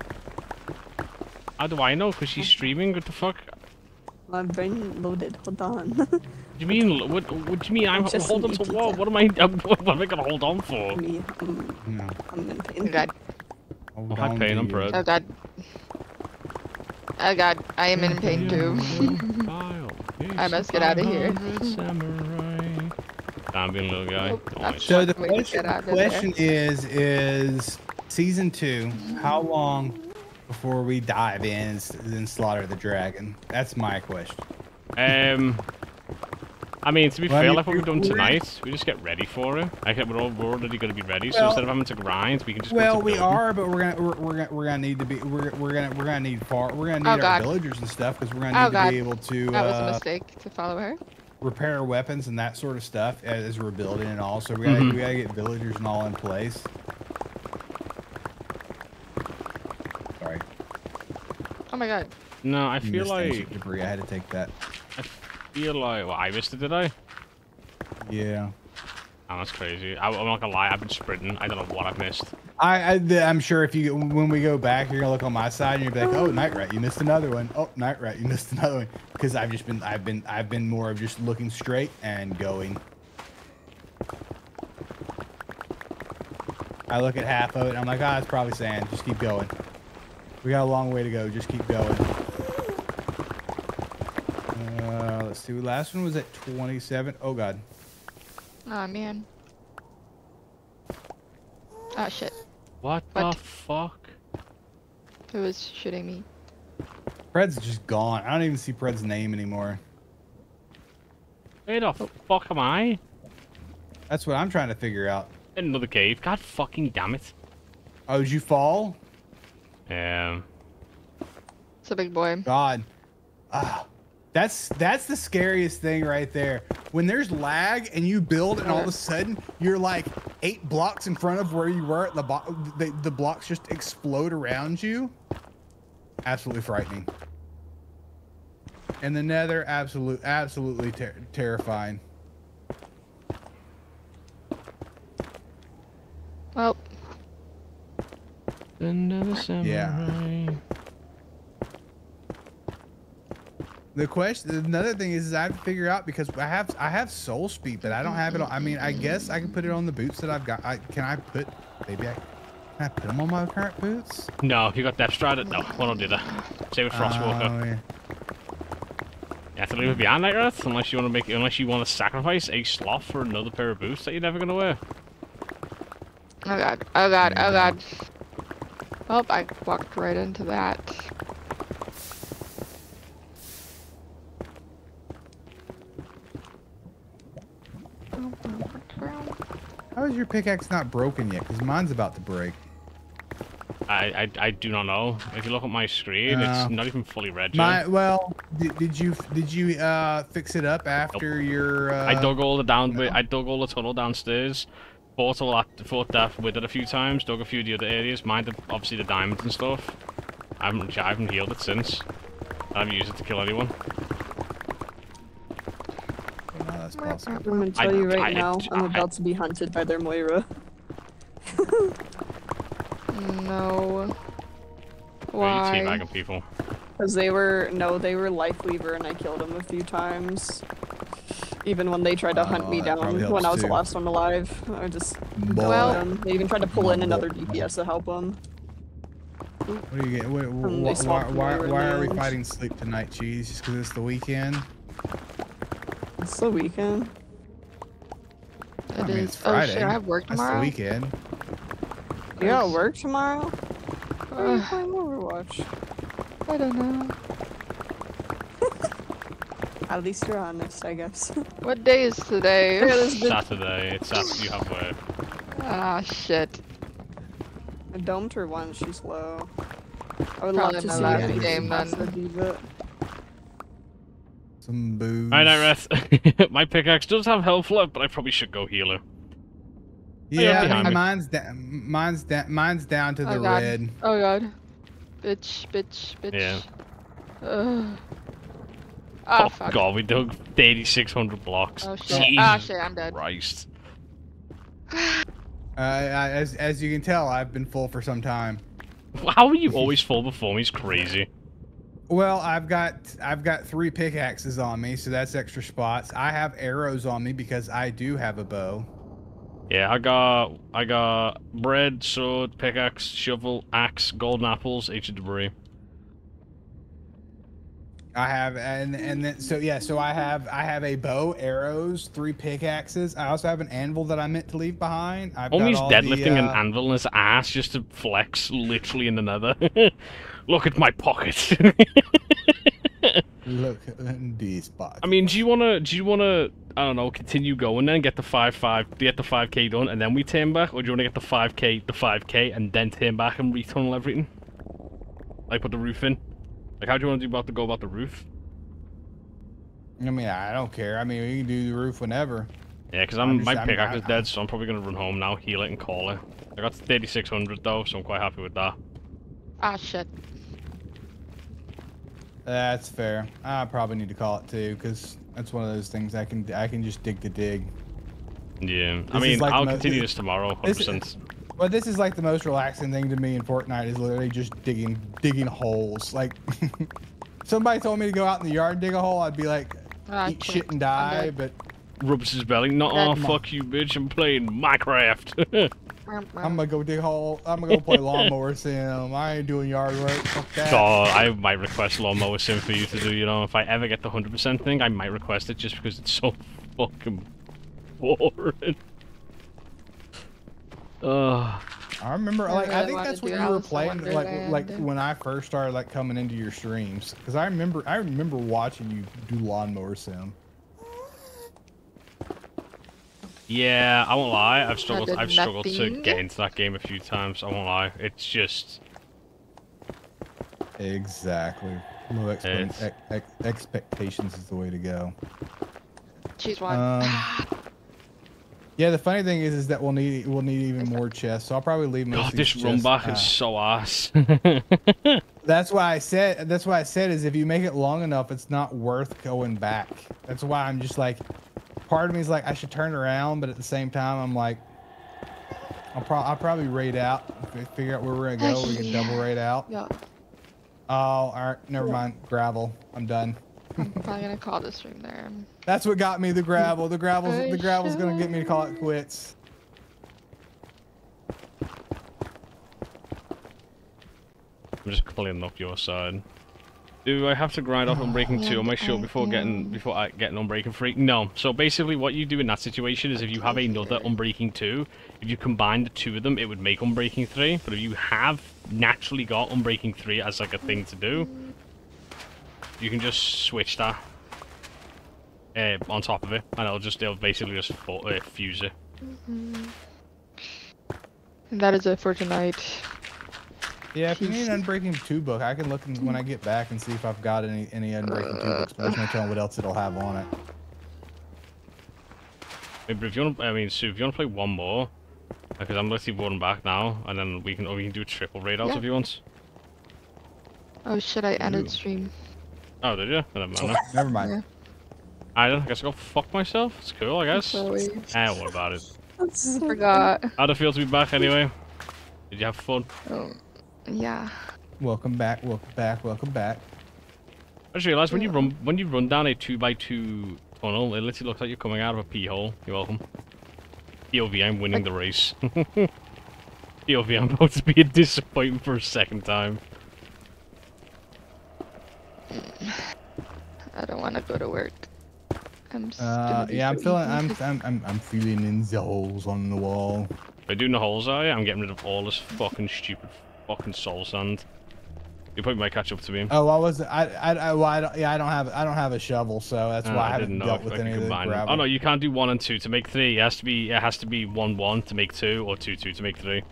How do I know? Because she's streaming? What the fuck? My brain loaded. Hold on. What [laughs] do you mean? What, what do you mean? I'm Just holding to to what? What am I? I'm, [laughs] what am I gonna hold on for? Me, I'm, No. I'm in pain. god. Hold Oh, hi, on Pain, I'm you. Brett. Oh god. Oh god. I am in pain too. [laughs] I must get out of here. I'm being a little guy. Nope, Oh, So the question, the question is, is season two, how long before we dive in and, and slaughter the dragon? That's my question. Um, I mean, to be Well, fair, like what we've done tonight, we just get ready for it. I think we're, all, we're already going to be ready, so instead of having to grind, we can just go Well, to we are, but we're gonna we're, we're gonna we're gonna need to be we're, we're gonna we're gonna need far we're gonna Oh, need our God. villagers and stuff because we're gonna Oh, need to God. be able to That was a uh, mistake to follow her. repair weapons and that sort of stuff as, as we're building and all. So we gotta Mhm. we gotta get villagers and all in place. Sorry, Oh my god. No, I feel like debris. I had to take that. Like well, I missed it, did I? Yeah. Oh, that's crazy. I, I'm not gonna lie, I've been sprinting. I don't know what I've missed. I, I, I'm sure if you when we go back, you're gonna look on my side and you'll be like, oh, Nightrat, you missed another one. Oh, Nightrat, you missed [laughs] another one. Because I've just been I've been I've been more of just looking straight and going. I look at half of it and I'm like, ah, it's probably sand. Just keep going. We got a long way to go. Just keep going. Let's see. Last one was at 27. Oh god. Oh man. Oh shit. What, What? the fuck? Who was shooting me? Pred's just gone. I don't even see Pred's name anymore. Where the fuck am I? That's what I'm trying to figure out. In another cave. God fucking damn it. Oh, did you fall? Um, It's a big boy. God. Ah. That's that's the scariest thing right there. When there's lag and you build and all of a sudden you're like eight blocks in front of where you were at the bo- the, the blocks just explode around you. Absolutely frightening. And the nether, absolute, absolutely ter- terrifying. Well, another samurai. The question, another thing is, is I have to figure out because I have I have soul speed, but I don't have it. On, I mean, I guess I can put it on the boots that I've got. I, can I put? Maybe I can I put them on my current boots? No, if you got Depth Strider, no, one will do that. Same with Frostwalker. Oh, yeah. You have to leave it behind like that, unless you want to make, unless you want to sacrifice a sloth for another pair of boots that you're never gonna wear. oh god, oh god, oh god. Oh, I walked right into that. How is your pickaxe not broken yet? Because mine's about to break. I, I, I do not know. If you look at my screen, No. it's not even fully red. My yet. well, did, did you did you uh fix it up after your? Uh, I dug all the down, no. I dug all the tunnel downstairs. Fought all that, fought that with it a few times. Dug a few of the other areas. Mined the, obviously the diamonds and stuff. I haven't, I haven't healed it since. I haven't used it to kill anyone. No, that's possible. I'm gonna I- tell you right I- now, I'm I- about to be hunted by their Moira. [laughs] No. Why? Why? teabagging people. Because they were, no, they were life lever and I killed them a few times. Even when they tried to hunt Oh, me uh, down when I was the last one alive. I just Boy, Well- them. They even tried to pull in another DPS to help them. what are you getting? What, they why, why, why, why are we fighting sleep tonight, cheese? Just because it's the weekend? It's the weekend. I mean, is. it's Oh shit, Friday. I have work That's the tomorrow. weekend. You gotta work tomorrow? Why are you playing Overwatch? I don't know. [laughs] At least you're honest, I guess. [laughs] What day is today? [laughs] Look at this bitch. Saturday. It's after you have work. ah shit. I domed her once, she's low. I would Probably love to my see last her game pass then. The diva. Some booze. I know, Reth. my pickaxe does have health left, but I probably should go heal healer. Yeah, behind I mean, me. mine's down. Mine's down. Mine's down to the Oh, God. red. Oh god. Bitch, bitch, bitch. Yeah. Ugh. Ah, oh fuck. god, we dug 3,600 blocks. Oh shit. Ah Jesus shit, I'm dead. Christ. Uh, as as you can tell, I've been full for some time. How are you always full before me? It's crazy. Well, I've got I've got three pickaxes on me, so that's extra spots. I have arrows on me because I do have a bow. Yeah, I got I got bread, sword, pickaxe, shovel, axe, golden apples, ancient debris. I have and and then so yeah, so I have I have a bow, arrows, three pickaxes. I also have an anvil that I meant to leave behind. I've got Homie's deadlifting the, an uh, anvil in his ass just to flex, literally in the nether. [laughs] Look at my pockets. [laughs] Look at these spots. I mean, do you wanna do you wanna I don't know, continue going then, get the five five get the five K done and then we turn back, or do you wanna get the five K the five K and then turn back and retunnel everything? Like put the roof in? Like how do you wanna do about to go about the roof? I mean, I don't care. I mean, we can do the roof whenever. Yeah, because I'm I'm, just- my I'm- pickaxe is dead, so I'm probably gonna run home now, heal it, and call it. I got 3600 though, so I'm quite happy with that. Ah shit. That's fair. I probably need to call it too, because that's one of those things I can I can just dig to dig. Yeah, This I mean, like I'll continue this- this tomorrow, this- 100%. Well, this is like the most relaxing thing to me in Fortnite is literally just digging digging holes. Like, [laughs] somebody told me to go out in the yard and dig a hole, I'd be like, Ah, eat quick. shit and die. But Rubs his belly. Not oh, fuck you, bitch. I'm playing Minecraft. [laughs] I'm gonna go dig hole. I'm gonna go play lawnmower [laughs] sim. I ain't doing yard work. Fuck that. So I might request lawnmower sim for you to do. You know, if I ever get the hundred percent thing, I might request it just because it's so fucking boring. Ugh. I remember, I like, I think that's what you were playing, like, like Wonderland. when I first started, like, coming into your streams. Because I remember, I remember watching you do lawnmower sim. Yeah, I won't lie. I've struggled. I've struggled to get into that game a few times. I won't lie. It's just Exactly. Low ex- ex- expectations is the way to go. She's one. Um, Yeah, the funny thing is, is that we'll need we'll need even more chests. So I'll probably leave most God, of these this run back uh, is so ass. [laughs] That's why I said. That's why I said is if you make it long enough, it's not worth going back. That's why I'm just like, part of me is like I should turn around, but at the same time I'm like, I'll, pro- I'll probably raid out, figure out where we're gonna go. We can double raid out. yeah, Oh, all right, never mind. Gravel. I'm done. I'm probably gonna call this room there. That's what got me the gravel. The gravel's I the gravel's gonna get me to call it quits. I'm just cleaning up your side. Do I have to grind up Unbreaking 2 on my show before getting am- before I get an Unbreaking 3? No. So basically what you do in that situation is if you have another Unbreaking 2, if you combine the two of them, it would make Unbreaking 3. But if you have naturally got Unbreaking 3 as like a thing to do, you can just switch that uh, on top of it, and it'll just it'll basically just fu- uh, fuse it. And that is it for tonight. Yeah, if you need an Unbreaking 2 book, I can look in, when I get back and see if I've got any any Unbreaking 2 books. But there's no telling what else it'll have on it. Maybe if you want, I mean, Sue, if you want to play one more, because I'm literally running back now, and then we can, or we can do a triple raid out Yeah. if you want. Oh shit! I Ooh. ended stream. Oh, did you? I don't. Never mind. Yeah. I don't. I guess I'll go fuck myself. It's cool, I guess. Sorry, Ah, what about it? [laughs] I forgot. How'd it feel to be back anyway? Did you have fun? Oh, yeah. Welcome back. Welcome back. Welcome back. I just realised when you run when you run down a two by two tunnel, it literally looks like you're coming out of a pee hole. You're welcome. POV, I'm winning the race. [laughs] POV, I'm about to be a disappointment for a second time. I don't want to go to work. I'm. just Uh, yeah, I'm feeling. I'm, I'm. I'm. I'm feeling in the holes on the wall. By doing the holes, are you? I'm getting rid of all this fucking stupid fucking soul sand. You probably might catch up to me. Oh, I was. I. I. I, well, I don't, yeah, I don't have. I don't have a shovel, so that's Uh, why I, I haven't dealt with any of the gravel. Oh no, you can't do one and two to make three. It has to be. It has to be one one to make two, or two two to make three.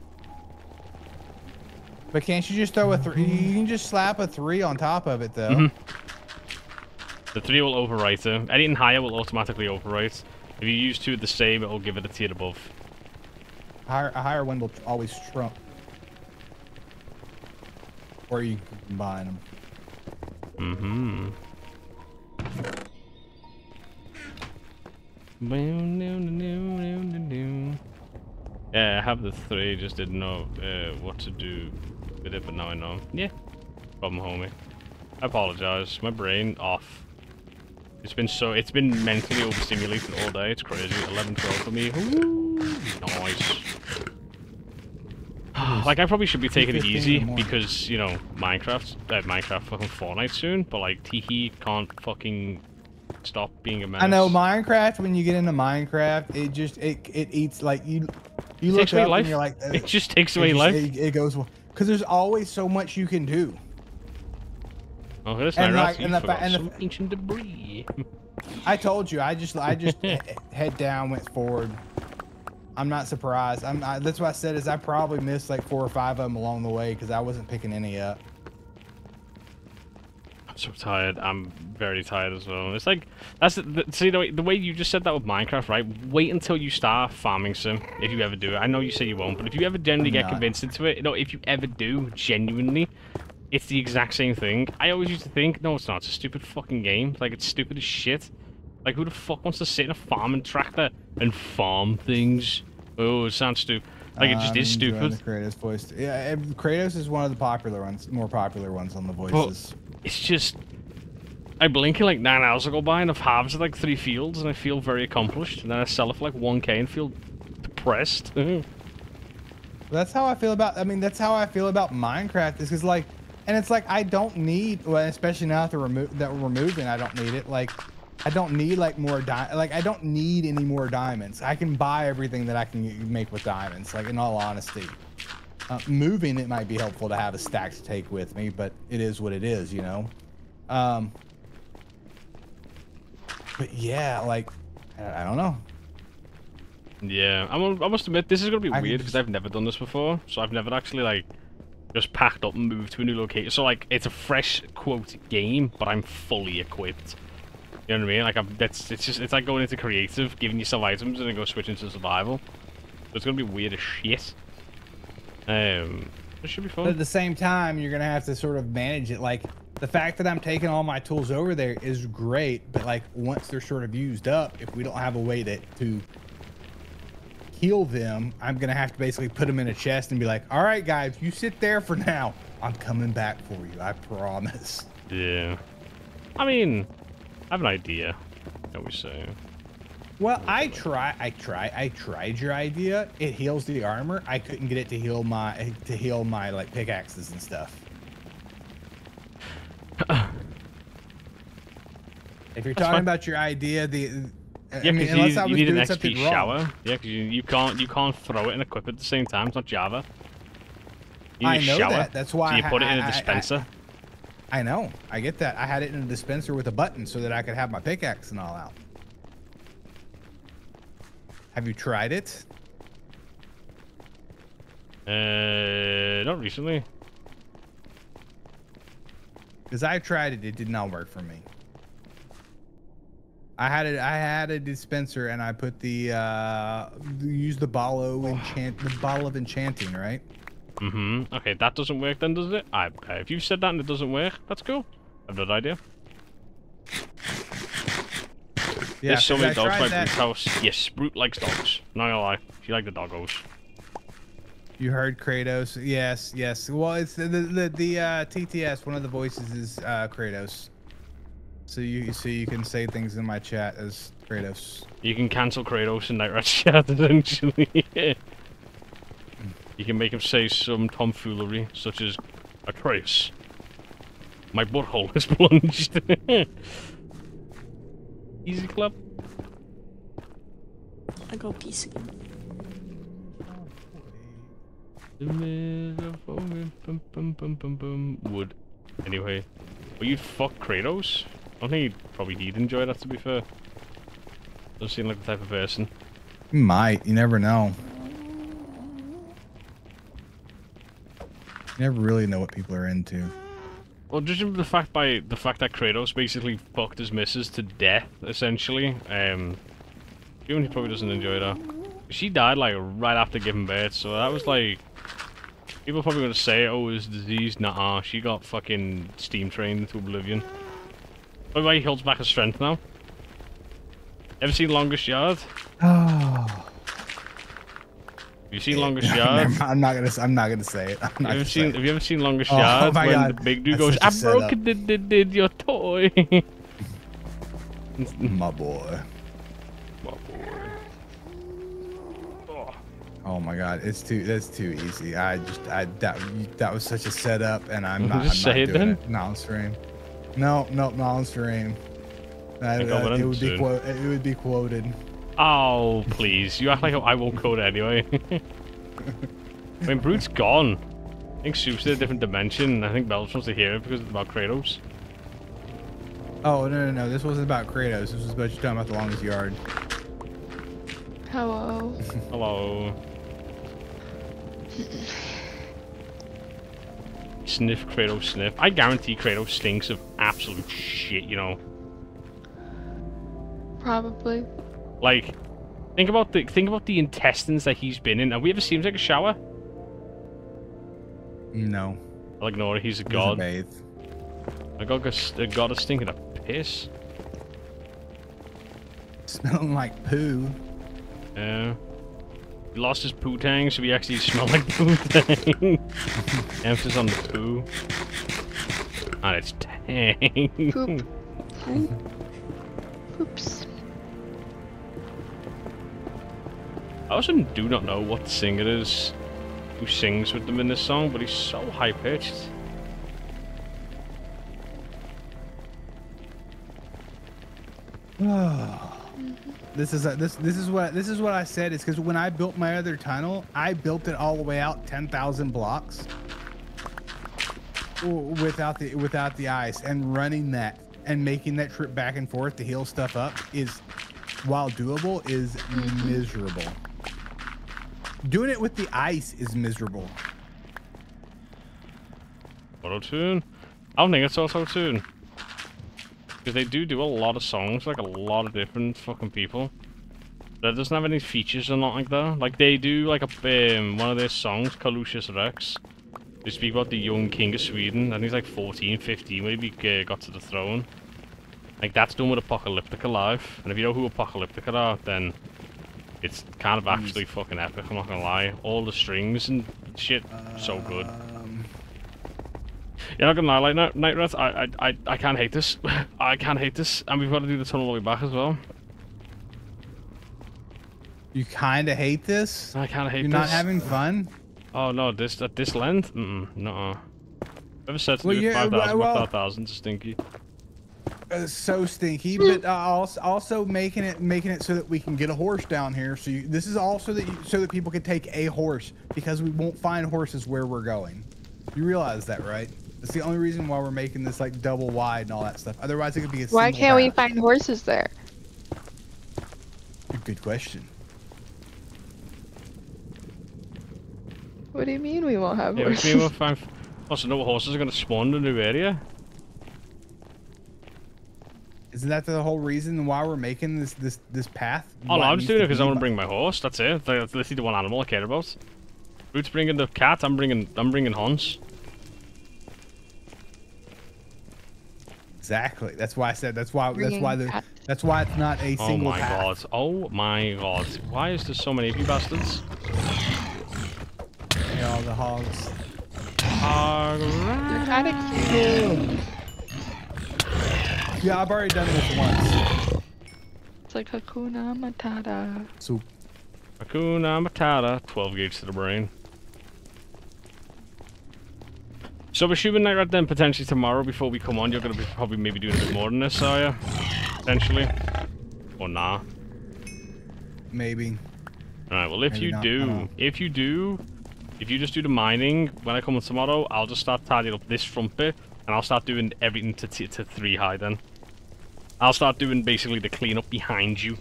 But can't you just throw a three? You can just slap a three on top of it, though. Mhm. The three will overwrite it. Anything higher will automatically overwrite. If you use two of the same, it will give it a tier above. Higher, a higher one will always trump. Or you can combine them. Mm-hmm. Yeah, I have the three, just didn't know uh, what to do with it, but now I know. Yeah, problem, homie. I apologize. My brain off. It's been so, it's been mentally overstimulated all day. It's crazy. 11, 12 for me. Ooh, nice. Like I probably should be taking it 2:15 in the easy because you know Minecraft, uh, Minecraft fucking Fortnite soon. But like Tiki can't fucking stop being a menace. I know Minecraft. When you get into Minecraft, it just it it eats like you. You It look takes up life. and you're like, uh, It just takes it away just- life. It, it goes because there's always so much you can do. Oh, here's and my like- and the and the some ancient debris. I told you, I just I just [laughs] head down, went forward. I'm not surprised. I'm I, that's what I said is I probably missed like four or five of them along the way because I wasn't picking any up. I'm so tired. I'm very tired as well. It's like that's the, the, see the way, the way you just said that with Minecraft, right? Wait until you start farming some if you ever do it. I know you say you won't, but if you ever genuinely get convinced into it, you know, if you ever do genuinely, it's the exact same thing. I always used to think, no, it's not. It's a stupid fucking game. Like it's stupid as shit. Like who the fuck wants to sit in a farming tractor and farm things? Oh, it sounds stupid. Like it just I'm is stupid. The Kratos voice. Yeah, Kratos is one of the popular ones, more popular ones on the voices. It's just I blink and like nine hours go by and I've harvested like three fields and I feel very accomplished and then I sell it for like 1k and feel depressed. [laughs] That's how I feel about. I mean, that's how I feel about Minecraft. Is because like, and it's like I don't need. Well, especially now that remove that we're removing, I don't need it. Like, I don't need like more di. Like, I don't need any more diamonds. I can buy everything that I can make with diamonds. Like, in all honesty, uh, moving it might be helpful to have a stack to take with me, but it is what it is, you know. Um. But yeah, like, I, I don't know. Yeah, I'm, I must admit, this is going to be I weird because just- I've never done this before. So I've never actually, like, just packed up and moved to a new location. So, like, it's a fresh, quote, game, but I'm fully equipped. You know what I mean? Like, I'm, that's, it's just, it's like going into creative, giving yourself items, and then go switch into survival. So it's going to be weird as shit. Um, it should be But fun. at the same time, you're gonna have to sort of manage it. Like the fact that I'm taking all my tools over there is great, but like once they're sort of used up, if we don't have a way to to heal them, I'm gonna have to basically put them in a chest and be like, "All right, guys, you sit there for now. I'm coming back for you. I promise." Yeah. I mean, I have an idea. How we say? Well, I try, I try, I tried your idea. It heals the armor. I couldn't get it to heal my to heal my like pickaxes and stuff. [coughs] if you're That's talking fine. about your idea, the uh, I Yeah, mean, because you, I you was need an doing XP something wrong. shower. Yeah, because you, you can't you can't throw it and equip it at the same time. It's not Java. You I need a know shower. that. That's why So you I- put it in a dispenser. I know. I get that. I had it in a dispenser with a button so that I could have my pickaxe and all out. Have you tried it? Uh, not recently. Because I tried it, it did not work for me. I had it. I had a dispenser, and I put the uh, use the bottle enchant the bottle of enchanting, right? Mm-hmm. Okay, that doesn't work then, does it? I, okay, if you've said that and it doesn't work, that's cool. I've no idea. Yeah, There's so many I dogs by. Brute's house. Yes, Brute likes dogs. Not gonna lie. She like the doggos. You heard Kratos? Yes, yes. Well, it's the the the, uh, TTS. One of the voices is uh, Kratos. So you so you can say things in my chat as Kratos. You can cancel Kratos and Nightrat [laughs] chat essentially. [laughs] you can make him say some tomfoolery, such as Atreus. My butthole is [laughs] plunged. [laughs] Easy club. I go peace again. Would. Anyway. Well, you'd fuck Kratos? I think he'd, probably he'd enjoy that, to be fair. Doesn't seem like the type of person. You might. You never know. Never really know what people are into. Well, judging the fact by the fact that Kratos basically fucked his missus to death, essentially, um, even he probably doesn't enjoy that. She died like right after giving birth, so that was like people probably gonna say, "Oh, it was disease." Nah, she got fucking steam trained into oblivion. By the way, he holds back his strength now. Ever seen Longest Yard? [sighs] Oh. You seen Longest [laughs] Yard? I'm not gonna. I'm not gonna say it. [laughs] I'm Have not you gonna ever say seen? Have you ever seen Longest Oh, Yard my when God. the big dude That's goes, "I setup." broke uh, did, did, did your toy." [laughs] My boy. Oh, boy. Oh. Oh my God, it's too. That's too easy. I just. I that. That was such a setup, and I'm not. Just I'm say not it doing then. it. On stream. No, no, not on stream. That, of it would be soon. It would be quoted. Oh, please. You act like I won't code anyway. [laughs] when Brute's gone, I think Soup's in a different dimension. I think Belch wants to hear it because it's about Kratos. Oh no, no, no. This wasn't about Kratos. This was about you talking about the longest yard. Hello. [laughs] Hello. sniff, Kratos, sniff. I guarantee Kratos stinks of absolute shit, you know. Probably. Like, think about the think about the intestines that he's been in. Have we ever seen him take a shower? No. I'll ignore it. He's a he doesn't god. bathe. A god, a god is stinking of piss. [laughs] Smelling like poo. Yeah. He lost his poo tang, so he actually smelled like poo tang. [laughs] Emphasis on the poo. And it's tang. Poop. [laughs] Oops. I also do not know what singer is. who sings with them in this song, but he's so high pitched. [sighs] this is a, this this is what this is what I said. Is because when I built my other tunnel, I built it all the way out ten thousand blocks without the without the ice, and running that and making that trip back and forth to heal stuff up is, while doable, is mm-hmm. miserable. Doing it with the ice is miserable. Auto tune? I don't think it's auto tune. Because they do do a lot of songs, like a lot of different fucking people. That doesn't have any features or not like that. Like they do like a um, one of their songs, called Carolus Rex. They speak about the young king of Sweden, and he's like 14, 15 when he uh, got to the throne. Like that's done with Apocalyptica Live, and if you know who Apocalyptica are, then it's kind of actually fucking epic. I'm not gonna lie. All the strings and shit, so good. Um, You're not gonna lie, like Night, Nightrat, I, I, I, I can't hate this. [laughs] I can't hate this, and we've got to do the tunnel all the way back as well. you kind of hate this. I can't hate You're this. not having fun. Oh no, this at this length? Mm, no. Whoever said to Well, do yeah, five thousand well- without thousands stinky. Uh, so stinky, but uh, also also making it making it so that we can get a horse down here. So you, this is also that you, so that people can take a horse because we won't find horses where we're going. You realize that, right? That's the only reason why we're making this like double wide and all that stuff. Otherwise, it could be a Why can't we find horses there? Good question. What do you mean we won't have Yeah, horses? means we won't find. Also, no horses are gonna spawn in the new area. Isn't that the whole reason why we're making this this this path? Oh no, I'm just doing it because I want to bring my horse. That's it. That's literally the one animal I care about. Brute's bringing the cat. I'm bringing. I'm bringing Hans. Exactly. That's why I said. That's why. That's why the. cat. That's why it's not a oh single. Oh my path. god. Oh my god. Why is there so many of you bastards? You know, the hogs. They're kind of cute. Yeah, I've already done this once. It's like Hakuna Matata. So Hakuna Matata. 12 gauge to the brain. So we're shooting Nightrat then potentially tomorrow before we come on. You're gonna be probably maybe doing a bit more than this, are you? Potentially. Or nah. maybe. Alright, well if Maybe you not, don't do, know. if you do, if you just do the mining, when I come on tomorrow, I'll just start tidying up this front bit, and I'll start doing everything to, to 3 high then. I'll start doing basically the cleanup behind you,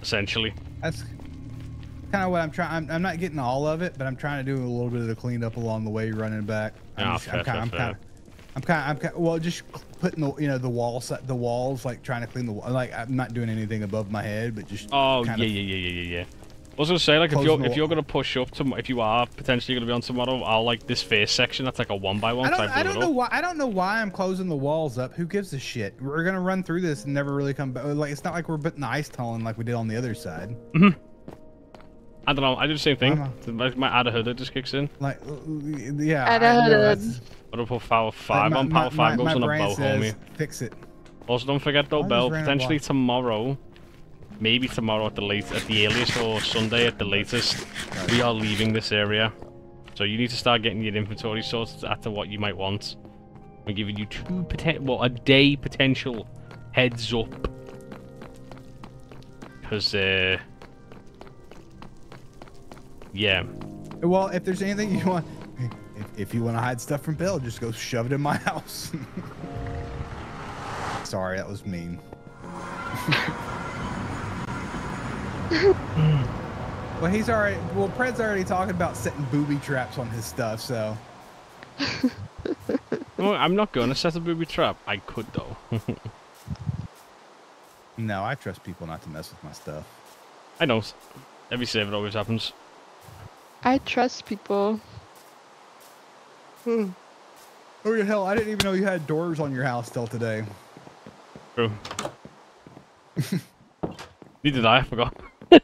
essentially. That's kind of what I'm trying. I'm, I'm not getting all of it, but I'm trying to do a little bit of the cleanup along the way, running back. I'm Ah, just- fair, I'm kind, fair, I'm kind, I'm kind, I'm. Well, just putting the, you know, the walls, the walls, like trying to clean the. Like I'm not doing anything above my head, but just. Oh, yeah, of- yeah, yeah, yeah, yeah, yeah. I was gonna say, like, if you're, if you're gonna push up to, if you are potentially gonna be on tomorrow, I'll like this face section, that's like a one by one, I 'cause don't, I don't know why. I don't know why I'm closing the walls up. Who gives a shit? We're gonna run through this and never really come back. Like it's not like we're putting the ice tunneling like we did on the other side. I don't know, I do the same thing. Why My, my Ada Huda just kicks in. Like, uh, yeah. I I know know, that. that's- What do I put Power 5 like, on? my- Power my- 5 my- goes my on a brain bow, homie. Fix it. Also, don't forget though, I Bell. Potentially tomorrow, maybe tomorrow at the late, at the earliest, or Sunday at the latest, we are leaving this area. So you need to start getting your inventory sorted after what you might want. We're giving you two poten- well, a day potential heads up. Because, uh, yeah, Well, if there's anything you want, if, if you want to hide stuff from Bill, just go shove it in my [laughs] house. Sorry, that was mean. [laughs] well, he's already. Well, Pred's already talking about setting booby traps on his stuff, so. [laughs] well, I'm not gonna set a booby trap. I could though. [laughs] No, I trust people not to mess with my stuff. I don't. Every save it always happens. I trust people. Hmm. Oh yeah, hell! I didn't even know you had doors on your house till today. True. [laughs] Neither did I. I forgot. [laughs]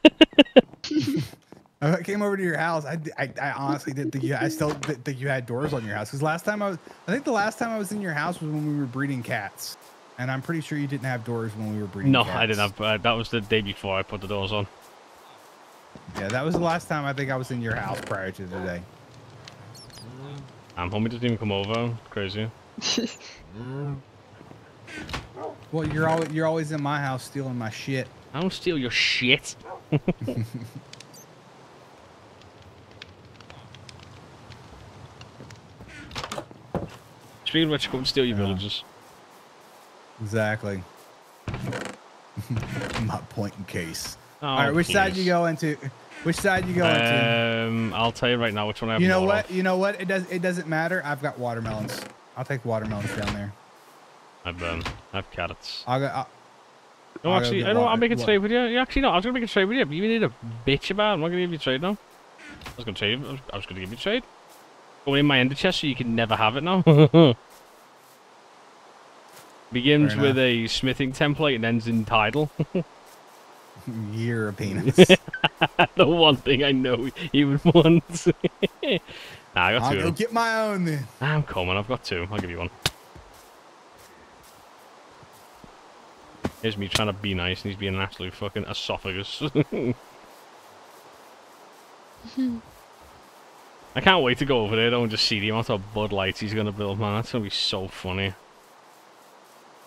I came over to your house. I, I, I honestly didn't think you. I still didn't think you had doors on your house. Because last time I was, I think the last time I was in your house was when we were breeding cats, and I'm pretty sure you didn't have doors when we were breeding. Cats. No, cats. I didn't have. Uh, that was the day before I put the doors on. Yeah, that was the last time I think I was in your house prior to today. Um, homie doesn't even come over. Crazy. [laughs] Well, you're always you're always in my house stealing my shit. I don't steal your shit. [laughs] Speaking of which, come and steal your Yeah. villages. Exactly. [laughs] my point in case. Oh, All right, which side you go into? Which side you go into? Um, I'll tell you right now which one I have You know what? You know what? It does. It doesn't matter. I've got watermelons. I'll take watermelons down there. I've um, I have carrots. I'll go. I'll, No, I'll actually, I know. I'll water- make a trade with you. Yeah, actually, no. I was gonna make a trade with you, but you need a bitch about. it. I'm not gonna give you a trade now. I was gonna trade. I was, I was gonna give you a trade. Going in my ender chest, so you can never have it now. [laughs] Begins Fair with enough. a smithing template and ends in title. [laughs] Year of penis. [laughs] the one thing I know he would want. nah, I got two. I'll go get my own then. I'm coming. I've got two. I'll give you one. Here's me trying to be nice, and he's being an absolute fucking esophagus. [laughs] I can't wait to go over there though and just see the amount of Bud Lights he's gonna build, man. That's gonna be so funny.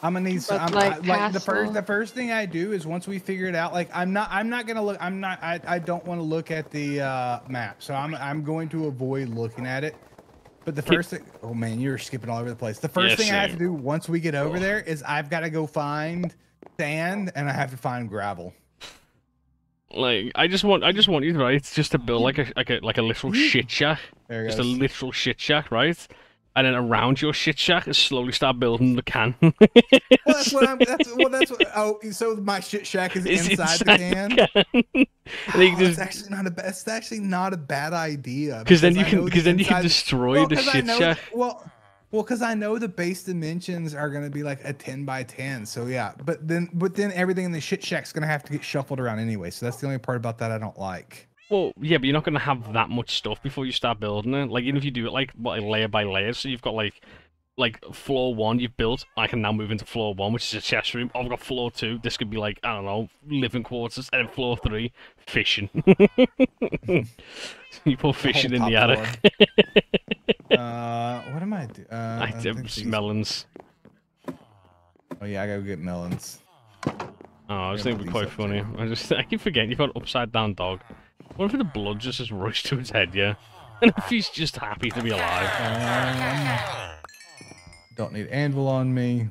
I'm gonna need. Some, I'm, like I, like the first. The first thing I do is once we figure it out. Like I'm not. I'm not gonna look. I'm not. I. I don't want to look at the uh, map. So I'm. I'm going to avoid looking at it. But the first thing. Oh man, you're skipping all over the place. The first Yeah, thing I have to do once we get over Oh. there is I've got to go find sand and I have to find gravel. Like, I just want, I just want you to right, it's just to build like a, like a, like a literal mm-hmm. shit shack, just a literal shit shack, right? And then around your shit shack, is slowly start building the can. well, that's what I'm. [laughs] That's well. That's what. Oh, so my shit shack is It's inside, the can. can. [laughs] and then Oh, just actually not a. That's actually not a bad idea. Because then you I can, because then you can inside- destroy Well, the shit know shack. well, well, because I know the base dimensions are gonna be like a ten by ten. So yeah, but then but then everything in the shit shack's gonna have to get shuffled around anyway. So that's the only part about that I don't like. Well, yeah, but you're not gonna have that much stuff before you start building it. Like even if you do it like like, layer by layer, so you've got like like floor one you've built. I can now move into floor one, which is a chest room. I've got floor two. This could be like I don't know, living quarters, and then floor three, fishing. [laughs] you put fishing in the attic. [laughs] Uh, what am I doing? Uh, I I did think these- melons. Oh yeah, I gotta go get melons. Oh, I was Yeah, thinking it'd be quite funny. too. I just I keep forgetting you've got an upside down dog. What if the blood just just rushed to his head, yeah? [laughs] And if he's just happy to be alive. Um, don't need anvil on me.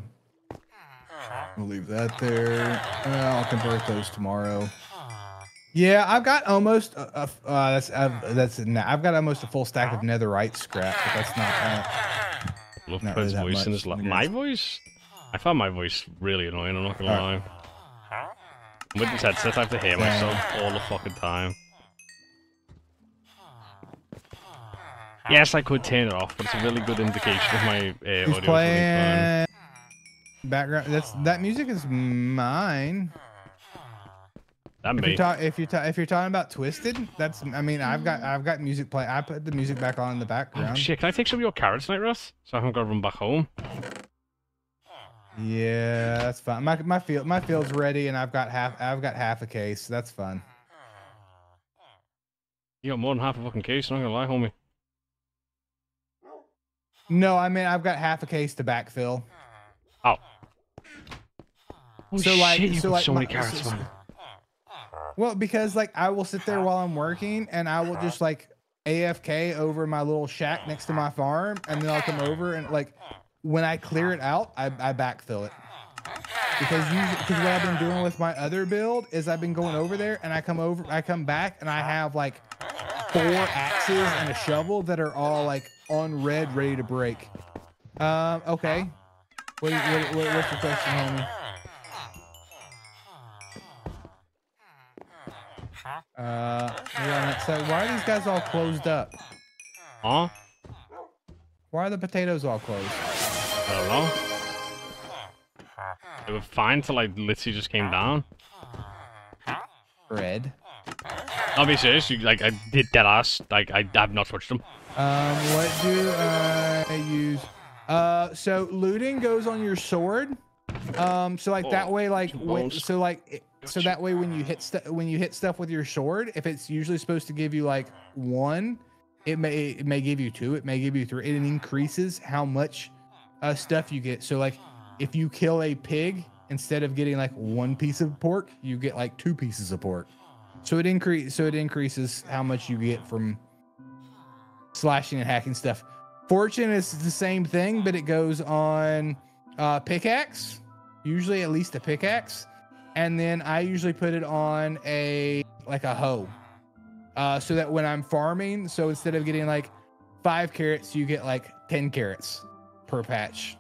We'll leave that there. Uh, I'll convert those tomorrow. Yeah, I've got almost a, a f- uh, that's uh, that's n- I've got almost a full stack of netherite scrap, but that's not. Uh, Love Not Fred's really that voice in much, his la- I My voice? I found my voice really annoying, I'm not gonna Alright. lie. With this headset, I have to hear Same. myself all the fucking time. Yes, I could turn it off, but it's a really good indication of my uh, audio. really fine. playing? Background. That's that music is mine. That If me. you're, ta- if you're ta- if you're talking about Twisted, that's I mean I've got I've got music play. I put the music back on in the Oh background. shit, can I take some of your carrots, tonight, Russ? So I can go run back home. Yeah, that's fine. My my field my field's ready, and I've got half I've got half a case. That's fun. You got more than half a fucking case, I'm not gonna lie, homie. No, I mean I've got half a case to backfill. Oh. Oh So, like- shit, you so, like, so many my- carrots, so- Well, because like I will sit there while I'm working, and I will just like AFK over my little shack next to my farm, and then I'll come over and like when I clear it out, I, I backfill it. Because you because what I've been doing with my other build is I've been going over there and I come over I come back and I have like four axes and a shovel that are all like on red ready to break. Um okay. What, what, what what's your question, homie? Uh, yeah, so why are these guys all closed up? Huh? Why are the potatoes all closed? I don't know. They were fine till like literally just came down. Red. Obviously, it's, you- like I did dead ass. Like I have not touched them. Um, what do I use? Uh, so looting goes on your sword. Um, so like that Oh, way, like when, so like so that way when you hit stuff when you hit stuff with your sword, if it's usually supposed to give you like one, It may it may give you two. It may give you three. It increases how much uh, stuff you get. So like, if you kill a pig, instead of getting like one piece of pork, you get like two pieces of pork. So it increase. So it increases how much you get from slashing and hacking stuff. Fortune is the same thing, but it goes on uh, pickaxe. Usually at least a pickaxe, and then I usually put it on a like a hoe, uh, so that when I'm farming, so instead of getting like five carrots, you get like ten carrots per patch.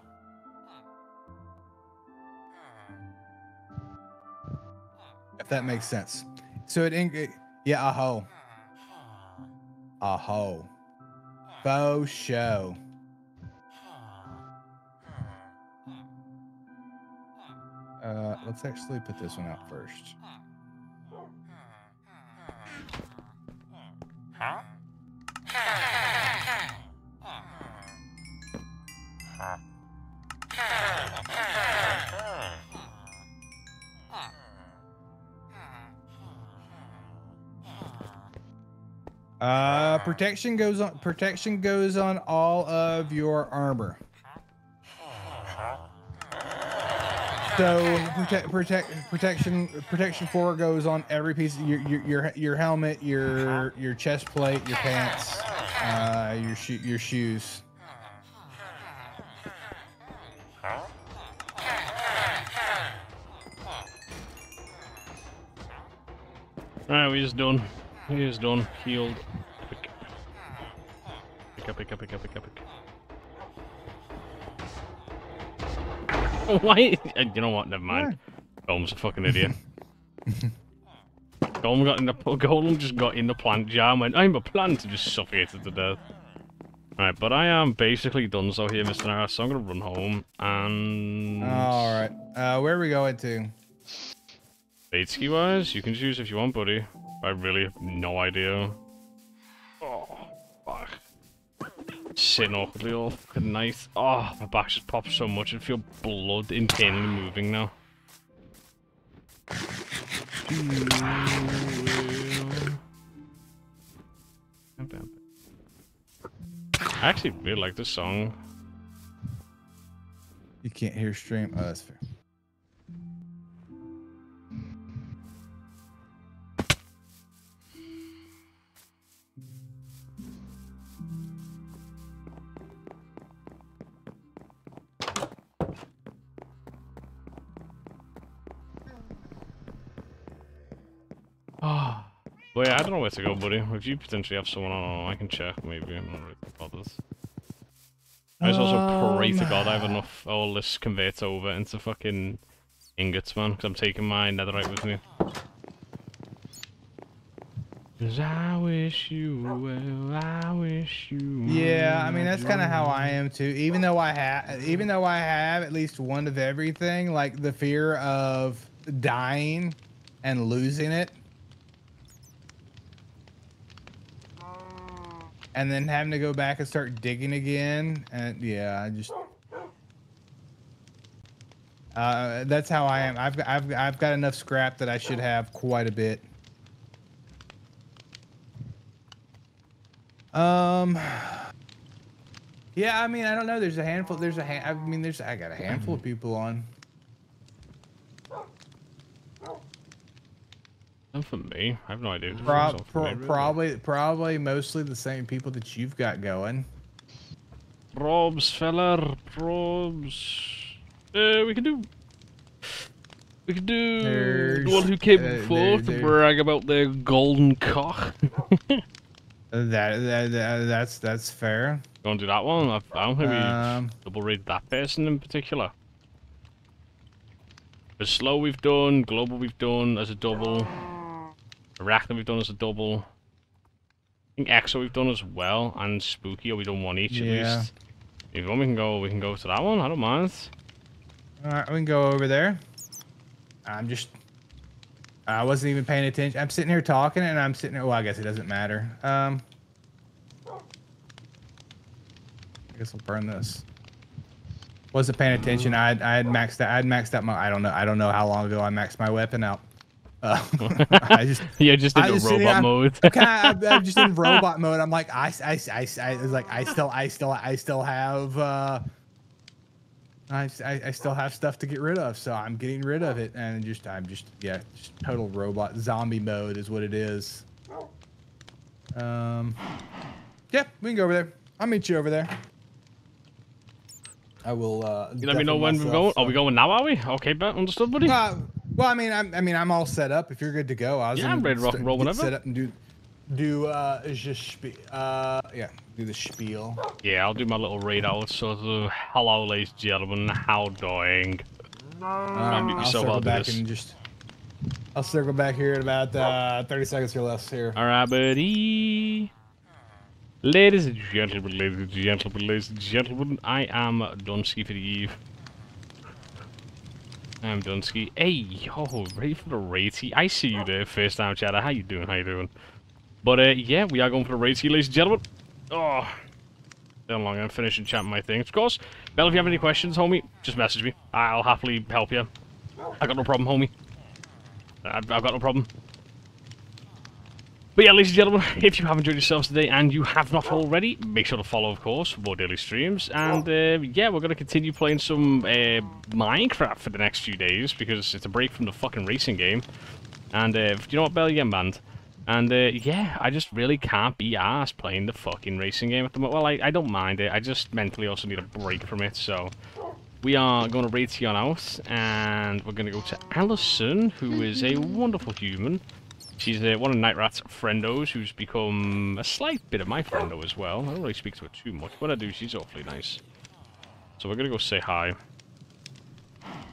If that makes sense. So it, in- yeah, a hoe. A hoe. Faux show. Uh, let's actually put this one out first. Uh, protection goes on. Protection goes on all of your armor. So protect, protect, protection, protection four goes on every piece. Of your, your, your, your helmet, your, your chest plate, your pants, uh, your shoe, your shoes. Alright, we just done. We just done. Healed. Pick. Pick up, pick up, pick up, pick up, pick up. [laughs] Why? Uh, You know what? Never mind. Golem's a fucking idiot. [laughs] Golem got in the Golem just got in the plant jar and went, I'm a plant and just suffocated to death. Alright, but I am basically done so here, Mr. Nara, so I'm gonna run home and All right. Uh, where are we going to? Bait ski wise, you can choose if you want, buddy. I really have no idea. Oh, fuck. Sitting awkwardly all fucking night. Oh, my back just popped so much. I feel blood internally moving now. I actually really like this song. You can't hear stream. Oh, that's fair. [sighs] Oh. Yeah, I don't know where to go, buddy. If you potentially have someone on, I can check, maybe. I'm not really bothered. I just also pray to Um, God I have enough all this converts over into fucking ingots, man, because I'm taking my netherite with me. Cause I wish you well, I wish you Yeah, I mean that's kind of how I am too. Even though I have, even though I have at least one of everything, like the fear of dying and losing it, and then having to go back and start digging again, and yeah, I just. Uh, that's how I am. I've I've, I've got enough scrap that I should have quite a bit. Um. Yeah, I mean, I don't know. There's a handful. There's a hand. I mean, there's. I got a handful of people on. And for me, I have no idea. Pro- pro- probably, probably mostly the same people that you've got going. Probs, feller, probs. Uh, we can do. We can do There's- the one who came uh, before there- to brag about their golden cock. [laughs] Uh, That, that, that that's that's fair. want to do that one? I, don't think we Um, double rate that person in particular. The slow we've done, global we've done as a double, arachna we've done as a double. I think exo we've done as well, and spooky. Or we done one each Yeah. at least. If you want, we can go. We can go to that one. I don't mind. All right, we can go over there. I'm just. I wasn't even paying attention. I'm sitting here talking, and I'm sitting here. Well, I guess it doesn't matter. Um. I guess I'll burn this. Wasn't paying attention. I I had maxed out. I had maxed out my. I don't know. I don't know how long ago I maxed my weapon out. Uh, [laughs] I just [laughs] You're just in just robot mode. okay, I, I'm [laughs] just in robot mode. I'm like, I, I, I, I, like I still, I still, I still have, uh, I, I, I still have stuff to get rid of, so I'm getting rid of it, and just, I'm just, yeah, just total robot zombie mode is what it is. Um, yeah, we can go over there. I'll meet you over there. I will. Uh, You let me know when we're going. Are we going now? Are we? Okay, bet. Understood, buddy. Uh, well, I mean, I'm, I mean, I'm all set up. If you're good to go, I was Yeah, I'm ready to rock and roll get whenever. Set up and do, do uh, just uh, yeah, do the spiel. Yeah, I'll do my little raid out. Sort of, hello, ladies and gentlemen. How doing? Um, I'll circle back this. and just. I'll circle back here in about uh, 30 seconds or less here. All right, buddy. Ladies and gentlemen, ladies and gentlemen, ladies and gentlemen, I am the Eve. I'm Dunsky. Hey, oh, ready for the? See, I see you there, first time chatter. How you doing? How you doing? But uh, yeah, we are going for the see, ladies and gentlemen. Oh, how long I'm finishing chatting my things. Of course, Bell, if you have any questions, homie, just message me. I'll happily help you. I got no problem, homie. I've, I've got no problem. But yeah, ladies and gentlemen, if you have enjoyed yourselves today and you have not already, make sure to follow, of course, for more daily streams. And uh, yeah, we're going to continue playing some uh, Minecraft for the next few days because it's a break from the fucking racing game. And uh, do you know what, Bell? You're banned. And uh, yeah, I just really can't be asked playing the fucking racing game at the moment. Well, I, I don't mind it. I just mentally also need a break from it. So we are going to raid Tion out and we're going to go to Allison, who is a wonderful human. She's uh, one of Nightrat's friendos who's become a slight bit of my friendo as well. I don't really speak to her too much. When I do, she's awfully nice. So we're going to go say hi.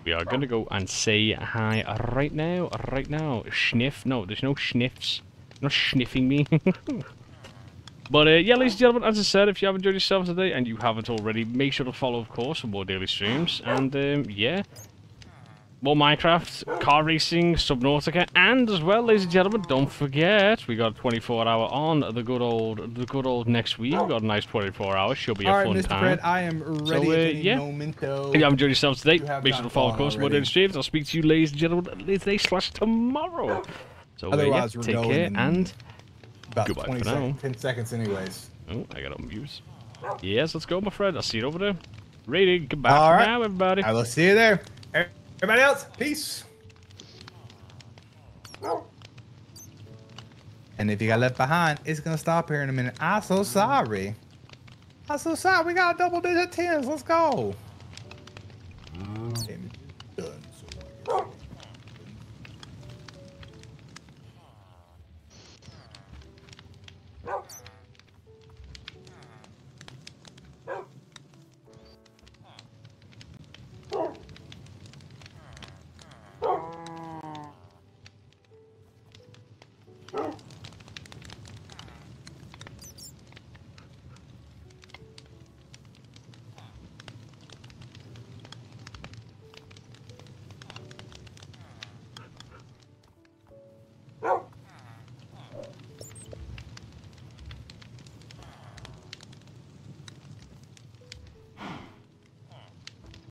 We are going to go and say hi right now. Right now. Sniff. No, there's no sniffs. Not sniffing me. [laughs] but uh, yeah, ladies and gentlemen, as I said, if you have enjoyed yourself today and you haven't already, make sure to follow, of course, for more daily streams. And um, yeah, more Minecraft, car racing, Subnautica, and as well, ladies and gentlemen, don't forget we got a 24 hour on the good old, the good old next week. We got a nice 24 hours. Should be a All right, fun Mr. time. Fred, I am ready So, uh, yeah. momento. If you haven't enjoyed yourselves today, make sure to follow, of course, daily streams. I'll speak to you, ladies and gentlemen, today slash tomorrow. So, uh, yeah, take care and. About Goodbye 20 for sec- now. 10 seconds, anyways. Oh, I got views. Yes, let's go, my friend. I'll see you over there. Rating. Goodbye All for right. now, everybody. I will see you there. Everybody else, peace. And if you got left behind, it's gonna stop here in a minute. I'm so sorry. I'm so sorry. We got double digit tens. Let's go. Uh-huh.